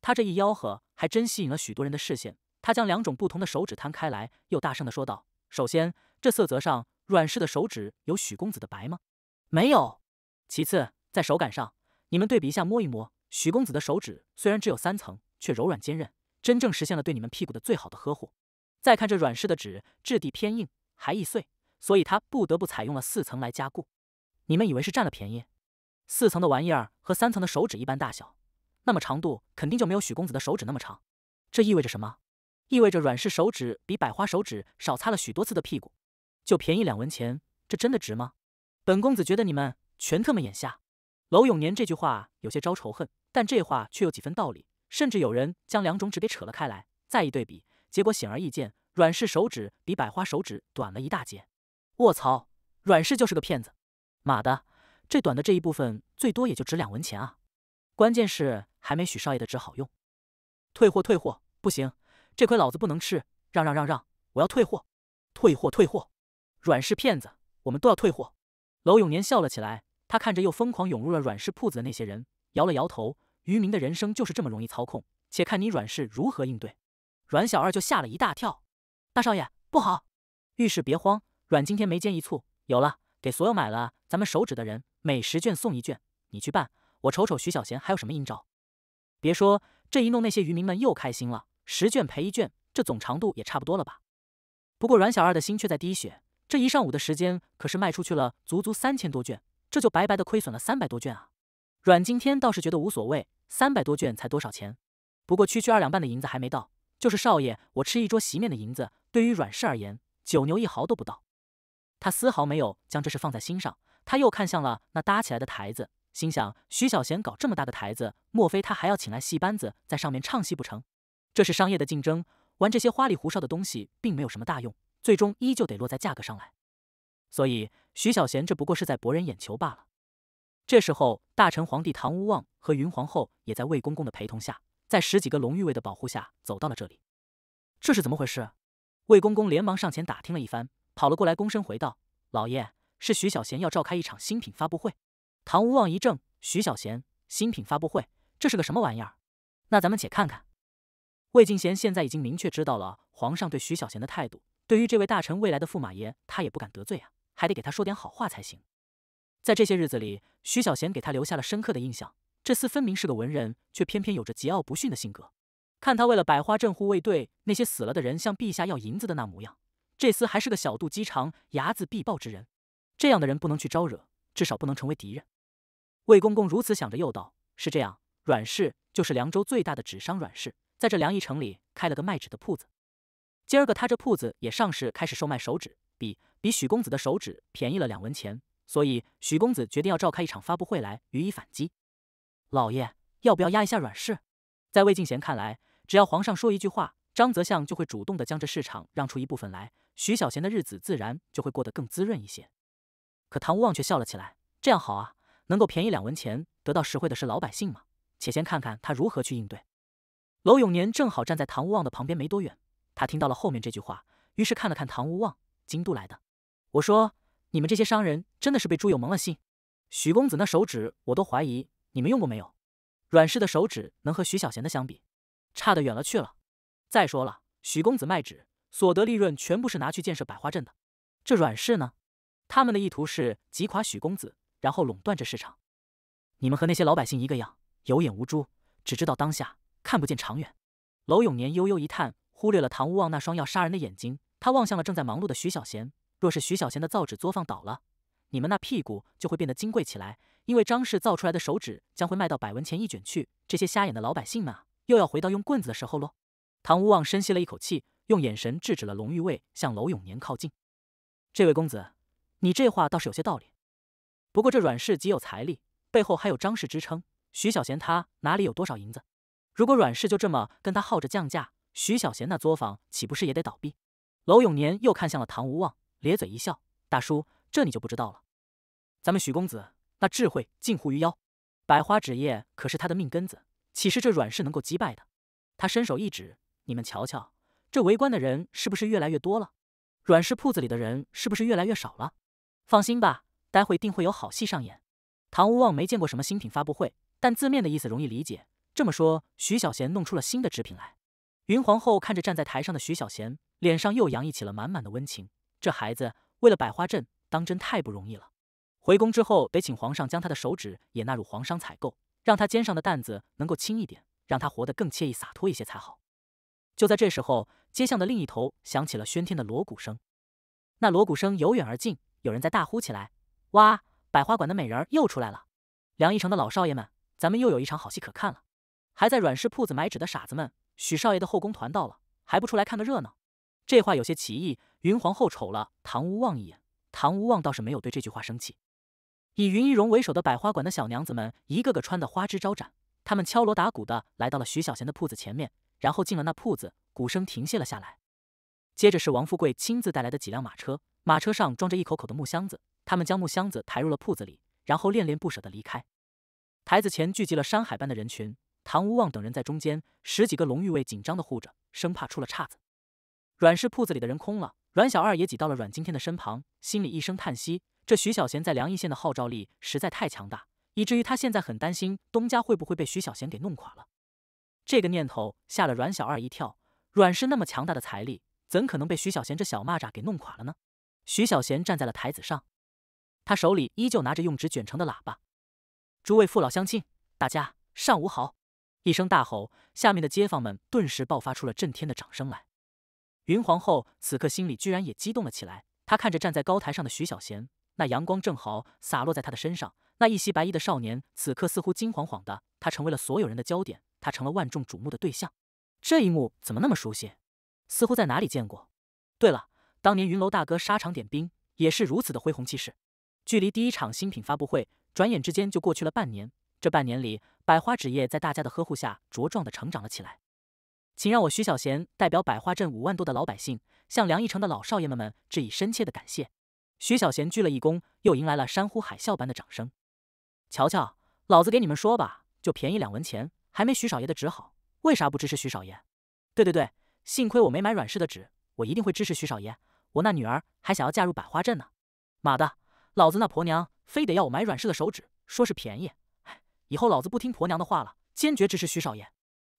他这一吆喝还真吸引了许多人的视线。他将两种不同的手指摊开来，又大声的说道：“首先，这色泽上软式的手指有许公子的白吗？没有。”其次，在手感上，你们对比一下，摸一摸，许公子的手指虽然只有三层，却柔软坚韧，真正实现了对你们屁股的最好的呵护。再看这软式的纸，质地偏硬，还易碎，所以他不得不采用了四层来加固。你们以为是占了便宜？四层的玩意儿和三层的手指一般大小，那么长度肯定就没有许公子的手指那么长。这意味着什么？意味着软式手指比百花手指少擦了许多次的屁股，就便宜两文钱，这真的值吗？本公子觉得你们。全特么眼瞎，娄永年这句话有些招仇恨，但这话却有几分道理。甚至有人将两种纸给扯了开来，再一对比，结果显而易见，阮氏手指比百花手指短了一大截。卧槽，阮氏就是个骗子！妈的，这短的这一部分最多也就值两文钱啊！关键是还没许少爷的纸好用。退货退货，不行，这亏老子不能吃！让让让让，我要退货！退货退货，阮氏骗子，我们都要退货！娄永年笑了起来，他看着又疯狂涌入了阮氏铺子的那些人，摇了摇头。渔民的人生就是这么容易操控，且看你阮氏如何应对。阮小二就吓了一大跳：“大少爷，不好！遇事别慌，阮今天眉间一蹙，有了，给所有买了咱们手指的人每十卷送一卷，你去办。我瞅瞅徐小贤还有什么阴招。别说这一弄，那些渔民们又开心了，十卷赔一卷，这总长度也差不多了吧？不过阮小二的心却在滴血。”这一上午的时间，可是卖出去了足足三千多卷，这就白白的亏损了三百多卷啊！阮经天倒是觉得无所谓，三百多卷才多少钱？不过区区二两半的银子还没到，就是少爷我吃一桌席面的银子，对于阮氏而言，九牛一毫都不到。他丝毫没有将这事放在心上，他又看向了那搭起来的台子，心想：徐小贤搞这么大的台子，莫非他还要请来戏班子在上面唱戏不成？这是商业的竞争，玩这些花里胡哨的东西，并没有什么大用。最终依旧得落在价格上来，所以徐小贤这不过是在博人眼球罢了。这时候，大臣皇帝唐无望和云皇后也在魏公公的陪同下，在十几个龙御卫的保护下走到了这里。这是怎么回事？魏公公连忙上前打听了一番，跑了过来，躬身回道：“老爷，是徐小贤要召开一场新品发布会。”唐无望一怔：“徐小贤新品发布会，这是个什么玩意儿？那咱们且看看。”魏晋贤现在已经明确知道了皇上对徐小贤的态度。对于这位大臣未来的驸马爷，他也不敢得罪啊，还得给他说点好话才行。在这些日子里，徐小贤给他留下了深刻的印象。这厮分明是个文人，却偏偏有着桀骜不驯的性格。看他为了百花镇护卫队那些死了的人向陛下要银子的那模样，这厮还是个小肚鸡肠、睚眦必报之人。这样的人不能去招惹，至少不能成为敌人。魏公公如此想着，又道：“是这样，阮氏就是凉州最大的纸商阮氏，在这凉邑城里开了个卖纸的铺子。”今儿个他这铺子也上市，开始售卖手指，比比许公子的手指便宜了两文钱，所以许公子决定要召开一场发布会来予以反击。老爷要不要压一下阮氏？在魏晋贤看来，只要皇上说一句话，张泽相就会主动的将这市场让出一部分来，徐小贤的日子自然就会过得更滋润一些。可唐无望却笑了起来，这样好啊，能够便宜两文钱，得到实惠的是老百姓嘛。且先看看他如何去应对。娄永年正好站在唐无望的旁边没多远，他听到了后面这句话，于是看了看唐无望，京都来的。我说，你们这些商人真的是被猪友蒙了心。许公子那手指，我都怀疑你们用过没有。阮氏的手指能和徐小贤的相比，差得远了去了。再说了，许公子卖纸所得利润全部是拿去建设百花镇的，这阮氏呢，他们的意图是击垮许公子，然后垄断这市场。你们和那些老百姓一个样，有眼无珠，只知道当下。看不见长远，娄永年悠悠一叹，忽略了唐无望那双要杀人的眼睛。他望向了正在忙碌的徐小贤。若是徐小贤的造纸作坊倒了，你们那屁股就会变得金贵起来，因为张氏造出来的手纸将会卖到百文钱一卷去。这些瞎眼的老百姓们，又要回到用棍子的时候喽。唐无望深吸了一口气，用眼神制止了龙玉卫，向娄永年靠近。这位公子，你这话倒是有些道理。不过这阮氏极有财力，背后还有张氏支撑，徐小贤他哪里有多少银子？如果阮氏就这么跟他耗着降价，徐小贤那作坊岂不是也得倒闭？娄永年又看向了唐无望，咧嘴一笑：“大叔，这你就不知道了。咱们许公子那智慧近乎于妖，百花纸业可是他的命根子，岂是这阮氏能够击败的？”他伸手一指：“你们瞧瞧，这围观的人是不是越来越多了？阮氏铺子里的人是不是越来越少了？放心吧，待会定会有好戏上演。”唐无望没见过什么新品发布会，但字面的意思容易理解。这么说，徐小贤弄出了新的制品来。云皇后看着站在台上的徐小贤，脸上又洋溢起了满满的温情。这孩子为了百花镇，当真太不容易了。回宫之后，得请皇上将他的手指也纳入皇商采购，让他肩上的担子能够轻一点，让他活得更惬意洒脱一些才好。就在这时候，街巷的另一头响起了喧天的锣鼓声。那锣鼓声由远而近，有人在大呼起来：“哇，百花馆的美人又出来了！梁一城的老少爷们，咱们又有一场好戏可看了。”还在阮氏铺子买纸的傻子们，许少爷的后宫团到了，还不出来看个热闹？这话有些奇异。云皇后瞅了唐无望一眼，唐无望倒是没有对这句话生气。以云一容为首的百花馆的小娘子们，一个个穿得花枝招展，她们敲锣打鼓的来到了徐小贤的铺子前面，然后进了那铺子，鼓声停歇了下来。接着是王富贵亲自带来的几辆马车，马车上装着一口口的木箱子，他们将木箱子抬入了铺子里，然后恋恋不舍的离开。台子前聚集了山海般的人群。唐无望等人在中间，十几个龙御卫紧张的护着，生怕出了岔子。阮氏铺子里的人空了，阮小二也挤到了阮经天的身旁，心里一声叹息：这徐小贤在梁邑县的号召力实在太强大，以至于他现在很担心东家会不会被徐小贤给弄垮了。这个念头吓了阮小二一跳，阮氏那么强大的财力，怎可能被徐小贤这小蚂蚱给弄垮了呢？徐小贤站在了台子上，他手里依旧拿着用纸卷成的喇叭：“诸位父老乡亲，大家上午好。”一声大吼，下面的街坊们顿时爆发出了震天的掌声来。云皇后此刻心里居然也激动了起来，她看着站在高台上的徐小贤，那阳光正好洒落在他的身上，那一袭白衣的少年此刻似乎金晃晃的，他成为了所有人的焦点，他成了万众瞩目的对象。这一幕怎么那么熟悉？似乎在哪里见过？对了，当年云楼大哥沙场点兵也是如此的恢宏气势。距离第一场新品发布会，转眼之间就过去了半年。这半年里，百花纸业在大家的呵护下茁壮的成长了起来。请让我徐小贤代表百花镇五万多的老百姓，向梁义城的老少爷们们致以深切的感谢。徐小贤鞠了一躬，又迎来了山呼海啸般的掌声。瞧瞧，老子给你们说吧，就便宜两文钱，还没徐少爷的纸好。为啥不支持徐少爷？对对对，幸亏我没买阮氏的纸，我一定会支持徐少爷。我那女儿还想要嫁入百花镇呢。妈的，老子那婆娘非得要我买阮氏的手纸，说是便宜。以后老子不听婆娘的话了，坚决支持徐少爷。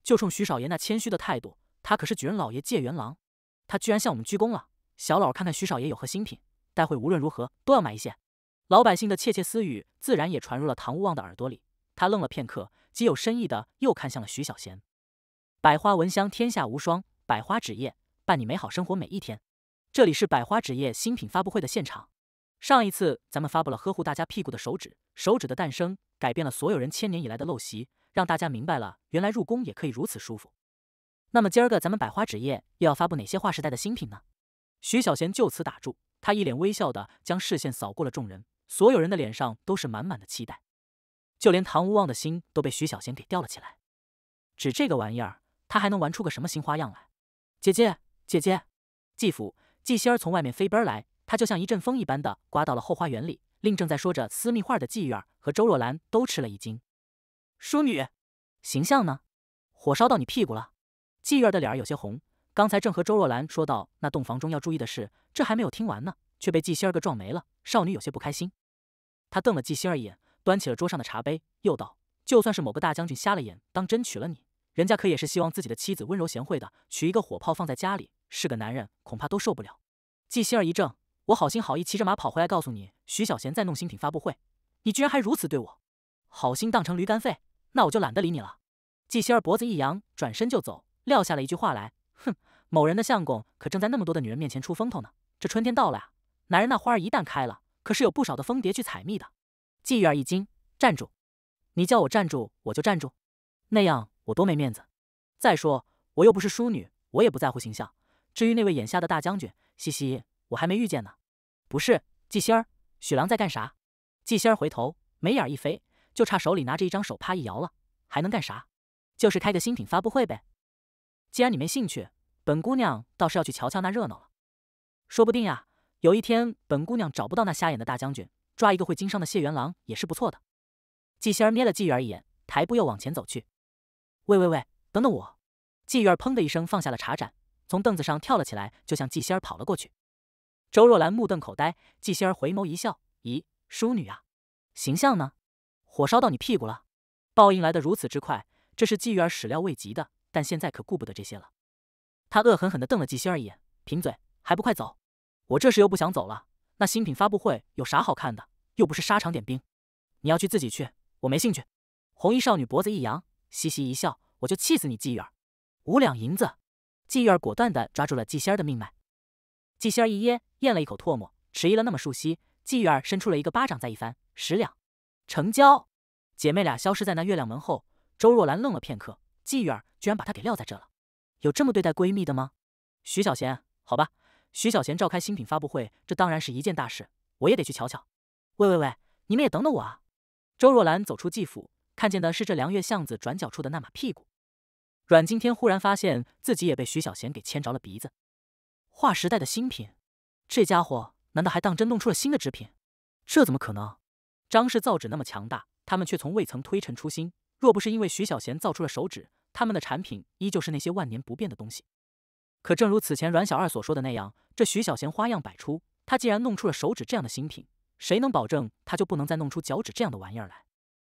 就冲徐少爷那谦虚的态度，他可是举人老爷借元郎，他居然向我们鞠躬了。小老看看徐少爷有何新品，待会无论如何都要买一些。老百姓的窃窃私语自然也传入了唐无望的耳朵里。他愣了片刻，极有深意的又看向了徐小贤。百花闻香，天下无双。百花纸业伴你美好生活每一天。这里是百花纸业新品发布会的现场。上一次咱们发布了呵护大家屁股的手指，手指的诞生改变了所有人千年以来的陋习，让大家明白了原来入宫也可以如此舒服。那么今儿个咱们百花纸业又要发布哪些划时代的新品呢？徐小贤就此打住，他一脸微笑的将视线扫过了众人，所有人的脸上都是满满的期待。就连唐无望的心都被徐小贤给吊了起来。指这个玩意儿，他还能玩出个什么新花样来？姐姐，姐姐！继父季仙儿从外面飞奔来，他就像一阵风一般的刮到了后花园里，令正在说着私密话的季玉儿和周若兰都吃了一惊。淑女，形象呢？火烧到你屁股了？季月儿的脸儿有些红。刚才正和周若兰说到那洞房中要注意的事，这还没有听完呢，却被季希儿给撞没了。少女有些不开心，她瞪了季希儿一眼，端起了桌上的茶杯，又道：“就算是某个大将军瞎了眼，当真娶了你，人家可也是希望自己的妻子温柔贤惠的，娶一个火炮放在家里，是个男人恐怕都受不了。”季希儿一怔，我好心好意骑着马跑回来告诉你，徐小贤在弄新品发布会，你居然还如此对我，好心当成驴肝肺，那我就懒得理你了。季希儿脖子一扬，转身就走，撂下了一句话来。哼，某人的相公可正在那么多的女人面前出风头呢。这春天到了啊，男人那花儿一旦开了，可是有不少的蜂蝶去采蜜的。季玉儿一惊，站住！你叫我站住，我就站住，那样我多没面子。再说我又不是淑女，我也不在乎形象。至于那位眼下的大将军，嘻嘻，我还没遇见呢。不是，季仙儿，许郎在干啥？季仙儿回头，眉眼一飞，就差手里拿着一张手帕一摇了，还能干啥？就是开个新品发布会呗。既然你没兴趣，本姑娘倒是要去瞧瞧那热闹了。说不定呀，有一天本姑娘找不到那瞎眼的大将军，抓一个会经商的谢元郎也是不错的。季仙儿瞥了季玉儿一眼，抬步又往前走去。喂喂喂，等等我！季玉儿砰的一声放下了茶盏，从凳子上跳了起来，就向季仙儿跑了过去。周若兰目瞪口呆，季仙儿回眸一笑：“咦，淑女啊，形象呢？火烧到你屁股了？报应来得如此之快，这是季玉儿始料未及的。”但现在可顾不得这些了，他恶狠狠地瞪了季希儿一眼，贫嘴，还不快走！我这时又不想走了。那新品发布会有啥好看的？又不是沙场点兵，你要去自己去，我没兴趣。红衣少女脖子一扬，嘻嘻一笑，我就气死你季玉儿！五两银子！季玉儿果断地抓住了季希儿的命脉。季希儿一噎，咽了一口唾沫，迟疑了那么数息，季玉儿伸出了一个巴掌，再一翻，十两，成交！姐妹俩消失在那月亮门后。周若兰愣了片刻。季玉儿居然把她给撂在这了，有这么对待闺蜜的吗？徐小贤，好吧，徐小贤召开新品发布会，这当然是一件大事，我也得去瞧瞧。喂喂喂，你们也等等我啊！周若兰走出季府，看见的是这凉月巷子转角处的那马屁股。阮经天忽然发现自己也被徐小贤给牵着了鼻子。划时代的新品，这家伙难道还当真弄出了新的制品？这怎么可能？张氏造纸那么强大，他们却从未曾推陈出新。若不是因为徐小贤造出了手指，他们的产品依旧是那些万年不变的东西。可正如此前阮小二所说的那样，这徐小贤花样百出，他既然弄出了手指这样的新品，谁能保证他就不能再弄出脚趾这样的玩意儿来？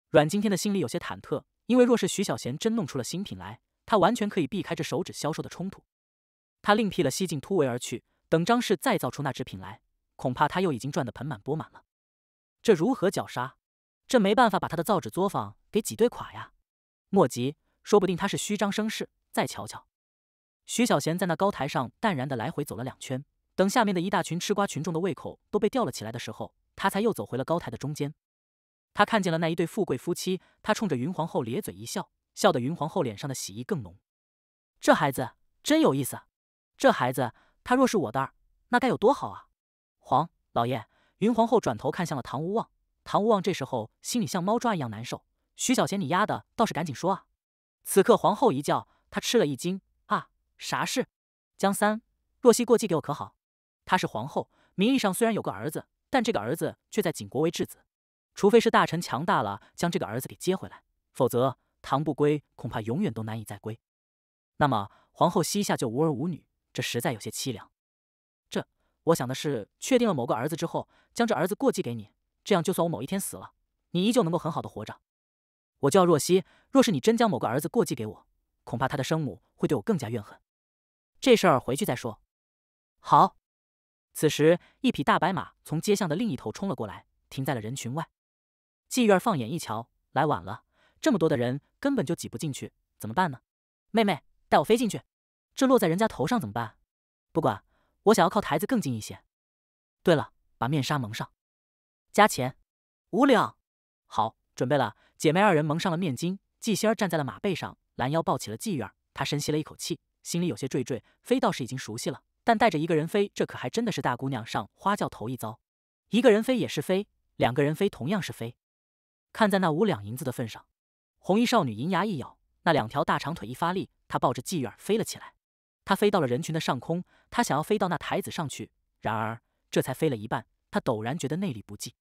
阮经天的心里有些忐忑，因为若是徐小贤真弄出了新品来，他完全可以避开这手指销售的冲突。他另辟了西径突围而去，等张氏再造出那只品来，恐怕他又已经赚得盆满钵满了。这如何绞杀？这没办法把他的造纸作坊给挤兑垮呀！莫急，说不定他是虚张声势。再瞧瞧，徐小贤在那高台上淡然的来回走了两圈，等下面的一大群吃瓜群众的胃口都被吊了起来的时候，他才又走回了高台的中间。他看见了那一对富贵夫妻，他冲着云皇后咧嘴一笑，笑得云皇后脸上的喜意更浓。这孩子真有意思，这孩子他若是我的儿，那该有多好啊！皇老爷，云皇后转头看向了唐无望。唐无望这时候心里像猫抓一样难受。徐小贤，你丫的倒是赶紧说啊！此刻皇后一叫，他吃了一惊啊！啥事？江三，若曦过继给我可好？她是皇后，名义上虽然有个儿子，但这个儿子却在景国为质子。除非是大臣强大了，将这个儿子给接回来，否则唐不归恐怕永远都难以再归。那么皇后膝下就无儿无女，这实在有些凄凉。我想的是，确定了某个儿子之后，将这儿子过继给你。这样，就算我某一天死了，你依旧能够很好的活着。我叫若曦，若是你真将某个儿子过继给我，恐怕他的生母会对我更加怨恨。这事儿回去再说。好。此时，一匹大白马从街巷的另一头冲了过来，停在了人群外。季玉儿放眼一瞧，来晚了，这么多的人根本就挤不进去，怎么办呢？妹妹，带我飞进去。这落在人家头上怎么办？不管，我想要靠台子更近一些。对了，把面纱蒙上。加钱五两，好，准备了。姐妹二人蒙上了面巾，季仙儿站在了马背上，拦腰抱起了季玉儿。她深吸了一口气，心里有些惴惴。飞倒是已经熟悉了，但带着一个人飞，这可还真的是大姑娘上花轿头一遭。一个人飞也是飞，两个人飞同样是飞。看在那五两银子的份上，红衣少女银牙一咬，那两条大长腿一发力，她抱着鲫鱼儿飞了起来。她飞到了人群的上空，她想要飞到那台子上去，然而这才飞了一半，她陡然觉得内力不济。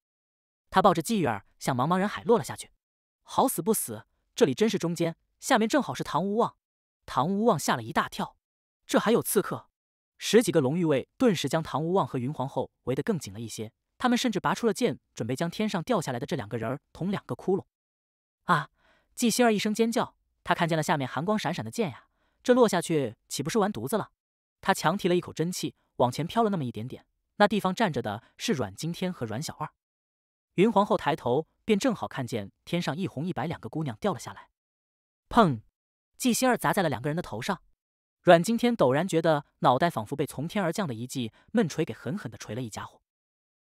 她抱着鲫鱼儿向茫茫人海落了下去。好死不死，这里真是中间，下面正好是唐无望。唐无望吓了一大跳，这还有刺客？十几个龙御卫顿时将唐无望和云皇后围得更紧了一些。他们甚至拔出了剑，准备将天上掉下来的这两个人儿捅两个窟窿。啊！季星儿一声尖叫，他看见了下面寒光闪闪的剑呀，这落下去岂不是完犊子了？他强提了一口真气，往前飘了那么一点点，那地方站着的是阮经天和阮小二。云皇后抬头，便正好看见天上一红一白两个姑娘掉了下来。砰！季希儿砸在了两个人的头上。阮经天陡然觉得脑袋仿佛被从天而降的一记闷锤给狠狠地锤了一家伙。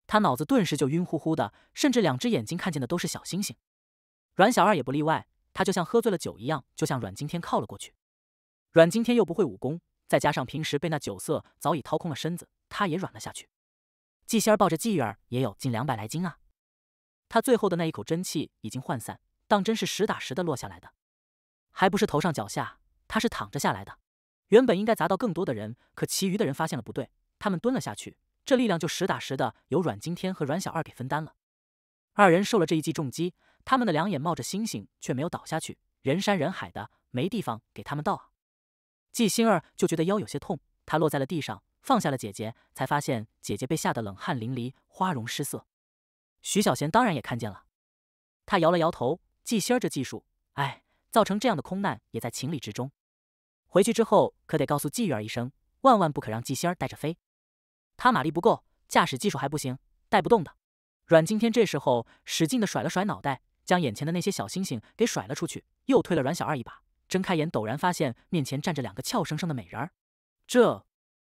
他脑子顿时就晕乎乎的，甚至两只眼睛看见的都是小星星。阮小二也不例外，他就像喝醉了酒一样，就向阮经天靠了过去。阮经天又不会武功，再加上平时被那酒色早已掏空了身子，他也软了下去。季仙儿抱着季儿也有近两百来斤啊，他最后的那一口真气已经涣散，当真是实打实的落下来的，还不是头上脚下，他是躺着下来的。原本应该砸到更多的人，可其余的人发现了不对，他们蹲了下去。这力量就实打实的由阮经天和阮小二给分担了。二人受了这一记重击，他们的两眼冒着星星，却没有倒下去。人山人海的，没地方给他们倒啊！季星儿就觉得腰有些痛，她落在了地上，放下了姐姐，才发现姐姐被吓得冷汗淋漓，花容失色。徐小贤当然也看见了，他摇了摇头，季星儿这技术，哎，造成这样的空难也在情理之中。回去之后可得告诉季玉儿一声，万万不可让季星儿带着飞。他马力不够，驾驶技术还不行，带不动的。阮经天这时候使劲的甩了甩脑袋，将眼前的那些小星星给甩了出去，又推了阮小二一把。睁开眼，陡然发现面前站着两个俏生生的美人儿。这，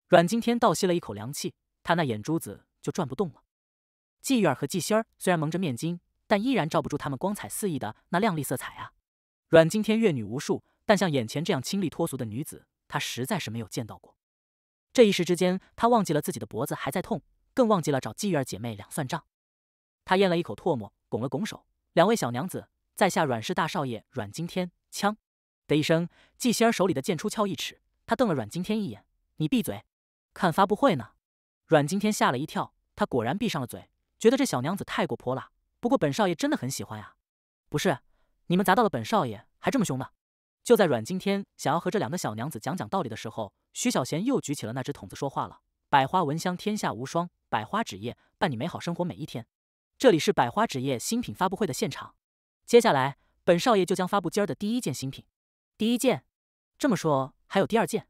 阮经天倒吸了一口凉气，他那眼珠子就转不动了。季玉儿和季仙儿虽然蒙着面巾，但依然罩不住他们光彩四溢的那亮丽色彩啊。阮经天阅女无数，但像眼前这样清丽脱俗的女子，他实在是没有见到过。这一时之间，他忘记了自己的脖子还在痛，更忘记了找季玉儿姐妹俩算账。他咽了一口唾沫，拱了拱手：“两位小娘子，在下阮氏大少爷阮经天。”枪的一声，季仙儿手里的剑出鞘一尺，他瞪了阮经天一眼：“你闭嘴，看发布会呢。”阮经天吓了一跳，他果然闭上了嘴，觉得这小娘子太过泼辣。不过本少爷真的很喜欢呀。不是，你们砸到了本少爷，还这么凶呢？就在阮经天想要和这两个小娘子讲讲道理的时候，徐小贤又举起了那只筒子说话了：“百花闻香，天下无双。百花纸业伴你美好生活每一天。这里是百花纸业新品发布会的现场，接下来本少爷就将发布今儿的第一件新品。第一件，这么说还有第二件？”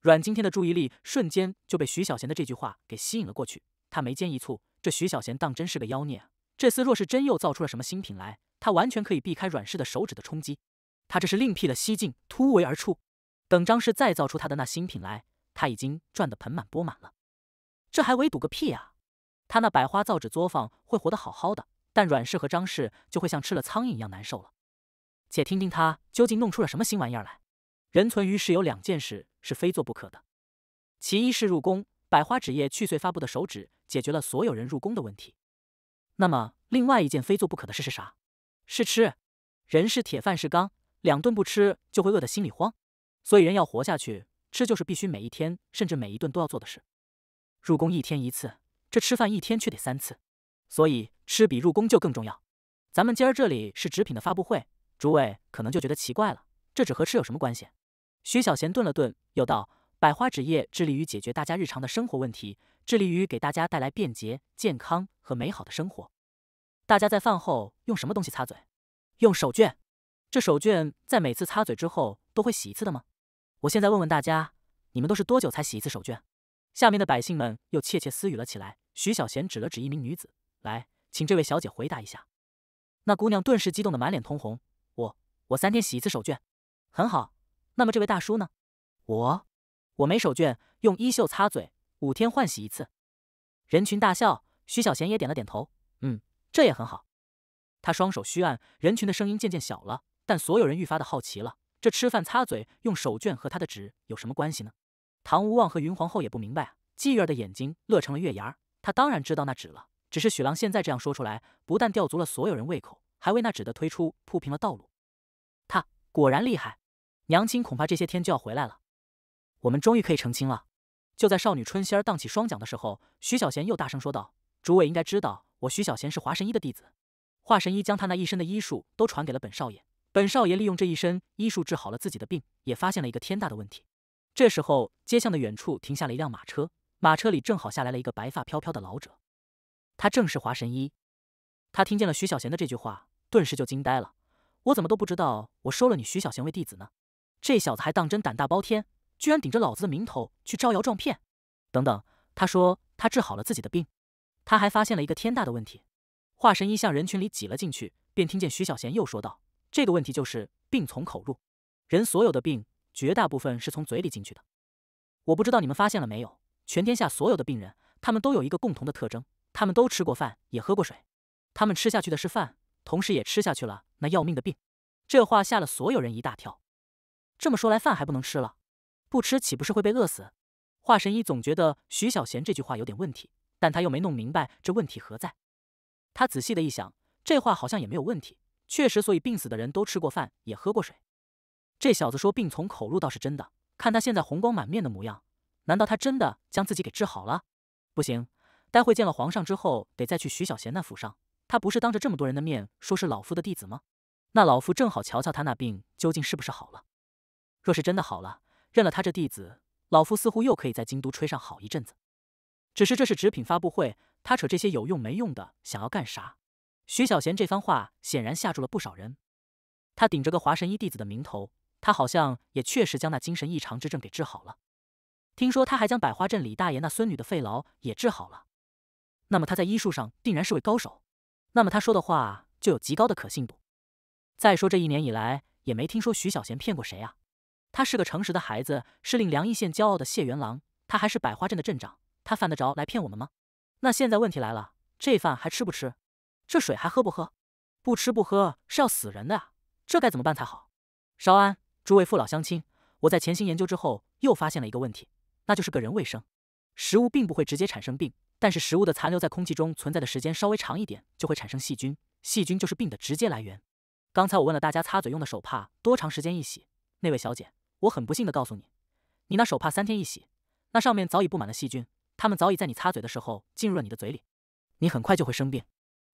阮经天的注意力瞬间就被徐小贤的这句话给吸引了过去，他眉间一蹙，这徐小贤当真是个妖孽啊！这厮若是真又造出了什么新品来，他完全可以避开阮氏的手指的冲击。他这是另辟了蹊径，突围而出。等张氏再造出他的那新品来，他已经赚得盆满钵满了。这还围堵个屁啊！他那百花造纸作坊会活得好好的，但阮氏和张氏就会像吃了苍蝇一样难受了。且听听他究竟弄出了什么新玩意儿来。人存于世有两件事是非做不可的，其一是入宫。百花纸业去岁发布的手纸解决了所有人入宫的问题。那么另外一件非做不可的事是啥？是吃。人是铁，饭是钢。两顿不吃就会饿得心里慌，所以人要活下去，吃就是必须每一天甚至每一顿都要做的事。入宫一天一次，这吃饭一天却得三次，所以吃比入宫就更重要。咱们今儿这里是纸品的发布会，诸位可能就觉得奇怪了，这纸和吃有什么关系？徐小贤顿了顿，又道：“百花纸业致力于解决大家日常的生活问题，致力于给大家带来便捷、健康和美好的生活。大家在饭后用什么东西擦嘴？用手绢。”这手绢在每次擦嘴之后都会洗一次的吗？我现在问问大家，你们都是多久才洗一次手绢？下面的百姓们又窃窃私语了起来。徐小贤指了指一名女子，来，请这位小姐回答一下。那姑娘顿时激动的满脸通红，我三天洗一次手绢，很好。那么这位大叔呢？我我没手绢，用衣袖擦嘴，五天换洗一次。人群大笑，徐小贤也点了点头，嗯，这也很好。他双手虚按，人群的声音渐渐小了。但所有人愈发的好奇了，这吃饭擦嘴用手绢和他的纸有什么关系呢？唐无望和云皇后也不明白啊。季儿的眼睛乐成了月牙儿，他当然知道那纸了，只是许郎现在这样说出来，不但吊足了所有人胃口，还为那纸的推出铺平了道路。果然厉害，娘亲恐怕这些天就要回来了。我们终于可以成亲了。就在少女春心儿荡起双桨的时候，徐小贤又大声说道：“诸位应该知道，我徐小贤是华神医的弟子。华神医将他那一身的医术都传给了本少爷，本少爷利用这一身医术治好了自己的病，也发现了一个天大的问题。”这时候，街巷的远处停下了一辆马车，马车里正好下来了一个白发飘飘的老者，他正是华神医。他听见了徐小贤的这句话，顿时就惊呆了：“我怎么都不知道我收了你徐小贤为弟子呢？这小子还当真胆大包天！”居然顶着老子的名头去招摇撞骗！等等，他说他治好了自己的病，他还发现了一个天大的问题。华神医向人群里挤了进去，便听见徐小贤又说道：“这个问题就是病从口入，人所有的病绝大部分是从嘴里进去的。我不知道你们发现了没有，全天下所有的病人，他们都有一个共同的特征，他们都吃过饭，也喝过水，他们吃下去的是饭，同时也吃下去了那要命的病。”这话吓了所有人一大跳。这么说来，饭还不能吃了？不吃岂不是会被饿死？华神医总觉得徐小贤这句话有点问题，但他又没弄明白这问题何在。他仔细的一想，这话好像也没有问题，确实，所以病死的人都吃过饭，也喝过水。这小子说病从口入倒是真的，看他现在红光满面的模样，难道他真的将自己给治好了？不行，待会见了皇上之后，得再去徐小贤那府上。他不是当着这么多人的面说是老夫的弟子吗？那老夫正好瞧瞧他那病究竟是不是好了。若是真的好了。认了他这弟子，老夫似乎又可以在京都吹上好一阵子。只是这是纸品发布会，他扯这些有用没用的，想要干啥？徐小贤这番话显然吓住了不少人。他顶着个华神医弟子的名头，他好像也确实将那精神异常之症给治好了。听说他还将百花镇李大爷那孙女的肺痨也治好了。那么他在医术上定然是位高手，那么他说的话就有极高的可信度。再说这一年以来，也没听说徐小贤骗过谁啊。他是个诚实的孩子，是令凉邑县骄傲的谢元郎。他还是百花镇的镇长，他犯得着来骗我们吗？那现在问题来了，这饭还吃不吃？这水还喝不喝？不吃不喝是要死人的啊！这该怎么办才好？稍安，诸位父老乡亲，我在潜心研究之后，又发现了一个问题，那就是个人卫生。食物并不会直接产生病，但是食物的残留在空气中存在的时间稍微长一点，就会产生细菌。细菌就是病的直接来源。刚才我问了大家，擦嘴用的手帕多长时间一洗？那位小姐。我很不幸的告诉你，你那手帕三天一洗，那上面早已布满了细菌，它们早已在你擦嘴的时候进入了你的嘴里，你很快就会生病，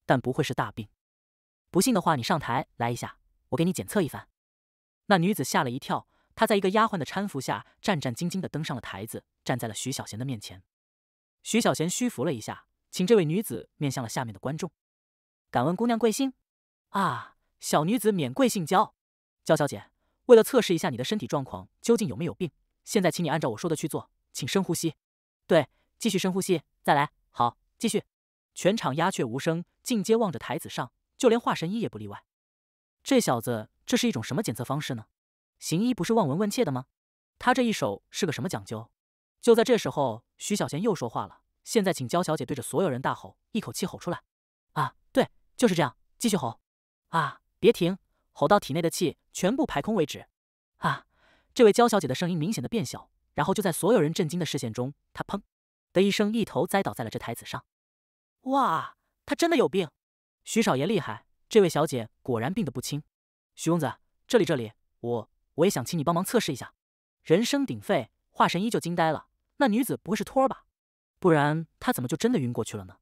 但不会是大病。不信的话，你上台来一下，我给你检测一番。那女子吓了一跳，她在一个丫鬟的搀扶下，战战兢兢的登上了台子，站在了徐小贤的面前。徐小贤虚扶了一下，请这位女子面向了下面的观众。敢问姑娘贵姓？啊，小女子免贵姓焦，焦小姐。为了测试一下你的身体状况究竟有没有病，现在请你按照我说的去做，请深呼吸。对，继续深呼吸，再来，好，继续。全场鸦雀无声，尽皆望着台子上，就连华神医也不例外。这小子这是一种什么检测方式呢？行医不是望闻问切的吗？他这一手是个什么讲究？就在这时候，徐小贤又说话了。现在请焦小姐对着所有人大吼，一口气吼出来。啊，对，就是这样，继续吼。啊，别停。吼到体内的气全部排空为止！啊，这位焦小姐的声音明显的变小，然后就在所有人震惊的视线中，她砰的一声一头栽倒在了这台子上。哇，她真的有病！徐少爷厉害，这位小姐果然病得不轻。徐公子，这里这里，我我也想请你帮忙测试一下。人声鼎沸，华神医就惊呆了，那女子不会是托儿吧？不然她怎么就真的晕过去了呢？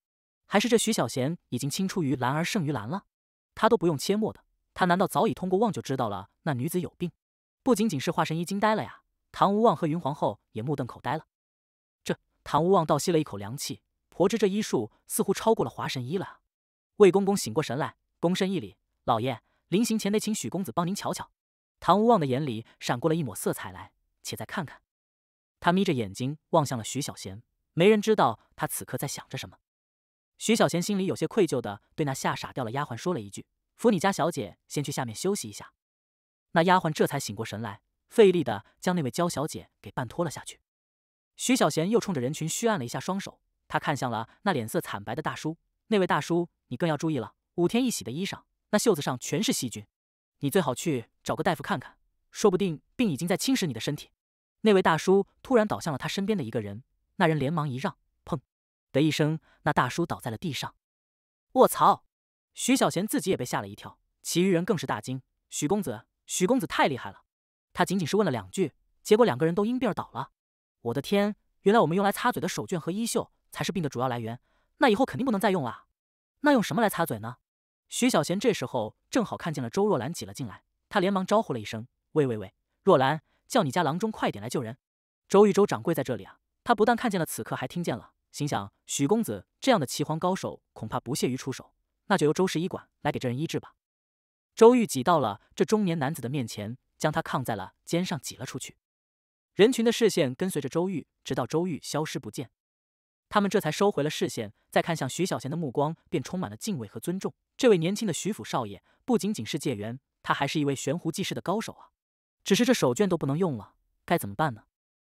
还是这徐小贤已经青出于蓝而胜于蓝了？他都不用切墨的。他难道早已通过望就知道了那女子有病？不仅仅是华神医惊呆了呀，唐无望和云皇后也目瞪口呆了。这唐无望倒吸了一口凉气，婆芝这医术似乎超过了华神医了。魏公公醒过神来，躬身一礼：“老爷，临行前得请许公子帮您瞧瞧。”唐无望的眼里闪过了一抹色彩来，且再看看。他眯着眼睛望向了徐小贤，没人知道他此刻在想着什么。徐小贤心里有些愧疚的对那吓傻掉了丫鬟说了一句。扶你家小姐先去下面休息一下。那丫鬟这才醒过神来，费力的将那位娇小姐给半拖了下去。徐小贤又冲着人群虚按了一下双手，他看向了那脸色惨白的大叔。那位大叔，你更要注意了，五天一洗的衣裳，那袖子上全是细菌，你最好去找个大夫看看，说不定病已经在侵蚀你的身体。那位大叔突然倒向了他身边的一个人，那人连忙一让，砰的一声，那大叔倒在了地上。卧槽！徐小贤自己也被吓了一跳，其余人更是大惊：“许公子，许公子太厉害了！”他仅仅是问了两句，结果两个人都因病而倒了。我的天，原来我们用来擦嘴的手绢和衣袖才是病的主要来源，那以后肯定不能再用了。那用什么来擦嘴呢？徐小贤这时候正好看见了周若兰挤了进来，他连忙招呼了一声：“喂喂喂，若兰，叫你家郎中快点来救人。”周玉周掌柜在这里啊！他不但看见了，此刻还听见了，心想：许公子这样的岐黄高手，恐怕不屑于出手。那就由周氏医馆来给这人医治吧。周玉挤到了这中年男子的面前，将他扛在了肩上，挤了出去。人群的视线跟随着周玉，直到周玉消失不见，他们这才收回了视线，再看向徐小贤的目光便充满了敬畏和尊重。这位年轻的徐府少爷不仅仅是界员，他还是一位悬壶济世的高手啊！只是这手绢都不能用了，该怎么办呢？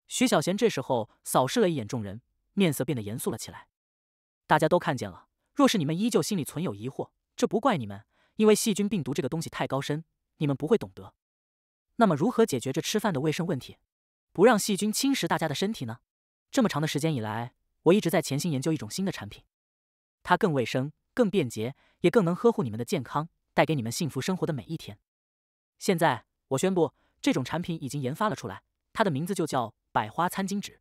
徐小贤这时候扫视了一眼众人，面色变得严肃了起来。大家都看见了。若是你们依旧心里存有疑惑，这不怪你们，因为细菌病毒这个东西太高深，你们不会懂得。那么如何解决这吃饭的卫生问题，不让细菌侵蚀大家的身体呢？这么长的时间以来，我一直在潜心研究一种新的产品，它更卫生、更便捷，也更能呵护你们的健康，带给你们幸福生活的每一天。现在我宣布，这种产品已经研发了出来，它的名字就叫百花餐巾纸。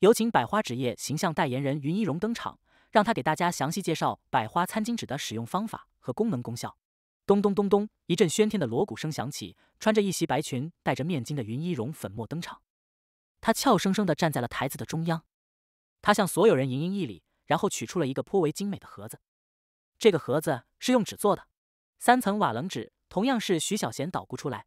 有请百花纸业形象代言人云一荣登场。让他给大家详细介绍百花餐巾纸的使用方法和功能功效。咚咚咚咚，一阵喧天的锣鼓声响起，穿着一袭白裙、戴着面巾的云一荣粉墨登场。他俏生生地站在了台子的中央。他向所有人盈盈一礼，然后取出了一个颇为精美的盒子。这个盒子是用纸做的，三层瓦楞纸，同样是徐小贤捣鼓出来。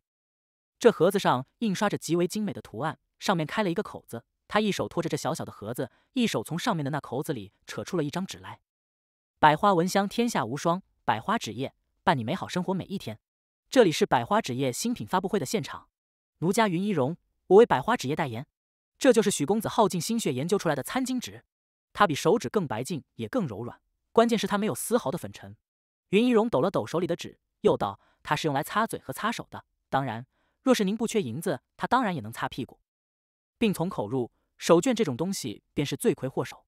这盒子上印刷着极为精美的图案，上面开了一个口子。他一手托着这小小的盒子，一手从上面的那口子里扯出了一张纸来。百花闻香，天下无双。百花纸业，伴你美好生活每一天。这里是百花纸业新品发布会的现场，奴家云一荣，我为百花纸业代言。这就是许公子耗尽心血研究出来的餐巾纸，它比手指更白净，也更柔软，关键是它没有丝毫的粉尘。云一荣抖了抖手里的纸，又道：“它是用来擦嘴和擦手的。当然，若是您不缺银子，他当然也能擦屁股。”病从口入。手绢这种东西便是罪魁祸首。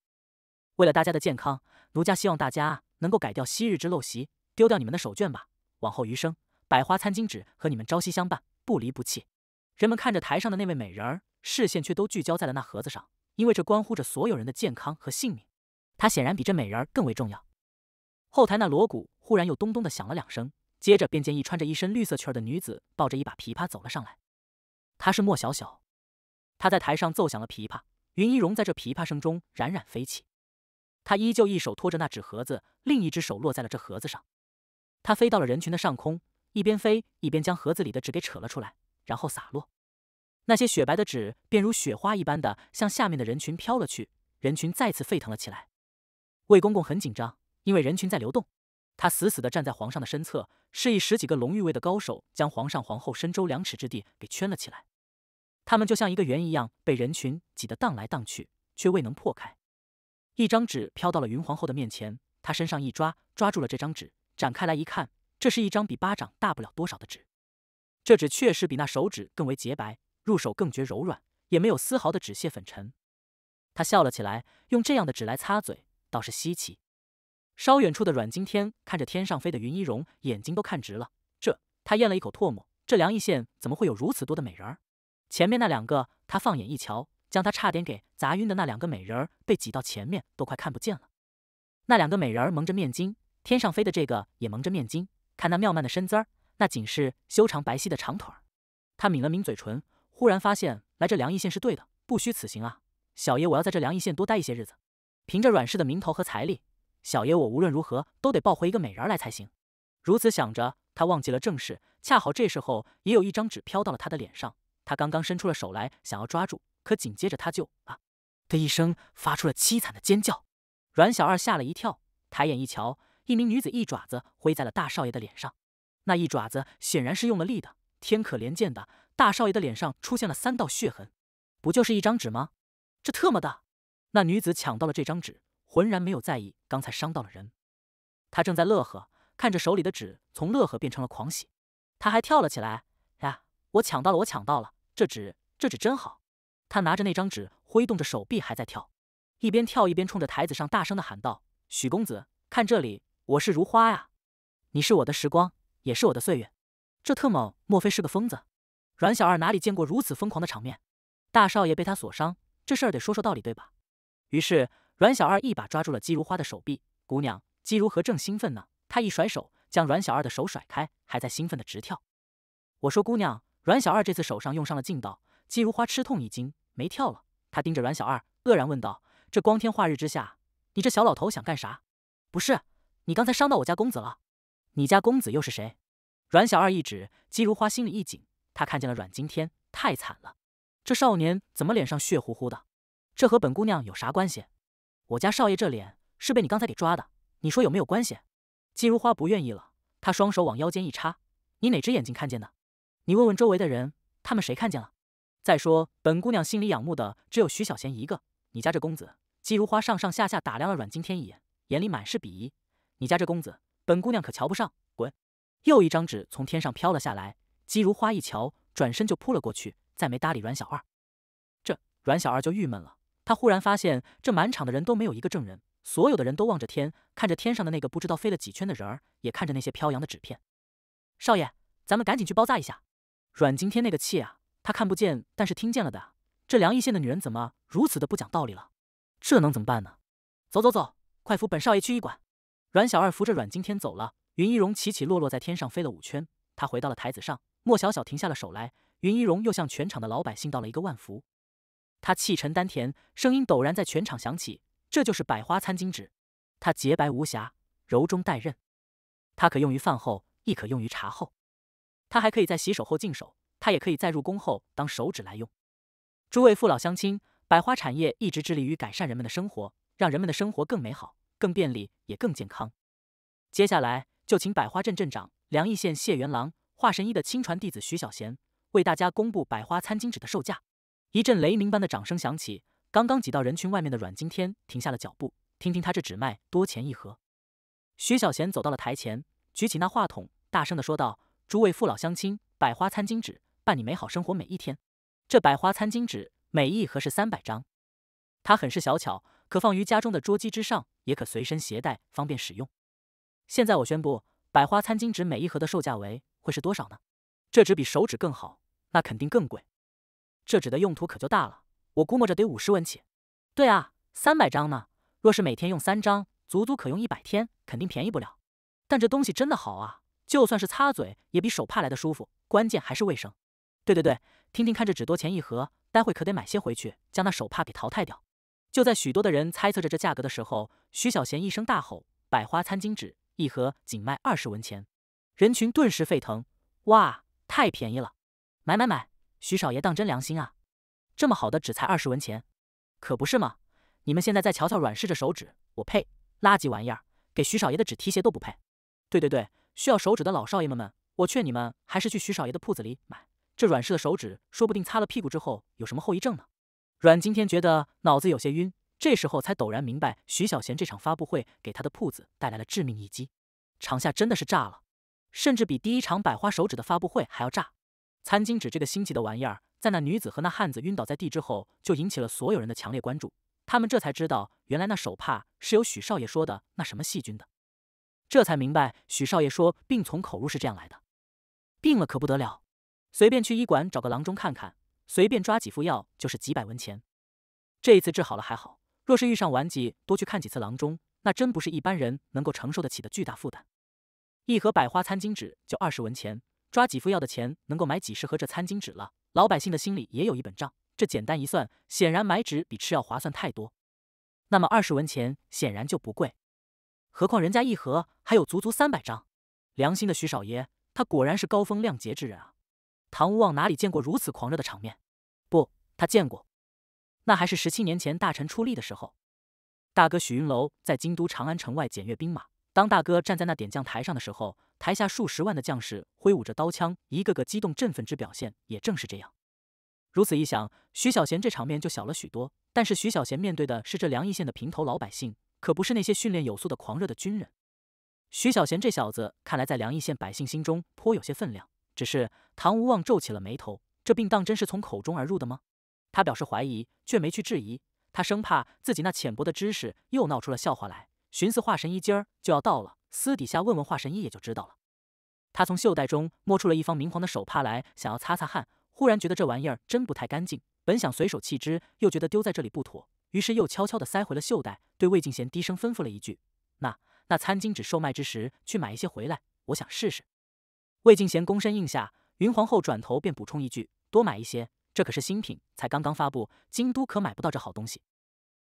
为了大家的健康，奴家希望大家能够改掉昔日之陋习，丢掉你们的手绢吧。往后余生，百花餐巾纸和你们朝夕相伴，不离不弃。人们看着台上的那位美人儿，视线却都聚焦在了那盒子上，因为这关乎着所有人的健康和性命。它显然比这美人儿更为重要。后台那锣鼓忽然又咚咚的响了两声，接着便见一穿着一身绿色裙儿的女子抱着一把琵琶走了上来。她是莫小小。她在台上奏响了琵琶，云一荣在这琵琶声中冉冉飞起。他依旧一手托着那纸盒子，另一只手落在了这盒子上。他飞到了人群的上空，一边飞一边将盒子里的纸给扯了出来，然后洒落。那些雪白的纸便如雪花一般的向下面的人群飘了去，人群再次沸腾了起来。魏公公很紧张，因为人群在流动。他死死地站在皇上的身侧，示意十几个龙御卫的高手将皇上皇后身周两尺之地给圈了起来。他们就像一个圆一样，被人群挤得荡来荡去，却未能破开。一张纸飘到了云皇后的面前，她身上一抓，抓住了这张纸，展开来一看，这是一张比巴掌大不了多少的纸。这纸确实比那手指更为洁白，入手更觉柔软，也没有丝毫的纸屑粉尘。他笑了起来，用这样的纸来擦嘴，倒是稀奇。稍远处的阮经天看着天上飞的云衣容，眼睛都看直了。这，他咽了一口唾沫，这梁邑县怎么会有如此多的美人儿？前面那两个，他放眼一瞧，将他差点给砸晕的那两个美人儿，被挤到前面都快看不见了。那两个美人儿蒙着面巾，天上飞的这个也蒙着面巾，看那妙曼的身姿儿，那仅是修长白皙的长腿儿。他抿了抿嘴唇，忽然发现来这梁邑县是对的，不虚此行啊！小爷我要在这梁邑县多待一些日子，凭着阮氏的名头和财力，小爷我无论如何都得抱回一个美人来才行。如此想着，他忘记了正事，恰好这时候也有一张纸飘到了他的脸上。他刚刚伸出了手来，想要抓住，可紧接着他就啊的一声发出了凄惨的尖叫。阮小二吓了一跳，抬眼一瞧，一名女子一爪子挥在了大少爷的脸上。那一爪子显然是用了力的，天可怜见的，大少爷的脸上出现了三道血痕。不就是一张纸吗？这特么的！那女子抢到了这张纸，浑然没有在意刚才伤到了人。他正在乐呵，看着手里的纸从乐呵变成了狂喜，他还跳了起来呀！我抢到了，我抢到了！这纸，这纸真好！他拿着那张纸，挥动着手臂，还在跳，一边跳一边冲着台子上大声的喊道：“许公子，看这里，我是如花呀！”你是我的时光，也是我的岁月。这特么莫非是个疯子？阮小二哪里见过如此疯狂的场面？大少爷被他所伤，这事儿得说说道理，对吧？于是阮小二一把抓住了姬如花的手臂。姑娘，姬如何正兴奋呢？他一甩手，将阮小二的手甩开，还在兴奋的直跳。我说姑娘，阮小二这次手上用上了劲道。姬如花吃痛一惊，没跳了。她盯着阮小二，愕然问道：“这光天化日之下，你这小老头想干啥？”不是，你刚才伤到我家公子了。你家公子又是谁？阮小二一指，姬如花心里一紧，她看见了阮经天，太惨了。这少年怎么脸上血乎乎的？这和本姑娘有啥关系？我家少爷这脸是被你刚才给抓的，你说有没有关系？姬如花不愿意了，她双手往腰间一插：“你哪只眼睛看见的？你问问周围的人，他们谁看见了？”再说，本姑娘心里仰慕的只有徐小贤一个。你家这公子，姬如花上上下下打量了阮经天一眼，眼里满是鄙夷。你家这公子，本姑娘可瞧不上，滚！又一张纸从天上飘了下来，姬如花一瞧，转身就扑了过去，再没搭理阮小二。这阮小二就郁闷了，他忽然发现这满场的人都没有一个证人，所有的人都望着天，看着天上的那个不知道飞了几圈的人儿，也看着那些飘扬的纸片。少爷，咱们赶紧去包扎一下。阮经天那个气啊！他看不见，但是听见了的。这梁义县的女人怎么如此的不讲道理了？这能怎么办呢？走走走，快扶本少爷去医馆。阮小二扶着阮经天走了。云一荣起起落落在天上飞了五圈，他回到了台子上。莫小小停下了手来。云一荣又向全场的老百姓道了一个万福。他气沉丹田，声音陡然在全场响起：“这就是百花餐巾纸，它洁白无瑕，柔中带韧，它可用于饭后，亦可用于茶后，它还可以在洗手后净手。”它也可以在入宫后当手纸来用。诸位父老乡亲，百花产业一直致力于改善人们的生活，让人们的生活更美好、更便利，也更健康。接下来就请百花镇镇长梁义县谢元郎、华神医的亲传弟子徐小贤为大家公布百花餐巾纸的售价。一阵雷鸣般的掌声响起，刚刚挤到人群外面的阮经天停下了脚步，听听他这纸卖多钱一盒。徐小贤走到了台前，举起那话筒，大声的说道：“诸位父老乡亲，百花餐巾纸。”伴你美好生活每一天。这百花餐巾纸每一盒是三百张，它很是小巧，可放于家中的桌机之上，也可随身携带，方便使用。现在我宣布，百花餐巾纸每一盒的售价为会是多少呢？这纸比手纸更好，那肯定更贵。这纸的用途可就大了，我估摸着得五十文起。对啊，三百张呢，若是每天用三张，足足可用一百天，肯定便宜不了。但这东西真的好啊，就算是擦嘴，也比手帕来的舒服，关键还是卫生。对对对，听听看这纸多钱一盒，待会可得买些回去，将那手帕给淘汰掉。就在许多的人猜测着这价格的时候，徐小贤一声大吼：“百花餐巾纸一盒仅卖二十文钱！”人群顿时沸腾，哇，太便宜了，买买买！徐少爷当真良心啊，这么好的纸才二十文钱，可不是吗？你们现在再瞧瞧阮氏这手纸，我呸，垃圾玩意儿，给徐少爷的纸提鞋都不配。对对对，需要手纸的老少爷们们，我劝你们还是去徐少爷的铺子里买。这阮氏的手指，说不定擦了屁股之后有什么后遗症呢？阮经天觉得脑子有些晕，这时候才陡然明白，徐小贤这场发布会给他的铺子带来了致命一击，场下真的是炸了，甚至比第一场百花手指的发布会还要炸。餐巾纸这个新奇的玩意儿，在那女子和那汉子晕倒在地之后，就引起了所有人的强烈关注。他们这才知道，原来那手帕是由许少爷说的那什么细菌的，这才明白许少爷说病从口入是这样来的，病了可不得了。随便去医馆找个郎中看看，随便抓几副药就是几百文钱。这一次治好了还好，若是遇上顽疾，多去看几次郎中，那真不是一般人能够承受得起的巨大负担。一盒百花餐巾纸就二十文钱，抓几副药的钱能够买几十盒这餐巾纸了。老百姓的心里也有一本账，这简单一算，显然买纸比吃药划算太多。那么二十文钱显然就不贵，何况人家一盒还有足足三百张。良心的徐少爷，他果然是高风亮节之人啊！唐无望哪里见过如此狂热的场面？不，他见过，那还是十七年前大臣出力的时候。大哥许云楼在京都长安城外检阅兵马，当大哥站在那点将台上的时候，台下数十万的将士挥舞着刀枪，一个个激动振奋之表现，也正是这样。如此一想，徐小贤这场面就小了许多。但是徐小贤面对的是这梁义县的平头老百姓，可不是那些训练有素的狂热的军人。徐小贤这小子看来在梁义县百姓心中颇有些分量。只是唐无望皱起了眉头，这病当真是从口中而入的吗？他表示怀疑，却没去质疑。他生怕自己那浅薄的知识又闹出了笑话来。寻思化神医今儿就要到了，私底下问问华神医也就知道了。他从袖袋中摸出了一方明黄的手帕来，想要擦擦汗，忽然觉得这玩意儿真不太干净，本想随手弃之，又觉得丢在这里不妥，于是又悄悄地塞回了袖袋，对魏敬贤低声吩咐了一句：“那那餐巾纸售卖之时，去买一些回来，我想试试。”魏敬贤躬身应下，云皇后转头便补充一句：“多买一些，这可是新品，才刚刚发布，京都可买不到这好东西。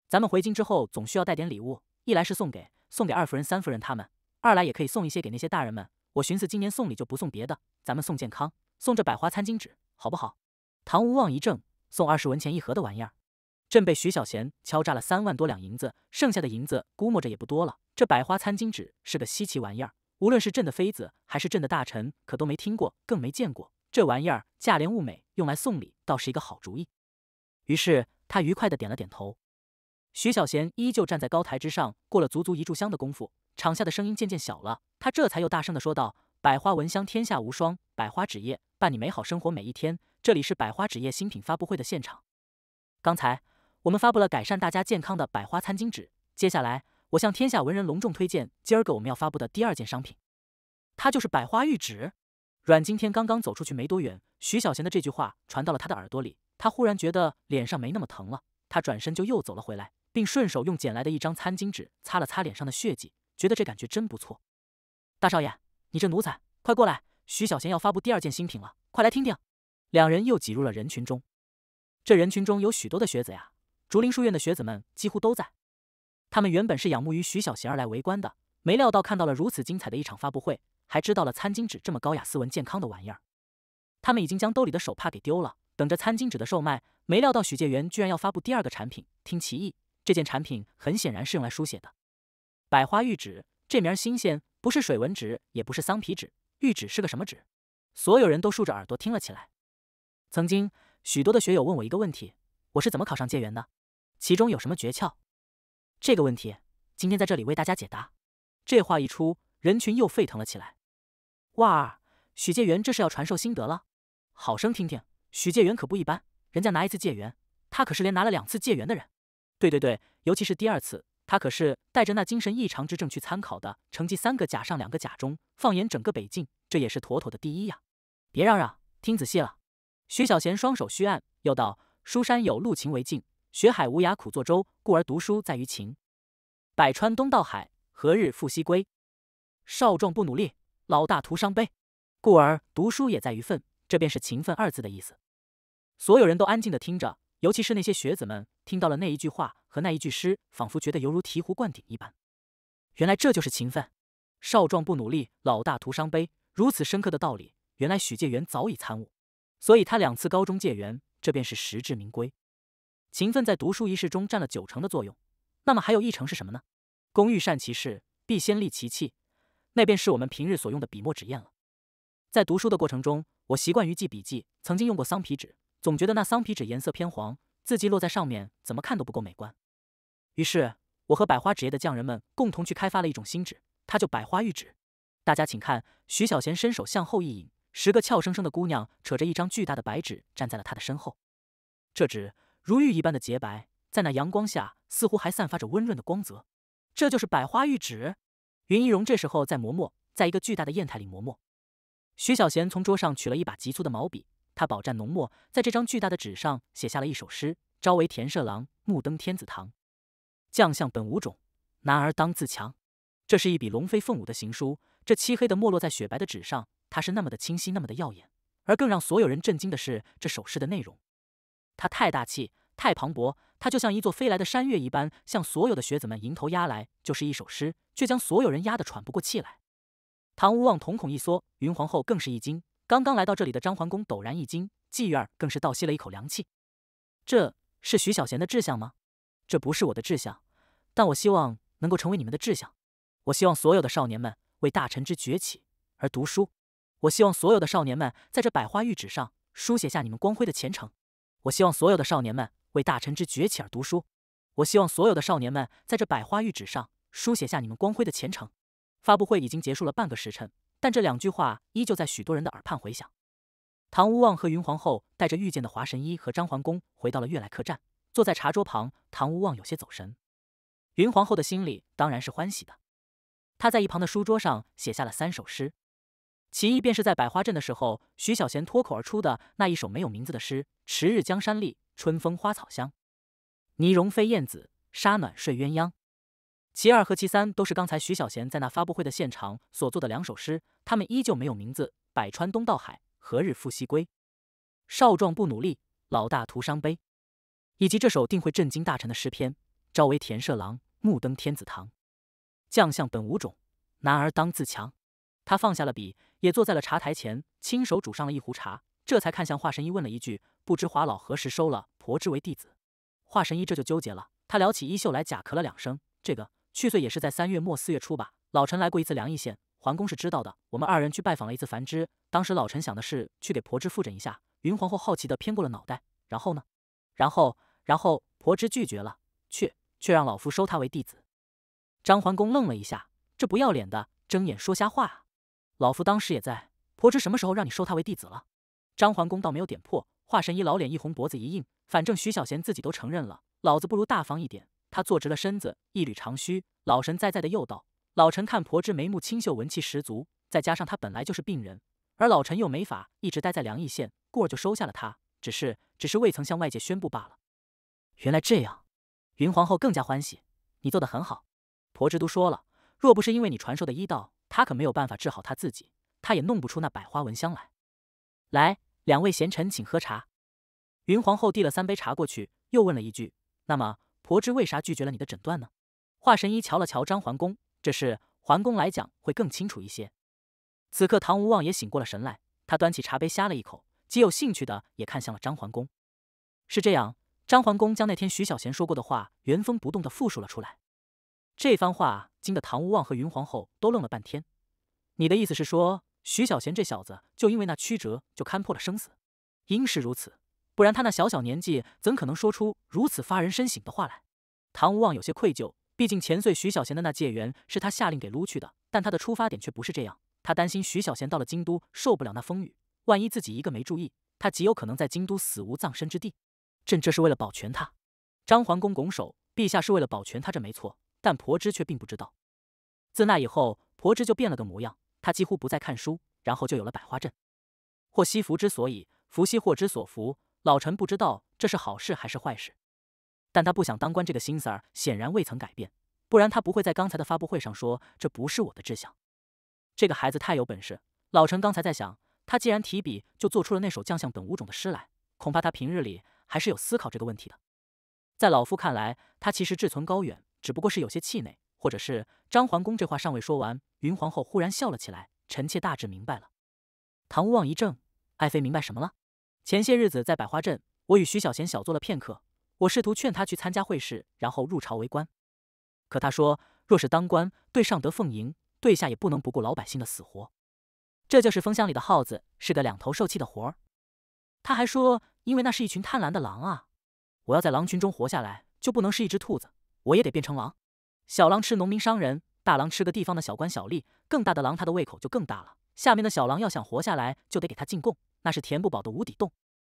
咱们回京之后，总需要带点礼物，一来是送给送给二夫人、三夫人他们，二来也可以送一些给那些大人们。我寻思今年送礼就不送别的，咱们送健康，送这百花餐巾纸，好不好？”唐无望一怔，送二十文钱一盒的玩意儿，朕被徐小贤敲诈了三万多两银子，剩下的银子估摸着也不多了。这百花餐巾纸是个稀奇玩意儿。无论是朕的妃子还是朕的大臣，可都没听过，更没见过这玩意儿。价廉物美，用来送礼倒是一个好主意。于是他愉快的点了点头。徐小贤依旧站在高台之上，过了足足一炷香的功夫，场下的声音渐渐小了，他这才又大声的说道：“百花闻香，天下无双。百花纸业伴你美好生活每一天。这里是百花纸业新品发布会的现场。刚才我们发布了改善大家健康的百花餐巾纸，接下来。”我向天下文人隆重推荐今儿个我们要发布的第二件商品，它就是百花玉纸。阮经天刚刚走出去没多远，徐小贤的这句话传到了他的耳朵里，他忽然觉得脸上没那么疼了。他转身就又走了回来，并顺手用捡来的一张餐巾纸擦了擦脸上的血迹，觉得这感觉真不错。大少爷，你这奴才，快过来！徐小贤要发布第二件新品了，快来听听。两人又挤入了人群中，这人群中有许多的学子呀，竹林书院的学子们几乎都在。他们原本是仰慕于徐小贤而来围观的，没料到看到了如此精彩的一场发布会，还知道了餐巾纸这么高雅、斯文、健康的玩意儿。他们已经将兜里的手帕给丢了，等着餐巾纸的售卖。没料到许介元居然要发布第二个产品，听其意，这件产品很显然是用来书写的。百花玉纸，这名新鲜，不是水纹纸，也不是桑皮纸，玉纸是个什么纸？所有人都竖着耳朵听了起来。曾经许多的学友问我一个问题：我是怎么考上介元的？其中有什么诀窍？这个问题，今天在这里为大家解答。这话一出，人群又沸腾了起来。哇，许介元这是要传授心得了？好生听听，许介元可不一般，人家拿一次介元，他可是连拿了两次介元的人。对对对，尤其是第二次，他可是带着那精神异常之症去参考的，成绩三个甲上两个甲中，放眼整个北境，这也是妥妥的第一呀。别嚷嚷，听仔细了。徐小贤双手虚按，又道：“书山有路勤为径。”学海无涯苦作舟，故而读书在于勤。百川东到海，何日复西归？少壮不努力，老大徒伤悲。故而读书也在于奋，这便是勤奋二字的意思。所有人都安静的听着，尤其是那些学子们，听到了那一句话和那一句诗，仿佛觉得犹如醍醐灌顶一般。原来这就是勤奋。少壮不努力，老大徒伤悲。如此深刻的道理，原来许介元早已参悟，所以他两次高中解元，这便是实至名归。勤奋在读书一事中占了九成的作用，那么还有一成是什么呢？工欲善其事，必先利其器，那便是我们平日所用的笔墨纸砚了。在读书的过程中，我习惯于记笔记，曾经用过桑皮纸，总觉得那桑皮纸颜色偏黄，字迹落在上面怎么看都不够美观。于是，我和百花纸业的匠人们共同去开发了一种新纸，它叫百花玉纸。大家请看，徐小贤伸手向后一引，十个俏生生的姑娘扯着一张巨大的白纸站在了他的身后，这纸。如玉一般的洁白，在那阳光下似乎还散发着温润的光泽。这就是百花玉纸。云一荣这时候在磨墨，在一个巨大的砚台里磨墨。徐小贤从桌上取了一把极粗的毛笔，他饱蘸浓墨，在这张巨大的纸上写下了一首诗：“朝为田舍郎，暮登天子堂。将相本无种，男儿当自强。”这是一笔龙飞凤舞的行书。这漆黑的墨落在雪白的纸上，它是那么的清晰，那么的耀眼。而更让所有人震惊的是这首诗的内容。它太大气，太磅礴，它就像一座飞来的山岳一般，向所有的学子们迎头压来，就是一首诗，却将所有人压得喘不过气来。唐无望瞳孔一缩，云皇后更是一惊，刚刚来到这里的张桓公陡然一惊，季玉儿更是倒吸了一口凉气。这是徐小贤的志向吗？这不是我的志向，但我希望能够成为你们的志向。我希望所有的少年们为大臣之崛起而读书，我希望所有的少年们在这百花玉纸上书写下你们光辉的前程。我希望所有的少年们为大臣之崛起而读书。我希望所有的少年们在这百花玉纸上书写下你们光辉的前程。发布会已经结束了半个时辰，但这两句话依旧在许多人的耳畔回响。唐无望和云皇后带着遇见的华神医和张桓公回到了悦来客栈，坐在茶桌旁。唐无望有些走神，云皇后的心里当然是欢喜的。他在一旁的书桌上写下了三首诗，其一便是在百花镇的时候，徐小贤脱口而出的那一首没有名字的诗：“迟日江山丽，春风花草香，泥融飞燕子，沙暖睡鸳鸯。”其二和其三都是刚才徐小贤在那发布会的现场所做的两首诗，他们依旧没有名字：“百川东到海，何日复西归？少壮不努力，老大徒伤悲。”以及这首定会震惊大臣的诗篇：“朝为田舍郎，暮登天子堂。”将相本无种，男儿当自强。他放下了笔，也坐在了茶台前，亲手煮上了一壶茶，这才看向华神医，问了一句：“不知华老何时收了婆之为弟子？”华神医这就纠结了，他撩起衣袖来，假咳了两声。这个去岁也是在三月末四月初吧。老臣来过一次梁邑县，桓公是知道的。我们二人去拜访了一次樊芝，当时老臣想的是去给婆之复诊一下。云皇后好奇的偏过了脑袋，然后呢？然后，然后婆芝拒绝了，却却让老夫收她为弟子。张桓公愣了一下，这不要脸的，睁眼说瞎话啊！老夫当时也在，婆芝什么时候让你收他为弟子了？张桓公倒没有点破，华神医老脸一红，脖子一硬，反正徐小贤自己都承认了，老子不如大方一点。他坐直了身子，一缕长须，老神在在的又道：“老臣看婆芝眉目清秀，文气十足，再加上她本来就是病人，而老臣又没法一直待在梁邑县，故而就收下了他，只是只是未曾向外界宣布罢了。”原来这样，云皇后更加欢喜，你做的很好。婆之都说了，若不是因为你传授的医道，他可没有办法治好他自己，他也弄不出那百花蚊香来。来，两位贤臣，请喝茶。云皇后递了三杯茶过去，又问了一句：“那么婆之为啥拒绝了你的诊断呢？”华神医瞧了瞧张桓公，这事桓公来讲会更清楚一些。此刻唐无望也醒过了神来，他端起茶杯呷了一口，极有兴趣的也看向了张桓公。是这样，张桓公将那天徐小贤说过的话原封不动的复述了出来。这番话惊得唐无望和云皇后都愣了半天。你的意思是说，徐小贤这小子就因为那曲折就看破了生死？应是如此，不然他那小小年纪怎可能说出如此发人深省的话来？唐无望有些愧疚，毕竟前岁徐小贤的那戒缘是他下令给撸去的，但他的出发点却不是这样。他担心徐小贤到了京都受不了那风雨，万一自己一个没注意，他极有可能在京都死无葬身之地。朕这是为了保全他。张桓公拱手，陛下是为了保全他，这没错。但婆芝却并不知道，自那以后，婆芝就变了个模样。她几乎不再看书，然后就有了百花阵。祸兮福之所以，福兮祸之所伏。老臣不知道这是好事还是坏事，但他不想当官这个心思儿显然未曾改变，不然他不会在刚才的发布会上说这不是我的志向。这个孩子太有本事。老臣刚才在想，他既然提笔就做出了那首将相本无种的诗来，恐怕他平日里还是有思考这个问题的。在老夫看来，他其实志存高远。只不过是有些气馁，或者是张桓公这话尚未说完，云皇后忽然笑了起来。臣妾大致明白了。唐无望一怔，爱妃明白什么了？前些日子在百花镇，我与徐小贤小坐了片刻，我试图劝他去参加会试，然后入朝为官。可他说，若是当官，对上得奉迎，对下也不能不顾老百姓的死活。这就是风箱里的耗子，是个两头受气的活儿。他还说，因为那是一群贪婪的狼啊，我要在狼群中活下来，就不能是一只兔子。我也得变成狼，小狼吃农民商人，大狼吃个地方的小官小吏，更大的狼它的胃口就更大了。下面的小狼要想活下来，就得给他进贡，那是填不饱的无底洞。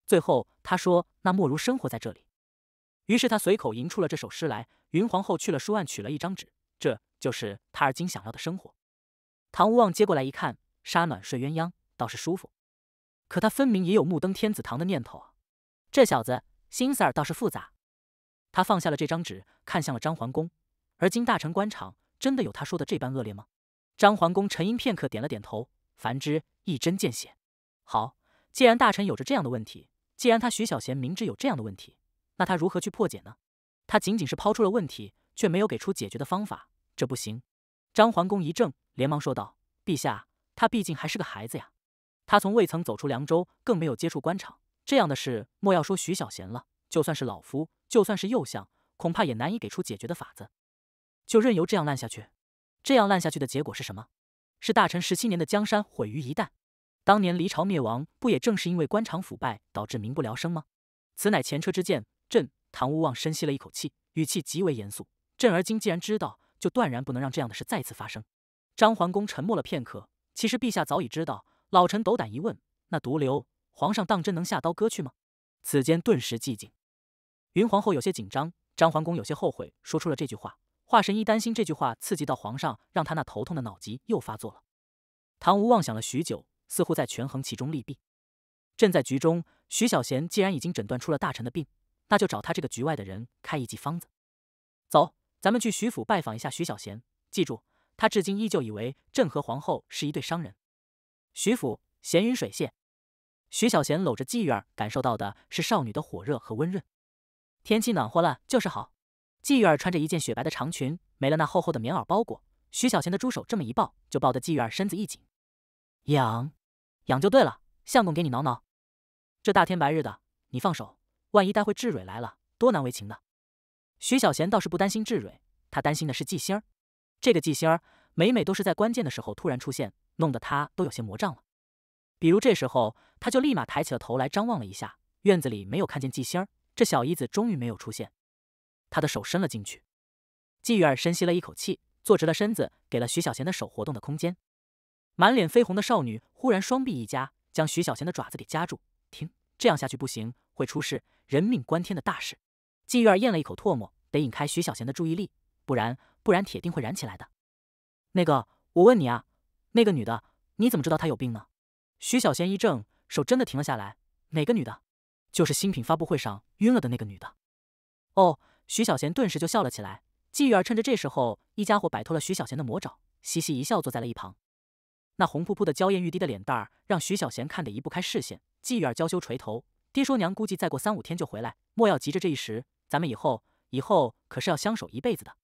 最后他说：“那莫如生活在这里。”于是他随口吟出了这首诗来。云皇后去了书案，取了一张纸，这就是他而今想要的生活。唐无望接过来一看，沙暖睡鸳鸯，倒是舒服。可他分明也有目登天子堂的念头啊，这小子心思儿倒是复杂。他放下了这张纸，看向了张桓公。而今大臣官场真的有他说的这般恶劣吗？张桓公沉吟片刻，点了点头。樊之一针见血。好，既然大臣有着这样的问题，既然他徐小贤明知有这样的问题，那他如何去破解呢？他仅仅是抛出了问题，却没有给出解决的方法，这不行。张桓公一怔，连忙说道：“陛下，他毕竟还是个孩子呀，他从未曾走出凉州，更没有接触官场，这样的事，莫要说徐小贤了，就算是老夫。”就算是右相，恐怕也难以给出解决的法子。就任由这样烂下去，这样烂下去的结果是什么？是大臣十七年的江山毁于一旦。当年离朝灭亡，不也正是因为官场腐败，导致民不聊生吗？此乃前车之鉴。朕唐无望深吸了一口气，语气极为严肃。朕而今既然知道，就断然不能让这样的事再次发生。张桓公沉默了片刻，其实陛下早已知道。老臣斗胆一问，那毒瘤，皇上当真能下刀割去吗？此间顿时寂静。云皇后有些紧张，张桓公有些后悔，说出了这句话。华神医担心这句话刺激到皇上，让他那头痛的脑疾又发作了。唐吴妄想了许久，似乎在权衡其中利弊。正在局中，徐小贤既然已经诊断出了大臣的病，那就找他这个局外的人开一剂方子。走，咱们去徐府拜访一下徐小贤。记住，他至今依旧以为朕和皇后是一对商人。徐府，闲云水榭。徐小贤搂着季玉儿，感受到的是少女的火热和温润。天气暖和了，就是好。季玉儿穿着一件雪白的长裙，没了那厚厚的棉袄包裹。徐小贤的猪手这么一抱，就抱得季玉儿身子一紧。痒，痒就对了。相公给你挠挠。这大天白日的，你放手，万一待会智蕊来了，多难为情的。徐小贤倒是不担心智蕊，他担心的是季星儿。这个季星儿每每都是在关键的时候突然出现，弄得他都有些魔障了。比如这时候，他就立马抬起了头来张望了一下，院子里没有看见季星儿，这小姨子终于没有出现。他的手伸了进去，季玉儿深吸了一口气，坐直了身子，给了徐小贤的手活动的空间。满脸绯红的少女忽然双臂一夹，将徐小贤的爪子给夹住。停，这样下去不行，会出事，人命关天的大事。季玉儿咽了一口唾沫，得引开徐小贤的注意力，不然不然铁定会燃起来的。那个，我问你啊，那个女的，你怎么知道她有病呢？徐小贤一怔，手真的停了下来。哪个女的？就是新品发布会上晕了的那个女的。哦，徐小贤顿时就笑了起来。季玉儿趁着这时候，一家伙摆脱了徐小贤的魔爪，嘻嘻一笑，坐在了一旁。那红扑扑的娇艳欲滴的脸蛋儿，让徐小贤看得移不开视线。季玉儿娇羞垂头，爹说娘估计再过三五天就回来，莫要急着这一时，咱们以后以后可是要相守一辈子的。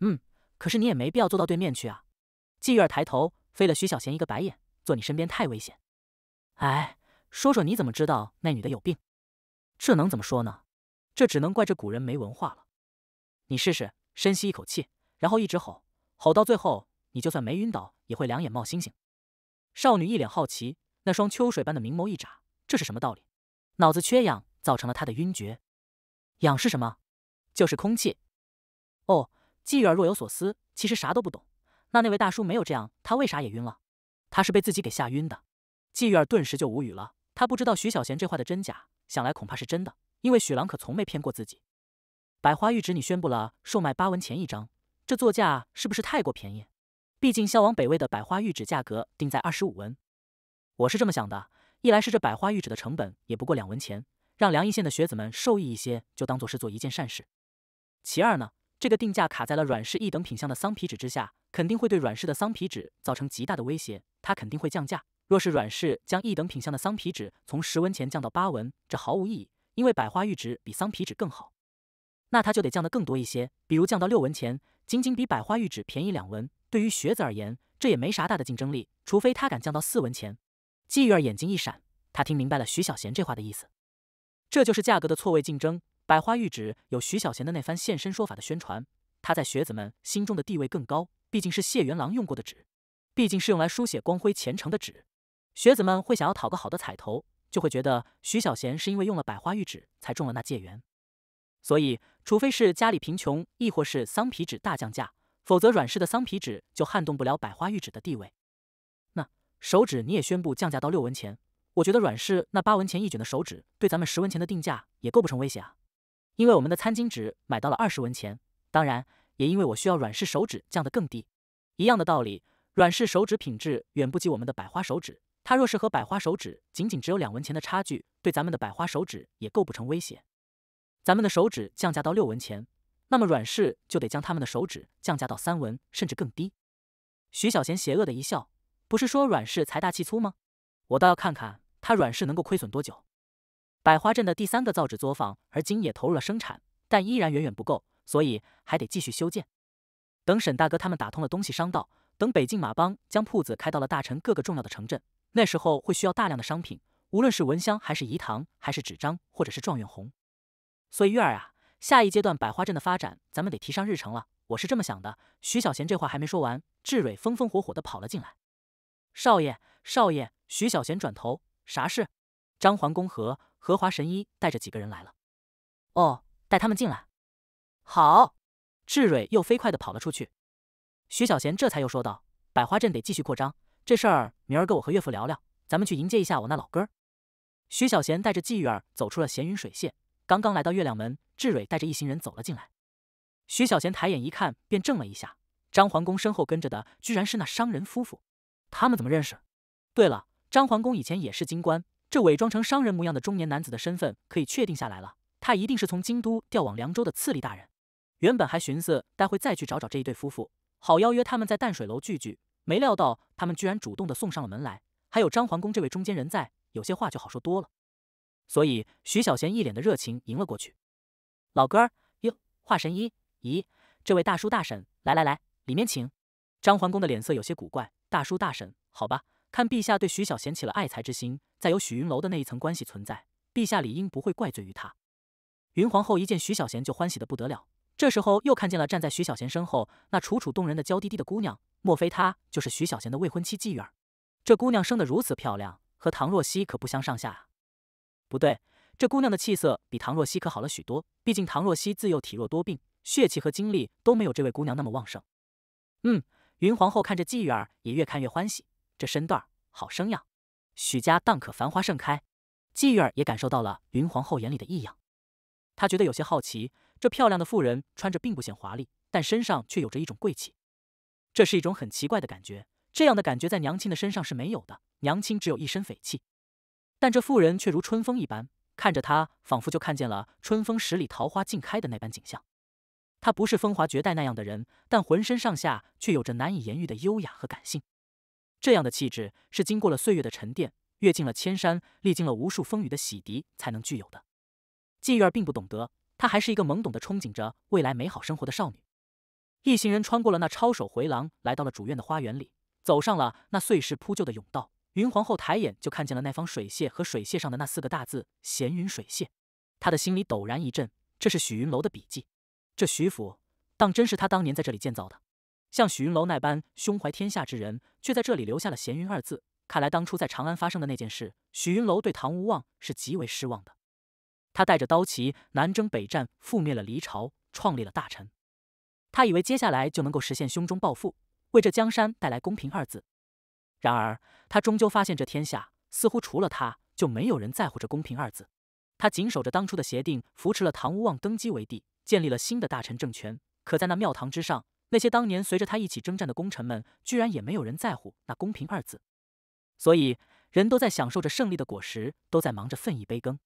嗯，可是你也没必要坐到对面去啊。季玉儿抬头飞了徐小贤一个白眼，坐你身边太危险。哎，说说你怎么知道那女的有病？这能怎么说呢？这只能怪这古人没文化了。你试试，深吸一口气，然后一直吼，吼到最后。你就算没晕倒，也会两眼冒星星。少女一脸好奇，那双秋水般的明眸一眨，这是什么道理？脑子缺氧造成了她的晕厥。氧是什么？就是空气。哦，季玉儿若有所思，其实啥都不懂。那那位大叔没有这样，他为啥也晕了？他是被自己给吓晕的。季玉儿顿时就无语了，他不知道徐小贤这话的真假，想来恐怕是真的，因为许郎可从没骗过自己。百花玉纸你宣布了售卖八文钱一张，这作价是不是太过便宜？毕竟销往北魏的百花玉纸价格定在二十五文，我是这么想的：一来是这百花玉纸的成本也不过两文钱，让梁邑县的学子们受益一些，就当做是做一件善事；其二呢，这个定价卡在了阮氏一等品相的桑皮纸之下，肯定会对阮氏的桑皮纸造成极大的威胁，他肯定会降价。若是阮氏将一等品相的桑皮纸从十文钱降到八文，这毫无意义，因为百花玉纸比桑皮纸更好，那他就得降得更多一些，比如降到六文钱，仅仅比百花玉纸便宜两文。对于学子而言，这也没啥大的竞争力，除非他敢降到四文钱。季玉儿眼睛一闪，他听明白了徐小贤这话的意思，这就是价格的错位竞争。百花玉纸有徐小贤的那番现身说法的宣传，他在学子们心中的地位更高，毕竟是谢元郎用过的纸，毕竟是用来书写光辉前程的纸。学子们会想要讨个好的彩头，就会觉得徐小贤是因为用了百花玉纸才中了那戒元。所以，除非是家里贫穷，亦或是桑皮纸大降价。否则，阮氏的桑皮纸就撼动不了百花玉纸的地位。那手纸你也宣布降价到六文钱，我觉得阮氏那八文钱一卷的手纸对咱们十文钱的定价也构不成威胁啊。因为我们的餐巾纸买到了二十文钱，当然也因为我需要阮氏手指降得更低。一样的道理，阮氏手指品质远不及我们的百花手指，它若是和百花手指仅仅只有两文钱的差距，对咱们的百花手指也构不成威胁。咱们的手指降价到六文钱。那么阮氏就得将他们的手指降价到三文，甚至更低。徐小贤邪恶的一笑，不是说阮氏财大气粗吗？我倒要看看他阮氏能够亏损多久。百花镇的第三个造纸作坊，而今也投入了生产，但依然远远不够，所以还得继续修建。等沈大哥他们打通了东西商道，等北境马帮将铺子开到了大陈各个重要的城镇，那时候会需要大量的商品，无论是蚊香，还是饴糖，还是纸张，或者是状元红。所以月儿啊。下一阶段百花镇的发展，咱们得提上日程了。我是这么想的。徐小贤这话还没说完，志蕊风风火火的跑了进来。少爷，少爷！徐小贤转头，啥事？张桓公和荷华神医带着几个人来了。哦，带他们进来。好。志蕊又飞快的跑了出去。徐小贤这才又说道：“百花镇得继续扩张，这事儿明儿个我和岳父聊聊，咱们去迎接一下我那老哥。”徐小贤带着季玉儿走出了闲云水榭。刚刚来到月亮门，志蕊带着一行人走了进来。徐小贤抬眼一看，便怔了一下。张桓公身后跟着的，居然是那商人夫妇。他们怎么认识？对了，张桓公以前也是京官，这伪装成商人模样的中年男子的身份可以确定下来了，他一定是从京都调往凉州的次吏大人。原本还寻思待会再去找找这一对夫妇，好邀约他们在淡水楼聚聚，没料到他们居然主动的送上了门来。还有张桓公这位中间人在，有些话就好说多了。所以徐小贤一脸的热情迎了过去。老哥儿哟，华神医，咦，这位大叔大婶，来来来。里面请。张桓公的脸色有些古怪。大叔大婶，好吧，看陛下对徐小贤起了爱才之心，再有许云楼的那一层关系存在，陛下理应不会怪罪于他。云皇后一见徐小贤就欢喜的不得了，这时候又看见了站在徐小贤身后那楚楚动人的娇滴滴的姑娘，莫非她就是徐小贤的未婚妻季玉儿？这姑娘生得如此漂亮，和唐若曦可不相上下啊。不对，这姑娘的气色比唐若曦可好了许多，毕竟唐若曦自幼体弱多病，血气和精力都没有这位姑娘那么旺盛。嗯，云皇后看着季玉儿也越看越欢喜，这身段好生养，许家当可繁花盛开。季玉儿也感受到了云皇后眼里的异样，她觉得有些好奇，这漂亮的妇人穿着并不显华丽，但身上却有着一种贵气，这是一种很奇怪的感觉。这样的感觉在娘亲的身上是没有的，娘亲只有一身匪气，但这妇人却如春风一般，看着她仿佛就看见了春风十里桃花尽开的那般景象。她不是风华绝代那样的人，但浑身上下却有着难以言喻的优雅和感性。这样的气质是经过了岁月的沉淀，阅尽了千山，历经了无数风雨的洗涤才能具有的。季玉儿并不懂得，她还是一个懵懂的憧憬着未来美好生活的少女。一行人穿过了那抄手回廊，来到了主院的花园里，走上了那碎石铺就的甬道。云皇后抬眼就看见了那方水榭和水榭上的那四个大字“闲云水榭”，她的心里陡然一震，这是许云楼的笔迹。这徐府当真是他当年在这里建造的？像许云楼那般胸怀天下之人，却在这里留下了“闲云”二字。看来当初在长安发生的那件事，许云楼对唐无望是极为失望的。他带着刀旗南征北战，覆灭了黎朝，创立了大臣。他以为接下来就能够实现胸中抱负，为这江山带来公平二字。然而他终究发现，这天下似乎除了他，就没有人在乎这公平二字。他谨守着当初的协定，扶持了唐无望登基为帝。建立了新的大臣政权，可在那庙堂之上，那些当年随着他一起征战的功臣们，居然也没有人在乎那公平二字。所以，人都在享受着胜利的果实，都在忙着分一杯羹。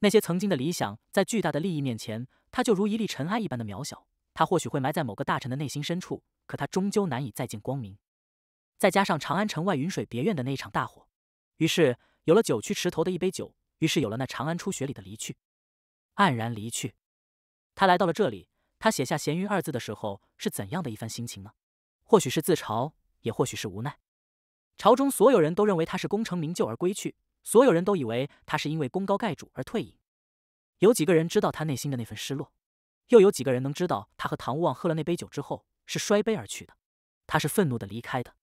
那些曾经的理想，在巨大的利益面前，他就如一粒尘埃一般的渺小。他或许会埋在某个大臣的内心深处，可他终究难以再见光明。再加上长安城外云水别院的那一场大火，于是有了九曲池头的一杯酒，于是有了那长安初雪里的离去，黯然离去。他来到了这里，他写下“闲云”二字的时候是怎样的一番心情呢？或许是自嘲，也或许是无奈。朝中所有人都认为他是功成名就而归去，所有人都以为他是因为功高盖主而退隐。有几个人知道他内心的那份失落？又有几个人能知道他和唐无望喝了那杯酒之后是摔杯而去的？他是愤怒的离开的。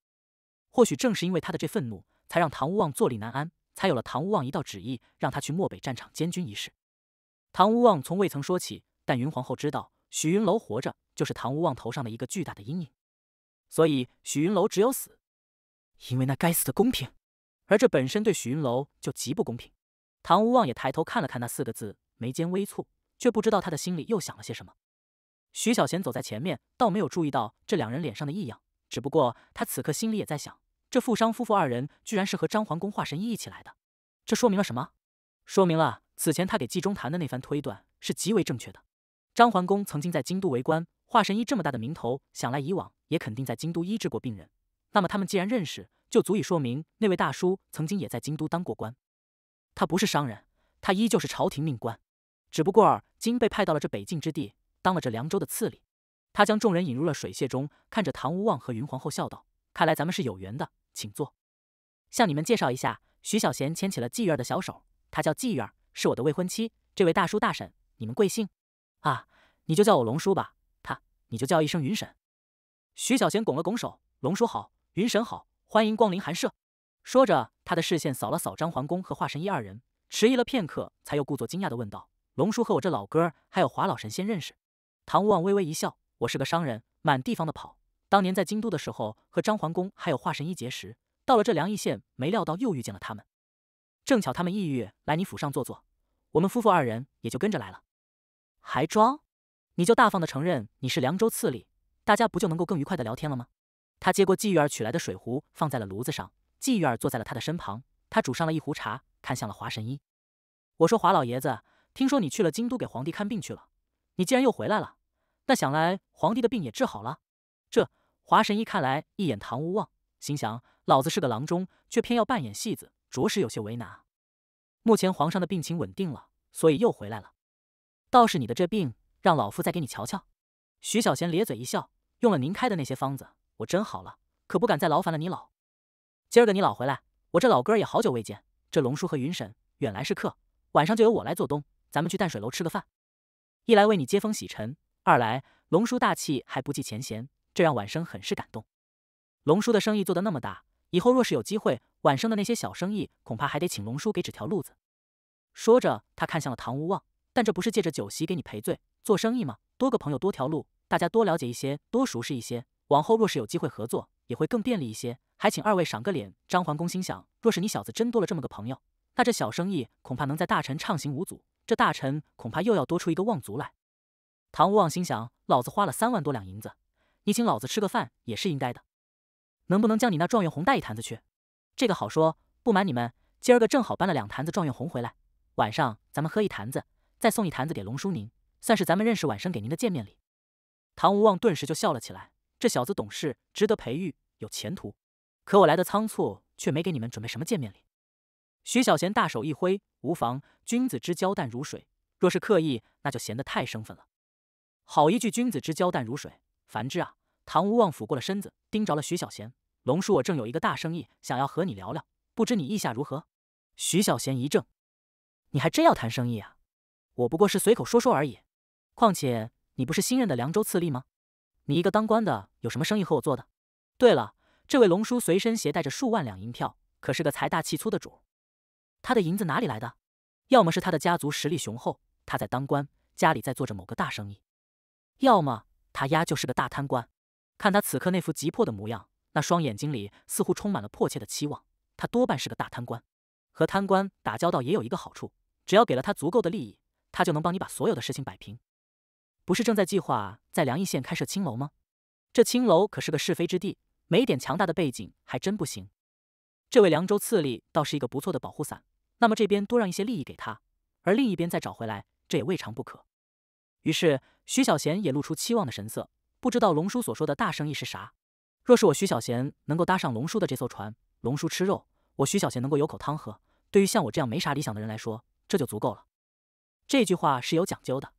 或许正是因为他的这愤怒，才让唐无望坐立难安，才有了唐无望一道旨意让他去漠北战场监军一事。唐无望从未曾说起。但云皇后知道，许云楼活着就是唐无望头上的一个巨大的阴影，所以许云楼只有死，因为那该死的公平，而这本身对许云楼就极不公平。唐无望也抬头看了看那四个字，眉间微蹙，却不知道他的心里又想了些什么。徐小贤走在前面，倒没有注意到这两人脸上的异样，只不过他此刻心里也在想：这富商夫妇二人居然是和张桓公华神医一起来的，这说明了什么？说明了此前他给季中谈的那番推断是极为正确的。张桓公曾经在京都为官，华神医这么大的名头，想来以往也肯定在京都医治过病人。那么他们既然认识，就足以说明那位大叔曾经也在京都当过官。他不是商人，他依旧是朝廷命官，只不过今被派到了这北境之地，当了这凉州的次吏。他将众人引入了水榭中，看着唐无望和云皇后笑道：“看来咱们是有缘的，请坐。向你们介绍一下，徐小贤牵起了季玉儿的小手，她叫季玉儿，是我的未婚妻。这位大叔大婶，你们贵姓？”啊，你就叫我龙叔吧。他，你就叫一声云婶。徐小贤拱了拱手：“龙叔好，云婶好，欢迎光临寒舍。”说着，他的视线扫了扫张桓公和华神医二人，迟疑了片刻，才又故作惊讶的问道：“龙叔和我这老哥还有华老神仙认识？”唐无望微微一笑：“我是个商人，满地方的跑。当年在京都的时候，和张桓公还有华神医结识，到了这凉邑县，没料到又遇见了他们。正巧他们意欲来你府上坐坐，我们夫妇二人也就跟着来了。”还装？你就大方的承认你是凉州刺吏，大家不就能够更愉快的聊天了吗？他接过季玉儿取来的水壶，放在了炉子上。季玉儿坐在了他的身旁，他煮上了一壶茶，看向了华神医。我说华老爷子，听说你去了京都给皇帝看病去了，你既然又回来了，那想来皇帝的病也治好了。这华神医看来一眼唐无望，心想老子是个郎中，却偏要扮演戏子，着实有些为难。目前皇上的病情稳定了，所以又回来了。倒是你的这病，让老夫再给你瞧瞧。徐小贤咧嘴一笑，用了您开的那些方子。我真好了，可不敢再劳烦了你老。今儿个你老回来，我这老哥也好久未见。这龙叔和云婶远来是客，晚上就由我来做东，咱们去淡水楼吃个饭。一来为你接风洗尘，二来龙叔大气还不计前嫌，这让晚生很是感动。龙叔的生意做得那么大，以后若是有机会，晚生的那些小生意恐怕还得请龙叔给指条路子。说着，他看向了唐无望，但这不是借着酒席给你赔罪做生意吗？多个朋友多条路，大家多了解一些，多熟识一些。往后若是有机会合作，也会更便利一些。还请二位赏个脸。张桓公心想：若是你小子真多了这么个朋友，那这小生意恐怕能在大臣畅行无阻。这大臣恐怕又要多出一个望族来。唐无望心想：老子花了三万多两银子，你请老子吃个饭也是应该的。能不能将你那状元红带一坛子去？这个好说。不瞒你们，今儿个正好搬了两坛子状元红回来，晚上咱们喝一坛子，再送一坛子给龙叔您，算是咱们认识晚生给您的见面礼。唐无望顿时就笑了起来。这小子懂事，值得培育，有前途。可我来的仓促，却没给你们准备什么见面礼。徐小贤大手一挥，无妨。君子之交淡如水，若是刻意，那就显得太生分了。好一句君子之交淡如水，烦之啊！唐无望俯过了身子，盯着了徐小贤。龙叔，我正有一个大生意，想要和你聊聊，不知你意下如何？徐小贤一怔，你还真要谈生意啊？我不过是随口说说而已。况且你不是新任的凉州刺吏吗？你一个当官的，有什么生意和我做的？对了，这位龙叔随身携带着数万两银票，可是个财大气粗的主。他的银子哪里来的？要么是他的家族实力雄厚，他在当官，家里在做着某个大生意；要么他丫就是个大贪官。看他此刻那副急迫的模样，那双眼睛里似乎充满了迫切的期望，他多半是个大贪官。和贪官打交道也有一个好处，只要给了他足够的利益，他就能帮你把所有的事情摆平。不是正在计划在凉邑县开设青楼吗？这青楼可是个是非之地，没点强大的背景还真不行。这位凉州刺吏倒是一个不错的保护伞。那么这边多让一些利益给他，而另一边再找回来，这也未尝不可。于是徐小贤也露出期望的神色，不知道龙叔所说的大生意是啥。若是我徐小贤能够搭上龙叔的这艘船，龙叔吃肉，我徐小贤能够有口汤喝，对于像我这样没啥理想的人来说，这就足够了。这句话是有讲究的。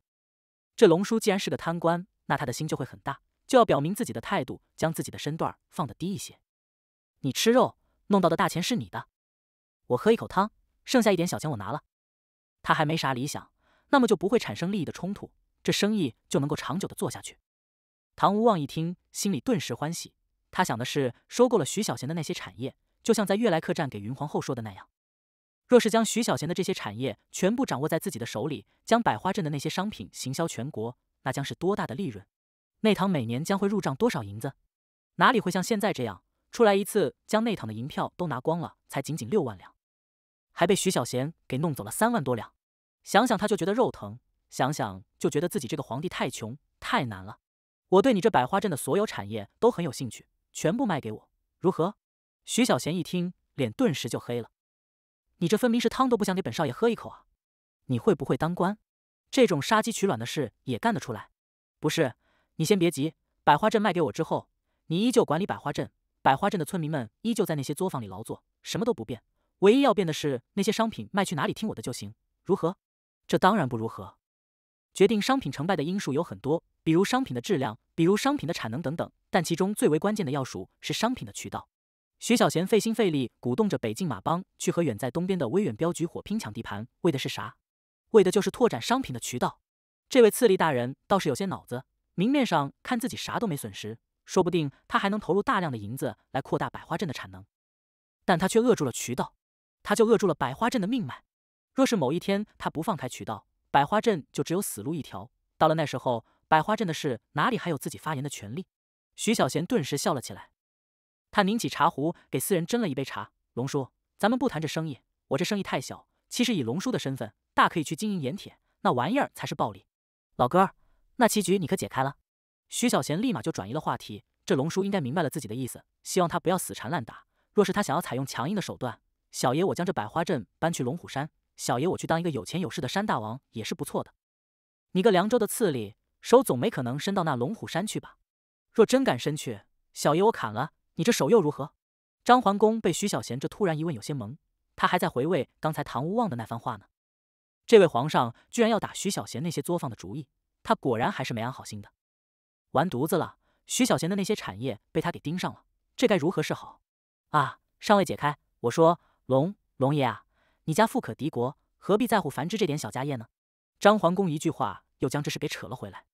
这龙叔既然是个贪官，那他的心就会很大，就要表明自己的态度，将自己的身段放得低一些。你吃肉弄到的大钱是你的，我喝一口汤，剩下一点小钱我拿了。他还没啥理想，那么就不会产生利益的冲突，这生意就能够长久的做下去。唐无望一听，心里顿时欢喜，他想的是收购了徐小贤的那些产业，就像在悦来客栈给云皇后说的那样。若是将徐小贤的这些产业全部掌握在自己的手里，将百花镇的那些商品行销全国，那将是多大的利润？内堂每年将会入账多少银子？哪里会像现在这样，出来一次将内堂的银票都拿光了，才仅仅六万两，还被徐小贤给弄走了三万多两。想想他就觉得肉疼，想想就觉得自己这个皇帝太穷太难了。我对你这百花镇的所有产业都很有兴趣，全部卖给我，如何？徐小贤一听，脸顿时就黑了。你这分明是汤都不想给本少爷喝一口啊！你会不会当官？这种杀鸡取卵的事也干得出来？不是，你先别急。百花镇卖给我之后，你依旧管理百花镇，百花镇的村民们依旧在那些作坊里劳作，什么都不变。唯一要变的是那些商品卖去哪里听我的就行，如何？这当然不如何。决定商品成败的因素有很多，比如商品的质量，比如商品的产能等等，但其中最为关键的要数是商品的渠道。徐小贤费心费力鼓动着北境马帮去和远在东边的威远镖局火拼抢地盘，为的是啥？为的就是拓展商品的渠道。这位次吏大人倒是有些脑子，明面上看自己啥都没损失，说不定他还能投入大量的银子来扩大百花镇的产能。但他却扼住了渠道，他就扼住了百花镇的命脉。若是某一天他不放开渠道，百花镇就只有死路一条。到了那时候，百花镇的事哪里还有自己发言的权利？徐小贤顿时笑了起来。他拧起茶壶，给四人斟了一杯茶。龙叔，咱们不谈这生意，我这生意太小。其实以龙叔的身份，大可以去经营盐铁，那玩意儿才是暴利。老哥，那棋局你可解开了？徐小贤立马就转移了话题。这龙叔应该明白了自己的意思，希望他不要死缠烂打。若是他想要采用强硬的手段，小爷我将这百花镇搬去龙虎山，小爷我去当一个有钱有势的山大王也是不错的。你个凉州的刺吏，手总没可能伸到那龙虎山去吧？若真敢伸去，小爷我砍了你这手又如何？张桓公被徐小贤这突然一问有些懵，他还在回味刚才唐无望的那番话呢。这位皇上居然要打徐小贤那些作坊的主意，他果然还是没安好心的。完犊子了！徐小贤的那些产业被他给盯上了，这该如何是好？啊！尚未解开，我说龙龙爷啊，你家富可敌国，何必在乎繁殖这点小家业呢？张桓公一句话又将这事给扯了回来。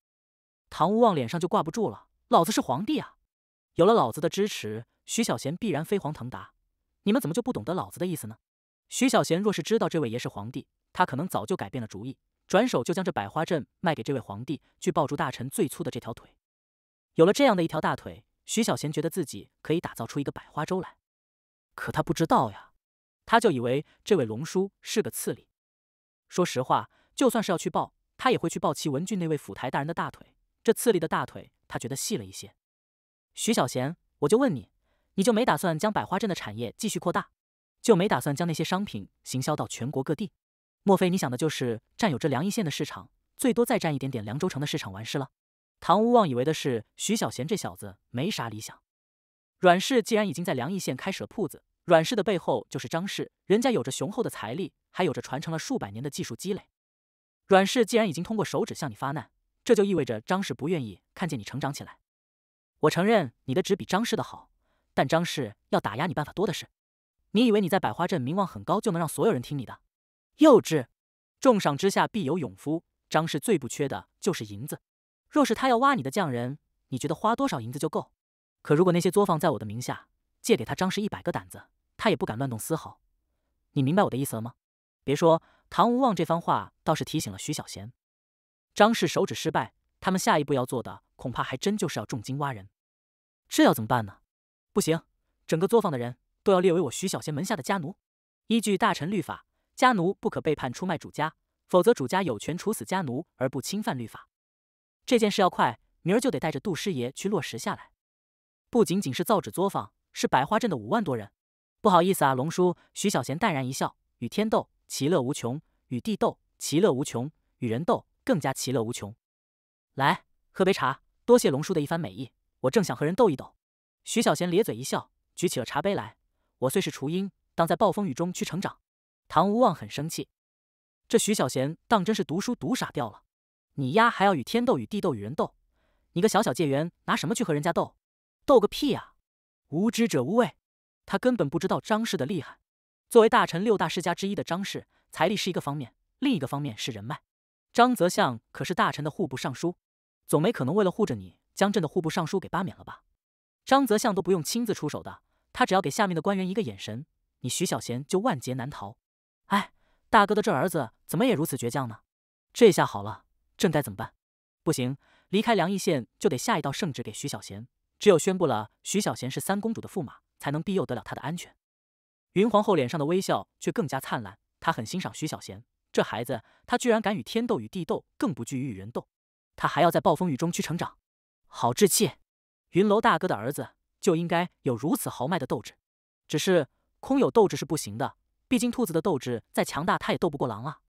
唐无望脸上就挂不住了，老子是皇帝啊！有了老子的支持，徐小贤必然飞黄腾达。你们怎么就不懂得老子的意思呢？徐小贤若是知道这位爷是皇帝，他可能早就改变了主意，转手就将这百花镇卖给这位皇帝，去抱住大臣最粗的这条腿。有了这样的一条大腿，徐小贤觉得自己可以打造出一个百花洲来。可他不知道呀，他就以为这位龙叔是个次吏。说实话，就算是要去抱，他也会去抱齐文俊那位府台大人的大腿。这次吏的大腿，他觉得细了一些。徐小贤，我就问你，你就没打算将百花镇的产业继续扩大，就没打算将那些商品行销到全国各地？莫非你想的就是占有这凉邑县的市场，最多再占一点点凉州城的市场完事了？唐无望以为的是徐小贤这小子没啥理想。阮氏既然已经在凉邑县开始了铺子，阮氏的背后就是张氏，人家有着雄厚的财力，还有着传承了数百年的技术积累。阮氏既然已经通过手指向你发难，这就意味着张氏不愿意看见你成长起来。我承认你的纸比张氏的好，但张氏要打压你办法多的是。你以为你在百花镇名望很高，就能让所有人听你的？幼稚！重赏之下必有勇夫，张氏最不缺的就是银子。若是他要挖你的匠人，你觉得花多少银子就够？可如果那些作坊在我的名下，借给他张氏一百个胆子，他也不敢乱动丝毫。你明白我的意思了吗？别说唐无望这番话，倒是提醒了徐小贤。张氏手指失败，他们下一步要做的，恐怕还真就是要重金挖人。这要怎么办呢？不行，整个作坊的人都要列为我徐小贤门下的家奴。依据大臣律法，家奴不可背叛出卖主家，否则主家有权处死家奴而不侵犯律法。这件事要快，明儿就得带着杜师爷去落实下来。不仅仅是造纸作坊，是百花镇的五万多人。不好意思啊，龙叔。徐小贤淡然一笑：“与天斗，其乐无穷；与地斗，其乐无穷；与人斗，更加其乐无穷。”来，喝杯茶。多谢龙叔的一番美意，我正想和人斗一斗。徐小贤咧嘴一笑，举起了茶杯来。我虽是雏鹰，当在暴风雨中去成长。唐无望很生气，这徐小贤当真是读书读傻掉了。你丫还要与天斗、与地斗、与人斗？你个小小界员，拿什么去和人家斗？斗个屁啊！无知者无畏。他根本不知道张氏的厉害。作为大臣六大世家之一的张氏，财力是一个方面，另一个方面是人脉。张泽相可是大臣的户部尚书，总没可能为了护着你，将朕的户部尚书给罢免了吧？张泽相都不用亲自出手的，他只要给下面的官员一个眼神，你徐小贤就万劫难逃。哎，大哥的这儿子怎么也如此倔强呢？这下好了。朕该怎么办？不行，离开凉邑县就得下一道圣旨给徐小贤。只有宣布了徐小贤是三公主的驸马，才能庇佑得了他的安全。云皇后脸上的微笑却更加灿烂，她很欣赏徐小贤这孩子，他居然敢与天斗与地斗，更不惧于与人斗。他还要在暴风雨中去成长，好志气！云楼大哥的儿子就应该有如此豪迈的斗志。只是空有斗志是不行的，毕竟兔子的斗志再强大，他也斗不过狼啊。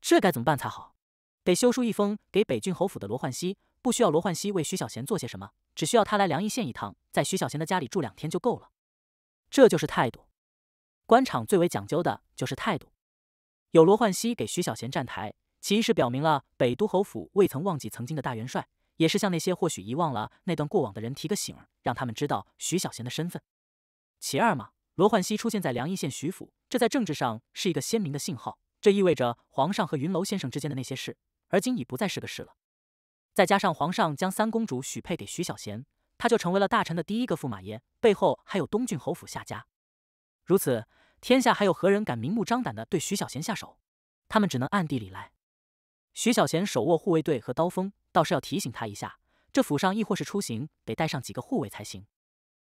这该怎么办才好？得修书一封给北郡侯府的罗焕熙，不需要罗焕熙为徐小贤做些什么，只需要他来凉邑县一趟，在徐小贤的家里住两天就够了。这就是态度。官场最为讲究的就是态度。有罗焕熙给徐小贤站台，其一是表明了北都侯府未曾忘记曾经的大元帅，也是向那些或许遗忘了那段过往的人提个醒儿，让他们知道徐小贤的身份。其二嘛，罗焕熙出现在凉邑县徐府，这在政治上是一个鲜明的信号，这意味着皇上和云楼先生之间的那些事。而今已不再是个事了，再加上皇上将三公主许配给徐小贤，他就成为了大臣的第一个驸马爷，背后还有东郡侯府夏家。如此，天下还有何人敢明目张胆的对徐小贤下手？他们只能暗地里来。徐小贤手握护卫队和刀锋，倒是要提醒他一下，这府上亦或是出行得带上几个护卫才行。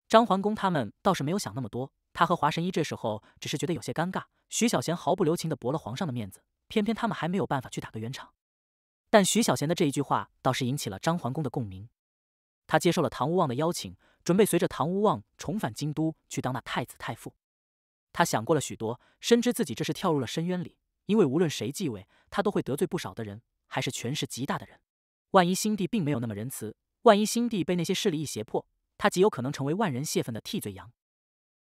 张桓公他们倒是没有想那么多，他和华神医这时候只是觉得有些尴尬，徐小贤毫不留情的驳了皇上的面子，偏偏他们还没有办法去打个圆场。但徐小贤的这一句话倒是引起了张桓公的共鸣。他接受了唐无望的邀请，准备随着唐无望重返京都去当那太子太傅。他想过了许多，深知自己这是跳入了深渊里，因为无论谁继位，他都会得罪不少的人，还是权势极大的人。万一新帝并没有那么仁慈，万一新帝被那些势力一胁迫，他极有可能成为万人泄愤的替罪羊，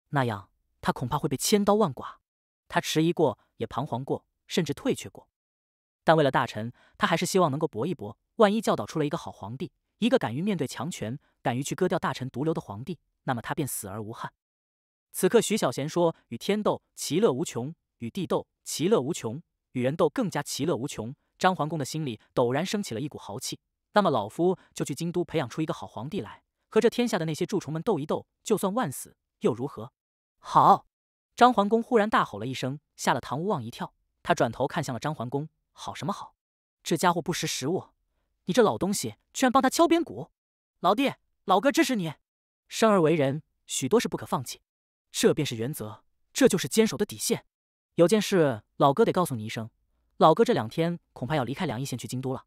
那样他恐怕会被千刀万剐。他迟疑过，也彷徨过，甚至退却过。但为了大臣，他还是希望能够搏一搏。万一教导出了一个好皇帝，一个敢于面对强权、敢于去割掉大臣毒瘤的皇帝，那么他便死而无憾。此刻，徐小贤说：“与天斗，其乐无穷；与地斗，其乐无穷；与人斗，更加其乐无穷。”张桓公的心里陡然升起了一股豪气。那么，老夫就去京都培养出一个好皇帝来，和这天下的那些蛀虫们斗一斗，就算万死又如何？好！张桓公忽然大吼了一声，吓了唐无望一跳。他转头看向了张桓公：“好什么好？这家伙不识时务！你这老东西，居然帮他敲边鼓！老弟，老哥支持你。生而为人，许多是不可放弃，这便是原则，这就是坚守的底线。有件事，老哥得告诉你一声，老哥这两天恐怕要离开梁邑县去京都了。”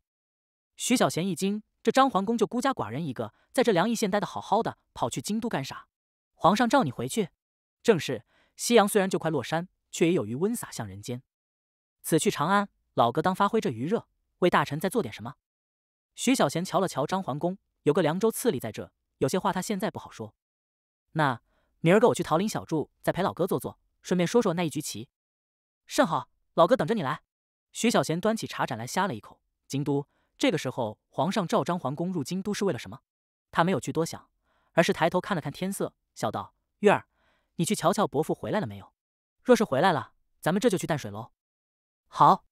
徐小贤一惊：这张桓公就孤家寡人一个，在这梁邑县待得好好的，跑去京都干啥？皇上召你回去？正是。夕阳虽然就快落山，却也有余温洒向人间。此去长安，老哥当发挥这余热，为大臣再做点什么。徐小贤瞧了瞧张桓公，有个凉州刺历在这，有些话他现在不好说。那明儿个我去桃林小筑，再陪老哥坐坐，顺便说说那一局棋。甚好，老哥等着你来。徐小贤端起茶盏来呷了一口。京都这个时候，皇上召张桓公入京都是为了什么？他没有去多想，而是抬头看了看天色，笑道：“月儿。”你去瞧瞧伯父回来了没有？若是回来了，咱们这就去淡水喽。好。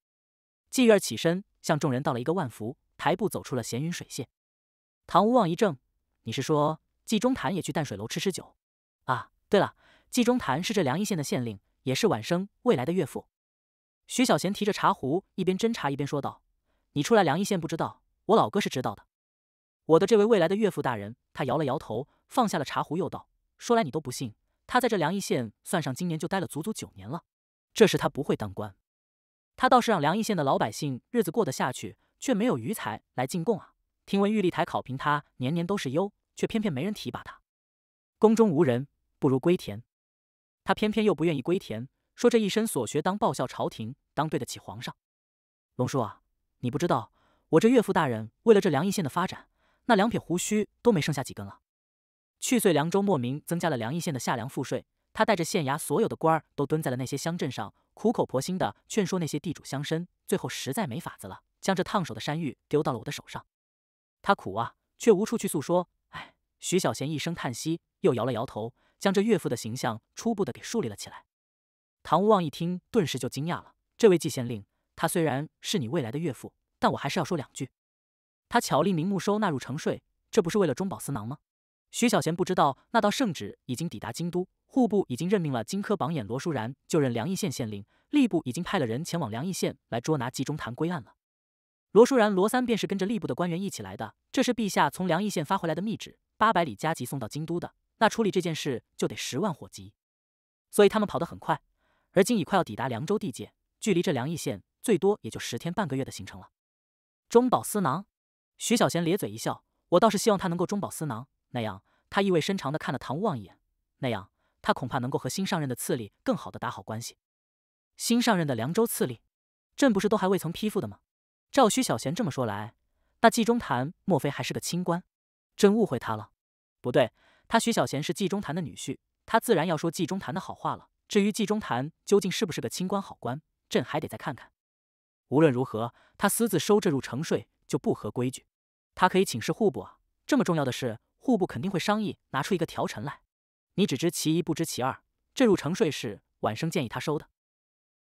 季月儿起身向众人道了一个万福，抬步走出了闲云水榭。唐无望一怔：“你是说季中坛也去淡水楼吃吃酒？啊，对了，季中坛是这凉邑县的县令，也是晚生未来的岳父。”徐小贤提着茶壶，一边斟茶一边说道：“你出来凉邑县不知道，我老哥是知道的。我的这位未来的岳父大人，他摇了摇头，放下了茶壶，又道：说来你都不信。”他在这凉邑县算上今年就待了足足九年了，这时他不会当官，他倒是让凉邑县的老百姓日子过得下去，却没有余财来进贡啊。听闻玉历台考评他年年都是优，却偏偏没人提拔他。宫中无人，不如归田。他偏偏又不愿意归田，说这一身所学当报效朝廷，当对得起皇上。龙叔啊，你不知道，我这岳父大人为了这凉邑县的发展，那两撇胡须都没剩下几根了。去岁凉州莫名增加了凉邑县的下粮赋税，他带着县衙所有的官儿都蹲在了那些乡镇上，苦口婆心的劝说那些地主乡绅，最后实在没法子了，将这烫手的山芋丢到了我的手上。他苦啊，却无处去诉说。哎，徐小贤一声叹息，又摇了摇头，将这岳父的形象初步的给树立了起来。唐无望一听，顿时就惊讶了。这位季县令，他虽然是你未来的岳父，但我还是要说两句。他巧立名目收纳入城税，这不是为了中饱私囊吗？徐小贤不知道，那道圣旨已经抵达京都，户部已经任命了金科榜眼罗淑然就任凉邑县县令，吏部已经派了人前往凉邑县来捉拿季中坛归案了。罗淑然、罗三便是跟着吏部的官员一起来的，这是陛下从凉邑县发回来的密旨，八百里加急送到京都的。那处理这件事就得十万火急，所以他们跑得很快，而今已快要抵达凉州地界，距离这凉邑县最多也就十天半个月的行程了。中饱私囊，徐小贤咧嘴一笑，我倒是希望他能够中饱私囊。那样，他意味深长的看了唐无望一眼。那样，他恐怕能够和新上任的次吏更好的打好关系。新上任的凉州次吏，朕不是都还未曾批复的吗？照徐小贤这么说来，那纪中谈莫非还是个清官？朕误会他了。不对，他徐小贤是纪中谈的女婿，他自然要说纪中谈的好话了。至于纪中谈究竟是不是个清官好官，朕还得再看看。无论如何，他私自收这入城税就不合规矩。他可以请示户部啊，这么重要的事。户部肯定会商议，拿出一个条陈来。你只知其一，不知其二。这入城税是晚生建议他收的。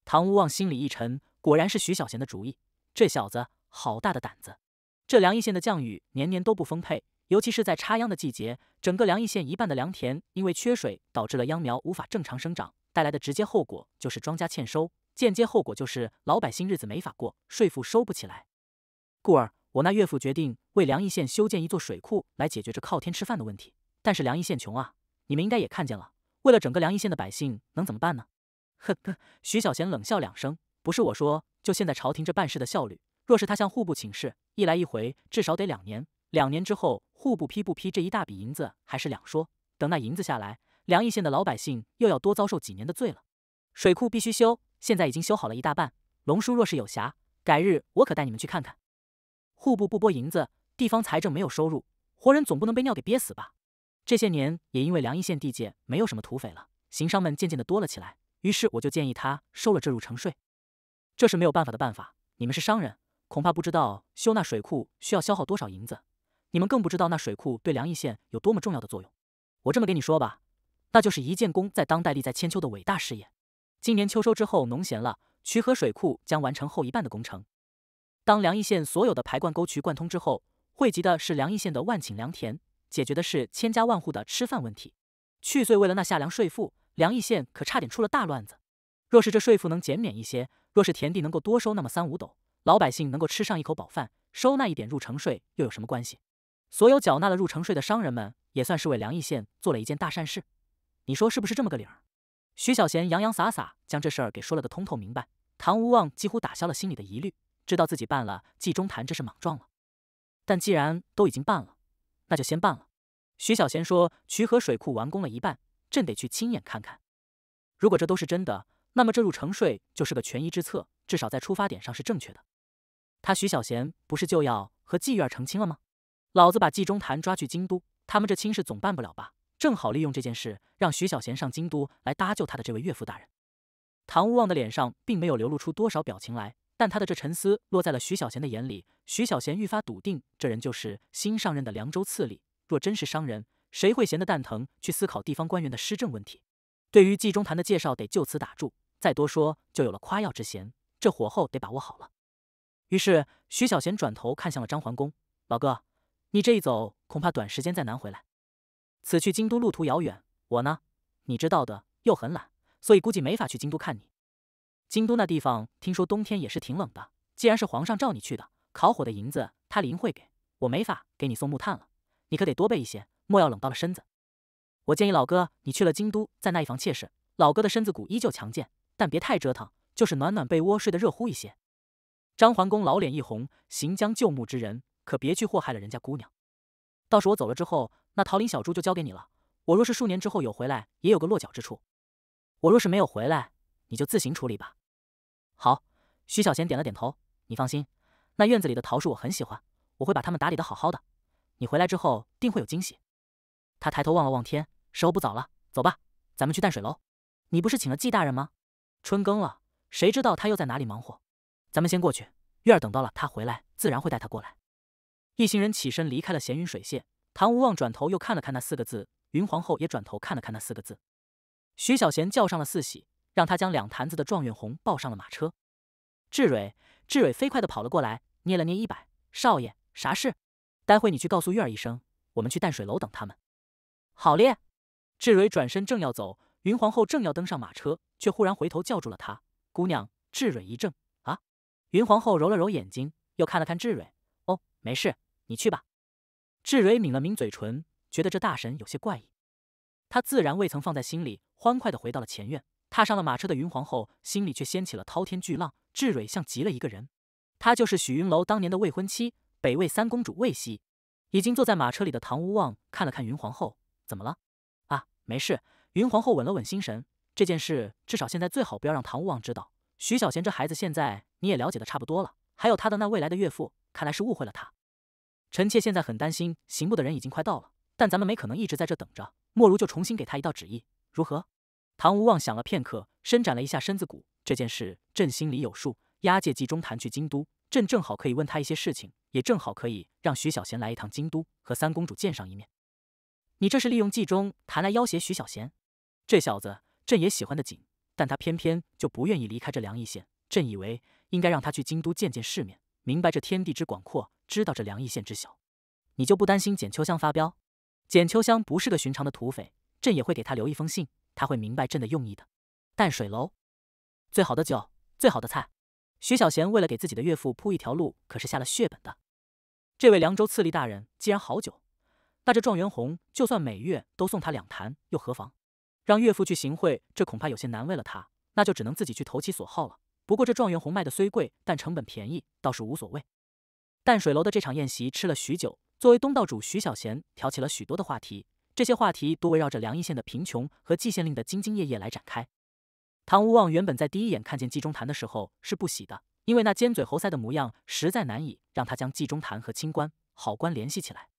唐无望心里一沉，果然是徐小贤的主意。这小子好大的胆子！这凉邑县的降雨年年都不丰沛，尤其是在插秧的季节，整个凉邑县一半的良田因为缺水，导致了秧苗无法正常生长，带来的直接后果就是庄稼欠收，间接后果就是老百姓日子没法过，税赋收不起来。故而。我那岳父决定为梁邑县修建一座水库，来解决这靠天吃饭的问题。但是梁邑县穷啊，你们应该也看见了。为了整个梁邑县的百姓，能怎么办呢？呵呵，徐小贤冷笑两声，不是我说，就现在朝廷这办事的效率，若是他向户部请示，一来一回至少得两年。两年之后，户部批不批这一大笔银子还是两说。等那银子下来，梁邑县的老百姓又要多遭受几年的罪了。水库必须修，现在已经修好了一大半。龙叔若是有暇，改日我可带你们去看看。户部不拨银子，地方财政没有收入，活人总不能被尿给憋死吧？这些年也因为梁邑县地界没有什么土匪了，行商们渐渐的多了起来。于是我就建议他收了这入城税。这是没有办法的办法。你们是商人，恐怕不知道修那水库需要消耗多少银子。你们更不知道那水库对梁邑县有多么重要的作用。我这么跟你说吧，那就是一建功在当代利在千秋的伟大事业。今年秋收之后，农闲了，渠河水库将完成后一半的工程。当梁邑县所有的排灌沟渠贯通之后，汇集的是梁邑县的万顷良田，解决的是千家万户的吃饭问题。去岁为了那下粮税赋，梁邑县可差点出了大乱子。若是这税赋能减免一些，若是田地能够多收那么三五斗，老百姓能够吃上一口饱饭，收那一点入城税又有什么关系？所有缴纳了入城税的商人们，也算是为梁邑县做了一件大善事。你说是不是这么个理儿？徐小贤洋洋洒洒将这事儿给说了个通透明白，唐无望几乎打消了心里的疑虑，知道自己办了冀中坛这是莽撞了。但既然都已经办了，那就先办了。徐小贤说：“渠河水库完工了一半，朕得去亲眼看看。如果这都是真的，那么这入城税就是个权宜之策，至少在出发点上是正确的。他徐小贤不是就要和季玉儿成亲了吗？老子把纪中坛抓去京都，他们这亲事总办不了吧？”正好利用这件事，让徐小贤上京都来搭救他的这位岳父大人。唐无望的脸上并没有流露出多少表情来，但他的这沉思落在了徐小贤的眼里。徐小贤愈发笃定，这人就是新上任的凉州刺吏。若真是商人，谁会闲得蛋疼去思考地方官员的施政问题？对于冀中谈的介绍，得就此打住，再多说就有了夸耀之嫌。这火候得把握好了。于是徐小贤转头看向了张桓公：“老哥，你这一走，恐怕短时间再难回来。”此去京都路途遥远，我呢，你知道的，又很懒，所以估计没法去京都看你。京都那地方听说冬天也是挺冷的。既然是皇上召你去的，烤火的银子他理应会给我，没法给你送木炭了。你可得多备一些，莫要冷到了身子。我建议老哥，你去了京都，在那一房妾室，老哥的身子骨依旧强健，但别太折腾，就是暖暖被窝，睡得热乎一些。张桓公老脸一红，行将就木之人，可别去祸害了人家姑娘。到时我走了之后。那桃林小猪就交给你了。我若是数年之后有回来，也有个落脚之处。我若是没有回来，你就自行处理吧。好，徐小贤点了点头。你放心，那院子里的桃树我很喜欢，我会把它们打理的好好的。你回来之后定会有惊喜。他抬头望了望天，时候不早了，走吧，咱们去淡水楼。你不是请了季大人吗？春耕了，谁知道他又在哪里忙活？咱们先过去，月儿等到了他回来，自然会带他过来。一行人起身离开了闲云水榭。唐无望转头又看了看那四个字，云皇后也转头看了看那四个字。徐小贤叫上了四喜，让他将两坛子的状元红抱上了马车。志蕊，志蕊飞快的跑了过来，捏了捏衣摆：“少爷，啥事？待会你去告诉月儿一声，我们去淡水楼等他们。”好咧。志蕊转身正要走，云皇后正要登上马车，却忽然回头叫住了他：“姑娘。”志蕊一怔：“啊？”云皇后揉了揉眼睛，又看了看志蕊：“哦，没事，你去吧。”志蕊抿了抿嘴唇，觉得这大神有些怪异。他自然未曾放在心里，欢快的回到了前院。踏上了马车的云皇后心里却掀起了滔天巨浪。志蕊像极了一个人，她就是许云楼当年的未婚妻，北魏三公主魏熙。已经坐在马车里的唐无望看了看云皇后，怎么了？啊，没事。云皇后稳了稳心神，这件事至少现在最好不要让唐无望知道。徐小贤这孩子现在你也了解的差不多了，还有他的那未来的岳父，看来是误会了他。臣妾现在很担心，刑部的人已经快到了，但咱们没可能一直在这等着，莫如就重新给他一道旨意，如何？唐无望想了片刻，伸展了一下身子骨。这件事朕心里有数，押解季中谈去京都，朕正好可以问他一些事情，也正好可以让徐小贤来一趟京都，和三公主见上一面。你这是利用季中谈来要挟徐小贤？这小子，朕也喜欢的紧，但他偏偏就不愿意离开这梁邑县。朕以为应该让他去京都见见世面，明白这天地之广阔。知道这梁邑县之小，你就不担心简秋香发飙？简秋香不是个寻常的土匪，朕也会给他留一封信，他会明白朕的用意的。淡水楼，最好的酒，最好的菜。徐小贤为了给自己的岳父铺一条路，可是下了血本的。这位凉州刺吏大人既然好酒，那这状元红就算每月都送他两坛，又何妨？让岳父去行贿，这恐怕有些难为了他，那就只能自己去投其所好了。不过这状元红卖的虽贵，但成本便宜，倒是无所谓。淡水楼的这场宴席吃了许久，作为东道主，徐小贤挑起了许多的话题，这些话题多围绕着梁义县的贫穷和季县令的兢兢业业来展开。唐无望原本在第一眼看见季中谈的时候是不喜的，因为那尖嘴猴腮的模样实在难以让他将季中谈和清官好官联系起来。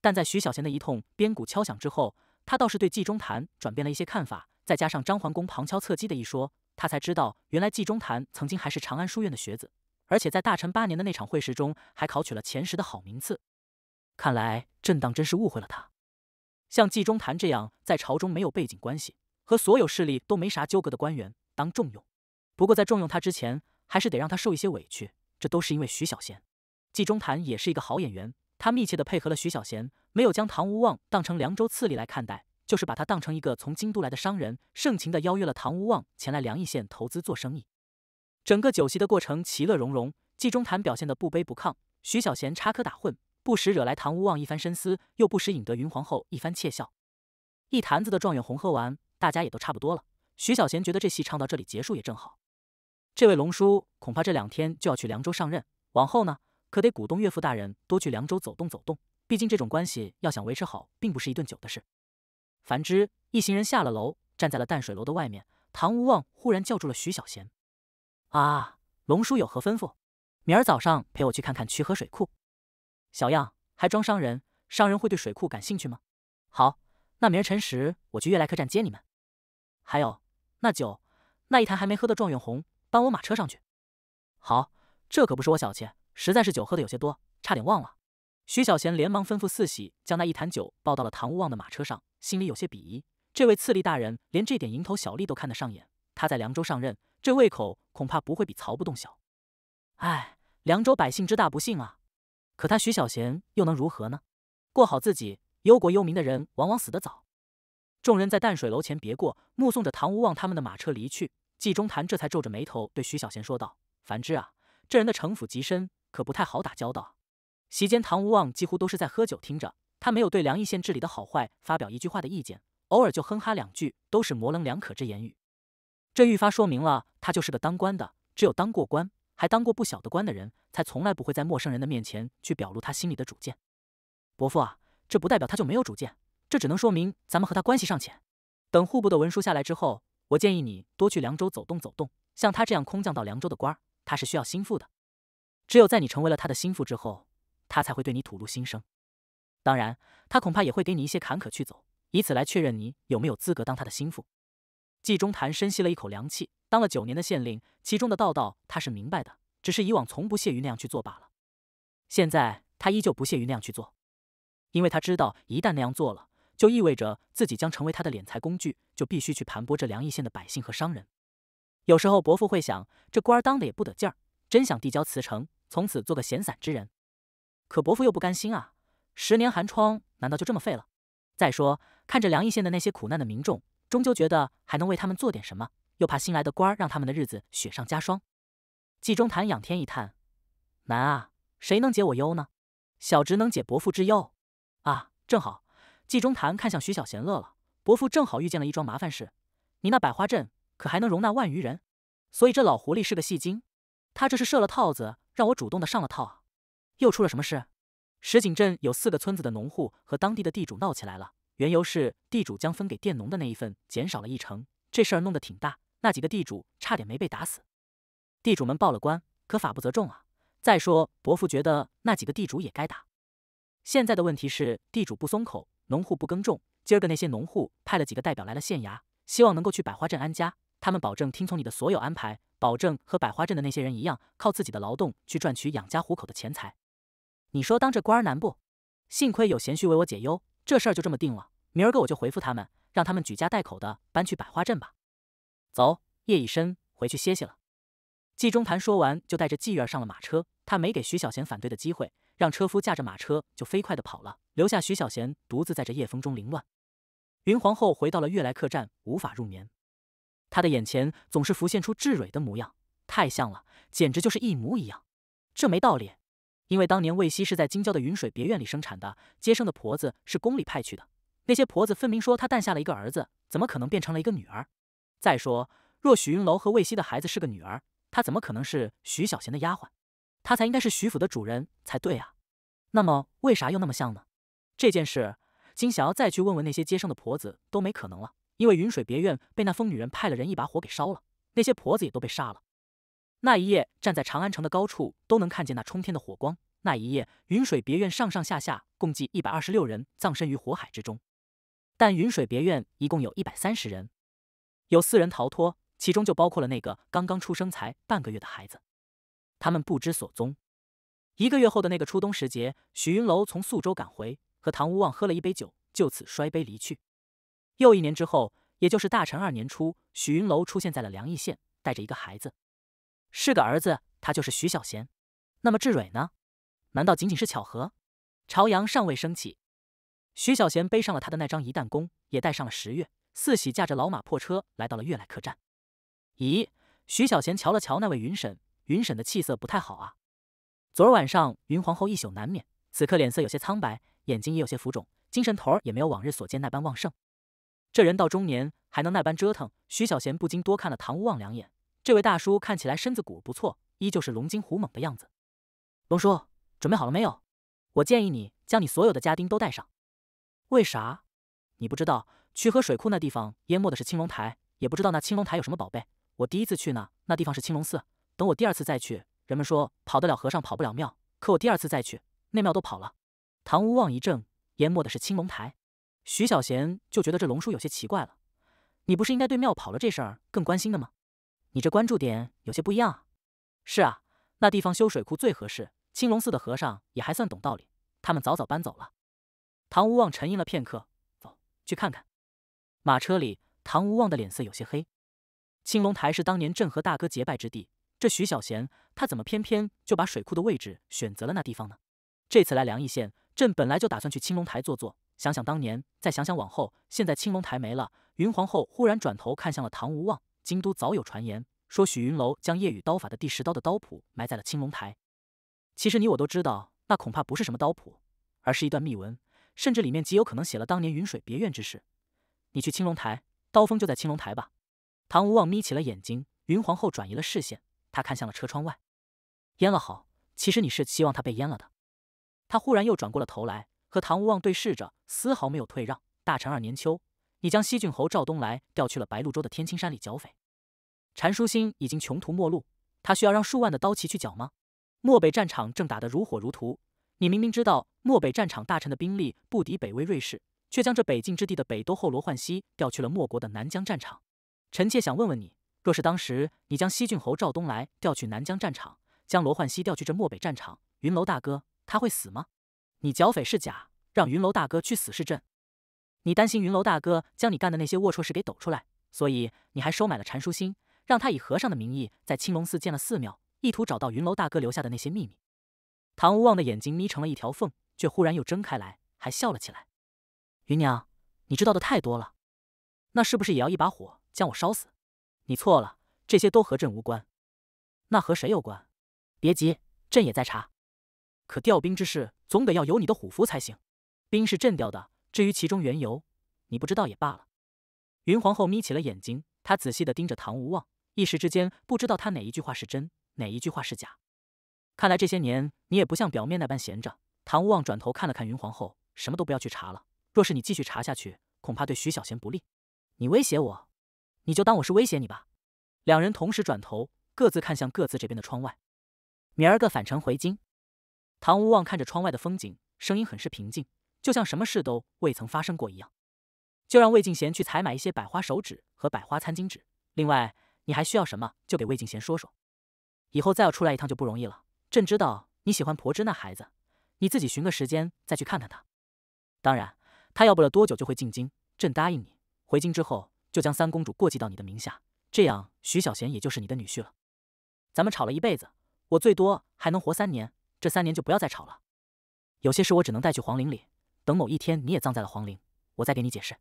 但在徐小贤的一通鞭鼓敲响之后，他倒是对季中谈转变了一些看法。再加上张桓公旁敲侧击的一说，他才知道原来季中谈曾经还是长安书院的学子，而且在大臣八年的那场会试中还考取了前十的好名次。看来朕当真是误会了他。像季中谈这样在朝中没有背景关系，和所有势力都没啥纠葛的官员当重用，不过在重用他之前，还是得让他受一些委屈。这都是因为徐小贤。季中谈也是一个好演员，他密切的配合了徐小贤，没有将唐无望当成凉州刺吏来看待。就是把他当成一个从京都来的商人，盛情的邀约了唐无望前来梁义县投资做生意。整个酒席的过程其乐融融，季中谈表现的不卑不亢，徐小贤插科打诨，不时惹来唐无望一番深思，又不时引得云皇后一番窃笑。一坛子的状元红喝完，大家也都差不多了。徐小贤觉得这戏唱到这里结束也正好。这位龙叔恐怕这两天就要去凉州上任，往后呢，可得鼓动岳父大人多去凉州走动走动。毕竟这种关系要想维持好，并不是一顿酒的事。反之，一行人下了楼，站在了淡水楼的外面。唐无望忽然叫住了徐小贤：“啊，龙叔有何吩咐？明儿早上陪我去看看曲河水库。小样，还装商人？商人会对水库感兴趣吗？好，那明儿辰时我去悦来客栈接你们。还有，那酒，那一坛还没喝的状元红，搬我马车上去。好，这可不是我小气，实在是酒喝的有些多，差点忘了。”徐小贤连忙吩咐四喜将那一坛酒抱到了唐无望的马车上，心里有些鄙夷。这位次吏大人连这点蝇头小利都看得上眼，他在凉州上任，这胃口恐怕不会比曹不动小。唉，凉州百姓之大不幸啊！可他徐小贤又能如何呢？过好自己，忧国忧民的人往往死得早。众人在淡水楼前别过，目送着唐无望他们的马车离去。季中谈这才皱着眉头对徐小贤说道：“凡之啊，这人的城府极深，可不太好打交道。”席间，唐无望几乎都是在喝酒听着，他没有对梁义县治理的好坏发表一句话的意见，偶尔就哼哈两句，都是模棱两可之言语。这愈发说明了他就是个当官的，只有当过官，还当过不小的官的人，才从来不会在陌生人的面前去表露他心里的主见。伯父啊，这不代表他就没有主见，这只能说明咱们和他关系尚浅。等户部的文书下来之后，我建议你多去凉州走动走动。像他这样空降到凉州的官，他是需要心腹的。只有在你成为了他的心腹之后。他才会对你吐露心声，当然，他恐怕也会给你一些坎坷去走，以此来确认你有没有资格当他的心腹。季中谈深吸了一口凉气，当了九年的县令，其中的道道他是明白的，只是以往从不屑于那样去做罢了。现在他依旧不屑于那样去做，因为他知道，一旦那样做了，就意味着自己将成为他的敛财工具，就必须去盘剥这梁义县的百姓和商人。有时候伯父会想，这官儿当的也不得劲儿，真想递交辞呈，从此做个闲散之人。可伯父又不甘心啊！十年寒窗难道就这么废了？再说看着梁义县的那些苦难的民众，终究觉得还能为他们做点什么，又怕新来的官儿让他们的日子雪上加霜。季中谈仰天一叹：“难啊，谁能解我忧呢？小侄能解伯父之忧啊！正好。”季中谈看向徐小贤，乐了：“伯父正好遇见了一桩麻烦事，你那百花阵可还能容纳万余人？所以这老狐狸是个戏精，他这是设了套子，让我主动的上了套啊！”又出了什么事？石井镇有四个村子的农户和当地的地主闹起来了。缘由是地主将分给佃农的那一份减少了一成，这事儿弄得挺大，那几个地主差点没被打死。地主们报了官，可法不责众啊。再说伯父觉得那几个地主也该打。现在的问题是地主不松口，农户不耕种。今儿个那些农户派了几个代表来了县衙，希望能够去百花镇安家。他们保证听从你的所有安排，保证和百花镇的那些人一样，靠自己的劳动去赚取养家糊口的钱财。你说当这官儿难不？幸亏有贤婿为我解忧，这事儿就这么定了。明儿个我就回复他们，让他们举家带口的搬去百花镇吧。走，夜已深，回去歇歇了。季中谈说完，就带着季月上了马车。他没给徐小贤反对的机会，让车夫驾着马车就飞快的跑了，留下徐小贤独自在这夜风中凌乱。云皇后回到了悦来客栈，无法入眠。她的眼前总是浮现出智蕊的模样，太像了，简直就是一模一样。这没道理。因为当年魏西是在京郊的云水别院里生产的，接生的婆子是宫里派去的。那些婆子分明说她诞下了一个儿子，怎么可能变成了一个女儿？再说，若许云楼和魏西的孩子是个女儿，她怎么可能是徐小贤的丫鬟？她才应该是徐府的主人才对啊！那么为啥又那么像呢？这件事，金想要再去问问那些接生的婆子都没可能了，因为云水别院被那疯女人派了人一把火给烧了，那些婆子也都被杀了。那一夜站在长安城的高处都能看见那冲天的火光。那一夜云水别院上上下下共计一百二十六人葬身于火海之中，但云水别院一共有一百三十人，有四人逃脱，其中就包括了那个刚刚出生才半个月的孩子。他们不知所踪。一个月后的那个初冬时节，许云楼从宿州赶回，和唐无望喝了一杯酒，就此摔杯离去。又一年之后，也就是大成二年初，许云楼出现在了梁邑县，带着一个孩子，是个儿子，他就是徐小贤。那么志蕊呢？难道仅仅是巧合？朝阳尚未升起，徐小贤背上了他的那张一弹弓，也带上了十月四喜，驾着老马破车来到了悦来客栈。咦，徐小贤瞧了瞧那位云婶。云婶的气色不太好啊，昨儿晚上云皇后一宿难眠，此刻脸色有些苍白，眼睛也有些浮肿，精神头儿也没有往日所见那般旺盛。这人到中年还能那般折腾，徐小贤不禁多看了唐无望两眼。这位大叔看起来身子骨不错，依旧是龙精虎猛的样子。龙叔，准备好了没有？我建议你将你所有的家丁都带上。为啥？你不知道曲河水库那地方淹没的是青龙台，也不知道那青龙台有什么宝贝。我第一次去呢，那地方是青龙寺。等我第二次再去，人们说跑得了和尚跑不了庙，可我第二次再去，那庙都跑了。唐无望一怔，淹没的是青龙台。徐小贤就觉得这龙叔有些奇怪了。你不是应该对庙跑了这事儿更关心的吗？你这关注点有些不一样啊。是啊，那地方修水库最合适。青龙寺的和尚也还算懂道理，他们早早搬走了。唐无望沉吟了片刻，走去看看。马车里，唐无望的脸色有些黑。青龙台是当年镇河大哥结拜之地。这徐小贤，他怎么偏偏就把水库的位置选择了那地方呢？这次来凉邑县，朕本来就打算去青龙台坐坐。想想当年，再想想往后，现在青龙台没了。云皇后忽然转头看向了唐无望。京都早有传言，说许云楼将夜雨刀法的第十刀的刀谱埋在了青龙台。其实你我都知道，那恐怕不是什么刀谱，而是一段密文，甚至里面极有可能写了当年云水别院之事。你去青龙台，刀锋就在青龙台吧。唐无望眯起了眼睛，云皇后转移了视线。他看向了车窗外，淹了好，其实你是希望他被淹了的。他忽然又转过了头来，和唐无望对视着，丝毫没有退让。大成二年秋，你将西郡侯赵东来调去了白鹿州的天青山里剿匪，禅书心已经穷途末路，他需要让数万的刀骑去剿吗？漠北战场正打得如火如荼，你明明知道漠北战场大臣的兵力不敌北魏瑞士，却将这北境之地的北都后罗焕熙调去了漠国的南疆战场。臣妾想问问你。若是当时你将西郡侯赵东来调去南疆战场，将罗焕熙调去这漠北战场，云楼大哥他会死吗？你剿匪是假，让云楼大哥去死是真。你担心云楼大哥将你干的那些龌龊事给抖出来，所以你还收买了禅书心，让他以和尚的名义在青龙寺建了寺庙，意图找到云楼大哥留下的那些秘密。唐无望的眼睛眯成了一条缝，却忽然又睁开来，还笑了起来。云娘，你知道的太多了，那是不是也要一把火将我烧死？你错了，这些都和朕无关。那和谁有关？别急，朕也在查。可调兵之事，总得要有你的虎符才行。兵是朕调的，至于其中缘由，你不知道也罢了。云皇后眯起了眼睛，她仔细的盯着唐无望，一时之间不知道他哪一句话是真，哪一句话是假。看来这些年你也不像表面那般闲着。唐无望转头看了看云皇后，什么都不要去查了。若是你继续查下去，恐怕对徐小贤不利。你威胁我？你就当我是威胁你吧。两人同时转头，各自看向各自这边的窗外。明儿个返程回京。唐无望看着窗外的风景，声音很是平静，就像什么事都未曾发生过一样。就让魏静贤去采买一些百花手纸和百花餐巾纸。另外，你还需要什么，就给魏静贤说说。以后再要出来一趟就不容易了。朕知道你喜欢婆芝那孩子，你自己寻个时间再去看看他。当然，他要不了多久就会进京，朕答应你。回京之后。就将三公主过继到你的名下，这样徐小贤也就是你的女婿了。咱们吵了一辈子，我最多还能活三年，这三年就不要再吵了。有些事我只能带去皇陵里，等某一天你也葬在了皇陵，我再给你解释。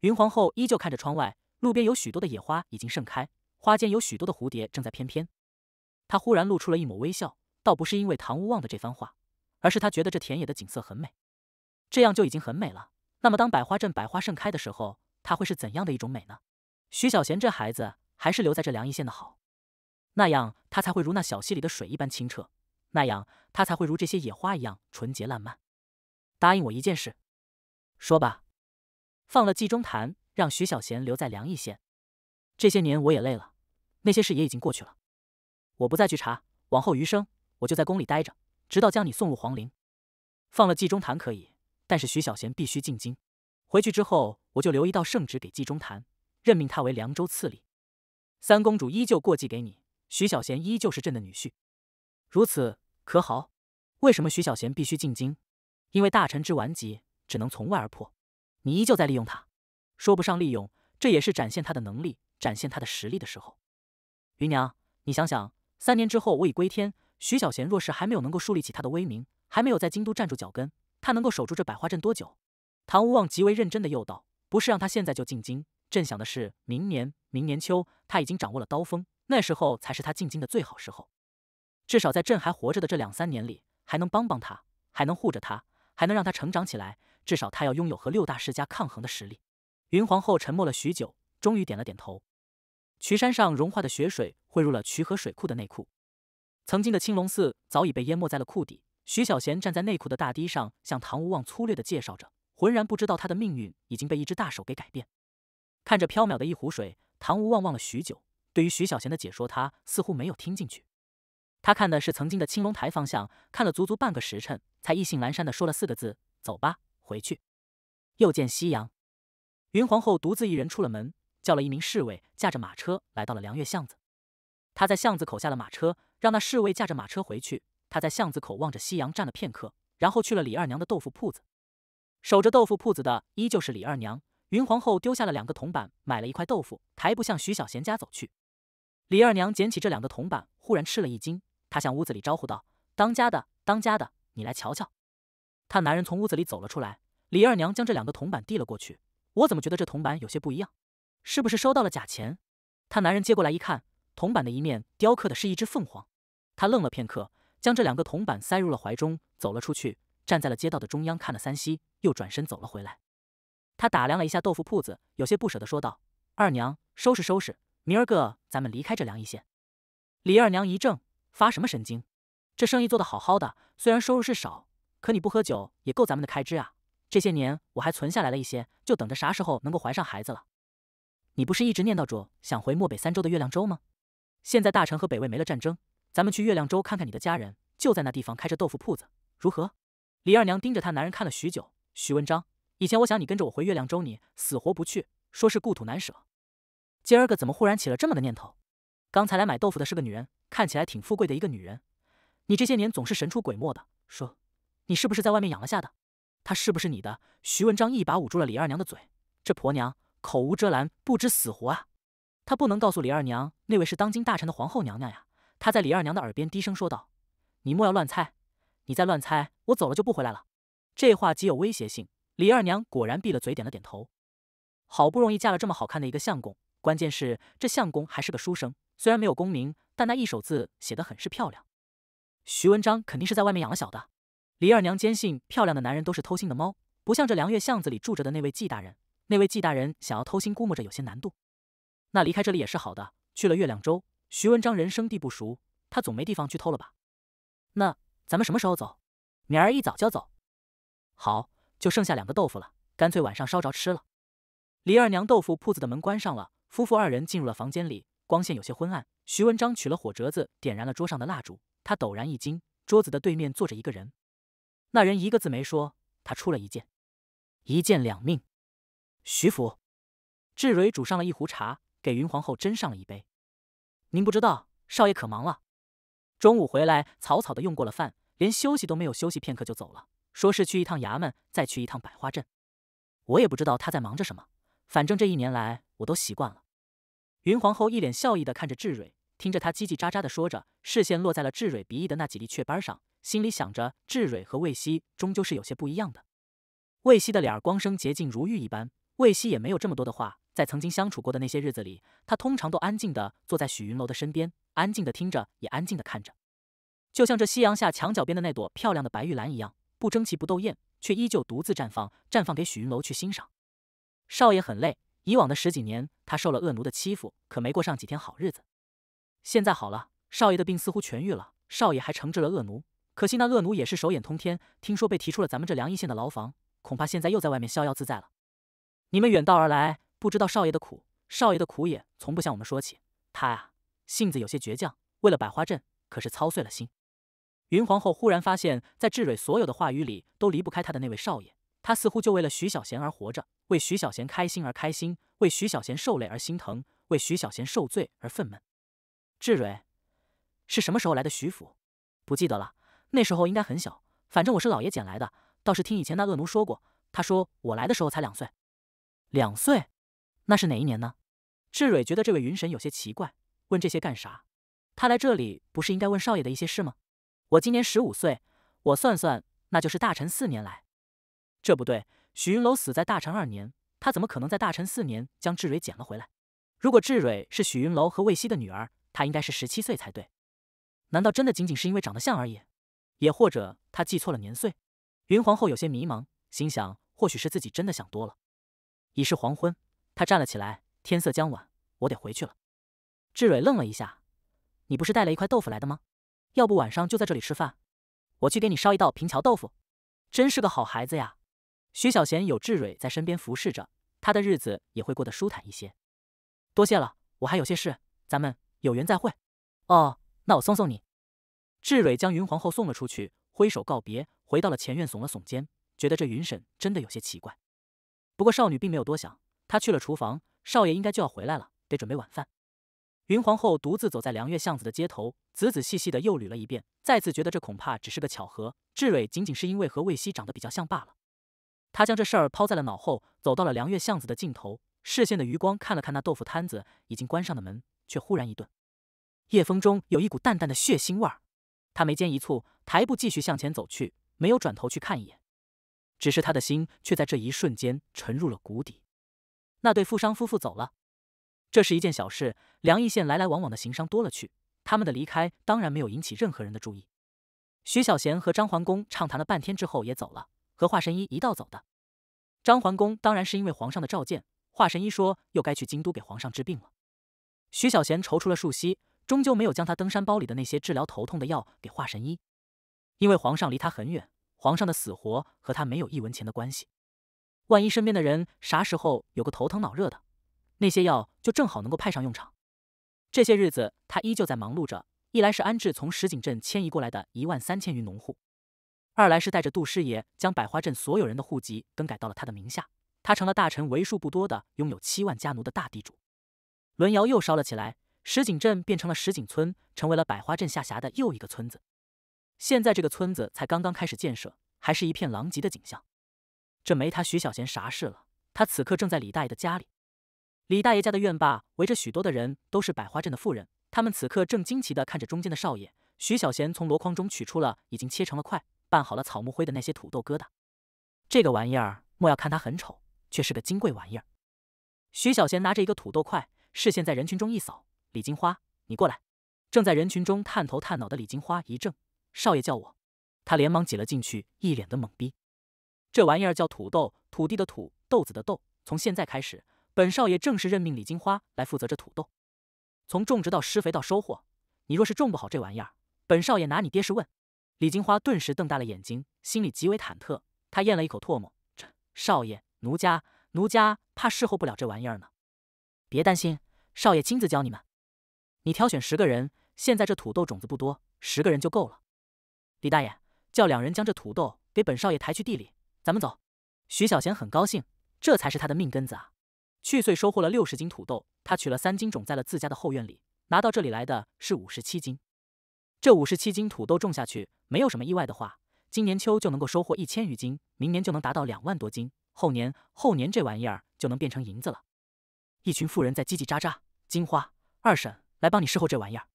云皇后依旧看着窗外，路边有许多的野花已经盛开，花间有许多的蝴蝶正在翩翩。她忽然露出了一抹微笑，倒不是因为唐无望的这番话，而是她觉得这田野的景色很美，这样就已经很美了。那么当百花镇百花盛开的时候。它会是怎样的一种美呢？徐小贤这孩子还是留在这凉邑县的好。那样他才会如那小溪里的水一般清澈，那样他才会如这些野花一样纯洁烂漫。答应我一件事，说吧。放了冀中坛，让徐小贤留在凉邑县。这些年我也累了，那些事也已经过去了，我不再去查。往后余生，我就在宫里待着，直到将你送入皇陵。放了冀中坛可以，但是徐小贤必须进京。回去之后，我就留一道圣旨给冀中坛，任命他为凉州刺吏。三公主依旧过继给你，徐小贤依旧是朕的女婿，如此可好？为什么徐小贤必须进京？因为大臣之顽疾，只能从外而破。你依旧在利用他，说不上利用，这也是展现他的能力、展现他的实力的时候。芸娘，你想想，三年之后我已归天，徐小贤若是还没有能够树立起他的威名，还没有在京都站住脚跟，他能够守住这百花镇多久？唐无望极为认真的诱道：“不是让他现在就进京，朕想的是明年、明年秋，他已经掌握了刀锋，那时候才是他进京的最好时候。至少在朕还活着的这两三年里，还能帮帮他，还能护着他。”还能让他成长起来，至少他要拥有和六大世家抗衡的实力。云皇后沉默了许久，终于点了点头。渠山上融化的雪水汇入了渠河水库的内库，曾经的青龙寺早已被淹没在了库底。徐小贤站在内库的大堤上，向唐无望粗略地介绍着，浑然不知道他的命运已经被一只大手给改变。看着飘渺的一湖水，唐无望望了许久，对于徐小贤的解说，他似乎没有听进去。他看的是曾经的青龙台方向，看了足足半个时辰，才意兴阑珊的说了四个字：“走吧，回去。”又见夕阳。云皇后独自一人出了门，叫了一名侍卫，驾着马车来到了凉月巷子。他在巷子口下了马车，让那侍卫驾着马车回去。他在巷子口望着夕阳站了片刻，然后去了李二娘的豆腐铺子。守着豆腐铺子的依旧是李二娘。云皇后丢下了两个铜板，买了一块豆腐，抬步向徐小贤家走去。李二娘捡起这两个铜板，忽然吃了一惊。他向屋子里招呼道：“当家的，当家的，你来瞧瞧。”他男人从屋子里走了出来。李二娘将这两个铜板递了过去。我怎么觉得这铜板有些不一样？是不是收到了假钱？他男人接过来一看，铜板的一面雕刻的是一只凤凰。他愣了片刻，将这两个铜板塞入了怀中，走了出去，站在了街道的中央，看了三息，又转身走了回来。他打量了一下豆腐铺子，有些不舍的说道：“二娘，收拾收拾，明儿个咱们离开这凉邑县。”李二娘一怔。发什么神经？这生意做得好好的，虽然收入是少，可你不喝酒也够咱们的开支啊。这些年我还存下来了一些，就等着啥时候能够怀上孩子了。你不是一直念叨着想回漠北三州的月亮州吗？现在大臣和北魏没了战争，咱们去月亮州看看你的家人，就在那地方开着豆腐铺子，如何？李二娘盯着她男人看了许久。徐文章，以前我想你跟着我回月亮州，你死活不去，说是故土难舍。今儿个怎么忽然起了这么个念头？刚才来买豆腐的是个女人。看起来挺富贵的一个女人，你这些年总是神出鬼没的。说，你是不是在外面养了下的？她是不是你的？徐文章一把捂住了李二娘的嘴，这婆娘口无遮拦，不知死活啊！他不能告诉李二娘，那位是当今大臣的皇后娘娘呀。他在李二娘的耳边低声说道：“你莫要乱猜，你再乱猜，我走了就不回来了。”这话极有威胁性。李二娘果然闭了嘴，点了点头。好不容易嫁了这么好看的一个相公，关键是这相公还是个书生，虽然没有功名。但那一手字写得很是漂亮，徐文章肯定是在外面养了小的。李二娘坚信，漂亮的男人都是偷心的猫，不像这凉月巷子里住着的那位季大人。那位季大人想要偷心，估摸着有些难度。那离开这里也是好的，去了月亮州。徐文章人生地不熟，他总没地方去偷了吧？那咱们什么时候走？明儿一早就走。好，就剩下两个豆腐了，干脆晚上烧着吃了。李二娘豆腐铺子的门关上了，夫妇二人进入了房间里，光线有些昏暗。徐文章取了火折子，点燃了桌上的蜡烛。他陡然一惊，桌子的对面坐着一个人。那人一个字没说，他出了一剑，一剑两命。徐府，智蕊煮上了一壶茶，给云皇后斟上了一杯。您不知道，少爷可忙了。中午回来，草草的用过了饭，连休息都没有休息片刻就走了，说是去一趟衙门，再去一趟百花镇。我也不知道他在忙着什么，反正这一年来我都习惯了。云皇后一脸笑意的看着智蕊，听着她叽叽喳喳的说着，视线落在了智蕊鼻翼的那几粒雀斑上，心里想着智蕊和魏西终究是有些不一样的。魏西的脸光生洁净如玉一般，魏西也没有这么多的话，在曾经相处过的那些日子里，他通常都安静的坐在许云楼的身边，安静的听着，也安静的看着，就像这夕阳下墙角边的那朵漂亮的白玉兰一样，不争奇不斗艳，却依旧独自绽放，绽放给许云楼去欣赏。少爷很累。以往的十几年，他受了恶奴的欺负，可没过上几天好日子。现在好了，少爷的病似乎痊愈了，少爷还惩治了恶奴，可惜那恶奴也是手眼通天，听说被提出了咱们这凉邑县的牢房，恐怕现在又在外面逍遥自在了。你们远道而来，不知道少爷的苦，少爷的苦也从不向我们说起。他呀，性子有些倔强，为了百花镇，可是操碎了心。云皇后忽然发现，在志蕊所有的话语里，都离不开他的那位少爷。他似乎就为了徐小贤而活着，为徐小贤开心而开心，为徐小贤受累而心疼，为徐小贤受罪而愤懑。志蕊是什么时候来的徐府？不记得了，那时候应该很小。反正我是老爷捡来的，倒是听以前那恶奴说过，他说我来的时候才两岁。两岁？那是哪一年呢？志蕊觉得这位云神有些奇怪，问这些干啥？他来这里不是应该问少爷的一些事吗？我今年十五岁，我算算，那就是大臣四年来。这不对，许云楼死在大臣二年，他怎么可能在大臣四年将志蕊捡了回来？如果志蕊是许云楼和魏熙的女儿，她应该是十七岁才对。难道真的仅仅是因为长得像而已？也或者他记错了年岁？云皇后有些迷茫，心想或许是自己真的想多了。已是黄昏，她站了起来，天色将晚，我得回去了。志蕊愣了一下，你不是带了一块豆腐来的吗？要不晚上就在这里吃饭，我去给你烧一道平桥豆腐。真是个好孩子呀！徐小贤有志蕊在身边服侍着，他的日子也会过得舒坦一些。多谢了，我还有些事，咱们有缘再会。哦，那我送送你。志蕊将云皇后送了出去，挥手告别，回到了前院，耸了耸肩，觉得这云婶真的有些奇怪。不过少女并没有多想，她去了厨房，少爷应该就要回来了，得准备晚饭。云皇后独自走在凉月巷子的街头，仔仔细细的又捋了一遍，再次觉得这恐怕只是个巧合。志蕊仅仅是因为和魏熙长得比较像罢了。他将这事儿抛在了脑后，走到了凉月巷子的尽头，视线的余光看了看那豆腐摊子已经关上的门，却忽然一顿。夜风中有一股淡淡的血腥味儿。他眉间一蹙，抬步继续向前走去，没有转头去看一眼。只是他的心却在这一瞬间沉入了谷底。那对富商夫妇走了。这是一件小事，梁邑县来来往往的行商多了去，他们的离开当然没有引起任何人的注意。徐小贤和张桓公畅谈了半天之后也走了，和华神医一道走的。张桓公当然是因为皇上的召见，华神医说又该去京都给皇上治病了。徐小贤踌躇了数息，终究没有将他登山包里的那些治疗头痛的药给华神医，因为皇上离他很远，皇上的死活和他没有一文钱的关系。万一身边的人啥时候有个头疼脑热的。那些药就正好能够派上用场。这些日子，他依旧在忙碌着。一来是安置从石井镇迁移过来的一万三千余农户，二来是带着杜师爷将百花镇所有人的户籍更改到了他的名下。他成了大臣为数不多的拥有七万家奴的大地主。轮窑又烧了起来，石井镇变成了石井村，成为了百花镇下辖的又一个村子。现在这个村子才刚刚开始建设，还是一片狼藉的景象。这没他徐小贤啥事了。他此刻正在李大爷的家里。李大爷家的院坝围着许多的人，都是百花镇的妇人。他们此刻正惊奇地看着中间的少爷徐小贤从箩筐中取出了已经切成了块、拌好了草木灰的那些土豆疙瘩。这个玩意儿，莫要看它很丑，却是个金贵玩意儿。徐小贤拿着一个土豆块，视线在人群中一扫：“李金花，你过来。”正在人群中探头探脑的李金花一怔：“少爷叫我。”他连忙挤了进去，一脸的懵逼。这玩意儿叫土豆，土地的土，豆子的豆。从现在开始。本少爷正式任命李金花来负责这土豆，从种植到施肥到收获。你若是种不好这玩意儿，本少爷拿你爹是问。李金花顿时瞪大了眼睛，心里极为忐忑。他咽了一口唾沫：“这少爷，奴家奴家怕侍候不了这玩意儿呢。别担心，少爷亲自教你们。你挑选十个人，现在这土豆种子不多，十个人就够了。李大爷叫两人将这土豆给本少爷抬去地里，咱们走。”徐小贤很高兴，这才是他的命根子啊。去岁收获了六十斤土豆，他取了三斤种在了自家的后院里，拿到这里来的是五十七斤。这五十七斤土豆种下去，没有什么意外的话，今年秋就能够收获一千余斤，明年就能达到两万多斤，后年后年这玩意儿就能变成银子了。一群妇人在叽叽喳喳。金花二婶来帮你侍候这玩意儿。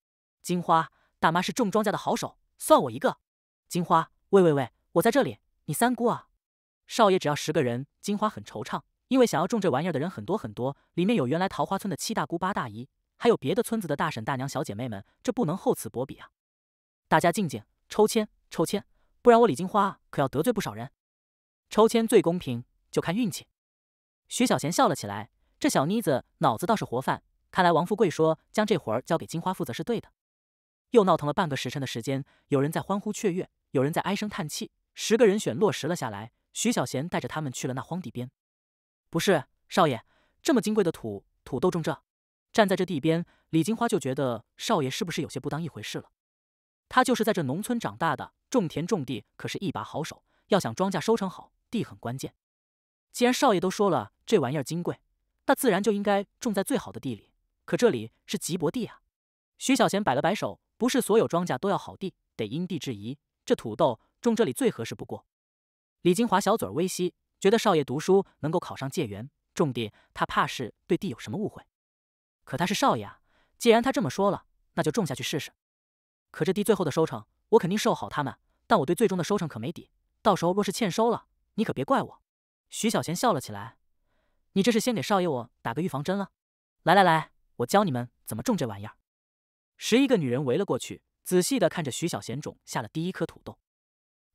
金花大妈是种庄稼的好手，算我一个。金花喂喂喂，我在这里，你三姑啊。少爷只要十个人。金花很惆怅。因为想要种这玩意儿的人很多很多，里面有原来桃花村的七大姑八大姨，还有别的村子的大婶大娘小姐妹们，这不能厚此薄彼啊！大家静静，抽签抽签，不然我李金花可要得罪不少人。抽签最公平，就看运气。徐小贤笑了起来，这小妮子脑子倒是活泛，看来王富贵说将这活儿交给金花负责是对的。又闹腾了半个时辰的时间，有人在欢呼雀跃，有人在唉声叹气。十个人选落实了下来，徐小贤带着他们去了那荒地边。不是少爷，这么金贵的土土豆种这？站在这地边，李金花就觉得少爷是不是有些不当一回事了？他就是在这农村长大的，种田种地可是一把好手，要想庄稼收成好，地很关键。既然少爷都说了这玩意儿金贵，那自然就应该种在最好的地里。可这里是瘠薄地啊！徐小贤摆了摆手，不是所有庄稼都要好地，得因地制宜。这土豆种这里最合适不过。李金华小嘴微翕，觉得少爷读书能够考上解元，种地他怕是对地有什么误会。可他是少爷啊，既然他这么说了，那就种下去试试。可这地最后的收成，我肯定授好他们，但我对最终的收成可没底。到时候若是欠收了，你可别怪我。徐小贤笑了起来：“你这是先给少爷我打个预防针了？来来来，我教你们怎么种这玩意儿。”十一个女人围了过去，仔细的看着徐小贤种下了第一颗土豆。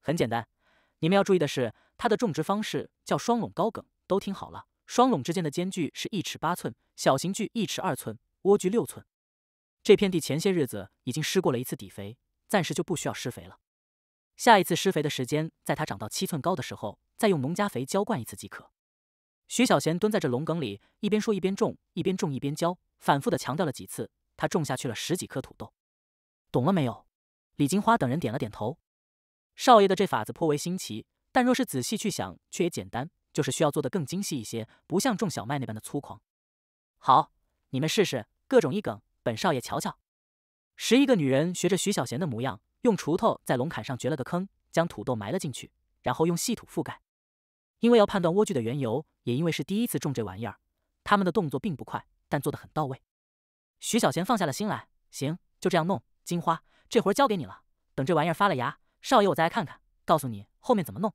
很简单，你们要注意的是，它的种植方式叫双垄高梗。都听好了，双垄之间的间距是一尺八寸，小型距一尺二寸，窝距六寸。这片地前些日子已经施过了一次底肥，暂时就不需要施肥了。下一次施肥的时间，在它长到七寸高的时候。再用农家肥浇灌一次即可。徐小贤蹲在这龙梗里，一边说一边种，一边种一边浇，反复的强调了几次。他种下去了十几颗土豆，懂了没有？李金花等人点了点头。少爷的这法子颇为新奇，但若是仔细去想，却也简单，就是需要做的更精细一些，不像种小麦那般的粗犷。好，你们试试，各种一梗，本少爷瞧瞧。十一个女人学着徐小贤的模样，用锄头在龙坎上掘了个坑，将土豆埋了进去，然后用细土覆盖。因为要判断莴苣的缘由，也因为是第一次种这玩意儿，他们的动作并不快，但做得很到位。徐小贤放下了心来，行，就这样弄。金花，这活交给你了。等这玩意儿发了芽，少爷我再来看看，告诉你后面怎么弄。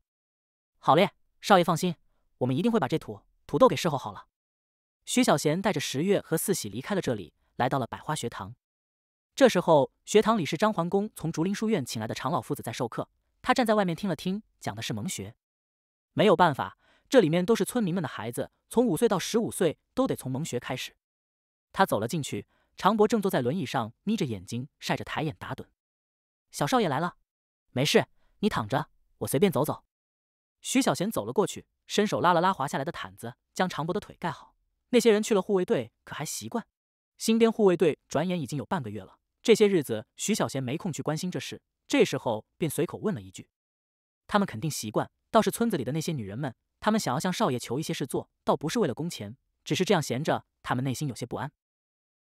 好嘞，少爷放心，我们一定会把这土土豆给伺候好了。徐小贤带着十月和四喜离开了这里，来到了百花学堂。这时候，学堂里是张桓公从竹林书院请来的长老夫子在授课，他站在外面听了听，讲的是蒙学。没有办法，这里面都是村民们的孩子，从五岁到十五岁都得从蒙学开始。他走了进去，常伯正坐在轮椅上，眯着眼睛晒着抬眼打盹。小少爷来了，没事，你躺着，我随便走走。徐小贤走了过去，伸手拉了拉滑下来的毯子，将常伯的腿盖好。那些人去了护卫队，可还习惯？新编护卫队转眼已经有半个月了，这些日子徐小贤没空去关心这事，这时候便随口问了一句：“他们肯定习惯。”倒是村子里的那些女人们，她们想要向少爷求一些事做，倒不是为了工钱，只是这样闲着，她们内心有些不安。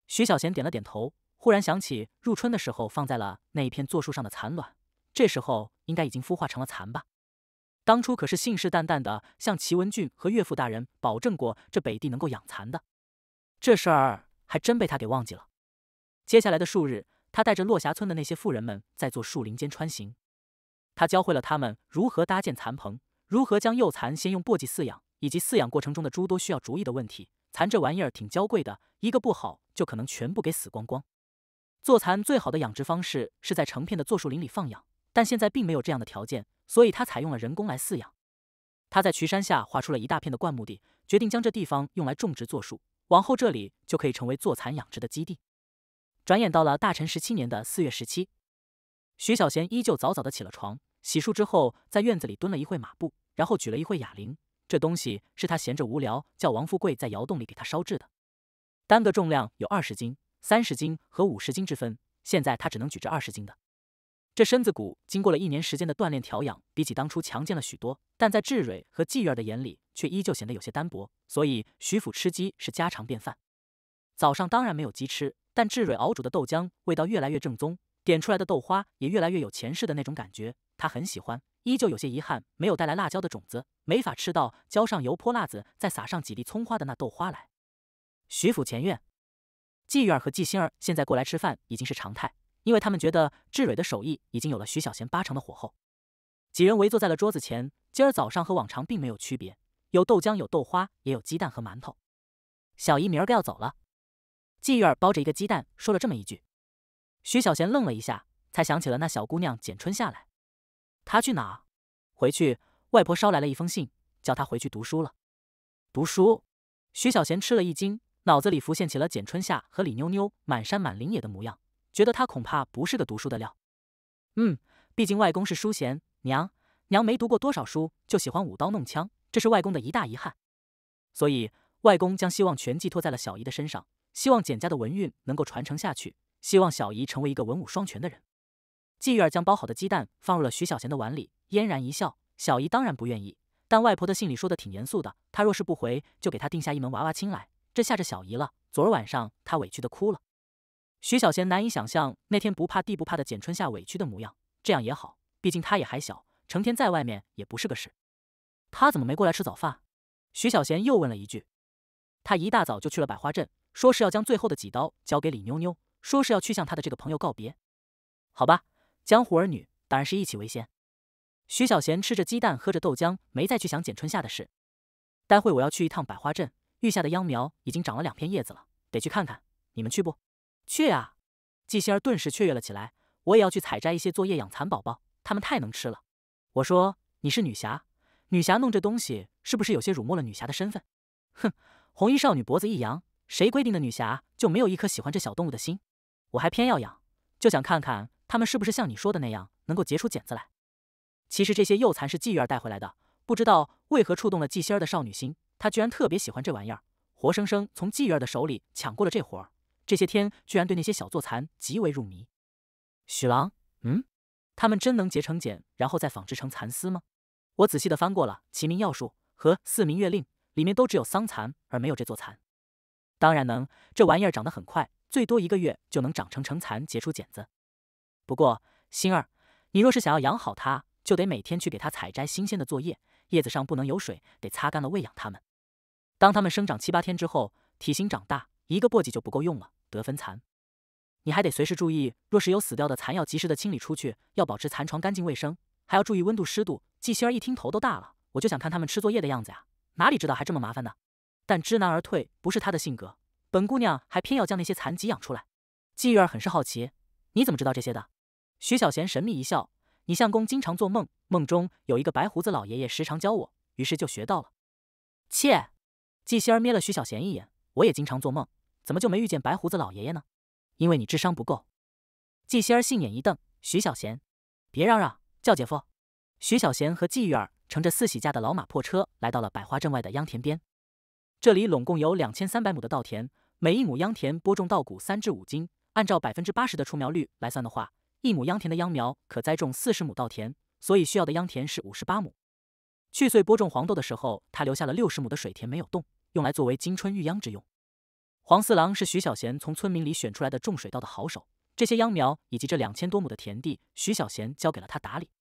徐小贤点了点头，忽然想起入春的时候放在了那一片柞树上的蚕卵，这时候应该已经孵化成了蚕吧？当初可是信誓旦旦的向齐文俊和岳父大人保证过，这北地能够养蚕的，这事儿还真被他给忘记了。接下来的数日，他带着落霞村的那些妇人们在做树林间穿行。他教会了他们如何搭建蚕棚，如何将幼蚕先用簸箕饲养，以及饲养过程中的诸多需要注意的问题。蚕这玩意儿挺娇贵的，一个不好就可能全部给死光光。做蚕最好的养殖方式是在成片的柞树林里放养，但现在并没有这样的条件，所以他采用了人工来饲养。他在渠山下划出了一大片的灌木地，决定将这地方用来种植柞树，往后这里就可以成为做蚕养殖的基地。转眼到了大陈十七年的四月十七。徐小贤依旧早早的起了床，洗漱之后，在院子里蹲了一会马步，然后举了一会哑铃。这东西是他闲着无聊，叫王富贵在窑洞里给他烧制的，单个重量有二十斤、三十斤和五十斤之分。现在他只能举着二十斤的。这身子骨经过了一年时间的锻炼调养，比起当初强健了许多，但在志蕊和季月的眼里，却依旧显得有些单薄。所以徐府吃鸡是家常便饭。早上当然没有鸡吃，但志蕊熬煮的豆浆味道越来越正宗。点出来的豆花也越来越有前世的那种感觉，他很喜欢，依旧有些遗憾没有带来辣椒的种子，没法吃到浇上油泼辣子，再撒上几粒葱花的那豆花来。徐府前院，季玉儿和季星儿现在过来吃饭已经是常态，因为他们觉得志蕊的手艺已经有了徐小贤八成的火候。几人围坐在了桌子前，今儿早上和往常并没有区别，有豆浆，有豆花，也有鸡蛋和馒头。小姨明儿个要走了，季玉儿包着一个鸡蛋说了这么一句。徐小贤愣了一下，才想起了那小姑娘简春下来。她去哪？回去，外婆捎来了一封信，叫她回去读书了。读书？徐小贤吃了一惊，脑子里浮现起了简春夏和李妞妞满山满林野的模样，觉得他恐怕不是个读书的料。嗯，毕竟外公是书贤，娘娘没读过多少书，就喜欢舞刀弄枪，这是外公的一大遗憾。所以外公将希望全寄托在了小姨的身上，希望简家的文运能够传承下去，希望小姨成为一个文武双全的人。季玉儿将包好的鸡蛋放入了徐小贤的碗里，嫣然一笑。小姨当然不愿意，但外婆的信里说的挺严肃的，她若是不回，就给她定下一门娃娃亲来。这吓着小姨了。昨儿晚上她委屈的哭了。徐小贤难以想象那天不怕地不怕的简春夏委屈的模样，这样也好，毕竟她也还小，成天在外面也不是个事。他怎么没过来吃早饭？徐小贤又问了一句。他一大早就去了百花镇，说是要将最后的几刀交给李妞妞，说是要去向他的这个朋友告别。好吧。江湖儿女当然是一起为先。徐小贤吃着鸡蛋，喝着豆浆，没再去想简春夏的事。待会我要去一趟百花镇，玉下的秧苗已经长了两片叶子了，得去看看。你们去不？去啊！季心儿顿时雀跃了起来。我也要去采摘一些作业养蚕宝宝，它们太能吃了。我说你是女侠，女侠弄这东西是不是有些辱没了女侠的身份？哼！红衣少女脖子一扬，谁规定的女侠就没有一颗喜欢这小动物的心？我还偏要养，就想看看。他们是不是像你说的那样能够结出茧子来？其实这些幼蚕是季玉儿带回来的，不知道为何触动了季心儿的少女心，她居然特别喜欢这玩意儿，活生生从季玉儿的手里抢过了这活儿。这些天居然对那些小作蚕极为入迷。许郎，嗯，他们真能结成茧，然后再纺织成蚕丝吗？我仔细的翻过了《齐民要术》和《四民月令》，里面都只有桑蚕，而没有这座蚕。当然能，这玩意儿长得很快，最多一个月就能长成成蚕，结出茧子。不过，星儿，你若是想要养好它，就得每天去给它采摘新鲜的作叶，叶子上不能有水，得擦干了喂养它们。当它们生长七八天之后，体型长大，一个簸箕就不够用了，得分蚕。你还得随时注意，若是有死掉的蚕，要及时的清理出去，要保持蚕床干净卫生，还要注意温度湿度。季星儿一听头都大了，我就想看他们吃作业的样子呀，哪里知道还这么麻烦呢？但知难而退不是他的性格，本姑娘还偏要将那些蚕给养出来。季玉儿很是好奇，你怎么知道这些的？徐小贤神秘一笑：“你相公经常做梦，梦中有一个白胡子老爷爷，时常教我，于是就学到了。”切！季希儿瞥了徐小贤一眼：“我也经常做梦，怎么就没遇见白胡子老爷爷呢？因为你智商不够。”季希儿杏眼一瞪：“徐小贤，别嚷嚷，叫姐夫。”徐小贤和季玉儿乘着四喜家的老马破车来到了百花镇外的秧田边，这里拢共有两千三百亩的稻田，每一亩秧田播种稻谷三至五斤，按照百分之八十的出苗率来算的话。一亩秧田的秧苗可栽种四十亩稻田，所以需要的秧田是五十八亩。去岁播种黄豆的时候，他留下了六十亩的水田没有动，用来作为今春育秧之用。黄四郎是徐小贤从村民里选出来的种水稻的好手，这些秧苗以及这两千多亩的田地，徐小贤交给了他打理。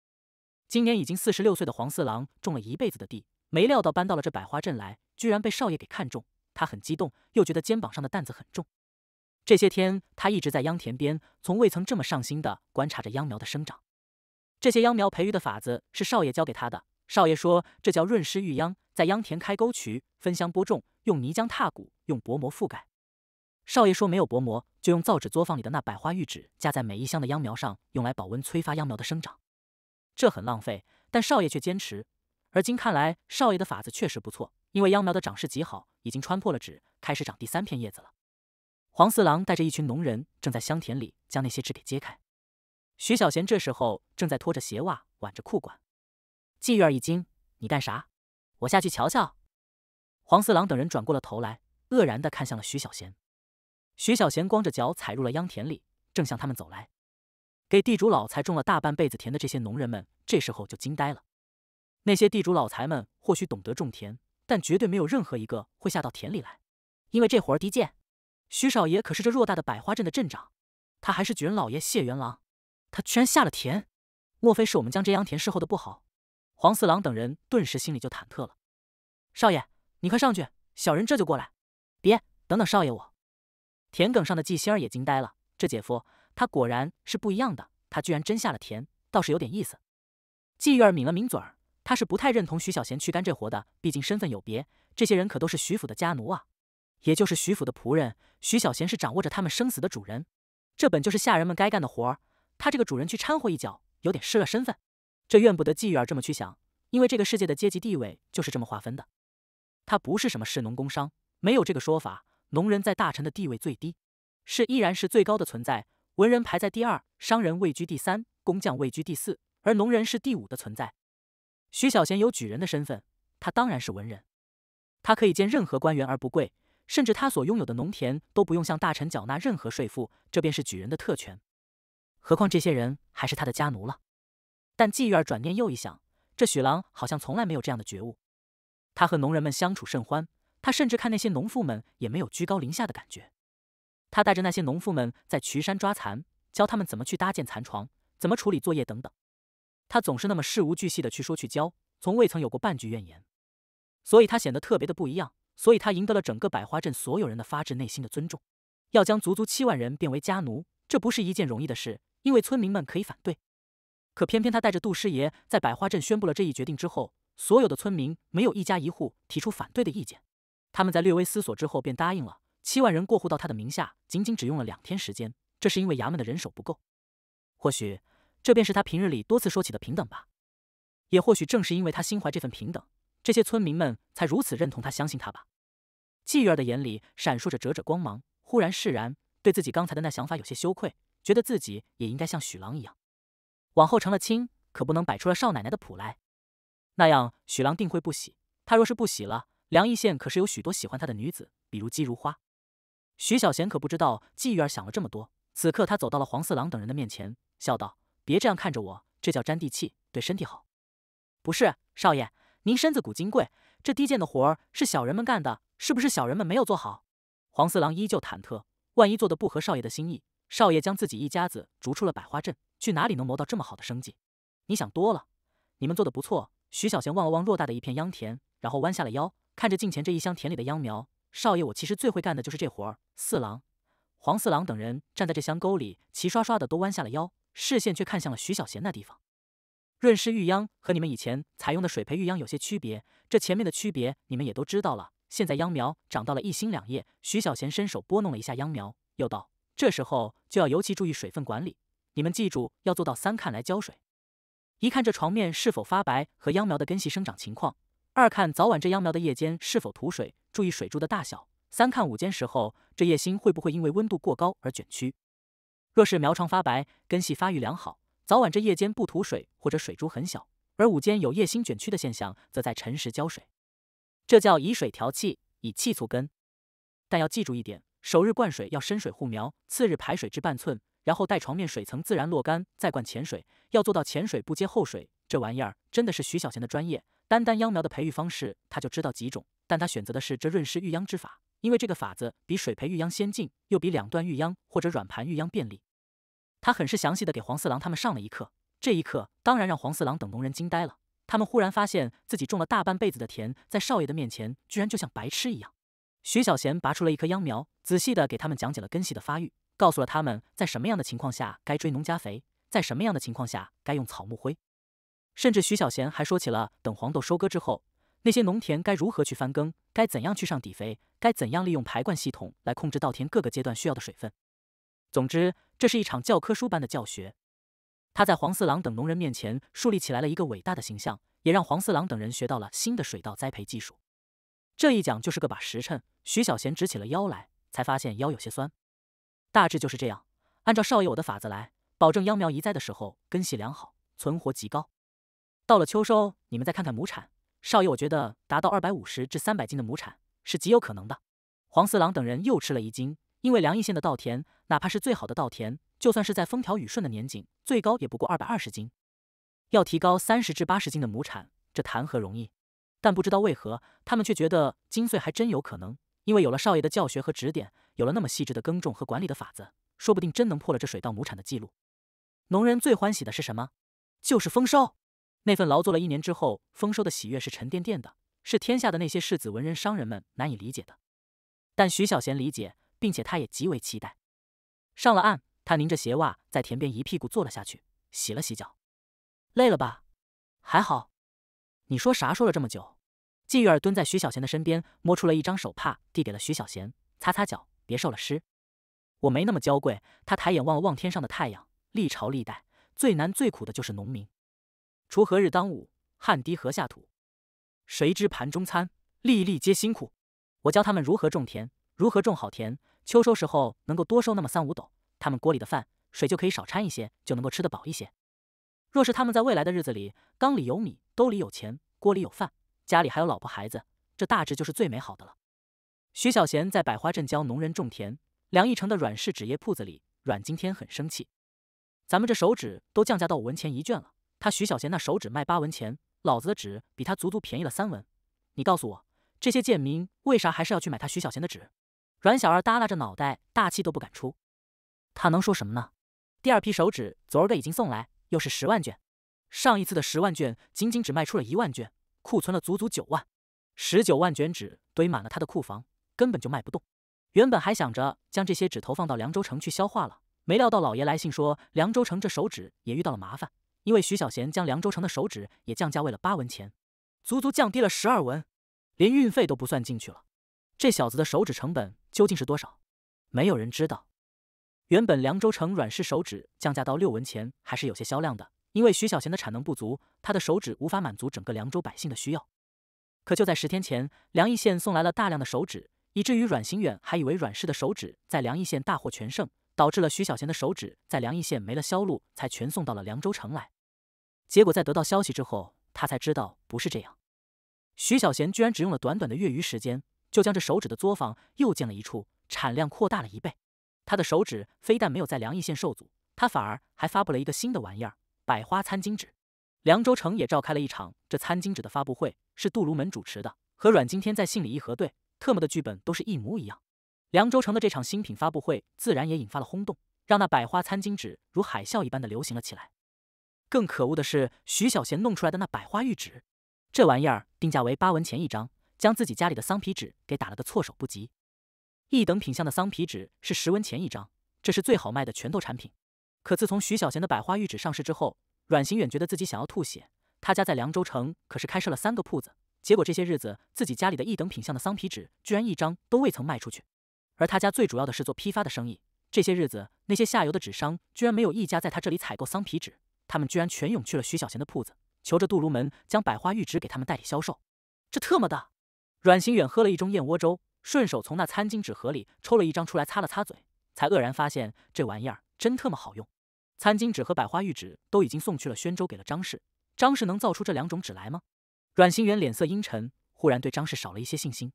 今年已经四十六岁的黄四郎种了一辈子的地，没料到搬到了这百花镇来，居然被少爷给看中，他很激动，又觉得肩膀上的担子很重。这些天，他一直在秧田边，从未曾这么上心地观察着秧苗的生长。这些秧苗培育的法子是少爷教给他的。少爷说，这叫润湿育秧，在秧田开沟渠，分箱播种，用泥浆踏谷，用薄膜覆盖。少爷说没有薄膜，就用造纸作坊里的那百花玉纸加在每一箱的秧苗上，用来保温催发秧苗的生长。这很浪费，但少爷却坚持。而今看来，少爷的法子确实不错，因为秧苗的长势极好，已经穿破了纸，开始长第三片叶子了。黄四郎带着一群农人正在香田里将那些纸给揭开。徐小贤这时候正在脱着鞋袜，挽着裤管。季玉儿一惊：“你干啥？我下去瞧瞧。”黄四郎等人转过了头来，愕然地看向了徐小贤。徐小贤光着脚踩入了秧田里，正向他们走来。给地主老财种了大半辈子田的这些农人们，这时候就惊呆了。那些地主老财们或许懂得种田，但绝对没有任何一个会下到田里来，因为这活儿低贱。徐少爷可是这偌大的百花镇的镇长，他还是举人老爷谢元郎，他居然下了田，莫非是我们将这秧田侍候的不好？黄四郎等人顿时心里就忐忑了。少爷，你快上去，小人这就过来。别，等等，少爷我。田埂上的季星儿也惊呆了，这姐夫他果然是不一样的，他居然真下了田，倒是有点意思。季玉儿抿了抿嘴儿，他是不太认同徐小贤去干这活的，毕竟身份有别，这些人可都是徐府的家奴啊。也就是徐府的仆人，徐小贤是掌握着他们生死的主人，这本就是下人们该干的活儿。他这个主人去掺和一脚，有点失了身份。这怨不得季玉儿这么去想，因为这个世界的阶级地位就是这么划分的。他不是什么士农工商，没有这个说法，农人在大臣的地位最低，是依然是最高的存在。文人排在第二，商人位居第三，工匠位居第四，而农人是第五的存在。徐小贤有举人的身份，他当然是文人，他可以见任何官员而不贵，甚至他所拥有的农田都不用向大臣缴纳任何税赋，这便是举人的特权。何况这些人还是他的家奴了。但季玉儿转念又一想，这许郎好像从来没有这样的觉悟。他和农人们相处甚欢，他甚至看那些农妇们也没有居高临下的感觉。他带着那些农妇们在渠山抓蚕，教他们怎么去搭建蚕床，怎么处理作业等等。他总是那么事无巨细的去说去教，从未曾有过半句怨言。所以他显得特别的不一样，所以他赢得了整个百花镇所有人的发自内心的尊重。要将足足七万人变为家奴，这不是一件容易的事，因为村民们可以反对。可偏偏他带着杜师爷在百花镇宣布了这一决定之后。所有的村民没有一家一户提出反对的意见，他们在略微思索之后便答应了。七万人过户到他的名下，仅仅只用了两天时间。这是因为衙门的人手不够，或许这便是他平日里多次说起的平等吧。也或许正是因为他心怀这份平等，这些村民们才如此认同他、相信他吧。季玉儿的眼里闪烁着折折光芒，忽然释然，对自己刚才的那想法有些羞愧，觉得自己也应该像许郎一样，往后成了亲，可不能摆出了少奶奶的谱来。那样，许郎定会不喜。他若是不喜了，梁邑县可是有许多喜欢他的女子，比如姬如花。徐小贤可不知道季玉儿想了这么多。此刻，他走到了黄四郎等人的面前，笑道：“别这样看着我，这叫沾地气，对身体好。”不是，少爷，您身子骨金贵，这低贱的活儿是小人们干的，是不是小人们没有做好？黄四郎依旧忐忑，万一做的不合少爷的心意，少爷将自己一家子逐出了百花镇，去哪里能谋到这么好的生计？你想多了，你们做的不错。徐小贤望了望偌大的一片秧田，然后弯下了腰，看着近前这一箱田里的秧苗。少爷，我其实最会干的就是这活儿。四郎、黄四郎等人站在这箱沟里，齐刷刷的都弯下了腰，视线却看向了徐小贤那地方。润湿玉秧和你们以前采用的水培玉秧有些区别，这前面的区别你们也都知道了。现在秧苗长到了一心两叶，徐小贤伸手拨弄了一下秧苗，又道：“这时候就要尤其注意水分管理，你们记住要做到三看来浇水。”一看这床面是否发白和秧苗的根系生长情况，二看早晚这秧苗的叶间是否吐水，注意水柱的大小，三看午间时候这叶心会不会因为温度过高而卷曲。若是苗床发白，根系发育良好，早晚这叶间不吐水或者水珠很小，而午间有叶心卷曲的现象，则在辰时浇水，这叫以水调气，以气促根。但要记住一点，首日灌水要深水护苗，次日排水至半寸。然后待床面水层自然落干，再灌浅水，要做到浅水不接后水。这玩意儿真的是徐小贤的专业。单单秧苗的培育方式，他就知道几种，但他选择的是这润湿育秧之法，因为这个法子比水培育秧先进，又比两段育秧或者软盘育秧便利。他很是详细的给黄四郎他们上了一课，这一课当然让黄四郎等农人惊呆了。他们忽然发现自己种了大半辈子的田，在少爷的面前居然就像白痴一样。徐小贤拔出了一棵秧苗，仔细的给他们讲解了根系的发育。告诉了他们在什么样的情况下该追农家肥，在什么样的情况下该用草木灰，甚至徐小贤还说起了等黄豆收割之后，那些农田该如何去翻耕，该怎样去上底肥，该怎样利用排灌系统来控制稻田各个阶段需要的水分。总之，这是一场教科书般的教学。他在黄四郎等农人面前树立起来了一个伟大的形象，也让黄四郎等人学到了新的水稻栽培技术。这一讲就是个把时辰，徐小贤直起了腰来，才发现腰有些酸。大致就是这样，按照少爷我的法子来，保证秧苗移栽的时候根系良好，存活极高。到了秋收，你们再看看亩产，少爷我觉得达到二百五十至三百斤的亩产是极有可能的。黄四郎等人又吃了一惊，因为梁邑县的稻田，哪怕是最好的稻田，就算是在风调雨顺的年景，最高也不过二百二十斤。要提高三十至八十斤的亩产，这谈何容易？但不知道为何，他们却觉得金穗还真有可能，因为有了少爷的教学和指点。有了那么细致的耕种和管理的法子，说不定真能破了这水稻亩产的记录。农人最欢喜的是什么？就是丰收。那份劳作了一年之后丰收的喜悦是沉甸甸的，是天下的那些世子文人商人们难以理解的。但徐小贤理解，并且他也极为期待。上了岸，他拧着鞋袜在田边一屁股坐了下去，洗了洗脚。累了吧？还好。你说啥？说了这么久。季玉儿蹲在徐小贤的身边，摸出了一张手帕，递给了徐小贤，擦擦脚。别受了湿，我没那么娇贵。他抬眼望了望天上的太阳，历朝历代最难最苦的就是农民。锄禾日当午，汗滴禾下土。谁知盘中餐，粒粒皆辛苦。我教他们如何种田，如何种好田，秋收时候能够多收那么三五斗，他们锅里的饭水就可以少掺一些，就能够吃得饱一些。若是他们在未来的日子里，缸里有米，兜里有钱，锅里有饭，家里还有老婆孩子，这大致就是最美好的了。徐小贤在百花镇教农人种田，梁义成的阮氏纸业铺子里，阮经天很生气。咱们这手纸都降价到五文钱一卷了，他徐小贤那手纸卖八文钱，老子的纸比他足足便宜了三文。你告诉我，这些贱民为啥还是要去买他徐小贤的纸？阮小二耷拉着脑袋，大气都不敢出。他能说什么呢？第二批手纸昨儿个已经送来。又是十万卷，上一次的十万卷仅仅只卖出了一万卷，库存了足足九万，十九万卷纸堆满了他的库房，根本就卖不动。原本还想着将这些纸投放到凉州城去消化了，没料到老爷来信说凉州城这手纸也遇到了麻烦，因为徐小贤将凉州城的手纸也降价为了八文钱，足足降低了十二文，连运费都不算进去了。这小子的手指成本究竟是多少？没有人知道。原本凉州城软式手指降价到六文钱还是有些销量的，因为徐小贤的产能不足，他的手指无法满足整个凉州百姓的需要。可就在十天前，凉义县送来了大量的手纸，以至于阮行远还以为阮氏的手指在凉义县大获全胜，导致了徐小贤的手指在凉义县没了销路，才全送到了凉州城来。结果在得到消息之后，他才知道不是这样，徐小贤居然只用了短短的月余时间，就将这手指的作坊又建了一处，产量扩大了一倍。他的手指非但没有在凉邑县受阻，他反而还发布了一个新的玩意儿——百花餐巾纸。凉州城也召开了一场这餐巾纸的发布会，是杜如门主持的，和阮经天在信里一核对，特么的剧本都是一模一样。凉州城的这场新品发布会自然也引发了轰动，让那百花餐巾纸如海啸一般的流行了起来。更可恶的是，徐小贤弄出来的那百花玉纸，这玩意儿定价为八文钱一张，将自己家里的桑皮纸给打了个措手不及。一等品相的桑皮纸是十文钱一张，这是最好卖的拳头产品。可自从徐小贤的百花玉纸上市之后，阮行远觉得自己想要吐血。他家在凉州城可是开设了三个铺子，结果这些日子自己家里的一等品相的桑皮纸居然一张都未曾卖出去。而他家最主要的是做批发的生意，这些日子那些下游的纸商居然没有一家在他这里采购桑皮纸，他们居然全涌去了徐小贤的铺子，求着杜如门将百花玉纸给他们代理销售。这特么的！阮行远喝了一盅燕窝粥。顺手从那餐巾纸盒里抽了一张出来，擦了擦嘴，才愕然发现这玩意儿真特么好用。餐巾纸和百花玉纸都已经送去了宣州，给了张氏。张氏能造出这两种纸来吗？阮行远脸色阴沉，忽然对张氏少了一些信心。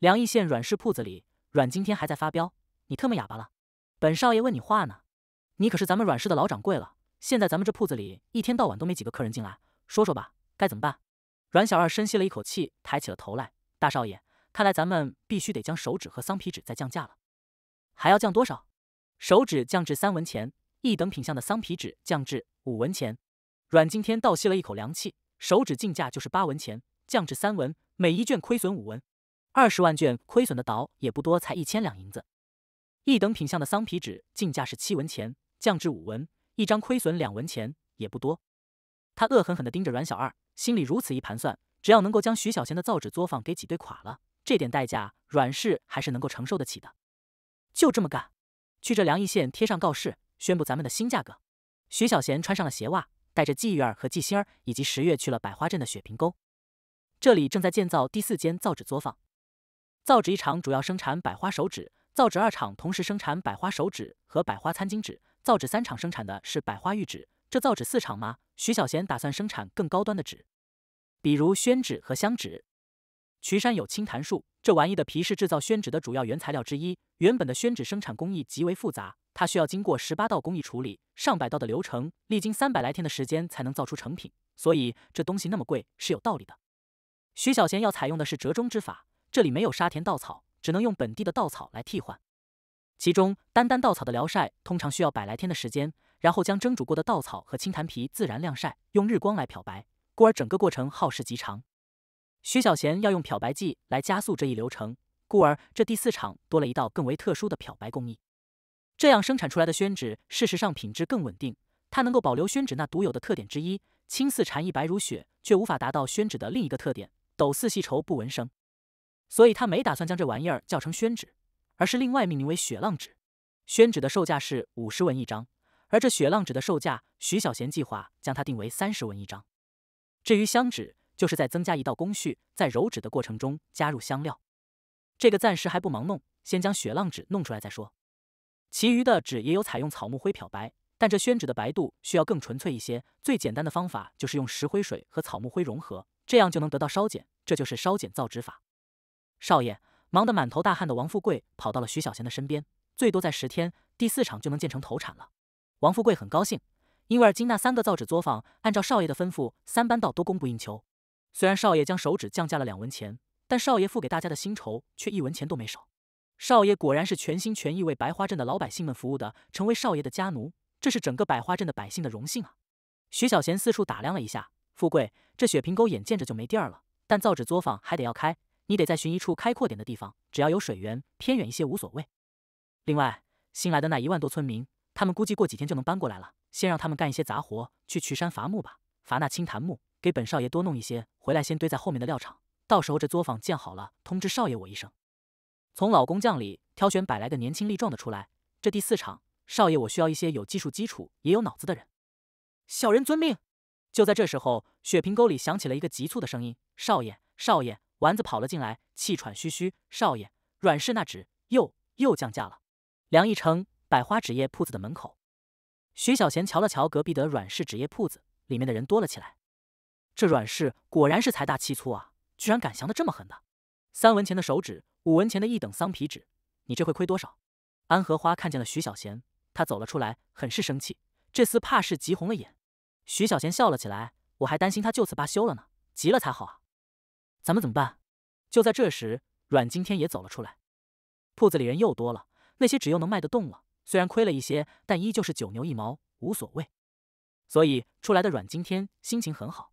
梁义县阮氏铺子里，阮经天还在发飙：“你特么哑巴了？本少爷问你话呢。你可是咱们阮氏的老掌柜了，现在咱们这铺子里一天到晚都没几个客人进来，说说吧，该怎么办？”阮小二深吸了一口气，抬起了头来：“大少爷。”看来咱们必须得将手指和桑皮纸再降价了，还要降多少？手指降至三文钱，一等品相的桑皮纸降至五文钱。阮经天倒吸了一口凉气，手指进价就是八文钱，降至三文，每一卷亏损五文，二十万卷亏损的倒也不多，才一千两银子。一等品相的桑皮纸进价是七文钱，降至五文，一张亏损两文钱，也不多。他恶狠狠地盯着阮小二，心里如此一盘算：只要能够将徐小贤的造纸作坊给挤兑垮了。这点代价，阮氏还是能够承受得起的。就这么干，去这梁义县贴上告示，宣布咱们的新价格。徐小贤穿上了鞋袜，带着季玉儿和季星儿以及十月去了百花镇的雪平沟。这里正在建造第四间造纸作坊。造纸一厂主要生产百花手纸，造纸二厂同时生产百花手纸和百花餐巾纸，造纸三厂生产的是百花玉纸。这造纸四厂吗，徐小贤打算生产更高端的纸，比如宣纸和香纸。衢山有青檀树，这玩意的皮是制造宣纸的主要原材料之一。原本的宣纸生产工艺极为复杂，它需要经过十八道工艺处理，上百道的流程，历经三百来天的时间才能造出成品。所以这东西那么贵是有道理的。徐小贤要采用的是折中之法，这里没有沙田稻草，只能用本地的稻草来替换。其中单单稻草的疗晒通常需要百来天的时间，然后将蒸煮过的稻草和青檀皮自然晾晒，用日光来漂白，故而整个过程耗时极长。徐小贤要用漂白剂来加速这一流程，故而这第四厂多了一道更为特殊的漂白工艺。这样生产出来的宣纸，事实上品质更稳定，它能够保留宣纸那独有的特点之一——青似蝉翼，白如雪，却无法达到宣纸的另一个特点——抖似细绸，不闻声。所以他没打算将这玩意儿叫成宣纸，而是另外命名为雪浪纸。宣纸的售价是五十文一张，而这雪浪纸的售价，徐小贤计划将它定为三十文一张。至于香纸，就是在增加一道工序，在揉纸的过程中加入香料，这个暂时还不忙弄，先将雪浪纸弄出来再说。其余的纸也有采用草木灰漂白，但这宣纸的白度需要更纯粹一些。最简单的方法就是用石灰水和草木灰融合，这样就能得到烧碱。这就是烧碱造纸法。少爷忙得满头大汗的王富贵跑到了徐小贤的身边，最多在十天，第四场就能建成投产了。王富贵很高兴，因为而今那三个造纸作坊按照少爷的吩咐，三班倒都供不应求。虽然少爷将手纸降价了两文钱。但少爷付给大家的薪酬却一文钱都没少。少爷果然是全心全意为百花镇的老百姓们服务的，成为少爷的家奴，这是整个百花镇的百姓的荣幸啊！徐小贤四处打量了一下，富贵，这雪平沟眼见着就没地儿了，但造纸作坊还得要开，你得再寻一处开阔点的地方，只要有水源，偏远一些无所谓。另外，新来的那一万多村民，他们估计过几天就能搬过来了，先让他们干一些杂活，去渠山伐木吧，伐那青檀木，给本少爷多弄一些回来，先堆在后面的料场。到时候这作坊建好了，通知少爷我一声。从老工匠里挑选百来个年轻力壮的出来。这第四场，少爷我需要一些有技术基础也有脑子的人。小人遵命。就在这时候，血瓶沟里响起了一个急促的声音：“少爷，少爷！”丸子跑了进来，气喘吁吁：“少爷，阮氏那纸又又降价了。”梁义成百花纸业铺子的门口，徐小贤瞧了瞧隔壁的阮氏纸业铺子，里面的人多了起来。这阮氏果然是财大气粗啊！居然敢降的这么狠的，三文钱的手纸，五文钱的一等桑皮纸，你这会亏多少？安荷花看见了徐小贤，他走了出来，很是生气，这厮怕是急红了眼。徐小贤笑了起来，我还担心他就此罢休了呢，急了才好啊。咱们怎么办？就在这时，阮经天也走了出来，铺子里人又多了，那些纸又能卖得动了，虽然亏了一些，但依旧是九牛一毛，无所谓。所以出来的阮经天心情很好，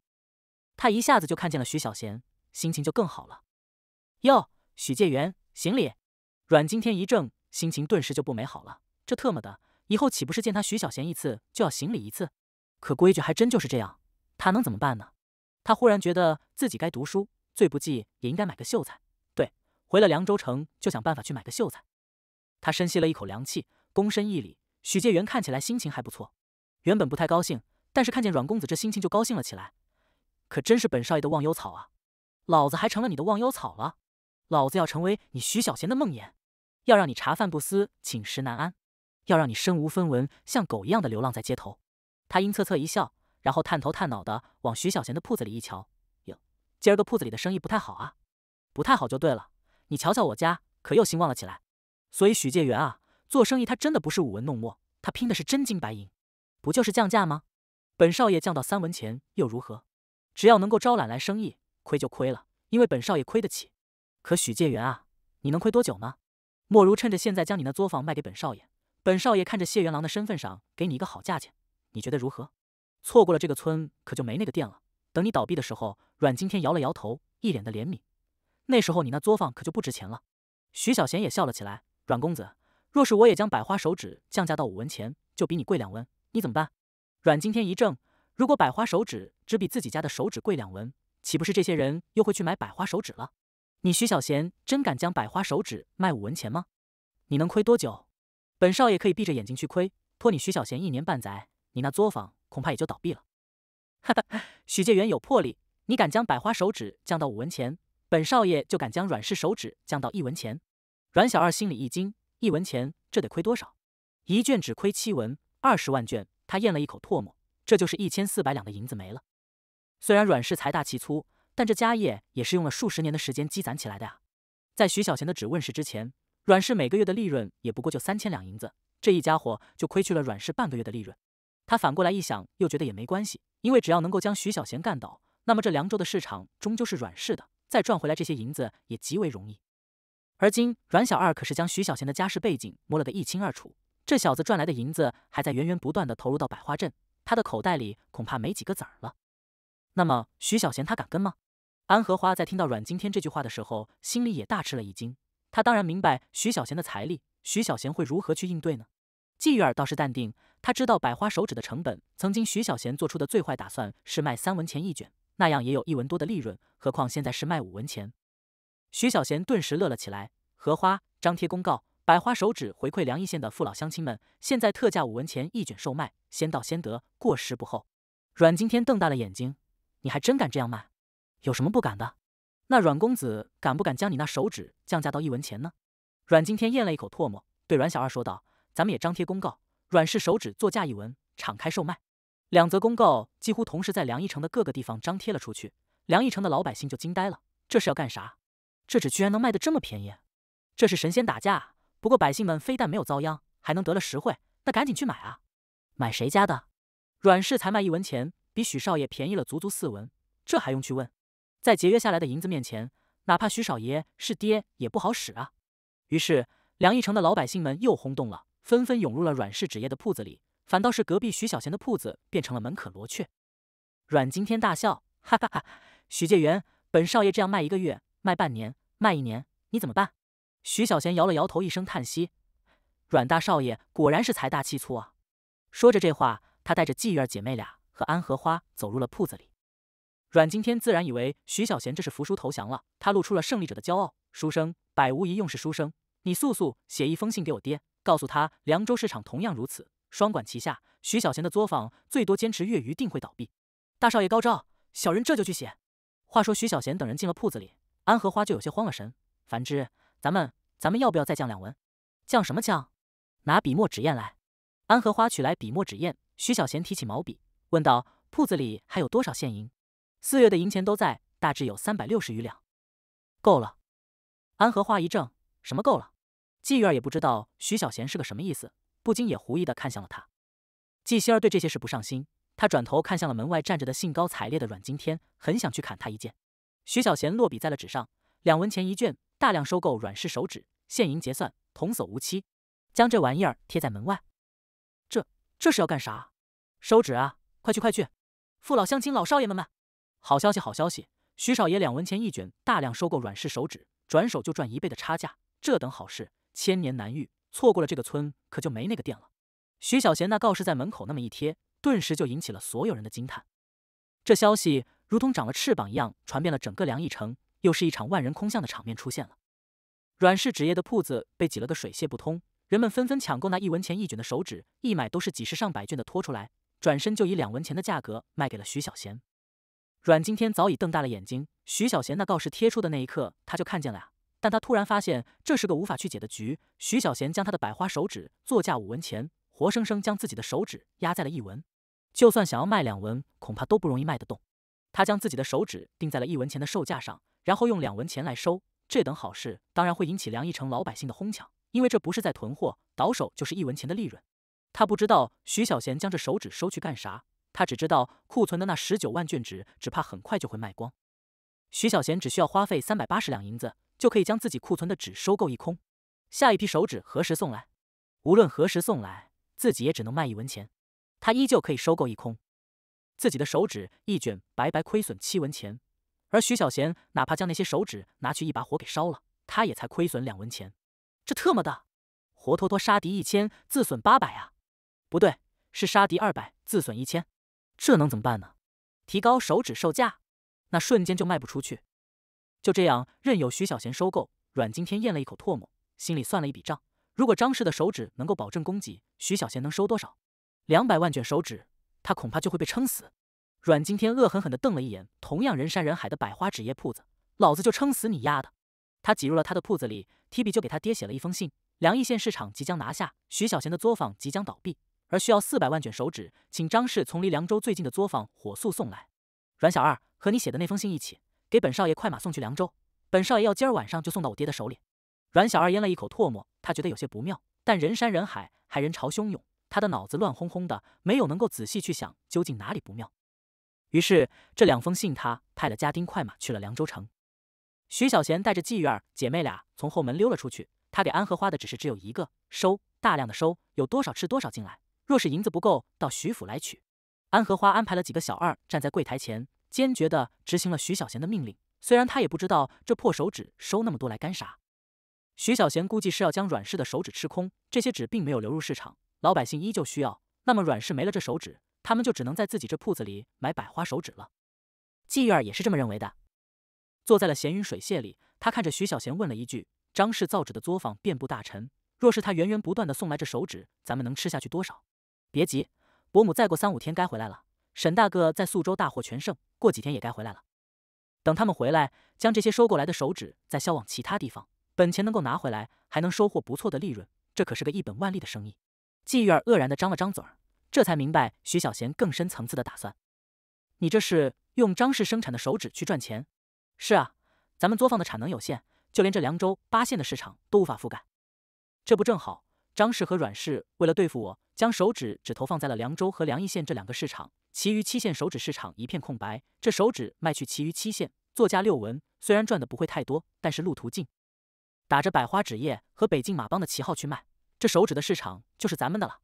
他一下子就看见了徐小贤。心情就更好了。哟，许介元，行礼。阮经天一怔，心情顿时就不美好了。这特么的，以后岂不是见他徐小贤一次就要行礼一次？可规矩还真就是这样，他能怎么办呢？他忽然觉得自己该读书，最不济也应该买个秀才。对，回了凉州城就想办法去买个秀才。他深吸了一口凉气，躬身一礼。许介元看起来心情还不错，原本不太高兴，但是看见阮公子这心情就高兴了起来。可真是本少爷的忘忧草啊！老子还成了你的忘忧草了，老子要成为你徐小贤的梦魇，要让你茶饭不思，寝食难安，要让你身无分文，像狗一样的流浪在街头。他阴恻恻一笑，然后探头探脑的往徐小贤的铺子里一瞧，今儿个铺子里的生意不太好啊，不太好就对了。你瞧瞧我家，可又兴旺了起来。所以许介元啊，做生意他真的不是舞文弄墨，他拼的是真金白银。不就是降价吗？本少爷降到三文钱又如何？只要能够招揽来生意。亏就亏了，因为本少爷亏得起。可许介元啊，你能亏多久呢？莫如趁着现在将你那作坊卖给本少爷，本少爷看着谢元郎的身份上给你一个好价钱，你觉得如何？错过了这个村，可就没那个店了。等你倒闭的时候，阮经天摇了摇头，一脸的怜悯。那时候你那作坊可就不值钱了。徐小贤也笑了起来。阮公子，若是我也将百花手指降价到五文钱，就比你贵两文，你怎么办？阮经天一怔，如果百花手指只比自己家的手指贵两文。岂不是这些人又会去买百花手指了？你徐小贤真敢将百花手指卖五文钱吗？你能亏多久？本少爷可以闭着眼睛去亏，拖你徐小贤一年半载，你那作坊恐怕也就倒闭了。哈哈，许介元有魄力，你敢将百花手指降到五文钱，本少爷就敢将阮氏手指降到一文钱。阮小二心里一惊，一文钱这得亏多少？一卷只亏七文，二十万卷，他咽了一口唾沫，这就是一千四百两的银子没了。虽然阮氏财大气粗，但这家业也是用了数十年的时间积攒起来的呀。在徐小贤的纸问世之前，阮氏每个月的利润也不过就三千两银子，这一家伙就亏去了阮氏半个月的利润。他反过来一想，又觉得也没关系，因为只要能够将徐小贤干倒，那么这凉州的市场终究是阮氏的，再赚回来这些银子也极为容易。而今阮小二可是将徐小贤的家世背景摸了个一清二楚，这小子赚来的银子还在源源不断的投入到百花镇，他的口袋里恐怕没几个子儿了。那么徐小贤他敢跟吗？安荷花在听到阮经天这句话的时候，心里也大吃了一惊。他当然明白徐小贤的财力，徐小贤会如何去应对呢？季玉儿倒是淡定，他知道百花手指的成本，曾经徐小贤做出的最坏打算是卖三文钱一卷，那样也有一文多的利润，何况现在是卖五文钱。徐小贤顿时乐了起来。荷花张贴公告，百花手指回馈梁义县的父老乡亲们，现在特价五文钱一卷售卖，先到先得，过时不候。阮经天瞪大了眼睛。你还真敢这样卖？有什么不敢的？那阮公子敢不敢将你那手指降价到一文钱呢？阮经天咽了一口唾沫，对阮小二说道：“咱们也张贴公告，阮氏手指作价一文，敞开售卖。”两则公告几乎同时在梁义城的各个地方张贴了出去。梁义城的老百姓就惊呆了，这是要干啥？这纸居然能卖得这么便宜？这是神仙打架！不过百姓们非但没有遭殃，还能得了实惠，那赶紧去买啊！买谁家的？阮氏才卖一文钱，比许少爷便宜了足足四文，这还用去问？在节约下来的银子面前，哪怕许少爷是爹也不好使啊！于是梁义城的老百姓们又轰动了，纷纷涌入了阮氏纸业的铺子里，反倒是隔壁徐小贤的铺子变成了门可罗雀。阮经天大笑，哈哈哈！许介元，本少爷这样卖一个月，卖半年，卖一年，你怎么办？徐小贤摇了摇头，一声叹息：“阮大少爷果然是财大气粗啊！”说着这话，他带着季月儿姐妹俩和安荷花走入了铺子里。阮经天自然以为徐小贤这是服输投降了，他露出了胜利者的骄傲。书生，百无一用是书生，你速速写一封信给我爹，告诉他凉州市场同样如此，双管齐下，徐小贤的作坊最多坚持月余定会倒闭。大少爷高招，小人这就去写。话说徐小贤等人进了铺子里，安荷花就有些慌了神。繁枝，咱们咱们要不要再降两文？降什么降？拿笔墨纸砚来。安荷花取来笔墨纸砚，徐小贤提起毛笔，问道：“铺子里还有多少现银？四月的银钱都在，大致有三百六十余两。够了。”安荷花一怔：“什么够了？”季玉儿也不知道徐小贤是个什么意思，不禁也狐疑的看向了他。季希儿对这些事不上心。他转头看向了门外站着的兴高采烈的阮经天，很想去砍他一剑。徐小贤落笔在了纸上，两文钱一卷，大量收购阮氏手指，现银结算，童叟无欺。将这玩意儿贴在门外，这这是要干啥？收纸啊！快去快去！父老乡亲老少爷们们，好消息好消息！徐少爷两文钱一卷，大量收购阮氏手指，转手就赚一倍的差价，这等好事千年难遇，错过了这个村可就没那个店了。徐小贤那告示在门口那么一贴。顿时就引起了所有人的惊叹，这消息如同长了翅膀一样传遍了整个梁邑城，又是一场万人空巷的场面出现了。阮氏纸业的铺子被挤了个水泄不通，人们纷纷抢购那一文钱一卷的手纸，一买都是几十上百卷的拖出来，转身就以两文钱的价格卖给了徐小贤。阮经天早已瞪大了眼睛，徐小贤那告示贴出的那一刻，他就看见了呀，但他突然发现这是个无法去解的局。徐小贤将他的百花手指作价五文钱，活生生将自己的手指压在了一文。就算想要卖两文，恐怕都不容易卖得动。他将自己的手指定在了一文钱的售价上，然后用两文钱来收。这等好事当然会引起梁一城老百姓的哄抢，因为这不是在囤货，倒手就是一文钱的利润。他不知道徐小贤将这手指收去干啥，他只知道库存的那十九万卷纸，只怕很快就会卖光。徐小贤只需要花费三百八十两银子，就可以将自己库存的纸收购一空。下一批手指何时送来？无论何时送来，自己也只能卖一文钱。他依旧可以收购一空，自己的手指一卷，白白亏损七文钱；而徐小贤哪怕将那些手指拿去一把火给烧了，他也才亏损两文钱。这特么的，活脱脱杀敌一千，自损八百啊！不对，是杀敌二百，自损一千。这能怎么办呢？提高手指售价，那瞬间就卖不出去。就这样，任由徐小贤收购。阮经天咽了一口唾沫，心里算了一笔账：如果张氏的手指能够保证供给，徐小贤能收多少？两百万卷手纸，他恐怕就会被撑死。阮经天恶狠狠地瞪了一眼同样人山人海的百花纸业铺子，老子就撑死你丫的！他挤入了他的铺子里，提笔就给他爹写了一封信：梁邑县市场即将拿下，徐小贤的作坊即将倒闭，而需要四百万卷手纸，请张氏从离凉州最近的作坊火速送来。阮小二和你写的那封信一起，给本少爷快马送去凉州。本少爷要今儿晚上就送到我爹的手里。阮小二咽了一口唾沫，他觉得有些不妙，但人山人海，还人潮汹涌。他的脑子乱哄哄的，没有能够仔细去想究竟哪里不妙。于是这两封信，他派了家丁快马去了凉州城。徐小贤带着妓院姐妹俩从后门溜了出去。他给安荷花的指示只有一个：收，大量的收，有多少吃多少进来。若是银子不够，到徐府来取。安荷花安排了几个小二站在柜台前，坚决的执行了徐小贤的命令。虽然他也不知道这破手指收那么多来干啥。徐小贤估计是要将阮氏的手指吃空，这些纸并没有流入市场。老百姓依旧需要，那么阮氏没了这手指，他们就只能在自己这铺子里买百花手指了。季玉儿也是这么认为的。坐在了闲云水榭里，他看着徐小贤问了一句：“张氏造纸的作坊遍布大陈，若是他源源不断的送来这手指，咱们能吃下去多少？”别急，伯母再过三五天该回来了。沈大哥在宿州大获全胜，过几天也该回来了。等他们回来，将这些收购来的手指再销往其他地方，本钱能够拿回来，还能收获不错的利润，这可是个一本万利的生意。季玉儿愕然的张了张嘴儿，这才明白徐小贤更深层次的打算。你这是用张氏生产的手指去赚钱？是啊，咱们作坊的产能有限，就连这凉州八县的市场都无法覆盖。这不正好？张氏和阮氏为了对付我，将手指只投放在了凉州和凉义县这两个市场，其余七县手指市场一片空白。这手指卖去其余七县，作价六文，虽然赚的不会太多，但是路途近，打着百花纸业和北境马帮的旗号去卖，这手指的市场就是咱们的了。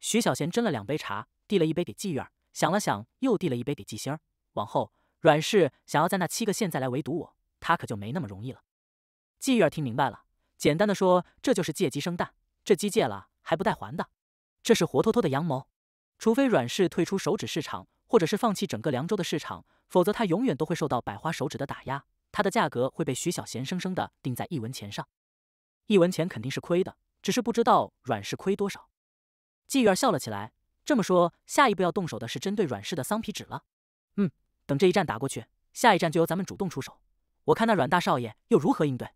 徐小贤斟了两杯茶，递了一杯给季玉儿，想了想，又递了一杯给季星儿。往后，阮氏想要在那七个县再来围堵我，他可就没那么容易了。季玉儿听明白了，简单的说，这就是借鸡生蛋。这鸡借了还不带还的，这是活脱脱的阳谋。除非阮氏退出手指市场，或者是放弃整个凉州的市场，否则他永远都会受到百花手指的打压，他的价格会被徐小贤生生的定在一文钱上。一文钱肯定是亏的，只是不知道阮氏亏多少。季玉儿笑了起来，这么说，下一步要动手的是针对阮氏的桑皮纸了。嗯，等这一战打过去，下一站就由咱们主动出手。我看那阮大少爷又如何应对。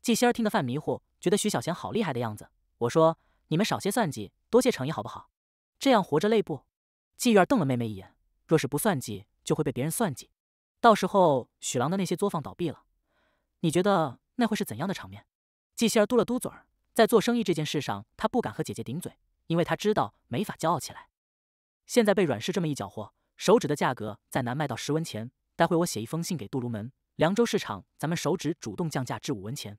季仙儿听得犯迷糊，觉得徐小贤好厉害的样子。我说：“你们少些算计，多些诚意，好不好？这样活着累不？”季玉儿瞪了妹妹一眼：“若是不算计，就会被别人算计，到时候许郎的那些作坊倒闭了，你觉得那会是怎样的场面？”季希儿嘟了嘟嘴儿，在做生意这件事上，她不敢和姐姐顶嘴，因为她知道没法骄傲起来。现在被阮氏这么一搅和，手指的价格再难卖到十文钱。待会我写一封信给杜卢门、凉州市场，咱们手指主动降价至五文钱。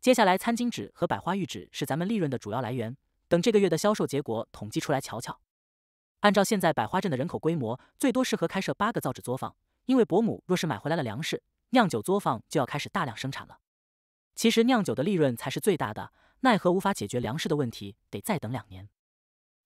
接下来，餐巾纸和百花玉纸是咱们利润的主要来源。等这个月的销售结果统计出来瞧瞧。按照现在百花镇的人口规模，最多适合开设八个造纸作坊。因为伯母若是买回来了粮食，酿酒作坊就要开始大量生产了。其实酿酒的利润才是最大的，奈何无法解决粮食的问题，得再等两年。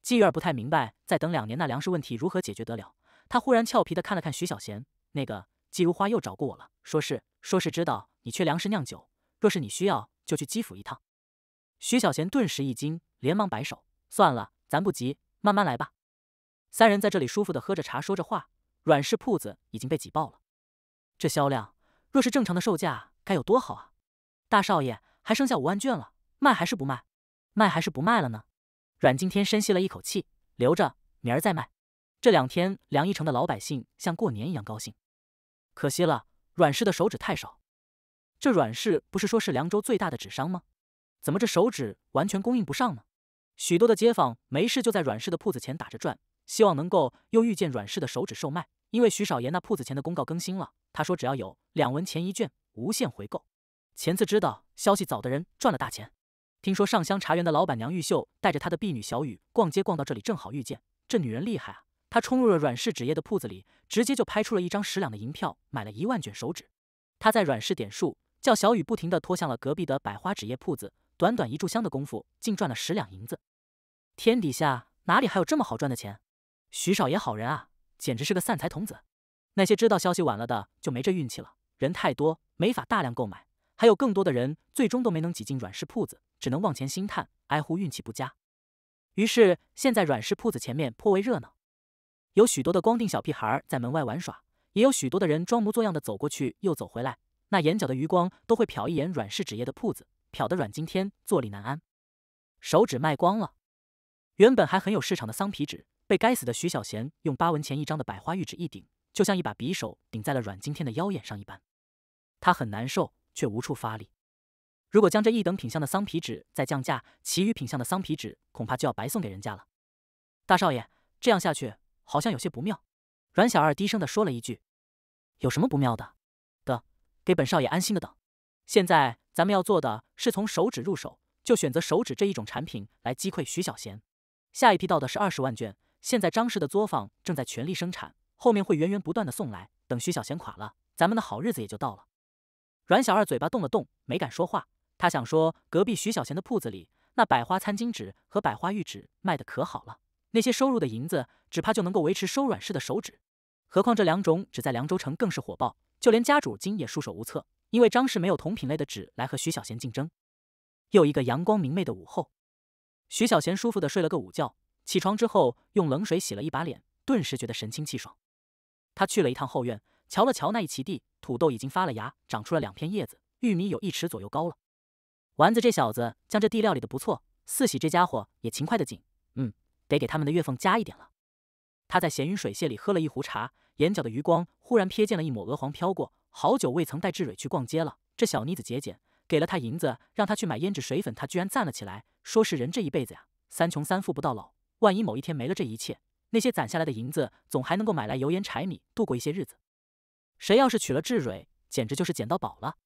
季玉儿不太明白，再等两年那粮食问题如何解决得了？他忽然俏皮地看了看徐小贤，那个季如花又找过我了，说是说是知道你缺粮食酿酒，若是你需要。就去基辅一趟。徐小贤顿时一惊，连忙摆手：“算了，咱不急，慢慢来吧。”三人在这里舒服的喝着茶，说着话。阮氏铺子已经被挤爆了，这销量若是正常的售价，该有多好啊！大少爷，还剩下五万卷了，卖还是不卖？卖还是不卖了呢？阮经天深吸了一口气，留着，明儿再卖。这两天，梁一城的老百姓像过年一样高兴。可惜了，阮氏的手指太少。这阮氏不是说是凉州最大的纸商吗？怎么这手指完全供应不上呢？许多的街坊没事就在阮氏的铺子前打着转，希望能够又遇见阮氏的手指售卖。因为徐少爷那铺子前的公告更新了，他说只要有两文钱一卷，无限回购。前次知道消息早的人赚了大钱。听说上香茶园的老板娘玉秀带着她的婢女小雨逛街逛到这里，正好遇见。这女人厉害啊！她冲入了阮氏纸业的铺子里，直接就拍出了一张十两的银票，买了一万卷手纸。她在阮氏点数。叫小雨不停地拖向了隔壁的百花纸业铺子，短短一炷香的功夫，竟赚了十两银子。天底下哪里还有这么好赚的钱？徐少爷好人啊，简直是个散财童子。那些知道消息晚了的就没这运气了，人太多没法大量购买，还有更多的人最终都没能挤进阮氏铺子，只能望前兴叹，哀呼运气不佳。于是现在阮氏铺子前面颇为热闹，有许多的光腚小屁孩在门外玩耍，也有许多的人装模作样的走过去又走回来。那眼角的余光都会瞟一眼阮氏纸业的铺子，瞟得阮经天坐立难安。手指卖光了，原本还很有市场的桑皮纸，被该死的徐小贤用八文钱一张的百花玉纸一顶，就像一把匕首顶在了阮经天的腰眼上一般。他很难受，却无处发力。如果将这一等品相的桑皮纸再降价，其余品相的桑皮纸恐怕就要白送给人家了。大少爷，这样下去好像有些不妙。阮小二低声的说了一句：“有什么不妙的？”给本少爷安心的等。现在咱们要做的是从手指入手，就选择手指这一种产品来击溃徐小贤。下一批到的是二十万卷，现在张氏的作坊正在全力生产，后面会源源不断的送来。等徐小贤垮了，咱们的好日子也就到了。阮小二嘴巴动了动，没敢说话。他想说，隔壁徐小贤的铺子里那百花餐巾纸和百花玉纸卖的可好了，那些收入的银子，只怕就能够维持收阮氏的手指。何况这两种只在凉州城更是火爆。就连家主今也束手无策，因为张氏没有同品类的纸来和徐小贤竞争。又一个阳光明媚的午后，徐小贤舒服的睡了个午觉，起床之后用冷水洗了一把脸，顿时觉得神清气爽。他去了一趟后院，瞧了瞧那一畦地，土豆已经发了芽，长出了两片叶子，玉米有一尺左右高了。丸子这小子将这地料理的不错，四喜这家伙也勤快的紧，嗯，得给他们的月俸加一点了。他在闲云水榭里喝了一壶茶，眼角的余光忽然瞥见了一抹鹅黄飘过。好久未曾带志蕊去逛街了，这小妮子节俭，给了他银子，让他去买胭脂水粉，他居然赞了起来，说是人这一辈子呀，三穷三富不到老，万一某一天没了这一切，那些攒下来的银子总还能够买来油盐柴米度过一些日子。谁要是娶了志蕊，简直就是捡到宝了。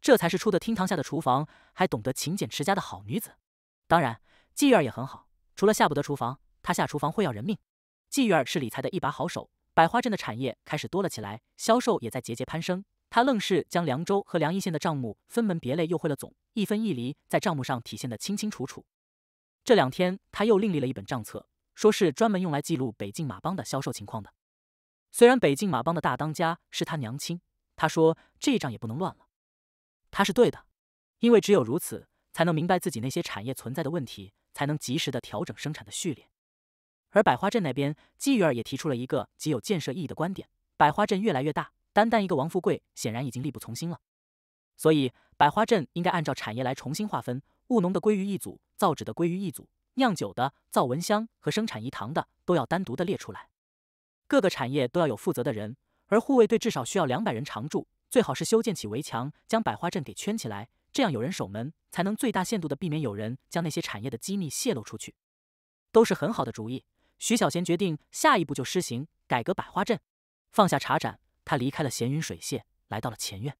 这才是出得厅堂下的厨房，还懂得勤俭持家的好女子。当然，季玉儿也很好，除了下不得厨房，她下厨房会要人命。季玉儿是理财的一把好手。百花镇的产业开始多了起来，销售也在节节攀升。他愣是将凉州和凉邑县的账目分门别类又汇了总，一分一厘在账目上体现得清清楚楚。这两天他又另立了一本账册，说是专门用来记录北境马帮的销售情况的。虽然北境马帮的大当家是他娘亲，他说这账也不能乱了。他是对的，因为只有如此，才能明白自己那些产业存在的问题，才能及时的调整生产的序列。而百花镇那边，季玉儿也提出了一个极有建设意义的观点：百花镇越来越大，单单一个王富贵显然已经力不从心了。所以，百花镇应该按照产业来重新划分，务农的归于一组，造纸的归于一组，酿酒的、造蚊香和生产饴糖的都要单独的列出来。各个产业都要有负责的人，而护卫队至少需要两百人常驻，最好是修建起围墙，将百花镇给圈起来，这样有人守门，才能最大限度的避免有人将那些产业的机密泄露出去。都是很好的主意。徐小贤决定下一步就施行改革百花镇。放下茶盏，他离开了闲云水榭，来到了前院。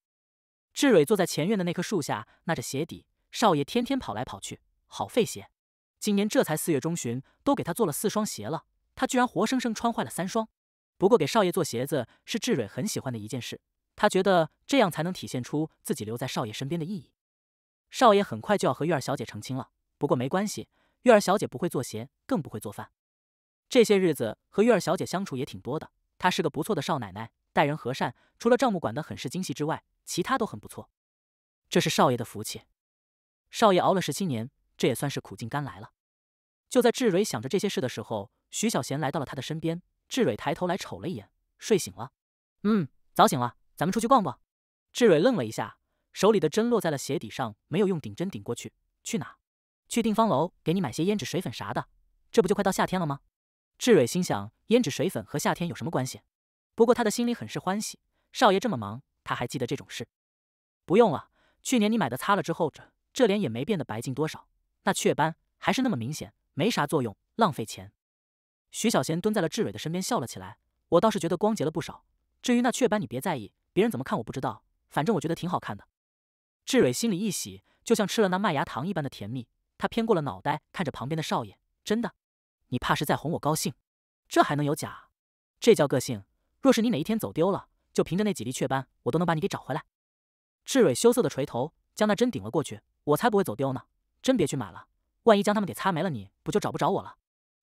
志蕊坐在前院的那棵树下，纳着鞋底。少爷天天跑来跑去，好费鞋。今年这才四月中旬，都给他做了四双鞋了，他居然活生生穿坏了三双。不过给少爷做鞋子是志蕊很喜欢的一件事，他觉得这样才能体现出自己留在少爷身边的意义。少爷很快就要和玉儿小姐成亲了，不过没关系，玉儿小姐不会做鞋，更不会做饭。这些日子和月儿小姐相处也挺多的，她是个不错的少奶奶，待人和善，除了账目管得很是精细之外，其他都很不错。这是少爷的福气。少爷熬了十七年，这也算是苦尽甘来了。就在志蕊想着这些事的时候，徐小贤来到了他的身边。志蕊抬头来瞅了一眼，睡醒了。嗯，早醒了，咱们出去逛逛？志蕊愣了一下，手里的针落在了鞋底上，没有用顶针顶过去。去哪？去定方楼给你买些胭脂水粉啥的。这不就快到夏天了吗？志蕊心想，胭脂水粉和夏天有什么关系？不过他的心里很是欢喜，少爷这么忙，他还记得这种事。不用了，去年你买的擦了之后，这这脸也没变得白净多少，那雀斑还是那么明显，没啥作用，浪费钱。徐小贤蹲在了志蕊的身边笑了起来，我倒是觉得光洁了不少。至于那雀斑，你别在意，别人怎么看我不知道，反正我觉得挺好看的。志蕊心里一喜，就像吃了那麦芽糖一般的甜蜜。他偏过了脑袋，看着旁边的少爷，真的。你怕是在哄我高兴，这还能有假？这叫个性。若是你哪一天走丢了，就凭着那几粒雀斑，我都能把你给找回来。志蕊羞涩的垂头，将那针顶了过去。我才不会走丢呢，真别去买了，万一将他们给擦没了，你不就找不着我了？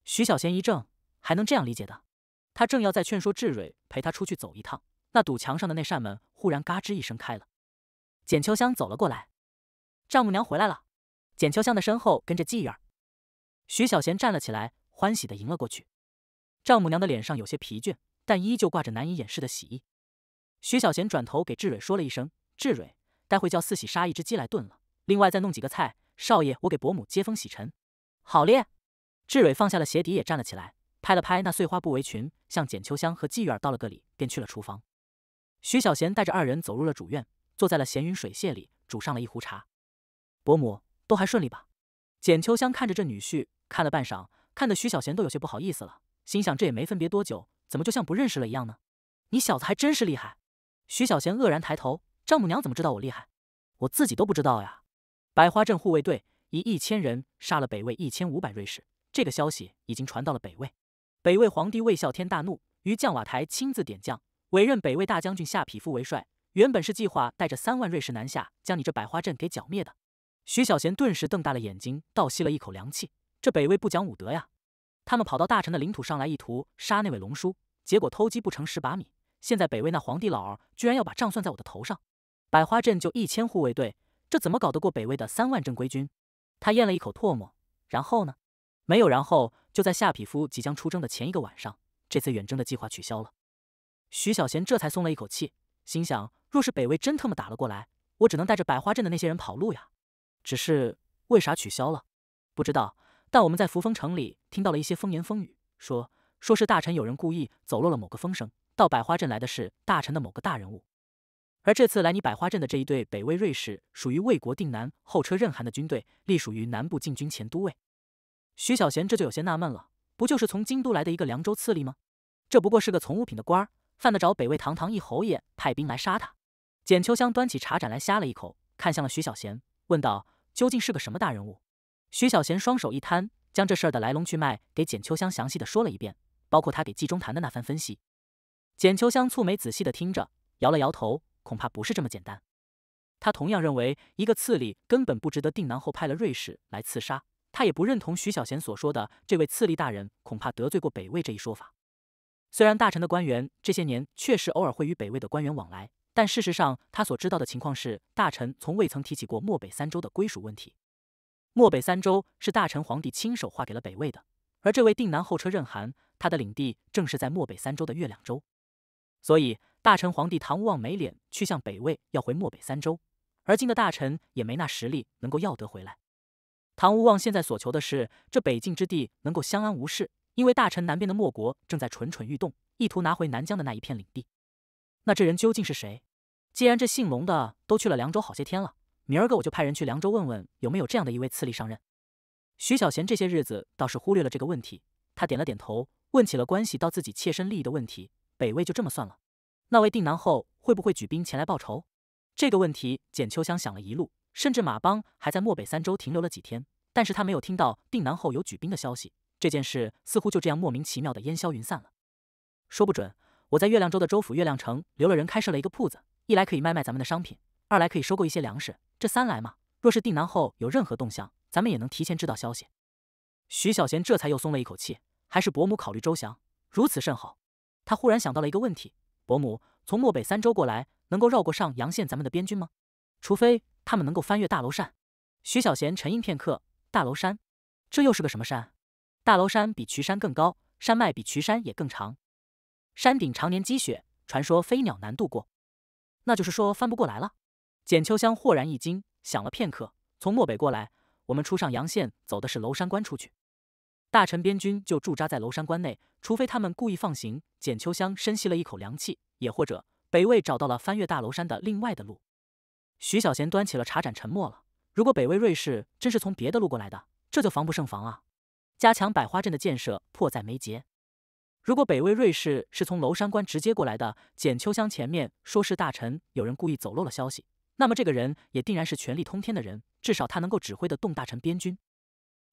徐小贤一怔，还能这样理解的？他正要再劝说志蕊陪他出去走一趟，那堵墙上的那扇门忽然嘎吱一声开了，简秋香走了过来。丈母娘回来了。简秋香的身后跟着季儿。徐小贤站了起来。欢喜的迎了过去，丈母娘的脸上有些疲倦，但依旧挂着难以掩饰的喜意。徐小贤转头给志蕊说了一声：“志蕊，待会叫四喜杀一只鸡来炖了，另外再弄几个菜。少爷，我给伯母接风洗尘。”好咧！志蕊放下了鞋底，也站了起来，拍了拍那碎花布围裙，向简秋香和季玉儿道了个礼，便去了厨房。徐小贤带着二人走入了主院，坐在了闲云水榭里，煮上了一壶茶。伯母，都还顺利吧？简秋香看着这女婿，看了半晌。看得徐小贤都有些不好意思了，心想这也没分别多久，怎么就像不认识了一样呢？你小子还真是厉害！徐小贤愕然抬头，丈母娘怎么知道我厉害？我自己都不知道呀。百花镇护卫队以一千人杀了北魏一千五百瑞士，这个消息已经传到了北魏。北魏皇帝魏孝天大怒，于将瓦台亲自点将，委任北魏大将军夏匹夫为帅。原本是计划带着三万瑞士南下，将你这百花镇给剿灭的。徐小贤顿时瞪大了眼睛，倒吸了一口凉气。这北魏不讲武德呀！他们跑到大臣的领土上来，意图杀那位龙叔，结果偷鸡不成蚀把米。现在北魏那皇帝老儿居然要把账算在我的头上。百花镇就一千护卫队，这怎么搞得过北魏的三万正规军？他咽了一口唾沫，然后呢？没有然后。就在夏匹夫即将出征的前一个晚上，这次远征的计划取消了。徐小贤这才松了一口气，心想：若是北魏真他妈打了过来，我只能带着百花镇的那些人跑路呀。只是为啥取消了？不知道。但我们在扶风城里听到了一些风言风语，说说是大臣有人故意走漏了某个风声，到百花镇来的是大臣的某个大人物。而这次来你百花镇的这一队北魏锐士，属于魏国定南后车任韩的军队，隶属于南部禁军前都尉。徐小贤这就有些纳闷了，不就是从京都来的一个凉州刺吏吗？这不过是个从五品的官儿，犯得着北魏堂堂一侯爷派兵来杀他？简秋香端起茶盏来呷了一口，看向了徐小贤，问道：“究竟是个什么大人物？”徐小贤双手一摊，将这事儿的来龙去脉给简秋香详细的说了一遍，包括他给季中谈的那番分析。简秋香蹙眉仔细的听着，摇了摇头。恐怕不是这么简单。他同样认为，一个刺吏根本不值得定南后派了瑞士来刺杀。他也不认同徐小贤所说的这位刺吏大人恐怕得罪过北魏这一说法。虽然大臣的官员这些年确实偶尔会与北魏的官员往来，但事实上他所知道的情况是，大臣从未曾提起过漠北三州的归属问题。漠北三州是大臣皇帝亲手划给了北魏的，而这位定南后车任韩，他的领地正是在漠北三州的月亮州，所以。大臣皇帝唐无望没脸去向北魏要回漠北三州，而今的大臣也没那实力能够要得回来。唐无望现在所求的是这北境之地能够相安无事，因为大臣南边的漠国正在蠢蠢欲动，意图拿回南疆的那一片领地。那这人究竟是谁？既然这姓龙的都去了凉州好些天了，明儿个我就派人去凉州问问有没有这样的一位次吏上任。徐小贤这些日子倒是忽略了这个问题，他点了点头，问起了关系到自己切身利益的问题。北魏就这么算了。那位定南后会不会举兵前来报仇？这个问题，简秋香想了一路，甚至马帮还在漠北三州停留了几天，但是他没有听到定南后有举兵的消息。这件事似乎就这样莫名其妙的烟消云散了。说不准，我在月亮州的州府月亮城留了人开设了一个铺子，一来可以卖卖咱们的商品，二来可以收购一些粮食，这三来嘛，若是定南后有任何动向，咱们也能提前知道消息。徐小贤这才又松了一口气，还是伯母考虑周详，如此甚好。他忽然想到了一个问题。伯母从漠北三州过来，能够绕过上阳县咱们的边军吗？除非他们能够翻越大娄山。徐小贤沉吟片刻，大娄山，这又是个什么山？大娄山比渠山更高，山脉比渠山也更长，山顶常年积雪，传说飞鸟难渡过。那就是说翻不过来了。简秋香豁然一惊，想了片刻，从漠北过来，我们出上阳县走的是娄山关出去。大臣边军就驻扎在娄山关内，除非他们故意放行。简秋香深吸了一口凉气，也或者北魏找到了翻越大娄山的另外的路。徐小贤端起了茶盏，沉默了。如果北魏瑞士真是从别的路过来的，这就防不胜防啊！加强百花镇的建设迫在眉睫。如果北魏瑞士是从娄山关直接过来的，简秋香前面说是大臣有人故意走漏了消息，那么这个人也定然是权力通天的人，至少他能够指挥得动大臣边军。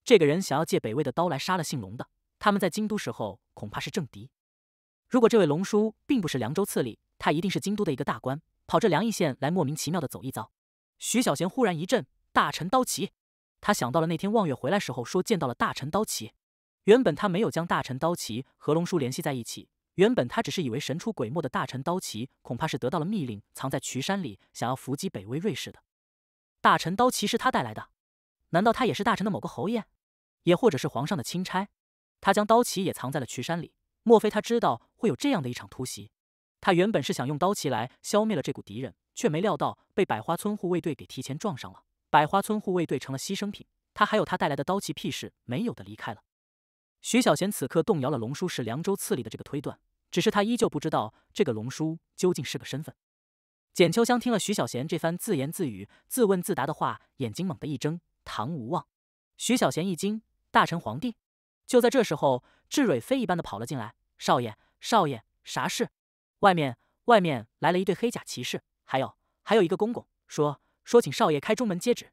这个人想要借北魏的刀来杀了姓龙的，他们在京都时候恐怕是政敌。如果这位龙叔并不是凉州刺吏，他一定是京都的一个大官，跑这凉邑县来莫名其妙的走一遭。徐小贤忽然一震，大臣刀旗，他想到了那天望月回来时候说见到了大臣刀旗。原本他没有将大臣刀旗和龙叔联系在一起，原本他只是以为神出鬼没的大臣刀旗恐怕是得到了密令，藏在渠山里，想要伏击北魏瑞士的。大臣刀旗是他带来的。难道他也是大臣的某个侯爷，也或者是皇上的钦差？他将刀旗也藏在了渠山里，莫非他知道会有这样的一场突袭？他原本是想用刀旗来消灭了这股敌人，却没料到被百花村护卫队给提前撞上了。百花村护卫队成了牺牲品，他还有他带来的刀旗屁事没有的离开了。徐小贤此刻动摇了龙叔是凉州刺吏的这个推断，只是他依旧不知道这个龙叔究竟是个身份。简秋香听了徐小贤这番自言自语、自问自答的话，眼睛猛地一睁。唐无望，徐小贤一惊，大臣皇帝。就在这时候，智蕊飞一般的跑了进来：“少爷，少爷，啥事？外面，外面来了一队黑甲骑士，还有，还有一个公公，说说请少爷开中门接旨。”